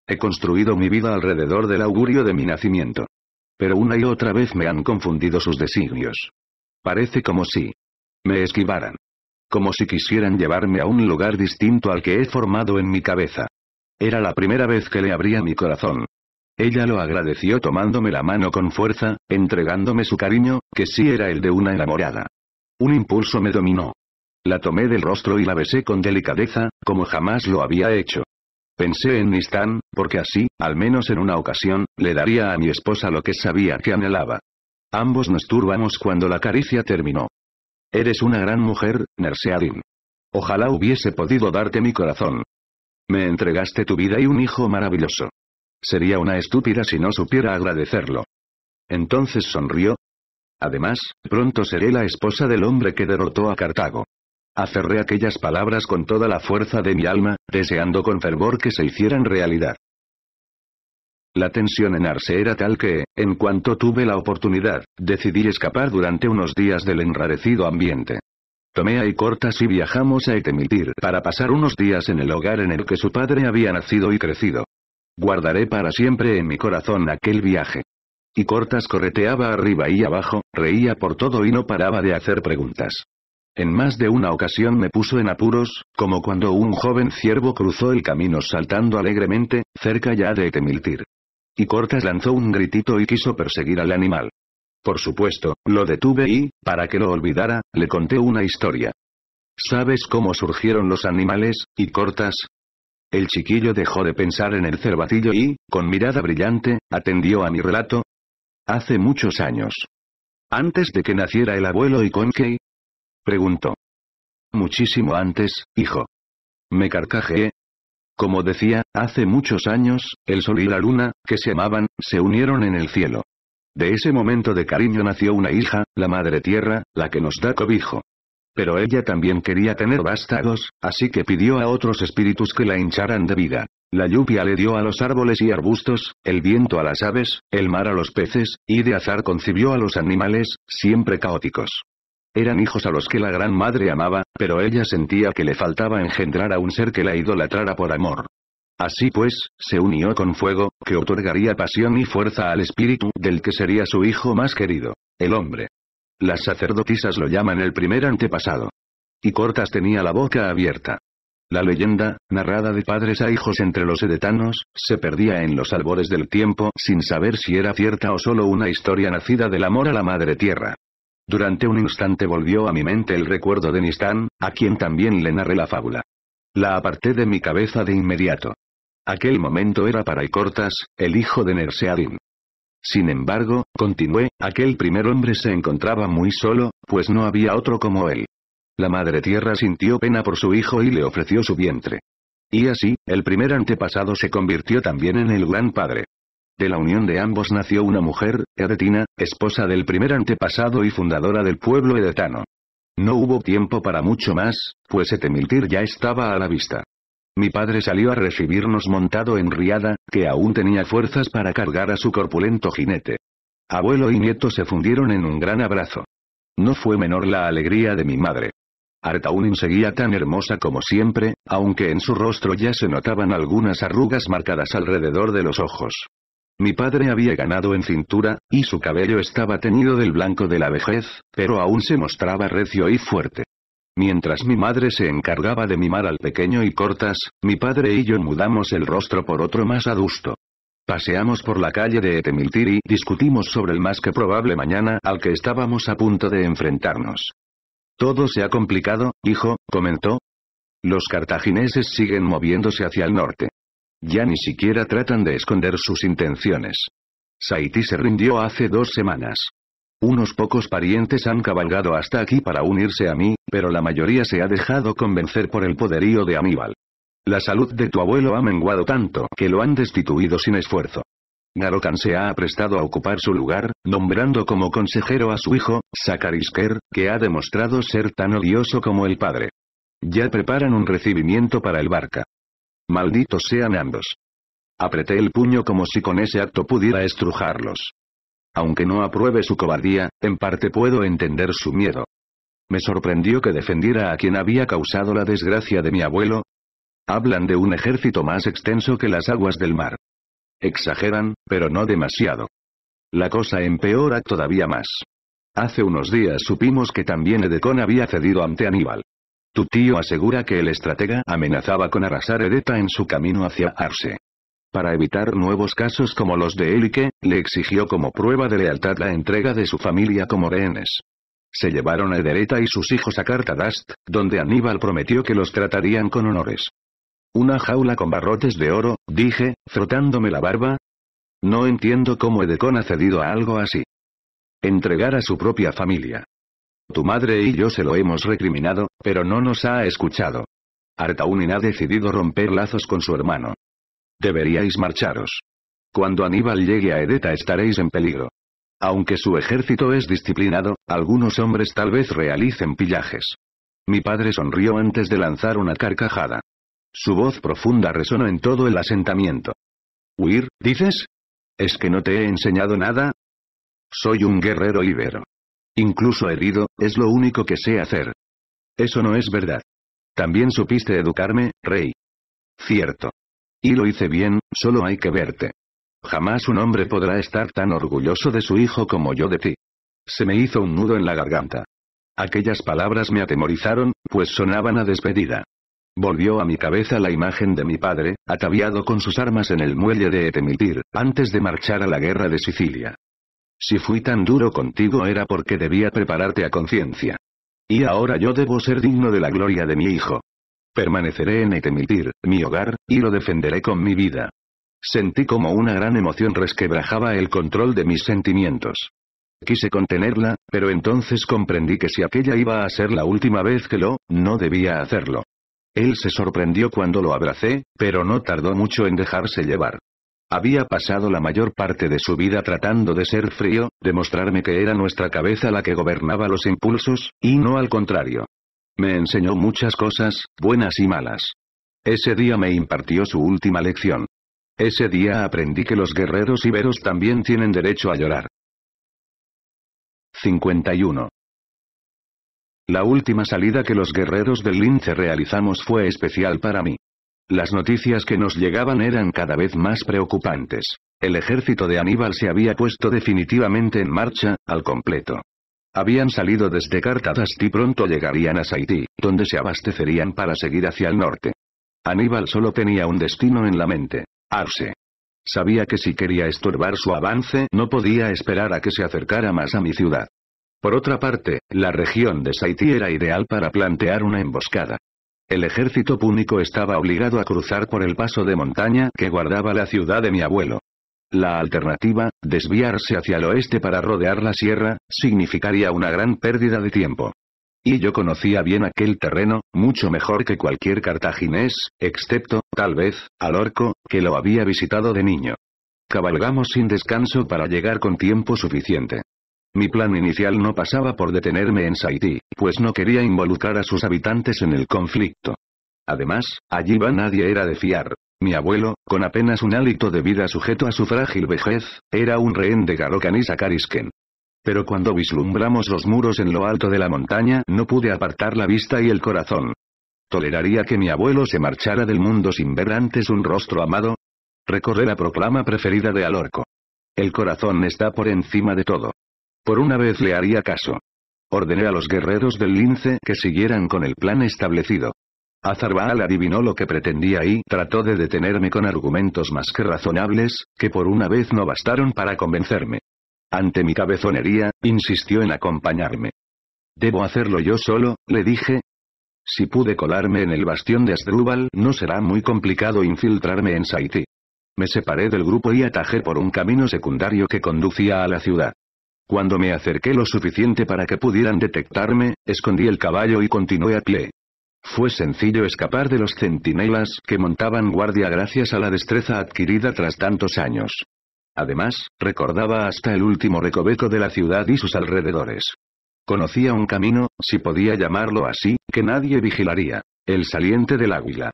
He construido mi vida alrededor del augurio de mi nacimiento. Pero una y otra vez me han confundido sus designios. Parece como si me esquivaran. Como si quisieran llevarme a un lugar distinto al que he formado en mi cabeza. Era la primera vez que le abría mi corazón. Ella lo agradeció tomándome la mano con fuerza, entregándome su cariño, que sí era el de una enamorada. Un impulso me dominó. La tomé del rostro y la besé con delicadeza, como jamás lo había hecho. Pensé en Nistán, porque así, al menos en una ocasión, le daría a mi esposa lo que sabía que anhelaba. Ambos nos turbamos cuando la caricia terminó. Eres una gran mujer, Nerseadin. Ojalá hubiese podido darte mi corazón. Me entregaste tu vida y un hijo maravilloso. Sería una estúpida si no supiera agradecerlo. Entonces sonrió. Además, pronto seré la esposa del hombre que derrotó a Cartago. Aferré aquellas palabras con toda la fuerza de mi alma, deseando con fervor que se hicieran realidad. La tensión en Arse era tal que, en cuanto tuve la oportunidad, decidí escapar durante unos días del enrarecido ambiente. Tomé a cortas y viajamos a Etemitir para pasar unos días en el hogar en el que su padre había nacido y crecido. Guardaré para siempre en mi corazón aquel viaje. Y Cortas correteaba arriba y abajo, reía por todo y no paraba de hacer preguntas. En más de una ocasión me puso en apuros, como cuando un joven ciervo cruzó el camino saltando alegremente, cerca ya de Etemiltir. Y Cortas lanzó un gritito y quiso perseguir al animal. Por supuesto, lo detuve y, para que lo olvidara, le conté una historia. ¿Sabes cómo surgieron los animales, y cortas? El chiquillo dejó de pensar en el cervatillo y, con mirada brillante, atendió a mi relato. Hace muchos años. ¿Antes de que naciera el abuelo y Conkey? Preguntó. Muchísimo antes, hijo. Me carcajeé. Como decía, hace muchos años, el sol y la luna, que se amaban, se unieron en el cielo. De ese momento de cariño nació una hija, la Madre Tierra, la que nos da cobijo. Pero ella también quería tener vástagos, así que pidió a otros espíritus que la hincharan de vida. La lluvia le dio a los árboles y arbustos, el viento a las aves, el mar a los peces, y de azar concibió a los animales, siempre caóticos. Eran hijos a los que la Gran Madre amaba, pero ella sentía que le faltaba engendrar a un ser que la idolatrara por amor. Así pues, se unió con fuego, que otorgaría pasión y fuerza al espíritu del que sería su hijo más querido, el hombre. Las sacerdotisas lo llaman el primer antepasado. Y Cortas tenía la boca abierta. La leyenda, narrada de padres a hijos entre los edetanos, se perdía en los albores del tiempo sin saber si era cierta o solo una historia nacida del amor a la madre tierra. Durante un instante volvió a mi mente el recuerdo de Nistán, a quien también le narré la fábula. La aparté de mi cabeza de inmediato. Aquel momento era para Icortas, el hijo de Nerseadin. Sin embargo, continué, aquel primer hombre se encontraba muy solo, pues no había otro como él. La Madre Tierra sintió pena por su hijo y le ofreció su vientre. Y así, el primer antepasado se convirtió también en el Gran Padre. De la unión de ambos nació una mujer, Edetina, esposa del primer antepasado y fundadora del pueblo edetano. No hubo tiempo para mucho más, pues Etemiltir ya estaba a la vista. Mi padre salió a recibirnos montado en Riada, que aún tenía fuerzas para cargar a su corpulento jinete. Abuelo y nieto se fundieron en un gran abrazo. No fue menor la alegría de mi madre. Artaunin seguía tan hermosa como siempre, aunque en su rostro ya se notaban algunas arrugas marcadas alrededor de los ojos. Mi padre había ganado en cintura, y su cabello estaba teñido del blanco de la vejez, pero aún se mostraba recio y fuerte. Mientras mi madre se encargaba de mimar al pequeño y cortas, mi padre y yo mudamos el rostro por otro más adusto. Paseamos por la calle de Etemiltir y discutimos sobre el más que probable mañana al que estábamos a punto de enfrentarnos. Todo se ha complicado, hijo, comentó. Los cartagineses siguen moviéndose hacia el norte. Ya ni siquiera tratan de esconder sus intenciones. Saití se rindió hace dos semanas. Unos pocos parientes han cabalgado hasta aquí para unirse a mí, pero la mayoría se ha dejado convencer por el poderío de Aníbal. La salud de tu abuelo ha menguado tanto que lo han destituido sin esfuerzo. Garokan se ha aprestado a ocupar su lugar, nombrando como consejero a su hijo, Sakarisker, que ha demostrado ser tan odioso como el padre. Ya preparan un recibimiento para el barca. Malditos sean ambos. Apreté el puño como si con ese acto pudiera estrujarlos. Aunque no apruebe su cobardía, en parte puedo entender su miedo. Me sorprendió que defendiera a quien había causado la desgracia de mi abuelo. Hablan de un ejército más extenso que las aguas del mar. Exageran, pero no demasiado. La cosa empeora todavía más. Hace unos días supimos que también Edecon había cedido ante Aníbal. Tu tío asegura que el estratega amenazaba con arrasar Edeta en su camino hacia Arse. Para evitar nuevos casos como los de Elike, le exigió como prueba de lealtad la entrega de su familia como rehenes. Se llevaron a Edereta y sus hijos a Cartadast, donde Aníbal prometió que los tratarían con honores. Una jaula con barrotes de oro, dije, frotándome la barba. No entiendo cómo Edecon ha cedido a algo así. Entregar a su propia familia. Tu madre y yo se lo hemos recriminado, pero no nos ha escuchado. Artaunin ha decidido romper lazos con su hermano. Deberíais marcharos. Cuando Aníbal llegue a Edeta estaréis en peligro. Aunque su ejército es disciplinado, algunos hombres tal vez realicen pillajes. Mi padre sonrió antes de lanzar una carcajada. Su voz profunda resonó en todo el asentamiento. ¿Huir, dices? ¿Es que no te he enseñado nada? Soy un guerrero ibero. Incluso herido, es lo único que sé hacer. Eso no es verdad. También supiste educarme, rey. Cierto. Y lo hice bien, solo hay que verte. Jamás un hombre podrá estar tan orgulloso de su hijo como yo de ti. Se me hizo un nudo en la garganta. Aquellas palabras me atemorizaron, pues sonaban a despedida. Volvió a mi cabeza la imagen de mi padre, ataviado con sus armas en el muelle de Etemitir, antes de marchar a la guerra de Sicilia. Si fui tan duro contigo era porque debía prepararte a conciencia. Y ahora yo debo ser digno de la gloria de mi hijo. Permaneceré en Etemitir, mi hogar, y lo defenderé con mi vida. Sentí como una gran emoción resquebrajaba el control de mis sentimientos. Quise contenerla, pero entonces comprendí que si aquella iba a ser la última vez que lo, no debía hacerlo. Él se sorprendió cuando lo abracé, pero no tardó mucho en dejarse llevar. Había pasado la mayor parte de su vida tratando de ser frío, demostrarme que era nuestra cabeza la que gobernaba los impulsos, y no al contrario. Me enseñó muchas cosas, buenas y malas. Ese día me impartió su última lección. Ese día aprendí que los guerreros iberos también tienen derecho a llorar. 51. La última salida que los guerreros del lince realizamos fue especial para mí. Las noticias que nos llegaban eran cada vez más preocupantes. El ejército de Aníbal se había puesto definitivamente en marcha, al completo. Habían salido desde Cartadast y pronto llegarían a Saití, donde se abastecerían para seguir hacia el norte. Aníbal solo tenía un destino en la mente, Arse. Sabía que si quería estorbar su avance no podía esperar a que se acercara más a mi ciudad. Por otra parte, la región de Saití era ideal para plantear una emboscada. El ejército púnico estaba obligado a cruzar por el paso de montaña que guardaba la ciudad de mi abuelo. La alternativa, desviarse hacia el oeste para rodear la sierra, significaría una gran pérdida de tiempo. Y yo conocía bien aquel terreno, mucho mejor que cualquier cartaginés, excepto, tal vez, al orco, que lo había visitado de niño. Cabalgamos sin descanso para llegar con tiempo suficiente. Mi plan inicial no pasaba por detenerme en Saití, pues no quería involucrar a sus habitantes en el conflicto. Además, allí va nadie era de fiar, mi abuelo, con apenas un hálito de vida sujeto a su frágil vejez, era un rehén de Garokan y. Pero cuando vislumbramos los muros en lo alto de la montaña no pude apartar la vista y el corazón. ¿Toleraría que mi abuelo se marchara del mundo sin ver antes un rostro amado? Recorré la proclama preferida de Alorco. El corazón está por encima de todo. Por una vez le haría caso. Ordené a los guerreros del lince que siguieran con el plan establecido. Azarbaal adivinó lo que pretendía y trató de detenerme con argumentos más que razonables, que por una vez no bastaron para convencerme. Ante mi cabezonería, insistió en acompañarme. ¿Debo hacerlo yo solo? le dije. Si pude colarme en el bastión de Asdrúbal, no será muy complicado infiltrarme en Saití. Me separé del grupo y atajé por un camino secundario que conducía a la ciudad. Cuando me acerqué lo suficiente para que pudieran detectarme, escondí el caballo y continué a pie. Fue sencillo escapar de los centinelas que montaban guardia gracias a la destreza adquirida tras tantos años. Además, recordaba hasta el último recoveco de la ciudad y sus alrededores. Conocía un camino, si podía llamarlo así, que nadie vigilaría. El saliente del águila.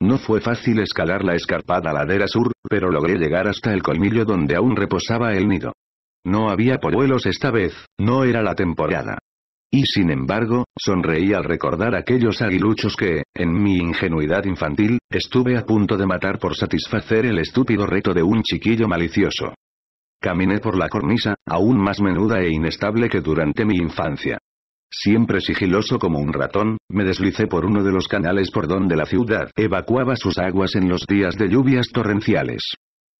No fue fácil escalar la escarpada ladera sur, pero logré llegar hasta el colmillo donde aún reposaba el nido. No había polluelos esta vez, no era la temporada. Y sin embargo, sonreí al recordar aquellos aguiluchos que, en mi ingenuidad infantil, estuve a punto de matar por satisfacer el estúpido reto de un chiquillo malicioso. Caminé por la cornisa, aún más menuda e inestable que durante mi infancia. Siempre sigiloso como un ratón, me deslicé por uno de los canales por donde la ciudad evacuaba sus aguas en los días de lluvias torrenciales.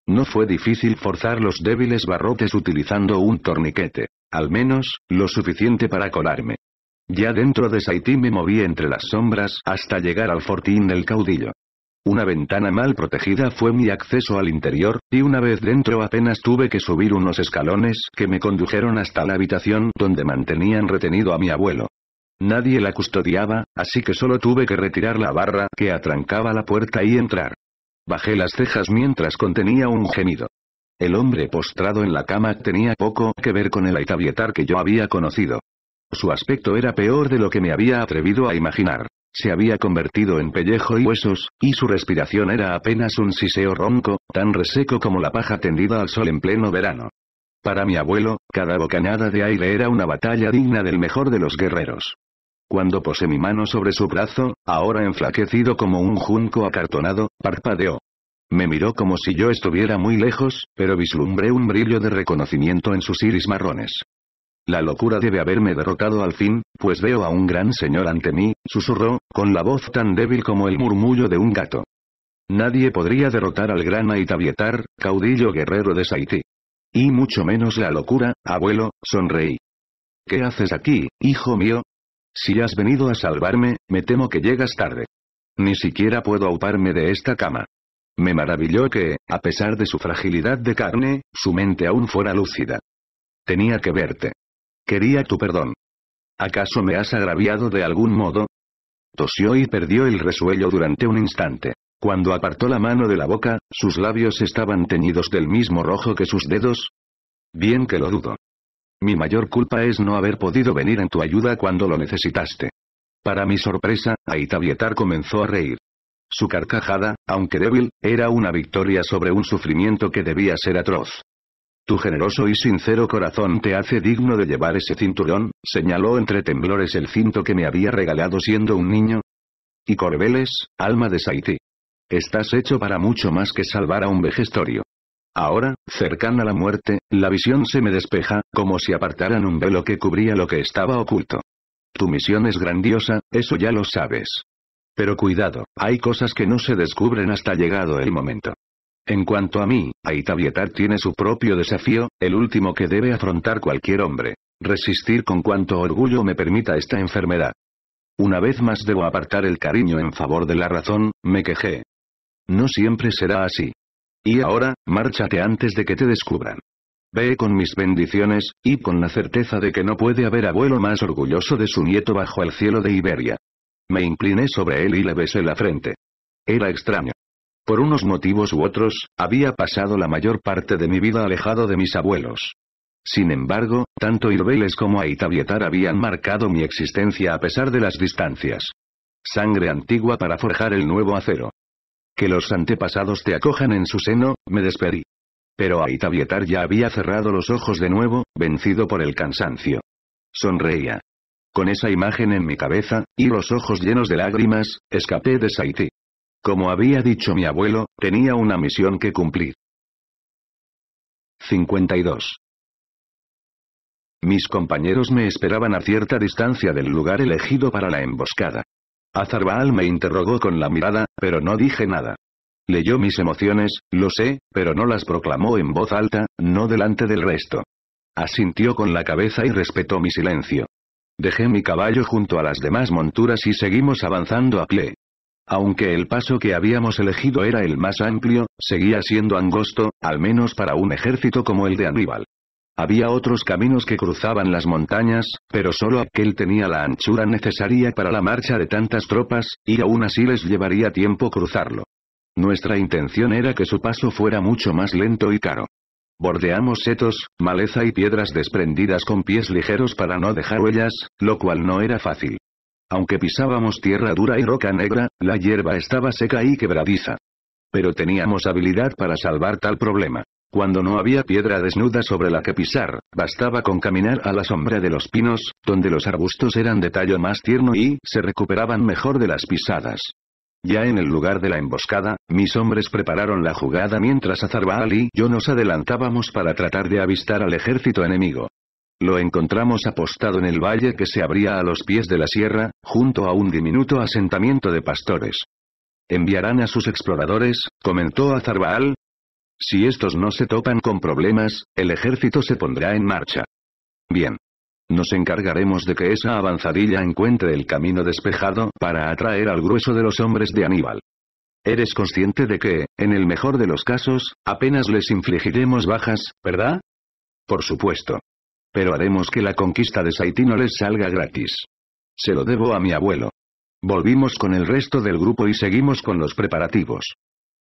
No fue difícil forzar los débiles barrotes utilizando un torniquete, al menos, lo suficiente para colarme. Ya dentro de Saití me moví entre las sombras hasta llegar al fortín del caudillo. Una ventana mal protegida fue mi acceso al interior, y una vez dentro apenas tuve que subir unos escalones que me condujeron hasta la habitación donde mantenían retenido a mi abuelo. Nadie la custodiaba, así que solo tuve que retirar la barra que atrancaba la puerta y entrar. Bajé las cejas mientras contenía un gemido. El hombre postrado en la cama tenía poco que ver con el Aitavietar que yo había conocido. Su aspecto era peor de lo que me había atrevido a imaginar. Se había convertido en pellejo y huesos, y su respiración era apenas un siseo ronco, tan reseco como la paja tendida al sol en pleno verano. Para mi abuelo, cada bocanada de aire era una batalla digna del mejor de los guerreros. Cuando posé mi mano sobre su brazo, ahora enflaquecido como un junco acartonado, parpadeó. Me miró como si yo estuviera muy lejos, pero vislumbré un brillo de reconocimiento en sus iris marrones. La locura debe haberme derrotado al fin, pues veo a un gran señor ante mí, susurró, con la voz tan débil como el murmullo de un gato. Nadie podría derrotar al gran Aitavietar, caudillo guerrero de Saití. Y mucho menos la locura, abuelo, sonreí. ¿Qué haces aquí, hijo mío? Si has venido a salvarme, me temo que llegas tarde. Ni siquiera puedo auparme de esta cama. Me maravilló que, a pesar de su fragilidad de carne, su mente aún fuera lúcida. Tenía que verte. Quería tu perdón. ¿Acaso me has agraviado de algún modo? Tosió y perdió el resuello durante un instante. Cuando apartó la mano de la boca, sus labios estaban teñidos del mismo rojo que sus dedos. Bien que lo dudo. Mi mayor culpa es no haber podido venir en tu ayuda cuando lo necesitaste. Para mi sorpresa, Aitavietar comenzó a reír. Su carcajada, aunque débil, era una victoria sobre un sufrimiento que debía ser atroz. Tu generoso y sincero corazón te hace digno de llevar ese cinturón, señaló entre temblores el cinto que me había regalado siendo un niño. Y Corbeles, alma de Saití. Estás hecho para mucho más que salvar a un vejestorio. Ahora, cercana a la muerte, la visión se me despeja, como si apartaran un velo que cubría lo que estaba oculto. Tu misión es grandiosa, eso ya lo sabes. Pero cuidado, hay cosas que no se descubren hasta llegado el momento. En cuanto a mí, Aitavietar tiene su propio desafío, el último que debe afrontar cualquier hombre. Resistir con cuanto orgullo me permita esta enfermedad. Una vez más debo apartar el cariño en favor de la razón, me quejé. No siempre será así. Y ahora, márchate antes de que te descubran. Ve con mis bendiciones, y con la certeza de que no puede haber abuelo más orgulloso de su nieto bajo el cielo de Iberia. Me incliné sobre él y le besé la frente. Era extraño. Por unos motivos u otros, había pasado la mayor parte de mi vida alejado de mis abuelos. Sin embargo, tanto Irbeles como Aitavietar habían marcado mi existencia a pesar de las distancias. Sangre antigua para forjar el nuevo acero. Que los antepasados te acojan en su seno, me despedí. Pero Aitavietar ya había cerrado los ojos de nuevo, vencido por el cansancio. Sonreía. Con esa imagen en mi cabeza, y los ojos llenos de lágrimas, escapé de Saití. Como había dicho mi abuelo, tenía una misión que cumplir. 52. Mis compañeros me esperaban a cierta distancia del lugar elegido para la emboscada. Azarbaal me interrogó con la mirada, pero no dije nada. Leyó mis emociones, lo sé, pero no las proclamó en voz alta, no delante del resto. Asintió con la cabeza y respetó mi silencio. Dejé mi caballo junto a las demás monturas y seguimos avanzando a pie. Aunque el paso que habíamos elegido era el más amplio, seguía siendo angosto, al menos para un ejército como el de Aníbal. Había otros caminos que cruzaban las montañas, pero solo aquel tenía la anchura necesaria para la marcha de tantas tropas, y aún así les llevaría tiempo cruzarlo. Nuestra intención era que su paso fuera mucho más lento y caro. Bordeamos setos, maleza y piedras desprendidas con pies ligeros para no dejar huellas, lo cual no era fácil. Aunque pisábamos tierra dura y roca negra, la hierba estaba seca y quebradiza. Pero teníamos habilidad para salvar tal problema. Cuando no había piedra desnuda sobre la que pisar, bastaba con caminar a la sombra de los pinos, donde los arbustos eran de tallo más tierno y se recuperaban mejor de las pisadas. Ya en el lugar de la emboscada, mis hombres prepararon la jugada mientras Azarbaal y yo nos adelantábamos para tratar de avistar al ejército enemigo. Lo encontramos apostado en el valle que se abría a los pies de la sierra, junto a un diminuto asentamiento de pastores. Enviarán a sus exploradores, comentó Azarbaal, si estos no se topan con problemas, el ejército se pondrá en marcha. Bien. Nos encargaremos de que esa avanzadilla encuentre el camino despejado para atraer al grueso de los hombres de Aníbal. Eres consciente de que, en el mejor de los casos, apenas les infligiremos bajas, ¿verdad? Por supuesto. Pero haremos que la conquista de Saití no les salga gratis. Se lo debo a mi abuelo. Volvimos con el resto del grupo y seguimos con los preparativos.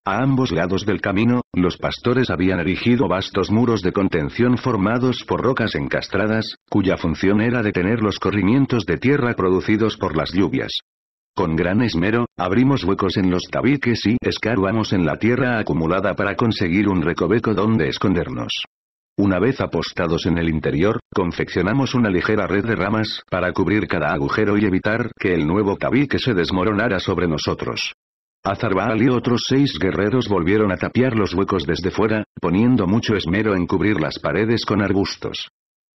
A ambos lados del camino, los pastores habían erigido vastos muros de contención formados por rocas encastradas, cuya función era detener los corrimientos de tierra producidos por las lluvias. Con gran esmero, abrimos huecos en los tabiques y escarbamos en la tierra acumulada para conseguir un recoveco donde escondernos. Una vez apostados en el interior, confeccionamos una ligera red de ramas para cubrir cada agujero y evitar que el nuevo tabique se desmoronara sobre nosotros. Azarbaal y otros seis guerreros volvieron a tapiar los huecos desde fuera, poniendo mucho esmero en cubrir las paredes con arbustos.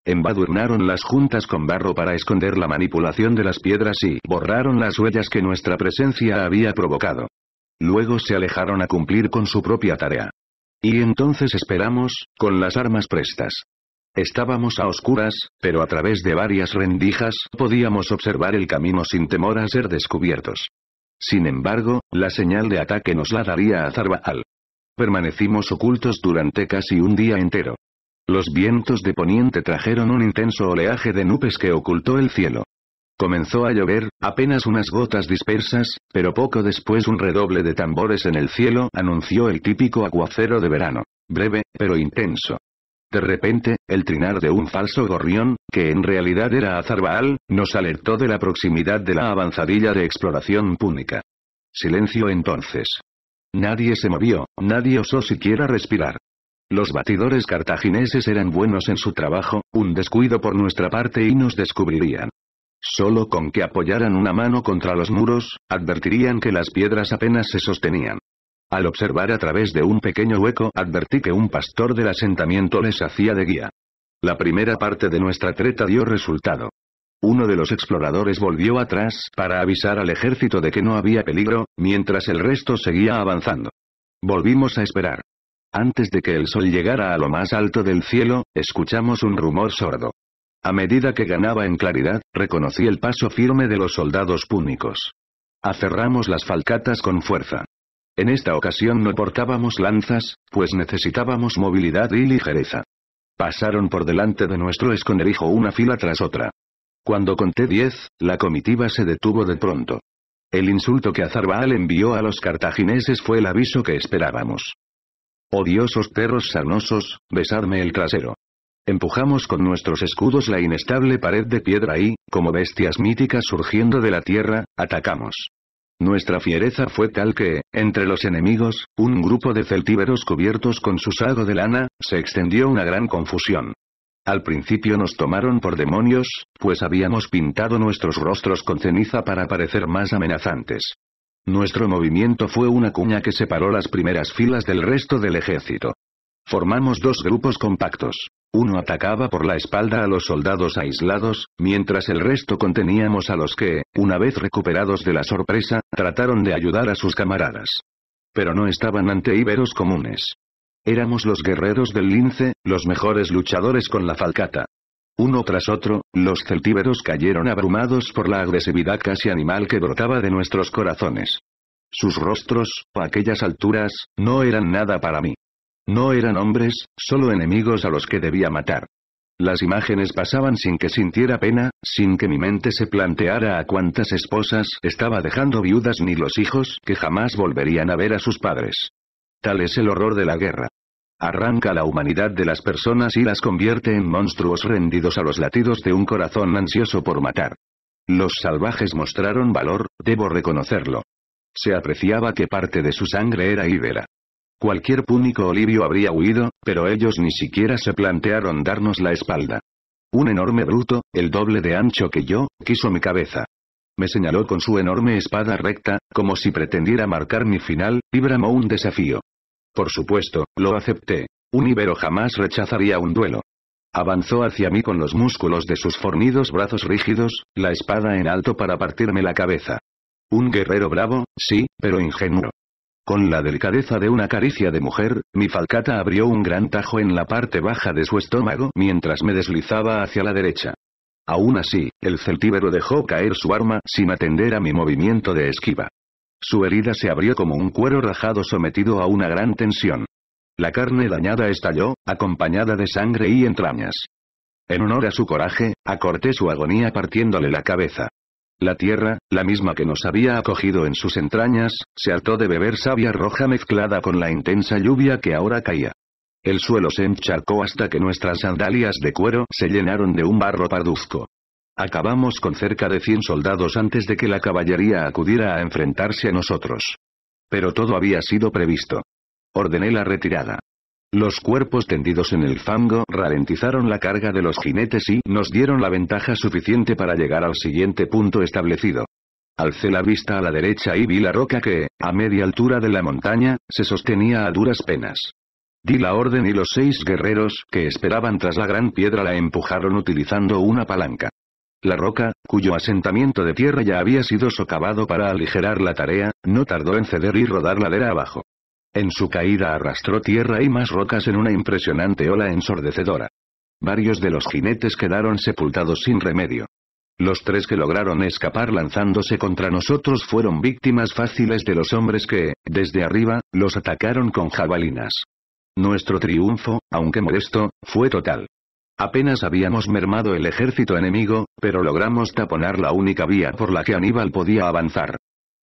Embadurnaron las juntas con barro para esconder la manipulación de las piedras y borraron las huellas que nuestra presencia había provocado. Luego se alejaron a cumplir con su propia tarea. Y entonces esperamos, con las armas prestas. Estábamos a oscuras, pero a través de varias rendijas podíamos observar el camino sin temor a ser descubiertos. Sin embargo, la señal de ataque nos la daría a Zarbaal. Permanecimos ocultos durante casi un día entero. Los vientos de poniente trajeron un intenso oleaje de nubes que ocultó el cielo. Comenzó a llover, apenas unas gotas dispersas, pero poco después un redoble de tambores en el cielo anunció el típico aguacero de verano. Breve, pero intenso. De repente, el trinar de un falso gorrión, que en realidad era Azarbaal, nos alertó de la proximidad de la avanzadilla de exploración púnica. Silencio entonces. Nadie se movió, nadie osó siquiera respirar. Los batidores cartagineses eran buenos en su trabajo, un descuido por nuestra parte y nos descubrirían. Solo con que apoyaran una mano contra los muros, advertirían que las piedras apenas se sostenían. Al observar a través de un pequeño hueco advertí que un pastor del asentamiento les hacía de guía. La primera parte de nuestra treta dio resultado. Uno de los exploradores volvió atrás para avisar al ejército de que no había peligro, mientras el resto seguía avanzando. Volvimos a esperar. Antes de que el sol llegara a lo más alto del cielo, escuchamos un rumor sordo. A medida que ganaba en claridad, reconocí el paso firme de los soldados púnicos. Aferramos las falcatas con fuerza. En esta ocasión no portábamos lanzas, pues necesitábamos movilidad y ligereza. Pasaron por delante de nuestro esconderijo una fila tras otra. Cuando conté diez, la comitiva se detuvo de pronto. El insulto que Azarbaal envió a los cartagineses fue el aviso que esperábamos. Odiosos perros sarnosos, besadme el trasero. Empujamos con nuestros escudos la inestable pared de piedra y, como bestias míticas surgiendo de la tierra, atacamos. Nuestra fiereza fue tal que, entre los enemigos, un grupo de celtíberos cubiertos con su sago de lana, se extendió una gran confusión. Al principio nos tomaron por demonios, pues habíamos pintado nuestros rostros con ceniza para parecer más amenazantes. Nuestro movimiento fue una cuña que separó las primeras filas del resto del ejército. Formamos dos grupos compactos. Uno atacaba por la espalda a los soldados aislados, mientras el resto conteníamos a los que, una vez recuperados de la sorpresa, trataron de ayudar a sus camaradas. Pero no estaban ante íberos comunes. Éramos los guerreros del lince, los mejores luchadores con la falcata. Uno tras otro, los celtíberos cayeron abrumados por la agresividad casi animal que brotaba de nuestros corazones. Sus rostros, a aquellas alturas, no eran nada para mí. No eran hombres, solo enemigos a los que debía matar. Las imágenes pasaban sin que sintiera pena, sin que mi mente se planteara a cuántas esposas estaba dejando viudas ni los hijos que jamás volverían a ver a sus padres. Tal es el horror de la guerra. Arranca la humanidad de las personas y las convierte en monstruos rendidos a los latidos de un corazón ansioso por matar. Los salvajes mostraron valor, debo reconocerlo. Se apreciaba que parte de su sangre era íbera. Cualquier púnico olivio habría huido, pero ellos ni siquiera se plantearon darnos la espalda. Un enorme bruto, el doble de ancho que yo, quiso mi cabeza. Me señaló con su enorme espada recta, como si pretendiera marcar mi final, y bramó un desafío. Por supuesto, lo acepté. Un ibero jamás rechazaría un duelo. Avanzó hacia mí con los músculos de sus fornidos brazos rígidos, la espada en alto para partirme la cabeza. Un guerrero bravo, sí, pero ingenuo. Con la delicadeza de una caricia de mujer, mi falcata abrió un gran tajo en la parte baja de su estómago mientras me deslizaba hacia la derecha. Aún así, el celtíbero dejó caer su arma sin atender a mi movimiento de esquiva. Su herida se abrió como un cuero rajado sometido a una gran tensión. La carne dañada estalló, acompañada de sangre y entrañas. En honor a su coraje, acorté su agonía partiéndole la cabeza. La tierra, la misma que nos había acogido en sus entrañas, se hartó de beber savia roja mezclada con la intensa lluvia que ahora caía. El suelo se encharcó hasta que nuestras sandalias de cuero se llenaron de un barro parduzco. Acabamos con cerca de 100 soldados antes de que la caballería acudiera a enfrentarse a nosotros. Pero todo había sido previsto. Ordené la retirada. Los cuerpos tendidos en el fango ralentizaron la carga de los jinetes y nos dieron la ventaja suficiente para llegar al siguiente punto establecido. Alcé la vista a la derecha y vi la roca que, a media altura de la montaña, se sostenía a duras penas. Di la orden y los seis guerreros que esperaban tras la gran piedra la empujaron utilizando una palanca. La roca, cuyo asentamiento de tierra ya había sido socavado para aligerar la tarea, no tardó en ceder y rodar ladera abajo. En su caída arrastró tierra y más rocas en una impresionante ola ensordecedora. Varios de los jinetes quedaron sepultados sin remedio. Los tres que lograron escapar lanzándose contra nosotros fueron víctimas fáciles de los hombres que, desde arriba, los atacaron con jabalinas. Nuestro triunfo, aunque modesto, fue total. Apenas habíamos mermado el ejército enemigo, pero logramos taponar la única vía por la que Aníbal podía avanzar.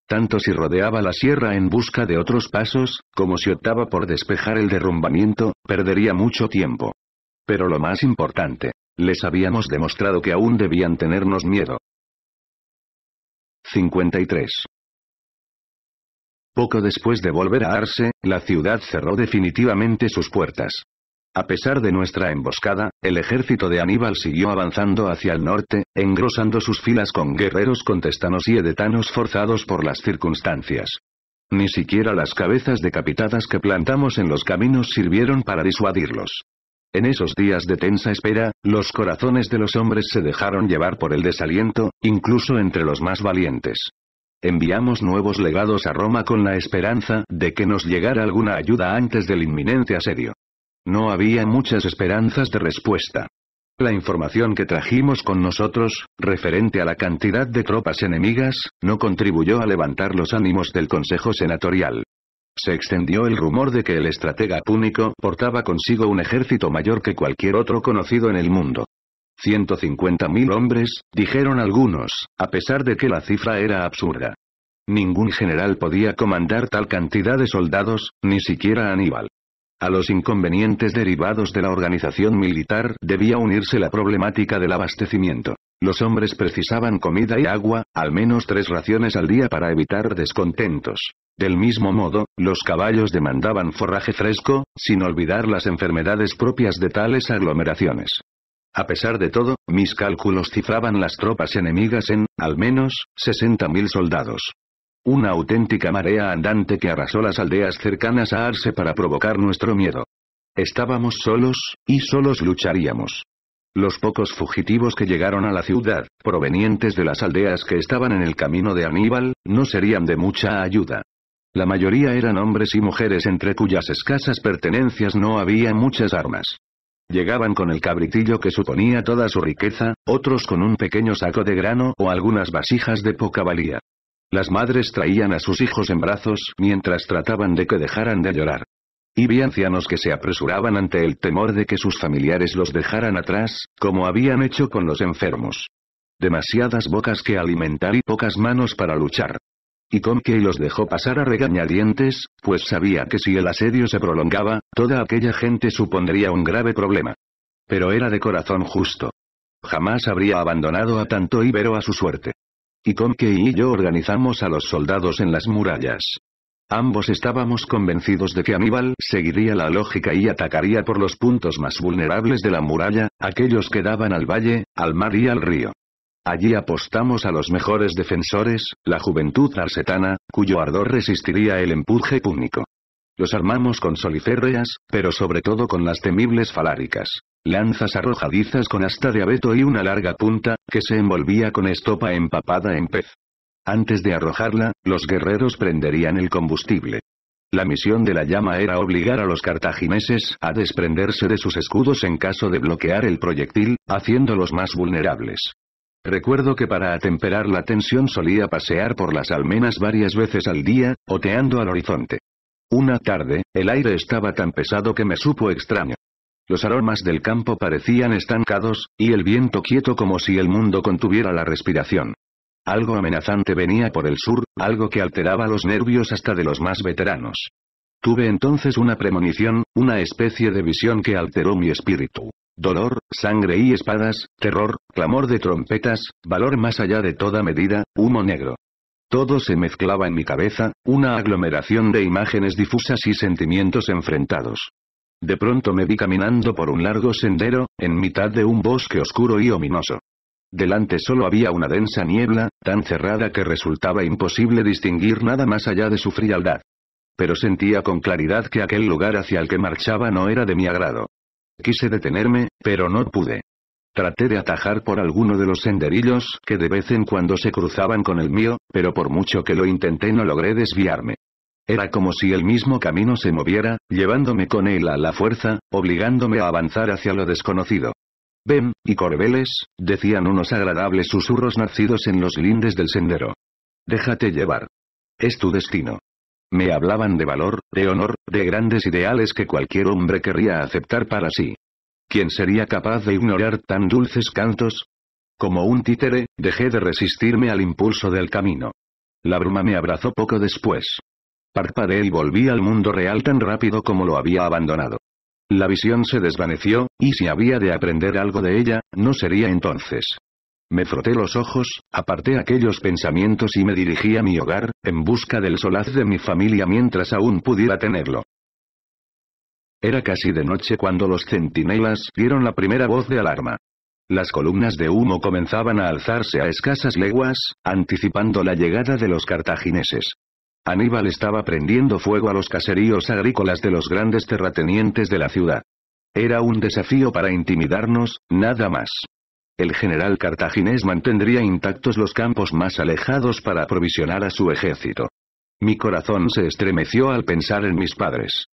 Tanto si rodeaba la sierra en busca de otros pasos, como si optaba por despejar el derrumbamiento, perdería mucho tiempo. Pero lo más importante, les habíamos demostrado que aún debían tenernos miedo. 53. Poco después de volver a Arse, la ciudad cerró definitivamente sus puertas. A pesar de nuestra emboscada, el ejército de Aníbal siguió avanzando hacia el norte, engrosando sus filas con guerreros contestanos y edetanos forzados por las circunstancias. Ni siquiera las cabezas decapitadas que plantamos en los caminos sirvieron para disuadirlos. En esos días de tensa espera, los corazones de los hombres se dejaron llevar por el desaliento, incluso entre los más valientes. Enviamos nuevos legados a Roma con la esperanza de que nos llegara alguna ayuda antes del inminente asedio. No había muchas esperanzas de respuesta. La información que trajimos con nosotros, referente a la cantidad de tropas enemigas, no contribuyó a levantar los ánimos del Consejo Senatorial. Se extendió el rumor de que el estratega púnico portaba consigo un ejército mayor que cualquier otro conocido en el mundo. 150.000 hombres, dijeron algunos, a pesar de que la cifra era absurda. Ningún general podía comandar tal cantidad de soldados, ni siquiera Aníbal. A los inconvenientes derivados de la organización militar debía unirse la problemática del abastecimiento. Los hombres precisaban comida y agua, al menos tres raciones al día para evitar descontentos. Del mismo modo, los caballos demandaban forraje fresco, sin olvidar las enfermedades propias de tales aglomeraciones. A pesar de todo, mis cálculos cifraban las tropas enemigas en, al menos, 60.000 soldados. Una auténtica marea andante que arrasó las aldeas cercanas a Arse para provocar nuestro miedo. Estábamos solos, y solos lucharíamos. Los pocos fugitivos que llegaron a la ciudad, provenientes de las aldeas que estaban en el camino de Aníbal, no serían de mucha ayuda. La mayoría eran hombres y mujeres entre cuyas escasas pertenencias no había muchas armas. Llegaban con el cabritillo que suponía toda su riqueza, otros con un pequeño saco de grano o algunas vasijas de poca valía. Las madres traían a sus hijos en brazos mientras trataban de que dejaran de llorar. Y vi ancianos que se apresuraban ante el temor de que sus familiares los dejaran atrás, como habían hecho con los enfermos. Demasiadas bocas que alimentar y pocas manos para luchar. Y Comkey los dejó pasar a regañadientes, pues sabía que si el asedio se prolongaba, toda aquella gente supondría un grave problema. Pero era de corazón justo. Jamás habría abandonado a tanto íbero a su suerte. Y Comkey y yo organizamos a los soldados en las murallas. Ambos estábamos convencidos de que Aníbal seguiría la lógica y atacaría por los puntos más vulnerables de la muralla, aquellos que daban al valle, al mar y al río. Allí apostamos a los mejores defensores, la juventud arsetana, cuyo ardor resistiría el empuje púnico. Los armamos con soliférreas, pero sobre todo con las temibles faláricas. Lanzas arrojadizas con asta de abeto y una larga punta, que se envolvía con estopa empapada en pez. Antes de arrojarla, los guerreros prenderían el combustible. La misión de la llama era obligar a los cartagineses a desprenderse de sus escudos en caso de bloquear el proyectil, haciéndolos más vulnerables. Recuerdo que para atemperar la tensión solía pasear por las almenas varias veces al día, oteando al horizonte. Una tarde, el aire estaba tan pesado que me supo extraño. Los aromas del campo parecían estancados, y el viento quieto como si el mundo contuviera la respiración. Algo amenazante venía por el sur, algo que alteraba los nervios hasta de los más veteranos. Tuve entonces una premonición, una especie de visión que alteró mi espíritu. Dolor, sangre y espadas, terror, clamor de trompetas, valor más allá de toda medida, humo negro. Todo se mezclaba en mi cabeza, una aglomeración de imágenes difusas y sentimientos enfrentados. De pronto me vi caminando por un largo sendero, en mitad de un bosque oscuro y ominoso. Delante solo había una densa niebla, tan cerrada que resultaba imposible distinguir nada más allá de su frialdad. Pero sentía con claridad que aquel lugar hacia el que marchaba no era de mi agrado. Quise detenerme, pero no pude. Traté de atajar por alguno de los senderillos que de vez en cuando se cruzaban con el mío, pero por mucho que lo intenté no logré desviarme. Era como si el mismo camino se moviera, llevándome con él a la fuerza, obligándome a avanzar hacia lo desconocido. Ven, y Corbeles, decían unos agradables susurros nacidos en los lindes del sendero. Déjate llevar. Es tu destino. Me hablaban de valor, de honor, de grandes ideales que cualquier hombre querría aceptar para sí. ¿Quién sería capaz de ignorar tan dulces cantos? Como un títere, dejé de resistirme al impulso del camino. La bruma me abrazó poco después. Parpadeé y volví al mundo real tan rápido como lo había abandonado. La visión se desvaneció, y si había de aprender algo de ella, no sería entonces. Me froté los ojos, aparté aquellos pensamientos y me dirigí a mi hogar, en busca del solaz de mi familia mientras aún pudiera tenerlo. Era casi de noche cuando los centinelas dieron la primera voz de alarma. Las columnas de humo comenzaban a alzarse a escasas leguas, anticipando la llegada de los cartagineses. Aníbal estaba prendiendo fuego a los caseríos agrícolas de los grandes terratenientes de la ciudad. Era un desafío para intimidarnos, nada más. El general cartaginés mantendría intactos los campos más alejados para aprovisionar a su ejército. Mi corazón se estremeció al pensar en mis padres.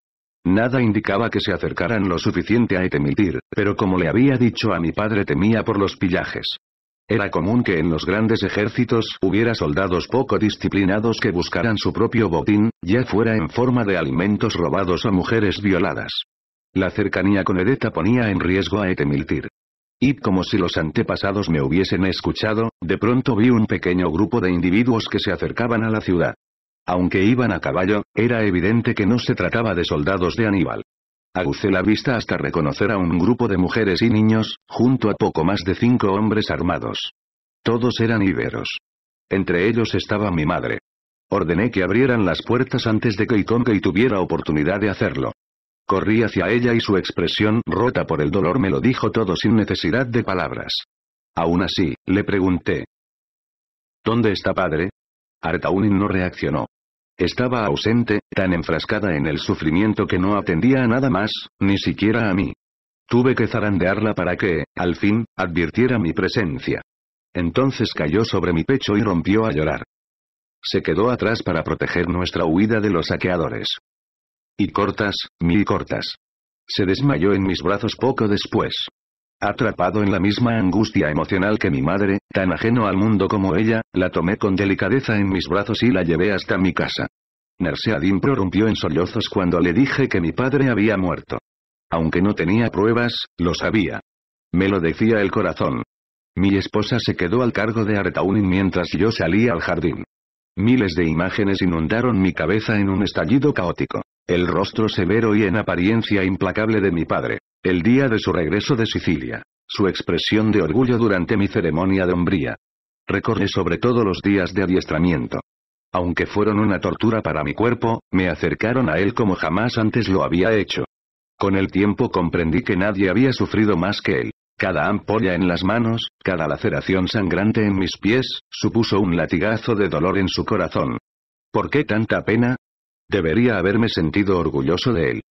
Nada indicaba que se acercaran lo suficiente a Etemitir, pero como le había dicho a mi padre temía por los pillajes. Era común que en los grandes ejércitos hubiera soldados poco disciplinados que buscaran su propio botín, ya fuera en forma de alimentos robados o mujeres violadas. La cercanía con Edeta ponía en riesgo a Etemiltir. Y como si los antepasados me hubiesen escuchado, de pronto vi un pequeño grupo de individuos que se acercaban a la ciudad. Aunque iban a caballo, era evidente que no se trataba de soldados de Aníbal. Agucé la vista hasta reconocer a un grupo de mujeres y niños, junto a poco más de cinco hombres armados. Todos eran iberos. Entre ellos estaba mi madre. Ordené que abrieran las puertas antes de que Ikonge tuviera oportunidad de hacerlo. Corrí hacia ella y su expresión rota por el dolor me lo dijo todo sin necesidad de palabras. Aún así, le pregunté. ¿Dónde está padre? Artaunin no reaccionó. Estaba ausente, tan enfrascada en el sufrimiento que no atendía a nada más, ni siquiera a mí. Tuve que zarandearla para que, al fin, advirtiera mi presencia. Entonces cayó sobre mi pecho y rompió a llorar. Se quedó atrás para proteger nuestra huida de los saqueadores. Y cortas, mil cortas. Se desmayó en mis brazos poco después. Atrapado en la misma angustia emocional que mi madre, tan ajeno al mundo como ella, la tomé con delicadeza en mis brazos y la llevé hasta mi casa. Nerseadin prorrumpió en sollozos cuando le dije que mi padre había muerto. Aunque no tenía pruebas, lo sabía. Me lo decía el corazón. Mi esposa se quedó al cargo de Artaunin mientras yo salía al jardín. Miles de imágenes inundaron mi cabeza en un estallido caótico. El rostro severo y en apariencia implacable de mi padre. El día de su regreso de Sicilia. Su expresión de orgullo durante mi ceremonia de hombría. Recordé sobre todo los días de adiestramiento. Aunque fueron una tortura para mi cuerpo, me acercaron a él como jamás antes lo había hecho. Con el tiempo comprendí que nadie había sufrido más que él. Cada ampolla en las manos, cada laceración sangrante en mis pies, supuso un latigazo de dolor en su corazón. ¿Por qué tanta pena? Debería haberme sentido orgulloso de él.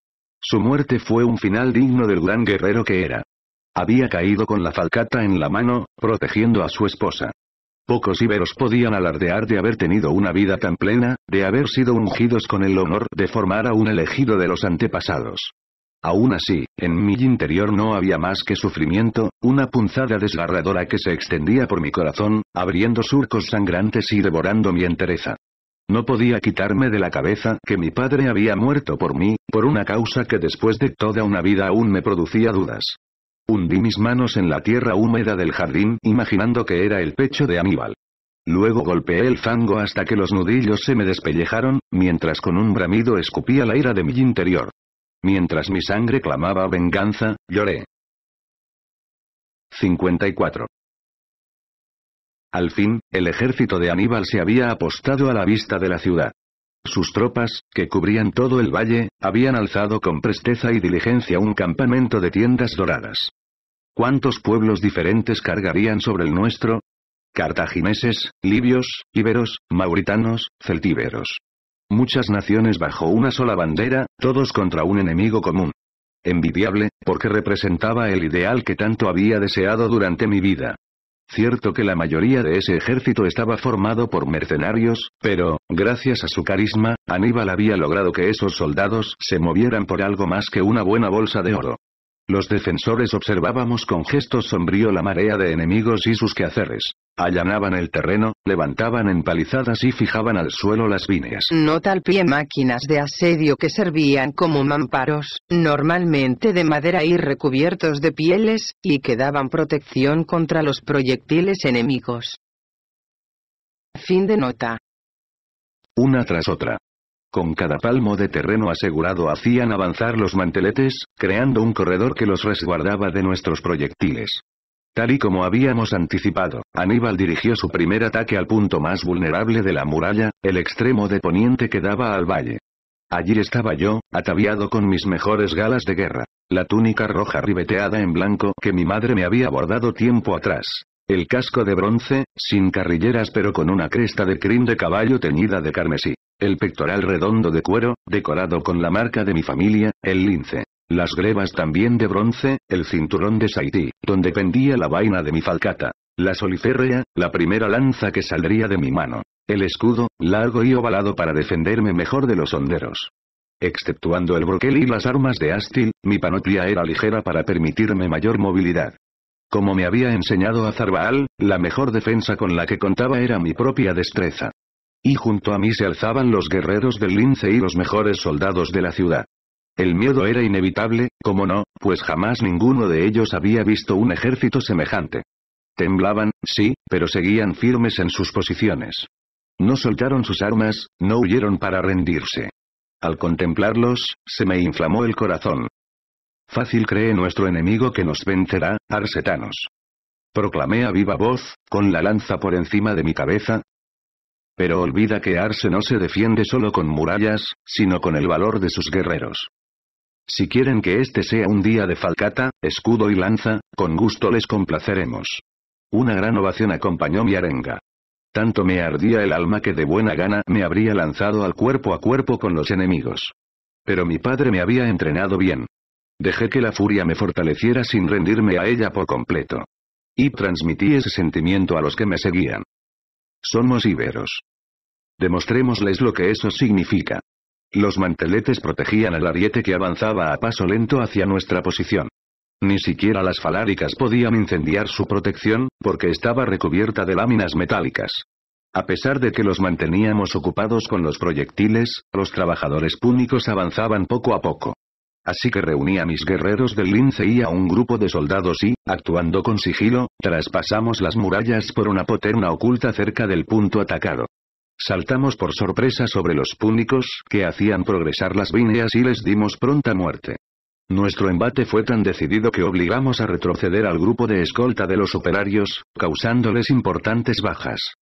Su muerte fue un final digno del gran guerrero que era. Había caído con la falcata en la mano, protegiendo a su esposa. Pocos íberos podían alardear de haber tenido una vida tan plena, de haber sido ungidos con el honor de formar a un elegido de los antepasados. Aún así, en mi interior no había más que sufrimiento, una punzada desgarradora que se extendía por mi corazón, abriendo surcos sangrantes y devorando mi entereza. No podía quitarme de la cabeza que mi padre había muerto por mí, por una causa que después de toda una vida aún me producía dudas. Hundí mis manos en la tierra húmeda del jardín imaginando que era el pecho de Aníbal. Luego golpeé el fango hasta que los nudillos se me despellejaron, mientras con un bramido escupía la ira de mi interior. Mientras mi sangre clamaba venganza, lloré. 54. Al fin, el ejército de Aníbal se había apostado a la vista de la ciudad. Sus tropas, que cubrían todo el valle, habían alzado con presteza y diligencia un campamento de tiendas doradas. ¿Cuántos pueblos diferentes cargarían sobre el nuestro? Cartagineses, libios, íberos, mauritanos, celtíberos. Muchas naciones bajo una sola bandera, todos contra un enemigo común. Envidiable, porque representaba el ideal que tanto había deseado durante mi vida. Cierto que la mayoría de ese ejército estaba formado por mercenarios, pero, gracias a su carisma, Aníbal había logrado que esos soldados se movieran por algo más que una buena bolsa de oro. Los defensores observábamos con gesto sombrío la marea de enemigos y sus quehaceres. Allanaban el terreno, levantaban empalizadas y fijaban al suelo las viñas. Nota al pie máquinas de asedio que servían como mamparos, normalmente de madera y recubiertos de pieles, y que daban protección contra los proyectiles enemigos. Fin de nota. Una tras otra. Con cada palmo de terreno asegurado hacían avanzar los manteletes, creando un corredor que los resguardaba de nuestros proyectiles. Tal y como habíamos anticipado, Aníbal dirigió su primer ataque al punto más vulnerable de la muralla, el extremo de poniente que daba al valle. Allí estaba yo, ataviado con mis mejores galas de guerra, la túnica roja ribeteada en blanco que mi madre me había bordado tiempo atrás, el casco de bronce, sin carrilleras pero con una cresta de crin de caballo teñida de carmesí, el pectoral redondo de cuero, decorado con la marca de mi familia, el lince. Las grebas también de bronce, el cinturón de Saití, donde pendía la vaina de mi falcata. La soliférrea, la primera lanza que saldría de mi mano. El escudo, largo y ovalado para defenderme mejor de los honderos. Exceptuando el broquel y las armas de Astil, mi panoplia era ligera para permitirme mayor movilidad. Como me había enseñado a Zarbaal, la mejor defensa con la que contaba era mi propia destreza. Y junto a mí se alzaban los guerreros del lince y los mejores soldados de la ciudad. El miedo era inevitable, como no, pues jamás ninguno de ellos había visto un ejército semejante. Temblaban, sí, pero seguían firmes en sus posiciones. No soltaron sus armas, no huyeron para rendirse. Al contemplarlos, se me inflamó el corazón. Fácil cree nuestro enemigo que nos vencerá, arsetanos. Proclamé a viva voz, con la lanza por encima de mi cabeza, pero olvida que Arse no se defiende solo con murallas, sino con el valor de sus guerreros. Si quieren que este sea un día de falcata, escudo y lanza, con gusto les complaceremos. Una gran ovación acompañó mi arenga. Tanto me ardía el alma que de buena gana me habría lanzado al cuerpo a cuerpo con los enemigos. Pero mi padre me había entrenado bien. Dejé que la furia me fortaleciera sin rendirme a ella por completo. Y transmití ese sentimiento a los que me seguían. Somos iberos. Demostrémosles lo que eso significa. Los manteletes protegían al ariete que avanzaba a paso lento hacia nuestra posición. Ni siquiera las faláricas podían incendiar su protección, porque estaba recubierta de láminas metálicas. A pesar de que los manteníamos ocupados con los proyectiles, los trabajadores púnicos avanzaban poco a poco. Así que reuní a mis guerreros del lince y a un grupo de soldados y, actuando con sigilo, traspasamos las murallas por una poterna oculta cerca del punto atacado. Saltamos por sorpresa sobre los púnicos, que hacían progresar las víneas y les dimos pronta muerte. Nuestro embate fue tan decidido que obligamos a retroceder al grupo de escolta de los operarios, causándoles importantes bajas.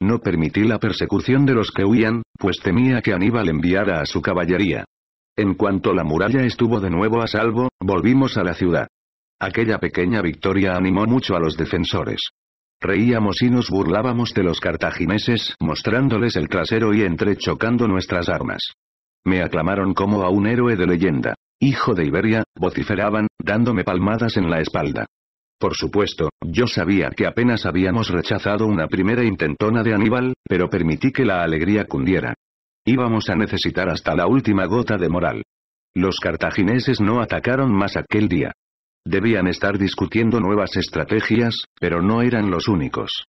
No permití la persecución de los que huían, pues temía que Aníbal enviara a su caballería. En cuanto la muralla estuvo de nuevo a salvo, volvimos a la ciudad. Aquella pequeña victoria animó mucho a los defensores. Reíamos y nos burlábamos de los cartagineses, mostrándoles el trasero y entrechocando nuestras armas. Me aclamaron como a un héroe de leyenda. Hijo de Iberia, vociferaban, dándome palmadas en la espalda. Por supuesto, yo sabía que apenas habíamos rechazado una primera intentona de Aníbal, pero permití que la alegría cundiera. Íbamos a necesitar hasta la última gota de moral. Los cartagineses no atacaron más aquel día. Debían estar discutiendo nuevas estrategias, pero no eran los únicos.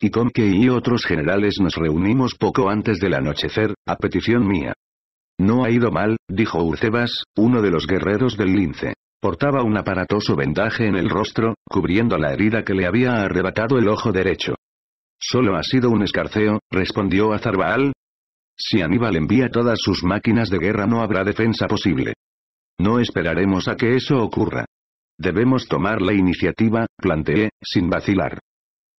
Y Comque y otros generales nos reunimos poco antes del anochecer, a petición mía. No ha ido mal, dijo Urcebas, uno de los guerreros del lince. Portaba un aparatoso vendaje en el rostro, cubriendo la herida que le había arrebatado el ojo derecho. Solo ha sido un escarceo, respondió Azarbaal. Si Aníbal envía todas sus máquinas de guerra no habrá defensa posible. No esperaremos a que eso ocurra. Debemos tomar la iniciativa, planteé, sin vacilar.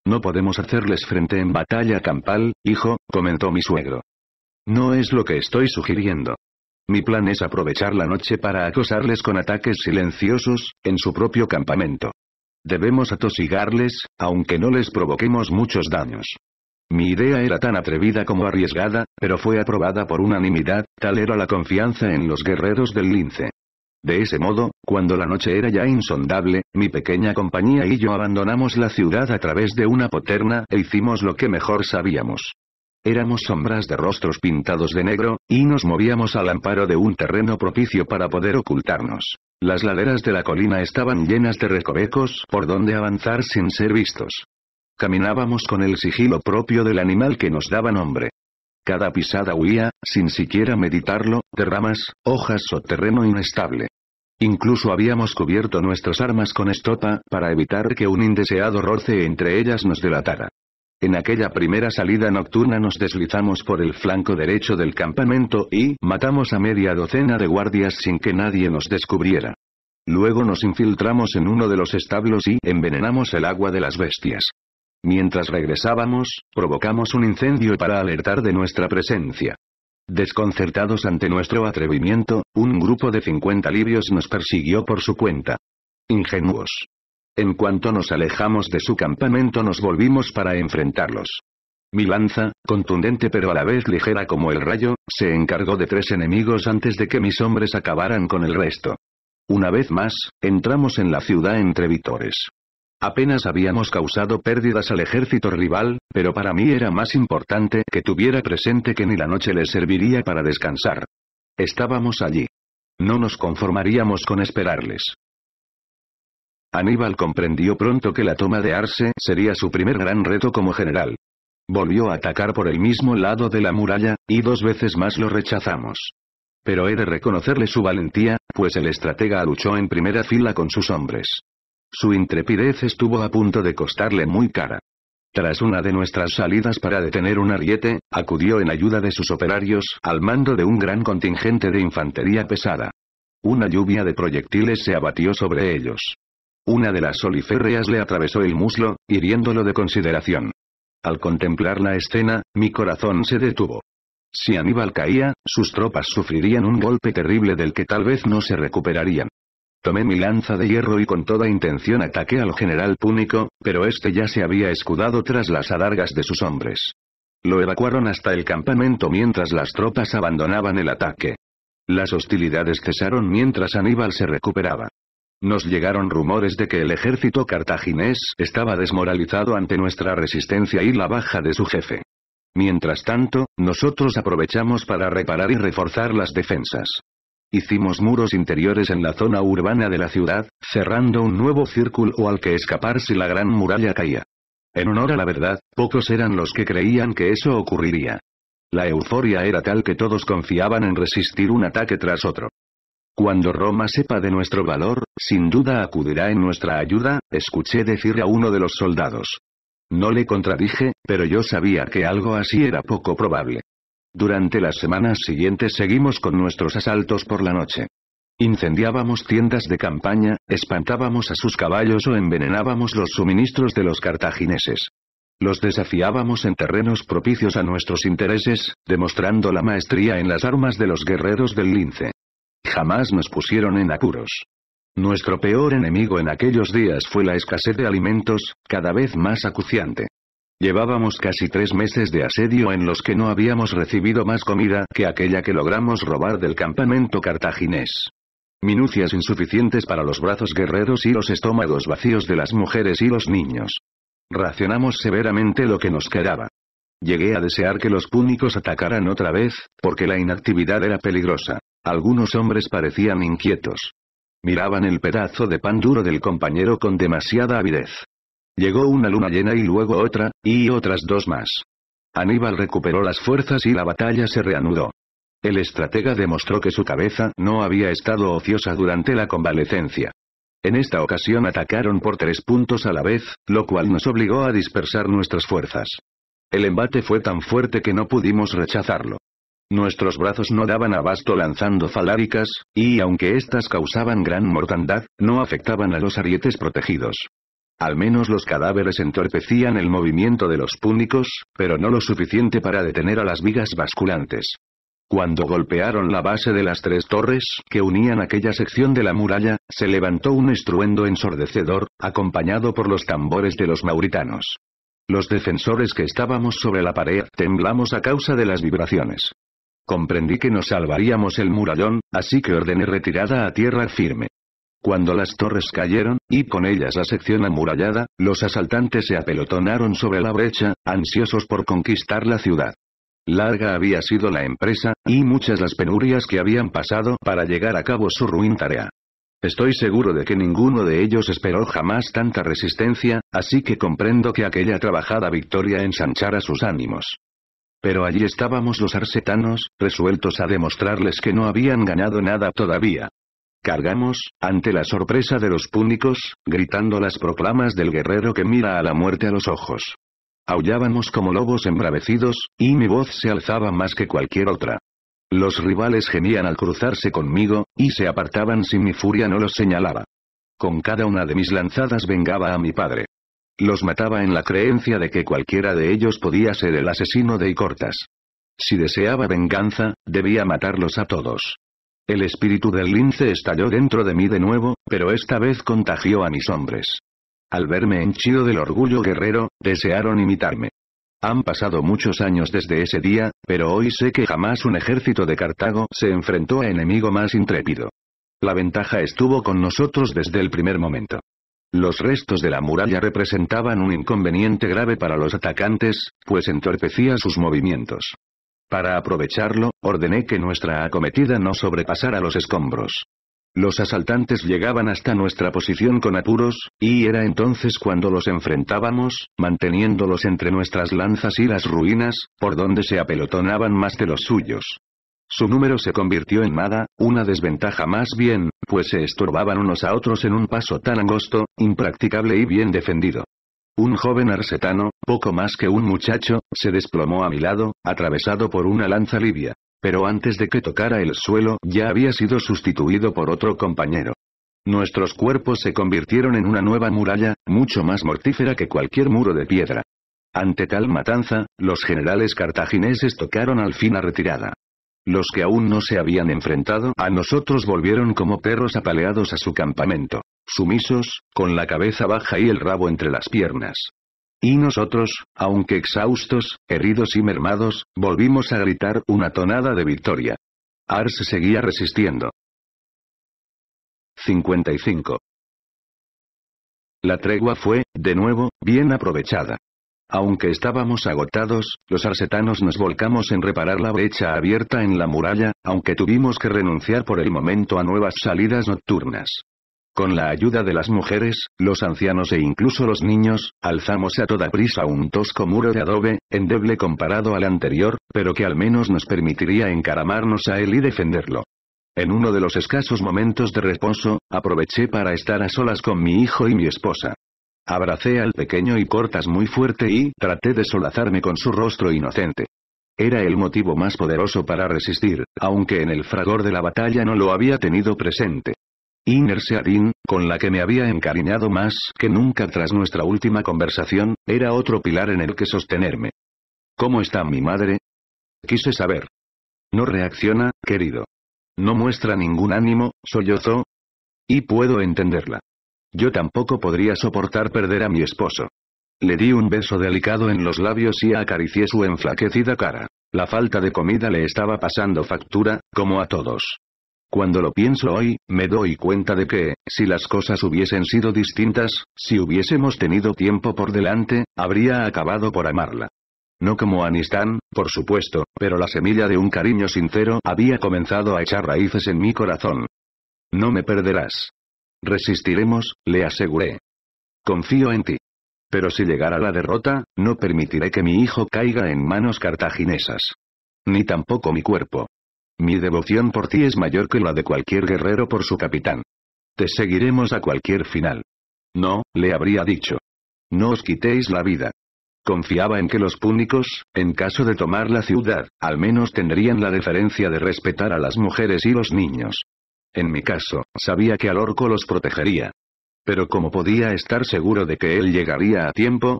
No podemos hacerles frente en batalla campal, hijo, comentó mi suegro. No es lo que estoy sugiriendo. Mi plan es aprovechar la noche para acosarles con ataques silenciosos, en su propio campamento. Debemos atosigarles, aunque no les provoquemos muchos daños. Mi idea era tan atrevida como arriesgada, pero fue aprobada por unanimidad, tal era la confianza en los guerreros del lince. De ese modo, cuando la noche era ya insondable, mi pequeña compañía y yo abandonamos la ciudad a través de una poterna e hicimos lo que mejor sabíamos. Éramos sombras de rostros pintados de negro, y nos movíamos al amparo de un terreno propicio para poder ocultarnos. Las laderas de la colina estaban llenas de recovecos por donde avanzar sin ser vistos. Caminábamos con el sigilo propio del animal que nos daba nombre. Cada pisada huía, sin siquiera meditarlo, de ramas, hojas o terreno inestable. Incluso habíamos cubierto nuestras armas con estopa, para evitar que un indeseado roce entre ellas nos delatara. En aquella primera salida nocturna nos deslizamos por el flanco derecho del campamento y matamos a media docena de guardias sin que nadie nos descubriera. Luego nos infiltramos en uno de los establos y envenenamos el agua de las bestias. Mientras regresábamos, provocamos un incendio para alertar de nuestra presencia. Desconcertados ante nuestro atrevimiento, un grupo de 50 libios nos persiguió por su cuenta. Ingenuos. En cuanto nos alejamos de su campamento nos volvimos para enfrentarlos. Mi lanza, contundente pero a la vez ligera como el rayo, se encargó de tres enemigos antes de que mis hombres acabaran con el resto. Una vez más, entramos en la ciudad entre vítores. Apenas habíamos causado pérdidas al ejército rival, pero para mí era más importante que tuviera presente que ni la noche les serviría para descansar. Estábamos allí. No nos conformaríamos con esperarles. Aníbal comprendió pronto que la toma de Arse sería su primer gran reto como general. Volvió a atacar por el mismo lado de la muralla, y dos veces más lo rechazamos. Pero he de reconocerle su valentía, pues el estratega luchó en primera fila con sus hombres. Su intrepidez estuvo a punto de costarle muy cara. Tras una de nuestras salidas para detener un ariete, acudió en ayuda de sus operarios al mando de un gran contingente de infantería pesada. Una lluvia de proyectiles se abatió sobre ellos. Una de las soliférreas le atravesó el muslo, hiriéndolo de consideración. Al contemplar la escena, mi corazón se detuvo. Si Aníbal caía, sus tropas sufrirían un golpe terrible del que tal vez no se recuperarían. Tomé mi lanza de hierro y con toda intención ataqué al general púnico, pero este ya se había escudado tras las adargas de sus hombres. Lo evacuaron hasta el campamento mientras las tropas abandonaban el ataque. Las hostilidades cesaron mientras Aníbal se recuperaba. Nos llegaron rumores de que el ejército cartaginés estaba desmoralizado ante nuestra resistencia y la baja de su jefe. Mientras tanto, nosotros aprovechamos para reparar y reforzar las defensas. Hicimos muros interiores en la zona urbana de la ciudad, cerrando un nuevo círculo al que escapar si la gran muralla caía. En honor a la verdad, pocos eran los que creían que eso ocurriría. La euforia era tal que todos confiaban en resistir un ataque tras otro. Cuando Roma sepa de nuestro valor, sin duda acudirá en nuestra ayuda, escuché decir a uno de los soldados. No le contradije, pero yo sabía que algo así era poco probable. Durante las semanas siguientes seguimos con nuestros asaltos por la noche. Incendiábamos tiendas de campaña, espantábamos a sus caballos o envenenábamos los suministros de los cartagineses. Los desafiábamos en terrenos propicios a nuestros intereses, demostrando la maestría en las armas de los guerreros del lince. Jamás nos pusieron en apuros. Nuestro peor enemigo en aquellos días fue la escasez de alimentos, cada vez más acuciante. Llevábamos casi tres meses de asedio en los que no habíamos recibido más comida que aquella que logramos robar del campamento cartaginés. Minucias insuficientes para los brazos guerreros y los estómagos vacíos de las mujeres y los niños. Racionamos severamente lo que nos quedaba. Llegué a desear que los púnicos atacaran otra vez, porque la inactividad era peligrosa. Algunos hombres parecían inquietos. Miraban el pedazo de pan duro del compañero con demasiada avidez. Llegó una luna llena y luego otra, y otras dos más. Aníbal recuperó las fuerzas y la batalla se reanudó. El estratega demostró que su cabeza no había estado ociosa durante la convalecencia. En esta ocasión atacaron por tres puntos a la vez, lo cual nos obligó a dispersar nuestras fuerzas. El embate fue tan fuerte que no pudimos rechazarlo. Nuestros brazos no daban abasto lanzando faláricas, y aunque éstas causaban gran mortandad, no afectaban a los arietes protegidos. Al menos los cadáveres entorpecían el movimiento de los púnicos, pero no lo suficiente para detener a las vigas basculantes. Cuando golpearon la base de las tres torres que unían aquella sección de la muralla, se levantó un estruendo ensordecedor, acompañado por los tambores de los mauritanos. Los defensores que estábamos sobre la pared temblamos a causa de las vibraciones. Comprendí que nos salvaríamos el murallón, así que ordené retirada a tierra firme. Cuando las torres cayeron, y con ellas la sección amurallada, los asaltantes se apelotonaron sobre la brecha, ansiosos por conquistar la ciudad. Larga había sido la empresa, y muchas las penurias que habían pasado para llegar a cabo su ruin tarea. Estoy seguro de que ninguno de ellos esperó jamás tanta resistencia, así que comprendo que aquella trabajada victoria ensanchara sus ánimos. Pero allí estábamos los arsetanos, resueltos a demostrarles que no habían ganado nada todavía. Cargamos, ante la sorpresa de los púnicos, gritando las proclamas del guerrero que mira a la muerte a los ojos. Aullábamos como lobos embravecidos, y mi voz se alzaba más que cualquier otra. Los rivales gemían al cruzarse conmigo, y se apartaban si mi furia no los señalaba. Con cada una de mis lanzadas vengaba a mi padre. Los mataba en la creencia de que cualquiera de ellos podía ser el asesino de Icortas. Si deseaba venganza, debía matarlos a todos. El espíritu del lince estalló dentro de mí de nuevo, pero esta vez contagió a mis hombres. Al verme henchido del orgullo guerrero, desearon imitarme. Han pasado muchos años desde ese día, pero hoy sé que jamás un ejército de Cartago se enfrentó a enemigo más intrépido. La ventaja estuvo con nosotros desde el primer momento. Los restos de la muralla representaban un inconveniente grave para los atacantes, pues entorpecía sus movimientos. Para aprovecharlo, ordené que nuestra acometida no sobrepasara los escombros. Los asaltantes llegaban hasta nuestra posición con apuros, y era entonces cuando los enfrentábamos, manteniéndolos entre nuestras lanzas y las ruinas, por donde se apelotonaban más de los suyos. Su número se convirtió en nada, una desventaja más bien, pues se estorbaban unos a otros en un paso tan angosto, impracticable y bien defendido. Un joven arsetano, poco más que un muchacho, se desplomó a mi lado, atravesado por una lanza libia. Pero antes de que tocara el suelo ya había sido sustituido por otro compañero. Nuestros cuerpos se convirtieron en una nueva muralla, mucho más mortífera que cualquier muro de piedra. Ante tal matanza, los generales cartagineses tocaron al fin a retirada. Los que aún no se habían enfrentado a nosotros volvieron como perros apaleados a su campamento, sumisos, con la cabeza baja y el rabo entre las piernas. Y nosotros, aunque exhaustos, heridos y mermados, volvimos a gritar una tonada de victoria. Ars seguía resistiendo. 55. La tregua fue, de nuevo, bien aprovechada. Aunque estábamos agotados, los arsetanos nos volcamos en reparar la brecha abierta en la muralla, aunque tuvimos que renunciar por el momento a nuevas salidas nocturnas. Con la ayuda de las mujeres, los ancianos e incluso los niños, alzamos a toda prisa un tosco muro de adobe, endeble comparado al anterior, pero que al menos nos permitiría encaramarnos a él y defenderlo. En uno de los escasos momentos de reposo, aproveché para estar a solas con mi hijo y mi esposa. Abracé al pequeño y cortas muy fuerte y traté de solazarme con su rostro inocente. Era el motivo más poderoso para resistir, aunque en el fragor de la batalla no lo había tenido presente. Iner Seadin, con la que me había encariñado más que nunca tras nuestra última conversación, era otro pilar en el que sostenerme. ¿Cómo está mi madre? Quise saber. No reacciona, querido. No muestra ningún ánimo, sollozó. Y puedo entenderla. Yo tampoco podría soportar perder a mi esposo. Le di un beso delicado en los labios y acaricié su enflaquecida cara. La falta de comida le estaba pasando factura, como a todos. Cuando lo pienso hoy, me doy cuenta de que, si las cosas hubiesen sido distintas, si hubiésemos tenido tiempo por delante, habría acabado por amarla. No como Anistán, por supuesto, pero la semilla de un cariño sincero había comenzado a echar raíces en mi corazón. No me perderás. Resistiremos, le aseguré. Confío en ti. Pero si llegara la derrota, no permitiré que mi hijo caiga en manos cartaginesas. Ni tampoco mi cuerpo. Mi devoción por ti es mayor que la de cualquier guerrero por su capitán. Te seguiremos a cualquier final. No, le habría dicho. No os quitéis la vida. Confiaba en que los púnicos, en caso de tomar la ciudad, al menos tendrían la deferencia de respetar a las mujeres y los niños. En mi caso, sabía que al orco los protegería. Pero ¿cómo podía estar seguro de que él llegaría a tiempo?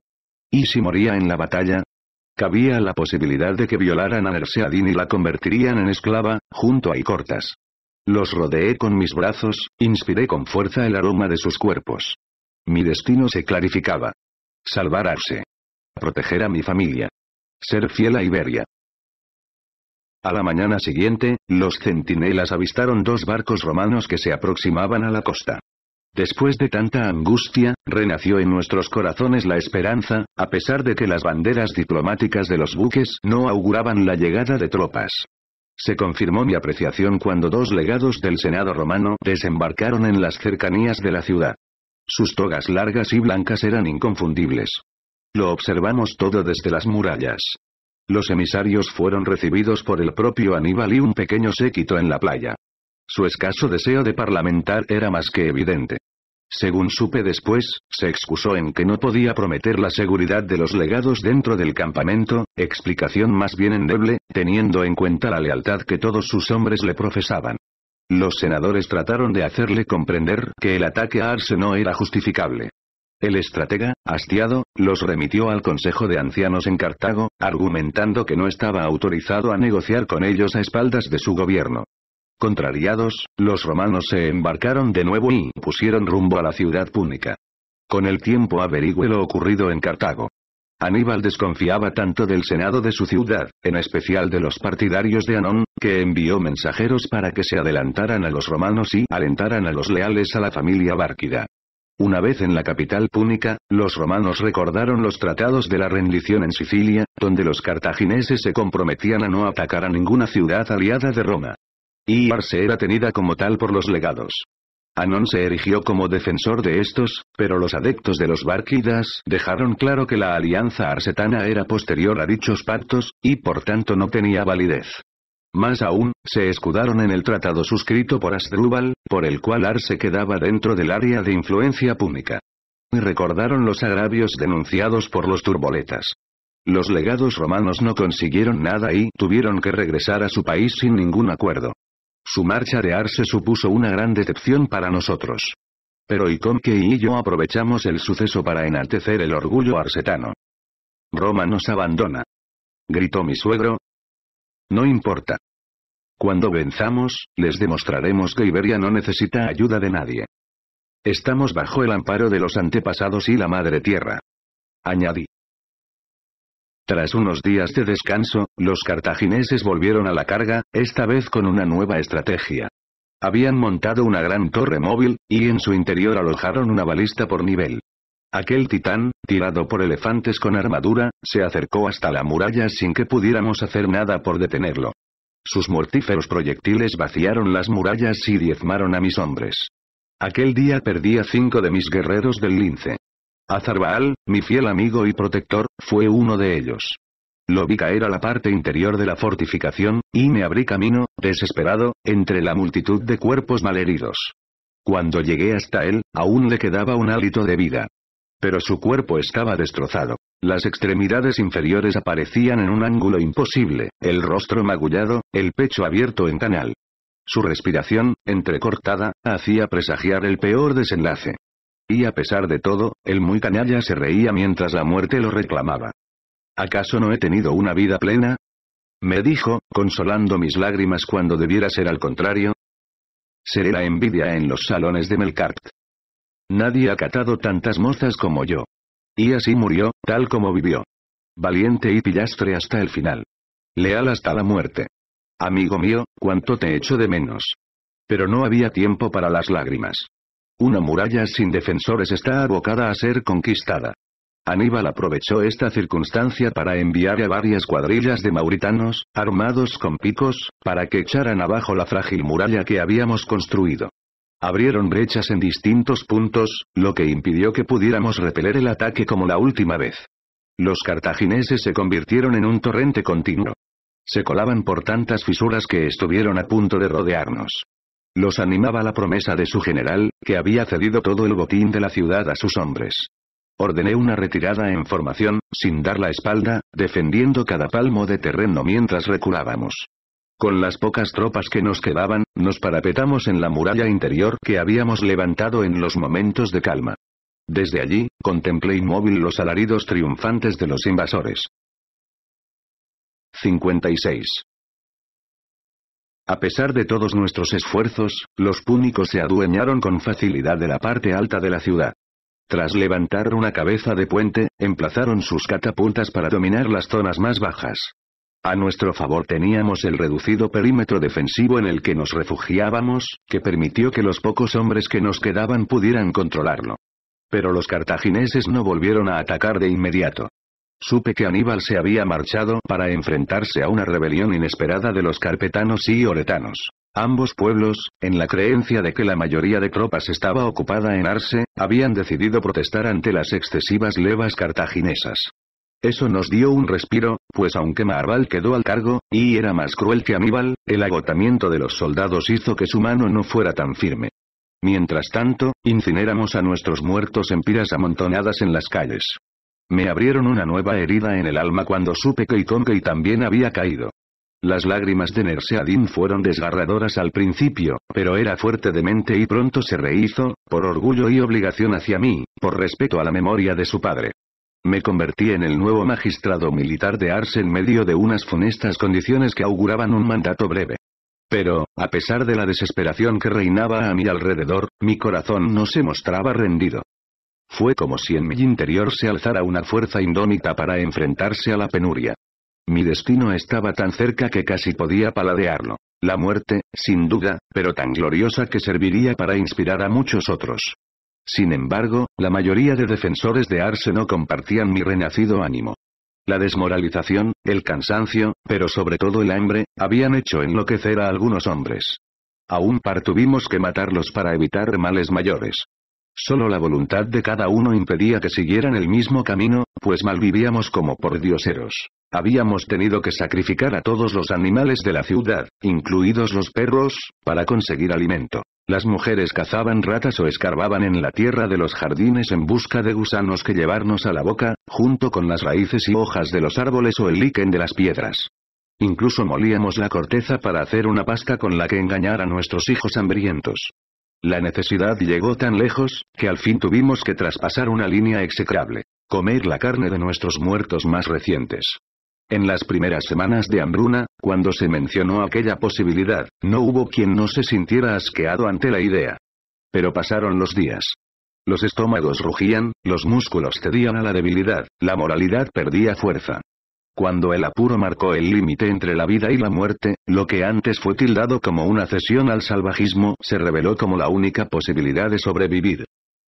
¿Y si moría en la batalla? Cabía la posibilidad de que violaran a Nerseadin y la convertirían en esclava, junto a Icortas. Los rodeé con mis brazos, inspiré con fuerza el aroma de sus cuerpos. Mi destino se clarificaba. Salvar a Arse. Proteger a mi familia. Ser fiel a Iberia. A la mañana siguiente, los centinelas avistaron dos barcos romanos que se aproximaban a la costa. Después de tanta angustia, renació en nuestros corazones la esperanza, a pesar de que las banderas diplomáticas de los buques no auguraban la llegada de tropas. Se confirmó mi apreciación cuando dos legados del Senado romano desembarcaron en las cercanías de la ciudad. Sus togas largas y blancas eran inconfundibles. Lo observamos todo desde las murallas. Los emisarios fueron recibidos por el propio Aníbal y un pequeño séquito en la playa. Su escaso deseo de parlamentar era más que evidente. Según supe después, se excusó en que no podía prometer la seguridad de los legados dentro del campamento, explicación más bien endeble, teniendo en cuenta la lealtad que todos sus hombres le profesaban. Los senadores trataron de hacerle comprender que el ataque a Arse no era justificable. El estratega, hastiado, los remitió al Consejo de Ancianos en Cartago, argumentando que no estaba autorizado a negociar con ellos a espaldas de su gobierno. Contrariados, los romanos se embarcaron de nuevo y pusieron rumbo a la ciudad púnica. Con el tiempo averigüe lo ocurrido en Cartago. Aníbal desconfiaba tanto del senado de su ciudad, en especial de los partidarios de Anón, que envió mensajeros para que se adelantaran a los romanos y alentaran a los leales a la familia Bárquida. Una vez en la capital púnica, los romanos recordaron los tratados de la rendición en Sicilia, donde los cartagineses se comprometían a no atacar a ninguna ciudad aliada de Roma. Y Arse era tenida como tal por los legados. Anón se erigió como defensor de estos, pero los adeptos de los Bárquidas dejaron claro que la alianza arsetana era posterior a dichos pactos, y por tanto no tenía validez. Más aún, se escudaron en el tratado suscrito por Asdrúbal, por el cual Arse quedaba dentro del área de influencia púnica. Y recordaron los agravios denunciados por los turboletas. Los legados romanos no consiguieron nada y tuvieron que regresar a su país sin ningún acuerdo. Su marcha de Arse supuso una gran decepción para nosotros. Pero Iconque y yo aprovechamos el suceso para enaltecer el orgullo arsetano. Roma nos abandona. Gritó mi suegro, no importa. Cuando venzamos, les demostraremos que Iberia no necesita ayuda de nadie. Estamos bajo el amparo de los antepasados y la Madre Tierra. Añadí. Tras unos días de descanso, los cartagineses volvieron a la carga, esta vez con una nueva estrategia. Habían montado una gran torre móvil, y en su interior alojaron una balista por nivel. Aquel titán, tirado por elefantes con armadura, se acercó hasta la muralla sin que pudiéramos hacer nada por detenerlo. Sus mortíferos proyectiles vaciaron las murallas y diezmaron a mis hombres. Aquel día perdí a cinco de mis guerreros del lince. Azarbaal, mi fiel amigo y protector, fue uno de ellos. Lo vi caer a la parte interior de la fortificación, y me abrí camino, desesperado, entre la multitud de cuerpos malheridos. Cuando llegué hasta él, aún le quedaba un hálito de vida. Pero su cuerpo estaba destrozado. Las extremidades inferiores aparecían en un ángulo imposible, el rostro magullado, el pecho abierto en canal. Su respiración, entrecortada, hacía presagiar el peor desenlace. Y a pesar de todo, el muy canalla se reía mientras la muerte lo reclamaba. ¿Acaso no he tenido una vida plena? Me dijo, consolando mis lágrimas cuando debiera ser al contrario. Seré la envidia en los salones de Melkart. Nadie ha catado tantas mozas como yo. Y así murió, tal como vivió. Valiente y pillastre hasta el final. Leal hasta la muerte. Amigo mío, cuánto te echo de menos. Pero no había tiempo para las lágrimas. Una muralla sin defensores está abocada a ser conquistada. Aníbal aprovechó esta circunstancia para enviar a varias cuadrillas de mauritanos, armados con picos, para que echaran abajo la frágil muralla que habíamos construido. Abrieron brechas en distintos puntos, lo que impidió que pudiéramos repeler el ataque como la última vez. Los cartagineses se convirtieron en un torrente continuo. Se colaban por tantas fisuras que estuvieron a punto de rodearnos. Los animaba la promesa de su general, que había cedido todo el botín de la ciudad a sus hombres. Ordené una retirada en formación, sin dar la espalda, defendiendo cada palmo de terreno mientras reculábamos. Con las pocas tropas que nos quedaban, nos parapetamos en la muralla interior que habíamos levantado en los momentos de calma. Desde allí, contemplé inmóvil los alaridos triunfantes de los invasores. 56. A pesar de todos nuestros esfuerzos, los púnicos se adueñaron con facilidad de la parte alta de la ciudad. Tras levantar una cabeza de puente, emplazaron sus catapultas para dominar las zonas más bajas. A nuestro favor teníamos el reducido perímetro defensivo en el que nos refugiábamos, que permitió que los pocos hombres que nos quedaban pudieran controlarlo. Pero los cartagineses no volvieron a atacar de inmediato. Supe que Aníbal se había marchado para enfrentarse a una rebelión inesperada de los carpetanos y oretanos. Ambos pueblos, en la creencia de que la mayoría de tropas estaba ocupada en Arse, habían decidido protestar ante las excesivas levas cartaginesas. Eso nos dio un respiro, pues aunque Marval quedó al cargo, y era más cruel que Aníbal, el agotamiento de los soldados hizo que su mano no fuera tan firme. Mientras tanto, incineramos a nuestros muertos en piras amontonadas en las calles. Me abrieron una nueva herida en el alma cuando supe que Ikonkei también había caído. Las lágrimas de Nerseadin fueron desgarradoras al principio, pero era fuerte de mente y pronto se rehizo, por orgullo y obligación hacia mí, por respeto a la memoria de su padre. Me convertí en el nuevo magistrado militar de Ars en medio de unas funestas condiciones que auguraban un mandato breve. Pero, a pesar de la desesperación que reinaba a mi alrededor, mi corazón no se mostraba rendido. Fue como si en mi interior se alzara una fuerza indómita para enfrentarse a la penuria. Mi destino estaba tan cerca que casi podía paladearlo. La muerte, sin duda, pero tan gloriosa que serviría para inspirar a muchos otros. Sin embargo, la mayoría de defensores de Arse no compartían mi renacido ánimo. La desmoralización, el cansancio, pero sobre todo el hambre, habían hecho enloquecer a algunos hombres. A un par tuvimos que matarlos para evitar males mayores. Solo la voluntad de cada uno impedía que siguieran el mismo camino, pues malvivíamos como por dioseros. Habíamos tenido que sacrificar a todos los animales de la ciudad, incluidos los perros, para conseguir alimento. Las mujeres cazaban ratas o escarbaban en la tierra de los jardines en busca de gusanos que llevarnos a la boca, junto con las raíces y hojas de los árboles o el líquen de las piedras. Incluso molíamos la corteza para hacer una pasta con la que engañar a nuestros hijos hambrientos. La necesidad llegó tan lejos, que al fin tuvimos que traspasar una línea execrable. Comer la carne de nuestros muertos más recientes. En las primeras semanas de hambruna, cuando se mencionó aquella posibilidad, no hubo quien no se sintiera asqueado ante la idea. Pero pasaron los días. Los estómagos rugían, los músculos cedían a la debilidad, la moralidad perdía fuerza. Cuando el apuro marcó el límite entre la vida y la muerte, lo que antes fue tildado como una cesión al salvajismo se reveló como la única posibilidad de sobrevivir.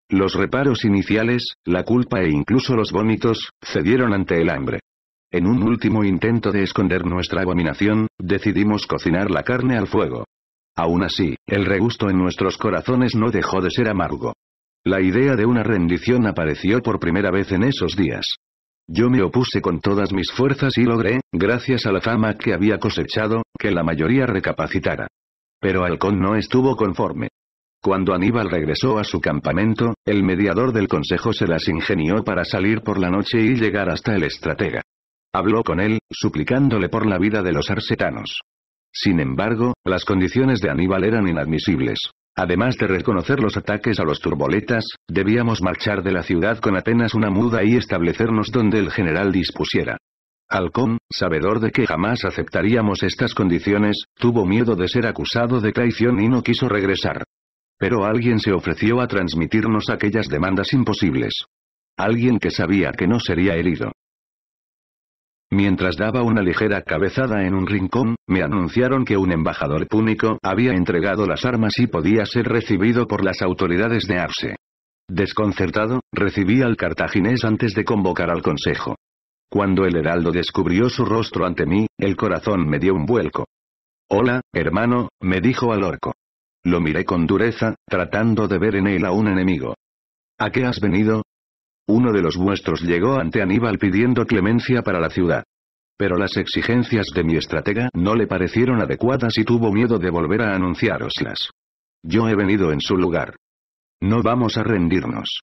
Los reparos iniciales, la culpa e incluso los vómitos, cedieron ante el hambre. En un último intento de esconder nuestra abominación, decidimos cocinar la carne al fuego. Aún así, el regusto en nuestros corazones no dejó de ser amargo. La idea de una rendición apareció por primera vez en esos días. Yo me opuse con todas mis fuerzas y logré, gracias a la fama que había cosechado, que la mayoría recapacitara. Pero Halcón no estuvo conforme. Cuando Aníbal regresó a su campamento, el mediador del consejo se las ingenió para salir por la noche y llegar hasta el estratega. Habló con él, suplicándole por la vida de los arsetanos. Sin embargo, las condiciones de Aníbal eran inadmisibles. Además de reconocer los ataques a los turboletas, debíamos marchar de la ciudad con apenas una muda y establecernos donde el general dispusiera. Halcón, sabedor de que jamás aceptaríamos estas condiciones, tuvo miedo de ser acusado de traición y no quiso regresar. Pero alguien se ofreció a transmitirnos aquellas demandas imposibles. Alguien que sabía que no sería herido. Mientras daba una ligera cabezada en un rincón, me anunciaron que un embajador púnico había entregado las armas y podía ser recibido por las autoridades de Arse. Desconcertado, recibí al cartaginés antes de convocar al consejo. Cuando el heraldo descubrió su rostro ante mí, el corazón me dio un vuelco. Hola, hermano, me dijo al orco. Lo miré con dureza, tratando de ver en él a un enemigo. ¿A qué has venido? Uno de los vuestros llegó ante Aníbal pidiendo clemencia para la ciudad. Pero las exigencias de mi estratega no le parecieron adecuadas y tuvo miedo de volver a anunciároslas. Yo he venido en su lugar. No vamos a rendirnos.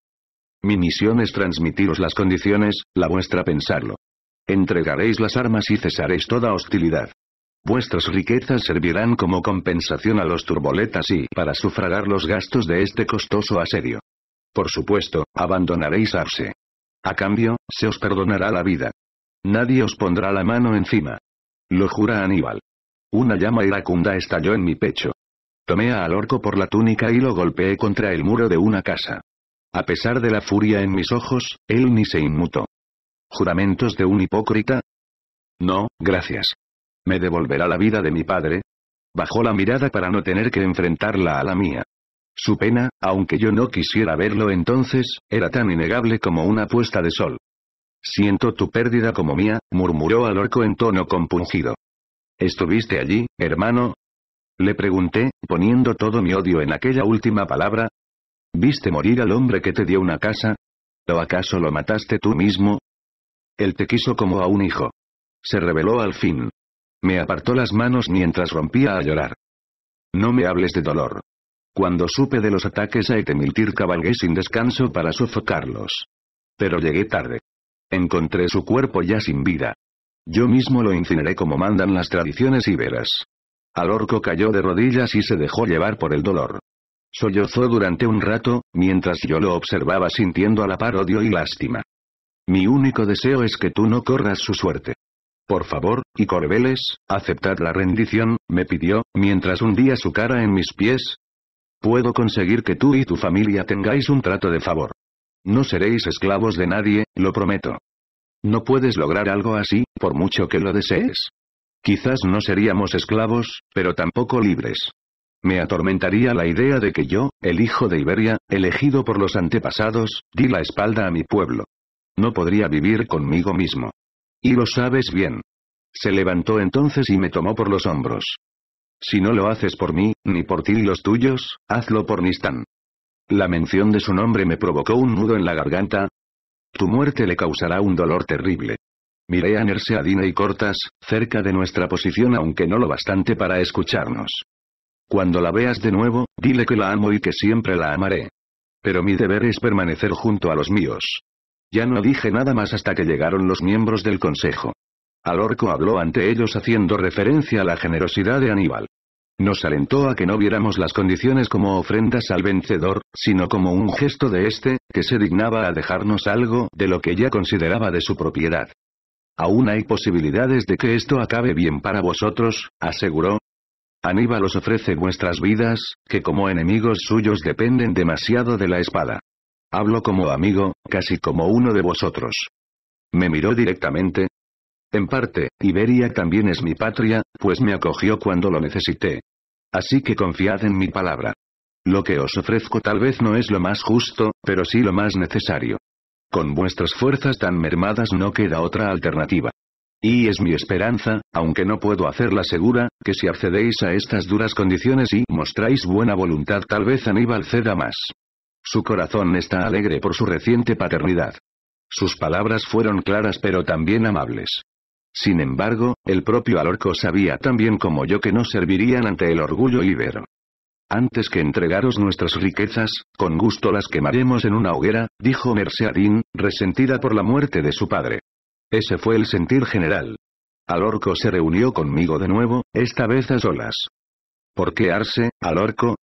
Mi misión es transmitiros las condiciones, la vuestra pensarlo. Entregaréis las armas y cesaréis toda hostilidad. Vuestras riquezas servirán como compensación a los turboletas y para sufragar los gastos de este costoso asedio. Por supuesto, abandonaréis Arse. A cambio, se os perdonará la vida. Nadie os pondrá la mano encima. Lo jura Aníbal. Una llama iracunda estalló en mi pecho. Tomé al orco por la túnica y lo golpeé contra el muro de una casa. A pesar de la furia en mis ojos, él ni se inmutó. ¿Juramentos de un hipócrita? No, gracias. ¿Me devolverá la vida de mi padre? Bajó la mirada para no tener que enfrentarla a la mía. Su pena, aunque yo no quisiera verlo entonces, era tan innegable como una puesta de sol. Siento tu pérdida como mía, murmuró al orco en tono compungido. ¿Estuviste allí, hermano? Le pregunté, poniendo todo mi odio en aquella última palabra. ¿Viste morir al hombre que te dio una casa? ¿O acaso lo mataste tú mismo? Él te quiso como a un hijo. Se reveló al fin. Me apartó las manos mientras rompía a llorar. No me hables de dolor. Cuando supe de los ataques a Etemiltir cabalgué sin descanso para sofocarlos. Pero llegué tarde. Encontré su cuerpo ya sin vida. Yo mismo lo incineré como mandan las tradiciones íberas. Al orco cayó de rodillas y se dejó llevar por el dolor. Sollozó durante un rato, mientras yo lo observaba sintiendo a la par odio y lástima. Mi único deseo es que tú no corras su suerte. Por favor, y Corbeles, aceptad la rendición, me pidió, mientras hundía su cara en mis pies, Puedo conseguir que tú y tu familia tengáis un trato de favor. No seréis esclavos de nadie, lo prometo. No puedes lograr algo así, por mucho que lo desees. Quizás no seríamos esclavos, pero tampoco libres. Me atormentaría la idea de que yo, el hijo de Iberia, elegido por los antepasados, di la espalda a mi pueblo. No podría vivir conmigo mismo. Y lo sabes bien. Se levantó entonces y me tomó por los hombros. Si no lo haces por mí, ni por ti y los tuyos, hazlo por Nistán. La mención de su nombre me provocó un nudo en la garganta. Tu muerte le causará un dolor terrible. Miré a Nerseadina y Cortas, cerca de nuestra posición aunque no lo bastante para escucharnos. Cuando la veas de nuevo, dile que la amo y que siempre la amaré. Pero mi deber es permanecer junto a los míos. Ya no dije nada más hasta que llegaron los miembros del consejo. Al orco habló ante ellos haciendo referencia a la generosidad de Aníbal. Nos alentó a que no viéramos las condiciones como ofrendas al vencedor, sino como un gesto de éste, que se dignaba a dejarnos algo de lo que ya consideraba de su propiedad. Aún hay posibilidades de que esto acabe bien para vosotros, aseguró. Aníbal os ofrece vuestras vidas, que como enemigos suyos dependen demasiado de la espada. Hablo como amigo, casi como uno de vosotros. Me miró directamente. En parte, Iberia también es mi patria, pues me acogió cuando lo necesité. Así que confiad en mi palabra. Lo que os ofrezco tal vez no es lo más justo, pero sí lo más necesario. Con vuestras fuerzas tan mermadas no queda otra alternativa. Y es mi esperanza, aunque no puedo hacerla segura, que si accedéis a estas duras condiciones y mostráis buena voluntad tal vez Aníbal ceda más. Su corazón está alegre por su reciente paternidad. Sus palabras fueron claras pero también amables. Sin embargo, el propio Alorco sabía tan bien como yo que no servirían ante el orgullo íbero. Antes que entregaros nuestras riquezas, con gusto las quemaremos en una hoguera, dijo Merceadín, resentida por la muerte de su padre. Ese fue el sentir general. Alorco se reunió conmigo de nuevo, esta vez a solas. ¿Por qué Arse, Alorco?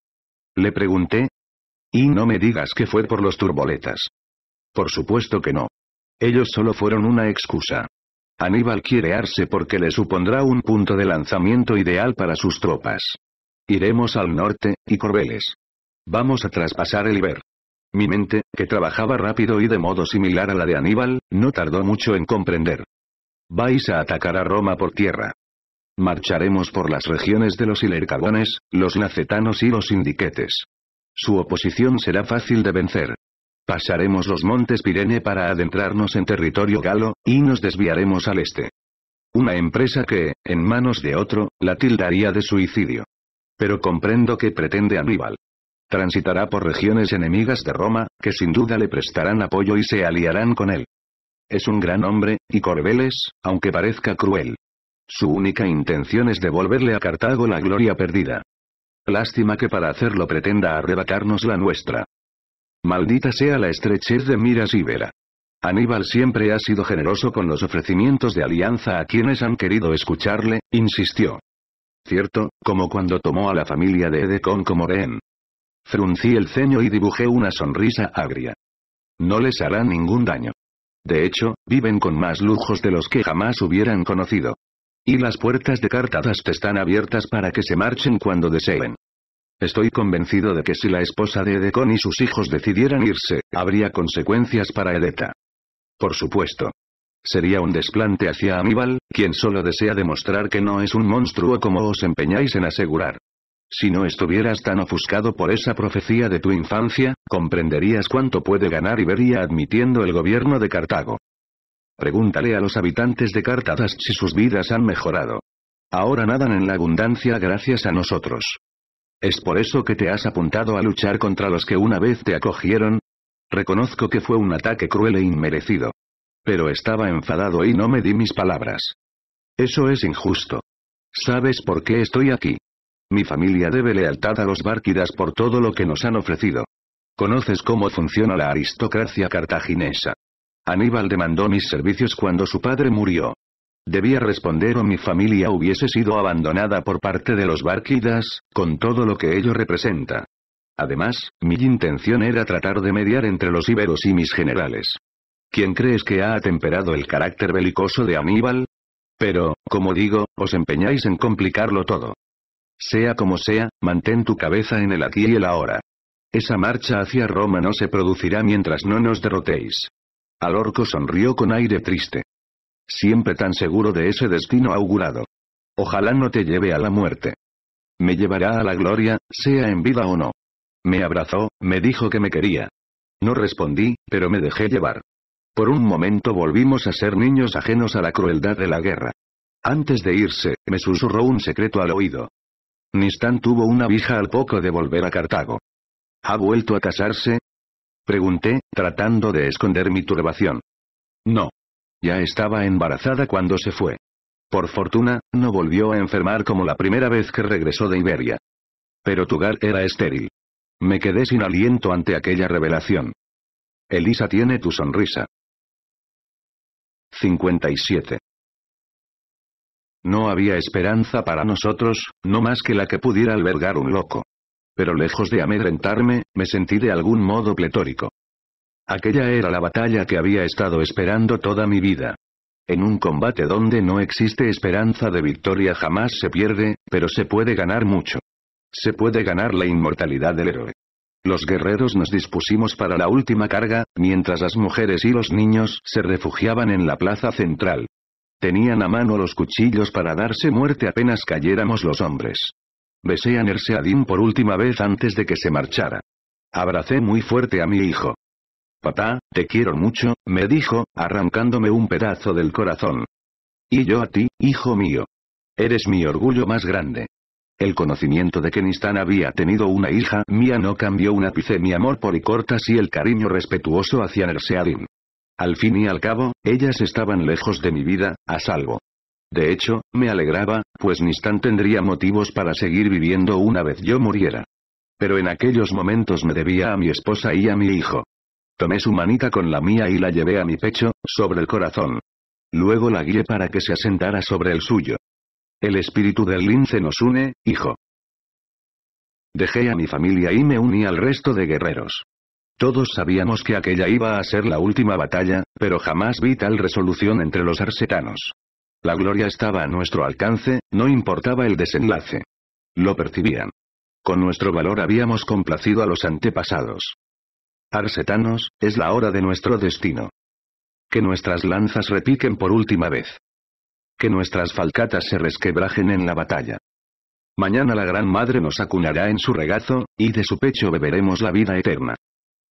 Le pregunté. Y no me digas que fue por los turboletas. Por supuesto que no. Ellos solo fueron una excusa. Aníbal quiere Arse porque le supondrá un punto de lanzamiento ideal para sus tropas. Iremos al norte, y Corbeles. Vamos a traspasar el Iber. Mi mente, que trabajaba rápido y de modo similar a la de Aníbal, no tardó mucho en comprender. Vais a atacar a Roma por tierra. Marcharemos por las regiones de los Ilercagones, los Lacetanos y los Indiquetes. Su oposición será fácil de vencer. Pasaremos los montes Pirene para adentrarnos en territorio galo, y nos desviaremos al este. Una empresa que, en manos de otro, la tildaría de suicidio. Pero comprendo que pretende Aníbal. Transitará por regiones enemigas de Roma, que sin duda le prestarán apoyo y se aliarán con él. Es un gran hombre, y Corbeles, aunque parezca cruel. Su única intención es devolverle a Cartago la gloria perdida. Lástima que para hacerlo pretenda arrebatarnos la nuestra. Maldita sea la estrechez de miras Ibera. Aníbal siempre ha sido generoso con los ofrecimientos de alianza a quienes han querido escucharle, insistió. Cierto, como cuando tomó a la familia de Edecon como rehén. Fruncí el ceño y dibujé una sonrisa agria. No les hará ningún daño. De hecho, viven con más lujos de los que jamás hubieran conocido. Y las puertas de Cartadas están abiertas para que se marchen cuando deseen. Estoy convencido de que si la esposa de Edecon y sus hijos decidieran irse, habría consecuencias para Edeta. Por supuesto. Sería un desplante hacia Aníbal, quien solo desea demostrar que no es un monstruo como os empeñáis en asegurar. Si no estuvieras tan ofuscado por esa profecía de tu infancia, comprenderías cuánto puede ganar Iberia admitiendo el gobierno de Cartago. Pregúntale a los habitantes de Cartadas si sus vidas han mejorado. Ahora nadan en la abundancia gracias a nosotros. ¿Es por eso que te has apuntado a luchar contra los que una vez te acogieron? Reconozco que fue un ataque cruel e inmerecido. Pero estaba enfadado y no me di mis palabras. Eso es injusto. ¿Sabes por qué estoy aquí? Mi familia debe lealtad a los Bárquidas por todo lo que nos han ofrecido. Conoces cómo funciona la aristocracia cartaginesa. Aníbal demandó mis servicios cuando su padre murió. Debía responder o mi familia hubiese sido abandonada por parte de los Bárquidas, con todo lo que ello representa. Además, mi intención era tratar de mediar entre los íberos y mis generales. ¿Quién crees que ha atemperado el carácter belicoso de Aníbal? Pero, como digo, os empeñáis en complicarlo todo. Sea como sea, mantén tu cabeza en el aquí y el ahora. Esa marcha hacia Roma no se producirá mientras no nos derrotéis. Alorco sonrió con aire triste. Siempre tan seguro de ese destino augurado. Ojalá no te lleve a la muerte. Me llevará a la gloria, sea en vida o no. Me abrazó, me dijo que me quería. No respondí, pero me dejé llevar. Por un momento volvimos a ser niños ajenos a la crueldad de la guerra. Antes de irse, me susurró un secreto al oído. Nistán tuvo una hija al poco de volver a Cartago. ¿Ha vuelto a casarse? Pregunté, tratando de esconder mi turbación. No. Ya estaba embarazada cuando se fue. Por fortuna, no volvió a enfermar como la primera vez que regresó de Iberia. Pero Tugar era estéril. Me quedé sin aliento ante aquella revelación. Elisa tiene tu sonrisa. 57. No había esperanza para nosotros, no más que la que pudiera albergar un loco. Pero lejos de amedrentarme, me sentí de algún modo pletórico. Aquella era la batalla que había estado esperando toda mi vida. En un combate donde no existe esperanza de victoria jamás se pierde, pero se puede ganar mucho. Se puede ganar la inmortalidad del héroe. Los guerreros nos dispusimos para la última carga, mientras las mujeres y los niños se refugiaban en la plaza central. Tenían a mano los cuchillos para darse muerte apenas cayéramos los hombres. Besé a Nerseadín por última vez antes de que se marchara. Abracé muy fuerte a mi hijo. Papá, te quiero mucho, me dijo, arrancándome un pedazo del corazón. Y yo a ti, hijo mío. Eres mi orgullo más grande. El conocimiento de que Nistan había tenido una hija mía no cambió un ápice mi amor por Icortas y el cariño respetuoso hacia Nerseadin. Al fin y al cabo, ellas estaban lejos de mi vida, a salvo. De hecho, me alegraba, pues Nistan tendría motivos para seguir viviendo una vez yo muriera. Pero en aquellos momentos me debía a mi esposa y a mi hijo. Tomé su manita con la mía y la llevé a mi pecho, sobre el corazón. Luego la guié para que se asentara sobre el suyo. El espíritu del lince nos une, hijo. Dejé a mi familia y me uní al resto de guerreros. Todos sabíamos que aquella iba a ser la última batalla, pero jamás vi tal resolución entre los arsetanos. La gloria estaba a nuestro alcance, no importaba el desenlace. Lo percibían. Con nuestro valor habíamos complacido a los antepasados. Arsetanos, es la hora de nuestro destino. Que nuestras lanzas repiquen por última vez. Que nuestras falcatas se resquebrajen en la batalla. Mañana la Gran Madre nos acunará en su regazo, y de su pecho beberemos la vida eterna.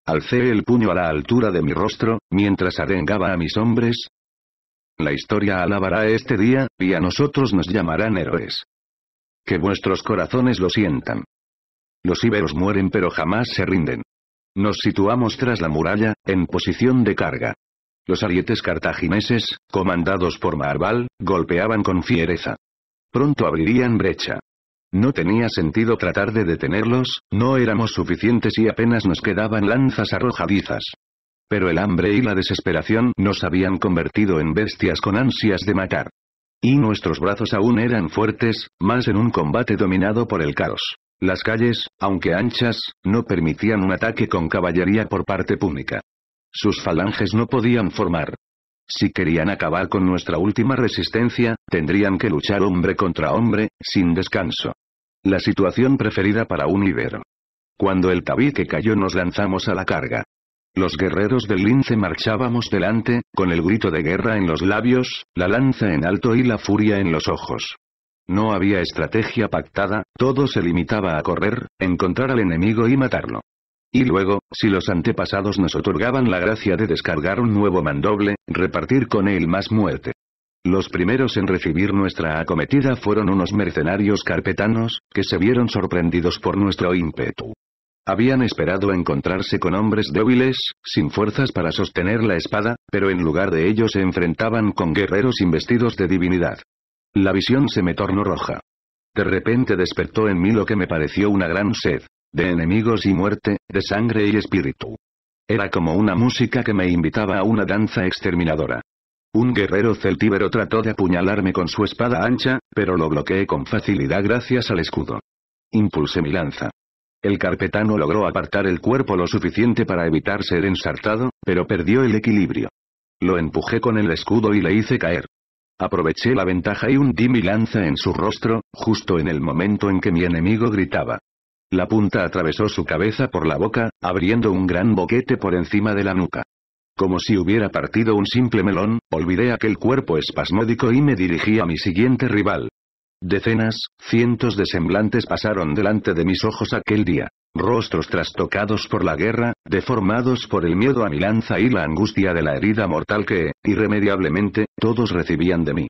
Alcé el puño a la altura de mi rostro, mientras arengaba a mis hombres. La historia alabará este día, y a nosotros nos llamarán héroes. Que vuestros corazones lo sientan. Los íberos mueren pero jamás se rinden. Nos situamos tras la muralla, en posición de carga. Los arietes cartagineses, comandados por Marval, golpeaban con fiereza. Pronto abrirían brecha. No tenía sentido tratar de detenerlos, no éramos suficientes y apenas nos quedaban lanzas arrojadizas. Pero el hambre y la desesperación nos habían convertido en bestias con ansias de matar. Y nuestros brazos aún eran fuertes, más en un combate dominado por el caos. Las calles, aunque anchas, no permitían un ataque con caballería por parte púnica. Sus falanges no podían formar. Si querían acabar con nuestra última resistencia, tendrían que luchar hombre contra hombre, sin descanso. La situación preferida para un ibero. Cuando el tabique cayó nos lanzamos a la carga. Los guerreros del lince marchábamos delante, con el grito de guerra en los labios, la lanza en alto y la furia en los ojos. No había estrategia pactada, todo se limitaba a correr, encontrar al enemigo y matarlo. Y luego, si los antepasados nos otorgaban la gracia de descargar un nuevo mandoble, repartir con él más muerte. Los primeros en recibir nuestra acometida fueron unos mercenarios carpetanos, que se vieron sorprendidos por nuestro ímpetu. Habían esperado encontrarse con hombres débiles, sin fuerzas para sostener la espada, pero en lugar de ello se enfrentaban con guerreros investidos de divinidad. La visión se me tornó roja. De repente despertó en mí lo que me pareció una gran sed. De enemigos y muerte, de sangre y espíritu. Era como una música que me invitaba a una danza exterminadora. Un guerrero celtíbero trató de apuñalarme con su espada ancha, pero lo bloqueé con facilidad gracias al escudo. Impulsé mi lanza. El carpetano logró apartar el cuerpo lo suficiente para evitar ser ensartado, pero perdió el equilibrio. Lo empujé con el escudo y le hice caer. Aproveché la ventaja y hundí mi lanza en su rostro, justo en el momento en que mi enemigo gritaba. La punta atravesó su cabeza por la boca, abriendo un gran boquete por encima de la nuca. Como si hubiera partido un simple melón, olvidé aquel cuerpo espasmódico y me dirigí a mi siguiente rival. Decenas, cientos de semblantes pasaron delante de mis ojos aquel día. Rostros trastocados por la guerra, deformados por el miedo a mi lanza y la angustia de la herida mortal que, irremediablemente, todos recibían de mí.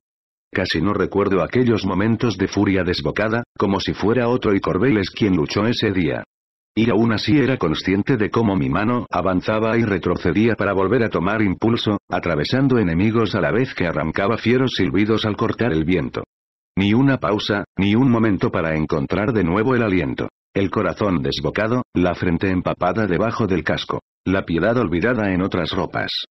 Casi no recuerdo aquellos momentos de furia desbocada, como si fuera otro y Corbeles quien luchó ese día. Y aún así era consciente de cómo mi mano avanzaba y retrocedía para volver a tomar impulso, atravesando enemigos a la vez que arrancaba fieros silbidos al cortar el viento. Ni una pausa, ni un momento para encontrar de nuevo el aliento. El corazón desbocado, la frente empapada debajo del casco. La piedad olvidada en otras ropas.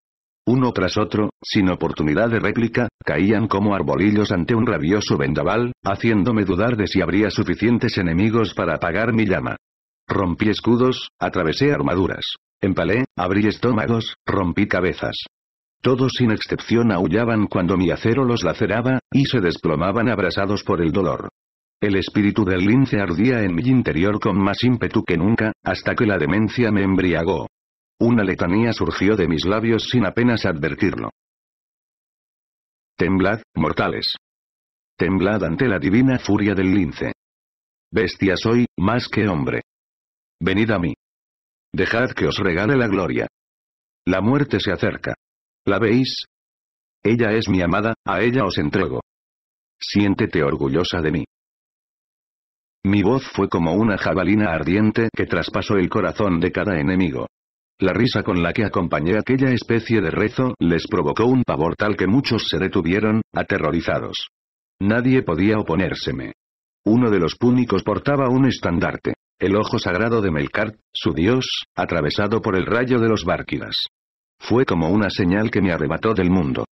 Uno tras otro, sin oportunidad de réplica, caían como arbolillos ante un rabioso vendaval, haciéndome dudar de si habría suficientes enemigos para apagar mi llama. Rompí escudos, atravesé armaduras. Empalé, abrí estómagos, rompí cabezas. Todos sin excepción aullaban cuando mi acero los laceraba, y se desplomaban abrasados por el dolor. El espíritu del lince ardía en mi interior con más ímpetu que nunca, hasta que la demencia me embriagó. Una letanía surgió de mis labios sin apenas advertirlo. Temblad, mortales. Temblad ante la divina furia del lince. Bestia soy, más que hombre. Venid a mí. Dejad que os regale la gloria. La muerte se acerca. ¿La veis? Ella es mi amada, a ella os entrego. Siéntete orgullosa de mí. Mi voz fue como una jabalina ardiente que traspasó el corazón de cada enemigo. La risa con la que acompañé aquella especie de rezo les provocó un pavor tal que muchos se detuvieron, aterrorizados. Nadie podía oponérseme. Uno de los púnicos portaba un estandarte, el ojo sagrado de Melkart, su dios, atravesado por el rayo de los Bárquidas. Fue como una señal que me arrebató del mundo.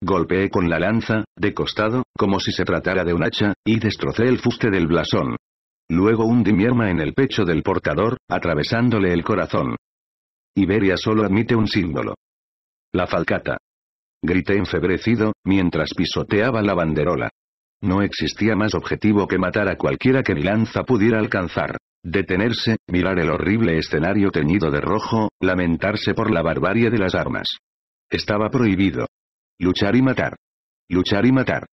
Golpeé con la lanza, de costado, como si se tratara de un hacha, y destrocé el fuste del blasón. Luego hundí mi arma en el pecho del portador, atravesándole el corazón. Iberia solo admite un símbolo. La falcata. Grité enfebrecido, mientras pisoteaba la banderola. No existía más objetivo que matar a cualquiera que mi lanza pudiera alcanzar. Detenerse, mirar el horrible escenario teñido de rojo, lamentarse por la barbarie de las armas. Estaba prohibido. Luchar y matar. Luchar y matar.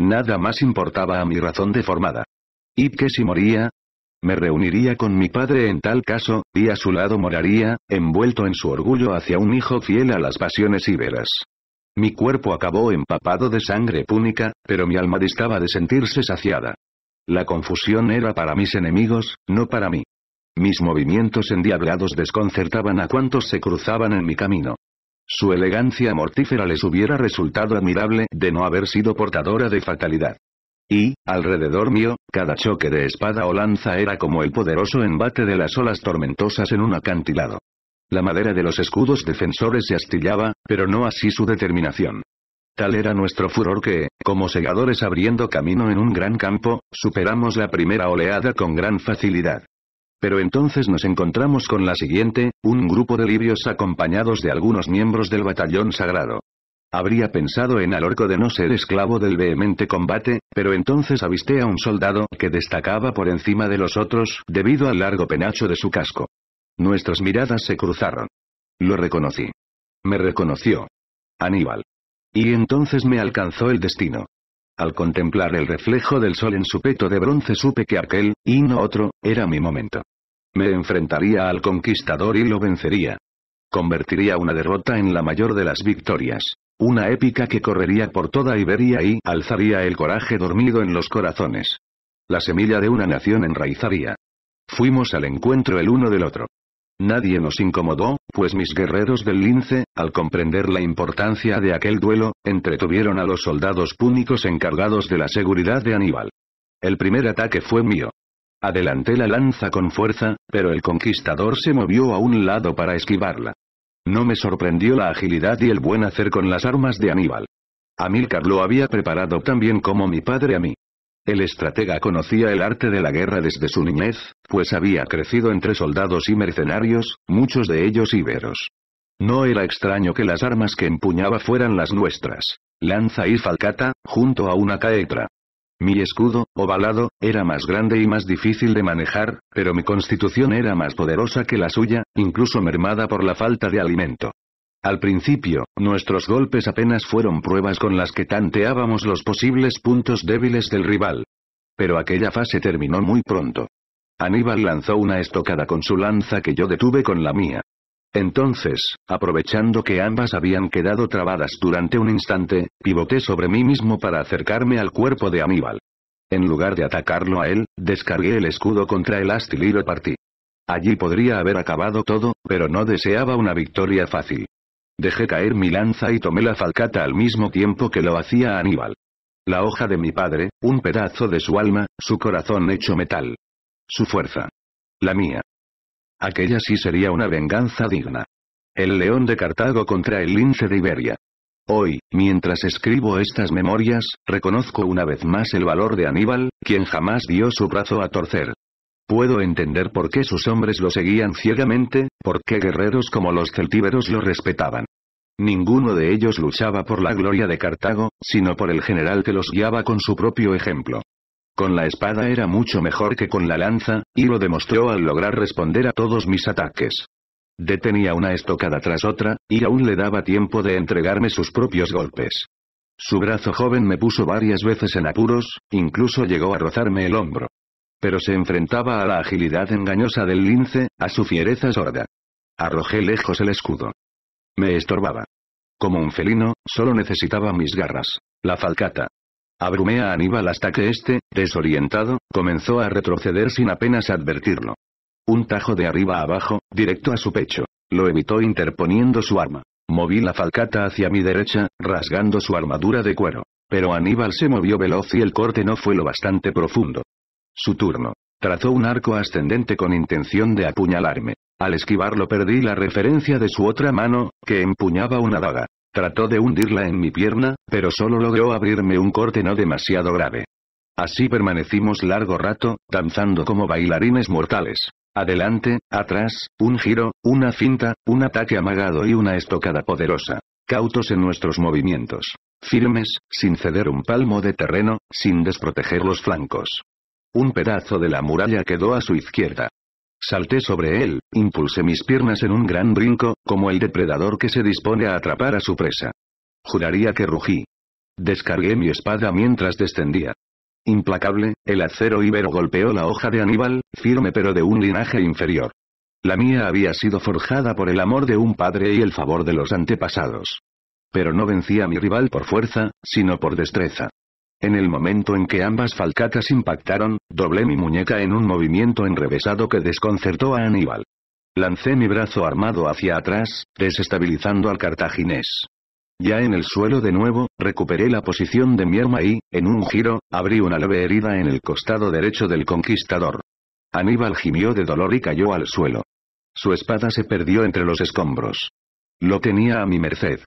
Nada más importaba a mi razón deformada. ¿Y qué si moría? Me reuniría con mi padre en tal caso, y a su lado moraría, envuelto en su orgullo hacia un hijo fiel a las pasiones íberas. Mi cuerpo acabó empapado de sangre púnica, pero mi alma distaba de sentirse saciada. La confusión era para mis enemigos, no para mí. Mis movimientos endiablados desconcertaban a cuantos se cruzaban en mi camino. Su elegancia mortífera les hubiera resultado admirable de no haber sido portadora de fatalidad. Y, alrededor mío, cada choque de espada o lanza era como el poderoso embate de las olas tormentosas en un acantilado. La madera de los escudos defensores se astillaba, pero no así su determinación. Tal era nuestro furor que, como segadores abriendo camino en un gran campo, superamos la primera oleada con gran facilidad. Pero entonces nos encontramos con la siguiente, un grupo de libios acompañados de algunos miembros del batallón sagrado. Habría pensado en Alorco de no ser esclavo del vehemente combate, pero entonces avisté a un soldado que destacaba por encima de los otros debido al largo penacho de su casco. Nuestras miradas se cruzaron. Lo reconocí. Me reconoció. Aníbal. Y entonces me alcanzó el destino. Al contemplar el reflejo del sol en su peto de bronce supe que aquel, y no otro, era mi momento. Me enfrentaría al conquistador y lo vencería. Convertiría una derrota en la mayor de las victorias. Una épica que correría por toda Iberia y alzaría el coraje dormido en los corazones. La semilla de una nación enraizaría. Fuimos al encuentro el uno del otro. Nadie nos incomodó, pues mis guerreros del lince, al comprender la importancia de aquel duelo, entretuvieron a los soldados púnicos encargados de la seguridad de Aníbal. El primer ataque fue mío. Adelanté la lanza con fuerza, pero el conquistador se movió a un lado para esquivarla. No me sorprendió la agilidad y el buen hacer con las armas de Aníbal. Amílcar lo había preparado tan bien como mi padre a mí. El estratega conocía el arte de la guerra desde su niñez, pues había crecido entre soldados y mercenarios, muchos de ellos íberos. No era extraño que las armas que empuñaba fueran las nuestras. Lanza y falcata, junto a una caetra. Mi escudo, ovalado, era más grande y más difícil de manejar, pero mi constitución era más poderosa que la suya, incluso mermada por la falta de alimento. Al principio, nuestros golpes apenas fueron pruebas con las que tanteábamos los posibles puntos débiles del rival. Pero aquella fase terminó muy pronto. Aníbal lanzó una estocada con su lanza que yo detuve con la mía. Entonces, aprovechando que ambas habían quedado trabadas durante un instante, pivoté sobre mí mismo para acercarme al cuerpo de Aníbal. En lugar de atacarlo a él, descargué el escudo contra el astil y lo partí. Allí podría haber acabado todo, pero no deseaba una victoria fácil. Dejé caer mi lanza y tomé la falcata al mismo tiempo que lo hacía Aníbal. La hoja de mi padre, un pedazo de su alma, su corazón hecho metal. Su fuerza. La mía. Aquella sí sería una venganza digna. El león de Cartago contra el lince de Iberia. Hoy, mientras escribo estas memorias, reconozco una vez más el valor de Aníbal, quien jamás dio su brazo a torcer. Puedo entender por qué sus hombres lo seguían ciegamente, por qué guerreros como los celtíberos lo respetaban. Ninguno de ellos luchaba por la gloria de Cartago, sino por el general que los guiaba con su propio ejemplo. Con la espada era mucho mejor que con la lanza, y lo demostró al lograr responder a todos mis ataques. Detenía una estocada tras otra, y aún le daba tiempo de entregarme sus propios golpes. Su brazo joven me puso varias veces en apuros, incluso llegó a rozarme el hombro. Pero se enfrentaba a la agilidad engañosa del lince, a su fiereza sorda. Arrojé lejos el escudo. Me estorbaba. Como un felino, solo necesitaba mis garras. La falcata. Abrumé a Aníbal hasta que éste, desorientado, comenzó a retroceder sin apenas advertirlo. Un tajo de arriba abajo, directo a su pecho. Lo evitó interponiendo su arma. Moví la falcata hacia mi derecha, rasgando su armadura de cuero. Pero Aníbal se movió veloz y el corte no fue lo bastante profundo. Su turno. Trazó un arco ascendente con intención de apuñalarme. Al esquivarlo perdí la referencia de su otra mano, que empuñaba una daga. Trató de hundirla en mi pierna, pero solo logró abrirme un corte no demasiado grave. Así permanecimos largo rato, danzando como bailarines mortales. Adelante, atrás, un giro, una finta, un ataque amagado y una estocada poderosa. Cautos en nuestros movimientos. Firmes, sin ceder un palmo de terreno, sin desproteger los flancos. Un pedazo de la muralla quedó a su izquierda. Salté sobre él, impulsé mis piernas en un gran brinco, como el depredador que se dispone a atrapar a su presa. Juraría que rugí. Descargué mi espada mientras descendía. Implacable, el acero íbero golpeó la hoja de Aníbal, firme pero de un linaje inferior. La mía había sido forjada por el amor de un padre y el favor de los antepasados. Pero no vencía a mi rival por fuerza, sino por destreza. En el momento en que ambas falcatas impactaron, doblé mi muñeca en un movimiento enrevesado que desconcertó a Aníbal. Lancé mi brazo armado hacia atrás, desestabilizando al cartaginés. Ya en el suelo de nuevo, recuperé la posición de mi arma y, en un giro, abrí una leve herida en el costado derecho del conquistador. Aníbal gimió de dolor y cayó al suelo. Su espada se perdió entre los escombros. Lo tenía a mi merced.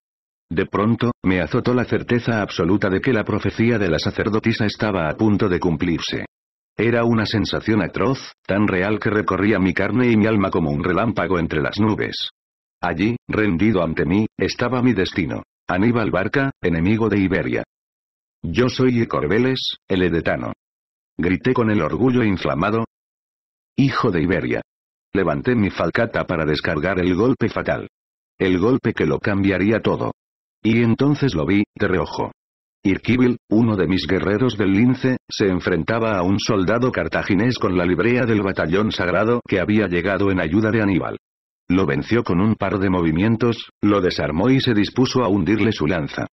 De pronto, me azotó la certeza absoluta de que la profecía de la sacerdotisa estaba a punto de cumplirse. Era una sensación atroz, tan real que recorría mi carne y mi alma como un relámpago entre las nubes. Allí, rendido ante mí, estaba mi destino. Aníbal Barca, enemigo de Iberia. Yo soy Corbeles, el edetano. Grité con el orgullo inflamado. Hijo de Iberia. Levanté mi falcata para descargar el golpe fatal. El golpe que lo cambiaría todo. Y entonces lo vi, de reojo. Irquibil, uno de mis guerreros del lince, se enfrentaba a un soldado cartaginés con la librea del batallón sagrado que había llegado en ayuda de Aníbal. Lo venció con un par de movimientos, lo desarmó y se dispuso a hundirle su lanza.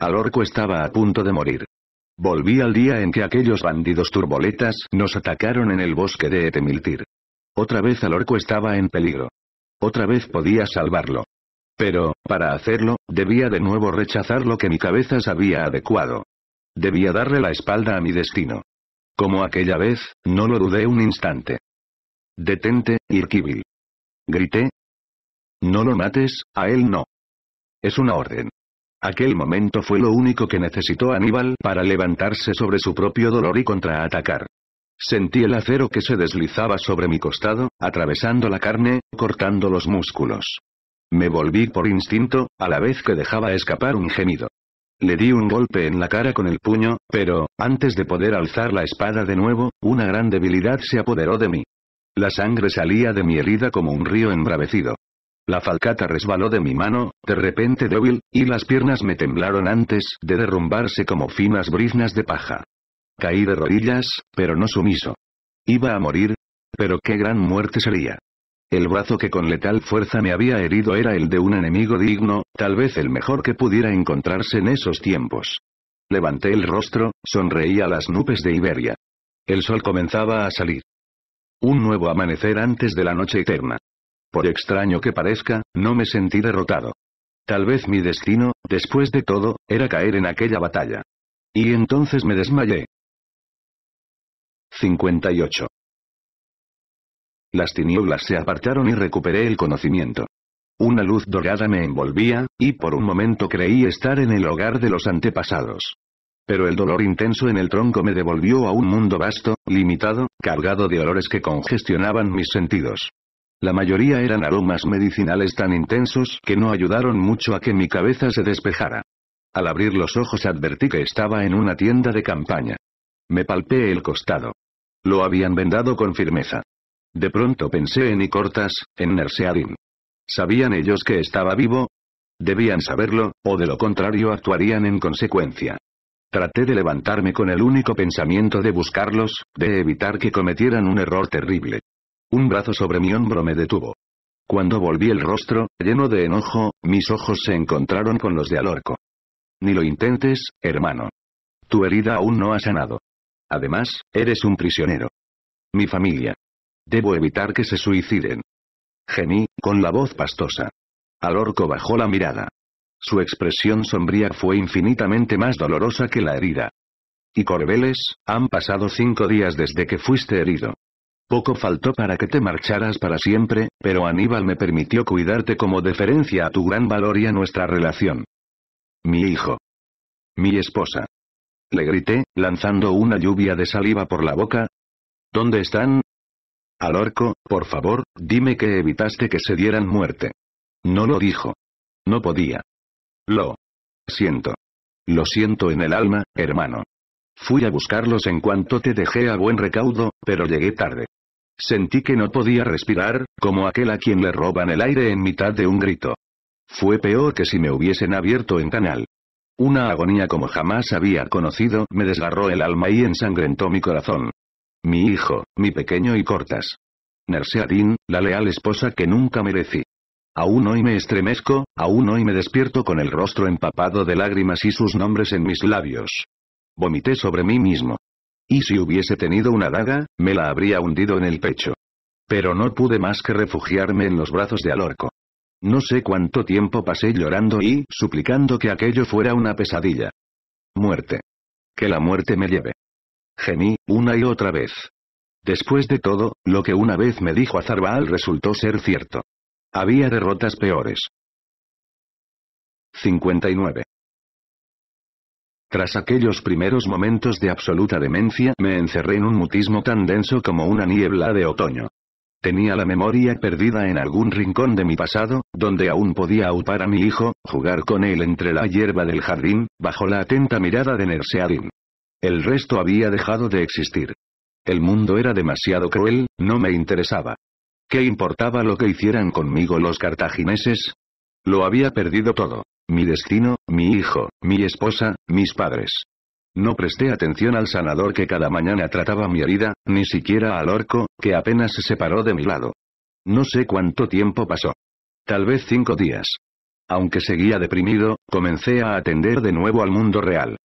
Al orco estaba a punto de morir. Volví al día en que aquellos bandidos turboletas nos atacaron en el bosque de Etemiltir. Otra vez al orco estaba en peligro. Otra vez podía salvarlo. Pero, para hacerlo, debía de nuevo rechazar lo que mi cabeza sabía adecuado. Debía darle la espalda a mi destino. Como aquella vez, no lo dudé un instante. Detente, Irkibil. Grité. No lo mates, a él no. Es una orden. Aquel momento fue lo único que necesitó Aníbal para levantarse sobre su propio dolor y contraatacar. Sentí el acero que se deslizaba sobre mi costado, atravesando la carne, cortando los músculos. Me volví por instinto, a la vez que dejaba escapar un gemido. Le di un golpe en la cara con el puño, pero, antes de poder alzar la espada de nuevo, una gran debilidad se apoderó de mí. La sangre salía de mi herida como un río embravecido. La falcata resbaló de mi mano, de repente débil, y las piernas me temblaron antes de derrumbarse como finas briznas de paja. Caí de rodillas, pero no sumiso. Iba a morir. Pero qué gran muerte sería. El brazo que con letal fuerza me había herido era el de un enemigo digno, tal vez el mejor que pudiera encontrarse en esos tiempos. Levanté el rostro, sonreí a las nubes de Iberia. El sol comenzaba a salir. Un nuevo amanecer antes de la noche eterna. Por extraño que parezca, no me sentí derrotado. Tal vez mi destino, después de todo, era caer en aquella batalla. Y entonces me desmayé. 58. Las tinieblas se apartaron y recuperé el conocimiento. Una luz dorada me envolvía, y por un momento creí estar en el hogar de los antepasados. Pero el dolor intenso en el tronco me devolvió a un mundo vasto, limitado, cargado de olores que congestionaban mis sentidos. La mayoría eran aromas medicinales tan intensos que no ayudaron mucho a que mi cabeza se despejara. Al abrir los ojos advertí que estaba en una tienda de campaña. Me palpé el costado. Lo habían vendado con firmeza. De pronto pensé en Icortas, en Nerseadin. ¿Sabían ellos que estaba vivo? Debían saberlo, o de lo contrario actuarían en consecuencia. Traté de levantarme con el único pensamiento de buscarlos, de evitar que cometieran un error terrible. Un brazo sobre mi hombro me detuvo. Cuando volví el rostro, lleno de enojo, mis ojos se encontraron con los de Alorco. Ni lo intentes, hermano. Tu herida aún no ha sanado. Además, eres un prisionero. Mi familia. Debo evitar que se suiciden. Gemí, con la voz pastosa. Alorco bajó la mirada. Su expresión sombría fue infinitamente más dolorosa que la herida. Y Corbeles, han pasado cinco días desde que fuiste herido. Poco faltó para que te marcharas para siempre, pero Aníbal me permitió cuidarte como deferencia a tu gran valor y a nuestra relación. Mi hijo. Mi esposa. Le grité, lanzando una lluvia de saliva por la boca. ¿Dónde están? Alorco, por favor, dime que evitaste que se dieran muerte. No lo dijo. No podía. Lo siento. Lo siento en el alma, hermano. Fui a buscarlos en cuanto te dejé a buen recaudo, pero llegué tarde. Sentí que no podía respirar, como aquel a quien le roban el aire en mitad de un grito. Fue peor que si me hubiesen abierto en canal. Una agonía como jamás había conocido me desgarró el alma y ensangrentó mi corazón. Mi hijo, mi pequeño y cortas. Nerseadin, la leal esposa que nunca merecí. Aún hoy me estremezco, aún hoy me despierto con el rostro empapado de lágrimas y sus nombres en mis labios. Vomité sobre mí mismo. Y si hubiese tenido una daga, me la habría hundido en el pecho. Pero no pude más que refugiarme en los brazos de Alorco. No sé cuánto tiempo pasé llorando y suplicando que aquello fuera una pesadilla. Muerte. Que la muerte me lleve. Gemí, una y otra vez. Después de todo, lo que una vez me dijo Azarbaal resultó ser cierto. Había derrotas peores. 59. Tras aquellos primeros momentos de absoluta demencia, me encerré en un mutismo tan denso como una niebla de otoño. Tenía la memoria perdida en algún rincón de mi pasado, donde aún podía aupar a mi hijo, jugar con él entre la hierba del jardín, bajo la atenta mirada de Nerseadin. El resto había dejado de existir. El mundo era demasiado cruel, no me interesaba. ¿Qué importaba lo que hicieran conmigo los cartagineses? Lo había perdido todo. Mi destino, mi hijo, mi esposa, mis padres. No presté atención al sanador que cada mañana trataba mi herida, ni siquiera al orco, que apenas se separó de mi lado. No sé cuánto tiempo pasó. Tal vez cinco días. Aunque seguía deprimido, comencé a atender de nuevo al mundo real.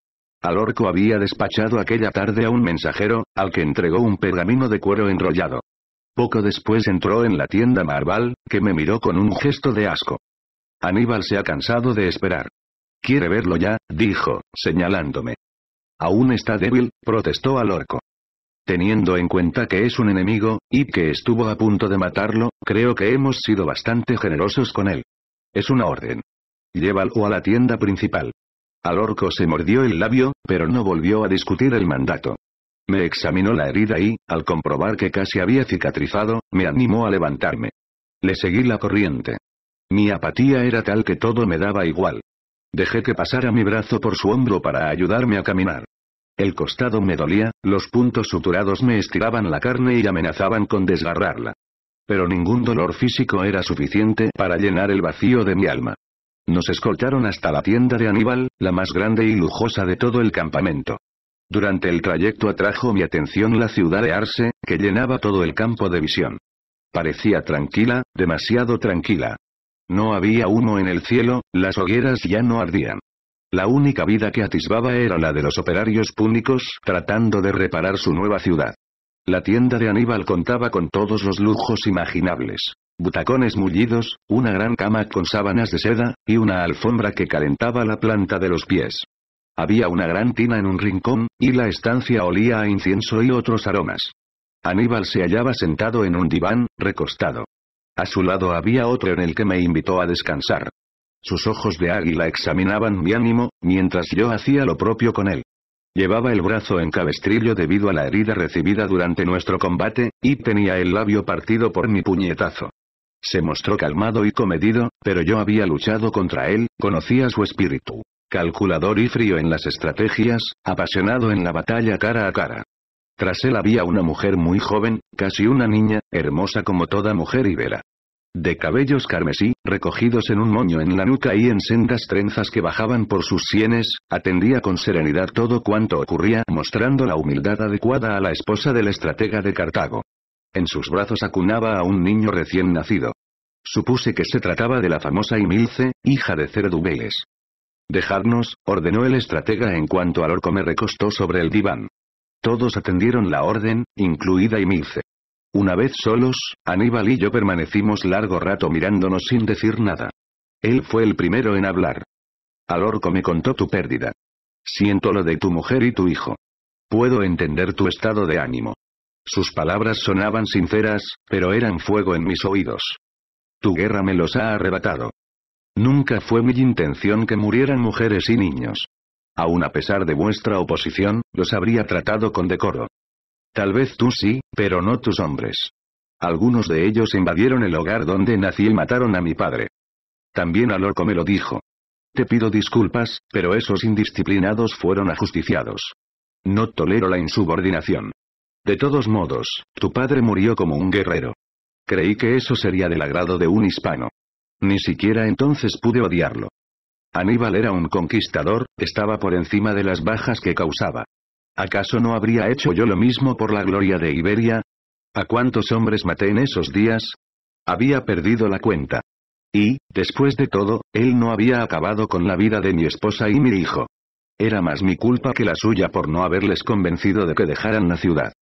Al orco había despachado aquella tarde a un mensajero, al que entregó un pergamino de cuero enrollado. Poco después entró en la tienda Marval, que me miró con un gesto de asco. Aníbal se ha cansado de esperar. Quiere verlo ya, dijo, señalándome. Aún está débil, protestó al orco. Teniendo en cuenta que es un enemigo, y que estuvo a punto de matarlo, creo que hemos sido bastante generosos con él. Es una orden. Llévalo a la tienda principal. Al orco se mordió el labio, pero no volvió a discutir el mandato. Me examinó la herida y, al comprobar que casi había cicatrizado, me animó a levantarme. Le seguí la corriente. Mi apatía era tal que todo me daba igual. Dejé que pasara mi brazo por su hombro para ayudarme a caminar. El costado me dolía, los puntos suturados me estiraban la carne y amenazaban con desgarrarla. Pero ningún dolor físico era suficiente para llenar el vacío de mi alma. Nos escoltaron hasta la tienda de Aníbal, la más grande y lujosa de todo el campamento. Durante el trayecto atrajo mi atención la ciudad de Arse, que llenaba todo el campo de visión. Parecía tranquila, demasiado tranquila. No había humo en el cielo, las hogueras ya no ardían. La única vida que atisbaba era la de los operarios púnicos tratando de reparar su nueva ciudad. La tienda de Aníbal contaba con todos los lujos imaginables. Butacones mullidos, una gran cama con sábanas de seda, y una alfombra que calentaba la planta de los pies. Había una gran tina en un rincón, y la estancia olía a incienso y otros aromas. Aníbal se hallaba sentado en un diván, recostado. A su lado había otro en el que me invitó a descansar. Sus ojos de águila examinaban mi ánimo, mientras yo hacía lo propio con él. Llevaba el brazo en cabestrillo debido a la herida recibida durante nuestro combate, y tenía el labio partido por mi puñetazo. Se mostró calmado y comedido, pero yo había luchado contra él, conocía su espíritu. Calculador y frío en las estrategias, apasionado en la batalla cara a cara. Tras él había una mujer muy joven, casi una niña, hermosa como toda mujer ibera. De cabellos carmesí, recogidos en un moño en la nuca y en sendas trenzas que bajaban por sus sienes, atendía con serenidad todo cuanto ocurría, mostrando la humildad adecuada a la esposa del estratega de Cartago. En sus brazos acunaba a un niño recién nacido. Supuse que se trataba de la famosa Imilce, hija de Cerdubeles. Dejadnos, ordenó el estratega en cuanto al orco me recostó sobre el diván. Todos atendieron la orden, incluida Imilce. Una vez solos, Aníbal y yo permanecimos largo rato mirándonos sin decir nada. Él fue el primero en hablar. Al orco me contó tu pérdida. Siento lo de tu mujer y tu hijo. Puedo entender tu estado de ánimo. Sus palabras sonaban sinceras, pero eran fuego en mis oídos. Tu guerra me los ha arrebatado. Nunca fue mi intención que murieran mujeres y niños. Aun a pesar de vuestra oposición, los habría tratado con decoro. Tal vez tú sí, pero no tus hombres. Algunos de ellos invadieron el hogar donde nací y mataron a mi padre. También al orco me lo dijo. Te pido disculpas, pero esos indisciplinados fueron ajusticiados. No tolero la insubordinación. De todos modos, tu padre murió como un guerrero. Creí que eso sería del agrado de un hispano. Ni siquiera entonces pude odiarlo. Aníbal era un conquistador, estaba por encima de las bajas que causaba. ¿Acaso no habría hecho yo lo mismo por la gloria de Iberia? ¿A cuántos hombres maté en esos días? Había perdido la cuenta. Y, después de todo, él no había acabado con la vida de mi esposa y mi hijo. Era más mi culpa que la suya por no haberles convencido de que dejaran la ciudad.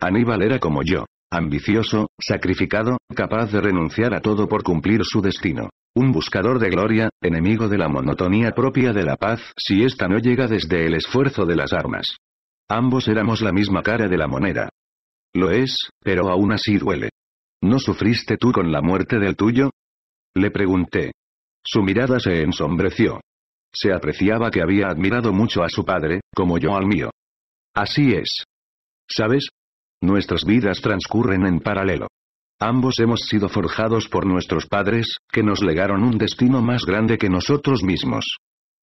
Aníbal era como yo, ambicioso, sacrificado, capaz de renunciar a todo por cumplir su destino. Un buscador de gloria, enemigo de la monotonía propia de la paz si ésta no llega desde el esfuerzo de las armas. Ambos éramos la misma cara de la moneda. Lo es, pero aún así duele. ¿No sufriste tú con la muerte del tuyo? Le pregunté. Su mirada se ensombreció. Se apreciaba que había admirado mucho a su padre, como yo al mío. Así es. ¿Sabes? Nuestras vidas transcurren en paralelo. Ambos hemos sido forjados por nuestros padres, que nos legaron un destino más grande que nosotros mismos.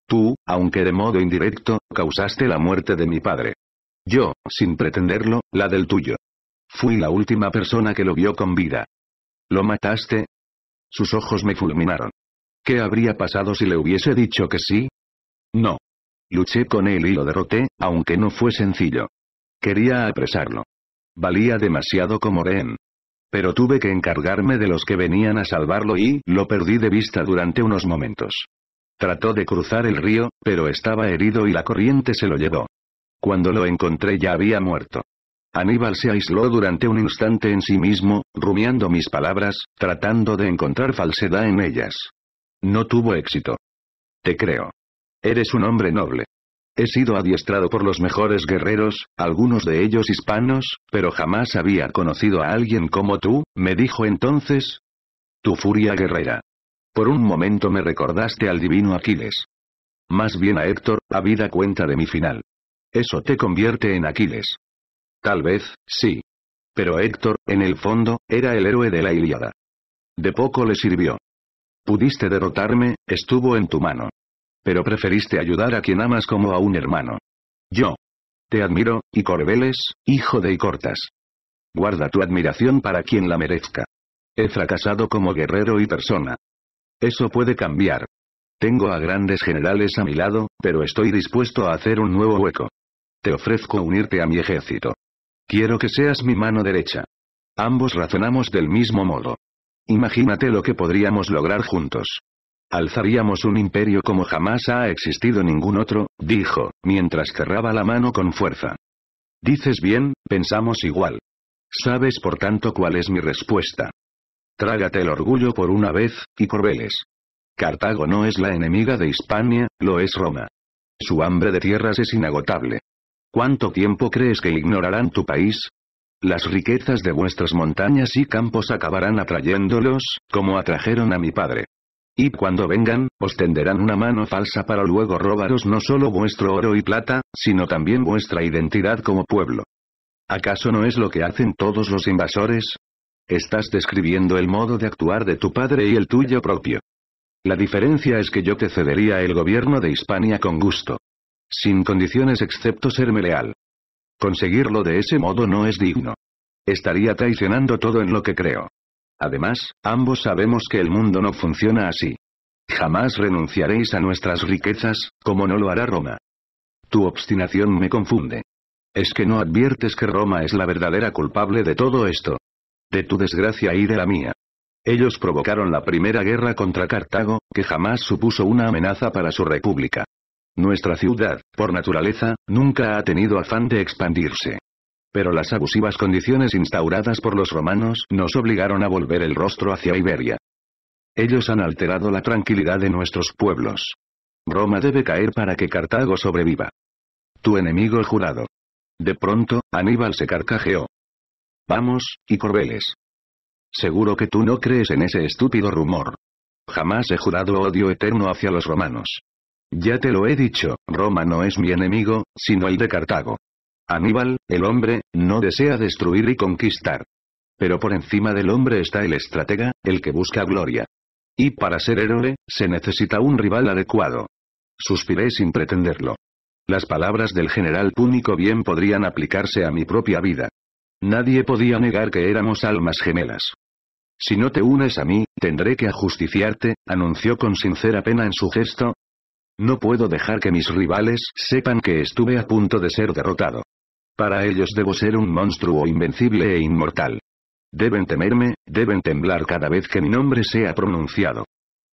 Tú, aunque de modo indirecto, causaste la muerte de mi padre. Yo, sin pretenderlo, la del tuyo. Fui la última persona que lo vio con vida. ¿Lo mataste? Sus ojos me fulminaron. ¿Qué habría pasado si le hubiese dicho que sí? No. Luché con él y lo derroté, aunque no fue sencillo. Quería apresarlo. Valía demasiado como rehén. Pero tuve que encargarme de los que venían a salvarlo y lo perdí de vista durante unos momentos. Trató de cruzar el río, pero estaba herido y la corriente se lo llevó. Cuando lo encontré ya había muerto. Aníbal se aisló durante un instante en sí mismo, rumiando mis palabras, tratando de encontrar falsedad en ellas. No tuvo éxito. Te creo. Eres un hombre noble. He sido adiestrado por los mejores guerreros, algunos de ellos hispanos, pero jamás había conocido a alguien como tú, me dijo entonces. Tu furia guerrera. Por un momento me recordaste al divino Aquiles. Más bien a Héctor, habida cuenta de mi final. Eso te convierte en Aquiles. Tal vez, sí. Pero Héctor, en el fondo, era el héroe de la Ilíada. De poco le sirvió. Pudiste derrotarme, estuvo en tu mano pero preferiste ayudar a quien amas como a un hermano. Yo. Te admiro, y Corbeles, hijo de Icortas. Guarda tu admiración para quien la merezca. He fracasado como guerrero y persona. Eso puede cambiar. Tengo a grandes generales a mi lado, pero estoy dispuesto a hacer un nuevo hueco. Te ofrezco unirte a mi ejército. Quiero que seas mi mano derecha. Ambos razonamos del mismo modo. Imagínate lo que podríamos lograr juntos. Alzaríamos un imperio como jamás ha existido ningún otro, dijo, mientras cerraba la mano con fuerza. Dices bien, pensamos igual. Sabes por tanto cuál es mi respuesta. Trágate el orgullo por una vez, y Corbeles. Cartago no es la enemiga de Hispania, lo es Roma. Su hambre de tierras es inagotable. ¿Cuánto tiempo crees que ignorarán tu país? Las riquezas de vuestras montañas y campos acabarán atrayéndolos, como atrajeron a mi padre. Y cuando vengan, os tenderán una mano falsa para luego robaros no solo vuestro oro y plata, sino también vuestra identidad como pueblo. ¿Acaso no es lo que hacen todos los invasores? Estás describiendo el modo de actuar de tu padre y el tuyo propio. La diferencia es que yo te cedería el gobierno de Hispania con gusto. Sin condiciones excepto serme leal. Conseguirlo de ese modo no es digno. Estaría traicionando todo en lo que creo. Además, ambos sabemos que el mundo no funciona así. Jamás renunciaréis a nuestras riquezas, como no lo hará Roma. Tu obstinación me confunde. ¿Es que no adviertes que Roma es la verdadera culpable de todo esto? De tu desgracia y de la mía. Ellos provocaron la primera guerra contra Cartago, que jamás supuso una amenaza para su república. Nuestra ciudad, por naturaleza, nunca ha tenido afán de expandirse. Pero las abusivas condiciones instauradas por los romanos nos obligaron a volver el rostro hacia Iberia. Ellos han alterado la tranquilidad de nuestros pueblos. Roma debe caer para que Cartago sobreviva. Tu enemigo jurado. De pronto, Aníbal se carcajeó. Vamos, y Corbeles. Seguro que tú no crees en ese estúpido rumor. Jamás he jurado odio eterno hacia los romanos. Ya te lo he dicho, Roma no es mi enemigo, sino el de Cartago. Aníbal, el hombre, no desea destruir y conquistar. Pero por encima del hombre está el estratega, el que busca gloria. Y para ser héroe, se necesita un rival adecuado. Suspiré sin pretenderlo. Las palabras del general púnico bien podrían aplicarse a mi propia vida. Nadie podía negar que éramos almas gemelas. Si no te unes a mí, tendré que ajusticiarte, anunció con sincera pena en su gesto. No puedo dejar que mis rivales sepan que estuve a punto de ser derrotado. Para ellos debo ser un monstruo invencible e inmortal. Deben temerme, deben temblar cada vez que mi nombre sea pronunciado.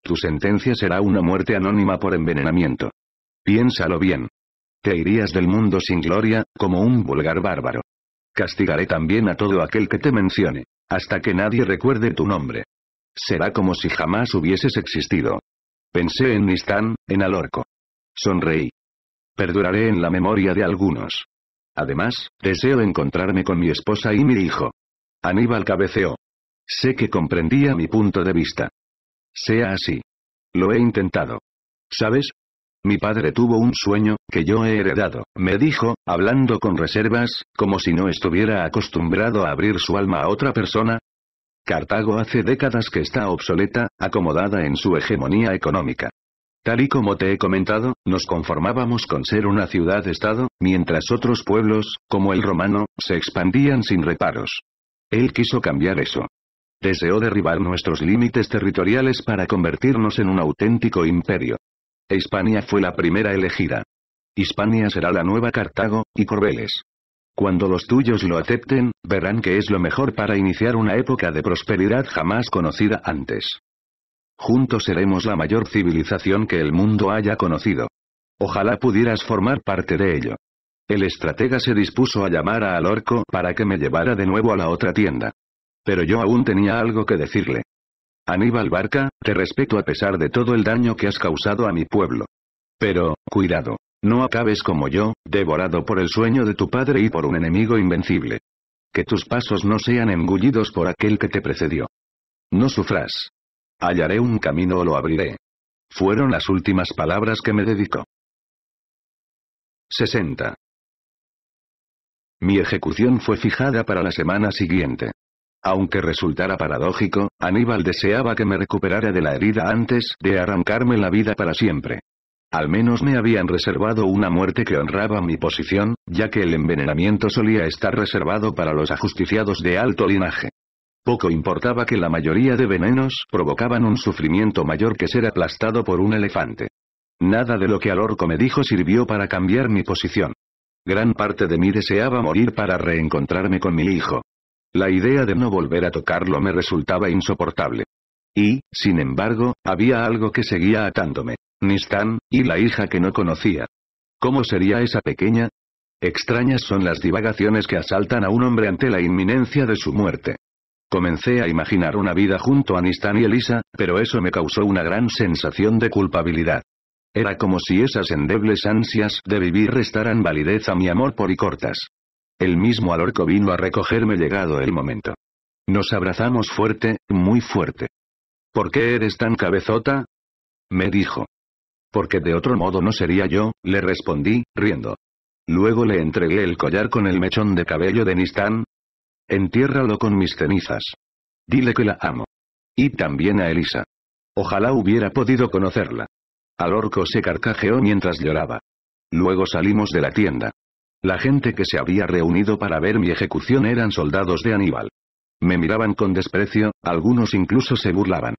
Tu sentencia será una muerte anónima por envenenamiento. Piénsalo bien. Te irías del mundo sin gloria, como un vulgar bárbaro. Castigaré también a todo aquel que te mencione, hasta que nadie recuerde tu nombre. Será como si jamás hubieses existido. Pensé en Nistán, en Alorco. Sonreí. Perduraré en la memoria de algunos. Además, deseo encontrarme con mi esposa y mi hijo. Aníbal cabeceó. Sé que comprendía mi punto de vista. Sea así. Lo he intentado. ¿Sabes? Mi padre tuvo un sueño, que yo he heredado, me dijo, hablando con reservas, como si no estuviera acostumbrado a abrir su alma a otra persona. Cartago hace décadas que está obsoleta, acomodada en su hegemonía económica. Tal y como te he comentado, nos conformábamos con ser una ciudad-estado, mientras otros pueblos, como el romano, se expandían sin reparos. Él quiso cambiar eso. Deseó derribar nuestros límites territoriales para convertirnos en un auténtico imperio. Hispania fue la primera elegida. Hispania será la nueva Cartago, y Corbeles. Cuando los tuyos lo acepten, verán que es lo mejor para iniciar una época de prosperidad jamás conocida antes. Juntos seremos la mayor civilización que el mundo haya conocido. Ojalá pudieras formar parte de ello. El estratega se dispuso a llamar a Alorco para que me llevara de nuevo a la otra tienda. Pero yo aún tenía algo que decirle. Aníbal Barca, te respeto a pesar de todo el daño que has causado a mi pueblo. Pero, cuidado. No acabes como yo, devorado por el sueño de tu padre y por un enemigo invencible. Que tus pasos no sean engullidos por aquel que te precedió. No sufras. Hallaré un camino o lo abriré. Fueron las últimas palabras que me dedicó. 60. Mi ejecución fue fijada para la semana siguiente. Aunque resultara paradójico, Aníbal deseaba que me recuperara de la herida antes de arrancarme la vida para siempre. Al menos me habían reservado una muerte que honraba mi posición, ya que el envenenamiento solía estar reservado para los ajusticiados de alto linaje. Poco importaba que la mayoría de venenos provocaban un sufrimiento mayor que ser aplastado por un elefante. Nada de lo que Alorco me dijo sirvió para cambiar mi posición. Gran parte de mí deseaba morir para reencontrarme con mi hijo. La idea de no volver a tocarlo me resultaba insoportable. Y, sin embargo, había algo que seguía atándome. Nistán, y la hija que no conocía. ¿Cómo sería esa pequeña? Extrañas son las divagaciones que asaltan a un hombre ante la inminencia de su muerte. Comencé a imaginar una vida junto a Nistán y Elisa, pero eso me causó una gran sensación de culpabilidad. Era como si esas endebles ansias de vivir restaran validez a mi amor por y cortas. El mismo Alorco vino a recogerme llegado el momento. Nos abrazamos fuerte, muy fuerte. ¿Por qué eres tan cabezota? Me dijo. Porque de otro modo no sería yo, le respondí, riendo. Luego le entregué el collar con el mechón de cabello de Nistán. Entiérralo con mis cenizas. Dile que la amo. Y también a Elisa. Ojalá hubiera podido conocerla. Al orco se carcajeó mientras lloraba. Luego salimos de la tienda. La gente que se había reunido para ver mi ejecución eran soldados de Aníbal. Me miraban con desprecio, algunos incluso se burlaban.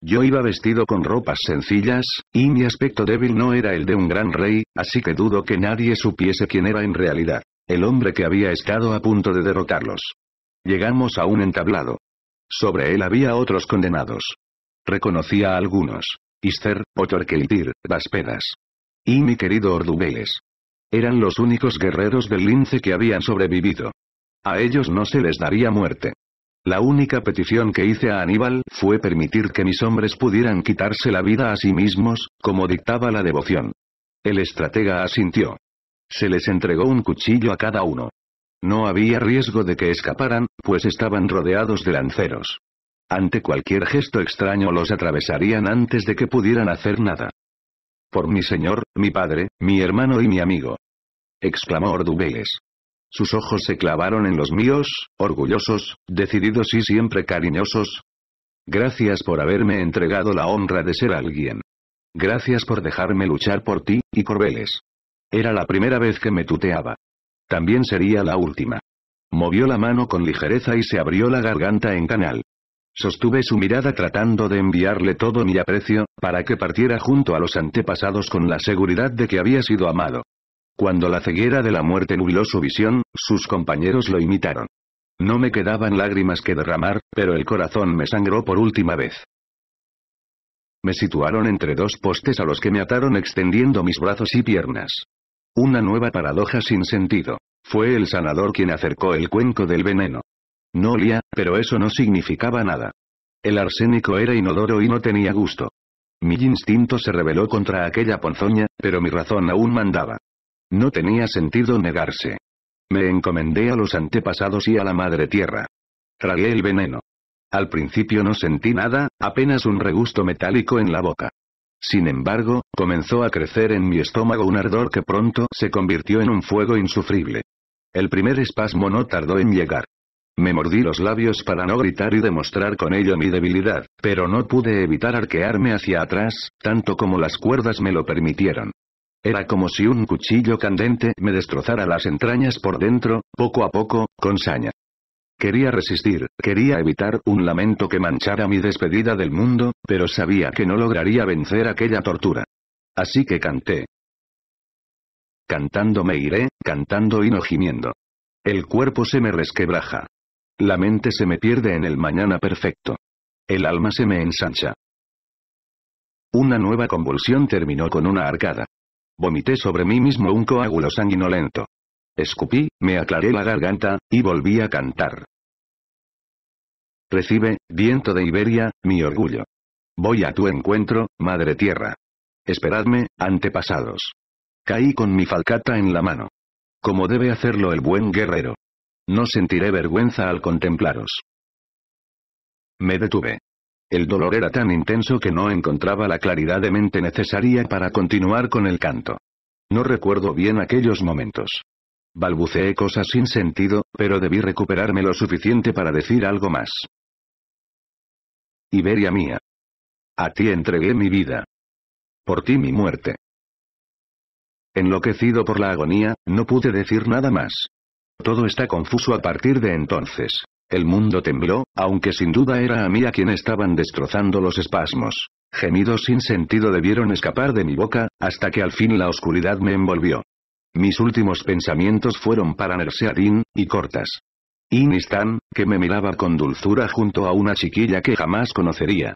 Yo iba vestido con ropas sencillas, y mi aspecto débil no era el de un gran rey, así que dudo que nadie supiese quién era en realidad. El hombre que había estado a punto de derrotarlos. Llegamos a un entablado. Sobre él había otros condenados. Reconocía a algunos. Ister, Otorkeltir, Vaspedas. Y mi querido Ordubeles. Eran los únicos guerreros del lince que habían sobrevivido. A ellos no se les daría muerte. La única petición que hice a Aníbal fue permitir que mis hombres pudieran quitarse la vida a sí mismos, como dictaba la devoción. El estratega asintió. Se les entregó un cuchillo a cada uno. No había riesgo de que escaparan, pues estaban rodeados de lanceros. Ante cualquier gesto extraño los atravesarían antes de que pudieran hacer nada. Por mi señor, mi padre, mi hermano y mi amigo. exclamó Ordubeles. Sus ojos se clavaron en los míos, orgullosos, decididos y siempre cariñosos. Gracias por haberme entregado la honra de ser alguien. Gracias por dejarme luchar por ti, y por Vélez. Era la primera vez que me tuteaba. También sería la última. Movió la mano con ligereza y se abrió la garganta en canal. Sostuve su mirada tratando de enviarle todo mi aprecio, para que partiera junto a los antepasados con la seguridad de que había sido amado. Cuando la ceguera de la muerte nubló su visión, sus compañeros lo imitaron. No me quedaban lágrimas que derramar, pero el corazón me sangró por última vez. Me situaron entre dos postes a los que me ataron extendiendo mis brazos y piernas. Una nueva paradoja sin sentido. Fue el sanador quien acercó el cuenco del veneno. No olía, pero eso no significaba nada. El arsénico era inodoro y no tenía gusto. Mi instinto se rebeló contra aquella ponzoña, pero mi razón aún mandaba. No tenía sentido negarse. Me encomendé a los antepasados y a la madre tierra. Tragué el veneno. Al principio no sentí nada, apenas un regusto metálico en la boca. Sin embargo, comenzó a crecer en mi estómago un ardor que pronto se convirtió en un fuego insufrible. El primer espasmo no tardó en llegar. Me mordí los labios para no gritar y demostrar con ello mi debilidad, pero no pude evitar arquearme hacia atrás, tanto como las cuerdas me lo permitieron. Era como si un cuchillo candente me destrozara las entrañas por dentro, poco a poco, con saña. Quería resistir, quería evitar un lamento que manchara mi despedida del mundo, pero sabía que no lograría vencer aquella tortura. Así que canté. Cantando me iré, cantando y no gimiendo. El cuerpo se me resquebraja. La mente se me pierde en el mañana perfecto. El alma se me ensancha. Una nueva convulsión terminó con una arcada. Vomité sobre mí mismo un coágulo sanguinolento. Escupí, me aclaré la garganta, y volví a cantar. Recibe, viento de Iberia, mi orgullo. Voy a tu encuentro, madre tierra. Esperadme, antepasados. Caí con mi falcata en la mano. Como debe hacerlo el buen guerrero. No sentiré vergüenza al contemplaros. Me detuve. El dolor era tan intenso que no encontraba la claridad de mente necesaria para continuar con el canto. No recuerdo bien aquellos momentos. Balbuceé cosas sin sentido, pero debí recuperarme lo suficiente para decir algo más. Iberia mía. A ti entregué mi vida. Por ti mi muerte. Enloquecido por la agonía, no pude decir nada más. Todo está confuso a partir de entonces. El mundo tembló, aunque sin duda era a mí a quien estaban destrozando los espasmos. Gemidos sin sentido debieron escapar de mi boca, hasta que al fin la oscuridad me envolvió. Mis últimos pensamientos fueron para Nerseadin, y cortas. Y Nistan, que me miraba con dulzura junto a una chiquilla que jamás conocería.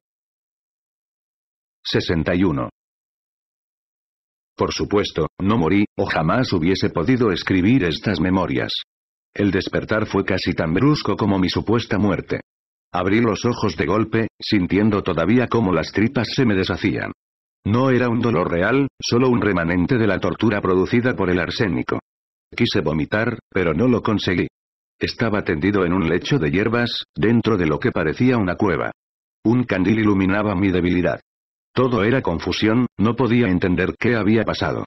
61. Por supuesto, no morí, o jamás hubiese podido escribir estas memorias. El despertar fue casi tan brusco como mi supuesta muerte. Abrí los ojos de golpe, sintiendo todavía cómo las tripas se me deshacían. No era un dolor real, solo un remanente de la tortura producida por el arsénico. Quise vomitar, pero no lo conseguí. Estaba tendido en un lecho de hierbas, dentro de lo que parecía una cueva. Un candil iluminaba mi debilidad. Todo era confusión, no podía entender qué había pasado.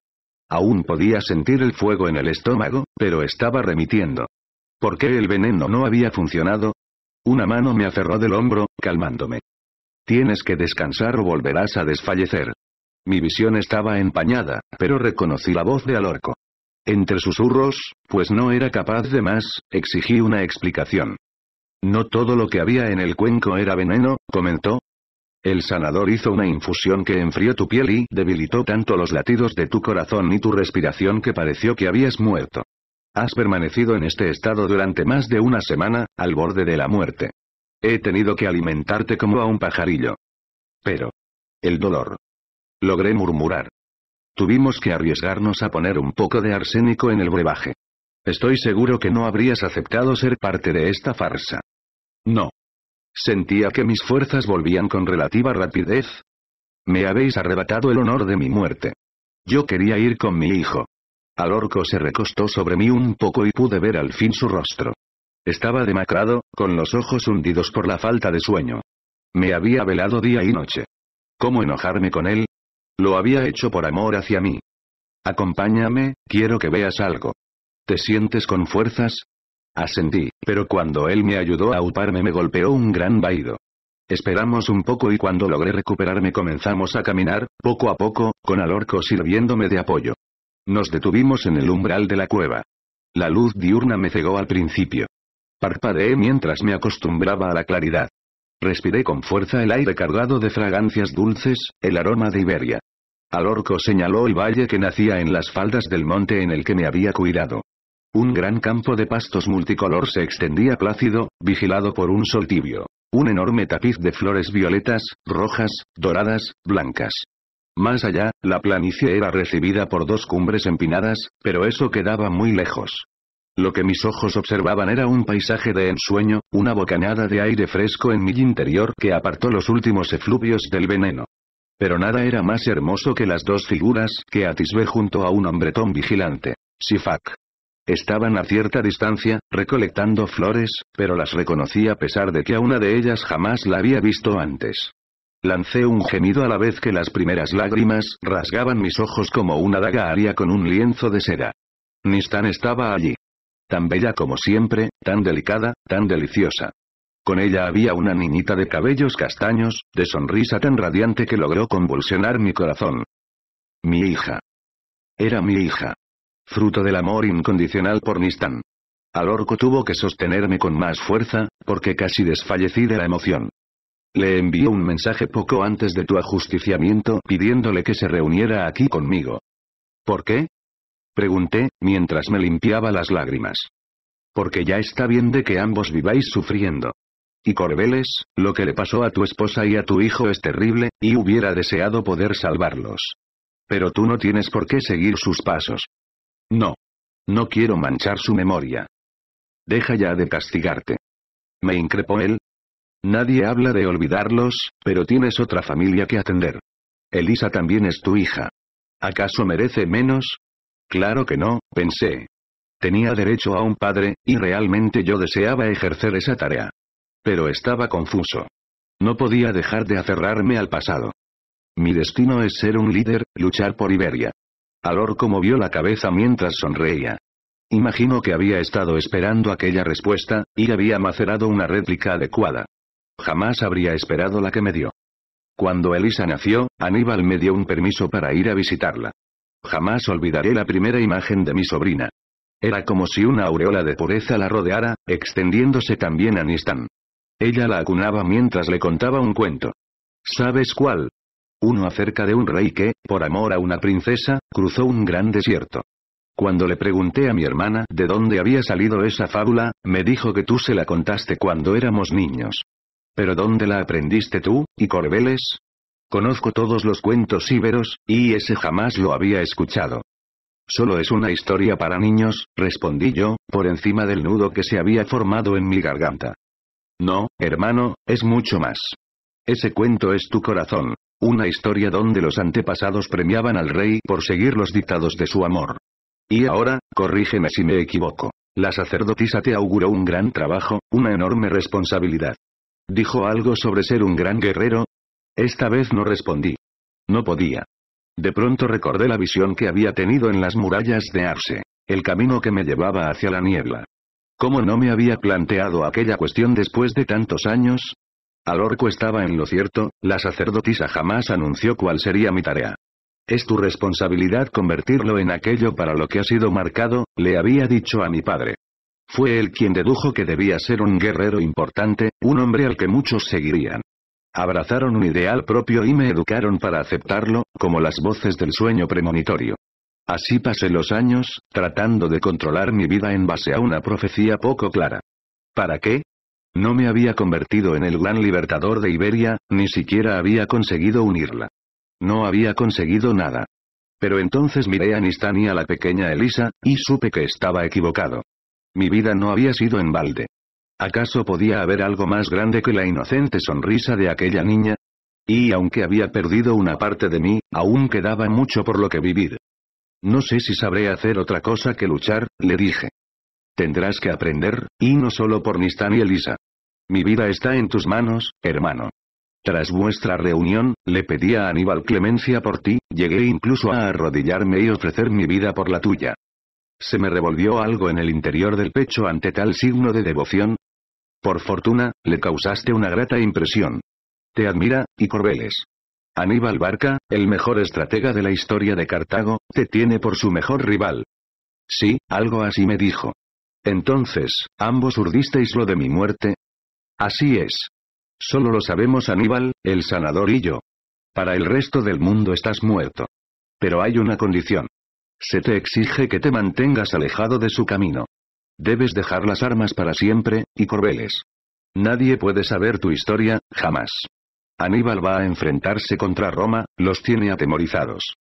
Aún podía sentir el fuego en el estómago, pero estaba remitiendo. ¿Por qué el veneno no había funcionado? Una mano me aferró del hombro, calmándome. Tienes que descansar o volverás a desfallecer. Mi visión estaba empañada, pero reconocí la voz de Alorco. Entre susurros, pues no era capaz de más, exigí una explicación. No todo lo que había en el cuenco era veneno, comentó. El sanador hizo una infusión que enfrió tu piel y debilitó tanto los latidos de tu corazón y tu respiración que pareció que habías muerto. Has permanecido en este estado durante más de una semana, al borde de la muerte. He tenido que alimentarte como a un pajarillo. Pero. El dolor. Logré murmurar. Tuvimos que arriesgarnos a poner un poco de arsénico en el brebaje. Estoy seguro que no habrías aceptado ser parte de esta farsa. No. Sentía que mis fuerzas volvían con relativa rapidez. Me habéis arrebatado el honor de mi muerte. Yo quería ir con mi hijo. Al orco se recostó sobre mí un poco y pude ver al fin su rostro. Estaba demacrado, con los ojos hundidos por la falta de sueño. Me había velado día y noche. ¿Cómo enojarme con él? Lo había hecho por amor hacia mí. Acompáñame, quiero que veas algo. ¿Te sientes con fuerzas? Asentí, pero cuando él me ayudó a uparme me golpeó un gran vaído. Esperamos un poco y cuando logré recuperarme comenzamos a caminar, poco a poco, con al orco sirviéndome de apoyo. Nos detuvimos en el umbral de la cueva. La luz diurna me cegó al principio. Parpadeé mientras me acostumbraba a la claridad. Respiré con fuerza el aire cargado de fragancias dulces, el aroma de Iberia. Al orco señaló el valle que nacía en las faldas del monte en el que me había cuidado. Un gran campo de pastos multicolor se extendía plácido, vigilado por un sol tibio. Un enorme tapiz de flores violetas, rojas, doradas, blancas. Más allá, la planicie era recibida por dos cumbres empinadas, pero eso quedaba muy lejos. Lo que mis ojos observaban era un paisaje de ensueño, una bocanada de aire fresco en mi interior que apartó los últimos efluvios del veneno. Pero nada era más hermoso que las dos figuras que atisbé junto a un hombretón vigilante. Sifak. Estaban a cierta distancia, recolectando flores, pero las reconocí a pesar de que a una de ellas jamás la había visto antes. Lancé un gemido a la vez que las primeras lágrimas rasgaban mis ojos como una daga aria con un lienzo de seda. Nistan estaba allí. Tan bella como siempre, tan delicada, tan deliciosa. Con ella había una niñita de cabellos castaños, de sonrisa tan radiante que logró convulsionar mi corazón. Mi hija. Era mi hija. Fruto del amor incondicional por Nistan. Al orco tuvo que sostenerme con más fuerza, porque casi desfallecí de la emoción. Le envió un mensaje poco antes de tu ajusticiamiento pidiéndole que se reuniera aquí conmigo. ¿Por qué? Pregunté, mientras me limpiaba las lágrimas. Porque ya está bien de que ambos viváis sufriendo. Y Corbeles, lo que le pasó a tu esposa y a tu hijo es terrible, y hubiera deseado poder salvarlos. Pero tú no tienes por qué seguir sus pasos. No. No quiero manchar su memoria. Deja ya de castigarte. Me increpó él. Nadie habla de olvidarlos, pero tienes otra familia que atender. Elisa también es tu hija. ¿Acaso merece menos? Claro que no, pensé. Tenía derecho a un padre, y realmente yo deseaba ejercer esa tarea. Pero estaba confuso. No podía dejar de aferrarme al pasado. Mi destino es ser un líder, luchar por Iberia. Alorco movió la cabeza mientras sonreía. Imagino que había estado esperando aquella respuesta, y había macerado una réplica adecuada. Jamás habría esperado la que me dio. Cuando Elisa nació, Aníbal me dio un permiso para ir a visitarla. Jamás olvidaré la primera imagen de mi sobrina. Era como si una aureola de pureza la rodeara, extendiéndose también a Nistán. Ella la acunaba mientras le contaba un cuento. ¿Sabes cuál? Uno acerca de un rey que, por amor a una princesa, cruzó un gran desierto. Cuando le pregunté a mi hermana de dónde había salido esa fábula, me dijo que tú se la contaste cuando éramos niños. ¿Pero dónde la aprendiste tú, y Corbeles? Conozco todos los cuentos íberos, y ese jamás lo había escuchado. Solo es una historia para niños, respondí yo, por encima del nudo que se había formado en mi garganta. No, hermano, es mucho más. Ese cuento es tu corazón. Una historia donde los antepasados premiaban al rey por seguir los dictados de su amor. Y ahora, corrígeme si me equivoco. La sacerdotisa te auguró un gran trabajo, una enorme responsabilidad. ¿Dijo algo sobre ser un gran guerrero? Esta vez no respondí. No podía. De pronto recordé la visión que había tenido en las murallas de Arse. El camino que me llevaba hacia la niebla. ¿Cómo no me había planteado aquella cuestión después de tantos años? Alorco estaba en lo cierto, la sacerdotisa jamás anunció cuál sería mi tarea. Es tu responsabilidad convertirlo en aquello para lo que ha sido marcado, le había dicho a mi padre. Fue él quien dedujo que debía ser un guerrero importante, un hombre al que muchos seguirían. Abrazaron un ideal propio y me educaron para aceptarlo, como las voces del sueño premonitorio. Así pasé los años, tratando de controlar mi vida en base a una profecía poco clara. ¿Para qué? No me había convertido en el gran libertador de Iberia, ni siquiera había conseguido unirla. No había conseguido nada. Pero entonces miré a Nistán y a la pequeña Elisa, y supe que estaba equivocado. Mi vida no había sido en balde. ¿Acaso podía haber algo más grande que la inocente sonrisa de aquella niña? Y aunque había perdido una parte de mí, aún quedaba mucho por lo que vivir. No sé si sabré hacer otra cosa que luchar, le dije. Tendrás que aprender, y no solo por Nistán y Elisa. Mi vida está en tus manos, hermano. Tras vuestra reunión, le pedí a Aníbal clemencia por ti, llegué incluso a arrodillarme y ofrecer mi vida por la tuya. Se me revolvió algo en el interior del pecho ante tal signo de devoción. Por fortuna, le causaste una grata impresión. Te admira, y Corbeles. Aníbal Barca, el mejor estratega de la historia de Cartago, te tiene por su mejor rival. Sí, algo así me dijo. Entonces, ¿ambos urdisteis lo de mi muerte? Así es. Solo lo sabemos Aníbal, el sanador y yo. Para el resto del mundo estás muerto. Pero hay una condición. Se te exige que te mantengas alejado de su camino. Debes dejar las armas para siempre, y Corbeles. Nadie puede saber tu historia, jamás. Aníbal va a enfrentarse contra Roma, los tiene atemorizados.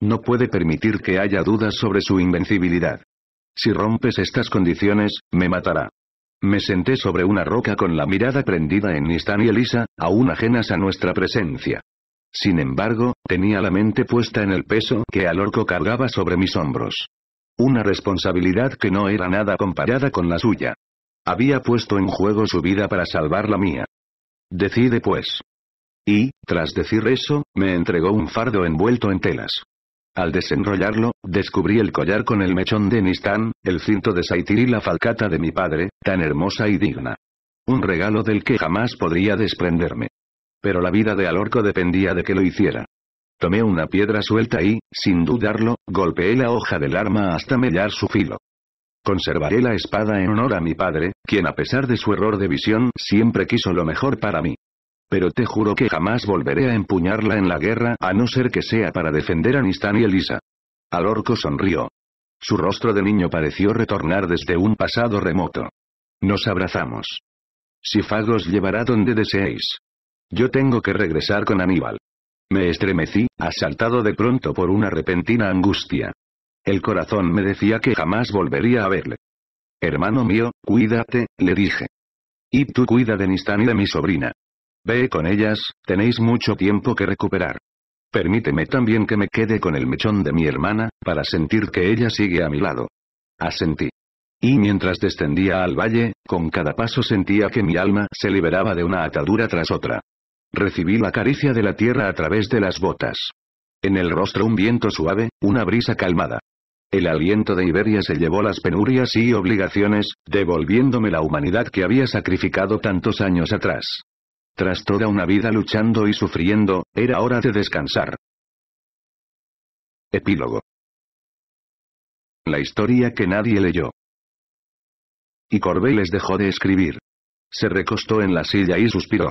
No puede permitir que haya dudas sobre su invencibilidad. Si rompes estas condiciones, me matará. Me senté sobre una roca con la mirada prendida en Nistán y Elisa, aún ajenas a nuestra presencia. Sin embargo, tenía la mente puesta en el peso que al orco cargaba sobre mis hombros. Una responsabilidad que no era nada comparada con la suya. Había puesto en juego su vida para salvar la mía. Decide pues. Y, tras decir eso, me entregó un fardo envuelto en telas. Al desenrollarlo, descubrí el collar con el mechón de Nistán, el cinto de Saitir y la falcata de mi padre, tan hermosa y digna. Un regalo del que jamás podría desprenderme. Pero la vida de Alorco dependía de que lo hiciera. Tomé una piedra suelta y, sin dudarlo, golpeé la hoja del arma hasta mellar su filo. Conservaré la espada en honor a mi padre, quien a pesar de su error de visión siempre quiso lo mejor para mí. Pero te juro que jamás volveré a empuñarla en la guerra a no ser que sea para defender a Nistán y Elisa. Alorco sonrió. Su rostro de niño pareció retornar desde un pasado remoto. Nos abrazamos. Si Fagos llevará donde deseéis. Yo tengo que regresar con Aníbal. Me estremecí, asaltado de pronto por una repentina angustia. El corazón me decía que jamás volvería a verle. Hermano mío, cuídate, le dije. Y tú cuida de Nistán y de mi sobrina. Ve con ellas, tenéis mucho tiempo que recuperar. Permíteme también que me quede con el mechón de mi hermana, para sentir que ella sigue a mi lado. Asentí. Y mientras descendía al valle, con cada paso sentía que mi alma se liberaba de una atadura tras otra. Recibí la caricia de la tierra a través de las botas. En el rostro un viento suave, una brisa calmada. El aliento de Iberia se llevó las penurias y obligaciones, devolviéndome la humanidad que había sacrificado tantos años atrás. Tras toda una vida luchando y sufriendo, era hora de descansar. Epílogo. La historia que nadie leyó. Y les dejó de escribir. Se recostó en la silla y suspiró.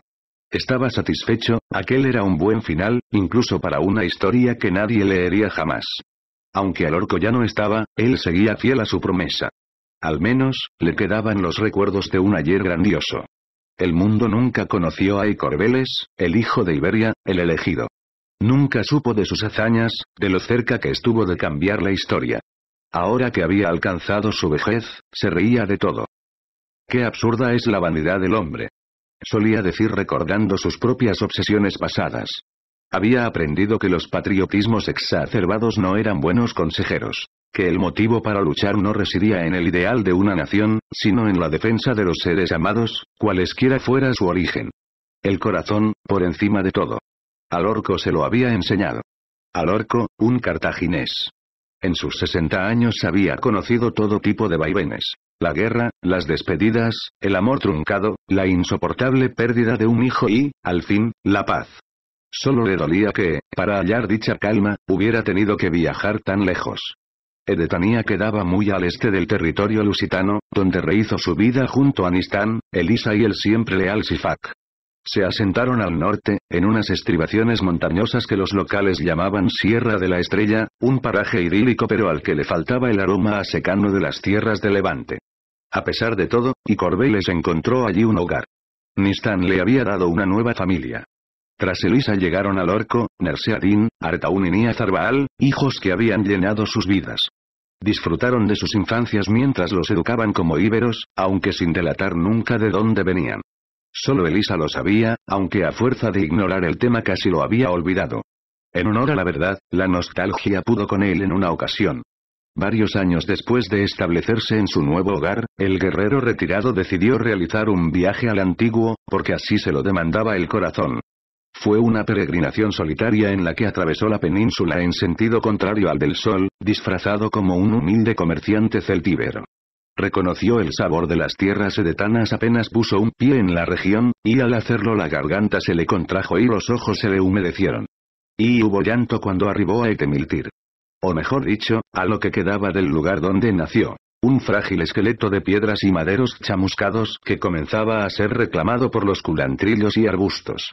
Estaba satisfecho, aquel era un buen final, incluso para una historia que nadie leería jamás. Aunque al orco ya no estaba, él seguía fiel a su promesa. Al menos, le quedaban los recuerdos de un ayer grandioso. El mundo nunca conoció a Icorbeles, el hijo de Iberia, el elegido. Nunca supo de sus hazañas, de lo cerca que estuvo de cambiar la historia. Ahora que había alcanzado su vejez, se reía de todo. Qué absurda es la vanidad del hombre solía decir recordando sus propias obsesiones pasadas. Había aprendido que los patriotismos exacerbados no eran buenos consejeros, que el motivo para luchar no residía en el ideal de una nación, sino en la defensa de los seres amados, cualesquiera fuera su origen. El corazón, por encima de todo. Al orco se lo había enseñado. Al orco, un cartaginés. En sus 60 años había conocido todo tipo de vaivenes. La guerra, las despedidas, el amor truncado, la insoportable pérdida de un hijo y, al fin, la paz. Solo le dolía que, para hallar dicha calma, hubiera tenido que viajar tan lejos. Edetania quedaba muy al este del territorio lusitano, donde rehizo su vida junto a Nistán, Elisa y el siempre leal Sifak. Se asentaron al norte, en unas estribaciones montañosas que los locales llamaban Sierra de la Estrella, un paraje idílico pero al que le faltaba el aroma a secano de las tierras de Levante. A pesar de todo, y les encontró allí un hogar. Nistán le había dado una nueva familia. Tras Elisa llegaron al Orco, Nerseadín, Artaún y Niazarbaal, hijos que habían llenado sus vidas. Disfrutaron de sus infancias mientras los educaban como íberos, aunque sin delatar nunca de dónde venían. Solo Elisa lo sabía, aunque a fuerza de ignorar el tema casi lo había olvidado. En honor a la verdad, la nostalgia pudo con él en una ocasión. Varios años después de establecerse en su nuevo hogar, el guerrero retirado decidió realizar un viaje al antiguo, porque así se lo demandaba el corazón. Fue una peregrinación solitaria en la que atravesó la península en sentido contrario al del sol, disfrazado como un humilde comerciante celtíbero. Reconoció el sabor de las tierras edetanas apenas puso un pie en la región, y al hacerlo la garganta se le contrajo y los ojos se le humedecieron. Y hubo llanto cuando arribó a Etemiltir. O mejor dicho, a lo que quedaba del lugar donde nació. Un frágil esqueleto de piedras y maderos chamuscados que comenzaba a ser reclamado por los culantrillos y arbustos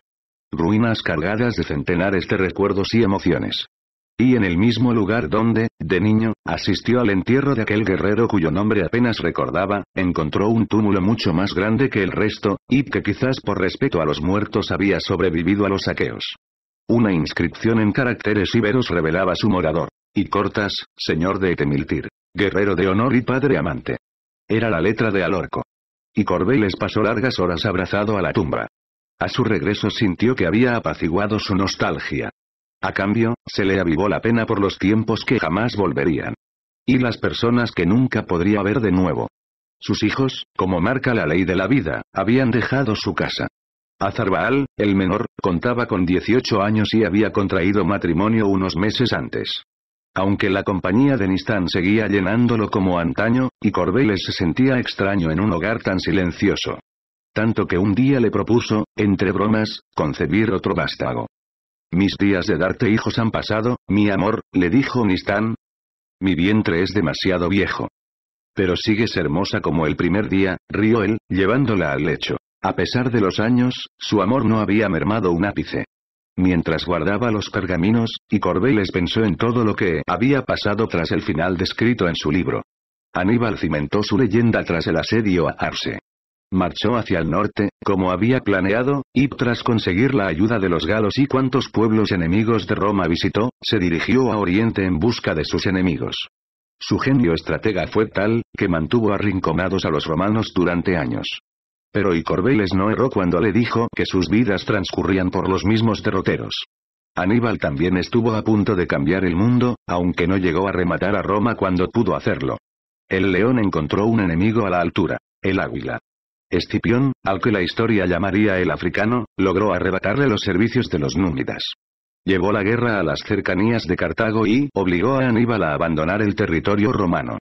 ruinas cargadas de centenares de recuerdos y emociones. Y en el mismo lugar donde, de niño, asistió al entierro de aquel guerrero cuyo nombre apenas recordaba, encontró un túmulo mucho más grande que el resto, y que quizás por respeto a los muertos había sobrevivido a los saqueos. Una inscripción en caracteres iberos revelaba su morador. Y Cortas, señor de Etemiltir. Guerrero de honor y padre amante. Era la letra de Alorco. Y Corbeles pasó largas horas abrazado a la tumba. A su regreso sintió que había apaciguado su nostalgia. A cambio, se le avivó la pena por los tiempos que jamás volverían. Y las personas que nunca podría ver de nuevo. Sus hijos, como marca la ley de la vida, habían dejado su casa. Azarbaal, el menor, contaba con 18 años y había contraído matrimonio unos meses antes. Aunque la compañía de Nistán seguía llenándolo como antaño, y Corbeles se sentía extraño en un hogar tan silencioso tanto que un día le propuso, entre bromas, concebir otro vástago. Mis días de darte hijos han pasado, mi amor, le dijo Nistán. Mi vientre es demasiado viejo. Pero sigues hermosa como el primer día, rió él, llevándola al lecho. A pesar de los años, su amor no había mermado un ápice. Mientras guardaba los pergaminos, y Corbeles pensó en todo lo que había pasado tras el final descrito en su libro. Aníbal cimentó su leyenda tras el asedio a Arse. Marchó hacia el norte, como había planeado, y tras conseguir la ayuda de los galos y cuantos pueblos enemigos de Roma visitó, se dirigió a Oriente en busca de sus enemigos. Su genio estratega fue tal, que mantuvo arrinconados a los romanos durante años. Pero y Corbeles no erró cuando le dijo que sus vidas transcurrían por los mismos derroteros. Aníbal también estuvo a punto de cambiar el mundo, aunque no llegó a rematar a Roma cuando pudo hacerlo. El león encontró un enemigo a la altura, el águila. Escipión, al que la historia llamaría el africano, logró arrebatarle los servicios de los númidas. Llevó la guerra a las cercanías de Cartago y obligó a Aníbal a abandonar el territorio romano.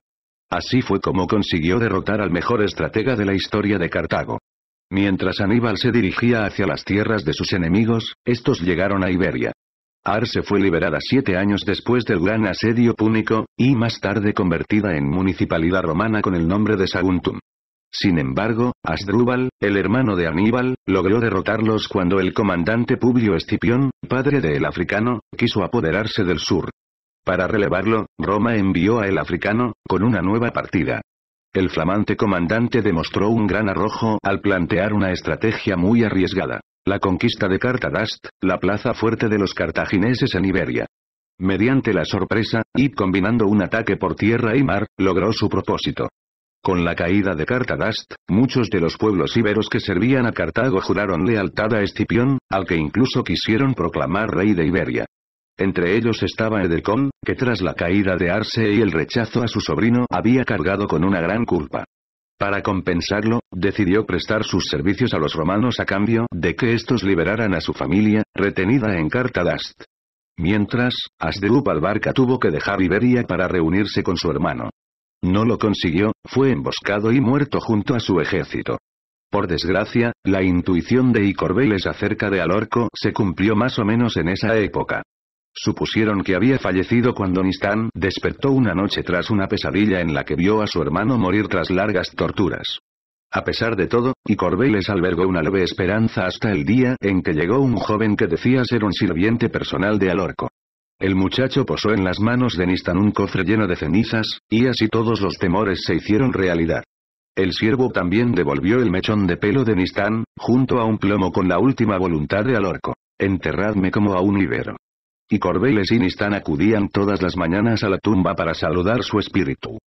Así fue como consiguió derrotar al mejor estratega de la historia de Cartago. Mientras Aníbal se dirigía hacia las tierras de sus enemigos, estos llegaron a Iberia. Arse fue liberada siete años después del gran asedio púnico, y más tarde convertida en municipalidad romana con el nombre de Saguntum. Sin embargo, Asdrúbal, el hermano de Aníbal, logró derrotarlos cuando el comandante Publio Escipión, padre del africano, quiso apoderarse del sur. Para relevarlo, Roma envió a el africano, con una nueva partida. El flamante comandante demostró un gran arrojo al plantear una estrategia muy arriesgada. La conquista de Cartadast, la plaza fuerte de los cartagineses en Iberia. Mediante la sorpresa, y combinando un ataque por tierra y mar, logró su propósito. Con la caída de Cartagast, muchos de los pueblos íberos que servían a Cartago juraron lealtad a Escipión, al que incluso quisieron proclamar rey de Iberia. Entre ellos estaba Edecón, que tras la caída de Arce y el rechazo a su sobrino había cargado con una gran culpa. Para compensarlo, decidió prestar sus servicios a los romanos a cambio de que estos liberaran a su familia, retenida en Cartadast. Mientras, Asdrúbal Barca tuvo que dejar Iberia para reunirse con su hermano. no lo consiguió, fue emboscado y muerto junto a su ejército. Por desgracia, la intuición de Icorbeles acerca de Alorco se cumplió más o menos en esa época. Supusieron que había fallecido cuando Nistán despertó una noche tras una pesadilla en la que vio a su hermano morir tras largas torturas. A pesar de todo, Icorbeles albergó una leve esperanza hasta el día en que llegó un joven que decía ser un sirviente personal de Alorco. El muchacho posó en las manos de Nistan un cofre lleno de cenizas, y así todos los temores se hicieron realidad. El siervo también devolvió el mechón de pelo de Nistán, junto a un plomo con la última voluntad de Alorco. Enterradme como a un ibero. Y Corbeles y Nistán acudían todas las mañanas a la tumba para saludar su espíritu.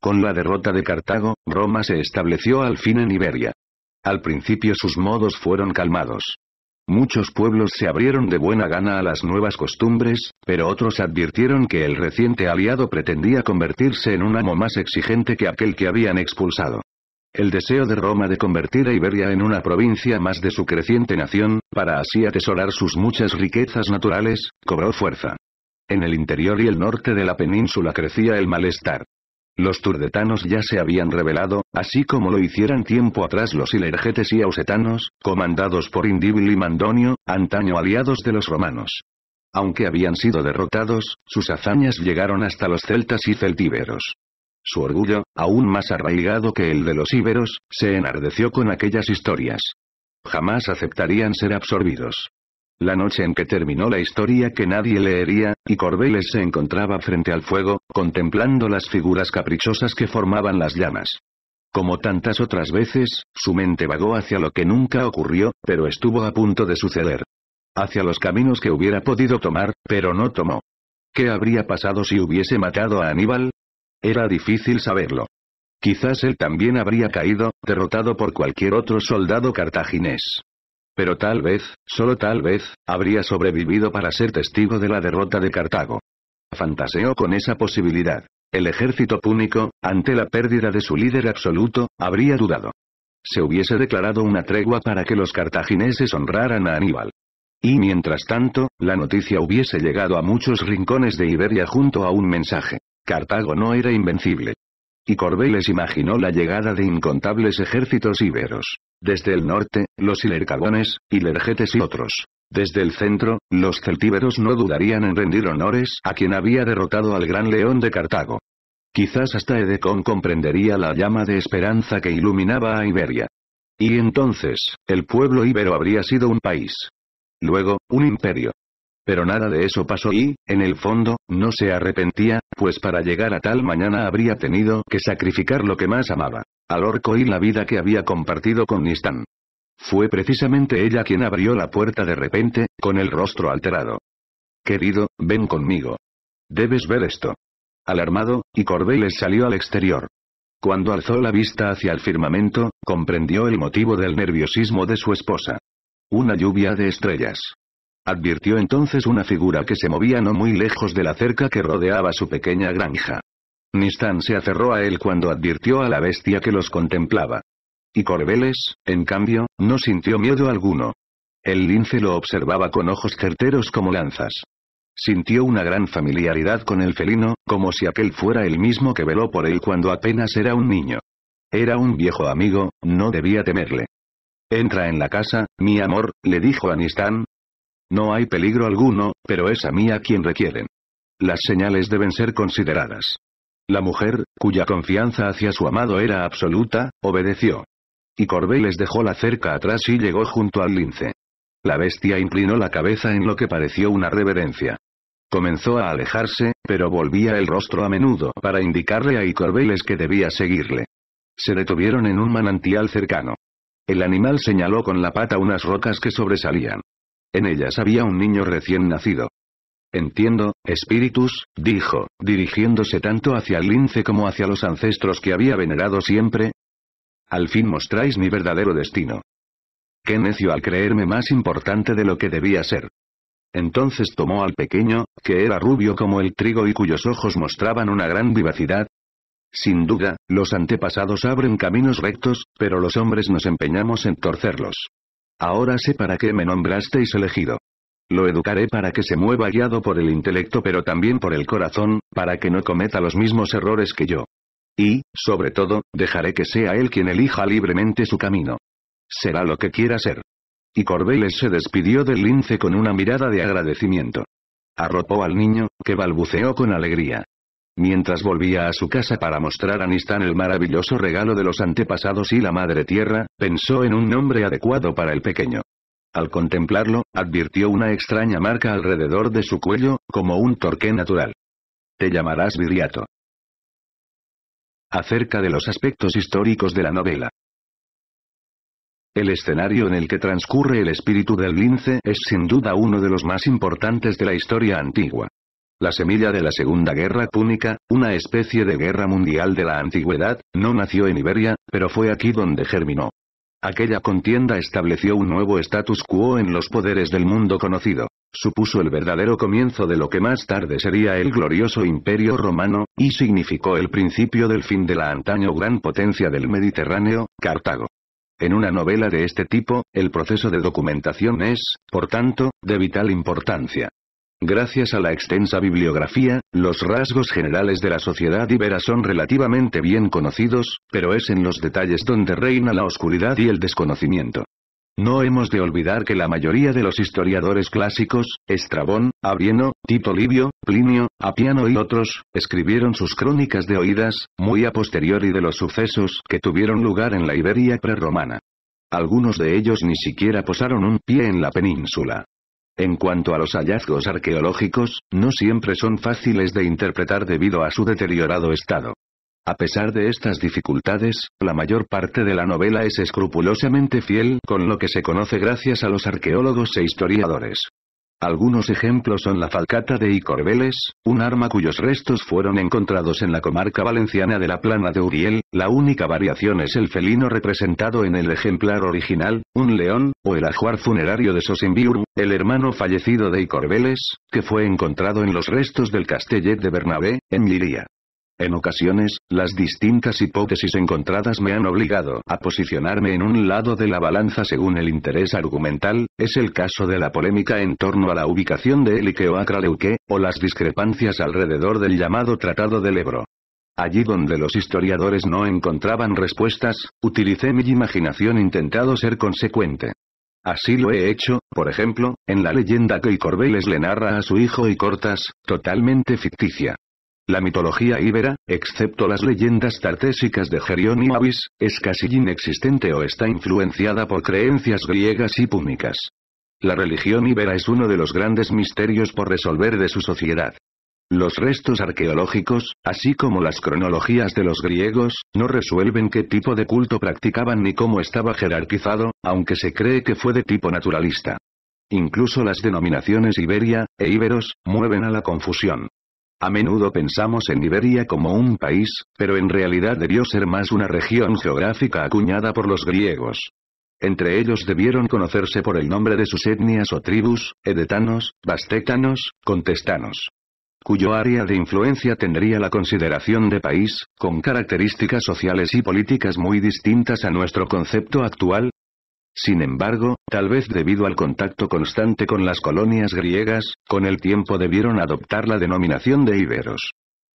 Con la derrota de Cartago, Roma se estableció al fin en Iberia. Al principio sus modos fueron calmados. Muchos pueblos se abrieron de buena gana a las nuevas costumbres, pero otros advirtieron que el reciente aliado pretendía convertirse en un amo más exigente que aquel que habían expulsado. El deseo de Roma de convertir a Iberia en una provincia más de su creciente nación, para así atesorar sus muchas riquezas naturales, cobró fuerza. En el interior y el norte de la península crecía el malestar. Los turdetanos ya se habían rebelado, así como lo hicieran tiempo atrás los ilergetes y ausetanos, comandados por Indíbil y Mandonio, antaño aliados de los romanos. Aunque habían sido derrotados, sus hazañas llegaron hasta los celtas y celtíberos. Su orgullo, aún más arraigado que el de los íberos, se enardeció con aquellas historias. Jamás aceptarían ser absorbidos. La noche en que terminó la historia que nadie leería, y Corbeles se encontraba frente al fuego, contemplando las figuras caprichosas que formaban las llamas. Como tantas otras veces, su mente vagó hacia lo que nunca ocurrió, pero estuvo a punto de suceder. Hacia los caminos que hubiera podido tomar, pero no tomó. ¿Qué habría pasado si hubiese matado a Aníbal? Era difícil saberlo. Quizás él también habría caído, derrotado por cualquier otro soldado cartaginés. Pero tal vez, solo tal vez, habría sobrevivido para ser testigo de la derrota de Cartago. Fantaseó con esa posibilidad. El ejército púnico, ante la pérdida de su líder absoluto, habría dudado. Se hubiese declarado una tregua para que los cartagineses honraran a Aníbal. Y mientras tanto, la noticia hubiese llegado a muchos rincones de Iberia junto a un mensaje. Cartago no era invencible. Y Corbeles imaginó la llegada de incontables ejércitos íberos. Desde el norte, los ilercagones, ilergetes y otros. Desde el centro, los celtíberos no dudarían en rendir honores a quien había derrotado al gran león de Cartago. Quizás hasta Edecon comprendería la llama de esperanza que iluminaba a Iberia. Y entonces, el pueblo íbero habría sido un país. Luego, un imperio. Pero nada de eso pasó y, en el fondo, no se arrepentía, pues para llegar a tal mañana habría tenido que sacrificar lo que más amaba, al orco y la vida que había compartido con Nistan. Fue precisamente ella quien abrió la puerta de repente, con el rostro alterado. Querido, ven conmigo. Debes ver esto. Alarmado, y Corbeles salió al exterior. Cuando alzó la vista hacia el firmamento, comprendió el motivo del nerviosismo de su esposa. Una lluvia de estrellas. Advirtió entonces una figura que se movía no muy lejos de la cerca que rodeaba su pequeña granja. Nistan se aferró a él cuando advirtió a la bestia que los contemplaba. Y Corbeles, en cambio, no sintió miedo alguno. El lince lo observaba con ojos certeros como lanzas. Sintió una gran familiaridad con el felino, como si aquel fuera el mismo que veló por él cuando apenas era un niño. Era un viejo amigo, no debía temerle. Entra en la casa, mi amor, le dijo a Nistan, no hay peligro alguno, pero es a mí a quien requieren. Las señales deben ser consideradas. La mujer, cuya confianza hacia su amado era absoluta, obedeció. Y Corbeles dejó la cerca atrás y llegó junto al lince. La bestia inclinó la cabeza en lo que pareció una reverencia. Comenzó a alejarse, pero volvía el rostro a menudo para indicarle a Icorbeles que debía seguirle. Se detuvieron en un manantial cercano. El animal señaló con la pata unas rocas que sobresalían. En ellas había un niño recién nacido. Entiendo, espíritus, dijo, dirigiéndose tanto hacia el lince como hacia los ancestros que había venerado siempre. Al fin mostráis mi verdadero destino. Qué necio al creerme más importante de lo que debía ser. Entonces tomó al pequeño, que era rubio como el trigo y cuyos ojos mostraban una gran vivacidad. Sin duda, los antepasados abren caminos rectos, pero los hombres nos empeñamos en torcerlos. Ahora sé para qué me nombrasteis elegido. Lo educaré para que se mueva guiado por el intelecto pero también por el corazón, para que no cometa los mismos errores que yo. Y, sobre todo, dejaré que sea él quien elija libremente su camino. Será lo que quiera ser. Y Corbeles se despidió del lince con una mirada de agradecimiento. Arropó al niño, que balbuceó con alegría. Mientras volvía a su casa para mostrar a Nistán el maravilloso regalo de los antepasados y la madre tierra, pensó en un nombre adecuado para el pequeño. Al contemplarlo, advirtió una extraña marca alrededor de su cuello, como un torque natural. Te llamarás Viriato. Acerca de los aspectos históricos de la novela. El escenario en el que transcurre el espíritu del lince es sin duda uno de los más importantes de la historia antigua. La semilla de la Segunda Guerra Púnica, una especie de guerra mundial de la antigüedad, no nació en Iberia, pero fue aquí donde germinó. Aquella contienda estableció un nuevo status quo en los poderes del mundo conocido. Supuso el verdadero comienzo de lo que más tarde sería el glorioso Imperio Romano, y significó el principio del fin de la antaño gran potencia del Mediterráneo, Cartago. En una novela de este tipo, el proceso de documentación es, por tanto, de vital importancia. Gracias a la extensa bibliografía, los rasgos generales de la sociedad ibera son relativamente bien conocidos, pero es en los detalles donde reina la oscuridad y el desconocimiento. No hemos de olvidar que la mayoría de los historiadores clásicos, Estrabón, Abrieno, Tito Livio, Plinio, Apiano y otros, escribieron sus crónicas de oídas, muy a posteriori de los sucesos que tuvieron lugar en la Iberia prerromana. Algunos de ellos ni siquiera posaron un pie en la península. En cuanto a los hallazgos arqueológicos, no siempre son fáciles de interpretar debido a su deteriorado estado. A pesar de estas dificultades, la mayor parte de la novela es escrupulosamente fiel con lo que se conoce gracias a los arqueólogos e historiadores. Algunos ejemplos son la falcata de Icorbeles, un arma cuyos restos fueron encontrados en la comarca valenciana de la Plana de Uriel, la única variación es el felino representado en el ejemplar original, un león, o el ajuar funerario de Sosimbiur, el hermano fallecido de Icorbeles, que fue encontrado en los restos del Castellet de Bernabé, en Liria. En ocasiones, las distintas hipótesis encontradas me han obligado a posicionarme en un lado de la balanza según el interés argumental, es el caso de la polémica en torno a la ubicación de Elique o Acraleuque, o las discrepancias alrededor del llamado Tratado del Ebro. Allí donde los historiadores no encontraban respuestas, utilicé mi imaginación intentado ser consecuente. Así lo he hecho, por ejemplo, en la leyenda que Corbeles le narra a su hijo y Cortas, totalmente ficticia. La mitología íbera, excepto las leyendas tartésicas de Gerión y Avis, es casi inexistente o está influenciada por creencias griegas y púnicas. La religión íbera es uno de los grandes misterios por resolver de su sociedad. Los restos arqueológicos, así como las cronologías de los griegos, no resuelven qué tipo de culto practicaban ni cómo estaba jerarquizado, aunque se cree que fue de tipo naturalista. Incluso las denominaciones Iberia, e Íberos, mueven a la confusión. A menudo pensamos en Iberia como un país, pero en realidad debió ser más una región geográfica acuñada por los griegos. Entre ellos debieron conocerse por el nombre de sus etnias o tribus, edetanos, bastétanos, contestanos cuyo área de influencia tendría la consideración de país, con características sociales y políticas muy distintas a nuestro concepto actual, sin embargo, tal vez debido al contacto constante con las colonias griegas, con el tiempo debieron adoptar la denominación de iberos.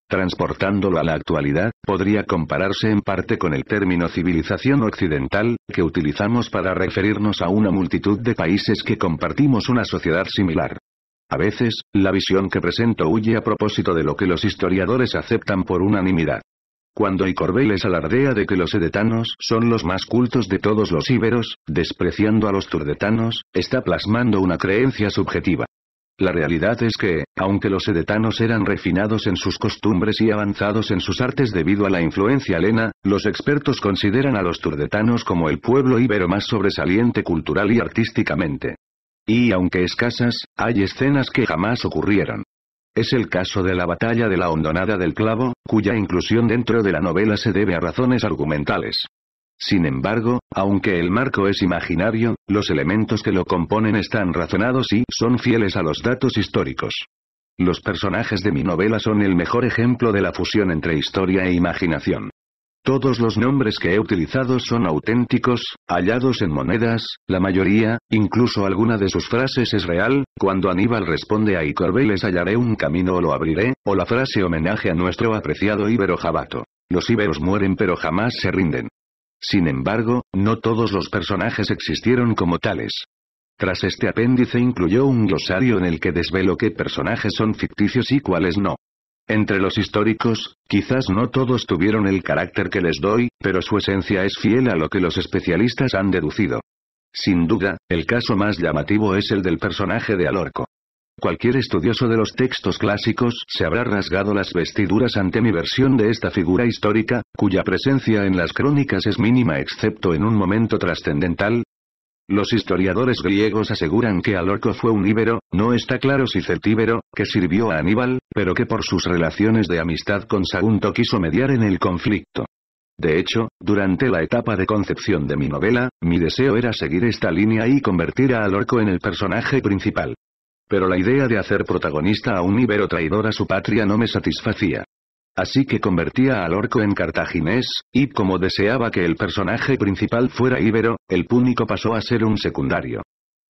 Transportándolo a la actualidad, podría compararse en parte con el término civilización occidental, que utilizamos para referirnos a una multitud de países que compartimos una sociedad similar. A veces, la visión que presento huye a propósito de lo que los historiadores aceptan por unanimidad. Cuando Icorbeles alardea de que los edetanos son los más cultos de todos los íberos, despreciando a los turdetanos, está plasmando una creencia subjetiva. La realidad es que, aunque los edetanos eran refinados en sus costumbres y avanzados en sus artes debido a la influencia helena, los expertos consideran a los turdetanos como el pueblo íbero más sobresaliente cultural y artísticamente. Y aunque escasas, hay escenas que jamás ocurrieron. Es el caso de la batalla de la hondonada del clavo, cuya inclusión dentro de la novela se debe a razones argumentales. Sin embargo, aunque el marco es imaginario, los elementos que lo componen están razonados y son fieles a los datos históricos. Los personajes de mi novela son el mejor ejemplo de la fusión entre historia e imaginación. Todos los nombres que he utilizado son auténticos, hallados en monedas, la mayoría, incluso alguna de sus frases es real, cuando Aníbal responde a Icorbé les hallaré un camino o lo abriré, o la frase homenaje a nuestro apreciado Ibero Jabato. Los íberos mueren pero jamás se rinden. Sin embargo, no todos los personajes existieron como tales. Tras este apéndice incluyó un glosario en el que desvelo qué personajes son ficticios y cuáles no. Entre los históricos, quizás no todos tuvieron el carácter que les doy, pero su esencia es fiel a lo que los especialistas han deducido. Sin duda, el caso más llamativo es el del personaje de Alorco. Cualquier estudioso de los textos clásicos se habrá rasgado las vestiduras ante mi versión de esta figura histórica, cuya presencia en las crónicas es mínima excepto en un momento trascendental. Los historiadores griegos aseguran que Alorco fue un íbero, no está claro si celtíbero, que sirvió a Aníbal, pero que por sus relaciones de amistad con Sagunto quiso mediar en el conflicto. De hecho, durante la etapa de concepción de mi novela, mi deseo era seguir esta línea y convertir a Alorco en el personaje principal. Pero la idea de hacer protagonista a un íbero traidor a su patria no me satisfacía. Así que convertía a Alorco en cartaginés, y como deseaba que el personaje principal fuera íbero, el púnico pasó a ser un secundario.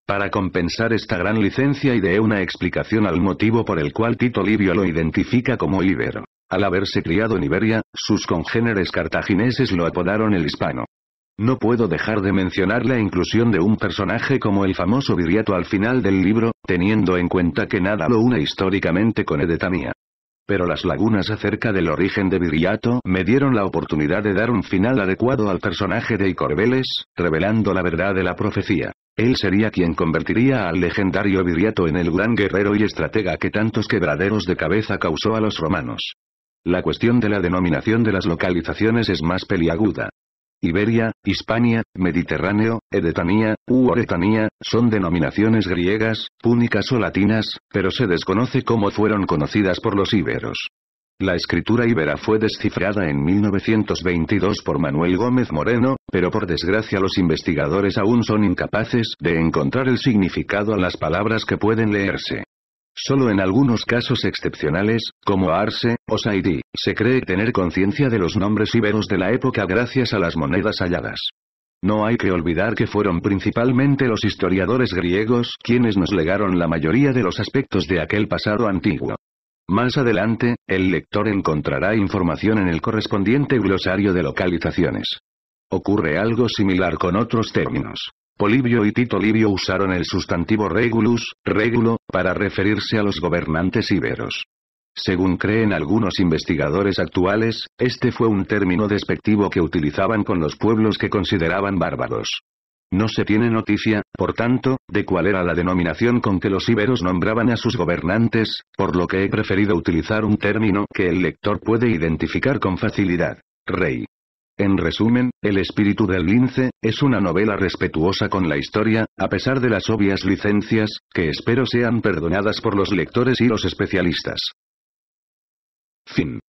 Para compensar esta gran licencia ideé una explicación al motivo por el cual Tito Livio lo identifica como íbero. Al haberse criado en Iberia, sus congéneres cartagineses lo apodaron el hispano. No puedo dejar de mencionar la inclusión de un personaje como el famoso Viriato al final del libro, teniendo en cuenta que nada lo une históricamente con Edetamía. Pero las lagunas acerca del origen de Viriato me dieron la oportunidad de dar un final adecuado al personaje de Icorbeles, revelando la verdad de la profecía. Él sería quien convertiría al legendario Viriato en el gran guerrero y estratega que tantos quebraderos de cabeza causó a los romanos. La cuestión de la denominación de las localizaciones es más peliaguda. Iberia, Hispania, Mediterráneo, Edetanía, u Oretanía, son denominaciones griegas, púnicas o latinas, pero se desconoce cómo fueron conocidas por los íberos. La escritura íbera fue descifrada en 1922 por Manuel Gómez Moreno, pero por desgracia los investigadores aún son incapaces de encontrar el significado a las palabras que pueden leerse. Solo en algunos casos excepcionales, como Arse, o Saidi, se cree tener conciencia de los nombres íberos de la época gracias a las monedas halladas. No hay que olvidar que fueron principalmente los historiadores griegos quienes nos legaron la mayoría de los aspectos de aquel pasado antiguo. Más adelante, el lector encontrará información en el correspondiente glosario de localizaciones. Ocurre algo similar con otros términos. Polibio y Tito Livio usaron el sustantivo regulus, régulo, para referirse a los gobernantes íberos. Según creen algunos investigadores actuales, este fue un término despectivo que utilizaban con los pueblos que consideraban bárbaros. No se tiene noticia, por tanto, de cuál era la denominación con que los íberos nombraban a sus gobernantes, por lo que he preferido utilizar un término que el lector puede identificar con facilidad. Rey. En resumen, El espíritu del lince, es una novela respetuosa con la historia, a pesar de las obvias licencias, que espero sean perdonadas por los lectores y los especialistas. Fin.